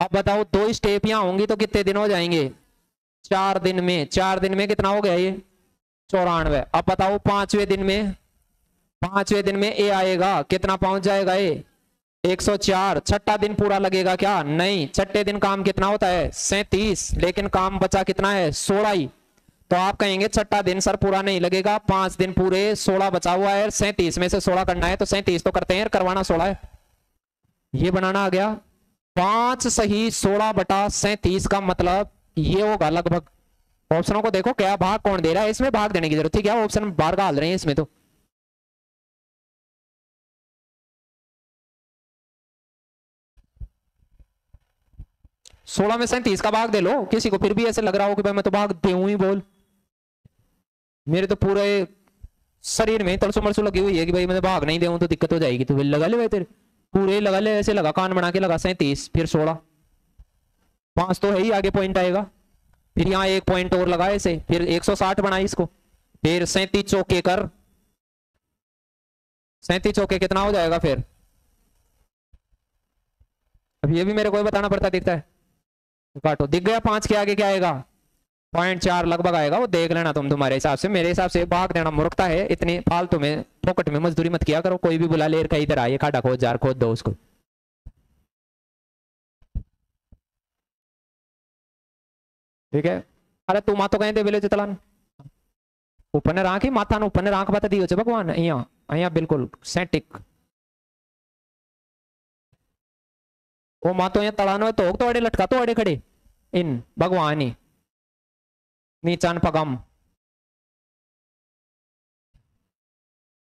अब बताओ, दो स्टेप यहाँ होंगी तो कितने दिन हो जाएँगे? चार दिन में। चार दिन में कितना हो गया ये? चौरानवे। अब बताओ, पाँचवें दिन में? पाँचवें दिन में ए आएगा, कितना पहुँच जाएगा ये 104 छठा दिन पूरा लगेगा क्या? नहीं। छठे दिन काम कितना होता है? सैतीस। लेकिन काम बचा कितना है? सोलह ही। तो आप कहेंगे, छठा दिन सर पूरा नहीं लगेगा, पाँच दिन पूरे सोलह बचा हुआ है, सैंतीस में से सोलह करना है तो सैंतीस तो करते हैं, करवाना सोलह है। ये बनाना आ गया। पाँच सही सोलह बटा सैतीस का मतलब ये होगा लगभग। ऑप्शनों को देखो, क्या भाग कौन दे रहा है, इसमें भाग देने की ज़रूरत थी। क्या ऑप्शन बाहर डाल रहे हैं इसमें तो? सोलह में सैंतीस का भाग दे लो। किसी को फिर भी ऐसे लग रहा हो कि भाई मैं तो भाग दे ही बोल। मेरे तो पूरे शरीर में तरसो मरसो लगी हुई है कि भाई मैं भाग नहीं दे तो दिक्कत हो जाएगी। तो फिर लगा ले भाई तेरे। पूरे लगा ले, ऐसे लगा, कान बना के लगा सैंतीस, फिर सोलह। पाँच तो है ही, आगे पॉइंट आएगा। फिर यहाँ एक पॉइंट और लगा ऐसे, फिर 160 बनाई इसको। फिर सैंतीस चौके कर। सैंतीस चौके कितना हो जाएगा फिर? अब ये भी मेरे को बताना पड़ता, दिखता है। काटो, दिख गया पाँच के आगे क्या आएगा? पॉइंट चार लगभग आएगा, वो देख लेना तुम तुम्हारे हिसाब से। मेरे हिसाब से भाग देना मूर्खता है, इतनी फालतू में फोकट में मजदूरी मत किया करो, कोई भी बुला ले, कहीं इधर आइए खाटा खोद जार खोद दो उसको। ठीक है? अरे तू मातो कहीं दे बोले चलान ऊपर ने राखी माथा ऊपर ने राख बता दी हो भगवान। अहिया अहिया बिल्कुल सेटिक। वो मातो यहाँ तड़ानो है तो तो अड़े, लटका तो अड़े खड़े। इन भगवान ही नीचान पगम।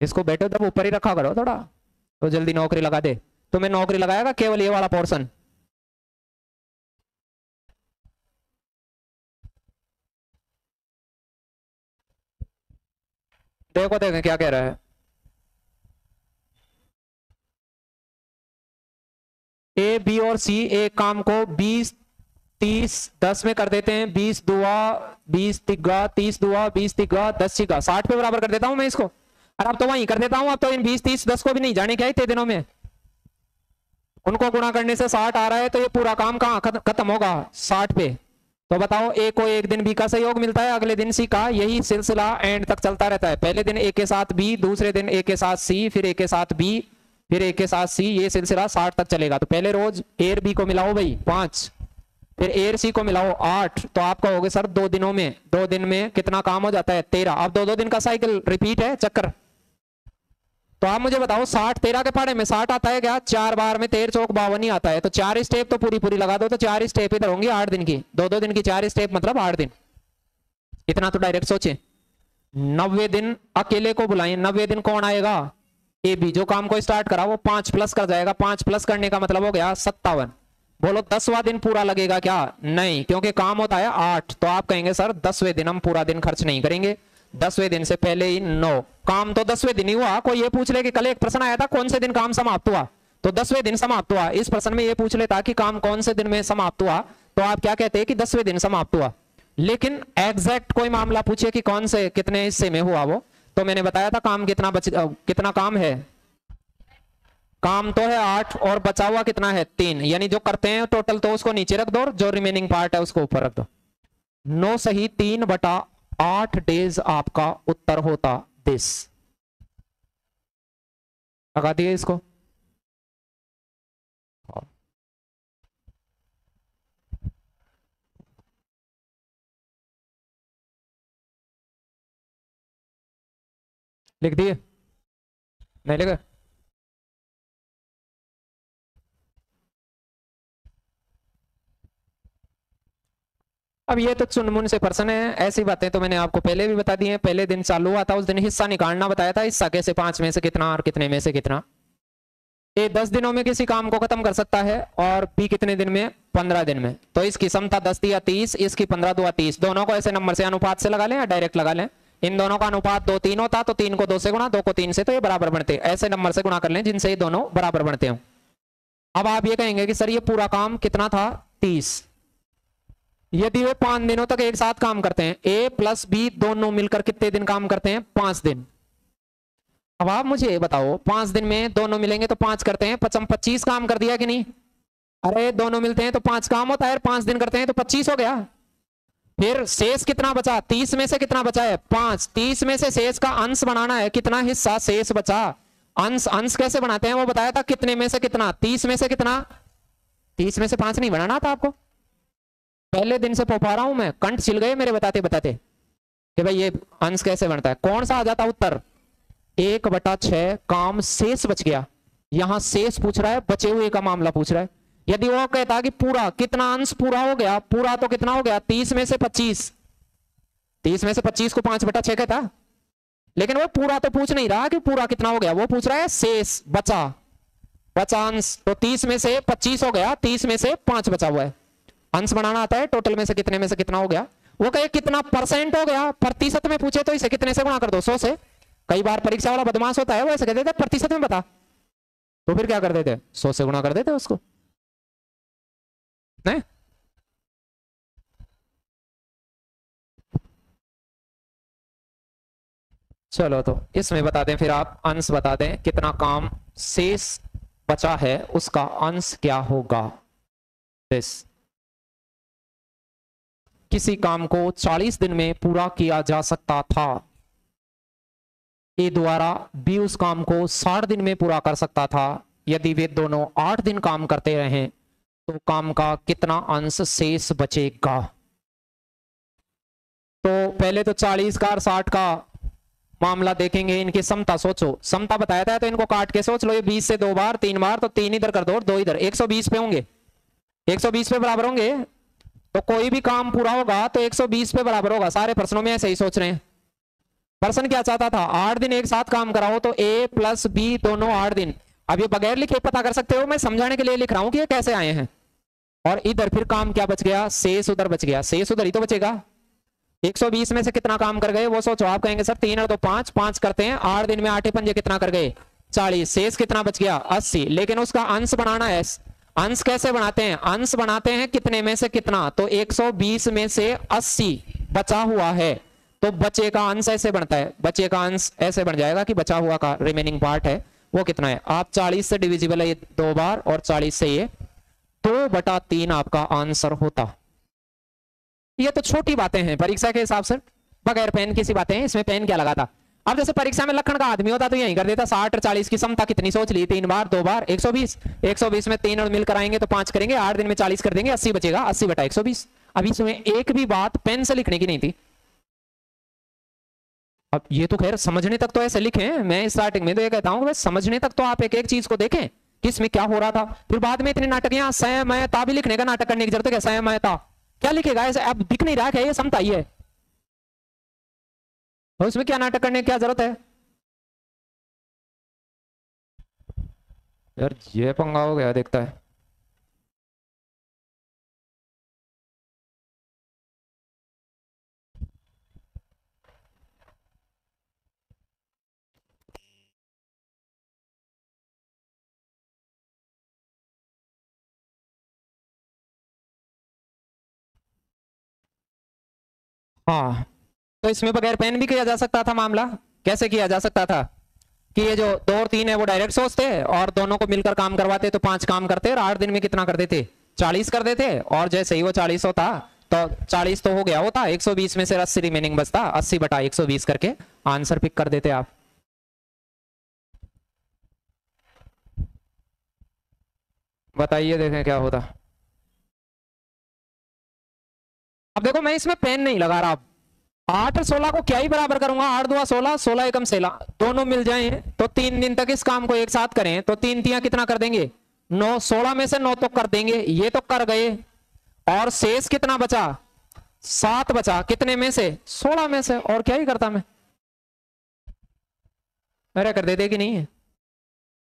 इसको बैठो तब ऊपर ही रखा करो थोड़ा। तो जल्दी नौकरी लगा दे। तुम्हें नौकरी लगाएगा केवल ये वाला पोर्शन देखो, देखें क्या कह रहा है। ए, बी और सी एक काम को बीस तीस, दस में कर देते हैं, बीस दुआ, बीस तिग्गा, तीस दुआ, बीस तिग्गा, दस चिग्गा साठ पे बराबर कर देता हूँ मैं इसको। और अब तो वहीं कर देता हूँ, अब तो इन बीस, तीस, दस को भी नहीं, जाने क्या इतने दिनों में? उनको गुणा करने से साठ आ रहा है तो ये पूरा काम कहाँ खत्म होगा साठ पे? तो बताओ ए को एक दिन बी का सहयोग मिलता है, अगले दिन सी का? यही सिलसिला एंड तक चलता रहता है। पहले दिन ए के साथ बी, दूसरे दिन ए के साथ सी, फिर ए के साथ बी, फिर ए के साथ सी, ये सिलसिला साठ तक चलेगा। तो पहले रोज एयर बी को मिलाओ भाई, पाँच। फिर एयर सी को मिलाओ आठ तो आप कहोगे सर दो दिनों में, दो दिन में कितना काम हो जाता है? तेरह। अब दो दो दिन का साइकिल रिपीट है, चक्कर। तो आप मुझे बताओ, साठ तेरह के पढ़े में, साठ आता है क्या? चार बार में तेरह चौक बावन ही आता है तो चार स्टेप तो पूरी पूरी लगा दो तो चार स्टेप इधर होंगे आठ दिन की। दो दो दिन की चार स्टेप मतलब आठ दिन। इतना तो डायरेक्ट सोचे। नब्बे दिन अकेले को बुलाए, नब्बे दिन कौन आएगा? ए बी जो काम को स्टार्ट करा, वो पाँच प्लस कर जाएगा, पाँच प्लस करने का मतलब हो गया सत्तावन। बोलो, दसवा दिन पूरा लगेगा क्या? नहीं, क्योंकि काम होता है आठ। तो आप कहेंगे, सर, दसवें दिन हम पूरा दिन खर्च नहीं करेंगे। दसवें दिन से पहले ही नौ। काम तो दसवें दिन ही हुआ। कोई ये पूछ ले कि कल एक प्रश्न आया था, कौन से दिन काम समाप्त हुआ? तो दसवें दिन समाप्त हुआ। इस प्रश्न में ये पूछ लेता कि काम कौन से दिन में समाप्त हुआ? तो आप क्या कहते हैं कि दसवें दिन समाप्त हुआ? लेकिन एग्जैक्ट कोई मामला पूछे कि कौन से, कितने हिस्से में हुआ वो। तो मैंने बताया था, काम कितना बच कितना काम है। काम तो है आठ और बचा हुआ कितना है? तीन। यानी जो करते हैं टोटल तो उसको नीचे रख दो और जो रिमेनिंग पार्ट है उसको ऊपर रख दो। नो सही तीन बटा आठ डेज़ आपका उत्तर होता दिस लगा दिए इसको। लिख दिए? नहीं लिखा? अब ये तो चुनमुन से पर्सन है, ऐसी बातें तो मैंने आपको पहले भी बता दी हैं। पहले दिन चालू हुआ था, उस दिन हिस्सा निकालना बताया था, हिस्सा कैसे, पाँच में से कितना और कितने में से कितना। ए दस दिनों में किसी काम को खत्म कर सकता है, और बी कितने दिन में? पंद्रह दिन में। तो इसकी समता दस दिया तीस, इसकी पंद्रह दो तीस। दोनों को ऐसे नंबर से अनुपात से लगा लें या डायरेक्ट लगा लें? इन दोनों का अनुपात दो तीन होता तो तीन को दो से गुणा, दो को तीन से तो ये बराबर बनते ऐसे नंबर से गुणा कर लें जिनसे ये दोनों बराबर बनते हो। अब आप ये कहेंगे कि, सर, ये पूरा काम कितना था? तीस। यदि वे पाँच दिनों तक एक साथ काम करते हैं, ए प्लस बी दोनों मिलकर कितने दिन काम करते हैं? पाँच दिन। अब आप मुझे बताओ, पाँच दिन में दोनों मिलेंगे तो पाँच करते हैं? पचम पच्चीस काम कर दिया कि नहीं? अरे, दोनों मिलते हैं तो पाँच काम होता है पाँच दिन करते हैं तो पच्चीस हो गया। फिर शेष कितना बचा? तीस में से कितना बचा है? पाँच। तीस में से शेष का अंश बनाना है, कितना हिस्सा शेष बचा? अंश अंश कैसे बनाते हैं? वो बताया था कितने में से कितना? तीस में से कितना? तीस में से पाँच नहीं, बनाना था आपको। पहले दिन से पोपा रहा हूँ मैं। कंठ छिल गए मेरे बताते बताते। कि भाई ये अंश कैसे बनता है? कौन सा आ जाता उत्तर? एक बटा छ काम शेष बच गया। यहाँ शेष पूछ रहा है, बचे हुए का मामला पूछ रहा है। यदि वो कहता कि पूरा, कितना अंश पूरा हो गया, पूरा तो कितना हो गया? तीस में से पच्चीस। तीस में से पच्चीस को पाँच बटा छह कहता। लेकिन वो पूरा तो पूछ नहीं रहा कि पूरा कितना हो गया। वो पूछ रहा है, शेष, बचा। बचा अंश। तो तीस में से पच्चीस हो गया, तीस में से पाँच बचा हुआ है। अंश बनाना आता है टोटल में से कितने में से कितना हो गया? वो कहे, कितना परसेंट हो गया? प्रतिशत में पूछे तो इसे कितने से गुणा कर दो? सौ से। कई बार परीक्षा वाला बदमाश होता है, वो ऐसे कहते थे प्रतिशत में बता। तो फिर क्या कर देते सौ से गुणा कर देते उसको। नहीं चलो तो इसमें बता दें फिर आप अंश बता दें कितना काम शेष बचा है, उसका अंश क्या होगा? दिस किसी काम को 40 दिन में पूरा किया जा सकता था। ए द्वारा बी उस काम को 60 दिन में पूरा कर सकता था। यदि वे दोनों 8 दिन काम करते रहे तो काम का कितना अंश शेष बचेगा? तो पहले तो 40 का और 60 का मामला देखेंगे, इनकी समता सोचो। समता बताया था तो इनको काट के सोच लो, ये 20 से दो बार, तीन बार तो तीन इधर कर दो और दो इधर। 120 पे होंगे। 120 पे बराबर होंगे। तो कोई भी काम पूरा होगा तो 120 पे बराबर होगा। सारे प्रश्नों में ऐसे ही सोच रहे हैं। पर्सन क्या चाहता था? आठ दिन एक साथ काम कराओ तो ए प्लस बी दोनों आठ दिन। अब ये बगैर लिखे पता कर सकते हो? मैं समझाने के लिए लिख रहा हूँ कि ये कैसे आए हैं। और इधर फिर काम क्या बच गया? शेष उधर बच गया। शेष उधर ही तो बचेगा। 120 में से कितना काम कर गए? वो सोचो, आप कहेंगे, सर, तीन और दो, पाँच पाँच करते हैं। आठ दिन में आठे पंजे कितना कर गए? चालीस। शेष कितना बच गया? अस्सी। लेकिन उसका अंश बनाना है। अंश कैसे बनाते हैं? अंश बनाते हैं कितने में से कितना? तो 120 में से 80 बचा हुआ है। तो बचे का अंश ऐसे बनता है। बचे का अंश ऐसे बन जाएगा कि बचा हुआ का रिमेनिंग पार्ट है। वो कितना है? आप 40 से डिविजिबल है ये दो बार और 40 से ये दो बटा तीन आपका आंसर होता। ये तो छोटी बातें हैं परीक्षा के हिसाब से। बगैर पेन की सी बातें हैं। इसमें पेन क्या लगाता अब जैसे परीक्षा में लखन का आदमी होता तो यही कर देता, साठ और चालीस की क्षमता कितनी सोच ली तीन बार, दो बार, एक सौ बीस। एक सौ बीस में तीन और मिलकर आएँगे तो पाँच करेंगे, आठ दिन में चालीस कर देंगे, अस्सी बचेगा, अस्सी बटा एक सौ बीस। अब इसमें एक भी बात पेन से लिखने की नहीं थी। अब ये तो खैर समझने तक तो ऐसे लिखे, मैं स्टार्टिंग में तो ये कहता हूँ समझने तक तो आप एक एक चीज़ को देखें कि इसमें क्या हो रहा था। फिर बाद में इतने नाटक यहाँ संयमयता भी लिखने का नाटक करने की ज़रूरत है संयमयता क्या लिखेगा? ऐसे अब दिख नहीं रहा क्या ये समता ही है? और उसमें क्या नाटक करने की क्या ज़रूरत है? यार, ये पंगा हो गया, देखता है। हाँ। तो इसमें बगैर पेन भी किया जा सकता था मामला? कैसे किया जा सकता था? कि ये जो दो और तीन है, वो डायरेक्ट सोचते और दोनों को मिलकर काम करवाते तो पाँच काम करते और आठ दिन में कितना कर देते? चालीस कर देते और जैसे ही वो चालीस होता तो चालीस तो हो गया, होता। एक सौ बीस में से अस्सी रिमेनिंग बचता। अस्सी बटा एक सौ बीस करके आंसर पिक कर देते आप। बताइए, देखें क्या होता। अब देखो, मैं इसमें पेन नहीं लगा रहा। आठ सोलह को क्या ही बराबर करूँगा? आठ दो सोलह सोलह एकम सेला। दोनों मिल जाए तो तीन दिन तक इस काम को एक साथ करें। तो तीन तिया कितना कर देंगे? नौ, सोलह में से नौ तो कर देंगे, ये तो कर गए। और शेष कितना बचा? सात बचा। कितने में से? सोलह में से। और क्या ही करता मैं? अरे, कर दे देगी नहीं है?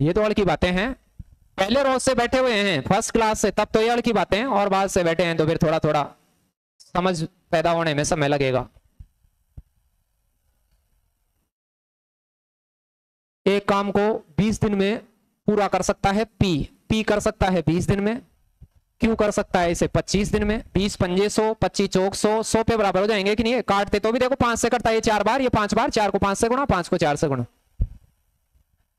ये तो अड़ की बातें हैं। पहले रोज से बैठे हुए हैं, फ़र्स्ट क्लास से, तब तो ये अड़ की बातें और बाद से बैठे हैं तो फिर थोड़ा थोड़ा समझ पैदा होने में समय लगेगा। एक काम को 20 दिन में पूरा कर सकता है पी पी कर सकता है 20 दिन में। क्यों कर सकता है इसे 25 दिन में। 20 पंजे सौ, पच्चीस चौक सौ सौ पे बराबर हो जाएँगे कि नहीं? काटते तो भी देखो पाँच से करता है, ये चार बार, ये पाँच बार, चार को पाँच से गुणा, पाँच को चार से गुणा।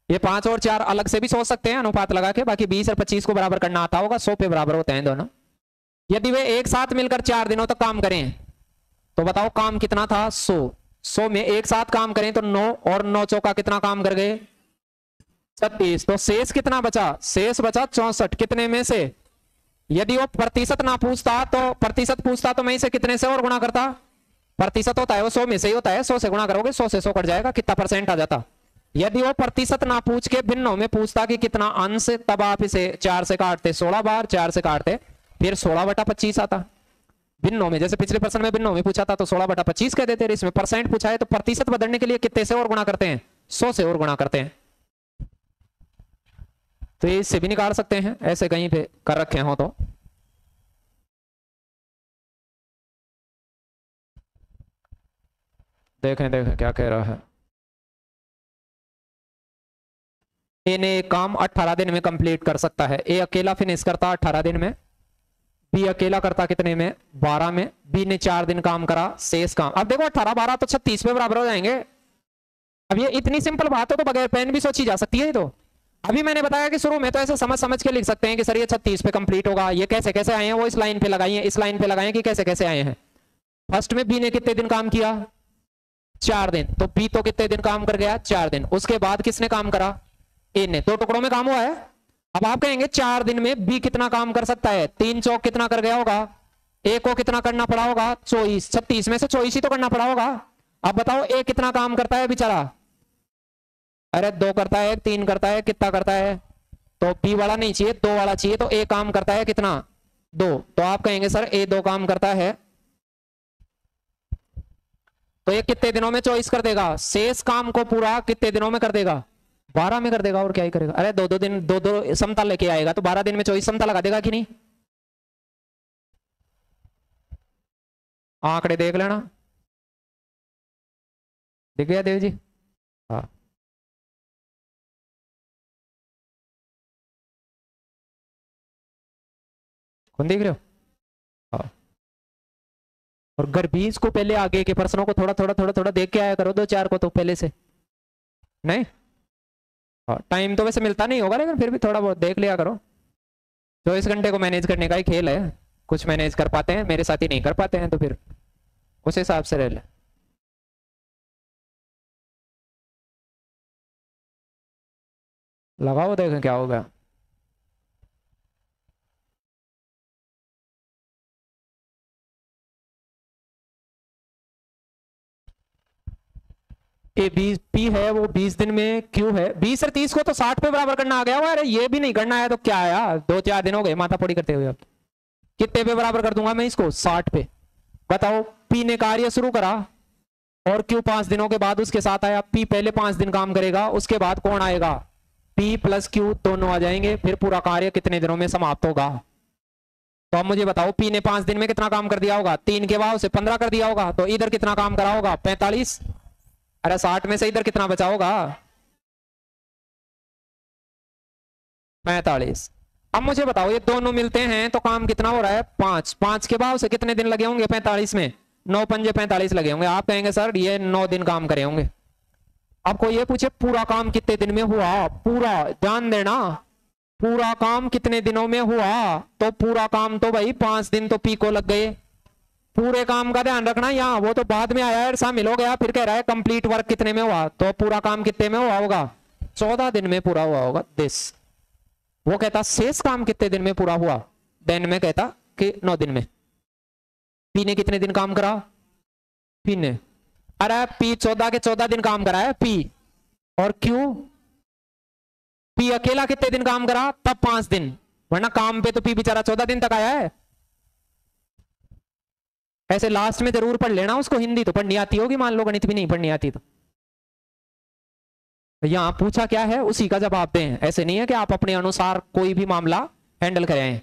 ये पाँच और चार अलग से भी सोच सकते हैं, अनुपात लगा के, बाकी बीस और पच्चीस को बराबर करना आता होगा, सौ पे बराबर होते हैं दोनों। यदि वे एक साथ मिलकर चार दिनों तक काम करें तो बताओ काम कितना था? सो। सो में एक साथ काम करें तो नौ और नौ चौका कितना काम कर गए? छत्तीस। तो शेष कितना बचा? शेष बचा चौसठ। कितने में से? यदि वो प्रतिशत ना पूछता तो प्रतिशत पूछता तो मैं इसे कितने से और गुणा करता? प्रतिशत होता है, वो सौ में से ही होता है। सौ से गुणा करोगे, सौ से सौ कट जाएगा, कितना परसेंट आ जाता? यदि वो प्रतिशत ना पूछ के भिन्नों में पूछता कि कितना अंश, तब आप इसे चार से काटते, सोलह बार चार से काटते, फिर सोलह बटा पच्चीस आता। भिन्नों में, जैसे पिछले प्रश्न में भिन्नों में पूछा था तो सोलह बटा पच्चीस कह देते इसमें परसेंट पूछा है तो प्रतिशत बदलने के लिए कितने से और गुणा करते हैं? सौ से और गुणा करते हैं। तो ये इससे भी निकाल सकते हैं, ऐसे कहीं पे कर रखे हो तो। देखें देखें, क्या कह रहा है। ए ने काम 18 दिन में कंप्लीट कर सकता है। ए अकेला फिनिश करता 18 दिन में। बी अकेला करता कितने में? 12 में। बी ने चार दिन काम करा, शेष काम। अब देखो 18 12 तो 36 पे बराबर हो जाएँगे। अब ये इतनी सिंपल बात है तो बगैर पेन भी सोची जा सकती है तो। अभी मैंने बताया कि शुरू में तो ऐसे समझ समझ के लिख सकते हैं कि सर ये छत्तीस पे कंप्लीट होगा, ये कैसे कैसे आए हैं, वो इस लाइन पे लगाई है इस लाइन पे लगाए कि कैसे कैसे आए हैं। फ़र्स्ट में बी ने कितने दिन काम किया? चार दिन। तो बी तो कितने दिन काम कर गया? चार दिन। उसके बाद किसने काम करा? ए ने। दो तो टुकड़ों में काम हुआ है? अब आप कहेंगे, चार दिन में बी कितना काम कर सकता है? तीन चौक कितना कर गया होगा? ए को कितना करना पड़ा होगा? चौबीस। छत्तीस में से चौबीस ही तो करना पड़ा होगा। अब बताओ, ए कितना काम करता है बेचारा? अरे दो करता है, तीन करता है, कितना करता है? तो बी वाला नहीं चाहिए, दो वाला चाहिए तो ए काम करता है कितना? दो। तो आप कहेंगे, सर, ए दो काम करता है। तो ये कितने दिनों में चॉइस कर देगा? शेष काम को पूरा कितने दिनों में कर देगा? बारह में कर देगा और क्या ही करेगा? अरे दो दो दिन दो दो समता लेके आएगा तो बारह दिन में चौबीस समता लगा देगा कि नहीं? आंकड़े देख लेना। दिख गया देव जी? हाँ। कौन देख रहे हो? हाँ। और बीस को पहले आगे के प्रश्नों को थोड़ा थोड़ा थोड़ा थोड़ा देख के आया करो दो चार को तो पहले से। नहीं? टाइम तो वैसे मिलता नहीं होगा, लेकिन फिर भी थोड़ा बहुत देख लिया करो। चौबीस घंटे को मैनेज करने का ही खेल है, कुछ मैनेज कर पाते हैं, मेरे साथ ही नहीं कर पाते हैं तो फिर उस हिसाब से रह लें। लगाओ देखें क्या होगा ए बीस, पी है वो बीस दिन में क्यू है? बीस और तीस को तो साठ पे बराबर करना आ गया अरे, ये भी नहीं, करना आया तो क्या आया दो चार दिन हो गए, माथा पोड़ी करते हुए कितने पे बराबर कर दूँगा मैं इसको? साठ पे। बताओ, पी ने कार्य शुरू करा और क्यू पाँच दिनों के बाद उसके साथ आया? पी पहले पाँच दिन काम करेगा, उसके बाद कौन आएगा? पी प्लस क्यू दोनों आ जाएँगे, फिर पूरा कार्य कितने दिनों में समाप्त होगा? तो अब मुझे बताओ, पी ने पाँच दिन में कितना काम कर दिया होगा? तीन के बाद उसे पंद्रह कर दिया होगा तो इधर कितना काम करा होगा? पैंतालीस। अरे साठ में से इधर कितना बचा होगा? पैंतालीस। अब मुझे बताओ, ये दोनों मिलते हैं तो काम कितना हो रहा है? पाँच। पाँच के बाद से कितने दिन लगे होंगे? पैंतालीस में। नौ पंजे पैंतालीस लगे होंगे। आप कहेंगे, सर, ये नौ दिन काम करे होंगे। आपको ये पूछे, पूरा काम कितने दिन में हुआ? पूरा ध्यान देना। पूरा काम कितने दिनों में हुआ? तो पूरा काम तो भाई पाँच दिन तो पी को लग गए। पूरे काम का ध्यान रखना, यहाँ वो तो बाद में आया है शामिल हो गया फिर कह रहा है कंप्लीट वर्क कितने में हुआ? तो पूरा काम कितने में हुआ होगा? चौदह दिन में पूरा हुआ होगा दिस वो कहता, शेष काम कितने दिन में पूरा हुआ? देन में कहता, कि नौ दिन में। पी ने कितने दिन काम करा? पी ने। अरे, पी चौदह के चौदह दिन काम करा है, पी। और क्यू? पी अकेला कितने दिन काम करा? तब पाँच दिन। वरना काम पे तो पी बेचारा चौदह दिन तक आया है। ऐसे लास्ट में ज़रूर पढ़ लेना उसको हिंदी तो पढ़नी आती होगी, मान लो गणित भी नहीं पढ़नी आती तो। यहाँ पूछा क्या है? उसी का जवाब दें। ऐसे नहीं है कि आप अपने अनुसार कोई भी मामला हैंडल करें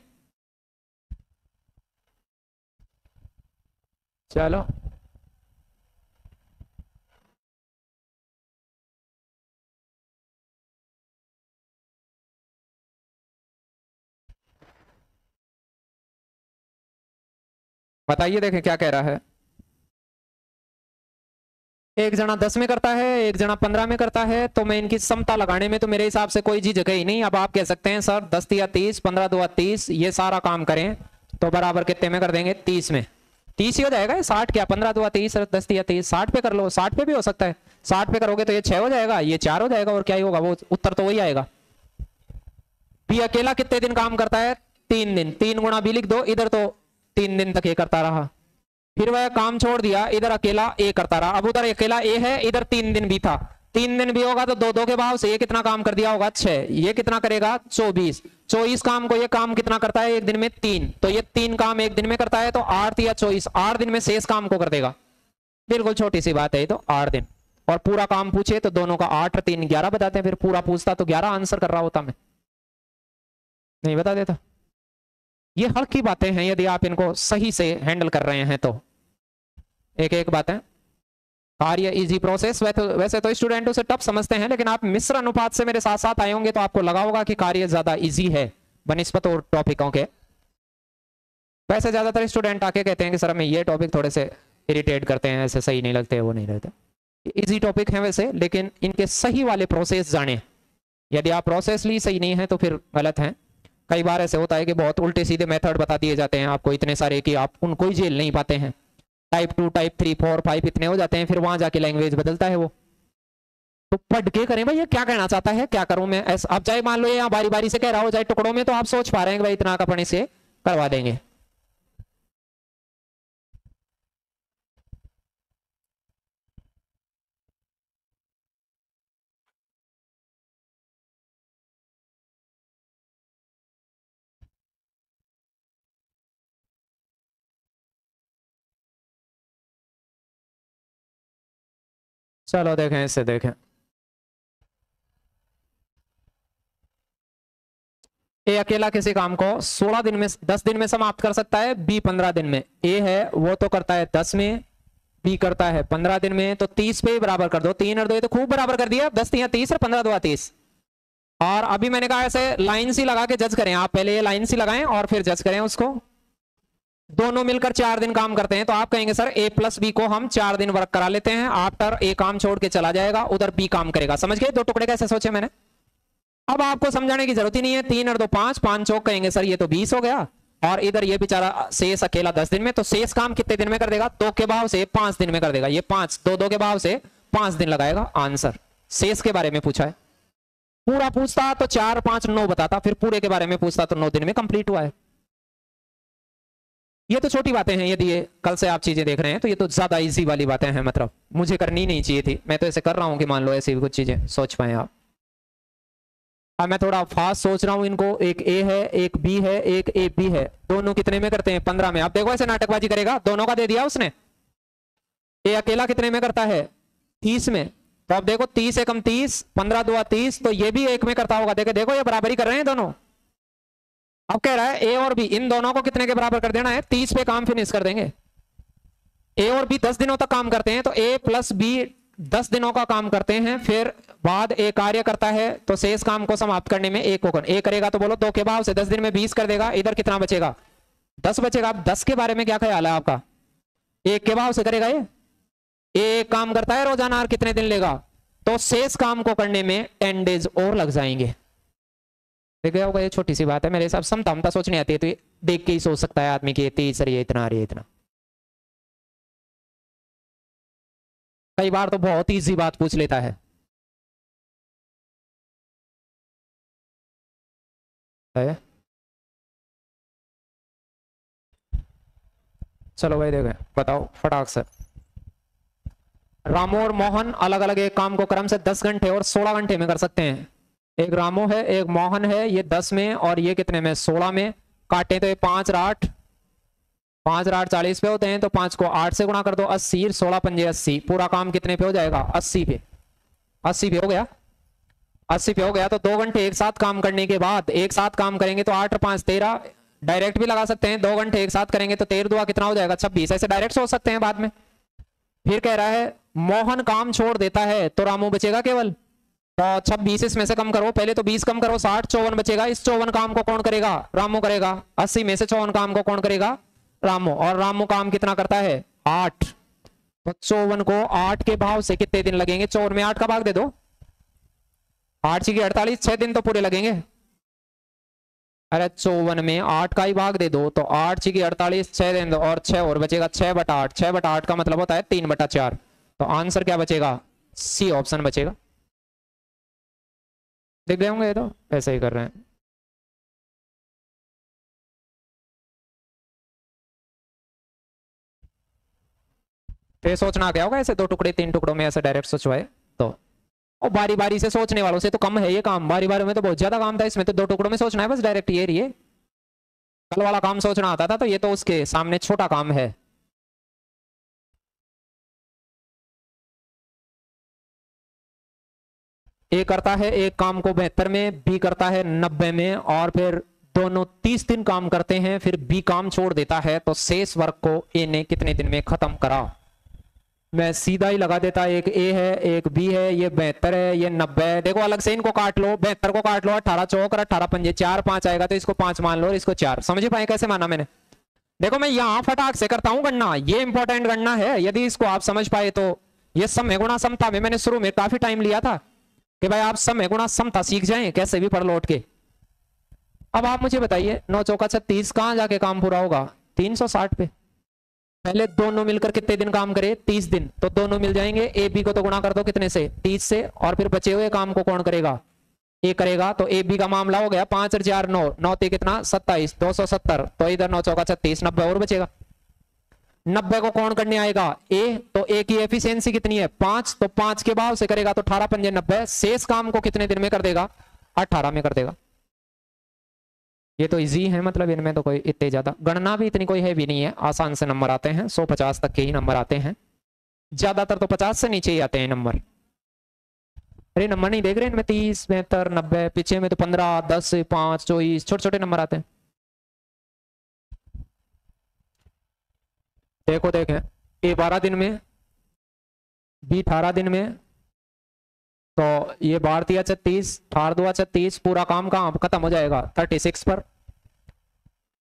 चलो। बताइए देखें क्या कह रहा है। एक जना दस में करता है, एक जना पंद्रह में करता है तो मैं इनकी समता लगाने में तो मेरे हिसाब से कोई चीज़ ही नहीं। अब आप कह सकते हैं, सर, दस या तीस, पंद्रह दो तीस, ये सारा काम करें तो बराबर कितने में कर देंगे? तीस में। तीस ही हो जाएगा, साठ क्या? पंद्रह दो तीस, दस या तीस, साठ पे कर लो, साठ पे भी हो सकता है। साठ पे करोगे तो ये छह हो जाएगा, ये चार हो जाएगा, और क्या ही होगा, वो उत्तर तो वही आएगा। बी अकेला कितने दिन काम करता है? तीन दिन। तीन गुणा भी लिख दो, इधर तो तीन दिन तक ये करता रहा। फिर वह काम छोड़ दिया, इधर अकेला ए करता रहा। अब उधर अकेला ए है, इधर तीन दिन भी था। तीन दिन भी होगा तो दो दो के भाव से ये कितना काम कर दिया होगा? छह। ये कितना करेगा? चौबीस। चौबीस काम को ये काम कितना करता है? एक दिन में तीन। तो ये तीन काम एक दिन में करता है तो आठ या चौबीस। आठ दिन में शेष काम को कर देगा। बिल्कुल छोटी सी बात है तो आठ दिन। और पूरा काम पूछे तो दोनों का आठ, तीन, ग्यारह बताते हैं। फिर पूरा पूछता तो ग्यारह आंसर कर रहा होता मैं। नहीं बता देता। ये हल्की बातें हैं, यदि आप इनको सही से हैंडल कर रहे हैं तो। एक एक बातें। कार्य इजी प्रोसेस वैसे वैसे तो स्टूडेंट उसे टफ समझते हैं, लेकिन आप मिश्र अनुपात से मेरे साथ साथ आए होंगे तो आपको लगा होगा कि कार्य ज़्यादा इजी है बनस्पत और टॉपिकों के। वैसे ज़्यादातर स्टूडेंट आके कहते हैं कि, सर, हमें ये टॉपिक थोड़े से इरिटेट करते हैं, ऐसे सही नहीं लगते, वो नहीं रहते। इजी टॉपिक है वैसे, लेकिन इनके सही वाले प्रोसेस जाने। यदि आप प्रोसेस ली सही नहीं है तो फिर गलत है। कई बार ऐसे होता है कि बहुत उल्टे सीधे मेथड बता दिए जाते हैं आपको इतने सारे कि आप उनको ही झेल नहीं पाते हैं। Type two type three four five इतने हो जाते हैं, फिर वहाँ जाके लैंग्वेज बदलता है वो। तो पढ़ के करें भाई, ये क्या कहना चाहता है, क्या करूँ मैं? ऐसा, आप चाहे मान लो यहाँ बारी बारी से कह रहा हो जाए टुकड़ों में तो आप सोच पा रहे हैं भाई इतना का से करवा देंगे। चलो देखें, इसे देखें। ए अकेला किसी काम को 16 दिन में 10 दिन में समाप्त कर सकता है, बी 15 दिन में। ए है, वो तो करता है 10 में, बी करता है 15 दिन में तो 30 पे ही बराबर कर दो। तीन और दो तो खूब बराबर कर दिया। दस तीन, तीस और पंद्रह दो, तीस। और अभी मैंने कहा ऐसे लाइन सी लगा के जज करें। आप पहले ये लाइन सी लगाएँ और फिर जज करें उसको। दोनों मिलकर चार दिन काम करते हैं तो आप कहेंगे, सर ए प्लस बी को हम चार दिन वर्क करा लेते हैं आफ्टर ए काम छोड़ के चला जाएगा, उधर बी काम करेगा। समझ गए? दो टुकड़े कैसे सोचे मैंने? अब आपको समझाने की ज़रूरत ही नहीं है। तीन और दो पाँच पाँच चौक कहेंगे, सर, ये तो बीस हो गया। और इधर ये बेचारा शेष अकेला दस दिन में तो शेष काम कितने दिन में कर देगा? दो के भाव से पाँच दिन में कर देगा। ये पाँच, दो दो के भाव से पाँच दिन लगाएगा। आंसर, शेष के बारे में पूछा है। पूरा पूछता तो चार, पाँच, नौ बताता, फिर पूरे के बारे में पूछता तो नौ दिन में कंप्लीट हुआ है। ये तो छोटी बातें हैं, यदि ये कल से आप चीज़ें देख रहे हैं तो ये तो ज़्यादा इजी वाली बातें हैं मतलब मुझे करनी नहीं चाहिए थी। मैं तो ऐसे कर रहा हूँ कि मान लो ऐसी कुछ चीज़ें, सोच पाए आप। अब मैं थोड़ा फास्ट सोच रहा हूँ, इनको एक ए है, एक बी है, एक ए बी है। दोनों कितने में करते हैं? पंद्रह में। आप देखो ऐसे नाटकबाजी करेगा, दोनों का दे दिया उसने। ए अकेला कितने में करता है? तीस में। तो आप देखो, तीस एकम तीस, पंद्रह दो तीस तो ये भी एक में करता होगा। देखो देखो, ये बराबरी कर रहे हैं दोनों। अब कह रहा है ए और बी इन दोनों को कितने के बराबर कर देना है? तीस पे काम फिनिश कर देंगे। ए और बी दस दिनों तक काम करते हैं तो ए प्लस बी दस दिनों का काम करते हैं, फिर बाद ए कार्य करता है तो शेष काम को समाप्त करने में एक होकर ए करेगा तो बोलो, दो के भाव से दस दिन में बीस कर देगा, इधर कितना बचेगा? दस बचेगा, अब दस के बारे में क्या ख्याल है आपका? एक के भाव से करेगा ये? एक काम करता है रोज़ाना और कितने दिन लेगा? तो शेष काम को करने में टेन डेज़ और लग जाएँगे। देख गया होगा ये छोटी सी बात है, मेरे हिसाब समता हमता सोचने आती है तो देख के ही सोच सकता है आदमी की तेईस सर ये इतना रही इतना। कई बार तो बहुत ईजी बात पूछ लेता है। है? चलो भाई, देखें, बताओ, फटाक से। रामो और मोहन अलग अलग एक काम को क्रम से दस घंटे और सोलह घंटे में कर सकते हैं। एक रामो है, एक मोहन है, ये दस में और ये कितने में? सोलह में। काटे तो ये पाँच राठ पाँच राठ चालीस पे होते हैं तो पाँच को आठ से गुणा कर दो अस्सी, सोलह पंजे अस्सी। पूरा काम कितने पे हो जाएगा? अस्सी पे। अस्सी पे हो गया। अस्सी पे हो गया तो दो घंटे एक साथ काम करने के बाद, एक साथ काम करेंगे तो आठ, पाँच, तेरह। डायरेक्ट भी लगा सकते हैं, दो घंटे एक साथ करेंगे तो तेरह दुआ कितना हो जाएगा? छब्बीस। ऐसे डायरेक्ट सोच सकते हैं बाद में। फिर कह रहा है, मोहन काम छोड़ देता है तो रामू बचेगा केवल? छब्बीस इसमें से कम करो। पहले तो बीस कम करो, साठ चौवन बचेगा। इस चौवन काम को कौन करेगा? रामू करेगा। अस्सी में से चौवन काम को कौन करेगा? रामू। और रामू काम कितना करता है? आठ। तो चौवन को आठ के भाव से कितने दिन लगेंगे? चौवन में आठ का भाग दे दो। आठ की अड़तालीस, छह दिन तो पूरे लगेंगे। अरे, चौवन में आठ का ही भाग दे दो। तो आठ की अड़तालीस, छह दिन दो। और छह और बचेगा छह बटा आठ। छह बटा आठ का मतलब होता है तीन बटा चार। तो आंसर क्या बचेगा? सी ऑप्शन बचेगा। दिख गए होंगे ये तो ऐसा ही कर रहे हैं। तो ये सोचना क्या होगा, ऐसे दो टुकड़े, तीन टुकड़ों में ऐसे डायरेक्ट सोचवाए तो। और बारी बारी से सोचने वालों से तो कम है ये काम बारी बारी में तो बहुत ज़्यादा काम था, इसमें तो दो टुकड़ों में सोचना है, बस डायरेक्ट ये रही कल वाला काम सोचना आता था तो ये तो उसके सामने छोटा काम है। ए करता है, एक काम को बेहतर में, बी करता है नब्बे में, और फिर दोनों तीस दिन काम करते हैं, फिर बी काम छोड़ देता है तो शेष वर्क को ए ने कितने दिन में खत्म करा? मैं सीधा ही लगा देता, एक ए है, एक बी है, ये बेहतर है, ये नब्बे है। देखो, अलग से इनको काट लो, बेहतर को काट लो, अठारह चौक और अठारह पंजे, चार पाँच आएगा तो इसको पाँच मान लो और इसको चार। समझ पाए कैसे माना मैंने? देखो, मैं यहाँ फटाक से करता हूँ गणना, ये इंपॉर्टेंट गणना है, यदि इसको आप समझ पाए तो। ये समय गुणा समता में मैंने शुरू में काफ़ी टाइम लिया था। कि भाई आप समय गुणा समता सीख जाए, कैसे भी पढ़ लौट के। अब आप मुझे बताइए, नौ चौका छत्तीस कहाँ जाके काम पूरा होगा? तीन सौ साठ पे। पहले दोनों मिलकर कितने दिन काम करे? तीस दिन। तो दोनों मिल जाएँगे, ए, बी को तो गुणा कर दो कितने से? तीस से, और फिर बचे हुए काम को कौन करेगा? ए करेगा तो ए, बी का मामला हो गया पाँच और चार, नौ। नौ ते कितना? सत्ताईस, दो सौ सत्तर। तो इधर नौ चौका छत्तीस नब्बे और बचेगा। नब्बे को कौन करने आएगा? ए तो ए की एफिशिएंसी कितनी है? पाँच तो पाँच के बाद से करेगा तो अठारह पंजे नब्बे। शेष काम को कितने दिन में कर देगा? अठारह में कर देगा। ये तो इजी है मतलब इनमें तो कोई इतने ज़्यादा गणना भी इतनी कोई है भी नहीं है। आसान से नंबर आते हैं, सौ पचास तक के ही नंबर आते हैं। ज़्यादातर तो पचास से नीचे ही आते हैं नंबर अरे नंबर नहीं देख रहे इनमें तीस बेहतर नब्बे, पीछे में तो पंद्रह, दस, पाँच, चौबीस छोटे छोटे नंबर आते हैं। देखो, देखें ए बारह दिन में, बी अठारह दिन में तो ये भारतीय छत्तीस अठारह दो छत्तीस पूरा काम कहाँ खत्म हो जाएगा थर्टी सिक्स पर।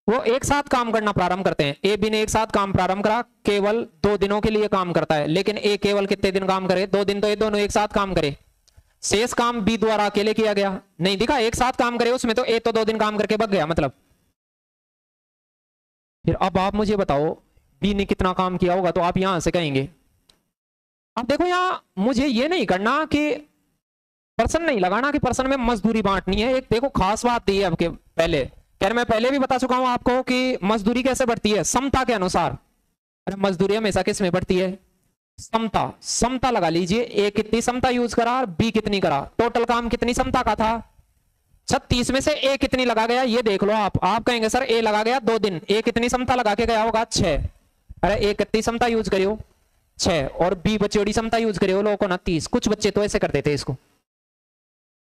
वो एक साथ काम करना प्रारंभ करते हैं। ए, बी ने एक साथ काम प्रारंभ करा, केवल दो दिनों के लिए काम करता है। लेकिन ए केवल कितने दिन काम करे? दो दिन तो ये दोनों एक साथ काम करे। शेष काम बी द्वारा अकेले किया गया। नहीं, दिखा, एक साथ काम करे, उसमें तो ए तो दो दिन काम करके बग गया मतलब। फिर अब आप मुझे बताओ बी ने कितना काम किया होगा तो आप यहाँ से कहेंगे। अब देखो यहाँ मुझे ये नहीं करना कि पर्सन नहीं लगाना कि पर्सन में मजदूरी बांटनी है। एक देखो खास बात दी है आपके पहले। खैर, मैं पहले भी बता चुका हूँ आपको कि मजदूरी कैसे बढ़ती है? समता के अनुसार। अरे, मजदूरी हमेशा किसमें बढ़ती है? समता। समता लगा लीजिए। ए कितनी समता यूज़ करा और बी कितनी करा। टोटल काम कितनी समता का था? छत्तीस में से ए कितनी लगा गया? ये देख लो आप। आप कहेंगे, सर, ए लगा गया दो दिन। ए कितनी समता लगा के गया होगा? छह। अरे ए कितनी समता यूज़ करियो। छह और बी बचोड़ी समता यूज़ करियो। लोगों को ना तीस। कुछ बच्चे तो ऐसे करते थे इसको।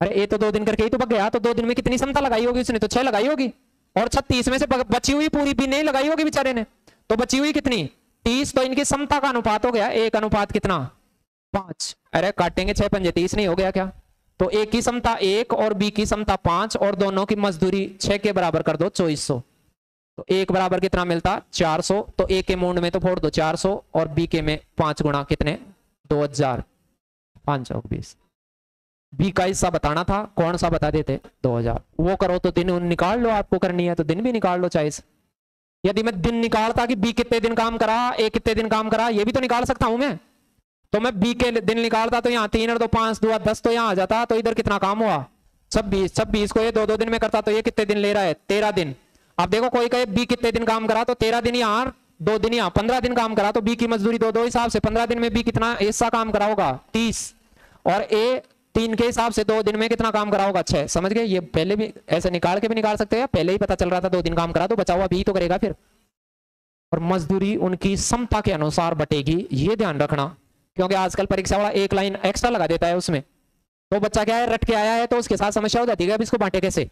अरे ए तो दो दिन करके ही तो बग गया। तो दो दिन में कितनी समता लगाई होगी उसने? तो छह लगाई होगी। और छत्तीस में से बची हुई पूरी भी नहीं लगाई होगी बेचारे ने। तो बची हुई कितनी? तीस। तो इनकी समता का अनुपात हो गया। एक अनुपात कितना? पाँच। अरे काटेंगे छह पंजे तीस। नहीं हो गया क्या? तो ए की समता एक और बी की समता पाँच। और दोनों की मजदूरी छह के बराबर कर दो, चौबीस सौ। तो एक बराबर कितना मिलता? चार सौ। तो ए के मूड में तो फोड़ दो, चार सौ। और बी के में पाँच गुणा कितने? दो हज़ार। पाँच सौ बीस। बी का हिस्सा बताना था, कौन सा बता देते? दो हज़ार। वो करो तो दिन निकाल लो आपको करनी है तो दिन भी निकाल लो चाहे यदि मैं दिन निकालता कि बी कितने दिन काम करा ए कितने दिन काम करा, ये भी तो निकाल सकता हूँ मैं। तो मैं बी के दिन निकालता तो यहाँ तीन और दो पाँच, दो दस तो यहाँ आ जाता तो इधर कितना काम हुआ? छब्बीस। छब्बीस को ये दो दो दिन में करता तो ये कितने दिन ले रहा है? तेरह दिन। अब देखो, कोई कहे बी कितने दिन काम करा तो तेरह दिन यहाँ दो दिन यहाँ पंद्रह दिन काम करा तो बी की मजदूरी दो दो हिसाब से, पंद्रह दिन में बी कितना हिस्सा काम करा होगा, तीस, और ए तीन के हिसाब से दो दिन में कितना काम करा होगा, छह, समझ गए? ये पहले भी, ऐसे निकाल के भी निकाल सकते हैं, पहले ही पता चल रहा था दो दिन काम करा तो बचा हुआ बी तो करेगा फिर। और मजदूरी उनकी क्षमता के अनुसार बटेगी, ये ध्यान रखना, क्योंकि आजकल परीक्षा वाला एक लाइन एक्स्ट्रा लगा देता है उसमें। तो बच्चा क्या है, रट के आया है तो उसके साथ समस्या हो जाती है, अब इसको बांटे कैसे?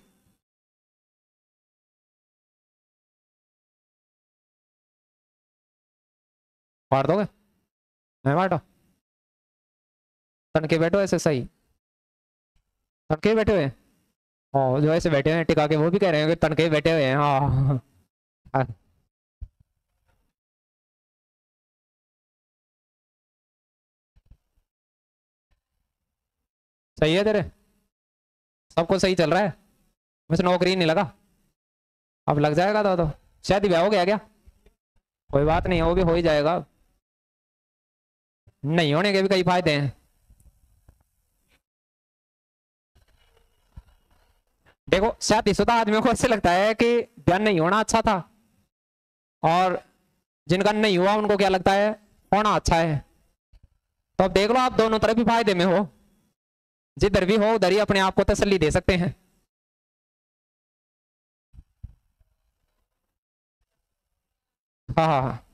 बांट दोगे? मैं बांटो। तन के बैठो ऐसे सही। तनके बैठे हुए हैं। जो ऐसे बैठे हुए हैं टिका के वो भी कह रहे हैं कि तनके बैठे हुए हैं। हाँ, हाँ। सही है तेरे? सब कुछ सही चल रहा है? मुझे नौकरी नहीं लगा। अब लग जाएगा तो, तो। शायद ब्याह हो गया क्या? कोई बात नहीं वो भी हो ही जाएगा। नहीं होने के भी कई फ़ायदे हैं। देखो शादीशुदा आदमियों को ऐसे लगता है कि ध्यान नहीं होना अच्छा था, और जिनका नहीं हुआ, उनको क्या लगता है? होना अच्छा है। तो अब देख लो, आप दोनों तरफ़ भी फ़ायदे में हो। जिधर भी हो, उधर ही अपने आप को तसल्ली दे सकते हैं। हाँ हाँ हाँ।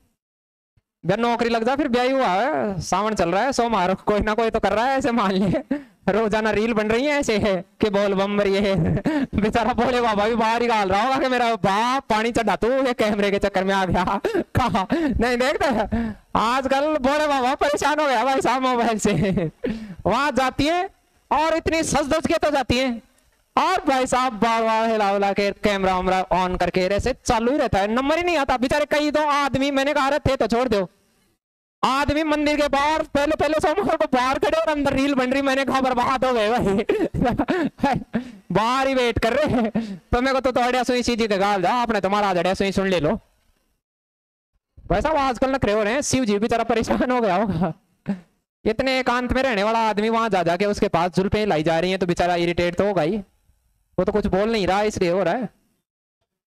नौकरी लग जा, फिर ब्याह हुआ है। सावन चल रहा है, सोमवार। कोई ना कोई तो कर रहा है, ऐसे मान लिए। रोज़ाना रील बन रही है ऐसे है कि बोल बम ये। बेचारा बोले, बाबा भी बाहर ही गाल रहा होगा कि मेरा बाप पानी चढ़ा तू, ये कैमरे के चक्कर में आ गया। कहा? नहीं देखते आजकल बोले, बाबा परेशान हो गया भाई साहब मोबाइल से। वहाँ जाती है और इतनी सज दस के तो जाती है। और भाई साहब बाबा हिला हिला के कैमरा वैमरा ऑन करके ऐसे चालू ही रहता है। नंबर ही नहीं आता। बेचारे कई दो आदमी, मैंने कहा थे तो छोड़ दो। आदमी मंदिर के बाहर, पहले पहले सोमवार को बाहर खड़े और अंदर रील बन रही। मैंने कहा, बर्बाद हो गए भाई। *laughs* बाहर ही वेट कर रहे हैं। तो मेरे को तो अड़िया सुई सीधी गाल जा आपने तुम्हारा अड़िया सुई सुन ले लो। वैसा वो आजकल नखरे हो रहे हैं। शिव जी बेचारा परेशान हो गया होगा। इतने एकांत में रहने वाला आदमी वहाँ जा जाके उसके पास जुल्फे लाई जा रही है तो बेचारा इरिटेट तो होगा ही। वो तो कुछ बोल नहीं रहा इसलिए हो रहा है।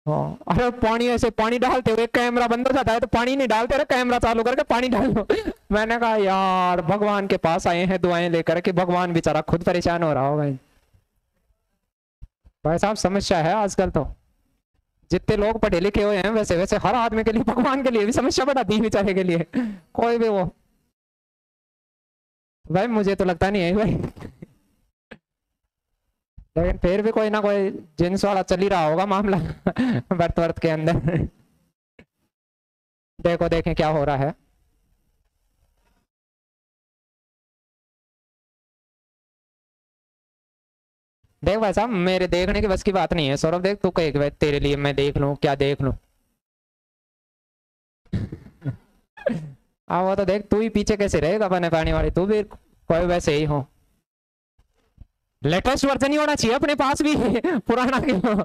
हाँ अरे पानी ऐसे पानी डालते हुए कैमरा बंद हो जाता है तो पानी नहीं डालते रहे कैमरा चालू करके पानी डाल। *laughs* मैंने कहा, यार, भगवान के पास आए हैं दुआएँ लेकर के भगवान बेचारा खुद परेशान हो रहा होगा। भाई साहब, समस्या है आजकल तो। जितने लोग पढ़े लिखे हुए हैं, वैसे वैसे हर आदमी के लिए, भगवान के लिए भी समस्या बढ़ा दी बेचारे के लिए। कोई भी वो भाई, मुझे तो लगता नहीं है भाई। लेकिन फिर भी कोई ना कोई जिन्स वाला चल ही रहा होगा मामला *laughs* वर्त वर्त के अंदर। देखो, देखें क्या हो रहा है। देख भाई साहब, मेरे देखने की बस की बात नहीं है। सौरभ, देख तू कहे तेरे लिए मैं देख लू, क्या देख लू? हाँ *laughs* वो तो देख, तू ही पीछे कैसे रहेगा बने पानी वाली? तू भी कोई वैसे ही हो। लेटेस्ट वर्जन ही होना चाहिए अपने पास भी, *laughs* पुराना क्यों?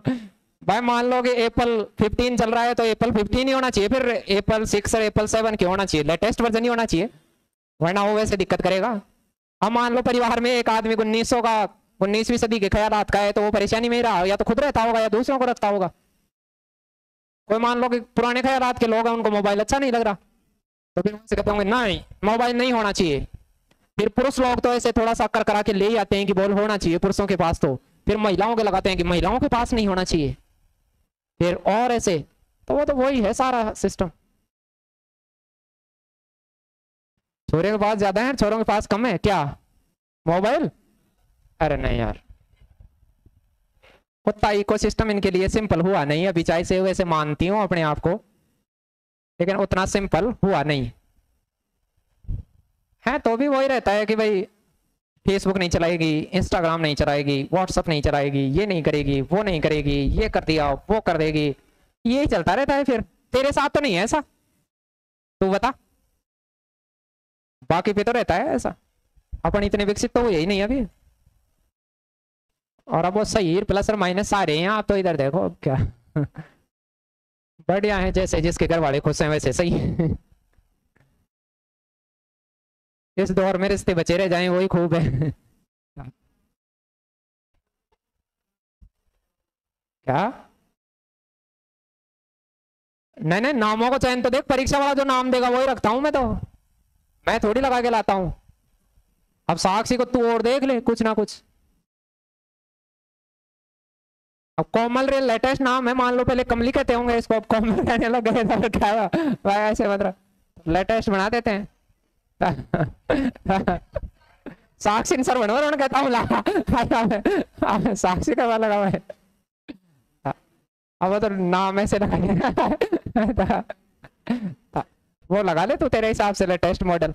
भाई मान लो कि एप्पल 15 चल रहा है तो एप्पल 15 ही होना चाहिए, फिर एप्पल 6 और एप्पल 7 क्यों होना चाहिए? लेटेस्ट वर्जन ही होना चाहिए। वरना वो वैसे दिक्कत करेगा। अब मान लो परिवार में एक आदमी उन्नीस का, उन्नीसवीं सदी के ख्याल का है तो वो परेशानी में रहा, या तो खुद रहता होगा या दूसरों को रखता होगा। कोई मान लो कि पुराने ख्याल के लोग हैं, उनको मोबाइल अच्छा नहीं लग रहा। तो फिर उनसे कहते होंगे नहीं मोबाइल नहीं होना चाहिए। फिर पुरुष लोग तो ऐसे थोड़ा सा कर करा के ले आते हैं कि बोल, होना चाहिए पुरुषों के पास तो। फिर महिलाओं के लगाते हैं कि महिलाओं के पास नहीं होना चाहिए। फिर और ऐसे तो वो तो वही है सारा सिस्टम छोरे के पास ज़्यादा है छोरों के पास कम है क्या? मोबाइल? अरे नहीं यार। उतना इको सिस्टम इनके लिए सिंपल हुआ नहीं अभी चाहे से वैसे मानती हूँ अपने आप को, लेकिन उतना सिंपल हुआ नहीं। है तो भी वही रहता है कि भाई फेसबुक नहीं चलाएगी इंस्टाग्राम नहीं चलाएगी व्हाट्सअप नहीं चलाएगी, ये नहीं करेगी, वो नहीं करेगी, ये कर दिया, वो कर देगी। यही चलता रहता है फिर। तेरे साथ तो नहीं है ऐसा? तू बता। बाकी पे तो रहता है ऐसा। अपन इतने विकसित तो हुए ही नहीं अभी। और अब वो सही प्लस और माइनस सारे हैं, आप तो इधर देखो अब क्या। *laughs* बढ़िया है जैसे जिसके घर वाले खुश हैं वैसे सही। *laughs* इस दौर में रिश्ते बचे रह जाएँ, वही खूब है। क्या? नहीं नहीं, नामों को चयन तो देख, परीक्षा वाला जो नाम देगा, वही रखता हूँ मैं तो। मैं थोड़ी लगा के लाता हूँ। अब साक्षी को तू और देख ले, कुछ ना कुछ। अब कोमल रे, लेटेस्ट नाम है, मान लो पहले कमली कहते होंगे, इसको अब कोमल *laughs* कहने लग गए, ऐसे मतलब लेटेस्ट बना देते हैं। साक्षी सर बनवर कहता हूँ साक्षी का लगा है। अब तो नाम ऐसे लगा वो लगा ले तू तेरे हिसाब से लेटेस्ट मॉडल।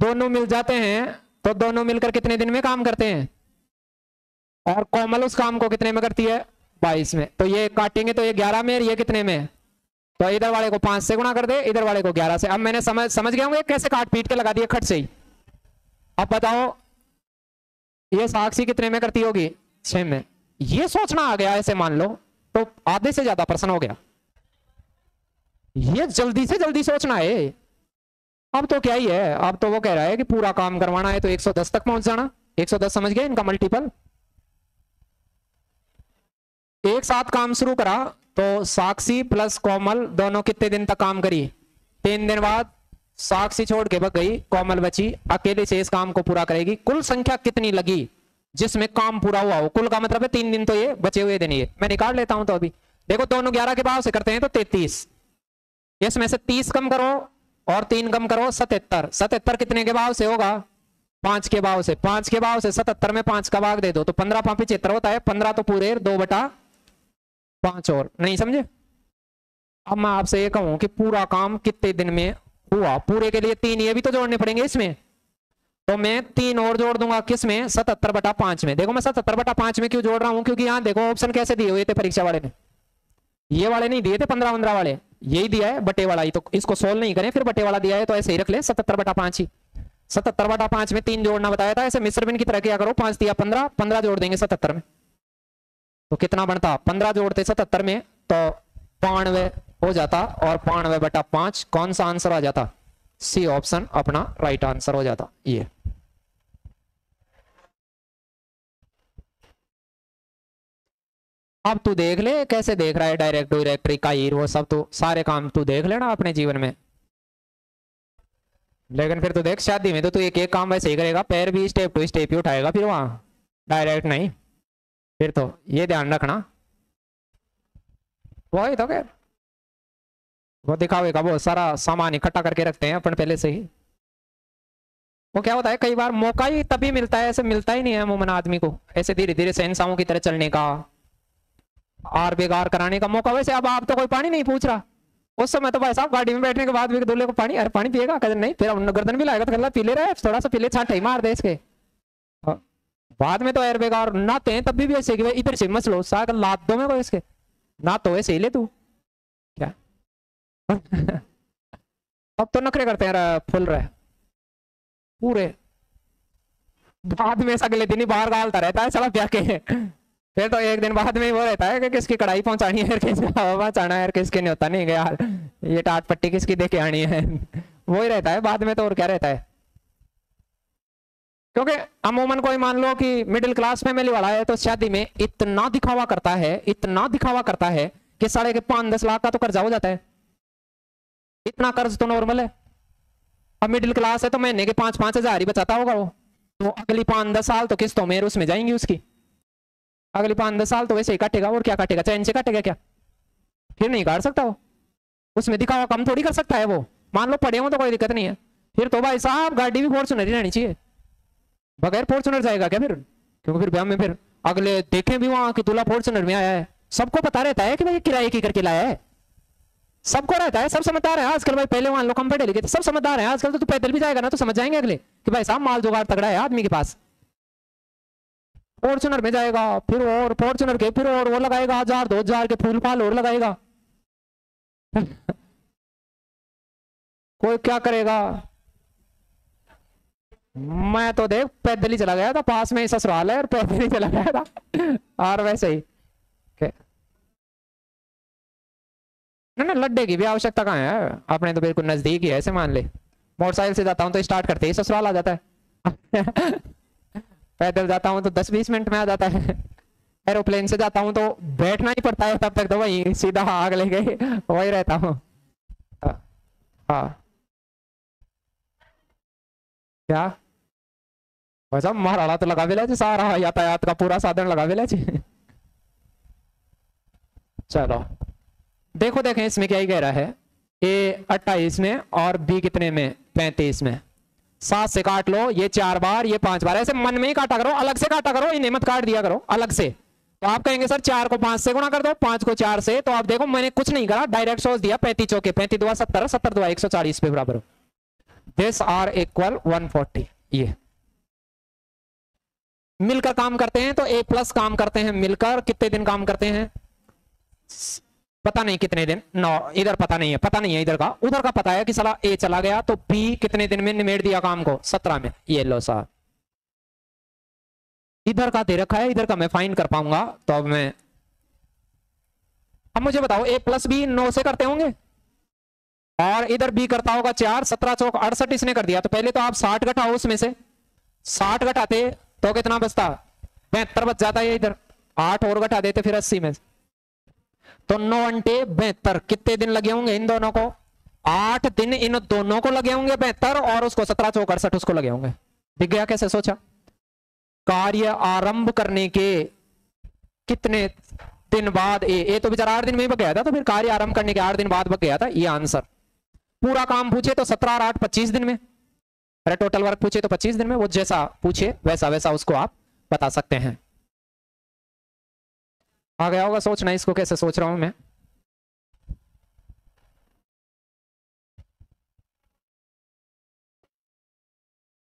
दोनों मिल जाते हैं तो दोनों मिलकर कितने दिन में काम करते हैं? और कोमल उस काम को कितने में करती है? बाईस में। तो ये काटेंगे तो ये ग्यारह में ये कितने में? तो इधर वाले को पाँच से गुणा कर दे, इधर वाले को ग्यारह से। अब मैंने समझ समझ गया हूँ कैसे काट पीट के लगा दिया खट से ही। अब बताओ, ये साक्षी कितने में करती होगी? छह में। ये सोचना आ गया, ऐसे मान लो तो आधे से ज़्यादा प्रश्न हो गया। ये जल्दी से जल्दी सोचना है। अब तो क्या ही है, अब तो वो कह रहा है कि पूरा काम करवाना है तो 110 तक पहुँच जाना। 110 समझ गए इनका मल्टीपल एक साथ काम शुरू करा तो साक्षी प्लस कोमल दोनों कितने दिन तक काम करी? तीन दिन बाद साक्षी छोड़ के बग गई, कोमल बची। अकेले से इस काम को पूरा करेगी। कुल संख्या कितनी लगी जिसमें काम पूरा हुआ हो? कुल का मतलब है तीन दिन तो ये बचे हुए दिन ये। मैं निकाल लेता हूँ तो अभी। देखो, दोनों ग्यारह के भाव से करते हैं तो तैतीस। इसमें से तीस कम करो और तीन कम करो सतहत्तर। सतहत्तर कितने के भाव से होगा? पाँच के भाव से। पाँच के भाव से सतहत्तर में पाँच का भाग दे दो तो पंद्रह पाँच पिछहत्तर होता है। पंद्रह तो पूरे दो बटा पाँच और। नहीं समझे? अब मैं आपसे ये कहूँ कि पूरा काम कितने दिन में हुआ? पूरे के लिए तीन, ये भी तो जोड़ने पड़ेंगे इसमें। तो मैं तीन और जोड़ दूँगा किसमें? सतहत्तर बटा पाँच में। देखो मैं सतहत्तर बटा पाँच में क्यों जोड़ रहा हूँ? क्योंकि यहाँ देखो ऑप्शन कैसे दिए हुए थे परीक्षा वाले ने। ये वाले नहीं दिए थे पंद्रह पंद्रह वाले। यही दिया है बटे वाला ही। तो इसको सोल्व नहीं करें, फिर बटे वाला दिया है तो ऐसे ही रख ले, सतहत्तर बटा पाँच ही। सतहत्तर बटा पाँच में तीन जोड़ना बताया था। ऐसे मिश्र बिन की तरह क्या करो, पाँच दिया पंद्रह पंद्रह जोड़ देंगे सतहत्तर में। तो कितना बनता? पंद्रह जोड़ते सतहत्तर में तो पानवे हो जाता और पानवे बटा पाँच, कौन सा आंसर आ जाता? सी ऑप्शन अपना राइट आंसर हो जाता, ये। अब तू देख ले, कैसे देख रहा है डायरेक्ट डायरेक्टरी का वो सब तो सारे काम तू देख लेना अपने जीवन में। लेकिन फिर तो देख, शादी में तो तू एक एक काम वैसे ही करेगा, पैर भी स्टेप टू स्टेप ही उठाएगा फिर वहाँ। डायरेक्ट नहीं। फिर तो ये ध्यान रखना। वही तो क्या वो दिखावे का बहुत सारा सामान इकट्ठा करके रखते हैं अपन पहले से ही। वो क्या होता है, कई बार मौका ही तभी मिलता है, ऐसे मिलता ही नहीं है मोमन आदमी को। ऐसे धीरे धीरे सहनसाओं की तरह चलने का आर बेगार कराने का मौका। वैसे अब आप तो कोई पानी नहीं पूछ रहा। उस समय तो भाई साहब गाड़ी में बैठने के बाद भी दूल्हे को पानी, अरे पानी पिएगा? कदर नहीं फिर गर्दन भी लाएगा तो गला पी ले रहा, थोड़ा सा पीले छाट मार दे इसके। बाद में तो एयर बेगार नाते हैं तब भी ऐसे कि इधर से मस लो, साग लाद दो मेरे को इसके। ना तो ऐसे ही ले तू। क्या? *laughs* अब तो नखरे करते हैं फुल रहे। पूरे। बाद में अगले दिन ही बाहर गालता रहता है चला प्या के फिर तो एक दिन बाद में ही वो रहता है कि किसकी कढ़ाई पहुंचानी है, किसका पहुंचाना है, किसके नहीं होता नहीं गया ये टाट पट्टी किसकी देखे आनी है? *laughs* वो ही रहता है, बाद में तो और क्या रहता है? क्योंकि अमूमन कोई मान लो कि मिडिल क्लास फैमिली वाला है तो शादी में इतना दिखावा करता है, इतना दिखावा करता है कि साढ़े के पाँच दस लाख का तो कर्जा हो जाता है। इतना कर्ज तो नॉर्मल है। अब मिडिल क्लास है तो महीने के पाँच पाँच हज़ार ही बचाता होगा वो। तो अगली पाँच दस साल तो किस्तों में उसमें जाएँगी उसकी। अगली पाँच दस साल तो वैसे ही काटेगा, और क्या काटेगा? चैन से काटेगा क्या? फिर नहीं काट सकता वो। उसमें दिखावा कम थोड़ी कर सकता है वो। मान लो पड़े हो तो कोई दिक्कत नहीं है। फिर तो भाई साहब, गाड़ी भी फॉर्चुनर ही रहनी चाहिए। बगैर फॉर्चुनर जाएगा क्या फिर? क्योंकि फिर में फिर अगले देखे भी वहाँ कि तुला फॉर्चुनर में आया है। सबको पता रहता है कि भाई किराए की करके लाया है। सबको रहता है, सब समझदार है। आजकल भाई पहले वहाँ लोग हम पढ़े लिखे सब समझदार है। आजकल तो तू पैदल भी जाएगा ना तो समझ जाएँगे अगले कि भाई साहब माल जुगाड़ तगड़ा है आदमी के पास। फॉर्चुनर में जाएगा, फिर और फॉर्चुनर के, फिर और वो लगाएगा, हज़ार, दो हज़ार के फूल फाल और लगाएगा। *laughs* कोई क्या करेगा? मैं तो देख पैदल ही चला गया था पास में ही ससुराल है और पैदल ही चला गया था। और वैसे ही। ना ना लड्डे की भी आवश्यकता कहाँ है? आपने तो बिल्कुल नज़दीक ही है ऐसे मान ले। मोटरसाइकिल से जाता हूँ तो स्टार्ट करते ही ससुराल आ जाता है। *laughs* पैदल जाता हूँ तो दस बीस मिनट में आ जाता है। एरोप्लेन से जाता हूँ तो बैठना ही पड़ता है तब तक तो वही सीधा आग ले गए वही रहता हूँ। हाँ, क्या? वैसा महाराणा तो लगा भी सारा यातायात का पूरा साधन लगा भी चलो। देखो, देखें, इसमें क्या ही कह रहा है। ए अट्ठाईस में और बी कितने में? पैंतीस में। सात से काट लो, ये चार बार, ये पाँच बार। ऐसे मन में ही काटा करो, अलग से काटा करो, इन्हें मत काट दिया करो, अलग से। तो आप कहेंगे, सर, चार को पाँच से गुणा कर दो, पाँच को चार से। तो आप देखो, मैंने कुछ नहीं करा, डायरेक्ट सोच दिया, पैंतीस चौके, पैंतीस दुआ सत्तर सत्तर दुआ एक सौ चालीस पे बराबर this are equal one forty ये। मिलकर काम करते हैं तो ए प्लस काम करते हैं मिलकर। कितने दिन काम करते हैं? पता नहीं कितने दिन। नौ इधर पता नहीं है, पता नहीं है इधर का। उधर का पता है कि सला ए चला गया तो बी कितने दिन में निमेट दिया काम को? सत्रह में। ये लो साहब। इधर का दे रखा है, इधर का मैं फाइन कर पाऊँगा। तो अब मैं अब मुझे बताओ ए प्लस बी नौ से करते होंगे? और इधर बी करता होगा चार, सत्रह चौक अड़सठ इसने कर दिया। तो पहले तो आप साठ घटाओ उसमें से। साठ घटाते तो कितना बचता? बेहतर बच जाता है इधर। आठ और घटा देते फिर अस्सी में तो नौ अंटे बेहतर कितने दिन लगे होंगे इन दोनों को? आठ दिन इन दोनों को लगे होंगे बेहतर और उसको सत्रह चौक अड़सठ उसको लगे होंगे। दिख गया कैसे सोचा? कार्य आरंभ करने के कितने दिन बाद? ए ए तो बेचारा आठ दिन में ही बग गया था तो फिर कार्य आरंभ करने के आठ दिन बाद बग गया था, ये आंसर। पूरा काम पूछे तो सत्रह और आठ, पच्चीस दिन में। अरे टोटल वर्क पूछे तो पच्चीस दिन में, वो जैसा पूछे, वैसा वैसा उसको आप बता सकते हैं। आ गया होगा सोचना इसको कैसे सोच रहा हूँ मैं।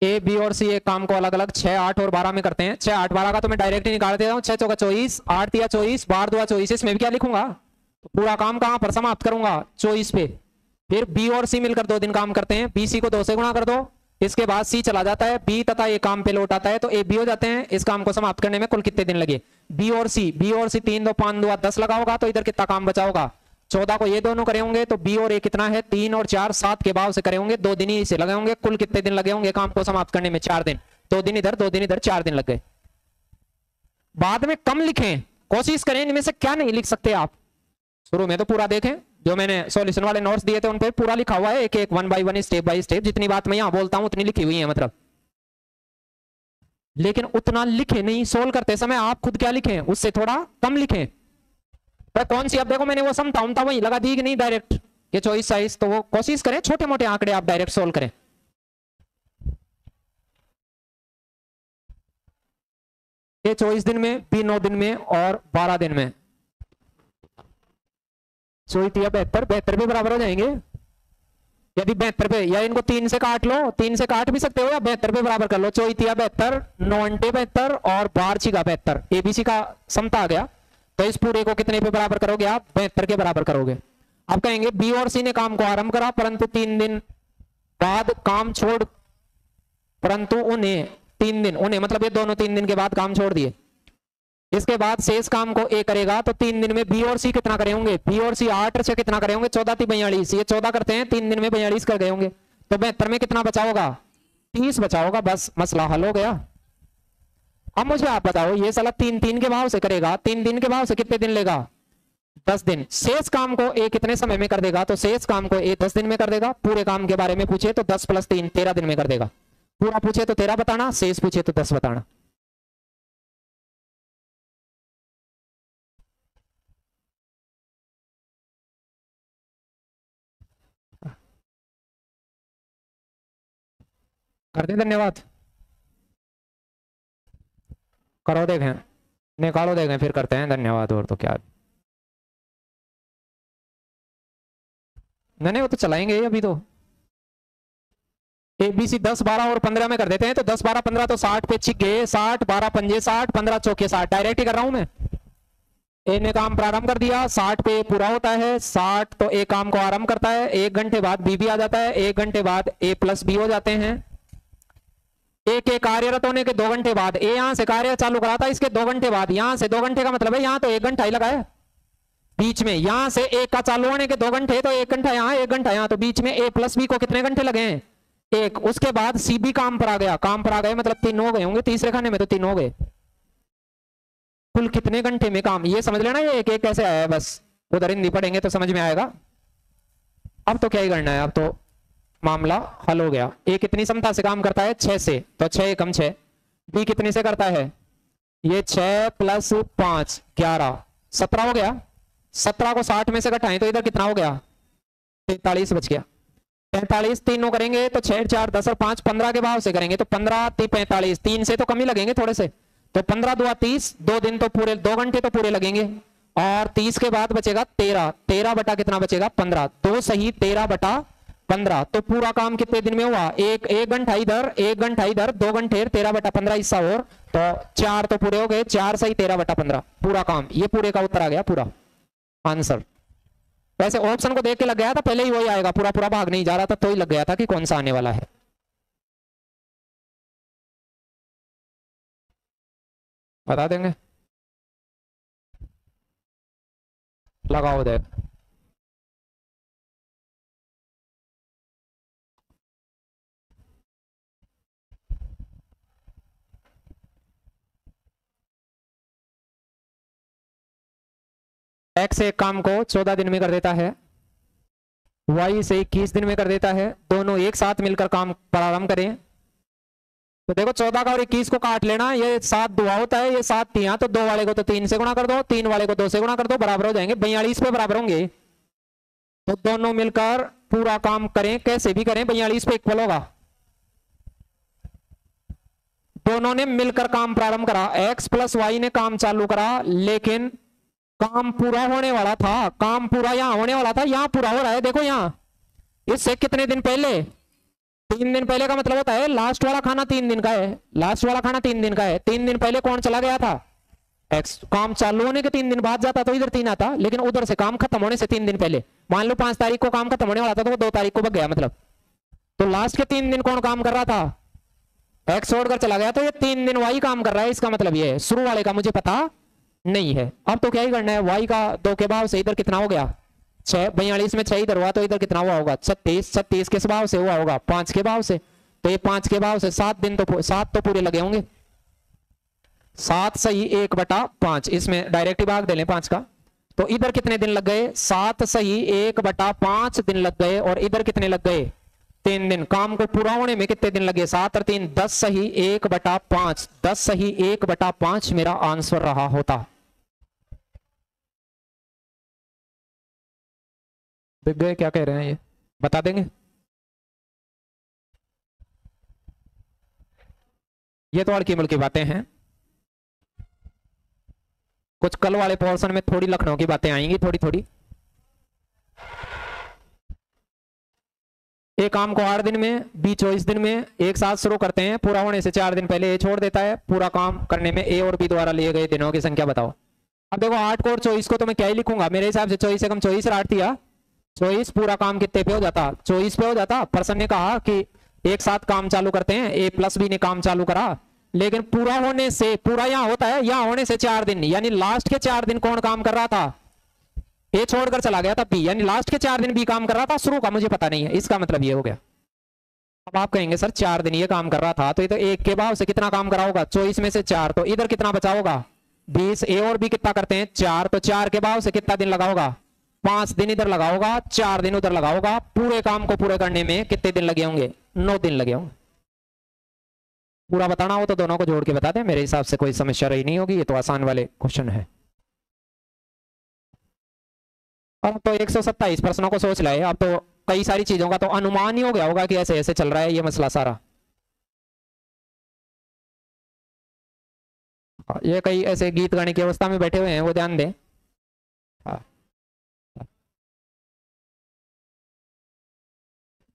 ए, बी और सी, एक काम को अलग अलग छह, आठ और बारह में करते हैं। छह, आठ, बारह का तो मैं डायरेक्ट ही निकाल देता हूँ। छह, चौका, चौबीस, आठ दिया, चौबीस, बारह दुआ, चौबीस, इसमें भी क्या लिखूँगा? तो पूरा काम कहाँ पर समाप्त करूँगा? चौबीस पे। फिर बी और सी मिलकर दो दिन काम करते हैं। बी, सी को दो से गुणा कर दो। इसके बाद सी चला जाता है। बी तथा ए काम पे लौट आता है। तो ए, बी हो जाते हैं। इस काम को समाप्त करने में कुल कितने दिन लगे? बी और सी। बी और सी तीन दो पाँच दो दस लगा होगा तो इधर कितना काम बचा होगा? चौदह को ये दोनों करे होंगे तो बी और ए कितना है? तीन और चार, सात के भाव से करे होंगे। दो दिन ही इसे लगे होंगे। कुल कितने दिन लगे होंगे काम को समाप्त करने में? चार दिन। दो दिन इधर, दो दिन इधर, चार दिन लग गए। बाद में कम लिखें। कोशिश करें, इनमें से क्या नहीं लिख सकते आप? शुरू में तो पूरा देखें। जो मैंने सॉल्यूशन वाले नोट्स दिए थे, उन पर पूरा लिखा हुआ है, एक एक one by one step by step जितनी बात मैं यहाँ बोलता हूँ, उतनी लिखी हुई है मतलब। लेकिन उतना लिखे नहीं सोल्व करते समय आप खुद क्या लिखें? उससे थोड़ा कम लिखें। तो कौन सी? अब देखो, मैंने वो समझाऊं था, वही लगा दी कि नहीं डायरेक्ट ये चॉइस साइज़ तो वो कोशिश करें छोटे मोटे आंकड़े आप डायरेक्ट सोल्व करें। ये चौबीस दिन में बी नौ दिन में और बारह दिन में। चौतीया बेहतर बेहतर भी बराबर हो जाएँगे। यदि बेहतर पे, या इनको तीन से काट लो, तीन से काट भी सकते हो या बेहतर पे बराबर कर लो। चौतिया बेहतर, नौंटे बेहतर और बारची का बेहतर। एबीसी का समता आ गया। तो इस पूरे को कितने पे बराबर करोगे आप? बेहतर के बराबर करोगे। आप कहेंगे बी और सी ने काम को आरंभ करा, परंतु तीन दिन बाद काम छोड़, परंतु उन्हें तीन दिन, उन्हें मतलब ये दोनों तीन दिन के बाद काम छोड़ दिए। इसके बाद शेष काम को ए करेगा तो तीन दिन में बी और सी कितना करे होंगे? बी और सी आठ से कितना करे होंगे? चौदह तीन बयालीस। ये चौदह करते हैं, तीन दिन में बयालीस कर गए होंगे। तो बेहतर में कितना बचा होगा? तीस बचा होगा, बस मसला हल हो गया। अब मुझे आप बताओ, ये सलाह तीन तीन के भाव से करेगा, तीन दिन के भाव से कितने दिन लेगा? दस दिन। शेष काम को ए कितने समय में कर देगा? तो शेष काम को ए दस दिन में कर देगा। पूरे काम के बारे में पूछे तो दस प्लस तीन तेरह दिन में कर देगा। पूरा पूछे तो तेरह बताना, शेष पूछे तो दस बताना। कर धन्यवाद। करो देखें। निकालो देखें, फिर करते हैं, धन्यवाद, और तो क्या। नहीं नहीं, वो तो चलाएँगे अभी तो। ए बी सी दस, बारह और पंद्रह में कर देते हैं तो दस, बारह, पंद्रह तो साठ पे छिक साठ, बारह, पंजे साठ, पंद्रह चौके साठ। डायरेक्ट ही कर रहा हूँ मैं। ए ने काम प्रारंभ कर दिया, साठ पे पूरा होता है, साठ तो ए काम को आरंभ करता है, एक घंटे बाद बी भी आ जाता है, एक घंटे बाद ए प्लस बी हो जाते हैं। ए के कार्यरत होने के दो घंटे बाद, ए यहाँ से कार्य चालू करा था इसके दो घंटे बाद, यहाँ से दो घंटे का मतलब है, यहाँ तो एक घंटा ही लगा है। बीच में, यहाँ से एक का चालू होने के दो घंटे तो एक घंटा यहाँ, एक घंटा यहाँ तो बीच में ए प्लस बी को कितने घंटे लगे हैं? एक, उसके बाद सी बी काम पर आ गया। काम पर आ गए मतलब तीन हो गए होंगे, तीसरे खाने में तो तीन हो गए। कुल कितने घंटे में काम? ये समझ लेना, ये एक एक कैसे आया बस। उधर हिंदी पढ़ेंगे तो समझ में आएगा। अब तो क्या ही करना है, अब तो मामला हल हो गया। ए कितनी क्षमता से काम करता है? छह से। तो छह कम छह। बी कितने से करता है? ये छह प्लस पाँच, ग्यारह। सत्रह हो गया। सत्रह को साठ में से घटाएँ तो इधर कितना हो गया? तैतालीस बच गया। पैंतालीस तीनों करेंगे तो छह, चार, दस और पाँच, पंद्रह के भाव से करेंगे तो पंद्रह ती पैंतालीस। तीन से तो कम लगेंगे थोड़े से। तो पंद्रह, दो, तीस, दो दिन तो पूरे, दो घंटे तो पूरे लगेंगे। और तीस के बाद बचेगा तेरह। तेरह बटा कितना बचेगा? पंद्रह। दो सही तेरह बटा पंद्रह। तो पूरा काम कितने दिन में हुआ? एक एक घंटा इधर, एक घंटा इधर, दो घंटे तेरह बटा पंद्रह हिस्सा और। तो चार तो पूरे हो गए, चार सही तेरह बटा पंद्रह। पूरा काम। ये पूरे का उत्तर आ गया, पूरा। आंसर। वैसे ऑप्शन को देख के लग गया था, पहले ही वही आएगा, पूरा पूरा भाग नहीं जा रहा था तो ही लग गया था कि कौन सा आने वाला है। बता देंगे? लगाओ देख एक्स एक काम को चौदह दिन में कर देता है। वाई से इक्कीस दिन में कर देता है। दोनों एक साथ मिलकर काम प्रारंभ करें। तो देखो, चौदह का और इक्कीस को काट लेना। ये सात दुआ होता है, ये सात तिया तो दो वाले को तो तीन से गुणा कर दो, तीन वाले को दो से गुणा कर दो, बराबर हो जाएँगे। बयालीस पे बराबर होंगे। तो दोनों मिलकर पूरा काम करें। कैसे भी करें, बयालीस पे इक्वल होगा। दोनों ने मिलकर काम प्रारंभ करा। एक्स प्लस वाई ने काम चालू करा, लेकिन काम पूरा होने वाला था, काम पूरा यहाँ होने वाला था, यहाँ पूरा हो रहा है, देखो यहाँ। इससे कितने दिन पहले? तीन दिन पहले का मतलब होता है लास्ट वाला खाना तीन दिन का है। लास्ट वाला खाना तीन दिन का है। तीन दिन पहले कौन चला गया था? एक्स काम चालू होने के तीन दिन बाद जाता तो इधर तीन आता, लेकिन उधर से काम खत्म होने से तीन दिन पहले। मान लो पाँच तारीख को काम खत्म होने वाला था तो वो दो तारीख को बग गया मतलब। तो लास्ट के तीन दिन कौन काम कर रहा था? एक्स छोड़कर चला गया तो ये तीन दिन वाई काम कर रहा है, इसका मतलब ये शुरू वाले का मुझे पता नहीं है। अब तो क्या ही करना है? वाई का दो के भाव से इधर कितना हो गया? छह, बयालीस में छह इधर हुआ तो इधर कितना हुआ होगा? छत्तीस छत्तीस के भाव से हुआ होगा? पाँच के भाव से। तो ये पाँच के भाव से सात दिन तो सात तो पूरे लगे होंगे। सात सही एक बटा पाँच। इसमें डायरेक्ट भाग दे लें पाँच का। तो इधर कितने दिन लग गए? सात सही एक बटा पाँच दिन लग गए और इधर कितने लग गए? तीन दिन काम को पूरा होने में कितने दिन लगे? सात और तीन, दस सही एक बटा पाँच। दस सही एक बटा पाँच मेरा आंसर रहा होता। दिख गए? क्या कह रहे हैं ये? बता देंगे? ये तो अड़की मुल्की बातें हैं। कुछ कल वाले पोर्शन में थोड़ी लखनऊ की बातें आएँगी थोड़ी थोड़ी एक काम को आठ दिन में, बी चौबीस दिन में, एक साथ शुरू करते हैं। पूरा होने से चार दिन पहले ए छोड़ देता है। पूरा काम करने में ए और बी द्वारा लिए गए दिनों की संख्या बताओ। अब देखो, आठ को और चौबीस को तो मैं क्या ही लिखूँगा? मेरे हिसाब से चौबीस से कम चौबीस आठ दिया। चौबीस, पूरा काम कितने पे हो जाता? चौबीस पे हो जाता? पर्सन ने कहा कि एक साथ काम चालू करते हैं, ए प्लस बी ने काम चालू करा। लेकिन पूरा होने से, पूरा यहाँ होता है, यहाँ होने से चार दिन, यानी लास्ट के चार दिन कौन काम कर रहा था? ए छोड़कर चला गया था बी यानी लास्ट के चार दिन बी काम कर रहा था, शुरू का, मुझे पता नहीं है। इसका मतलब ये हो गया। अब आप कहेंगे, सर, चार दिन ये काम कर रहा था तो तो एक के भाव से कितना काम करा होगा? चौबीस में से चार तो इधर कितना बचा होगा? बीस, ए और बी कितना करते हैं? चार तो चार के भाव से कितना दिन लगा होगा? पाँच दिन इधर लगा होगा, चार दिन उधर लगा होगा। पूरे काम को पूरे करने में कितने दिन लगे होंगे? नौ दिन लगे होंगे। पूरा बताना हो तो दोनों को जोड़ के बता दें। मेरे हिसाब से कोई समस्या रही नहीं होगी, ये तो आसान वाले क्वेश्चन है। अब तो एक सौ सत्ताईस प्रश्नों को सोच लाए। अब तो कई सारी चीज़ों का तो अनुमान ही हो गया होगा कि ऐसे ऐसे चल रहा है ये मसला सारा। हाँ, ये कई ऐसे गीत गाने की अवस्था में बैठे हुए हैं वो ध्यान दें। हाँ।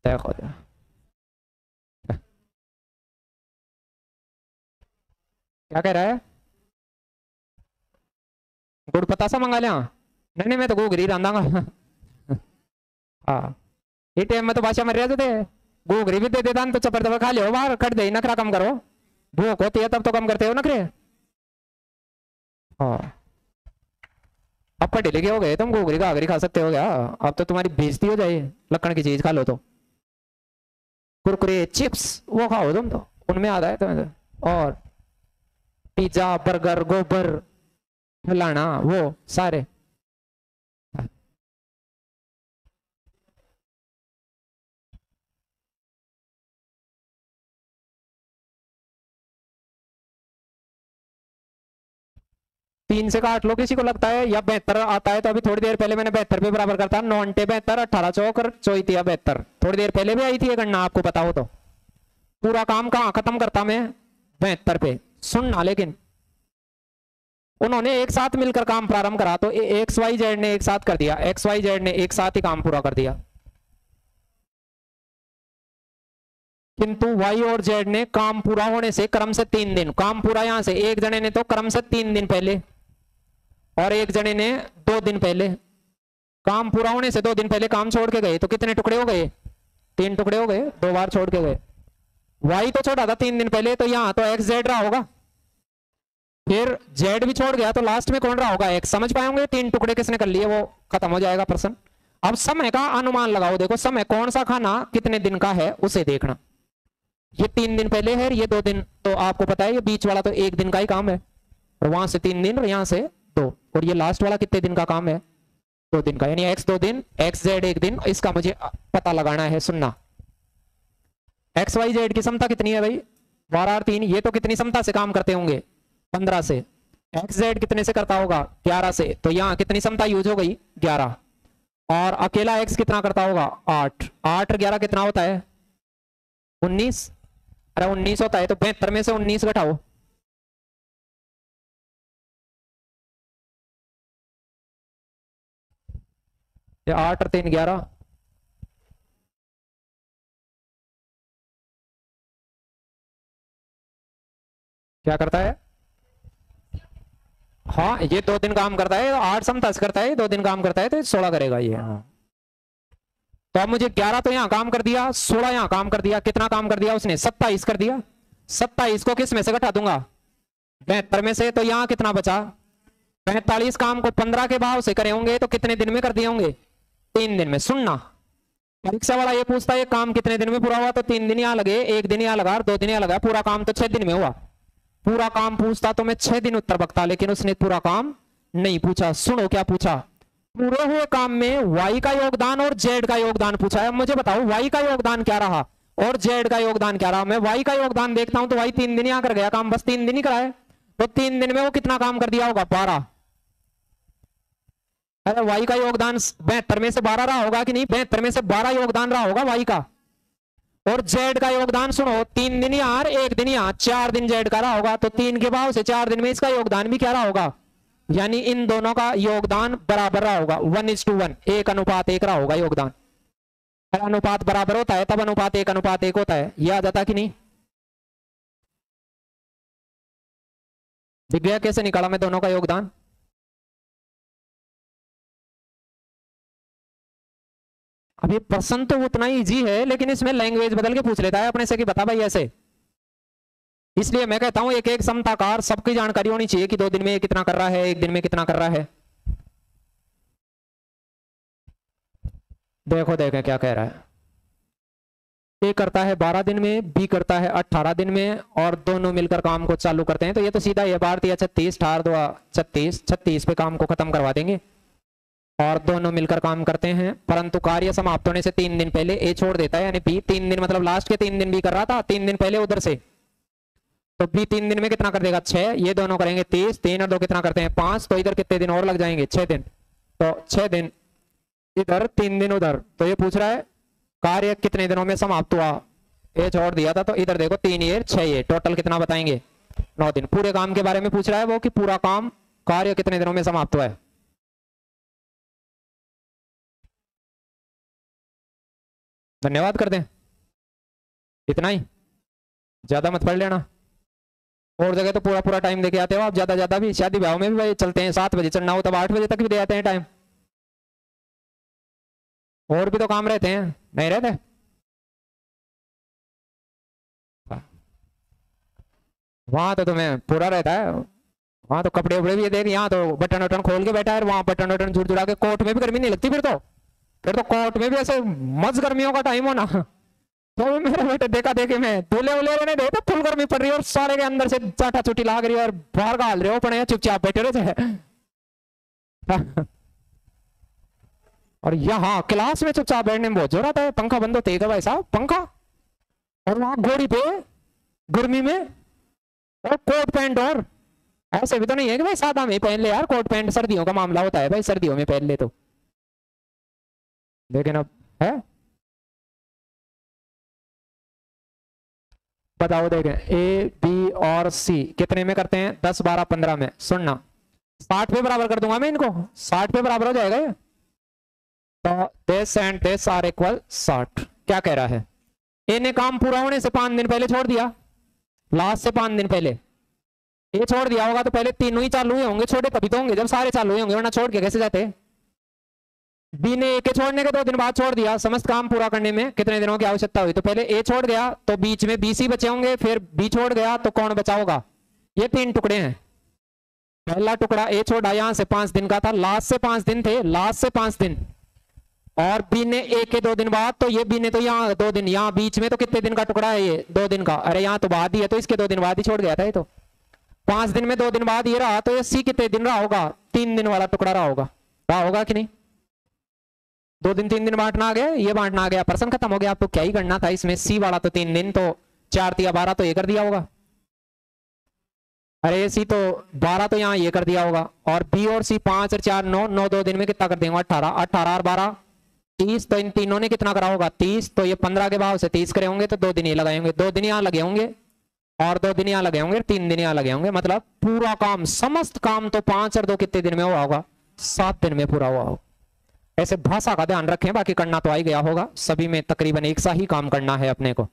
देखो क्या कह रहा है? गुड़ पतासा मंगा लिया? नहीं नहीं मैं तो गोगरी रंधागा *laughs* हाँ। ये टाइम में तो बादशाह मर रहे थे। गोगरी भी दे देता तो चपर दबा खा लियो बाहर कट दे, नखरा कम करो। भूख होती है तब तो कम करते हो, नखरे। हाँ। अब पढ़े लिखे हो गए, तुम गोगरी का आगरी खा सकते हो क्या? अब तो तुम्हारी बेजती हो जाए लकड़ की चीज़ खा लो तो। कुरकुरे, चिप्स, वो खाओ तुम तो। उनमें आता है तुम्हें तो। और पिज्जा, बर्गर, गोबर, फलाना, वो, सारे। तीन से काट लो किसी को लगता है या बेहतर आता है तो अभी थोड़ी देर पहले मैंने बेहतर पे बराबर करता। नौ अंटे बेहतर, अठारह चौक चौतिया बेहतर। थोड़ी देर पहले भी आई थी गणना, आपको पता हो तो। पूरा काम कहाँ खत्म करता मैं? बेहतर पे। सुनना लेकिन। उन्होंने एक साथ मिलकर काम प्रारंभ करा तो एक्स वाई जेड ने एक साथ कर दिया। एक्स वाई जेड ने एक साथ ही काम पूरा कर दिया। किंतु वाई और जेड ने काम पूरा होने से क्रम से तीन दिन। काम पूरा यहाँ से। एक जने ने तो क्रम से तीन दिन पहले और एक जने ने दो दिन पहले काम पूरा होने से दो दिन पहले काम छोड़ के गए। तो कितने टुकड़े हो गए? तीन टुकड़े हो गए, दो बार छोड़ के गए। वाई तो छोड़ा था तीन दिन पहले तो यहाँ तो एक्स जेड रहा होगा। फिर जेड भी छोड़ गया तो लास्ट में कौन रहा होगा? एक्स समझ पाएँगे तीन टुकड़े किसने कर लिए? वो खत्म हो जाएगा प्रश्न। अब समय का अनुमान लगाओ। देखो, समय कौन सा खाना कितने दिन का है, उसे देखना। ये तीन दिन पहले है, ये दो दिन तो आपको पता है, ये बीच वाला तो एक दिन का ही काम है। और वहाँ से तीन दिन, और यहाँ से दो। और ये लास्ट वाला कितने दिन का काम है? दो दिन का। यानी एक्स दो दिन एक्स जेड एक दिन, इसका मुझे पता लगाना है, सुनना। एक्स वाई जेड की क्षमता कितनी है भाई? बारह और तीन, ये तो कितनी क्षमता से काम करते होंगे? पंद्रह से। एक्स जेड कितने से करता होगा? ग्यारह से। तो यहाँ कितनी क्षमता यूज़ हो गई? ग्यारह। और अकेला एक्स कितना करता होगा? आठ। आठ और ग्यारह कितना होता है? उन्नीस। अरे उन्नीस होता है तो बेहतर में से उन्नीस घटाओ। ये आठ और तीन ग्यारह। क्या करता है? हाँ ये दो दिन काम करता है आठ समतास करता है दो दिन काम करता है तो सोलह करेगा ये। हाँ। तो अब मुझे ग्यारह तो यहाँ काम कर दिया सोलह यहाँ काम कर दिया कितना काम कर दिया उसने? सत्ताईस कर दिया। सत्ताईस को किसमें से घटा दूँगा? बेहतर में से तो यहाँ कितना बचा? पैंतालीस काम को पंद्रह के भाव से करे होंगे तो कितने दिन में कर दिए होंगे? तीन दिन में, सुनना। परीक्षा वाला ये पूछता है काम कितने दिन में पूरा हुआ? तो तीन दिन यहाँ लगे, एक दिन यहाँ लगा, दो दिन यहाँ लगा, पूरा काम तो छह दिन में हुआ। पूरा काम पूछता तो मैं छह दिन उत्तर बकता, लेकिन उसने पूरा काम नहीं पूछा। सुनो, क्या पूछा? पूरे हुए काम में वाई का योगदान और जेड का योगदान पूछा है। मुझे बताओ वाई का योगदान क्या रहा? और जेड का योगदान क्या रहा? मैं वाई का योगदान देखता हूँ तो वाई तीन दिन यहाँ कर गया, काम बस तीन दिन ही कराए तो तीन दिन में वो कितना काम कर दिया होगा? बारह। अरे वाई का योगदान बेहतर में से बारह रहा होगा कि नहीं? बेहतर में से बारह योगदान रहा होगा वाई का। और जेड का योगदान सुनो, तीन दिन यार, एक दिन यहाँ, चार दिन जेड का रहा होगा तो तीन के भाव से चार दिन में इसका योगदान भी क्या रहा होगा? यानी इन दोनों का योगदान बराबर रहा होगा वन इज़ टू वन एक अनुपात एक रहा होगा योगदान। अनुपात बराबर होता है, तब अनुपात एक अनुपात एक होता है यह आ जाता कि नहीं? दिख कैसे निकाला मैं दोनों का योगदान? अब ये प्रश्न तो उतना ही इजी है, लेकिन इसमें लैंग्वेज बदल के पूछ लेता है अपने से कि बता भाई ऐसे। इसलिए मैं कहता हूँ एक एक समताकार, सबकी जानकारी होनी चाहिए कि दो दिन में कितना कर रहा है, एक दिन में कितना कर रहा है। देखो, देखे क्या कह रहा है। ए करता है बारह दिन में, बी करता है अट्ठारह दिन में, और दोनों मिलकर काम को चालू करते हैं। तो ये तो सीधा ये बार दिया छत्तीस अठारह दो छत्तीस छत्तीस पे काम को खत्म करवा देंगे। और दोनों मिलकर काम करते हैं, परंतु कार्य समाप्त होने से तीन दिन पहले ए छोड़ देता है, यानी बी तीन दिन मतलब लास्ट के तीन दिन भी कर रहा था, तीन दिन पहले उधर से। तो बी तीन दिन में कितना कर देगा? छह। ये दोनों करेंगे तीस। तीन और दो कितना करते हैं? पाँच। तो इधर कितने दिन और लग जाएँगे? छह दिन। तो छह दिन। इधर, तीन दिन उधर। तो ये पूछ रहा है, कार्य कितने दिनों में समाप्त हुआ? ये छोड़ दिया था तो इधर देखो, तीन ईयर छह ये टोटल कितना बताएँगे? नौ दिन। पूरे काम के बारे में पूछ रहा है वो कि पूरा काम, कार्य कितने दिनों में समाप्त हुआ है? धन्यवाद कर दें इतना ही। ज़्यादा मत पढ़ लेना। और जगह तो पूरा पूरा टाइम देके आते हो आप ज़्यादा ज़्यादा भी। शादी ब्याह में भी भाई चलते हैं, सात बजे चलना हो तब आठ बजे तक भी दे आते हैं टाइम और भी तो काम रहते हैं। नहीं रहते? वहाँ तो तुम्हें पूरा रहता है। वहाँ तो कपड़े उपड़े भी देख, यहाँ तो बटन वटन खोल के बैठा है वहाँ बटन वटन जुड़ जुड़ा के कोर्ट में भी गर्मी नहीं लगती फिर तो। फिर तो कोर्ट में भी ऐसे मज गर्मियों का टाइम हो ना तो मेरे बेटे, देखा, देखे मैं। दूल्हे उले रहने दे तो फुल गर्मी पड़ रही है और सारे के अंदर से चाटा चुटी लाग रही है और बाहर का हाल रहे हो पड़े चुपचाप बैठे रहे थे। और यहाँ क्लास में चुपचाप बैठने में बहुत ज़रूरत है। पंखा बंद होते है भाई साहब, पंखा। और वहाँ घोड़ी पे गर्मी में, और कोट पैंट और। ऐसे भी तो नहीं है कि भाई सादा में पहन ले यार, कोट पैंट, सर्दियों का मामला होता है भाई, सर्दियों में पहन ले तो। लेकिन अब, है? बताओ, देखें। ए बी और सी कितने में करते हैं? दस, बारह, पंद्रह में। सुनना। साठ पे बराबर कर दूँगा मैं इनको? साठ पे बराबर हो जाएगा ये? तो this and this are equal साठ। क्या कह रहा है? ए ने काम पूरा होने से पाँच दिन पहले छोड़ दिया। लास्ट से पाँच दिन पहले। ये छोड़ दिया होगा तो पहले तीनों ही चालू हुए होंगे, छोटे तभी तो होंगे, जब सारे चालू हुए होंगे, वरना छोड़ के कैसे जाते? बी ने ए के छोड़ने के दो दिन बाद छोड़ दिया। समस्त काम पूरा करने में कितने दिनों की आवश्यकता हुई? तो पहले ए छोड़ गया तो बीच में बी सी बचे होंगे, फिर बी छोड़ गया तो कौन बचा होगा? ये तीन टुकड़े हैं। पहला टुकड़ा ए छोड़ा यहाँ से पाँच दिन का था। लास्ट से पाँच दिन थे, लास्ट से पाँच दिन। और बी ने ए के दो दिन बाद तो ये बी ने तो यहाँ दो दिन, यहाँ बीच में तो कितने दिन का टुकड़ा है ये? दो दिन का। अरे यहाँ तो बाद ही है तो इसके दो दिन बाद ही छोड़ गया था ये तो। पाँच दिन में दो दिन बाद ये रहा तो ये सी कितने दिन रहा होगा? तीन दिन वाला टुकड़ा रहा होगा। रहा होगा कि नहीं? दो दिन, तीन दिन बांटना आ गया, ये बांटना आ गया, प्रश्न खत्म हो गया। आपको क्या ही करना था इसमें? सी वाला तो तीन दिन तो चार दिया, बारह तो ये कर दिया होगा। अरे, सी तो बारह तो यहाँ ये कर दिया होगा। और बी और सी पाँच और चार, नौ नौ दो दिन में कितना कर देंगे? अठारह अठारह और बारह। तीस तो इन तीनों ने कितना करा होगा? तीस तो ये पंद्रह के भाव से तीस करे होंगे तो दो दिन ये लगाएँगे दो दिन यहाँ लगे होंगे, और दो दिन यहाँ लगे होंगे तीन दिन यहाँ लगे होंगे। मतलब पूरा काम, समस्त काम तो पाँच और दो कितने दिन में हुआ होगा? सात दिन में पूरा हुआ होगा। ऐसे भाषा का ध्यान रखें, बाकी करना तो आ ही गया होगा। सभी में तकरीबन एक सा ही काम करना है अपने को।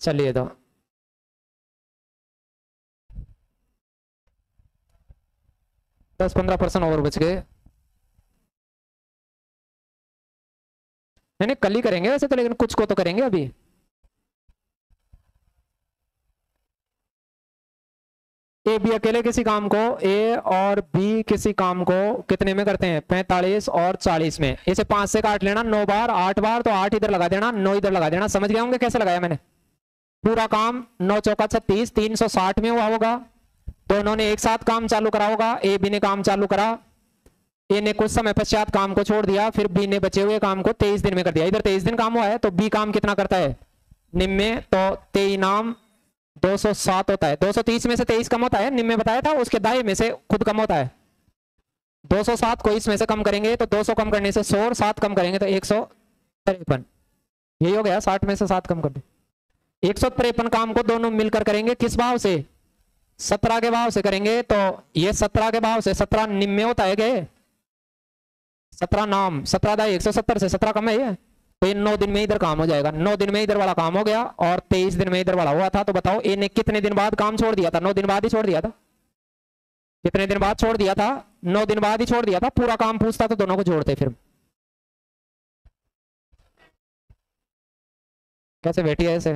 चलिए तो। दस पंद्रह परसेंट और बच गए। नहीं नहीं, कल ही करेंगे वैसे तो लेकिन कुछ को तो करेंगे अभी। ए, बी, अकेले किसी काम को, ए और बी किसी काम को कितने में करते हैं? पैंतालीस और चालीस में। इसे पाँच से काट लेना, नौ बार, आठ बार तो आठ इधर लगा देना, नौ इधर लगा देना। समझ गए होंगे कैसे लगाया मैंने? पूरा काम, नौ चौका छत्तीस, तीन सौ साठ में हुआ होगा। दोनों ने एक साथ काम चालू करा होगा, ए, बी ने काम चालू करा। ए ने कुछ समय पश्चात काम को छोड़ दिया, फिर बी ने बचे हुए काम को तेईस दिन में कर दिया। इधर तेईस दिन काम हुआ है तो बी काम कितना करता है? निम्न तो तेई नाम 207 होता है। 230 में से 23 कम होता है, निम्न में बताया था, उसके दाए में से खुद कम होता है। 207 को इसमें से कम करेंगे तो 200 कम करने से 100 और 7 कम करेंगे तो एक सौ तिरपन। यही हो गया 60 में से 7 कम कर दे एक सौ तिरपन काम को दोनों मिलकर करेंगे, किस भाव से? सत्रह के भाव से करेंगे तो ये सत्रह के भाव से, सत्रह निम्न होता है क्या सत्रह नाम, सत्रह दाई एक सौ सत्तर से, सत्रह कम है ये? तो ये नौ दिन में इधर काम हो जाएगा। नौ दिन में इधर वाला काम हो गया और तेईस दिन में इधर वाला हुआ था तो बताओ ने कितने दिन बाद काम छोड़ दिया था? नौ दिन बाद ही छोड़ दिया था। कितने दिन बाद छोड़ दिया था? नौ दिन बाद ही छोड़ दिया था। पूरा काम पूछता तो दोनों को जोड़ते फिर। कैसे बैठी है ऐसे?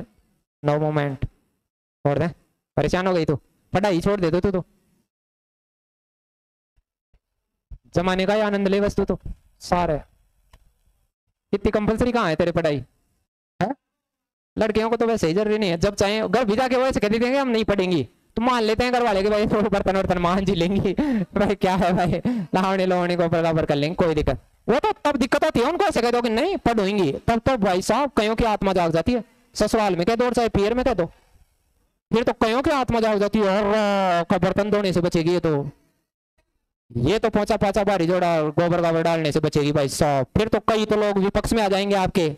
No moment. छोड़ दे। परेशान हो गई तू। पढ़ाई छोड़ दे दो तू तो। जमाने का ही आनंद ले बस तू तो। सारे। इतनी कंपलसरी कहाँ है तेरे पढ़ाई? है? लड़कियों को तो वैसे ही ज़रूरी नहीं है। जब चाहे, घर भी जाके वैसे कह देंगे, हम नहीं पढ़ेंगी। तो मान लेते हैं घर वाले के भाई तो बर्तन वर्तन मान जी लेंगी। *laughs* भाई, क्या है भाई? लावणी लोवणी को बराबर कर लेंगे, कोई दिक्कत। वो तो तब दिक्कत होती है, उनको ऐसे कह दो कि नहीं, पढ़ोगी। तब तो भाई साहब कहीं की आत्मा जाग जाती है। ससुराल में कह दो चाहे पियर में कह दो। फिर तो कहीं की आत्मा जाग जाती है। और बर्तन धोने से बचेगी तो। ये तो पहुँचा पहुँचा बारी जोड़ा गोबर गाबर डालने से बचेगी भाई साहब फिर तो कई तो लोग विपक्ष में आ जाएँगे आपके।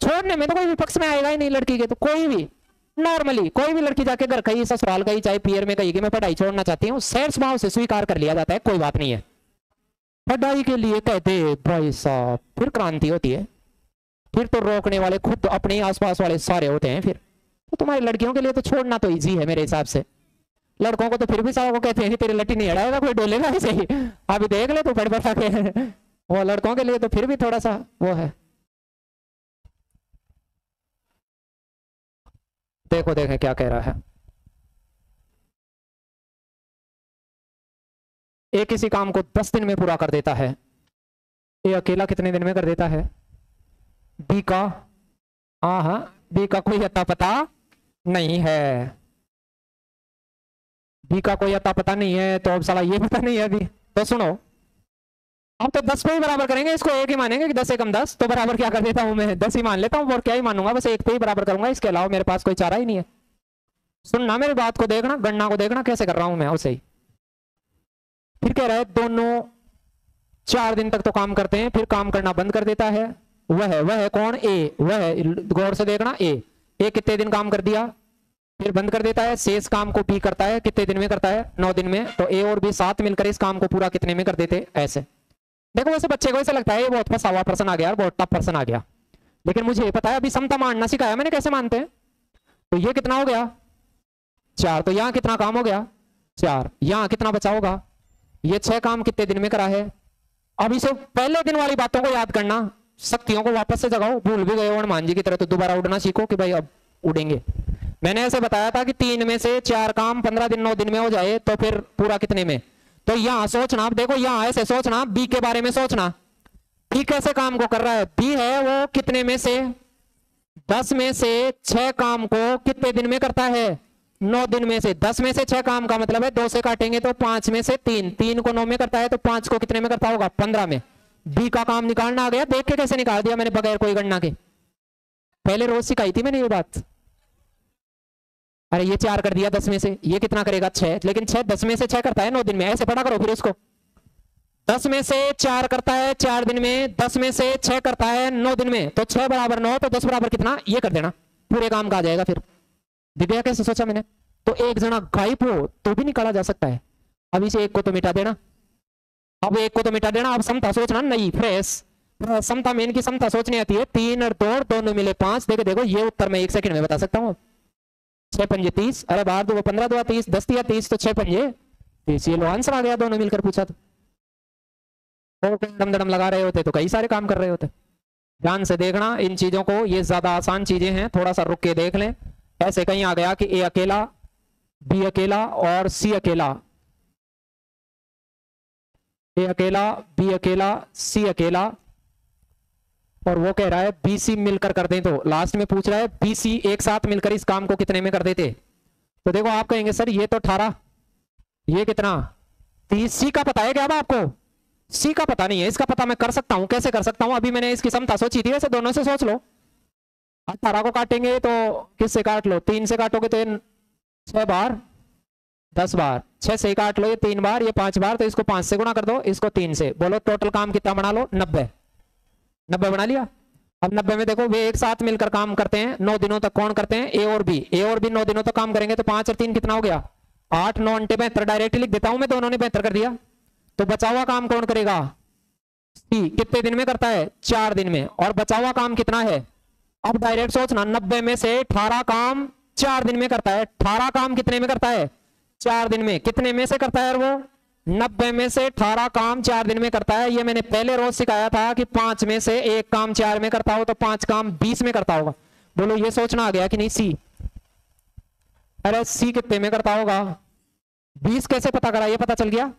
छोड़ने में तो कोई विपक्ष में आएगा ही नहीं लड़की के तो कोई भी नॉर्मली कोई भी लड़की जाके घर कहीं ससुराल कही चाहे पियर में कही कि मैं पढ़ाई छोड़ना चाहती हूँ सैर स्वभाव से स्वीकार कर लिया जाता है, कोई बात नहीं है। पढ़ाई के लिए कहते भाई साहब, फिर क्रांति होती है। फिर तो रोकने वाले खुद अपने आसपास वाले सारे होते हैं फिर। तो तुम्हारी लड़कियों के लिए तो छोड़ना तो इजी है मेरे हिसाब से। लड़कों को तो फिर भी सारा को कहते हैं तेरी लट्टी नहीं अड़ाएगा, कोई डोलेगा ऐसे ही अभी देख ले तो फट फटा के वो लड़कों के लिए तो फिर भी थोड़ा सा वो है। देखो, देखे क्या कह रहा है। ए किसी काम को दस दिन में पूरा कर देता है। ये अकेला कितने दिन में कर देता है? बी का हाँ हाँ बी का कोई अता पता नहीं है। बी का कोई अता पता नहीं है तो अब साला ये पता नहीं है अभी। तो सुनो, अब तो दस पे ही बराबर करेंगे, इसको एक ही मानेंगे कि दस एकम दस तो बराबर क्या कर देता हूँ मैं? दस ही मान लेता हूँ, और क्या ही मानूँगा, बस एक पे ही बराबर करूँगा, इसके अलावा मेरे पास कोई चारा ही नहीं है। सुनना मेरी बात को देखना, गणना को देखना, कैसे कर रहा हूँ मैं उसे ही फिर कह रहा है, दोनों चार दिन तक तो काम करते हैं, फिर काम करना बंद कर देता है। वह वह कौन? ए, वह गौर से देखना, ए। ए कितने दिन काम कर दिया? फिर बंद कर देता है, शेष काम को बी करता है, कितने दिन में करता है? नौ दिन में। तो ए और बी साथ मिलकर इस काम को पूरा कितने में कर देते? ऐसे। देखो, वैसे बच्चे को ऐसा लगता है, ये बहुत फंसा हुआ पर्सन आ गया बहुत टफ पर्सन आ गया। लेकिन मुझे पता है, अभी समता मानना सिखाया मैंने, कैसे मानते हैं? तो ये कितना हो गया? चार। तो यहाँ कितना काम हो गया? चार। यहाँ कितना बचा होगा? ये छह काम कितने दिन में करा है? अब इसे पहले दिन वाली बातों को याद करना। शक्तियों को वापस से जगाओ। भूल भी गए हनुमान जी की तरह तो दोबारा उड़ना सीखो कि भाई अब उड़ेंगे। मैंने ऐसे बताया था कि तीन में से चार काम पंद्रह दिन, नौ दिन में हो जाए तो फिर पूरा कितने में? तो यहाँ सोचना, आप देखो यहाँ ऐसे सोचना बी के बारे में सोचना। बी कैसे काम को कर रहा है? बी है वो कितने में से? दस में से छह काम को कितने दिन में करता है? नौ दिन में से। दस में से छह काम का मतलब है दो से काटेंगे तो पाँच में से तीन। तीन को नौ में करता है तो पाँच को कितने में करता होगा? पंद्रह में। बी का काम निकालना आ गया, देख के कैसे निकाल दिया मैंने बगैर कोई गणना के। पहले रोज सिखाई थी मैंने ये बात। अरे ये चार कर दिया दस में से। ये कितना करेगा? छह। लेकिन छह दस में से छह करता है नौ दिन में। ऐसे पढ़ा करो फिर इसको दस में से चार करता है चार दिन में। दस में से छह करता है नौ दिन में। तो छह बराबर नौ तो दस बराबर कितना? ये कर देना। पूरे काम का आ जाएगा फिर। दिव्या, कैसे सोचा मैंने? तो एक जना गायब हो तो भी निकाला जा सकता है। अब इसे एक को तो मिटा देना। अब एक को तो मिटा देना। अब समता सोचना नहीं फ्रेश समता में इनकी समता सोचनी आती है। तीन और दो दोनों मिले पाँच। देखो देखो, ये उत्तर मैं एक सेकंड में बता सकता हूँ। छह पंजे तीस, अरे बाहर दो, पंद्रह दो, तीस, दस दिया, तीस तो छह पंजे तीस। ये लो आंसर आ गया, दोनों मिलकर पूछा तो दम दड़म लगा रहे होते तो कई सारे काम कर रहे होते। ध्यान से देखना, इन चीज़ों को, ये ज़्यादा आसान चीज़ें हैं, थोड़ा सा रुक के देख लें। ऐसे कहीं आ गया कि ए अकेला, बी अकेला और सी अकेला। ए अकेला, बी अकेला, सी अकेला और वो कह रहा है, बीसी मिलकर कर दें तो। लास्ट में पूछ रहा है, बीसी एक साथ मिलकर इस काम को कितने में कर देते? तो देखो आप कहेंगे, सर, ये तो अठारह। ये कितना? तीस? सी का पता है क्या आपको? सी का पता नहीं है। इसका पता मैं कर सकता हूँ। कैसे कर सकता हूँ? अभी मैंने इसकी क्षमता सोची थी। वैसे दोनों से सोच लो। अठारह को काटेंगे तो किस से काट लो? तीन से काटोगे तो छह बार? दस बार। छह से काट लो, ये तीन बार। ये पाँच बार तो इसको पाँच से गुणा कर दो। इसको तीन से। बोलो टोटल काम कितना बना लो? नब्बे। नब्बे बना लिया? अब नब्बे में देखो, वे एक साथ मिलकर काम करते हैं, नौ दिनों तक कौन करते हैं? ए और बी। ए और बी नौ दिनों तक काम करेंगे तो पाँच और तीन कितना हो गया? आठ, नौ अंटे बेहतर। डायरेक्ट लिख देता हूँ मैं दोनों ने बेहतर कर दिया। तो बचा हुआ काम कौन करेगा? सी, कितने दिन में करता है? चार दिन में। और बचा हुआ काम कितना है? अब डायरेक्ट सोचना, नब्बे में से अठारह काम चार दिन में करता है। अठारह काम कितने में करता है? चार दिन में। कितने में से करता है वो? नब्बे में से अठारह काम चार दिन में करता है। ये मैंने पहले रोज सिखाया था कि पाँच में से एक काम चार में करता हो तो पाँच काम बीस में करता होगा। बोलो, ये सोचना आ गया कि नहीं? सी। अरे, सी कितने में करता होगा? बीस कैसे पता करा? ये पता चल गया?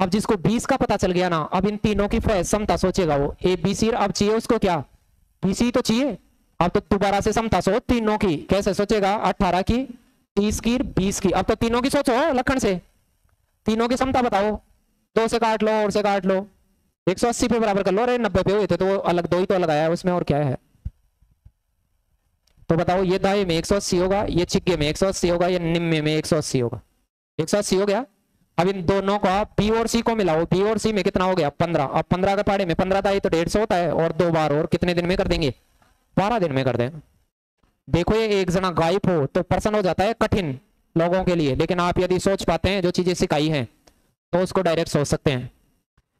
अब जिसको बीस का पता चल गया ना, अब इन तीनों की समता सोचेगा वो। ए, बी, सी, अब चाहिए उसको क्या? बी, सी तो चाहिए। अब तो दोबारा से समता सोच तीनों की। कैसे सोचेगा? अठारह की, तीस की, बीस की। अब तो तीनों की सोचो लखन से। तीनों की क्षमता बताओ। दो से काट लो, और से काट लो। एक सौ अस्सी पे बराबर कर लो। अरे, नब्बे पे हुए थे तो अलग, दो ही तो अलग आया है, उसमें और क्या है? तो बताओ, ये दाए में एक सौ अस्सी होगा, ये चिग्गे में एक सौ अस्सी होगा, ये निम्बे में एक सौ अस्सी होगा। एक सौ अस्सी हो गया? अब इन दोनों का बी और सी को मिलाओ। बी और सी में कितना हो गया? पंद्रह। अब पंद्रह का पाड़े में पंद्रह दाई तो डेढ़ सौ होता है, और दो बार और कितने दिन में कर देंगे? बारह दिन में कर देंगे देखो, ये एक जना गायब हो तो पर्सन हो जाता है, कठिन। लोगों के लिए। लेकिन आप यदि सोच पाते हैं, जो चीज़ें सिखाई हैं तो उसको डायरेक्ट सोच सकते हैं।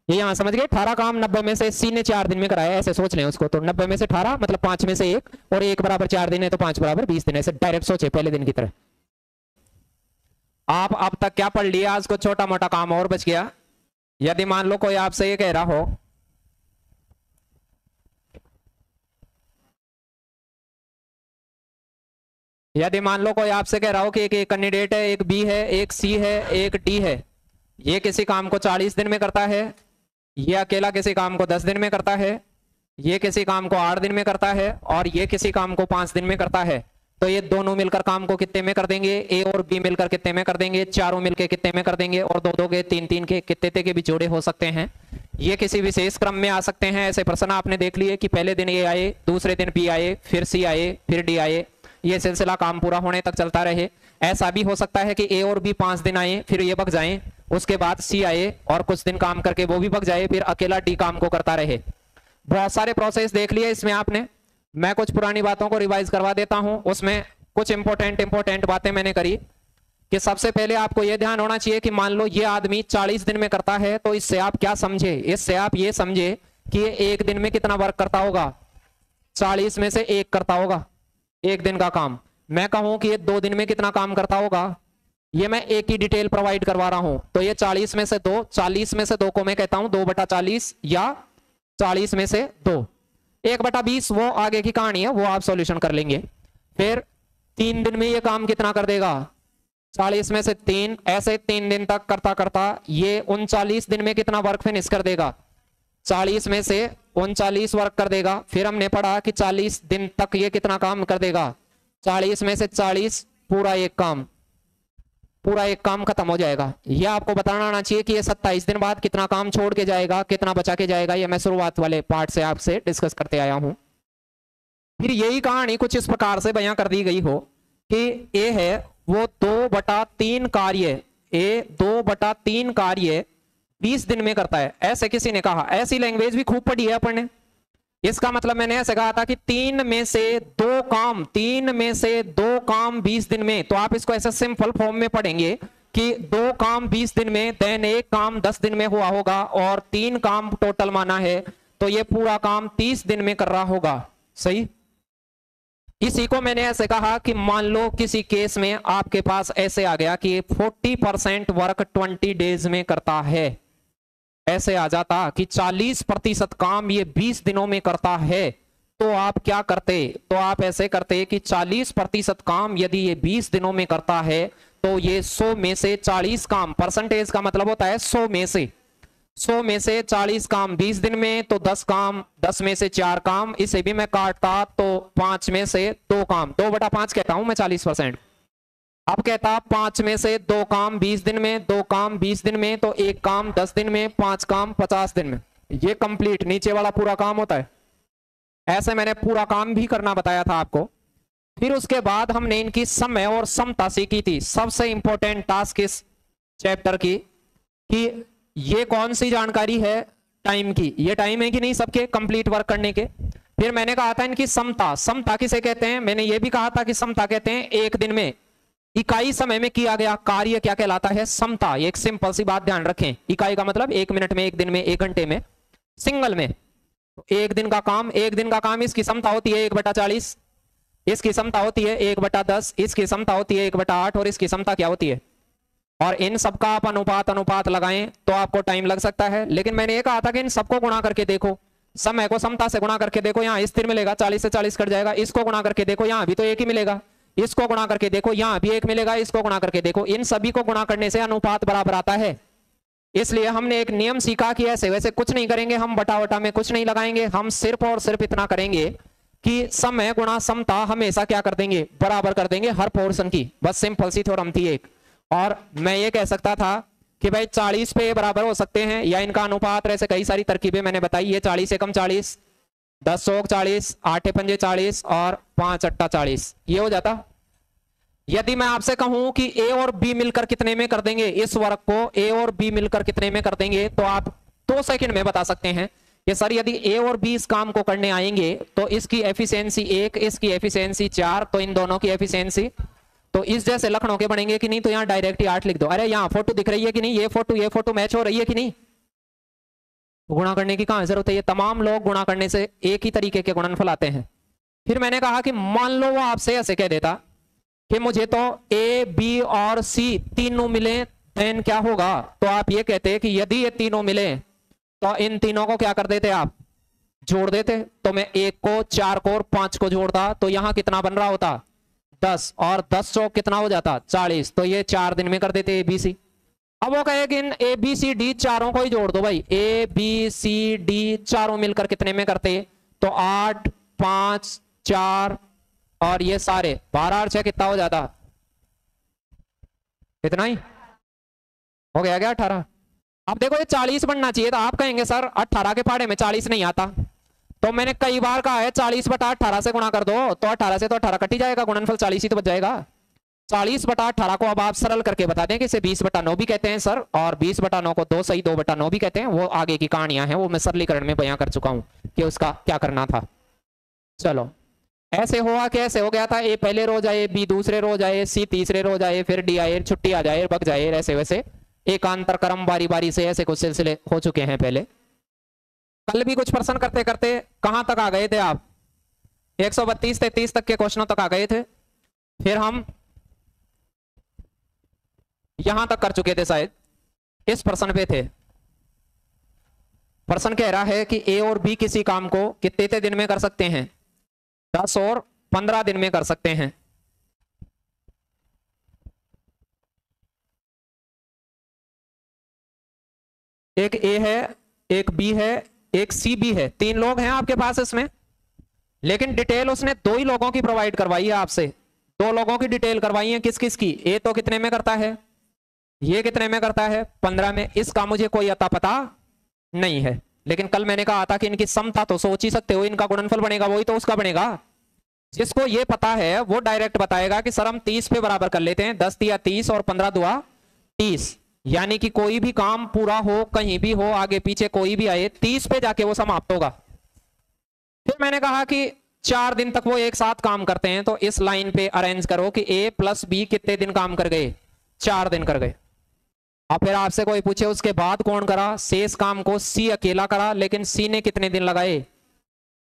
ये यहाँ समझ गए? अठारह काम नब्बे में से सी ने चार दिन में कराया, ऐसे सोच लें उसको। तो नब्बे में से अठारह मतलब पाँच में से एक, और एक बराबर चार दिन है तो पाँच बराबर बीस दिन ऐसे डायरेक्ट सोचे, पहले दिन की तरह। आप अब तक क्या पढ़ लिया आज को छोटा मोटा काम और बच गया। यदि मान लो कोई आपसे ये कह रहा हो यदि मान लो कोई आपसे कह रहा हो कि एक कैंडिडेट है, एक बी है, एक सी है, एक डी है, ये किसी काम को 40 दिन में करता है, ये अकेला किसी काम को 10 दिन में करता है, ये किसी काम को 8 दिन में करता है, और ये किसी काम को 5 दिन में करता है तो ये दोनों मिलकर काम को कितने में कर देंगे? ए और बी मिलकर कितने में कर देंगे? चारों मिलकर कितने में कर देंगे? और दो दो के, तीन तीन के, कितने के भी जोड़े हो सकते हैं। ये किसी विशेष क्रम में आ सकते हैं, ऐसे प्रश्न आपने देख लिए कि पहले दिन ए आए, दूसरे दिन बी आए, फिर सी आए, फिर डी आए ये सिलसिला काम पूरा होने तक चलता रहे। ऐसा भी हो सकता है कि ए और बी पाँच दिन आए, फिर ये बग जाए, उसके बाद सी आए और कुछ दिन काम करके वो भी बग जाए, फिर अकेला डी काम को करता रहे। बहुत सारे प्रोसेस देख लिए इसमें आपने। मैं कुछ पुरानी बातों को रिवाइज करवा देता हूँ। उसमें कुछ इंपॉर्टेंट इंपॉर्टेंट बातें मैंने करी कि सबसे पहले आपको यह ध्यान होना चाहिए कि मान लो ये आदमी 40 दिन में करता है तो इससे आप क्या समझे? इससे आप ये समझे कि ये एक दिन में कितना वर्क करता होगा? 40 में से एक करता होगा। एक दिन का काम। मैं कहूँ कि ये दो दिन में कितना काम करता होगा? ये मैं एक ही डिटेल प्रोवाइड करवा रहा हूँ। तो ये 40 में से दो 40 में से दो को मैं कहता हूँ, दो बटा चालीस या 40 में से दो। एक बटा बीस, वो आगे की कहानी है, वो आप सॉल्यूशन कर लेंगे। फिर तीन दिन में ये काम कितना कर देगा? चालीस में से तीन, ऐसे तीन दिन तक करता करता ये उनचालीस दिन में कितना वर्क फिनिश कर देगा? चालीस में से उनचालीस वर्क कर देगा। फिर हमने पढ़ा कि चालीस दिन तक ये कितना काम कर देगा। चालीस में से चालीस, पूरा एक काम। पूरा एक काम खत्म हो जाएगा। ये आपको बताना आना चाहिए कि ये सत्ताईस दिन बाद कितना काम छोड़ के जाएगा, कितना बचा के जाएगा, ये मैं शुरुआत वाले पार्ट से आपसे डिस्कस करते आया हूँ। फिर यही कहानी कुछ इस प्रकार से बयां कर दी गई हो कि ए है वो दो बटा तीन कार्य, ए दो बटा तीन कार्य बीस दिन में करता है। ऐसे किसी ने कहा। ऐसी लैंग्वेज भी खूब पढ़ी है अपन ने। इसका मतलब मैंने ऐसे कहा था कि तीन में से दो काम, तीन में से दो काम बीस दिन में। तो आप इसको ऐसे सिंपल फॉर्म में पढ़ेंगे कि दो काम बीस दिन में देन एक काम दस दिन में हुआ होगा और तीन काम टोटल माना है। तो ये पूरा काम तीस दिन में कर रहा होगा। सही? इसी को मैंने ऐसे कहा कि मान लो किसी केस में आपके पास ऐसे आ गया कि 40 परसेंट वर्क 20 डेज़ में करता है। ऐसे आ जाता कि 40 प्रतिशत काम ये 20 दिनों में करता है तो आप क्या करते? तो आप ऐसे करते कि 40 प्रतिशत काम यदि ये 20 दिनों में करता है तो ये 100 में से 40 काम परसेंटेज का मतलब होता है 100 में से। 100 में से 40 काम 20 दिन में तो 10 काम 10 में से चार काम, इसे भी मैं काटता तो पाँच में से दो काम। दो बटा पाँच कहता हूँ मैं 40 परसेंट। अब कहता पाँच में से दो काम बीस दिन में, दो काम बीस दिन में तो एक काम दस दिन में, पाँच काम पचास दिन में। ये कंप्लीट नीचे वाला पूरा काम होता है। ऐसे मैंने पूरा काम भी करना बताया था आपको। फिर उसके बाद हमने इनकी समय और समता सीखी थी। सबसे इंपॉर्टेंट टास्क इस चैप्टर की, कि ये कौन सी जानकारी है टाइम की? ये टाइम है कि नहीं सबके कंप्लीट वर्क करने के? फिर मैंने कहा था इनकी समता। समता किसे कहते हैं? मैंने ये भी कहा था कि समता कहते हैं एक दिन में। इकाई समय में किया गया कार्य क्या कहलाता है? समता। एक सिंपल सी बात ध्यान रखें। इकाई का मतलब एक मिनट में, एक दिन में, एक घंटे में, सिंगल में। एक दिन का काम, एक दिन का काम, इसकी समता होती है एक बटा चालीस, इसकी समता होती है एक बटा दस, इसकी समता होती है एक बटा आठ, और इसकी समता क्या होती है? और इन सबका आप अनुपात अनुपात लगाएँ तो आपको टाइम लग सकता है। लेकिन मैंने ये कहा था कि इन सबको गुणा करके देखो। समय को समता से गुणा करके देखो, यहाँ स्थिर मिलेगा, चालीस से चालीस कट जाएगा, इसको गुणा करके देखो, यहाँ भी तो एक ही मिलेगा। इसको गुणा करके देखो, यहाँ भी एक मिलेगा, इसको गुणा करके देखो। इन सभी को गुणा करने से अनुपात बराबर आता है। इसलिए हमने एक नियम सीखा कि ऐसे वैसे कुछ नहीं करेंगे, हम बटावटा में कुछ नहीं लगाएँगे, हम सिर्फ़ और सिर्फ़ इतना करेंगे कि समय गुणा समता हमेशा क्या कर देंगे, बराबर कर देंगे हर पोर्सन की। बस सिंपल सी थोरम थी एक। और मैं ये कह सकता था कि भाई चालीस पे बराबर हो सकते हैं, या इनका अनुपात ऐसे कई सारी तरकीबें मैंने बताई, ये चालीस एकम चालीस, दस सौ चालीस, आठ पंजे चालीस और पाँच अट्टा चालीस। ये हो जाता यदि मैं आपसे कहूँ कि ए और बी मिलकर कितने में कर देंगे इस वर्क को ए और बी मिलकर कितने में कर देंगे तो आप दो सेकंड में बता सकते हैं कि सर यदि ए और बी इस काम को करने आएँगे तो इसकी एफिशिएंसी एक, इसकी एफिशिएंसी चार तो इन दोनों की एफिशिएंसी तो इस जैसे लखनऊ के बनेंगे कि नहीं तो यहाँ डायरेक्ट ही आठ लिख दो। अरे यहाँ फ़ोटो दिख रही है कि नहीं? ये फ़ोटो ये फ़ोटो मैच हो रही है कि नहीं? गुणा करने की कहाँ ज़रूरत है? ये तमाम लोग गुणा करने से एक ही तरीके के गुणनफल आते हैं। फिर मैंने कहा कि मान लो वो आपसे ऐसे कह देता कि मुझे तो ए बी और सी तीनों मिले देन क्या होगा? तो आप ये कहते हैं कि यदि ये तीनों मिले तो इन तीनों को क्या कर देते आप? जोड़ देते। तो मैं एक को, चार को और पाँच को जोड़ता तो यहाँ कितना बन रहा होता? दस। और दस सौ कितना हो जाता? चालीस। तो ये चार दिन में कर देते ए बी सी अब वो कहे कि इन ए बी सी डी चारों को ही जोड़ दो भाई। ए बी सी डी चारों मिलकर कितने में करते? तो आठ, पाँच, चार और ये सारे बारह और छह कितना हो जाता? इतना ही? हो गया क्या अठारह? अब देखो ये चालीस बनना चाहिए था। आप कहेंगे, सर, अठारह के फाड़े में चालीस नहीं आता। तो मैंने कई बार कहा है, चालीस बटा अठारह से गुणा कर दो तो अठारह से तो अठारह कट ही जाएगा, गुणनफल चालीस ही तो बच जाएगा। चालीस बटा अठारह को अब आप सरल करके बता दें कि इसे बीस बटा नौ भी कहते हैं, सर, और बीस बटा नौ को दो सही, दो बटा नौ भी कहते हैं। वो आगे की कहानियाँ हैं, वो मैं सरलीकरण में बयां कर चुका हूँ कि उसका क्या करना था। चलो ऐसे हुआ कि ऐसे हो गया था, ए पहले रोज आए, बी दूसरे रोज आए, सी तीसरे रोज आए, फिर डी आए, छुट्टी आ जाए बग जाए, ऐसे वैसे। एकांतर क्रम बारी बारी से ऐसे कुछ सिलसिले हो चुके हैं पहले। कल भी कुछ प्रश्न करते करते कहाँ तक आ गए थे आप? 132 तैतीस तक के क्वेश्चनों तक आ गए थे। फिर हम यहाँ तक कर चुके थे शायद। इस प्रश्न पे थे। प्रश्न कह रहा है कि ए और बी किसी काम को कितने दिन में कर सकते हैं? दस और पंद्रह दिन में कर सकते हैं। एक ए है, एक बी है, एक सी बी है। तीन लोग हैं आपके पास इसमें। लेकिन डिटेल उसने दो ही लोगों की प्रोवाइड करवाई है आपसे। दो लोगों की डिटेल करवाई है किस किस की? ए तो कितने में करता है? ये कितने में करता है? पंद्रह में। इसका मुझे कोई अता पता नहीं है। लेकिन कल मैंने कहा था कि इनकी समता तो सोच ही सकते हो, इनका गुणनफल बनेगा, वही तो उसका बनेगा। जिसको ये पता है, वो डायरेक्ट बताएगा कि सर हम तीस पे बराबर कर लेते हैं, दस दिया तीस और पंद्रह दुआ तीस। यानी कि कोई भी काम पूरा हो, कहीं भी हो, आगे पीछे कोई भी आए, तीस पे जाके वो समाप्त होगा। फिर मैंने कहा कि चार दिन तक वो एक साथ काम करते हैं तो इस लाइन पे अरेंज करो कि ए प्लस बी कितने दिन काम कर गए? चार दिन कर गए। अब फिर आपसे कोई पूछे, उसके बाद कौन करा? शेष काम को सी अकेला करा, लेकिन सी ने कितने दिन लगाए?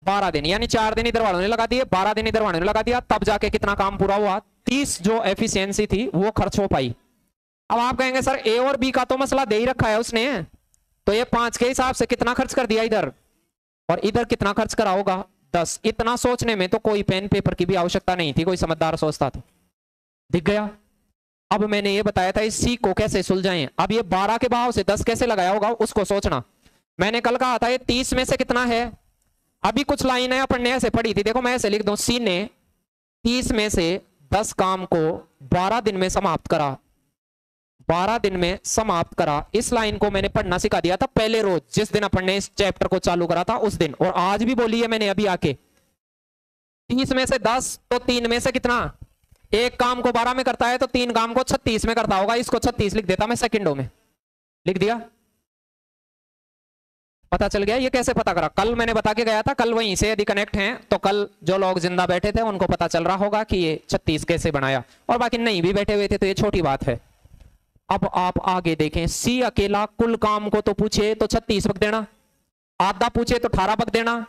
बारह दिन, यानी चार दिन इधर वालों ने लगा दिए, बारह दिन इधर वालों ने लगा दिया, तब जाके कितना काम पूरा हुआ? तीस जो एफिशिएंसी थी, वो खर्च हो पाई। अब आप कहेंगे, सर, ए और बी का तो मसला दे ही रखा है उसने। तो ये पाँच के हिसाब से कितना खर्च कर दिया इधर? और इधर कितना खर्च करा होगा? दस। इतना सोचने में तो कोई पेन पेपर की भी आवश्यकता नहीं थी, कोई समझदार सोचता था। दिख गया? अब मैंने ये बताया था इस सी को कैसे सुलझाएँ। अब ये बारह के भाव से दस कैसे लगाया होगा, उसको सोचना। मैंने कल कहा था, ये तीस में से कितना है? अभी कुछ लाइन है अपन ने ऐसे पढ़ी थी, देखो मैं ऐसे लिख दू सी ने तीस में से दस काम को बारह दिन में समाप्त करा। बारह दिन में समाप्त करा। इस लाइन को मैंने पढ़ना सिखा दिया था पहले रोज, जिस दिन अपन ने इस चैप्टर को चालू करा था उस दिन। और आज भी बोली है मैंने अभी आके। तीस में से दस तो तीन में से कितना? एक काम को बारह में करता है तो तीन काम को छत्तीस में करता होगा। इसको छत्तीस लिख देता मैं सेकंडों में। लिख दिया? पता चल गया? ये कैसे पता करा? कल मैंने बता के गया था, कल वहीं से यदि कनेक्ट हैं तो कल जो लोग ज़िंदा बैठे थे, उनको पता चल रहा होगा कि ये छत्तीस कैसे बनाया। और बाकी नहीं भी बैठे हुए थे तो ये छोटी बात है। अब आप आगे देखें। सी अकेला, कुल काम को तो पूछे तो छत्तीस बक देना। आधा पूछे तो अठारह बक देना।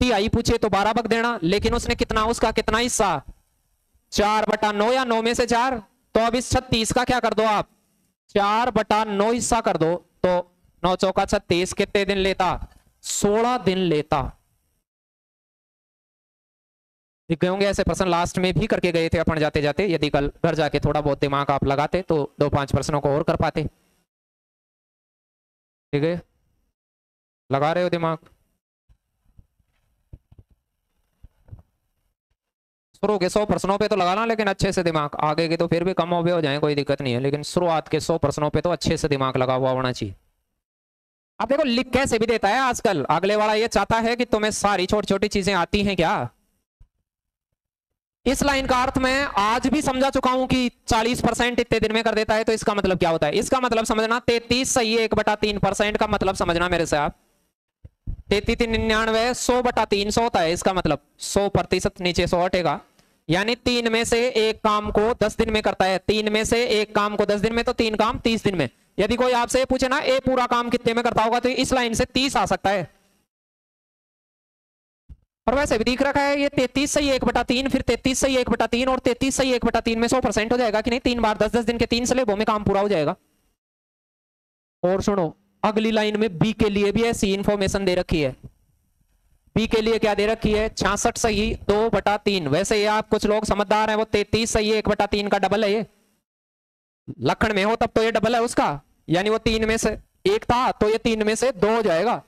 तिहाई पूछे तो बारह बक देना। लेकिन उसने कितना, उसका कितना हिस्सा? चार बटा नौ या नौ में से चार? तो अब इस छत्तीस का क्या कर दो आप? चार बटा नौ हिस्सा कर दो तो नौ चौका छत्तीस कितने दिन लेता? सोलह दिन लेता। होंगे ऐसे प्रश्न लास्ट में भी करके गए थे अपन जाते जाते, यदि कल घर जाके थोड़ा बहुत दिमाग आप लगाते तो दो पाँच प्रश्नों को और कर पाते। ठीक है? लगा रहे हो दिमाग? शुरू के सौ प्रश्नों पे तो लगाना लेकिन अच्छे से दिमाग। आगे के तो फिर भी कम हो हो जाए, कोई दिक्कत नहीं है। लेकिन शुरुआत के सौ प्रश्नों पे तो अच्छे से दिमाग लगा हुआ होना चाहिए। अब देखो, लिख कैसे भी देता है आजकल। अगले वाला ये चाहता है कि तुम्हें सारी छोटी छोटी चीज़ें आती हैं क्या? इस लाइन का अर्थ मैं आज भी समझा चुका हूँ कि 40 परसेंट इतने दिन में कर देता है तो इसका मतलब क्या होता है? इसका मतलब समझना तैतीस सही एक बटा तीन परसेंट का मतलब समझना मेरे से आप। तैतीस निन्यानवे, सौ बटा तीन सौ होता है, इसका मतलब। सौ प्रतिशत नीचे सौ हटेगा। यानी तीन में से एक काम को दस दिन में करता है। तीन में से एक काम को दस दिन में तो तीन काम तीस दिन में। यदि कोई आपसे पूछे ना, ए, पूरा काम कितने में करता होगा? तो इस लाइन से तीस आ सकता है। और वैसे भी दिख रखा है, ये तैतीस सही एक बटा तीन, फिर तैतीस सही एक बटा तीन, और तैतीस सही एक बटा तीन में सौ परसेंट हो जाएगा कि नहीं? तीन बार दस दस दिन के तीन स्लेबों में काम पूरा हो जाएगा। और सुनो, अगली लाइन में बी के लिए भी ऐसी इंफॉर्मेशन दे रखी है। बी के लिए क्या दे रखी है? छियासठ सही, दो बटा तीन। वैसे ये आप कुछ लोग समझदार हैं, वो तैतीस सही एक बटा तीन का डबल है ये। लखन में हो तब तो ये डबल है उसका। यानी वो तीन में से एक था तो ये तीन में से दो हो जाएगा।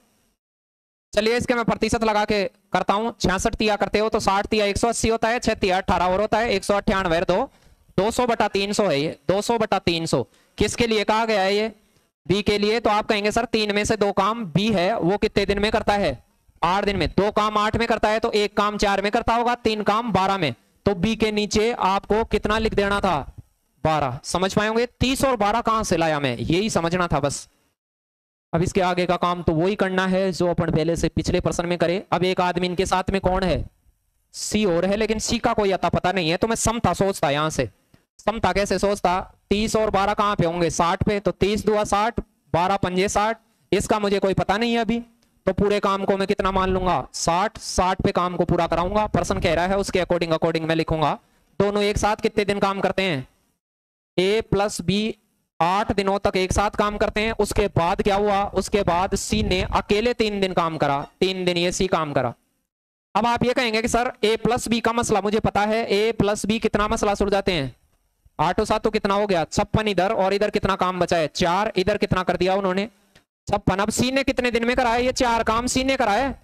चलिए इसके मैं प्रतिशत लगा के करता हूँ। छियासठ तिया करते हो तो साठ तिया एक सौ अस्सी होता है, छह तिया अठारह और होता है, एक सौ अट्ठानवे दो। दो सौ बटा तीन सौ है ये, दो सौ बटा तीन सौ। किसके लिए कहा गया है ये? बी के लिए। तो आप कहेंगे, सर, तीन में से दो काम बी है, वो कितने दिन में करता है? आठ दिन में। दो काम आठ में करता है तो एक काम चार में करता होगा, तीन काम बारह में। तो बी के नीचे आपको कितना लिख देना था? बारह। समझ पाएँगे तीस और बारह कहाँ से लाया मैं? यही समझना था बस। अब इसके आगे का काम तो वही करना है, जो अपन पहले से पिछले प्रश्न में करे। अब एक आदमी इनके साथ में कौन है? सी और है, लेकिन सी का कोई अता पता नहीं है तो मैं समता सोचता यहाँ से। समता कैसे सोचता? तीस और बारह कहाँ पे होंगे? साठ पे। तो तीस दुआ साठ, बारह पंजे साठ। इसका मुझे कोई पता नहीं है अभी। तो पूरे काम को मैं कितना मान लूँगा? साठ साठ पे काम को पूरा कराऊँगा। पर्सन कह रहा है, उसके अकॉर्डिंग अकॉर्डिंग मैं लिखूँगा। दोनों एक साथ कितने दिन काम करते हैं? ए प्लस बी आठ दिनों तक एक साथ काम करते हैं। उसके बाद क्या हुआ? उसके बाद सी ने अकेले तीन दिन काम करा। तीन दिन ये सी काम करा। अब आप ये कहेंगे कि सर ए प्लस बी का मसला मुझे पता है। ए प्लस बी कितना मसला सुल जाते हैं? आठों सात तो कितना हो गया? छप्पन इधर और इधर कितना काम बचा है? चार इधर कितना कर दिया उन्होंने? छप्पन। अब सी ने कितने दिन में कराया? ये चार काम सी ने कराया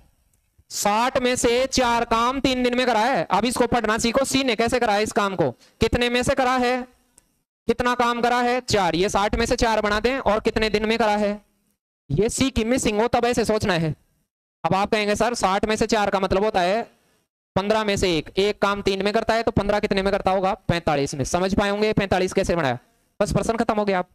साठ में से चार काम तीन दिन में कराया अब इसको पढ़ना सीखो सी ने कैसे कराया इस काम को? कितने में से करा है? कितना काम करा है? चार। ये साठ में से चार बना दें और कितने दिन में करा है? ये सी की मिसिंग हो, तब ऐसे सोचना है। अब आप कहेंगे, सर, साठ में से चार का मतलब होता है पंद्रह में से एक। एक काम तीन में करता है तो पंद्रह कितने में करता होगा? पैंतालीस में। समझ पाएँगे पैंतालीस कैसे बनाया? बस प्रश्न खत्म हो गया आप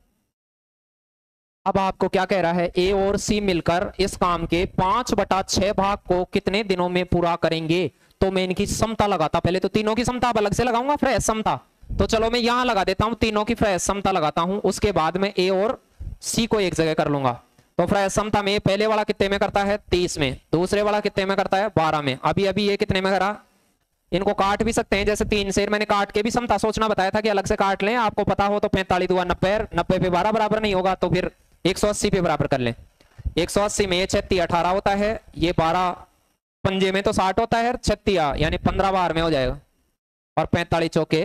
अब आपको क्या कह रहा है? ए और सी मिलकर इस काम के पाँच बटा छह भाग को कितने दिनों में पूरा करेंगे? तो मैं इनकी समता लगाता। पहले तो तीनों की समता अलग से लगाऊँगा फ्रेश समता। तो चलो मैं यहाँ लगा देता हूँ, तीनों की फ्रेश समता लगाता हूँ। उसके बाद में ए और सी को एक जगह कर लूँगा। तो फ्रेश समता में पहले वाला कितने में करता है? तीस में। दूसरे वाला कितने में करता है? बारह में। अभी अभी ये कितने में करा? इनको काट भी सकते हैं, जैसे तीन से। मैंने काट के भी समता सोचना बताया था कि अलग से काट लें। आपको पता हो तो पैंतालीस हुआ नब्बे। नब्बे पे बारह बराबर नहीं होगा तो फिर 180 पे बराबर कर लें। 180 में छत्ती अठारह होता है, ये बारह पंजे में तो साठ होता है छत्तिया यानी पंद्रह बार में हो जाएगा। और पैंतालीस चौके,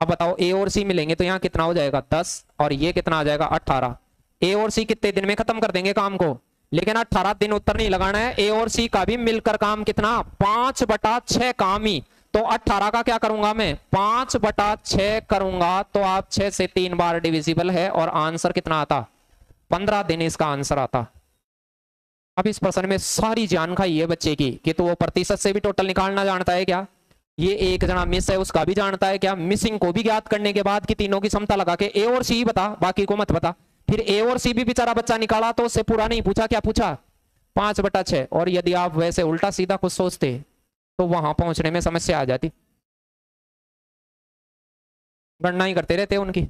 अब बताओ ए और सी मिलेंगे तो यहाँ कितना हो जाएगा? दस, और ये कितना आ जाएगा? अट्ठारह ए और सी कितने दिन में खत्म कर देंगे काम को? लेकिन अट्ठारह दिन उत्तर नहीं लगाना है, ए और सी का भी मिलकर काम कितना? पाँच बटा छह काम। ही तो अट्ठारह का क्या करूँगा मैं? पाँच बटा छह करूँगा तो आप छह से तीन बार डिविजिबल है, और आंसर कितना आता? पंद्रह दिन इसका आंसर आता। अब इस प्रश्न में सारी जान खाई है बच्चे की, कि तो वो प्रतिशत से भी टोटल निकालना जानता है क्या? ये एक जना मिस है, उसका भी जानता है क्या? मिसिंग को भी ज्ञात करने के बाद कि तीनों की क्षमता लगा के ए और सी बता, बाकी को मत बता। फिर ए और सी भी बेचारा बच्चा निकाला तो उससे पूरा नहीं पूछा, क्या पूछा? पाँच बटा छह। और यदि आप वैसे उल्टा सीधा कुछ सोचते तो वहाँ पहुँचने में समस्या आ जाती। गणना ही करते रहते उनकी।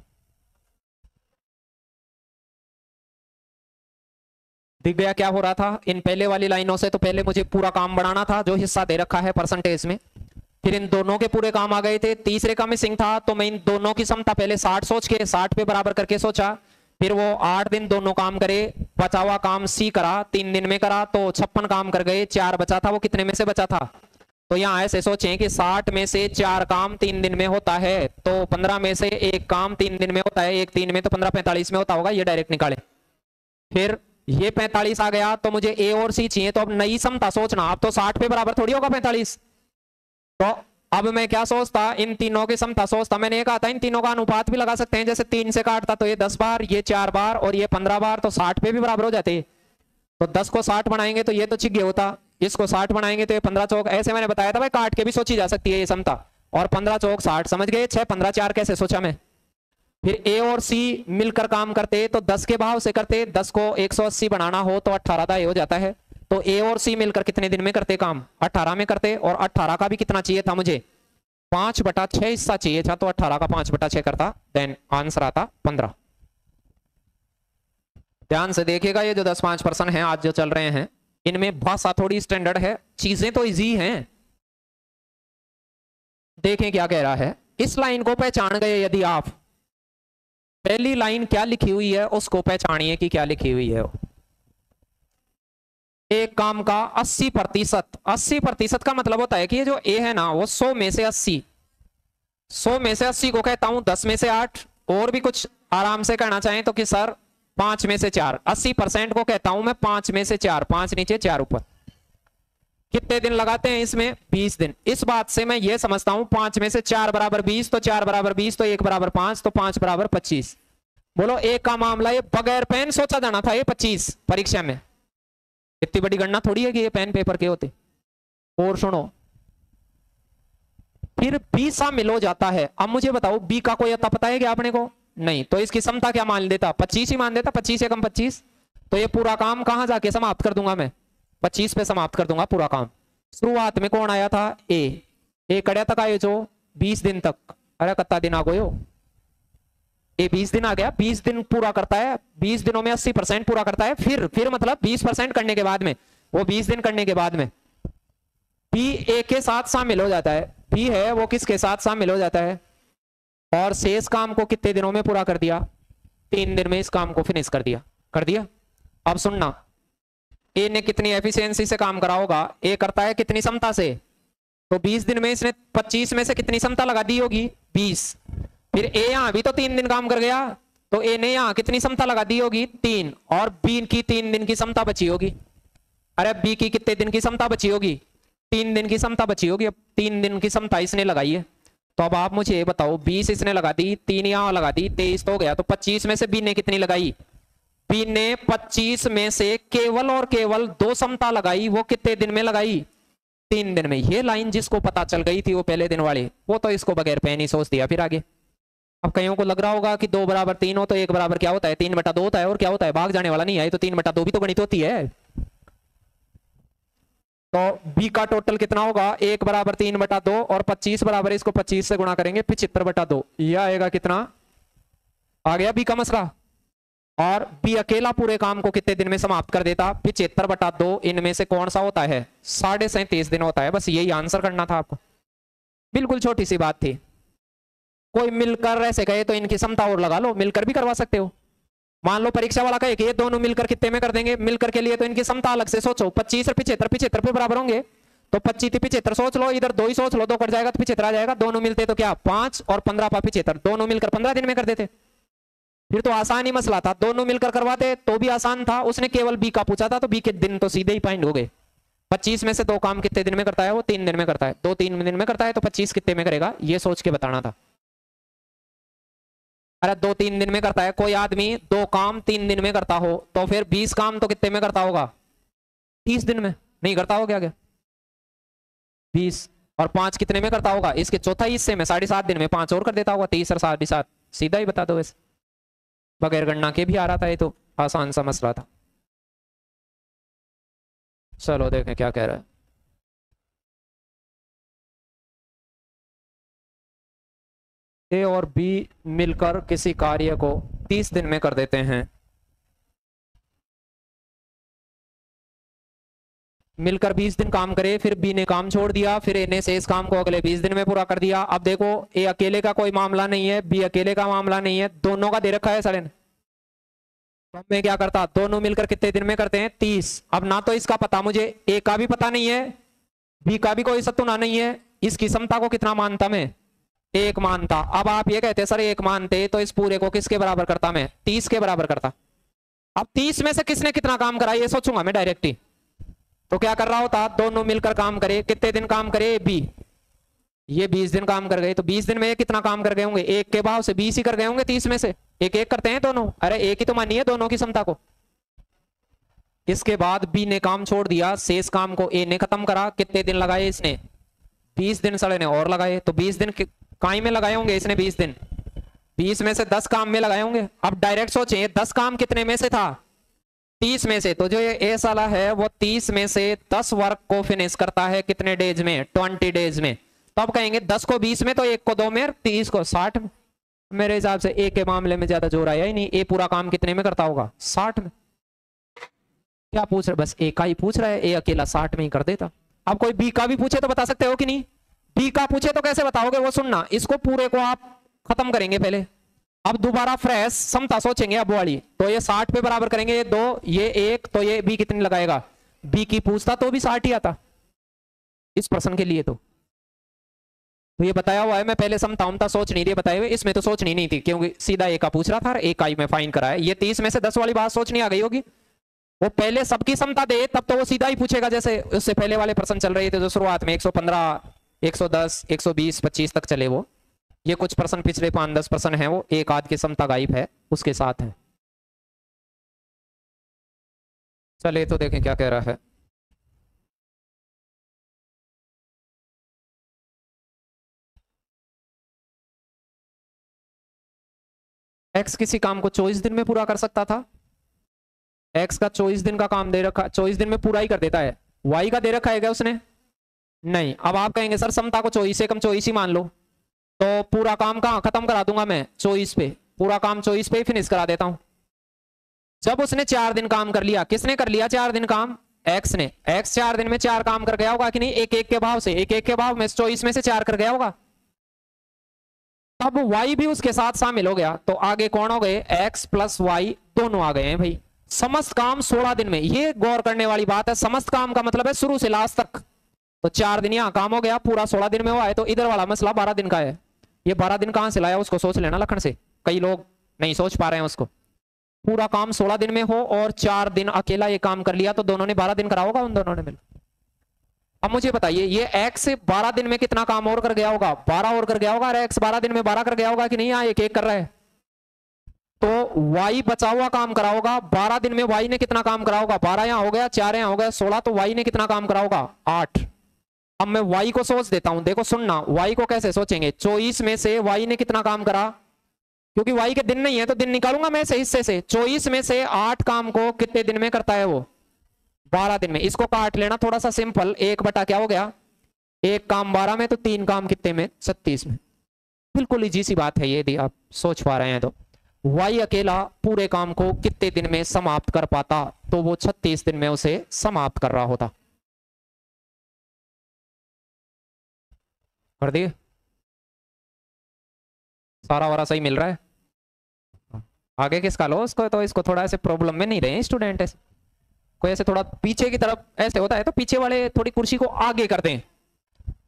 दिख गया क्या हो रहा था? इन पहले वाली लाइनों से तो पहले मुझे पूरा काम बढ़ाना था, जो हिस्सा दे रखा है परसेंटेज में। फिर इन दोनों के पूरे काम आ गए थे। तीसरे का मिसिंग था तो मैं इन दोनों की क्षमता पहले साठ सोच के, साठ पे बराबर करके सोचा। फिर वो आठ दिन दोनों काम करे बचा हुआ काम सी करा, तीन दिन में करा तो छप्पन काम कर गए, चार बचा था, वो कितने में से बचा था? तो यहाँ ऐसे सोचें कि साठ में से चार काम तीन दिन में होता है तो पंद्रह में से एक काम तीन दिन में होता है, एक तीन में तो पंद्रह पैंतालीस में होता होगा, ये डायरेक्ट निकाले। फिर ये पैंतालीस आ गया तो मुझे ए और सी चाहिए तो अब नई समता सोचना। अब तो साठ पे बराबर थोड़ी होगा पैंतालीस। तो अब मैं क्या सोचता, इन तीनों की समता सोचता। मैंने ये कहा था, इन तीनों का अनुपात भी लगा सकते हैं। जैसे तीन से काटता तो ये दस बार, ये चार बार और ये पंद्रह बार तो साठ पे भी बराबर हो जाते। तो दस को साठ बनाएँगे तो ये तो चिग्गे होता। इसको साठ बनाएँगे तो ये पंद्रह चौक, ऐसे मैंने बताया था भाई, काट के भी सोची जा सकती है ये समता। और पंद्रह चौक साठ, समझ गए? छह, पंद्रह, चार कैसे सोचा मैं? फिर ए और सी मिलकर काम करते तो दस के भाव से करते, दस को एक सौ अस्सी बनाना हो तो अट्ठारह का हो जाता है। तो ए और सी मिलकर कितने दिन में करते काम? अट्ठारह में करते, और अट्ठारह का भी कितना चाहिए था मुझे? पाँच बटा छह हिस्सा चाहिए था तो अट्ठारह का पाँच बटा छह करता देन आंसर आता पंद्रह। ध्यान से देखिएगा ये जो दस पाँच परसेंट है, आज जो चल रहे हैं, इनमें भाषा थोड़ी स्टैंडर्ड है, चीज़ें तो इजी हैं। देखें क्या कह रहा है, इस लाइन को पहचान गए यदि आप। पहली लाइन क्या लिखी हुई है? उसको पहचानिए कि क्या लिखी हुई है एक काम का 80 प्रतिशत। अस्सी प्रतिशत का मतलब होता है कि ये जो ए है ना, वो 100 में से 80 100 में से 80 को कहता हूँ 10 में से 8 और भी कुछ आराम से कहना चाहें तो कि सर, पाँच में से चार। अस्सी परसेंट को कहता हूँ मैं, पाँच में से चार। पाँच नीचे, चार ऊपर। कितने दिन लगाते हैं इसमें? बीस दिन। इस बात से मैं ये समझता हूँ, पाँच में से चार बराबर बीस तो चार बराबर बीस तो एक बराबर पाँच तो पाँच बराबर पच्चीस। बोलो, एक का मामला ये बगैर पेन सोचा जाना था, ये पच्चीस परीक्षा में। इतनी बड़ी गणना थोड़ी है कि ये पेन पेपर के होते। और सुनो, फिर बी शामिल हो जाता है। अब मुझे बताओ बी का कोई अता पता है क्या आपने को? नहीं तो इसकी क्षमता क्या मान देता पच्चीस ही मान देता पच्चीस एकम पच्चीस? तो ये पूरा काम कहाँ जाके समाप्त कर दूँगा मैं? पच्चीस पे समाप्त कर दूँगा पूरा काम। शुरुआत में कौन आया था? ए। ए कड़िया तक आए जो? बीस दिन तक। अरे कत्ता दिन आ गयो ए, बीस दिन आ गया। बीस दिन पूरा करता है। बीस दिनों में अस्सी परसेंट पूरा करता है। फिर फिर मतलब बीस परसेंट करने के बाद में। वो बीस दिन करने के बाद में। बी ए के साथ शामिल हो जाता है। बी है वो किसके साथ शामिल हो जाता है? और शेष काम को कितने दिनों में पूरा कर दिया? तीन दिन में इस काम को फिनिश कर दिया। कर दिया? अब सुनना। ए ने कितनी एफिशिएंसी से काम करा होगा? ए करता है कितनी क्षमता से? तो 20 दिन में इसने 25 में से कितनी क्षमता लगा दी होगी? 20 फिर ए यहाँ भी तो तीन दिन काम कर गया। तो ए ने यहाँ कितनी क्षमता लगा दी होगी? तीन। और बी की तीन दिन की क्षमता बची होगी। अरे बी की कितने दिन की क्षमता बची होगी? तीन दिन की क्षमता बची होगी। अब तीन दिन की क्षमता इसने लगाई है। तो अब आप मुझे बताओ, बीस इसने लगा दी, तीन यहाँ लगा दी, तेईस तो हो गया। तो पच्चीस में से बी ने कितनी लगाई? बी ने पच्चीस में से केवल और केवल दो समता लगाई, वो कितने दिन में लगाई? तीन दिन में। ये लाइन जिसको पता चल गई थी वो पहले दिन वाली, वो तो इसको बगैर पे नहीं सोच दिया। फिर आगे। अब कईयों को लग रहा होगा कि दो बराबर तीन हो तो एक बराबर क्या होता है? तीन बटा दो होता है और क्या होता है? भाग जाने वाला नहीं है तो तीन बटा दो भी तो गणित होती है। तो बी का टोटल कितना होगा? एक बराबर तीन बटा दो और पच्चीस बराबर इसको पच्चीस से गुणा करेंगे, पिछहत्तर बटा दो। यह आएगा कितना? आ गया बी का मसला। और बी अकेला पूरे काम को कितने दिन में समाप्त कर देता? पिछहत्तर बटा दो, इनमें से कौन सा होता है? साढ़े सैंतीस दिन होता है। बस यही आंसर करना था आपको। बिल्कुल छोटी सी बात थी। कोई मिलकर ऐसे कहे तो इनकी क्षमता और लगा लो। मिलकर भी करवा सकते हो। मान लो परीक्षा वाला कहे कि ये दोनों मिलकर कितने में कर देंगे? मिलकर के लिए तो इनकी क्षमता अलग से सोचो। पच्चीस और पिछहत्तर पिछहत्तर पे बराबर होंगे। तो पच्चीस पिछहत्तर सोच लो। इधर दो ही सोच लो। दो कट जाएगा तो पिछहत्तर आ जाएगा। दोनों मिलते तो क्या? पाँच और पंद्रह पा पिछहत्तर दोनों मिलकर पंद्रह दिन में कर देते। फिर तो आसान ही मसला था। दोनों मिलकर करवाते तो भी आसान था। उसने केवल बी का पूछा था तो बी के दिन तो सीधे ही पॉइंट हो गए। पच्चीस में से दो काम कितने दिन में करता है वो? तीन दिन में करता है। दो तीन दिन में करता है तो पच्चीस कितने में करेगा? ये सोच के बताना था। अरे दो तीन दिन में करता है। कोई आदमी दो काम तीन दिन में करता हो तो फिर बीस काम तो कितने में करता होगा? तीस दिन में। नहीं, करता हो क्या क्या? बीस। और पाँच कितने में करता होगा? इसके चौथा हिस्से में, साढ़े सात दिन में। पाँच और कर देता होगा, तीस और साढ़े सात। सीधा ही बता दो वैसे। बगैर गणना के भी आ रहा था ये तो आसान सा मसला था। चलो देखें क्या कह रहा है। ए और बी मिलकर किसी कार्य को 30 दिन में कर देते हैं। मिलकर 20 दिन काम करे, फिर बी ने काम छोड़ दिया, फिर ए ने इस काम को अगले 20 दिन में पूरा कर दिया। अब देखो, ए अकेले का कोई मामला नहीं है, बी अकेले का मामला नहीं है, दोनों का दे रखा है सड़न तो मैं क्या करता, दोनों मिलकर कितने दिन में करते हैं? तीस। अब ना तो इसका पता मुझे, ए का भी पता नहीं है, बी का भी कोई सतुना नहीं है इसकी क्षमता को कितना मानता मैं? एक मानता। अब आप ये कहते, सर, एक मानते तो इस पूरे को किसके बराबर करता मैं? तीस के बराबर करता। अब तीस में से किसने कितना काम करा, ये सोचूँगा मैं डायरेक्ट ही तो क्या कर रहा होता? दोनों मिलकर काम करे। कितने दिन काम करे? बी। ये बीस दिन काम कर गए। तो बीस दिन में कितना काम कर गए होंगे? एक के भाव से बीस ही कर गए होंगे तीस में से। एक एक करते हैं दोनों? अरे एक ही तो मानिए दोनों की क्षमता को। इसके बाद बी ने काम छोड़ दिया। शेष काम को ए ने खत्म करा। कितने दिन लगाए इसने? बीस दिन सड़े ने और लगाए। तो बीस दिन काई में लगाए होंगे इसने बीस दिन? बीस में से दस काम में लगाए होंगे? अब डायरेक्ट सोचे, दस काम कितने में से था? तीस में से तो जो ये ए साला है, वो तीस में से दस वर्क को फिनिश करता है कितने डेज़ में? ट्वेंटी डेज़ में। तो अब कहेंगे दस को बीस में तो एक को दो में तीस को साठ में। मेरे हिसाब से ए के मामले में ज़्यादा ज़ोर आया ही नहीं। ए पूरा काम कितने में करता होगा? साठ में। क्या पूछ रहे? बस ए का ही पूछ रहा है। ए अकेला साठ में ही कर देता। अब कोई बी का भी पूछे तो बता सकते हो कि नहीं? बी का पूछे तो कैसे बताओगे? वो सुनना। इसको पूरे को आप खत्म करेंगे पहले। अब दोबारा फ्रेश समता सोचेंगे अब वाली। तो ये साठ पे बराबर करेंगे ये दो, ये एक तो ये बी कितनी लगाएगा? बी की पूछता तो भी साठ ही आता। इस प्रश्न के लिए तो। तो ये बताया हुआ है, मैं पहले समता उमता सोच नहीं रही बताए हुए, इसमें तो सोचनी नहीं थी, क्योंकि सीधा एक का पूछ रहा था एक आई में फाइन कराया। ये तीस में से दस वाली बात सोचनी आ गई होगी। वो पहले सबकी समता दे, तब तो वो सीधा ही पूछेगा, जैसे उससे पहले वाले प्रश्न चल रहे थे जो शुरुआत में 115 110 120 25 तक चले वो। ये कुछ पर्सन पिछले पाँच दस पर्सन है, वो एक आध की समता गायब है, उसके साथ है। चलिए तो देखें क्या कह रहा है। एक्स किसी काम को चौबीस दिन में पूरा कर सकता था। एक्स का चौबीस दिन का काम दे रखा, चौबीस दिन में पूरा ही कर देता है। वाई का दे रखा है क्या उसने? नहीं। अब आप कहेंगे, सर समता को चौबीस, से कम चौबीस ही मान लो। तो पूरा काम कहा खत्म करा दूँगा मैं चौबीस पे। पूरा काम चौबीस पे फिनिश करा देता हूँ। जब उसने चार दिन काम कर लिया, किसने कर लिया चार दिन काम? एक्स ने। एक्स चार दिन में चार काम कर गया होगा कि नहीं? एक एक के भाव से। एक एक के भाव में चौबीस में से चार कर गया होगा। तब वाई भी उसके साथ शामिल हो गया तो आगे कौन हो गए? एक्स प्लस वाई दोनों आ गए हैं भाई। समस्त काम सोलह दिन में। ये गौर करने वाली बात है, समस्त काम का मतलब है शुरू से लास्ट तक। तो चार दिन यहाँ काम हो गया, पूरा सोलह दिन में हुआ है तो इधर वाला मसला बारह दिन का है। ये बारह दिन कहाँ से लाया उसको? सोच लेना लखन से। कई लोग नहीं सोच पा रहे हैं उसको। पूरा काम सोलह दिन में हो और चार दिन अकेला ये काम कर लिया तो दोनों ने बारह दिन करा होगा उन दोनों ने मिल। अब मुझे बताइए, ये एक्स बारह दिन में कितना काम और कर गया होगा? बारह और कर गया होगा एक्स बारह दिन में बारह कर गया होगा कि नहीं? यहाँ एक एक कर रहा है। तो वाई बचा हुआ काम करा होगा। बारह दिन में वाई ने कितना काम करा होगा? बारह यहाँ हो गया, चार यहाँ हो गया, सोलह तो वाई ने कितना काम करा होगा? आठ। अब मैं वाई को सोच देता हूँ। देखो, सुनना वाई को कैसे सोचेंगे? चौबीस में से वाई ने कितना काम करा? क्योंकि वाई के दिन नहीं है तो दिन निकालूँगा मैं से हिस्से से। चौबीस में से आठ काम को कितने दिन में करता है वो? बारह दिन में। इसको काट लेना थोड़ा सा सिंपल। एक बटा क्या हो गया? एक काम बारह में तो तीन काम कितने में? छत्तीस में। बिल्कुल इजी सी बात है ये, यदि आप सोच पा रहे हैं तो। वाई अकेला पूरे काम को कितने दिन में समाप्त कर पाता? तो वो छत्तीस दिन में उसे समाप्त कर रहा होता। कर दिए। सारा वारा सही मिल रहा है। आगे किसका लो? उसको तो इसको थोड़ा ऐसे प्रॉब्लम में नहीं रहे स्टूडेंट ऐसे। कोई ऐसे थोड़ा पीछे की तरफ़ ऐसे होता है तो पीछे वाले थोड़ी कुर्सी को आगे कर दें।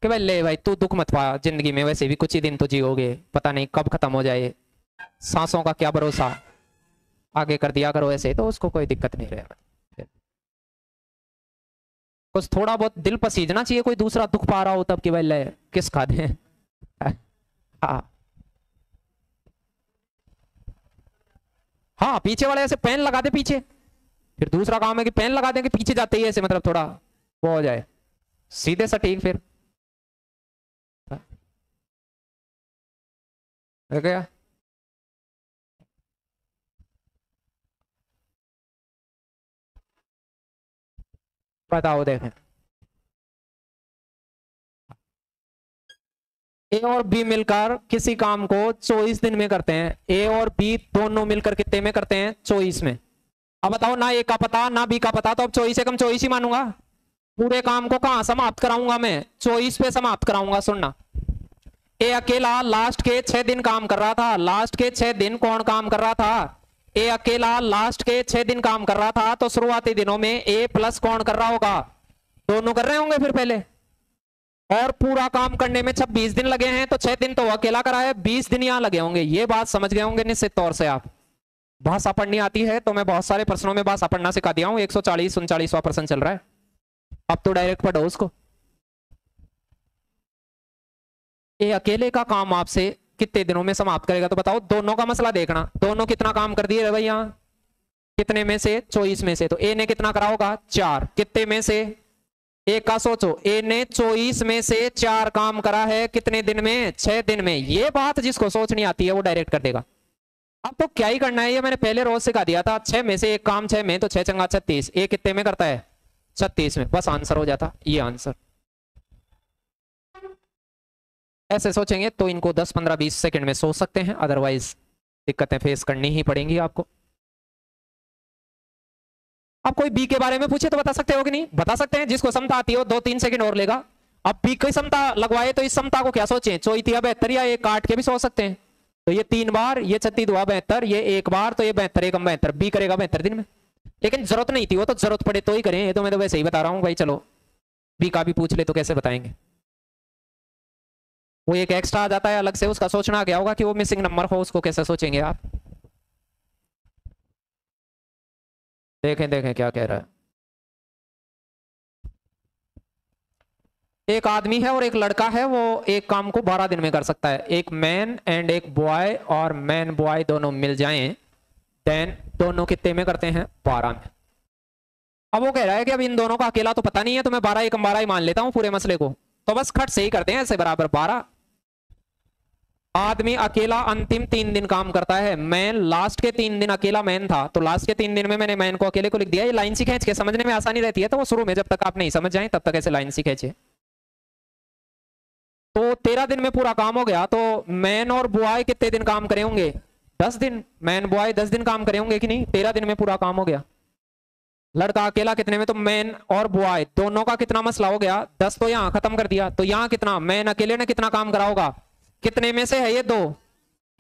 कि भाई ले भाई, तू दुख मत पा। ज़िंदगी में वैसे भी कुछ ही दिन तो जियोगे। पता नहीं कब खत्म हो जाए। सांसों का क्या भरोसा? आगे कर दिया करो ऐसे तो उसको कोई दिक्कत नहीं रहे। कुछ थोड़ा बहुत दिल पसीजना चाहिए, कोई दूसरा दुख पा रहा हो तब कि भाई ले, किस खा दे? *laughs* हाँ। हाँ पीछे वाले ऐसे पेन लगा दे पीछे। फिर दूसरा काम है कि पेन लगा दें कि पीछे जाते ही ऐसे मतलब थोड़ा वो हो जाए। सीधे सटीक फिर। गया। बताओ देखें ए और बी मिलकर किसी काम को चौबीस दिन में करते हैं। ए और बी दोनों मिलकर कितने में करते हैं? चौबीस में। अब बताओ, ना ए का पता, ना बी का पता तो अब चौबीस से कम चौबीस ही मानूँगा। पूरे काम को कहा समाप्त कराऊँगा मैं? चौबीस पे समाप्त कराऊँगा, सुनना। ए अकेला लास्ट के छह दिन काम कर रहा था। लास्ट के छह दिन कौन काम कर रहा था? ए अकेला लास्ट के छह दिन काम कर रहा था तो शुरुआती दिनों में ए प्लस कौन कर रहा होगा? दोनों कर रहे होंगे फिर पहले। और पूरा काम करने में छब्बीस दिन लगे हैं तो छह दिन तो अकेला करा है बीस दिन यहाँ लगे होंगे। ये बात समझ गए होंगे निश्चित तौर से आप। भाषा पढ़नी आती है तो मैं बहुत सारे प्रश्नों में भाषा पढ़ना सिखा दिया हूँ। एक सौ चालीस, उनचालीसवा प्रश्न चल रहा है। अब तो डायरेक्ट पढ़ो उसको। ये अकेले का काम आपसे कितने दिनों में समाप्त करेगा? तो बताओ, दोनों का मसला देखना। दोनों कितना काम कर दिए भाई यहाँ कितने में से? चौबीस में से। तो ए ने कितना करा होगा? चार। कितने में से? एक का सोचो। ए ने चौबीस में से चार काम करा है कितने दिन में? छह दिन में। ये बात जिसको सोचनी आती है, वो डायरेक्ट कर देगा। अब तो क्या ही करना है? ये मैंने पहले रोज सिखा दिया था, छह में से एक काम, छह में तो छह चंगा छत्तीस। ए कितने में करता है? छत्तीस में। बस आंसर हो जाता। ये आंसर। ऐसे सोचेंगे तो इनको 10 15 20 सेकंड में सोच सकते हैं अदरवाइज़ दिक्कतें फेस करनी ही पड़ेंगी आपको। अब कोई बी के बारे में पूछे तो बता सकते हो कि नहीं? बता सकते हैं, जिसको समता आती हो, दो तीन सेकंड और लेगा। अब बी की समता लगवाए तो इस समता को क्या सोचें? चौथिया बेहतर, या एक काट के भी सोच सकते हैं? तो ये तीन बार, ये छत्तीस दुआ बेहतर, ये एक बार तो ये बेहतर, एक बेहतर बी करेगा बेहतर दिन में। लेकिन ज़रूरत नहीं थी, वो तो ज़रूरत पड़े तो ही करें, ये तो मैं तो वैसे ही बता रहा हूँ, भाई चलो बी का भी पूछ ले तो कैसे बताएँगे? वो एक एक्स्ट्रा आ जाता है अलग से, उसका सोचना क्या होगा कि वो मिसिंग नंबर हो, उसको कैसे सोचेंगे आप? देखें देखें क्या कह रहा है। एक आदमी है और एक लड़का है, वो एक काम को बारह दिन में कर सकता है। एक मैन एंड एक बॉय और मैन बॉय दोनों मिल जाएँ देन दोनों कितने में करते हैं? बारह में। अब वो कह रहा है कि अब इन दोनों का अकेला तो पता नहीं है तो मैं बारह एक बारह ही मान लेता हूँ पूरे मसले को। तो बस खट से ही करते हैं ऐसे बराबर बारह। आदमी अकेला अंतिम तीन दिन काम करता है। मैन लास्ट के तीन दिन अकेला मैन था तो लास्ट के तीन दिन में मैंने मैन को अकेले को लिख दिया। ये लाइन सी खींच के, समझने में आसानी रहती है तो वो शुरू में जब तक आप नहीं समझ जाए, तब तक ऐसे लाइन सी खींचे। तो तेरह दिन में पूरा काम हो गया तो मैन और बुआई कितने दिन काम करे होंगे? दस दिन। मैन, बुआई दस दिन काम करे होंगे कि नहीं? तेरह दिन में पूरा काम हो गया। लड़का अकेला कितने में? तो मैन और बुआई, दोनों का कितना मसला हो गया? दस तो यहाँ खत्म कर दिया तो यहाँ कितना? मैन अकेले ने कितना काम करा होगा? कितने में से है ये दो?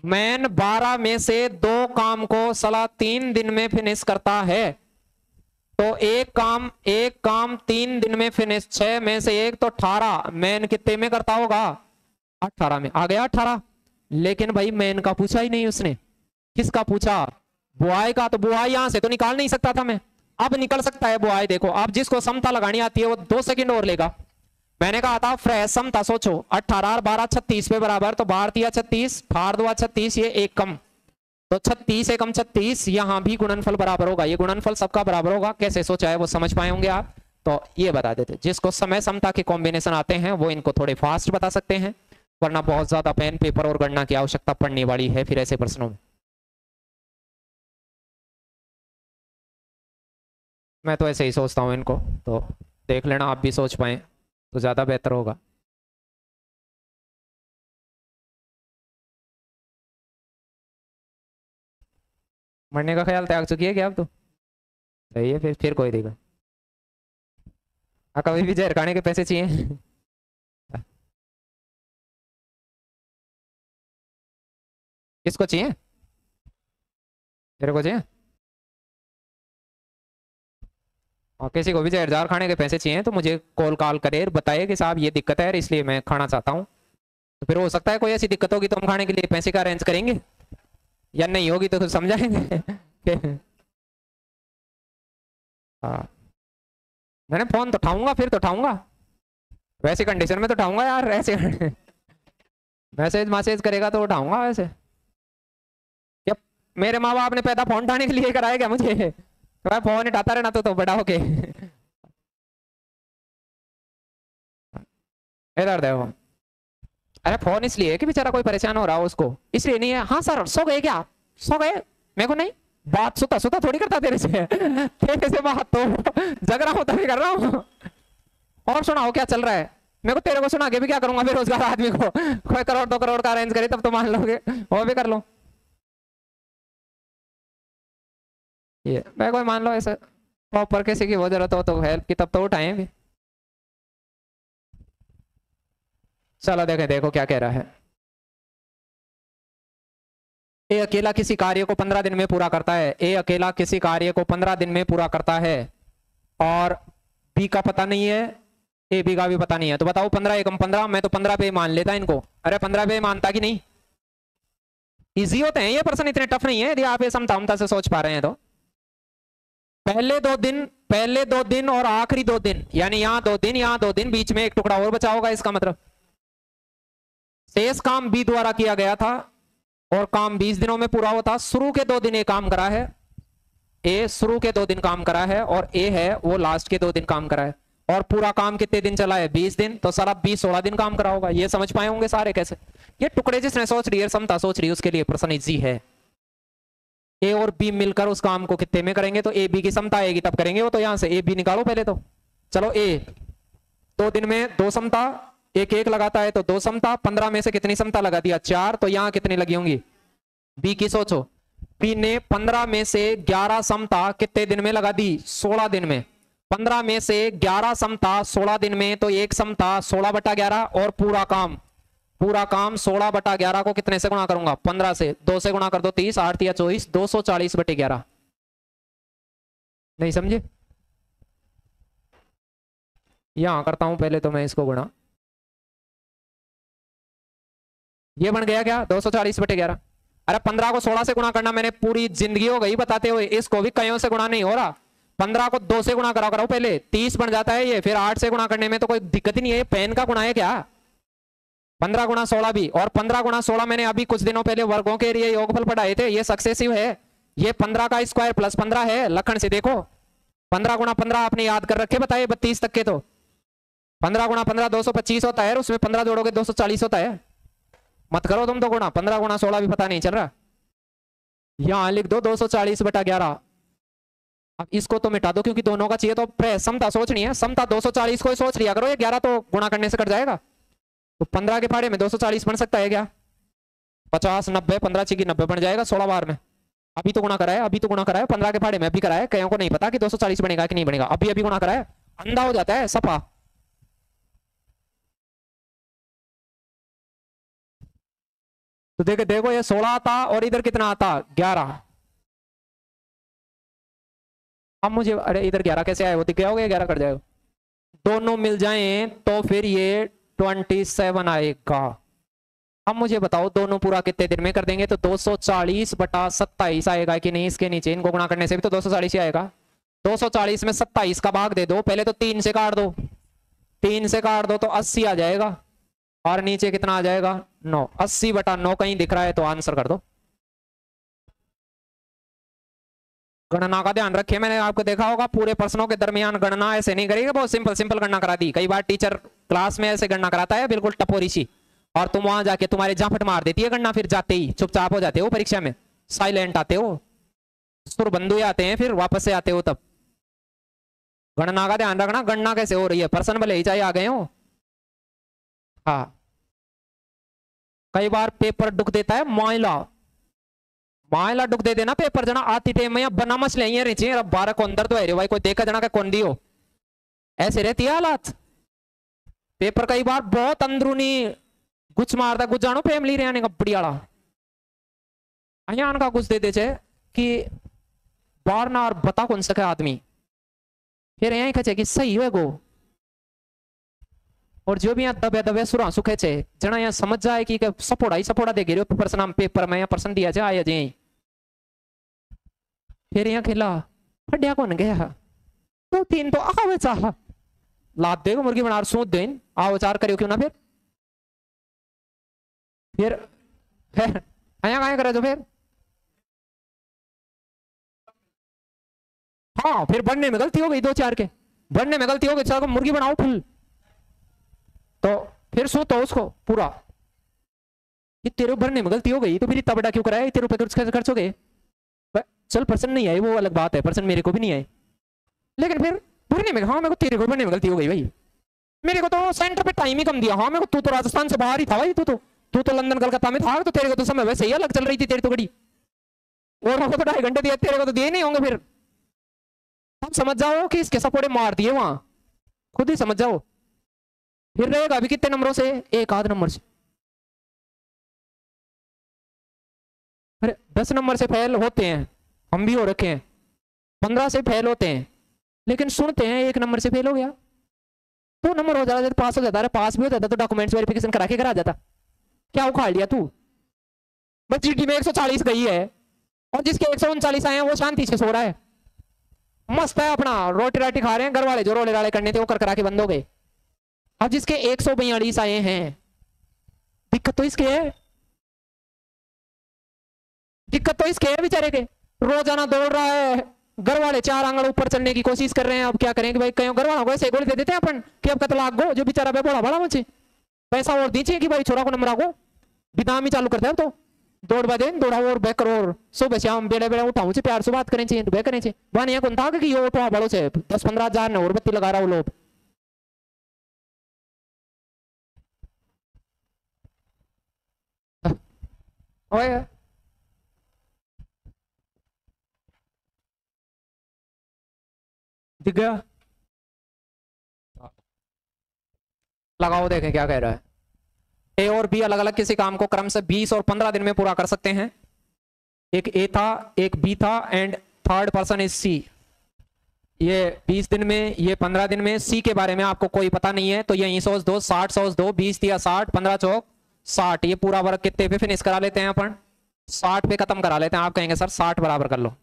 मैन बारह में से दो काम को सला तीन दिन में फिनिश करता है। तो एक काम एक काम तीन दिन में फिनिश छह में से एक तो अठारह। मैन कितने में करता होगा? अठारह में। आ गया अठारह। लेकिन भाई मैन का पूछा ही नहीं उसने। किसका पूछा? बुआई का। तो बुआई यहाँ से तो निकाल नहीं सकता था मैं। अब निकल सकता है बुआई, देखो। अब जिसको समता लगानी आती है, वो दो सेकंड और लेगा। मैंने कहा था, फ्रेश समता सोचो। अट्ठारह बारह छत्तीस पे बराबर तो दिया छत्तीस, फार दुआ छत्तीस, ये एक कम। तो छत्तीस एकम छत्तीस, यहाँ भी गुणनफल बराबर होगा। ये गुणनफल सबका बराबर होगा। कैसे सोचा है वो समझ पाए होंगे आप? तो ये बता देते। जिसको समय समता के कॉम्बिनेशन आते हैं, वो इनको थोड़े फास्ट बता सकते हैं, वरना बहुत ज़्यादा पेन पेपर और गणना की आवश्यकता पड़ने वाली है फिर ऐसे प्रश्नों में। मैं तो ऐसे ही सोचता हूँ इनको। तो देख लेना, आप भी सोच पाए। तो ज़्यादा बेहतर होगा। मरने का ख्याल त्याग चुकी है क्या आप तो? सही है, फिर फिर कोई दिक्कत हाँ कभी भी जहर खाने के पैसे चाहिए। किसको चाहिए? तेरे को चाहिए? और किसी को भी जहर जार खाने के पैसे चाहिए तो मुझे कॉल कॉल करे बताए कि साहब, ये दिक्कत है, इसलिए मैं खाना चाहता हूँ। तो फिर हो सकता है कोई ऐसी दिक्कत होगी तो हम खाने के लिए पैसे का अरेंज करेंगे? या नहीं होगी तो समझाएँगे? *laughs* हाँ। मैंने फ़ोन तो उठाऊँगा, फिर तो उठाऊँगा। वैसे कंडीशन में तो उठाऊँगा यार, ऐसे। *laughs* मैसेज मैसेज करेगा तो उठाऊँगा वैसे। क्या मेरे माँ बाप ने पैदा फ़ोन उठाने के लिए कराया क्या मुझे? मैं फ़ोन उठाता रहना तो, तो बड़ा होके। इधर देखो। अरे फ़ोन इसलिए कि बेचारा कोई परेशान हो रहा हो उसको। इसलिए नहीं है। हाँ सर सो गए क्या? सो गए? मेरे को नहीं? बात सुता सुता थोड़ी करता तेरे से। तेरे से बात तो जग रहा हूँ तभी कर रहा हूँ। और सुनाओ क्या चल रहा है? मेरे को तेरे को सुना के भी क्या करूँगा? बेरोजगार आदमी को। कोई करोड़ दो करोड़ का अरेंज करे तब तो मान लोगे। वो भी कर लो। ये, मैं कोई मान लो ऐसे प्रॉपर किसी की वो ज़रूरत हो तो हेल्प की, तब तो उठाए भी। चलो देखें, देखो क्या कह रहा है। ए, अकेला किसी कार्य को पंद्रह दिन में पूरा करता है। ए, अकेला किसी कार्य को पंद्रह दिन में पूरा करता है। और बी का पता नहीं है ए बी का भी पता नहीं है। तो बताओ, पंद्रह एकम पंद्रह, मैं तो पंद्रह पे मान लेता इनको। अरे, पंद्रह पे मानता कि नहीं? इजी होते हैं ये पर्सन इतने टफ नहीं है। यदि आप ये समता से सोच पा रहे हैं तो। पहले दो दिन, पहले दो दिन और आखिरी दो दिन, यानी यहाँ दो दिन, यहाँ दो दिन, बीच में एक टुकड़ा और बचा होगा इसका मतलब। शेष काम बी द्वारा किया गया था और काम 20 दिनों में पूरा होता। शुरू के दो दिन ये काम करा है। ए शुरू के दो दिन काम करा है और ए है, वो लास्ट के दो दिन काम करा है। और पूरा काम कितने दिन चला है? 20 दिन। तो सारा 20 सोलह दिन काम करा होगा। ये समझ पाए होंगे सारे कैसे? ये टुकड़े जिसने सोच रही है, समता सोच रही है, उसके लिए प्रश्न इजी है। ए और बी मिलकर उस काम को कितने में करेंगे? तो ए, बी की समता आएगी, तब करेंगे वो तो यहाँ से। ए, बी निकालो पहले तो। चलो, ए। दो दिन में दो समता, एक एक लगाता है तो दो समता। पंद्रह में से कितनी समता लगा दिया? चार। तो यहाँ कितनी लगी होंगी? बी की सोचो। बी ने पंद्रह में से ग्यारह समता कितने दिन में लगा दी? सोलह दिन में। पंद्रह में से ग्यारह समता सोलह दिन में तो एक समता सोलह बटा ग्यारह और पूरा काम। पूरा काम सोलह बटा ग्यारह को कितने से गुणा करूँगा? पंद्रह से। दो से गुणा कर दो, तीस, आठ या चौबीस, दो सौ चालीस बटे ग्यारह। नहीं समझे? यहाँ करता हूँ, पहले तो मैं इसको गुणा। ये बन गया क्या? दो सौ चालीस बटे ग्यारह। अरे पंद्रह को सोलह से गुणा करना, मैंने पूरी ज़िंदगी हो गई बताते हुए। इसको भी कईयों से गुणा नहीं हो रहा। पंद्रह को दो से गुणा करा करो पहले। तीस बन जाता है ये, फिर आठ से गुणा करने में तो कोई दिक्कत ही नहीं है। पेन का गुणा है क्या? पंद्रह गुणा सोलह भी। और पंद्रह गुणा सोलह मैंने अभी कुछ दिनों पहले वर्गों के लिए योगफल पढ़ाए थे, ये सक्सेसिव है। ये पंद्रह का स्क्वायर प्लस पंद्रह है, लखन से देखो। पंद्रह गुणा पंद्रह आपने याद कर रखे बताए बत्तीस तक के तो। पंद्रह गुणा पंद्रह दो सौ पच्चीस होता है उसमें पंद्रह जोड़ोगे दो सौ चालीस होता है। मत करो तुम तो गुणा, पंद्रह गुणा सोलह भी पता नहीं चल रहा। यहाँ लिख दो दो सौ चालीस बटा ग्यारह। अब इसको तो मिटा दो, क्योंकि दोनों का चाहिए तो समता सोचनी है, समता 240 को सोच लिया करो ये 11 तो गुणा करने से कट जाएगा। तो 15 के फाड़े में 240 बन सकता है क्या? 50 90 15 की नब्बे बन जाएगा 16 बार में। अभी तो गुणा कराया, अभी तो गुणा कराया 15 के फाड़े में अभी कराया कहीं को नहीं पता कि 240 बनेगा कि नहीं बनेगा। अभी अभी गुणा कराया, अंधा हो जाता है, सफ़ा। तो देखो देखो ये सोलह आता और इधर कितना आता? ग्यारह। अब मुझे, अरे इधर ग्यारह कैसे आए? वो दिख गया हो गया ग्यारह कर जाएगा। दोनों मिल जाएँ तो फिर ये ट्वेंटी सेवन आएगा अब मुझे बताओ, दोनों पूरा कितने दिन में कर देंगे? तो 240 बटा सत्ताईस आएगा कि नहीं इसके नीचे? इनको गुणा करने से भी तो 240 ही आएगा। 240 में 27 का भाग दे दो। पहले तो तीन से काट दो। तीन से काट दो तो अस्सी आ जाएगा। और नीचे कितना आ जाएगा? नौ। अस्सी बटा नौ कहीं दिख रहा है तो आंसर कर दो। गणना का ध्यान रखिए। मैंने आपको देखा होगा, पूरे प्रश्नों के दरमियान गणना ऐसे नहीं करेगी बहुत सिंपल सिंपल गणना करा दी। कई बार टीचर क्लास में ऐसे गणना कराता है, बिल्कुल टपोरी सी। और तुम वहाँ जाके तुम्हारे जाफट मार देती है गणना, फिर जाते ही चुपचाप हो जाते हो परीक्षा में। साइलेंट आते हो। सुर बंधु आते हैं, फिर वापस से आते हो तब। गणना का ध्यान रखना, गणना कैसे हो रही है? पर्सन भले ही चाहे आ गए हो। हाँ। कई बार पेपर डुक देता है माइला माइला डुक दे देना पेपर जना। आती टेम में बना मछले ये रिची अब बारह को अंदर तो है रे भाई, कोई देखा जना का कौन दी हो ऐसे रहती है हालात। पेपर कई बार बहुत अंदरूनी गुच मारता गुच जानो फैमिली रहने का बड़ी आला। का कुछ दे दे छे कि बार ना और बता कौन सके आदमी। फिर यही कहे कि सही है गो। और जो भी यहाँ दबे दबे सुरा सुखे छे जना यहाँ समझ जाए कि सपोड़ा ही सपोड़ा दे गिरो पर्सन पेपर में यहाँ पर्सन दिया जाए, आया जाए फिर यहाँ खेला फटिया कौन गया। तो तीन तो आवे चाह लाद देगा मुर्गी बना सूद दे आओ चार करियो क्यों ना फिर? फिर फिर, आया करे तो फिर। हाँ फिर बढ़ने में गलती हो गई दो चार के। बढ़ने में गलती हो गई, चार मुर्गी बनाओ फुल। तो फिर सो तो उसको पूरा। ये तेरे भरने में गलती हो गई तो फिर इतना बड़ा क्यों कराया? इतने रुपए खर्च खर्च हो गए। चल पर्सन नहीं आए, वो अलग बात है पर्सन मेरे को भी नहीं आए। लेकिन फिर भरने में हाँ मेरे को तेरे को भरने में गलती हो गई भाई। मेरे को तो सेंटर पे टाइम ही कम दिया। हाँ मेरे को तू तो राजस्थान से बाहर ही था भाई, तू तो। तू तो लंदन कलकत्ता में था तो तेरे को तो समय वैसे ही अलग चल रही थी, तेरी तो गड़ी। और हमको तो ढाई घंटे दिए, तेरे को तो दिए नहीं होंगे फिर। अब समझ जाओ कि इसके सपोर्टे मार दिए वहाँ। खुद ही समझ जाओ। फिर रहेगा अभी कितने नंबरों से? एक आध नंबर से। अरे, दस नंबर से फेल होते हैं। हम भी हो रखे हैं। पंद्रह से फेल होते हैं। लेकिन सुनते हैं, एक नंबर से फेल हो गया। दो नंबर हो जाता पास हो जाता है पास भी हो जाता तो डॉक्यूमेंट्स वेरिफिकेशन करा के करा जाता। क्या उखाड़ लिया तू? बस जीटी में 140 गई है, और जिसके एक आए हैं, वो शांति से सो रहा है। मस्त है अपना, रोटी राटी खा रहे हैं, घर वाले जो रोले राले करने थे, वो कर करा के बंद हो गए। अब जिसके एक सौ बयालीस आए हैं, दिक्कत तो इसके है। दिक्कत तो इसके है बेचारे के। रोज़ाना दौड़ रहा है। घर वाले चार आंगड़ ऊपर चलने की कोशिश कर रहे हैं। अब क्या करें कि भाई कहीं घर वालों को ऐसे गोली दे देते हैं अपन कि अब तलाक गो, जो बेचारा बड़ा बड़ा मुझे पैसा और दीजिए कि भाई छोरा को नंबर आगो। बिदाम ही चालू करते हैं तो। दौड़ बजे दौड़ा और बैक और सुबह शाम बेड़े बेड़े उठाऊ से प्यार से बात करें चाहिए बह करें चाहिए वहाँ यहाँ कौन था कि ये उठवा बड़ो से। दस पंद्रह हज़ार ने और बत्ती लगा रहा हूँ लोग। ओए। दिख गया? लगाओ, देखें क्या कह रहा है। ए और बी अलग अलग किसी काम को क्रम से 20 और 15 दिन में पूरा कर सकते हैं। एक ए था, एक बी था and third person is C ये 20 दिन में, ये 15 दिन में सी के बारे में आपको कोई पता नहीं है तो यही सोच दो, साठ सौ दो 20 दिया 60 15 चौक 60 ये पूरा वर्क कितने पे फिनिश करा लेते हैं अपन? 60 पे खत्म करा लेते हैं। आप कहेंगे, सर 60 बराबर कर लो।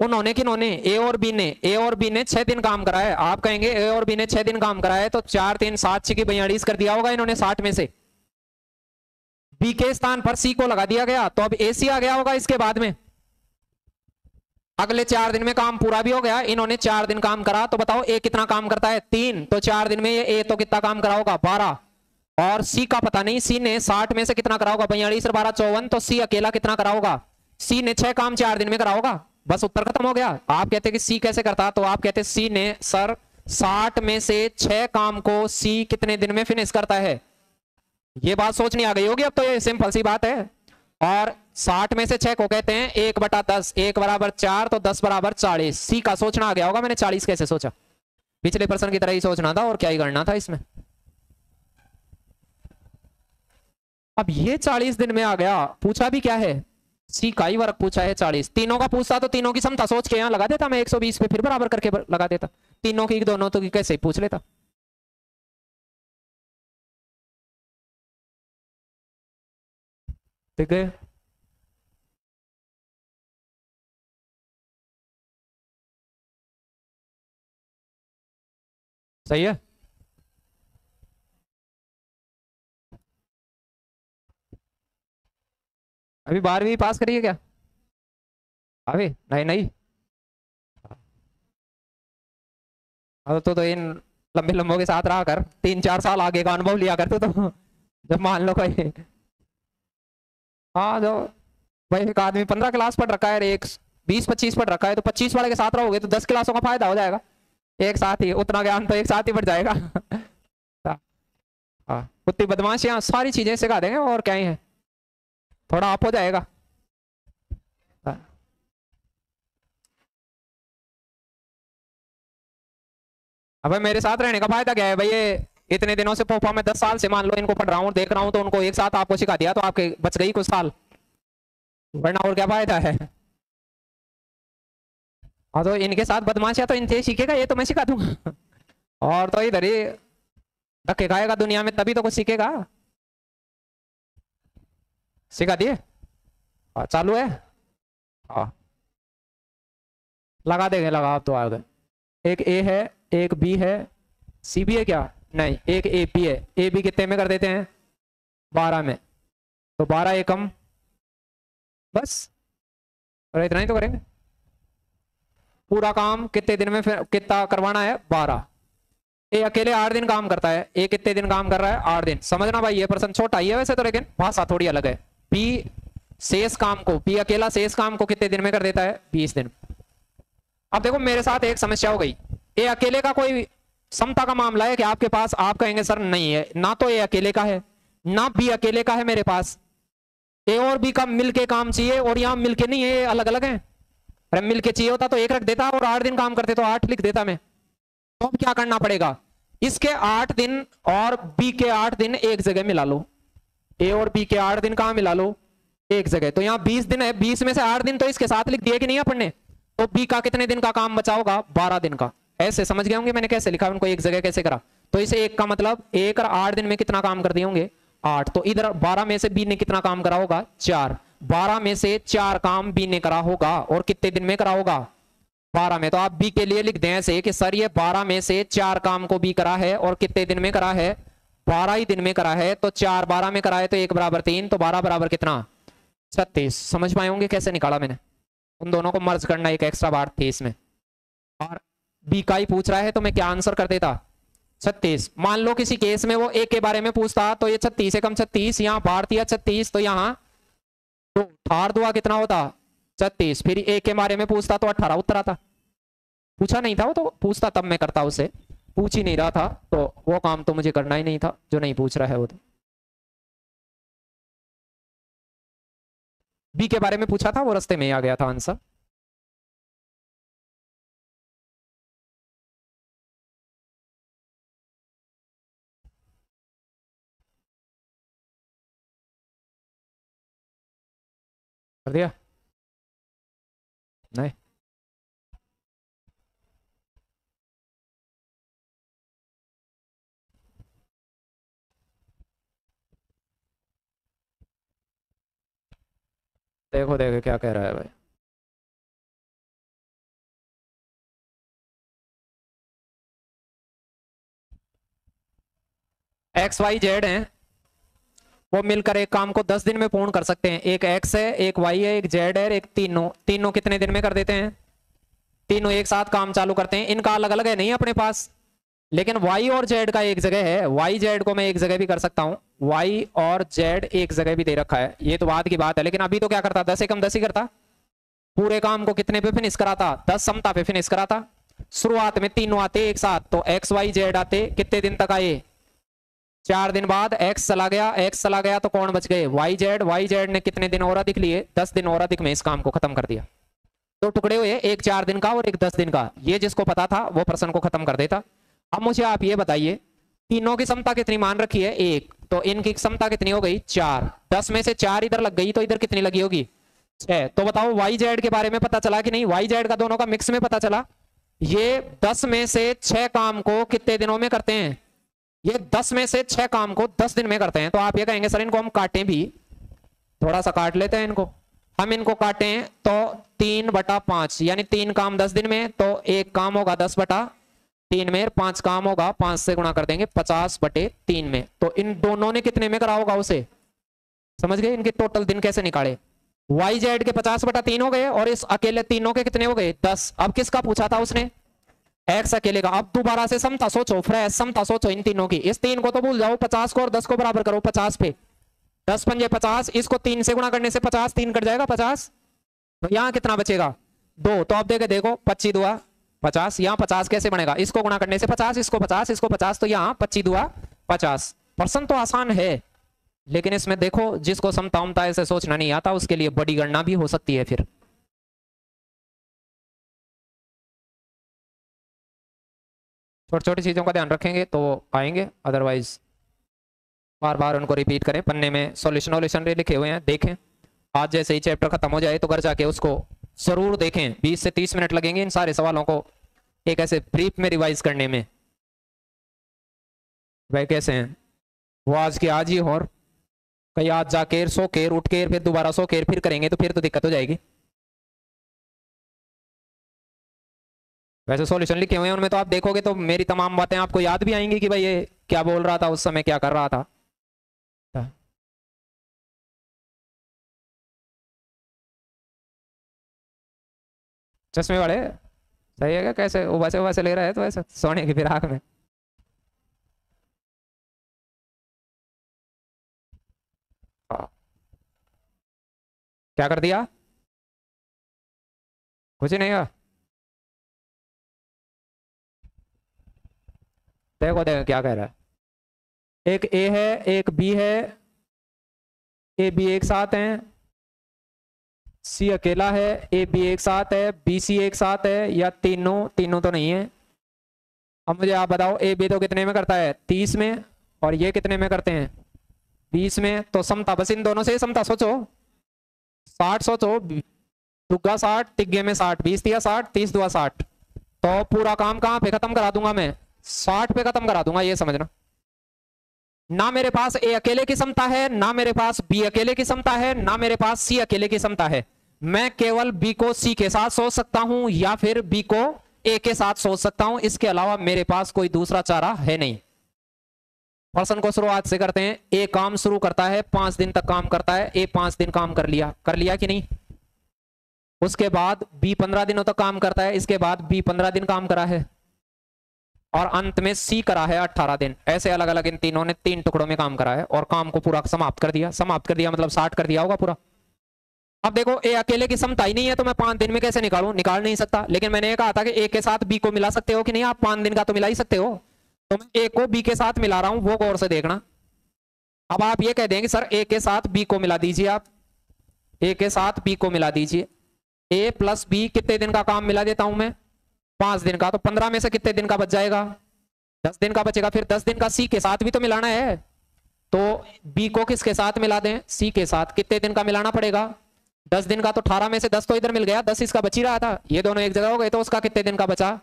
उन्होंने किन्होंने ए और बी ने, ए और बी ने छह दिन काम करा है। आप कहेंगे ए और बी ने छह दिन काम करा है तो चार तीन सात छह की बयालीस कर दिया होगा इन्होंने साठ में से। बी के स्थान पर सी को लगा दिया गया तो अब ए सी आ गया होगा इसके बाद में। अगले चार दिन में काम पूरा भी हो गया, इन्होंने चार दिन काम करा तो बताओ ए कितना काम करता है? तीन तो चार दिन में ये ए तो कितना काम करा होगा? बारह। और सी का पता नहीं, सी ने साठ में से कितना करा होगा? बयालीस और बारह, चौवन तो सी अकेला कितना करा होगा? सी ने छह काम चार दिन में करा होगा। बस उत्तर खत्म हो गया। आप कहते कि सी कैसे करता? तो आप कहते सी ने, सर, साठ में से छह काम को सी कितने दिन में फिनिश करता है? ये बात सोचनी आ गई होगी अब तो ये सिंपल सी बात है। और साठ में से छह को कहते हैं एक बटा दस, एक बराबर चार तो दस बराबर चालीस। सी का सोचना आ गया होगा, मैंने चालीस कैसे सोचा? पिछले प्रश्न की तरह ही सोचना था और क्या ही करना था इसमें। अब ये चालीस दिन में आ गया, पूछा भी क्या है? सी का ही वर्क पूछा है चालीस। तीनों का पूछता तो तीनों की समता। सोच के यहाँ लगा देता मैं 120 पे, फिर बराबर करके लगा देता। तीनों की दोनों तो कैसे? पूछ लेता। ठीक है। सही है? अभी बारहवीं पास करिए क्या? अभी? नहीं नहीं। अब तो, तो इन लंबे लंबों के साथ रहा कर। तीन चार साल आगे का अनुभव लिया कर तो, जब मान लो कोई। हाँ जो भाई एक आदमी पंद्रह क्लास पढ़ रखा है एक बीस पच्चीस पढ़ रखा है तो पच्चीस वाले के साथ रहोगे तो दस क्लासों का फ़ायदा हो जाएगा। एक साथ ही उतना ज्ञान तो एक साथ ही बढ़ जाएगा। *laughs* हाँ। उतनी बदमाशियाँ सारी चीज़ें सिखा देंगे और क्या ही है। थोड़ा आप हो जाएगा। अब मेरे साथ रहने का फ़ायदा क्या है? भाई ये इतने दिनों से पोपा मैं दस साल से मान लो इनको पढ़ रहा हूँ, देख रहा हूँ तो उनको एक साथ आपको सिखा दिया तो आपके बच गई कुछ साल। वरना और क्या फ़ायदा है? हाँ तो इनके साथ बदमाशिया तो इनसे सीखेगा, ये तो मैं सिखा दूँगा। और तो इधर ही धक्के खाएगा दुनिया में, तभी तो कुछ सीखेगा। सिखा दिए हाँ चालू है हाँ लगा देंगे लगा तो आ गए एक ए है एक बी है सी बी है क्या नहीं एक ए पी है ए बी कितने में कर देते हैं? बारह में. तो बारह एकम. बस. और इतना ही तो करेंगे. पूरा काम कितने दिन में फिर कितना करवाना है? बारह. ए अकेले आठ दिन काम करता है. ए कितने दिन काम कर रहा है? आठ दिन. समझना भाई ये प्रश्न छोटा ही है वैसे तो लेकिन भाषा थोड़ी अलग है. पी शेष काम को पी अकेला शेष काम को कितने दिन में कर देता है? बीस दिन। अब देखो, मेरे साथ एक समस्या हो गई। ये अकेले का कोई समता का मामला है कि आपके पास, आप कहेंगे, सर, नहीं है। ना तो ये अकेले का है, ना बी अकेले का है मेरे पास। ए और बी का मिलके काम चाहिए और यहाँ मिलके नहीं है, ये अलग अलग है। अरे, मिलके चाहिए होता तो एक रख देता और आठ दिन काम करते तो आठ लिख देता मैं। तो अब क्या करना पड़ेगा? इसके आठ दिन और बी के आठ दिन एक जगह मिला लो। ए और बी के आठ दिन कहाँ मिला लो? एक जगह। तो यहाँ बीस दिन है। बीस में से आठ दिन तो इसके साथ लिख दिए कि नहीं अपन ने? तो बी का कितने दिन का काम बचा होगा? बारह दिन का। ऐसे समझ गए होंगे मैंने कैसे लिखा उनको एक जगह कैसे करा? तो इसे एक का मतलब एक और आठ दिन में कितना काम कर दिए होंगे? आठ। तो इधर बारह में से बी ने कितना काम करा होगा? चार। बारह में से चार काम बी ने करा होगा। और कितने दिन में करा होगा? बारह में। तो आप बी के लिए लिख दें ऐसे कि सर, ये बारह में से चार काम को बी करा है और कितने दिन में करा है? बारह ही दिन में करा है तो चार बारह में करा है तो एक बराबर तीन तो बारह बराबर कितना? छत्तीस। समझ पाए होंगे कैसे निकाला मैंने? उन दोनों को मर्ज करना एक एक्स्ट्रा बार थी इसमें। और बी का ही पूछ रहा है तो मैं क्या आंसर कर देता? छत्तीस। मान लो किसी केस में वो एक के बारे में पूछता तो ये छत्तीस कम छत्तीस, यहाँ भारतीय छत्तीस तो यहाँ तो अठार दुआ कितना होता? छत्तीस। फिर एक के बारे में पूछता तो अठारह उत्तर आता पूछा नहीं था वो तो पूछता, तब मैं करता उसे। पूछ ही नहीं रहा था तो वो काम तो मुझे करना ही नहीं था, जो नहीं पूछ रहा है वो तो। बी के बारे में पूछा था, वो रस्ते में ही आ गया था आंसर कर दिया? नहीं। देखो देखो क्या कह रहा है भाई। एक्स वाई जेड है। वो मिलकर एक काम को दस दिन में पूर्ण कर सकते हैं। एक एक्स है, एक वाई है, एक जेड है, एक तीनों। तीनों कितने दिन में कर देते हैं? तीनों एक साथ काम चालू करते हैं। इनका अलग अलग है, नहीं अपने पास। लेकिन वाई और जेड का एक जगह है। वाई जेड को मैं एक जगह भी कर सकता हूँ। वाई और जेड एक जगह भी दे रखा है। ये तो बाद की बात है, लेकिन अभी तो क्या करता? दस एकम दस ही करता। पूरे काम को कितने पे फिनिश कराता? दस समता पे फिनिश कराता। शुरुआत में तीनों आते एक साथ तो एक्स वाई जेड आते। कितने दिन तक आए? चार दिन बाद एक्स चला गया एक्स चला गया तो कौन बच गए? वाई जेड वाई जेड ने कितने दिन और अधिक लिए? दस दिन और अधिक में इस काम को खत्म कर दिया। तो टुकड़े हुए, एक चार दिन का और एक दस दिन का। ये जिसको पता था, वो प्रश्न को खत्म कर देता। अब मुझे आप ये बताइए, तीनों की क्षमता कितनी मान रखी है? एक। तो इनकी क्षमता कितनी हो गई? चार। दस में से चार इधर लग गई तो इधर कितनी लगी होगी? छह। तो बताओ वाई जेड के बारे में पता चला कि नहीं? वाई जेड का दोनों का मिक्स में पता चला। ये दस में से छह काम को कितने दिनों में करते हैं? ये दस में से छह काम को दस दिन में करते हैं। तो आप ये कहेंगे, सर, इनको हम काटें भी। थोड़ा सा काट लेते हैं इनको। हम इनको काटें तो तीन बटा पाँच, यानी तीन काम दस दिन में तो एक काम होगा दस बटा तीन में पाँच काम होगा, पाँच से गुणा कर देंगे, पचास बटे तीन में। तो इन दोनों ने कितने में करा होगा उसे? समझ गए? इनके टोटल दिन कैसे निकाले? वाई जेड के पचास बटा तीन हो गए और इस अकेले तीनों के कितने हो गए? दस। अब किसका पूछा था उसने? एक्स अकेले का। अब दोबारा से समता सोचो फ्रेश समता सोचो इन तीनों की। इस तीन को तो भूल जाओ, पचास को और दस को बराबर करो, पचास पे। दस पंजे पचास, इसको तीन से गुणा करने से पचास, तीन कट जाएगा पचास। तो यहाँ कितना बचेगा? दो। तो अब देखे, देखो, पच्चीस दुआ पचास, यहाँ पचास कैसे बनेगा? इसको गुणा करने से पचास, इसको पचास इसको पचास तो यहाँ पच्चीस दुआ पचास। पर्सन तो आसान है, लेकिन इसमें देखो, जिसको समता उमता ऐसे सोचना नहीं आता, उसके लिए बड़ी गणना भी हो सकती है फिर। छोटी छोटी चीज़ों का ध्यान रखेंगे तो आएँगे अदरवाइज़ बार बार उनको रिपीट करें। पन्ने में सॉल्यूशन वॉल्यूशन लिखे हुए हैं, देखें। आज जैसे ही चैप्टर खत्म हो जाए तो घर जाके उसको ज़रूर देखें। 20 से 30 मिनट लगेंगे इन सारे सवालों को। एक ऐसे ब्रीफ में रिवाइज करने में। भाई कैसे हैं? वो आज के आज ही और कहीं आज जाके सो केर उठ के, फिर दोबारा सो केर फिर करेंगे तो फिर तो दिक्कत हो जाएगी। वैसे सॉल्यूशन लिखे हुए हैं, उनमें तो आप देखोगे तो मेरी तमाम बातें आपको याद भी आएँगी कि भाई ये क्या बोल रहा था, उस समय क्या कर रहा था। चश्मे वाले सही है क्या? कैसे? उबासे उबासे ले रहा है तो ऐसे सोने की फिराक में। क्या कर दिया? कुछ नहीं है देखो देखो क्या कह रहा है। एक ए है, एक बी है ए बी एक साथ हैं। सी अकेला है ए बी एक साथ है बी सी एक साथ है, या तीनों तीनों तो नहीं है? अब मुझे आप बताओ ए बी तो कितने में करता है? तीस में, और ये कितने में करते हैं? बीस में तो समता, बस इन दोनों से समता, सोचो। साठ सोचो, दुग्गा साठ, तिग्गे में साठ, बीस दिया साठ, तीस दुआ साठ। तो पूरा काम कहाँ पे खत्म करा दूँगा मैं? साठ पे खत्म करा दूँगा, ये समझना। ना मेरे पास ए अकेले की क्षमता है, ना मेरे पास बी अकेले की क्षमता है, ना मेरे पास सी अकेले की क्षमता है। मैं केवल बी को सी के साथ सोच सकता हूँ या फिर बी को ए के साथ सोच सकता हूँ। इसके अलावा मेरे पास कोई दूसरा चारा है नहीं। पर्सन को शुरुआत से करते हैं। ए काम शुरू करता है, पाँच दिन तक काम करता है। ए पाँच दिन काम कर लिया। कर लिया कि नहीं? उसके बाद बी पंद्रह दिनों तक काम करता है। इसके बाद बी पंद्रह दिन काम करा है। और अंत में सी करा है अट्ठारह दिन। ऐसे अलग अलग इन तीनों ने तीन टुकड़ों में काम करा है और काम को पूरा समाप्त कर दिया। समाप्त कर दिया मतलब साठ कर दिया होगा पूरा। अब देखो ए अकेले की समता ही नहीं है तो मैं पाँच दिन में कैसे निकालू? निकाल नहीं सकता। लेकिन मैंने ये कहा था कि ए के साथ बी को मिला सकते हो कि नहीं? आप पाँच दिन का तो मिला ही सकते हो। तो मैं ए को बी के साथ मिला रहा हूँ, वो गौर से देखना। अब आप ये कह देंगे सर ए के साथ बी को मिला दीजिए आप। ए के साथ बी को मिला दीजिए। ए प्लस बी कितने दिन का काम मिला देता हूँ मैं? पाँच दिन का। तो पंद्रह में से कितने दिन का बच जाएगा? दस दिन का बचेगा। फिर दस दिन का सी के साथ भी तो मिलाना है। तो बी को किसके साथ मिला दें? सी के साथ। कितने दिन का मिलाना पड़ेगा? दस दिन का तो अठारह में से दस तो इधर मिल गया, दस इसका बची रहा था। ये दोनों एक जगह हो गए तो उसका कितने दिन का बचा?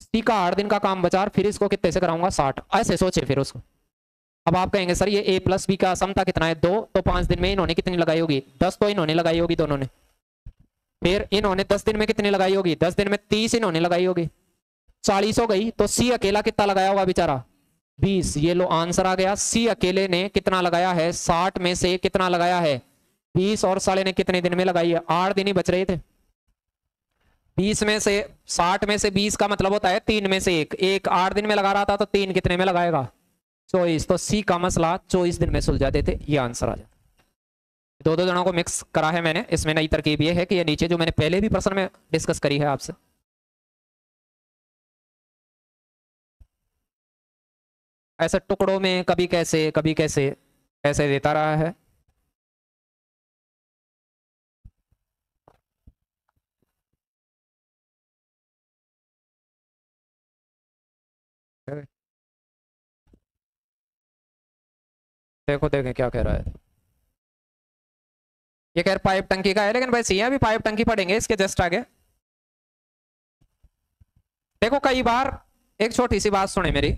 सी का आठ दिन का काम बचा फिर इसको कितने से कराऊँगा? साठ। ऐसे सोचे फिर उसको। अब आप कहेंगे, सर, ये ए प्लस बी का समता कितना है? दो तो पाँच दिन में इन्होंने कितनी लगाई होगी? दस तो इन्होंने लगाई होगी दोनों ने। फिर इन्होंने दस दिन में कितनी लगाई होगी? दस दिन में तीस इन्होंने लगाई होगी। चालीस हो गई तो सी अकेला कितना लगाया होगा बेचारा? बीस। ये लो आंसर आ गया सी अकेले ने कितना लगाया है? साठ में से कितना लगाया है? बीस और साले ने कितने दिन में लगाई है? आठ दिन ही बच रहे थे। बीस में से, साठ में से बीस का मतलब होता है तीन में से एक। एक आठ दिन में लगा रहा था तो तीन कितने में लगाएगा? चौबीस। तो सी का मसला चौबीस दिन में सुलझा देते ये आंसर आ जाता दो दो जनों को मिक्स करा है मैंने। इसमें नई तरकीब ये है कि ये नीचे जो मैंने पहले भी प्रश्न में डिस्कस करी है आपसे। ऐसे टुकड़ों में कभी कैसे कभी कैसे, ऐसे देता रहा है। देखो, देखें क्या कह रहा है। ये कह पाइप टंकी का है, लेकिन भाई सी भी पाइप टंकी पड़ेंगे इसके जस्ट आगे। देखो, कई बार एक छोटी सी बात सुने मेरी।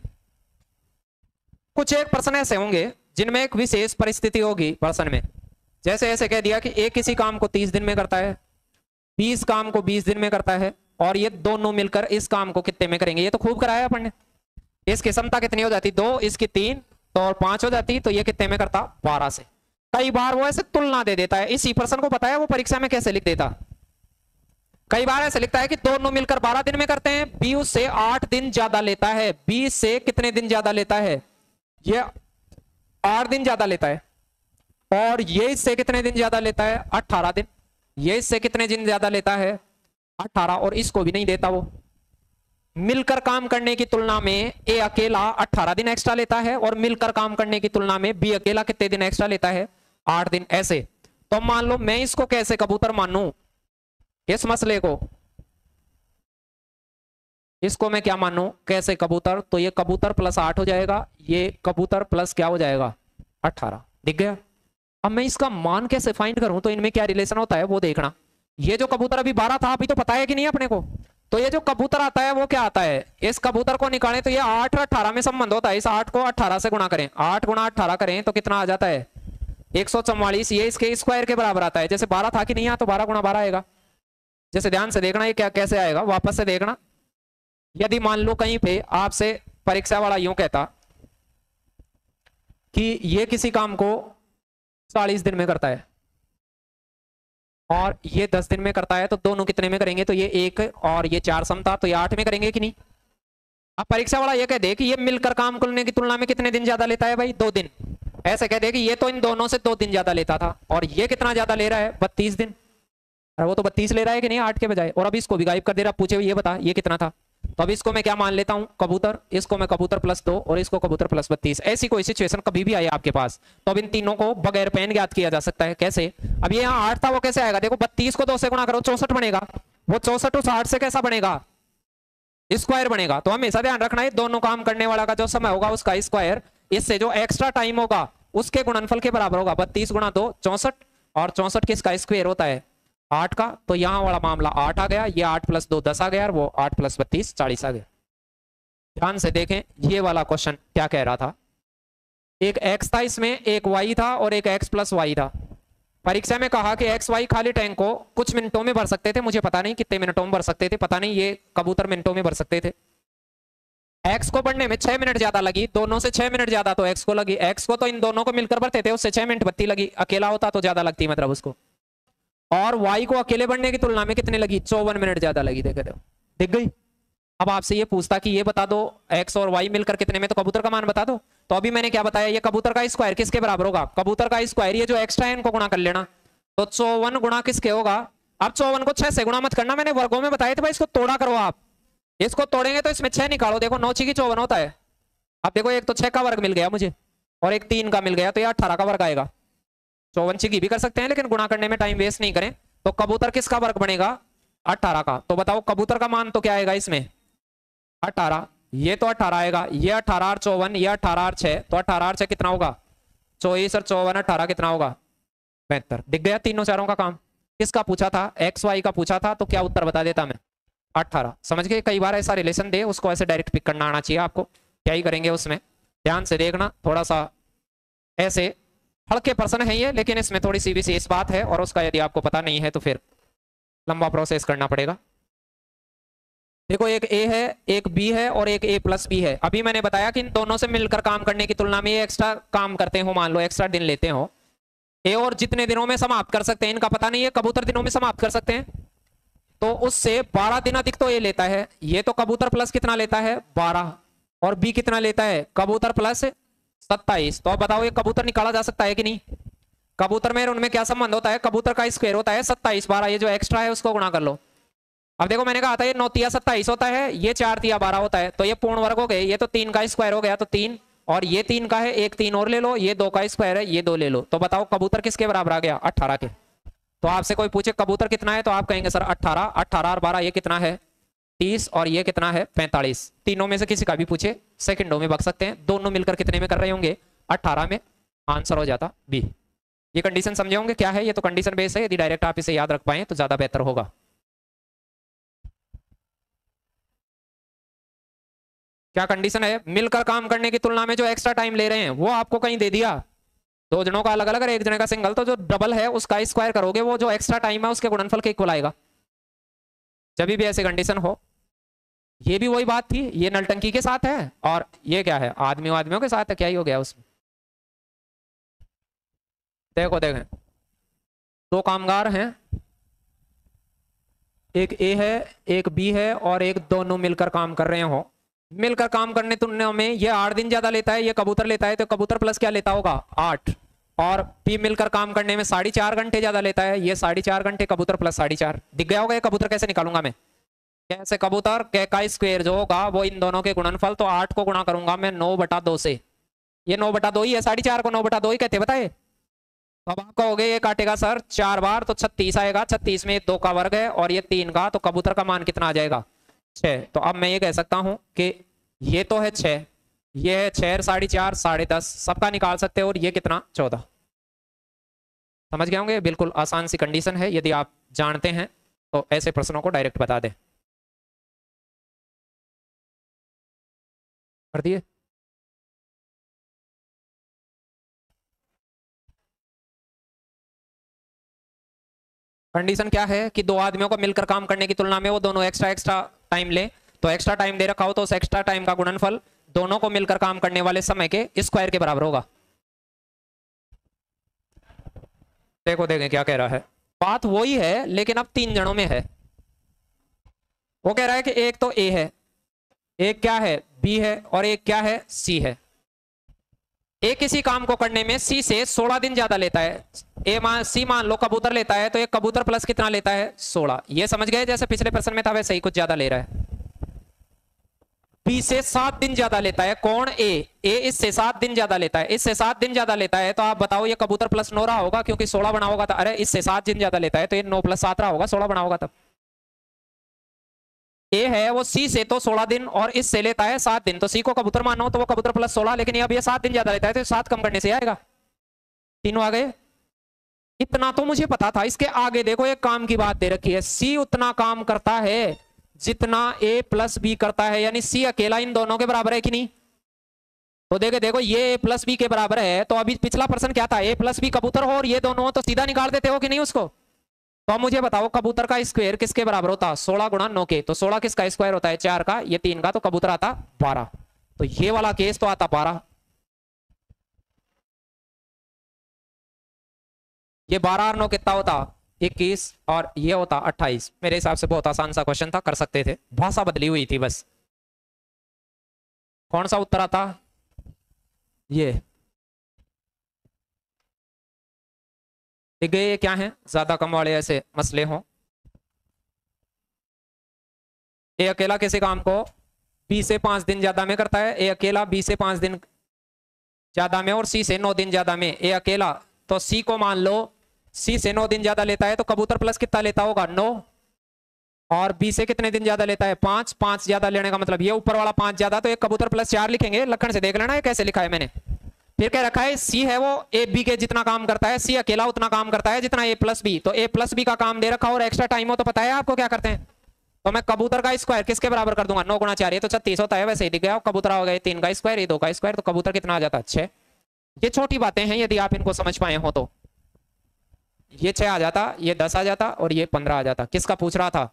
कुछ एक पर्सन ऐसे होंगे, जिनमें एक विशेष परिस्थिति होगी पर्सन में। जैसे ऐसे कह दिया कि एक किसी काम को तीस दिन में करता है, बीस काम को बीस दिन में करता है, और ये दोनों मिलकर इस काम को कितने में करेंगे? ये तो खूब कराया अपन ने। इसकी क्षमता कितनी हो जाती? दो, इसकी तीन तो और पाँच हो जाती तो ये कितने में करता? बारह से। कई बार वो ऐसे तुलना दे देता है। इसी पर्सन को है वो परीक्षा में कैसे लिख देता? कई बार ऐसे लिखता है कि दोनों मिलकर बारह दिन में करते हैं बी उससे आठ दिन ज़्यादा लेता है। बी से कितने दिन ज़्यादा लेता है? ये आठ दिन ज़्यादा लेता है। और ये इससे कितने दिन ज़्यादा लेता है? अट्ठारह दिन। ये इससे कितने दिन ज़्यादा लेता है? अट्ठारह। और इसको भी नहीं देता वो। मिलकर काम करने की तुलना में ए अकेला 18 दिन एक्स्ट्रा लेता है और मिलकर काम करने की तुलना में बी अकेला कितने दिन एक्स्ट्रा लेता है? आठ दिन ऐसे। तो मान लो मैं इसको कैसे कबूतर मानू? इस मसले को। इसको मैं क्या मानू? कैसे कबूतर? तो ये कबूतर प्लस आठ हो जाएगा। ये कबूतर प्लस क्या हो जाएगा? अठारह। दिख गया? अब मैं इसका मान कैसे फाइंड करूँ? तो इनमें क्या रिलेशन होता है? वो देखना। ये जो कबूतर अभी बारह था, अभी तो पता है कि नहीं अपने को? तो ये जो कबूतर आता है, वो क्या आता है? इस कबूतर को निकालें तो ये आठ और अठारह में संबंध होता है। इस आठ को अठारह से गुणा करें। आठ गुणा अठारह करें तो कितना आ जाता है? एक सौ चौवालीस। ये इसके स्क्वायर के बराबर आता है। जैसे बारह था कि नहीं यहाँ तो बारह गुणा बारह आएगा। जैसे ध्यान से देखना ये क्या, कैसे आएगा? वापस से देखना। यदि मान लो कहीं पे आपसे परीक्षा वाला यूँ कहता कि ये किसी काम को चालीस दिन में करता है। और ये दस दिन में करता है तो दोनों कितने में करेंगे? तो ये एक और ये चार सम था तो ये आठ में करेंगे कि नहीं? अब परीक्षा वाला ये कह दे कि ये मिलकर काम करने की तुलना में कितने दिन ज़्यादा लेता है भाई? दो दिन। ऐसे कह दे कि ये तो इन दोनों से दो दिन ज़्यादा लेता था, और ये कितना ज़्यादा ले रहा है? बत्तीस दिन। अरे वो तो बत्तीस ले रहा है कि नहीं, आठ के बजाय? और अभी इसको भी गायब कर दे रहा, पूछे ये बता, ये कितना था? तो अब इसको मैं क्या मान लेता हूँ? कबूतर। इसको मैं कबूतर प्लस दो और इसको कबूतर प्लस बत्तीस। ऐसी कोई सिचुएशन कभी भी आई आपके पास तो अब इन तीनों को बगैर पेन ज्ञात किया जा सकता है। कैसे? अब ये यहाँ आठ था, वो कैसे आएगा? देखो, बत्तीस को दो से गुणा करो, चौसठ बनेगा। वो चौसठ उस आठ से कैसा बनेगा? स्क्वायर बनेगा। तो हमेशा ध्यान रखना है, दोनों काम करने वाला का जो समय होगा, उसका स्क्वायर इससे जो एक्स्ट्रा टाइम होगा, उसके गुणनफल के बराबर होगा। बत्तीस गुणा दो, चौसठ। और चौसठ किसका स्क्वायर होता है? आठ का तो यहाँ वाला मामला आठ आ गया, ये आठ प्लस दो दस आ गया वो आठ प्लस बत्तीस चालीस आ गया। ध्यान से देखें, ये वाला क्वेश्चन क्या कह रहा था? एक एक्स था इसमें, एक वाई था, और एक एक्स प्लस वाई था। परीक्षा में कहा कि एक्स वाई खाली टैंक को कुछ मिनटों में भर सकते थे, मुझे पता नहीं कितने मिनटों में भर सकते थे, पता नहीं ये कबूतर मिनटों में भर सकते थे। एक्स को बढ़ने में छह मिनट ज़्यादा लगी, दोनों से छह मिनट ज़्यादा तो एक्स को लगी। एक्स को तो इन दोनों को मिलकर भरते थे, उससे छह मिनट बत्ती लगी। अकेला होता तो ज़्यादा लगती मतलब उसको। और वाई को अकेले बढ़ने की तुलना में कितने लगी? चौवन मिनट ज़्यादा लगी, देखे दो दिख गई? अब आपसे ये पूछता कि ये बता दो एक्स और वाई मिलकर कितने में? तो कबूतर का मान बता दो। तो अभी मैंने क्या बताया, ये कबूतर का स्क्वायर किसके बराबर होगा? कबूतर का स्क्वायर ये जो एक्स्ट्रा है इनको गुणा कर लेना। तो चौवन गुणा किसके होगा? अब चौवन को छह से गुणा मत करना, मैंने वर्गों में बताया था भाई, इसको तोड़ा करो आप। इसको तोड़ेंगे तो इसमें छह निकालो। देखो, नौ की चौवन होता है। अब देखो, एक तो छह का वर्ग मिल गया मुझे, और एक तीन का मिल गया तो ये अठारह का वर्ग आएगा। चौवन की भी कर सकते हैं, लेकिन गुणा करने में टाइम वेस्ट नहीं करें। तो कबूतर किसका वर्ग बनेगा? अठारह का। तो बताओ, कबूतर का मान तो क्या आएगा इसमें? अठारह ये तो अठारह आएगा। ये अठारह और चौवन, ये अठारह और छह। तो अठारह और छह कितना होगा? चौबीस और चौवन अठारह कितना होगा? बेहतर दिख गया तीनों चारों का काम? किसका पूछा था? एक्स वाई का पूछा था तो क्या उत्तर बता देता मैं? अठारह समझ गए? कई बार ऐसा रिलेशन दे, उसको ऐसे डायरेक्ट पिक करना आना चाहिए आपको। क्या ही करेंगे उसमें? ध्यान से देखना, थोड़ा सा ऐसे हल्के पर्सन है ये, लेकिन इसमें थोड़ी सी विशेष बात है और उसका यदि आपको पता नहीं है तो फिर लंबा प्रोसेस करना पड़ेगा। देखो, एक ए है, एक बी है और एक ए प्लस बी है। अभी मैंने बताया कि इन दोनों से मिलकर काम करने की तुलना में ये एक्स्ट्रा काम करते हो, मान लो एक्स्ट्रा दिन लेते हो। ए और जितने दिनों में समाप्त कर सकते हैं, इनका पता नहीं है, कबूतर दिनों में समाप्त कर सकते हैं। तो उससे 12 दिन अधिक तो ये लेता है। ये तो कबूतर प्लस कितना लेता है? 12 और बी कितना लेता है? कबूतर प्लस सत्ताईस। तो अब बताओ, ये कबूतर निकाला जा सकता है कि नहीं? कबूतर में उनमें क्या संबंध होता है? कबूतर का स्क्वायर होता है सत्ताईस बारह। ये जो एक्स्ट्रा है, उसको गुणा कर लो। अब देखो, मैंने कहा था, ये नौ तिया सत्ताईस होता है, ये चार तिया बारह होता है। तो ये पूर्ण वर्ग हो गए, ये तो तीन का स्क्वायर हो गया तो तीन। और ये तीन का है, एक तीन और ले लो, ये दो का स्क्वायर है, ये दो ले लो। तो बताओ, कबूतर किसके बराबर आ गया? अट्ठारह के। तो आपसे कोई पूछे, कबूतर कितना है? तो आप कहेंगे, सर, अट्ठारह। अट्ठारह और बारह, ये कितना है? तीस और ये कितना है? पैंतालीस। तीनों में से किसी का भी पूछे। सेकंडों में बक सकते हैं। दोनों मिलकर कितने में कर रहे होंगे? अट्ठारह में। आंसर हो जाता बी ये कंडीशन समझे होंगे? क्या है? ये तो कंडीशन बेस है। यदि डायरेक्ट आप इसे याद रख पाए तो ज़्यादा बेहतर होगा। क्या कंडीशन है? मिलकर काम करने की तुलना में जो एक्स्ट्रा टाइम ले रहे हैं, वो आपको कहीं दे दिया। दो जनों का अलग अलग एक जने का सिंगल तो जो डबल है, उसका स्क्वायर करोगे, वो जो एक्स्ट्रा टाइम है, उसके गुणनफल के इक्वल आएगा। जब भी ऐसी कंडीशन हो ये भी वही बात थी, ये नलटंकी के साथ है और ये क्या है आदमी आदमियों के साथ है, क्या ही हो गया उसमें? देखो, देखें। दो कामगार हैं, एक ए है, एक बी है और एक दोनों मिलकर काम कर रहे हो। मिलकर काम करने तुमने में ये आठ दिन ज़्यादा लेता है, ये कबूतर लेता है तो कबूतर प्लस क्या लेता होगा? आठ। और पी मिलकर काम करने में साढ़े चार घंटे ज़्यादा लेता है, ये साढ़े चार घंटे, कबूतर प्लस साढ़े चार। दिख गया होगा ये कबूतर कैसे निकालूँगा मैं? कैसे कबूतर, के का स्क्वेयर जो होगा, वो इन दोनों के गुणनफल तो आठ को गुणा करूँगा मैं, नौ बटा दो से। ये नौ बटा दो ही है, साढ़े चार को नौ बटा दो ही कहते बताए? तो अब आप कहोगे ये काटेगा सर, चार बार तो छत्तीस आएगा, छत्तीस में दो का वर्ग है, और ये तीन का तो कबूतर का मान कितना आ जाएगा? छह। तो अब मैं ये कह सकता हूँ कि ये तो है छह, ये है छह साढ़े चार, साढ़े दस, सबका निकाल सकते हो, और ये कितना? चौदह। समझ गए होंगे? बिल्कुल आसान सी कंडीशन है, यदि आप जानते हैं तो ऐसे प्रश्नों को डायरेक्ट बता दें। कर दिए कंडीशन क्या है कि दो आदमियों को मिलकर काम करने की तुलना में वो दोनों एक्स्ट्रा एक्स्ट्रा टाइम ले। तो एक्स्ट्रा टाइम दे रखा हो तो उस एक्स्ट्रा टाइम का गुणनफल दोनों को मिलकर काम करने वाले समय के स्क्वायर के बराबर होगा। देखो, देखें क्या कह रहा है। बात वही है, लेकिन अब तीन जनों में है। वो कह रहा है कि एक तो ए है। एक क्या है? बी है और एक क्या है? सी है। ए किसी काम को करने में सी से 16 दिन ज़्यादा लेता है। ए मान, सी मान लो कबूतर लेता है तो एक कबूतर प्लस कितना लेता है? 16 ये समझ गए? जैसे पिछले प्रश्न में था, वैसे ही कुछ ज़्यादा ले रहा है। बी से सात दिन ज़्यादा लेता है। कौन? ए। ए इससे सात दिन ज़्यादा लेता है। इससे सात दिन ज़्यादा लेता है तो आप बताओ ये कबूतर प्लस नौ रहा होगा, क्योंकि सोलह बना होगा तो अरे इससे सात दिन ज़्यादा लेता है तो ये नौ प्लस सात रहा होगा, सोलह बना होगा तब। ए है, वो सी से तो सोलह दिन और इससे लेता है सात दिन। तो सी को कबूतर मानो तो वो कबूतर प्लस सोलह, लेकिन अब ये सात दिन ज़्यादा लेता है तो सात कम करने से आएगा। तीनों आ गए। इतना तो मुझे पता था, इसके आगे देखो, एक काम की बात दे रखी है। सी उतना काम करता है जितना ए प्लस बी करता है, यानी सी अकेला इन दोनों के बराबर है कि नहीं? तो देखे, देखो, ये ए प्लस बी के बराबर है तो अभी पिछला प्रश्न क्या था? ए प्लस बी कबूतर हो और ये दोनों हो तो सीधा निकाल देते हो कि नहीं उसको? तो अब मुझे बताओ, कबूतर का स्क्वायर किसके बराबर होता? सोलह गुणा नौ के। तो सोलह किसका स्क्वायर होता है? चार का। ये तीन का तो कबूतर आता बारह। तो ये वाला केस तो आता बारह। ये बारह और नौ कितना होता? इक्कीस और ये होता अट्ठाईस। मेरे हिसाब से बहुत आसान सा क्वेश्चन था, कर सकते थे। भाषा बदली हुई थी बस। कौन सा उत्तर आता? ये। गए क्या है? ज़्यादा कम वाले ऐसे मसले हों। ए अकेला किसी काम को बी से पाँच दिन ज़्यादा में करता है, ए अकेला बी से पाँच दिन ज़्यादा में और सी से नौ दिन ज़्यादा में। ए अकेला तो सी को मान लो, सी से नौ दिन ज़्यादा लेता है तो कबूतर प्लस कितना लेता होगा? नौ। और बी से कितने दिन ज़्यादा लेता है? पाँच। पाँच ज़्यादा लेने का मतलब ये ऊपर वाला पाँच ज़्यादा तो एक कबूतर प्लस चार लिखेंगे। लखन से देख लेना है कैसे लिखा है मैंने। फिर क्या रखा है सी है वो ए बी के जितना काम करता है सी अकेला उतना काम करता है जितना ए प्लस बी तो ए प्लस बी का काम दे रखा और एक्स्ट्रा टाइम हो तो पता है आपको क्या करते हैं? तो मैं कबूतर का स्क्वायर किसके बराबर कर दूँगा? नौ गुणा चार तो छत्तीस होता है, वैसे ही दिख गया। कबूतर हो गया तीन का स्क्वायर ये दो का स्क्वायर तो कबूतर कितना आ जाता? है छह। ये छोटी बातें हैं, यदि आप इनको समझ पाए हो तो। ये छह आ जाता, ये दस आ जाता और ये पंद्रह आ जाता। किसका पूछ रहा था?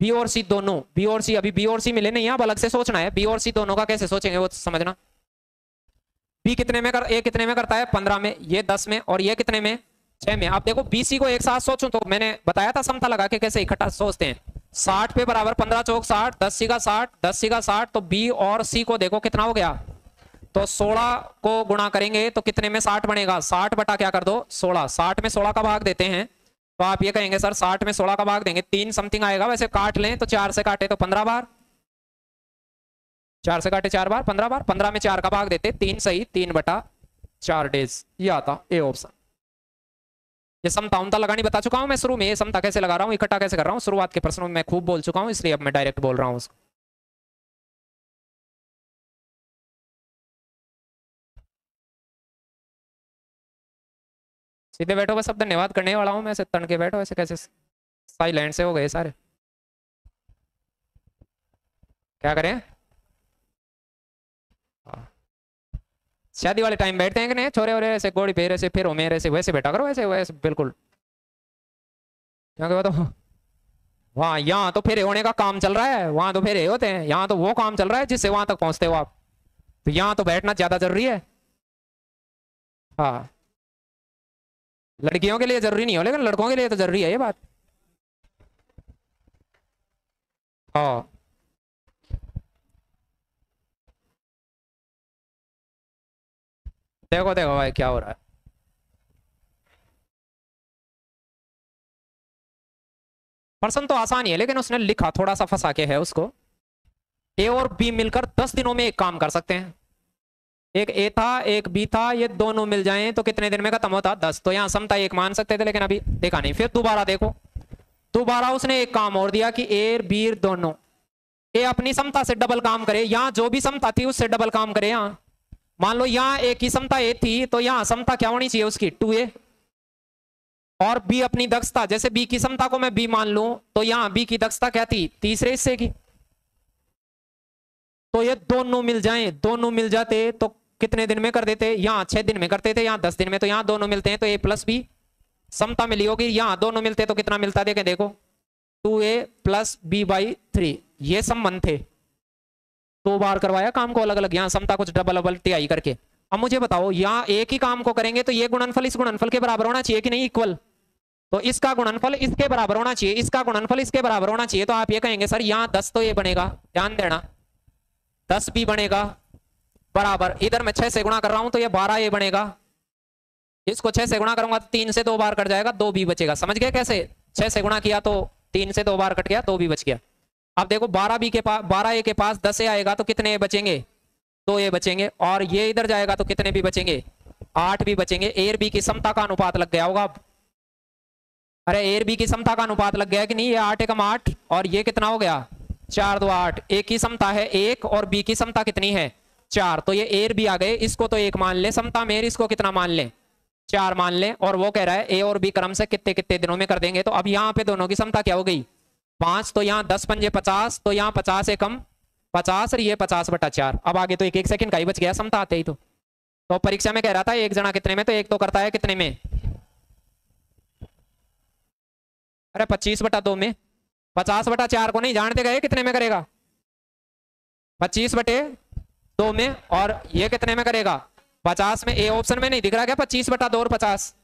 बी और सी दोनों। बी और सी अभी बी और सी मिले नहीं, आप अलग से सोचना है। बी और सी दोनों का कैसे सोचेंगे वो समझना। बी कितने में कर, ए कितने में करता है? पंद्रह में, ये दस में और ये कितने में? छह में। आप देखो बी सी को एक साथ सोचो तो मैंने बताया था समता लगा के कैसे इकट्ठा सोचते हैं। साठ पे बराबर पंद्रह चौक साठ, दस सी का साठ, दस सी का साठ तो बी और सी को देखो कितना हो गया। तो 16 को गुणा करेंगे तो कितने में 60 बनेगा? 60 बटा क्या कर दो? सोलह। साठ में 16 का भाग देते हैं। तो आप ये कहेंगे, सर 60 में 16 का भाग देंगे। तीन समथिंग आएगा। वैसे काट लें तो चार से काटे तो पंद्रह बार। चार से काटे चार बार, पंद्रह बार, पंद्रह में चार का भाग देते, तीन सही, तीन बटा चार डेज़ ये आता ए ऑप्शन ये समता उमता लगानी बता चुका हूँ मैं शुरू में, ये समता कैसे लगा रहा हूँ, इकट्ठा कैसे कर रहा हूँ, शुरुआत के प्रश्नों में मैं खूब बोल चुका हूँ, इसलिए अब मैं डायरेक्ट बोल रहा हूँ उसको. सीधे बैठो बस, अब धन्यवाद करने वाला हूँ मैं, ऐसे तन के बैठो, ऐसे कैसे साइलेंट से हो गए सारे. क्या करें? शादी वाले टाइम बैठते हैं कि नहीं? छोरे वोरे ऐसे गोड़ी पे ऐसे फिर मेरे से, वैसे बैठा करो, वैसे वैसे, बिल्कुल। क्योंकि वो तो वहाँ, यहाँ तो फेरे होने का काम चल रहा है, वहाँ तो फेरे होते हैं, यहाँ तो वो काम चल रहा है, जिससे वहाँ तक पहुँचते हो आप। तो यहाँ तो बैठना ज़्यादा ज़रूरी है। हाँ। लड़कियों के लिए ज़रूरी नहीं हो, लेकिन लड़कों के लिए तो ज़रूरी है ये बात। हाँ। देखो देखो भाई क्या हो रहा है पर्सन तो आसान ही है लेकिन उसने लिखा थोड़ा सा फंसा के है उसको ए और बी मिलकर दस दिनों में एक काम कर सकते हैं। एक ए था, एक बी था, ये दोनों मिल जाएँ तो कितने दिन में खत्म होता? दस। तो यहाँ समता एक मान सकते थे, लेकिन अभी देखा नहीं। फिर दोबारा देखो। दोबारा उसने एक काम और दिया कि ए बी दोनों। ए अपनी समता से डबल काम करे। यहाँ जो भी समता थी, उससे डबल काम करे यहाँ मान लो यहाँ एक ही समता ए थी तो यहाँ समता क्या होनी चाहिए उसकी? Two A. और बी अपनी दक्षता, जैसे बी की समता को मैं बी मान लू तो यहाँ बी की दक्षता क्या थी? तीसरे हिस्से की। तो ये दोनों मिल जाएँ, दोनों मिल जाते तो कितने दिन में कर देते? यहाँ छह दिन में करते थे, यहाँ दस दिन में तो यहाँ दोनों मिलते हैं तो ए प्लस बी। समता मिली होगी, यहाँ दोनों मिलते तो कितना मिलता? देखे, देखो। Two A plus B by three, ये संबंध थे। दो बार करवाया काम को अलग अलग यहाँ समता कुछ डबल डबल टी करके। अब मुझे बताओ, यहाँ एक ही काम को करेंगे तो ये गुणनफल, इस गुणनफल के बराबर होना चाहिए कि नहीं इक्वल तो इसका गुणनफल इसके बराबर होना चाहिए, इसका गुणनफल इसके बराबर होना चाहिए तो आप ये कहेंगे, सर, यहाँ दस तो ये बनेगा, ध्यान देना। दस भी बनेगा, बराबर, इधर मैं छह से गुणा कर रहा हूँ तो ये बारह ये बनेगा। इसको छह से गुणा करूँगा तो तीन से दो बार कट जाएगा, दो भी बचेगा। समझ गए कैसे? छह से गुणा किया तो तीन से दो बार कट गया, दो भी बच गया। अब देखो बारह बी के पास बारह ए के पास दस ए आएगा तो कितने ए बचेंगे? दो ए बचेंगे और ये इधर जाएगा तो कितने भी बचेंगे? आठ भी बचेंगे। एर बी की समता का अनुपात लग गया होगा अरे एर बी की समता का अनुपात लग गया कि नहीं? ये आठ एकम आठ और ये कितना हो गया? चार दो आठ। ए की समता है एक और बी की समता कितनी है? चार। तो ये एर बी आ गए। इसको तो एक मान ले। समता मेर इसको कितना मान ले? चार मान ले और वो कह रहा है ए और बी क्रम से कितने कितने दिनों में कर देंगे? तो अब यहाँ पे दोनों की समता क्या हो गई? पाँच तो यहाँ, दस पंजे पचास तो यहाँ पचास एकम पचास और ये पचास बटा चार। अब आगे तो एक एक सेकंड का ही बच गया समता आते ही तो। तो परीक्षा में कह रहा था एक जना कितने में तो एक तो करता है कितने में? अरे पच्चीस बटा दो में। पचास बटा चार को नहीं, जानते गए कितने में करेगा? पच्चीस बटे दो में, और ये कितने में करेगा? पचास में ए ऑप्शन में नहीं दिख रहा क्या? पच्चीस बटा दो और पचास।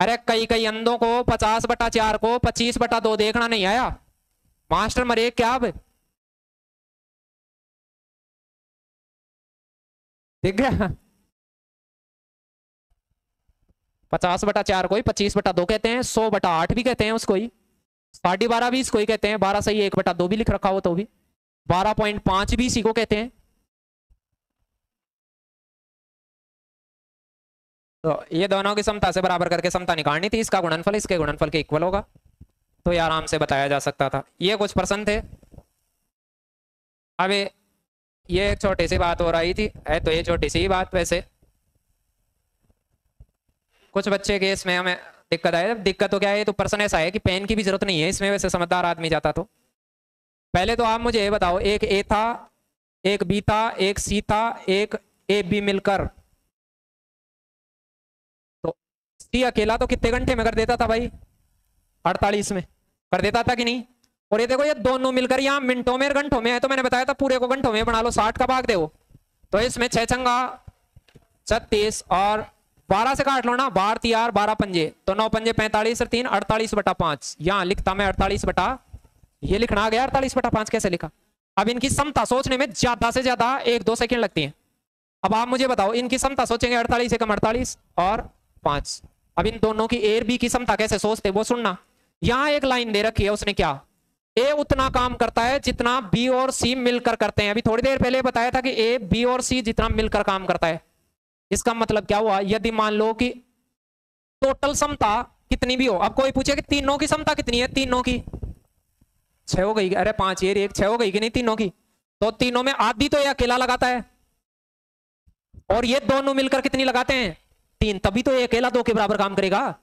अरे कई कई अंधों को, पचास बटा चार को, पच्चीस बटा दो देखना नहीं आया। मास्टर मरे क्या अब? दिख गया? पचास बटा चार को ही पच्चीस बटा दो कहते हैं, सौ बटा आठ भी कहते हैं उसको ही साढ़े बारह भी इसको ही कहते हैं, बारह सही एक बटा दो भी लिख रखा हो तो भी। बारह पॉइंट पाँच भी इसी को कहते हैं। तो ये दोनों की समता से बराबर करके समता निकालनी थी, इसका गुणनफल, इसके गुणनफल के इक्वल होगा। तो ये आराम से बताया जा सकता था। ये कुछ प्रश्न थे। अब, ये एक छोटी सी बात हो रही थी। है तो ये छोटी सी बात वैसे। कुछ बच्चे के इसमें हमें दिक्कत आए। दिक्कत तो क्या है तो पर्सन ऐसा है कि पेन की भी ज़रूरत नहीं है। इसमें वैसे समझदार आदमी जाता तो। पहले तो आप मुझे ये बताओ, एक ए था, एक बी था, एक सी था, एक ए बी मिलकर। तो सी अकेला तो कितने घंटे में कर देता था भाई? अड़तालीस में कर देता था कि नहीं? और ये देखो, ये दोनों मिलकर यहाँ मिनटों में घंटों में है तो मैंने बताया था पूरे को घंटों में बना लो, साठ का भाग दो तो इसमें छह चंगा, छत्तीस और बारह से काट लो ना बारह तिहार, बारह पंजे। तो नौ पंजे पैंतालीस और तीन, अड़तालीस बटा पाँच। यहाँ लिखता मैं अड़तालीस बटा, ये लिखना आ गया अड़तालीस बटा पाँच, कैसे लिखा? अब इनकी समता सोचने में ज़्यादा से ज़्यादा एक दो सेकेंड लगती है। अब आप मुझे बताओ, इनकी समता सोचेंगे अड़तालीस एकम अड़तालीस और पाँच। अब इन दोनों की एर बी की समता कैसे सोचते वो सुनना। यहाँ एक लाइन दे रखी है उसने क्या? ए उतना काम करता है जितना बी और सी मिलकर करते हैं। अभी थोड़ी देर पहले बताया था कि ए बी और सी जितना मिलकर काम करता है। इसका मतलब क्या हुआ? यदि मान लो कि टोटल क्षमता कितनी भी हो। अब कोई पूछे कि तीनों की क्षमता कितनी है? तीनों की। छह हो गई। अरे पाँच, ये एक छह हो गई कि नहीं? तीनों की। तो तीनों में आधी तो ये अकेला लगाता है। और ये दोनों मिलकर कितनी लगाते हैं? तीन। तभी तो ये अकेला दो के बराबर काम करेगा।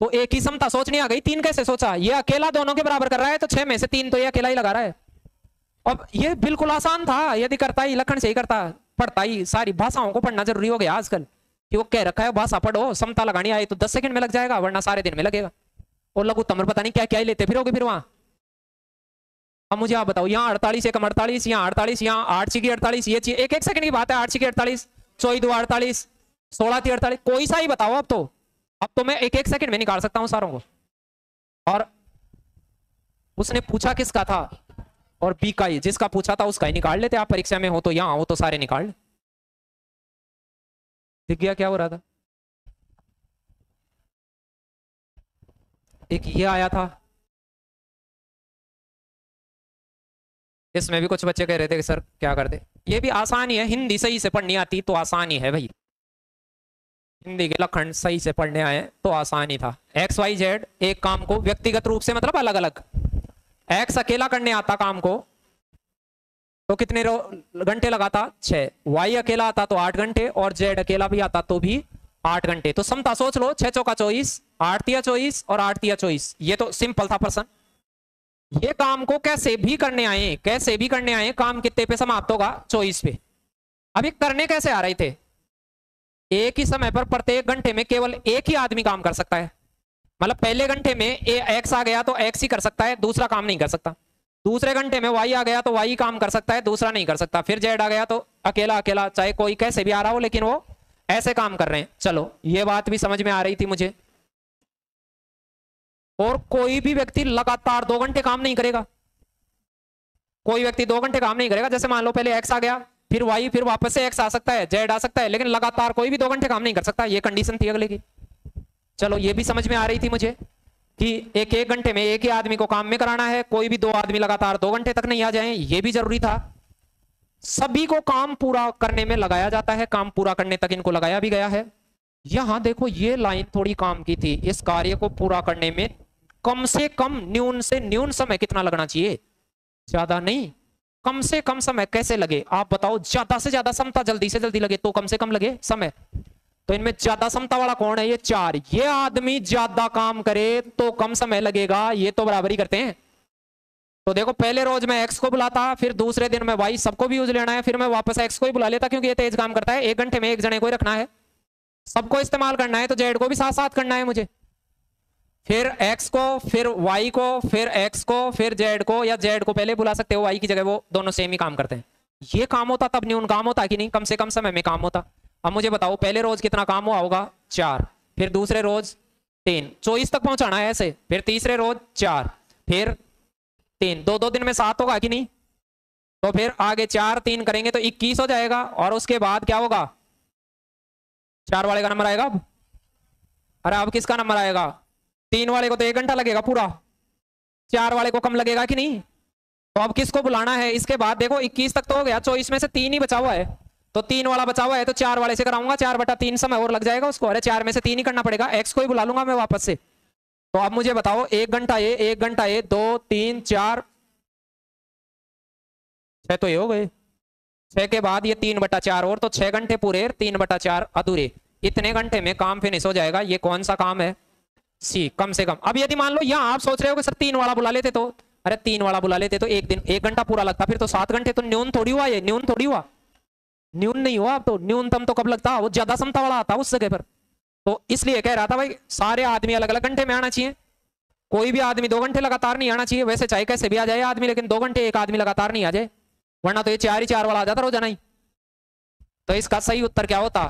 तो एक ही क्षमता सोचनी आ गई, तीन कैसे सोचा? ये अकेला दोनों के बराबर कर रहा है तो छह में से तीन तो ये अकेला ही लगा रहा है। अब ये बिल्कुल आसान था, यदि करता ही, लखन से ही करता, पढ़ता ही, सारी भाषाओं को पढ़ना ज़रूरी हो गया आजकल। कि वो कह रखा है, भाषा पढ़ो, समता लगानी आई तो दस सेकंड में लग जाएगा, वरना सारे दिन में लगेगा। और लघु तमर पता नहीं क्या क्या ही लेते फिर फिर वहाँ। अब मुझे आप बताओ, यहाँ अड़तालीस एकम अड़तालीस, यहाँ अड़तालीस, यहाँ आठ सी की अड़तालीस, ये एक एक सेकंड की बात है, आठ सी की अड़तालीस, चौदह अड़तालीस, सोलह थी अड़तालीस, कोई सा ही बताओ अब तो। अब तो मैं एक एक सेकंड में निकाल सकता हूँ सारों को। और उसने पूछा किसका था? और बी का ही, जिसका पूछा था उसका ही निकाल लेते। आप परीक्षा में हो तो यहाँ हो तो सारे निकाल। दिख गया क्या हो रहा था एक ये आया था। इसमें भी कुछ बच्चे कह रहे थे कि, सर, क्या कर दे? ये भी आसान ही है हिंदी सही से पढ़नी आती तो आसान ही है भाई। हिंदी के लखंड सही से पढ़ने आए तो आसान ही था। एक्स वाई जेड एक काम को व्यक्तिगत रूप से मतलब अलग अलग एक्स अकेला करने आता काम को तो कितने घंटे लगाता? छह वाई अकेला आता तो आठ घंटे, और जेड अकेला भी आता तो भी आठ घंटे। तो समता सोच लो छह चौका चौबीस, आठ तिया चौबीस, और आठ तिया चौबीस। ये तो सिंपल था पर्सन ये काम को कैसे भी करने आए, कैसे भी करने आए, काम कितने पे समाप्त होगा? चौबीस पे। अभी करने कैसे आ रहे थे? एक ही समय पर प्रत्येक घंटे में केवल एक ही आदमी काम कर सकता है। मतलब पहले घंटे में ए एक्स आ गया तो एक्स ही कर सकता है, दूसरा काम नहीं कर सकता। दूसरे घंटे में वाई आ गया तो वाई काम कर सकता है, दूसरा नहीं कर सकता। फिर जेड आ गया तो अकेला अकेला, चाहे कोई कैसे भी आ रहा हो, लेकिन वो ऐसे काम कर रहे हैं। चलो, ये बात भी समझ में आ रही थी मुझे। और कोई भी व्यक्ति लगातार दो घंटे काम नहीं करेगा। कोई व्यक्ति दो घंटे काम नहीं करेगा। जैसे मान लो पहले एक्स आ गया फिर वाई फिर वापस से एक्स आ सकता है जेड आ सकता है, लेकिन लगातार कोई भी दो घंटे काम नहीं कर सकता, ये कंडीशन थी अगले की। चलो, ये भी समझ में आ रही थी मुझे कि एक एक घंटे में एक ही आदमी को काम में कराना है, कोई भी दो आदमी लगातार दो घंटे तक नहीं आ जाए, ये भी ज़रूरी था। सभी को काम पूरा करने में लगाया जाता है, काम पूरा करने तक इनको लगाया भी गया है। यहाँ देखो, ये लाइन थोड़ी काम की थी, इस कार्य को पूरा करने में कम से कम, न्यून से न्यून समय कितना लगना चाहिए? ज़्यादा नहीं। कम से कम समय कैसे लगे? आप बताओ, ज़्यादा से ज़्यादा समता जल्दी से जल्दी लगे तो कम से कम लगे समय। तो इनमें ज़्यादा समता वाला कौन है? ये चार। ये आदमी ज़्यादा काम करे तो कम समय लगेगा, ये तो बराबरी करते हैं। तो देखो, पहले रोज मैं एक्स को बुलाता, फिर दूसरे दिन मैं वाई सबको भी यूज़ लेना है, फिर मैं वापस एक्स को ही बुला लेता, क्योंकि ये तेज काम करता है। एक घंटे में एक जने को ही रखना है। सबको इस्तेमाल करना है तो जेड को भी साथ साथ करना है मुझे। फिर एक्स को, फिर वाई को, फिर एक्स को, फिर जेड को, या जेड को पहले बुला सकते हो वाई की जगह वो दोनों सेम ही काम करते हैं। ये काम होता तब न्यून काम होता कि नहीं? कम से कम समय में काम होता। अब मुझे बताओ, पहले रोज कितना काम हुआ होगा? चार। फिर दूसरे रोज तीन। चौबीस तक पहुंचाना है ऐसे। फिर तीसरे रोज चार। फिर तीन। दो दो दिन में सात होगा कि नहीं? तो फिर आगे चार, तीन करेंगे तो इक्कीस हो जाएगा। और उसके बाद क्या होगा? चार वाले का नंबर आएगा अब? अरे अब किसका नंबर आएगा? तीन वाले को तो एक घंटा लगेगा पूरा। चार वाले को कम लगेगा कि नहीं? तो अब किसको बुलाना है? इसके बाद देखो 21 तक तो हो गया। चौबीस में से तीन ही बचा हुआ है। तो तीन वाला बचा हुआ है तो चार वाले से कराऊँगा। चार बटा तीन समय और लग जाएगा उसको। अरे चार में से तीन ही करना पड़ेगा। एक्स को ही बुला लूँगा मैं वापस से। तो अब मुझे बताओ, एक घंटा ये, एक घंटा ये, दो, तीन, चार, छह तो ये हो गए। छह के बाद ये तीन बटा चार और तो छह घंटे पूरे, तीन बटा चार अधूरे। इतने घंटे में काम फिनिश हो जाएगा। ये कौन सा काम है? सी, कम से कम। अब यदि मान लो यहाँ आप सोच रहे हो कि सर तीन वाला बुला लेते तो? अरे, तीन वाला बुला लेते तो एक दिन, एक घंटा पूरा लगता, फिर तो सात घंटे तो न्यून थोड़ी हुआ ये, न्यून थोड़ी हुआ। न्यून नहीं हुआ अब तो न्यूनतम तो कब लगता? वो ज़्यादा समता वाला आता उस जगह पर। तो इसलिए कह रहा था भाई, सारे आदमी अलग अलग घंटे में आना चाहिए। कोई भी आदमी दो घंटे लगातार नहीं आना चाहिए। वैसे चाहे कैसे भी आ जाए आदमी, लेकिन दो घंटे एक आदमी लगातार नहीं आ जाए। वरना तो ये चार ही चार वाला आ जाता रोज़ाना ही। तो इसका सही उत्तर क्या होता?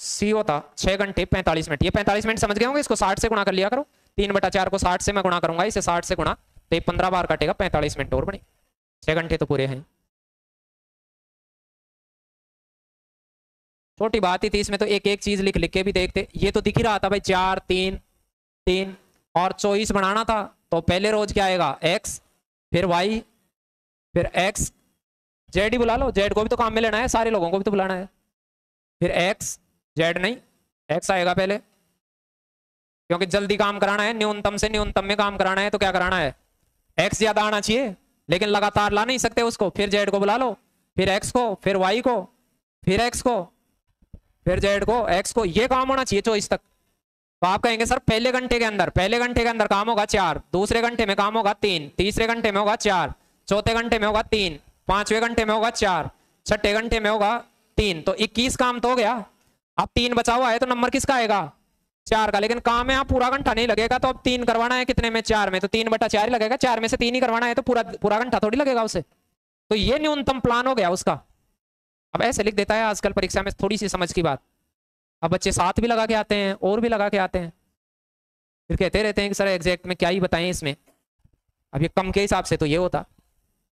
सी होता, छह घंटे पैंतालीस मिनट। ये पैंतालीस मिनट समझ गए होंगे? इसको साठ से गुणा कर लिया करो। तीन बटा चार को साठ से मैं गुणा करूँगा, इसे साठ से गुणा तो ये पंद्रह बार कटेगा, पैंतालीस मिनट और बने। छह घंटे तो पूरे हैं। छोटी बात ही थी, इसमें तो एक एक चीज़ लिख लिख के भी देखते। ये तो दिख ही रहा था भाई, चार, तीन तीन, और चौबीस बनाना था तो पहले रोज क्या आएगा? एक्स, फिर वाई, फिर एक्स। जेड ही बुला लो, जेड को भी तो काम में लेना है, सारे लोगों को भी तो बुलाना है। फिर एक्स जेड नहीं एक्स आएगा पहले। क्योंकि जल्दी काम कराना है, न्यूनतम से न्यूनतम में काम कराना है तो क्या कराना है? एक्स ज़्यादा आना चाहिए, लेकिन लगातार ला नहीं सकते उसको। फिर जेड को बुला लो, फिर एक्स को, फिर वाई को, फिर एक्स को, फिर जेड को एक्स को, ये काम होना चाहिए चौबीस तक। तो आप कहेंगे, सर, पहले घंटे के अंदर, पहले घंटे के अंदर काम होगा चार, दूसरे घंटे में काम होगा तीन, तीसरे घंटे में होगा चार, चौथे घंटे में होगा तीन, पाँचवें घंटे में होगा चार, छठे घंटे में होगा तीन। तो इक्कीस काम तो हो गया। अब तीन बचा हुआ है तो नंबर किसका आएगा? चार का। लेकिन काम में आप पूरा घंटा नहीं लगेगा तो अब तीन करवाना है कितने में? चार में। तो तीन बटा चार ही लगेगा। चार में से तीन ही करवाना है तो पूरा पूरा घंटा थोड़ी लगेगा उसे। तो ये न्यूनतम प्लान हो गया उसका। अब ऐसे लिख देता है आजकल परीक्षा में थोड़ी सी समझ की बात। अब बच्चे साथ भी लगा के आते हैं, और भी लगा के आते हैं। फिर कहते रहते हैं कि, सर एग्जैक्ट में क्या ही बताएँ इसमें? अब ये कम के हिसाब से तो ये होता।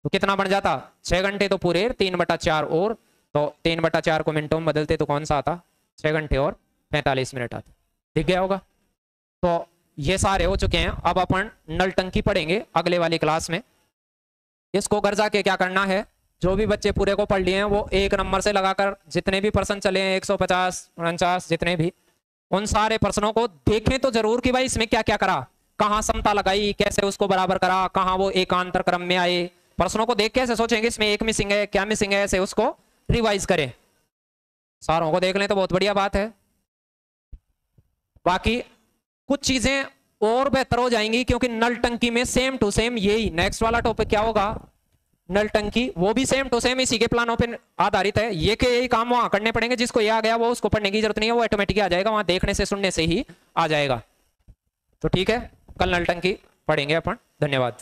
तो कितना बन जाता? छह घंटे तो पूरे, तीन बटा चार और तो तीन बटा चार को मिनटों में बदलते तो कौन सा आता? छह घंटे और पैंतालीस मिनट आते। दिख गया होगा? तो ये सारे हो चुके हैं। अब अपन नल टंकी पढ़ेंगे अगले वाली क्लास में। इसको घर जाके क्या करना है? जो भी बच्चे पूरे को पढ़ लिए हैं, वो एक नंबर से लगाकर जितने भी पर्सन चले हैं, एक सौ पचास, उनचास, जितने भी, उन सारे प्रश्नों को देखें तो ज़रूर कि भाई इसमें क्या क्या करा। कहाँ समता लगाई, कैसे उसको बराबर करा, कहाँ वो एकांतर क्रम में आए। प्रश्नों को देख कैसे सोचेंगे, इसमें एक मिसिंग है, क्या मिसिंग है, ऐसे उसको रिवाइज करें। सारों को देख लें तो बहुत बढ़िया बात है। बाकी कुछ चीज़ें और बेहतर हो जाएँगी क्योंकि नल टंकी में सेम टू सेम यही नेक्स्ट वाला टॉपिक क्या होगा? नल टंकी, वो भी सेम टू सेम इसी के प्लानों पे आधारित है। ये के यही काम वहाँ करने पड़ेंगे, जिसको ये आ गया, वो उसको पढ़ने की ज़रूरत नहीं है, वो ऑटोमेटिक आ जाएगा, वहाँ देखने से, सुनने से ही आ जाएगा। तो ठीक है, कल नल टंकी पढ़ेंगे अपन। धन्यवाद।